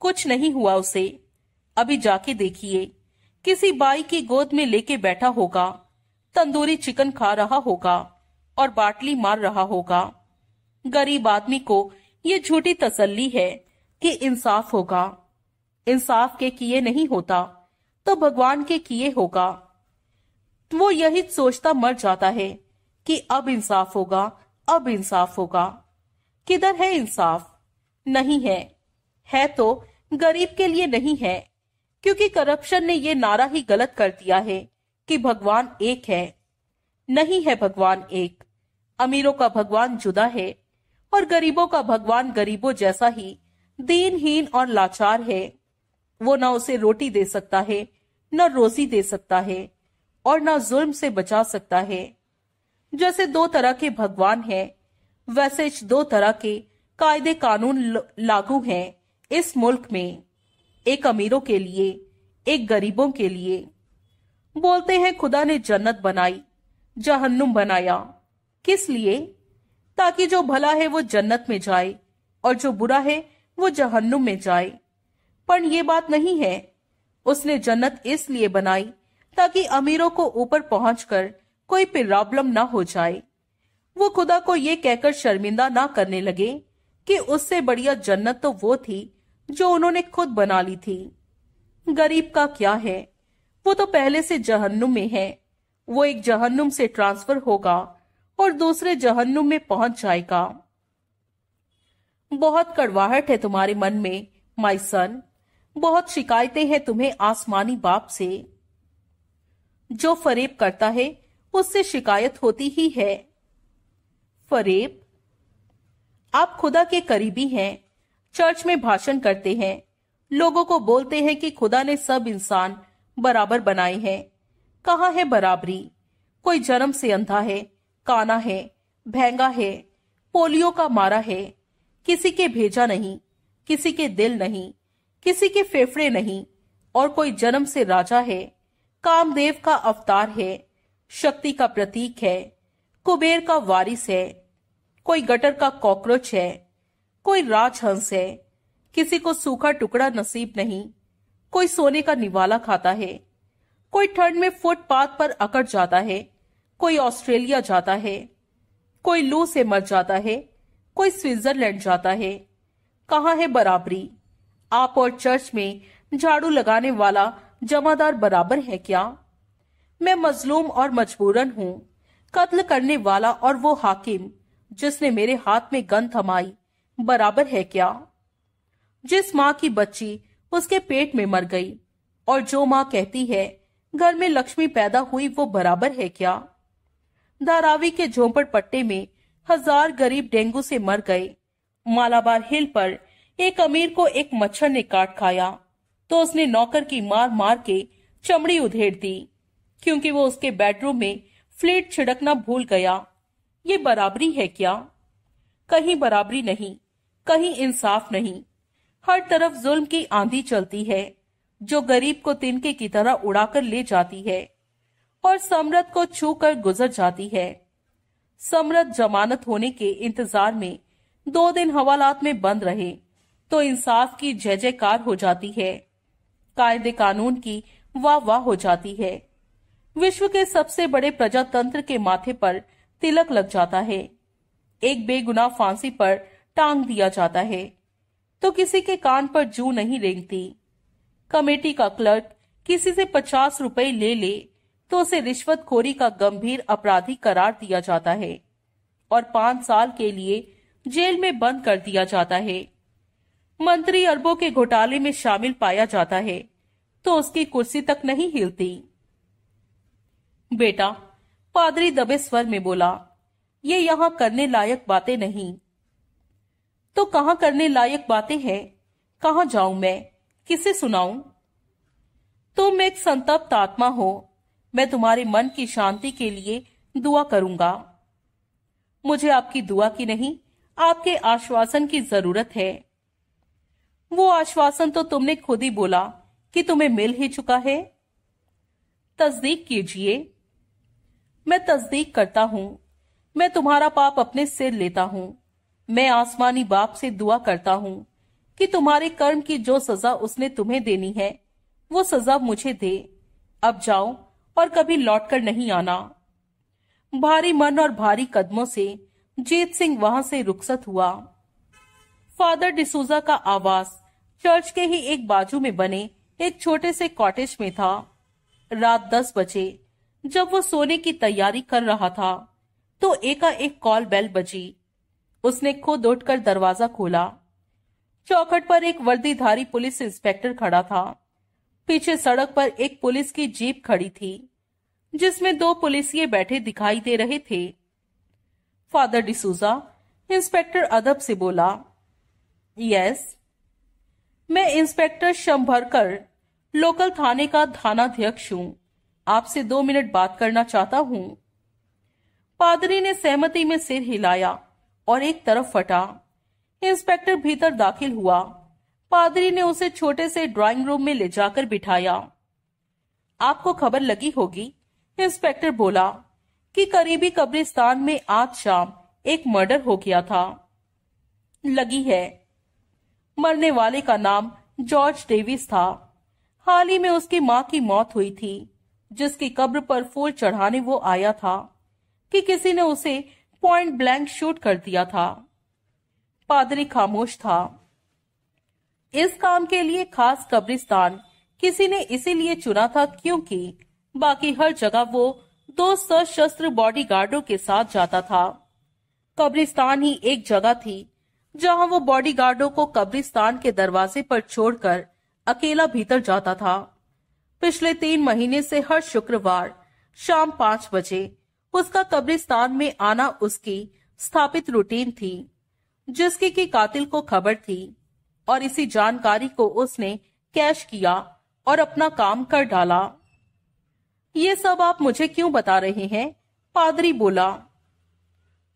कुछ नहीं हुआ उसे। अभी जाके देखिए। किसी बाई की गोद में लेके बैठा होगा। तंदूरी चिकन खा रहा होगा और बाटली मार रहा होगा। गरीब आदमी को ये झूठी तसल्ली है कि इंसाफ होगा। इंसाफ के किए नहीं होता तो भगवान के किए होगा। वो यही सोचता मर जाता है कि अब इंसाफ होगा, अब इंसाफ होगा। किधर है इंसाफ? नहीं है। है तो गरीब के लिए नहीं है, क्योंकि करप्शन ने ये नारा ही गलत कर दिया है कि भगवान एक है। नहीं है भगवान एक। अमीरों का भगवान जुदा है, और गरीबों का भगवान गरीबों जैसा ही दीनहीन और लाचार है। वो ना उसे रोटी दे सकता है, न रोजी दे सकता है, और न जुल्म से बचा सकता है। जैसे दो तरह के भगवान हैं वैसे दो तरह के कायदे कानून लागू हैं इस मुल्क में। एक अमीरों के लिए, एक गरीबों के लिए। बोलते हैं, खुदा ने जन्नत बनाई, जहन्नुम बनाया। किस लिए? ताकि जो भला है वो जन्नत में जाए और जो बुरा है वो जहन्नुम में जाए। पर यह बात नहीं है। उसने जन्नत इसलिए बनाई ताकि अमीरों को ऊपर पहुंचकर कोई प्रॉब्लम ना हो जाए। वो खुदा को ये कहकर शर्मिंदा ना करने लगे कि उससे बढ़िया जन्नत तो वो थी जो उन्होंने खुद बना ली थी। गरीब का क्या है? वो तो पहले से जहन्नुम में है। वो एक जहन्नुम से ट्रांसफ़र होगा और दूसरे जहन्नुम में पहुँच जाएगा। बहुत कड़वाहट है तुम्हारे मन में माई सन बहुत शिकायतें हैं तुम्हें आसमानी बाप से। जो फरेब करता है, उससे शिकायत होती ही है। फरेब, आप खुदा के करीबी हैं, चर्च में भाषण करते हैं, लोगों को बोलते हैं कि खुदा ने सब इंसान बराबर बनाए हैं। कहा है बराबरी? कोई जन्म से अंधा है, काना है, भैंगा है, पोलियो का मारा है। किसी के भेजा नहीं, किसी के दिल नहीं, किसी के फेफड़े नहीं, और कोई जन्म से राजा है, कामदेव का अवतार है, शक्ति का प्रतीक है। कुबेर का वारिस है, कोई गटर का कॉकरोच है, कोई राजहंस है, किसी को सूखा टुकड़ा नसीब नहीं, कोई सोने का निवाला खाता है, कोई ठंड में फुटपाथ पर अकड़ जाता है, कोई ऑस्ट्रेलिया जाता है, कोई लू से मर जाता है, कोई स्विट्जरलैंड जाता है, कहा है बराबरी? आप और चर्च में झाड़ू लगाने वाला जमादार बराबर है क्या? मैं मजलूम और मजबूरन हूँ कत्ल करने वाला और वो हाकिम, जिसने मेरे हाथ में गन थमाई, बराबर है क्या? जिस माँ की बच्ची उसके पेट में मर गई, और जो माँ कहती है, घर में लक्ष्मी पैदा हुई वो बराबर है क्या? धारावी के झोंपड़ पट्टे में हज़ार गरीब डेंगू से मर गए। मालाबार हिल पर एक अमीर को एक मच्छर ने काट खाया तो उसने नौकर की मार मार के चमड़ी उधेड़ दी, क्योंकि वो उसके बेडरूम में फ्लेट छिड़कना भूल गया। ये बराबरी है क्या? कहीं बराबरी नहीं, कहीं इंसाफ नहीं। हर तरफ़ जुल्म की आंधी चलती है, जो गरीब को तिनके की तरह उड़ाकर ले जाती है, और समृद्ध को छू कर गुजर जाती है। समृद्ध जमानत होने के इंतज़ार में दो दिन हवालात में बंद रहे तो इंसाफ की जय जयकार हो जाती है। कायदे कानून की वाह वाह हो जाती है। विश्व के सबसे बड़े प्रजातंत्र के माथे पर तिलक लग जाता है। एक बेगुनाह फांसी पर टांग दिया जाता है। तो किसी के कान पर जू नहीं रेंगती। कमेटी का क्लर्क किसी से पचास रुपए ले ले तो उसे रिश्वतखोरी का गंभीर अपराधी करार दिया जाता है और पाँच साल के लिए जेल में बंद कर दिया जाता है। मंत्री अरबों के घोटाले में शामिल पाया जाता है। तो उसकी कुर्सी तक नहीं हिलती। बेटा, पादरी दबे स्वर में बोला, ये यहाँ करने लायक बातें नहीं। तो कहाँ करने लायक बातें हैं? कहाँ जाऊँ मैं? किसे सुनाऊं? तुम एक संतप्त आत्मा हो। मैं तुम्हारे मन की शांति के लिए दुआ करूँगा। मुझे आपकी दुआ की नहीं, आपके आश्वासन की ज़रूरत है। वो आश्वासन तो तुमने खुद ही बोला कि तुम्हें मिल ही चुका है। तस्दीक कीजिए। मैं तस्दीक करता हूँ। मैं तुम्हारा पाप अपने सिर लेता हूँ। मैं आसमानी बाप से दुआ करता हूँ कि तुम्हारे कर्म की जो सजा उसने तुम्हें देनी है, वो सजा मुझे दे। अब जाओ और कभी लौटकर नहीं आना। भारी मन और भारी कदमों से जीत सिंह वहाँ से रुखसत हुआ। फादर डिसूजा का आवास चर्च के ही एक बाजू में बने एक छोटे से कॉटेज में था। रात दस बजे जब वो सोने की तैयारी कर रहा था तो एकाएक कॉल बेल बजी। उसने खुद उठकर दरवाज़ा खोला। चौखट पर एक वर्दीधारी पुलिस इंस्पेक्टर खड़ा था। पीछे सड़क पर एक पुलिस की जीप खड़ी थी, जिसमें दो पुलिसिए बैठे दिखाई दे रहे थे। फादर डिसूजा, इंस्पेक्टर अदब से बोला, यस, मैं इंस्पेक्टर शंभरकर, लोकल थाने का थानाध्यक्ष हूँ। आपसे दो मिनट बात करना चाहता हूँ। पादरी ने सहमति में सिर हिलाया और एक तरफ़ फटा। इंस्पेक्टर भीतर दाखिल हुआ। पादरी ने उसे छोटे से ड्राइंग रूम में ले जाकर बिठाया। आपको खबर लगी होगी, इंस्पेक्टर बोला, कि करीबी कब्रिस्तान में आज शाम एक मर्डर हो गया था। लगी है। मरने वाले का नाम जॉर्ज डेविस था। हाल ही में उसकी माँ की मौत हुई थी। जिसकी कब्र पर फूल चढ़ाने वो आया था, कि किसी ने उसे पॉइंट ब्लैंक शूट कर दिया था। पादरी खामोश था। इस काम के लिए खास कब्रिस्तान किसी ने इसीलिए चुना था क्योंकि बाकी हर जगह वो दो सशस्त्र बॉडीगार्डों के साथ जाता था। कब्रिस्तान ही एक जगह थी, जहाँ वो बॉडीगार्डों को कब्रिस्तान के दरवाजे पर छोड़कर अकेला भीतर जाता था। पिछले तीन महीने से हर शुक्रवार शाम पाँच बजे उसका कब्रिस्तान में आना उसकी स्थापित रूटीन थी, जिसकी की कातिल को खबर थी और इसी जानकारी को उसने कैश किया और अपना काम कर डाला। ये सब आप मुझे क्यों बता रहे हैं? पादरी बोला,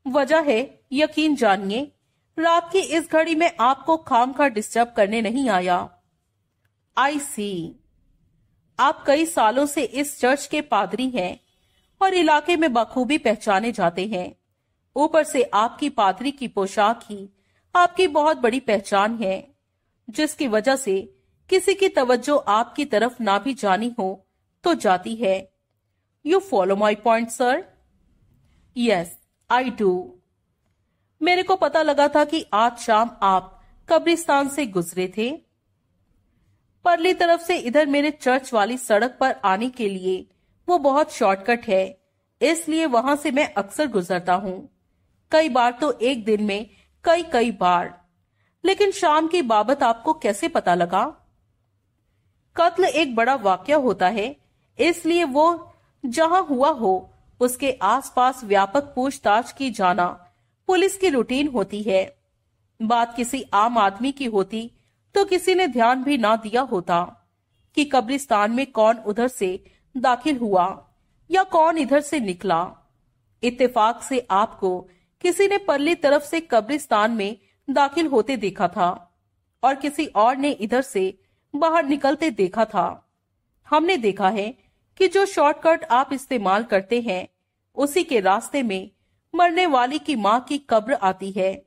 वजह है, यकीन जानिए, रात की इस घड़ी में आपको खाम खा डिस्टर्ब करने नहीं आया। आई सी आप कई सालों से इस चर्च के पादरी हैं और इलाके में बखूबी पहचाने जाते हैं। ऊपर से आपकी पादरी की पोशाक ही आपकी बहुत बड़ी पहचान है, जिसकी वजह से किसी की तवज्जो आपकी तरफ़ ना भी जानी हो तो जाती है। You follow my point sir yes I do मेरे को पता लगा था कि आज शाम आप कब्रिस्तान से गुजरे थे। परली तरफ़ से इधर मेरे चर्च वाली सड़क पर आने के लिए वो बहुत शॉर्टकट है, इसलिए वहाँ से मैं अक्सर गुजरता हूँ। कई बार तो एक दिन में कई कई बार। लेकिन शाम की बाबत आपको कैसे पता लगा? कत्ल एक बड़ा वाक्य होता है, इसलिए वो जहाँ हुआ हो, उसके आसपास व्यापक पूछताछ की जाना पुलिस की रूटीन होती है। बात किसी आम आदमी की होती तो किसी ने ध्यान भी ना दिया होता कि कब्रिस्तान में कौन उधर से दाखिल हुआ या कौन इधर से निकला। इत्तेफाक से आपको किसी ने परली तरफ़ से कब्रिस्तान में दाखिल होते देखा था और किसी और ने इधर से बाहर निकलते देखा था। हमने देखा है कि जो शॉर्टकट आप इस्तेमाल करते हैं, उसी के रास्ते में मरने वाली की माँ की कब्र आती है।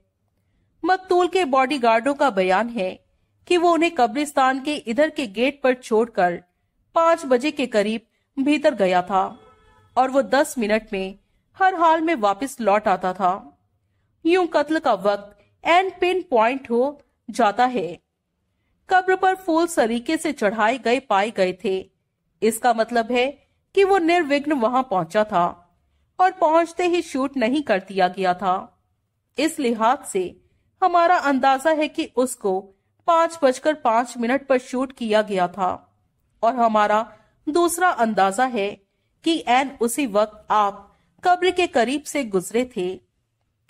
मकतूल के बॉडीगार्डों का बयान है कि वो उन्हें कब्रिस्तान के इधर के गेट पर छोड़कर पाँच बजे के करीब भीतर गया था और वो दस मिनट में हर हाल में वापस लौट आता था। यूँ कत्ल का वक्त एंड पिन पॉइंट हो जाता है। कब्र पर फूल सरीके से चढ़ाए गए पाए गए थे। इसका मतलब है कि वो निर्विघ्न वहाँ पहुँचा था और पहुँचते ही शूट नहीं कर दिया गया था। इस लिहाज से हमारा अंदाज़ा है कि उसको पाँच बजकर पाँच मिनट पर शूट किया गया था। और हमारा दूसरा अंदाज़ा है कि एन उसी वक्त आप कब्र के करीब से गुजरे थे।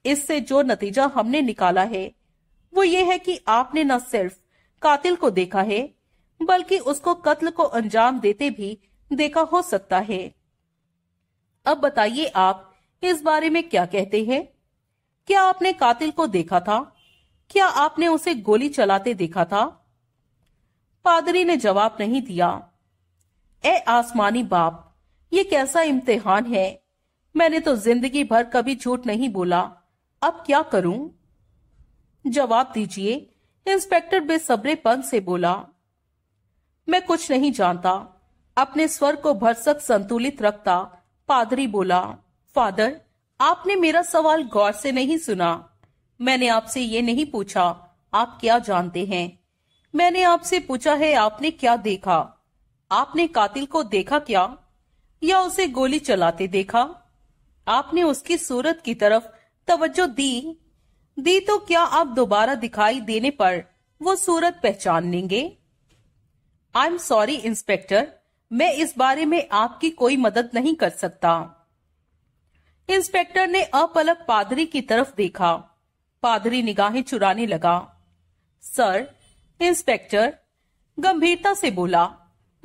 इससे जो नतीजा हमने निकाला है, वो ये है कि आपने न सिर्फ़ कातिल को देखा है, बल्कि उसको कत्ल को अंजाम देते भी देखा हो सकता है। अब बताइए आप इस बारे में क्या कहते हैं? क्या आपने कातिल को देखा था? क्या आपने उसे गोली चलाते देखा था? पादरी ने जवाब नहीं दिया। ए आसमानी बाप, ये कैसा इम्तिहान है? मैंने तो ज़िंदगी भर कभी झूठ नहीं बोला। अब क्या करूँ? जवाब दीजिए, इंस्पेक्टर बेसब्रेपन से बोला। मैं कुछ नहीं जानता। अपने स्वर को भरसक संतुलित रखता, पादरी बोला, फादर, आपने मेरा सवाल गौर से नहीं सुना। मैंने आपसे ये नहीं पूछा, आप क्या जानते हैं? मैंने आपसे पूछा है, आपने क्या देखा? आपने कातिल को देखा क्या? या उसे गोली चलाते देखा? आपने उसकी सूरत की तरफ़ तवज्जो दी? दी तो क्या आप दोबारा दिखाई देने पर वो सूरत पहचान लेंगे? आई एम सॉरी, इंस्पेक्टर, मैं इस बारे में आपकी कोई मदद नहीं कर सकता। इंस्पेक्टर ने अपलक पादरी की तरफ़ देखा। पादरी निगाहें चुराने लगा। सर, इंस्पेक्टर, गंभीरता से बोला,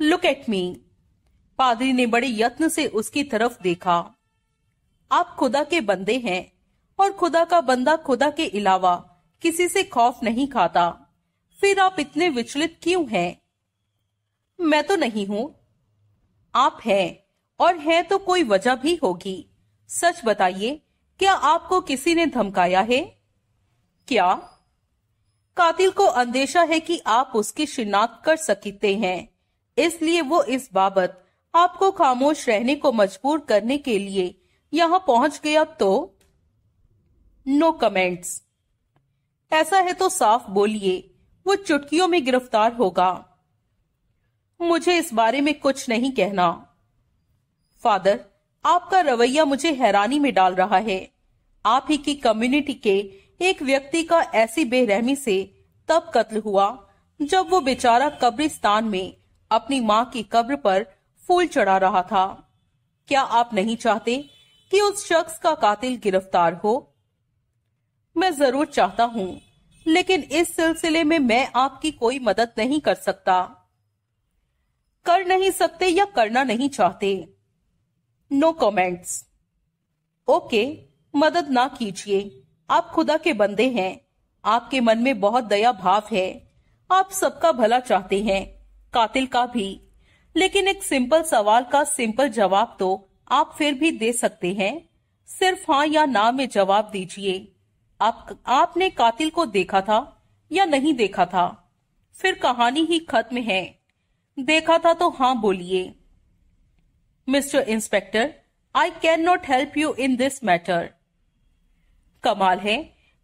लुक एट मी। पादरी ने बड़े यत्न से उसकी तरफ़ देखा। आप खुदा के बंदे हैं और खुदा का बंदा खुदा के अलावा किसी से खौफ नहीं खाता। फिर आप इतने विचलित क्यों हैं? मैं तो नहीं हूँ। आप हैं और हैं तो कोई वजह भी होगी। सच बताइए, क्या आपको किसी ने धमकाया है? क्या? कातिल को अंदेशा है कि आप उसकी शिनाख्त कर सकते हैं। इसलिए वो इस बाबत आपको खामोश रहने को मजबूर करने के लिए यहाँ पहुँच गया तो नो कमेंट्स। ऐसा है तो साफ़ बोलिए, वो चुटकियों में गिरफ़्तार होगा। मुझे इस बारे में कुछ नहीं कहना। फादर, आपका रवैया मुझे हैरानी में डाल रहा है। आप ही की कम्युनिटी के एक व्यक्ति का ऐसी बेरहमी से तब कत्ल हुआ, जब वो बेचारा कब्रिस्तान में अपनी माँ की कब्र पर फूल चढ़ा रहा था। क्या आप नहीं चाहते कि उस शख्स का कातिल गिरफ़्तार हो? मैं ज़रूर चाहता हूँ, लेकिन इस सिलसिले में मैं आपकी कोई मदद नहीं कर सकता। कर नहीं सकते या करना नहीं चाहते? नो कमेंट्स ओके मदद ना कीजिए। आप खुदा के बंदे हैं। आपके मन में बहुत दया भाव है। आप सबका भला चाहते हैं, कातिल का भी। लेकिन एक सिंपल सवाल का सिंपल जवाब तो आप फिर भी दे सकते हैं। सिर्फ़ हाँ या ना में जवाब दीजिए। आप, आपने कातिल को देखा था या नहीं देखा था? फिर कहानी ही खत्म है। देखा था तो हाँ बोलिए। Mister inspector I can not help you in this matter कमाल है।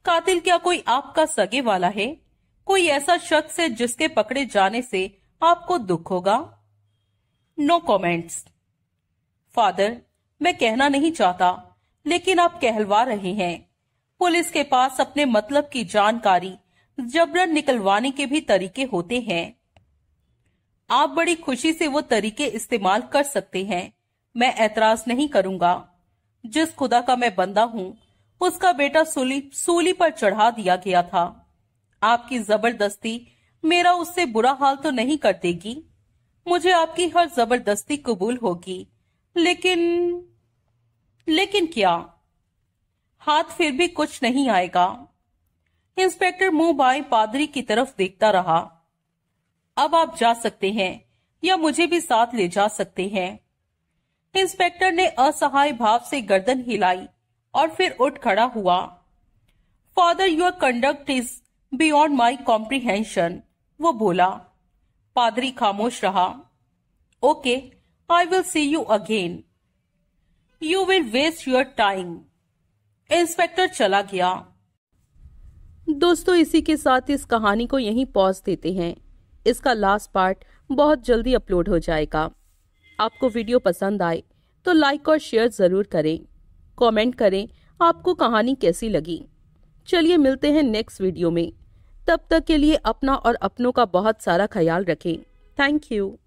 कातिल क्या कोई आपका सगे वाला है? कोई ऐसा शख्स है जिसके पकड़े जाने से आपको दुख होगा? नो कमेंट्स फादर मैं कहना नहीं चाहता, लेकिन आप कहलवा रहे हैं। पुलिस के पास अपने मतलब की जानकारी जबरन निकलवाने के भी तरीके होते हैं। आप बड़ी खुशी से वो तरीके इस्तेमाल कर सकते हैं। मैं ऐतराज नहीं करूँगा। जिस खुदा का मैं बंदा हूँ उसका बेटा सूली सूली पर चढ़ा दिया गया था। आपकी ज़बरदस्ती मेरा उससे बुरा हाल तो नहीं कर देगी। मुझे आपकी हर ज़बरदस्ती कबूल होगी। लेकिन लेकिन क्या? हाथ फिर भी कुछ नहीं आएगा। इंस्पेक्टर मुँह बाएँ पादरी की तरफ़ देखता रहा। अब आप जा सकते हैं, या मुझे भी साथ ले जा सकते हैं। इंस्पेक्टर ने असहाय भाव से गर्दन हिलाई। और फिर उठ खड़ा हुआ। Father your conduct is beyond my comprehension वो बोला। पादरी खामोश रहा। Okay I will see you again you will waste your time inspector चला गया। दोस्तों, इसी के साथ इस कहानी को यहीं पॉज देते हैं। इसका लास्ट पार्ट बहुत जल्दी अपलोड हो जाएगा। आपको वीडियो पसंद आए तो लाइक और शेयर ज़रूर करें। कमेंट करें, आपको कहानी कैसी लगी। चलिए मिलते हैं नेक्स्ट वीडियो में। तब तक के लिए अपना और अपनों का बहुत सारा ख्याल रखें। Thank you.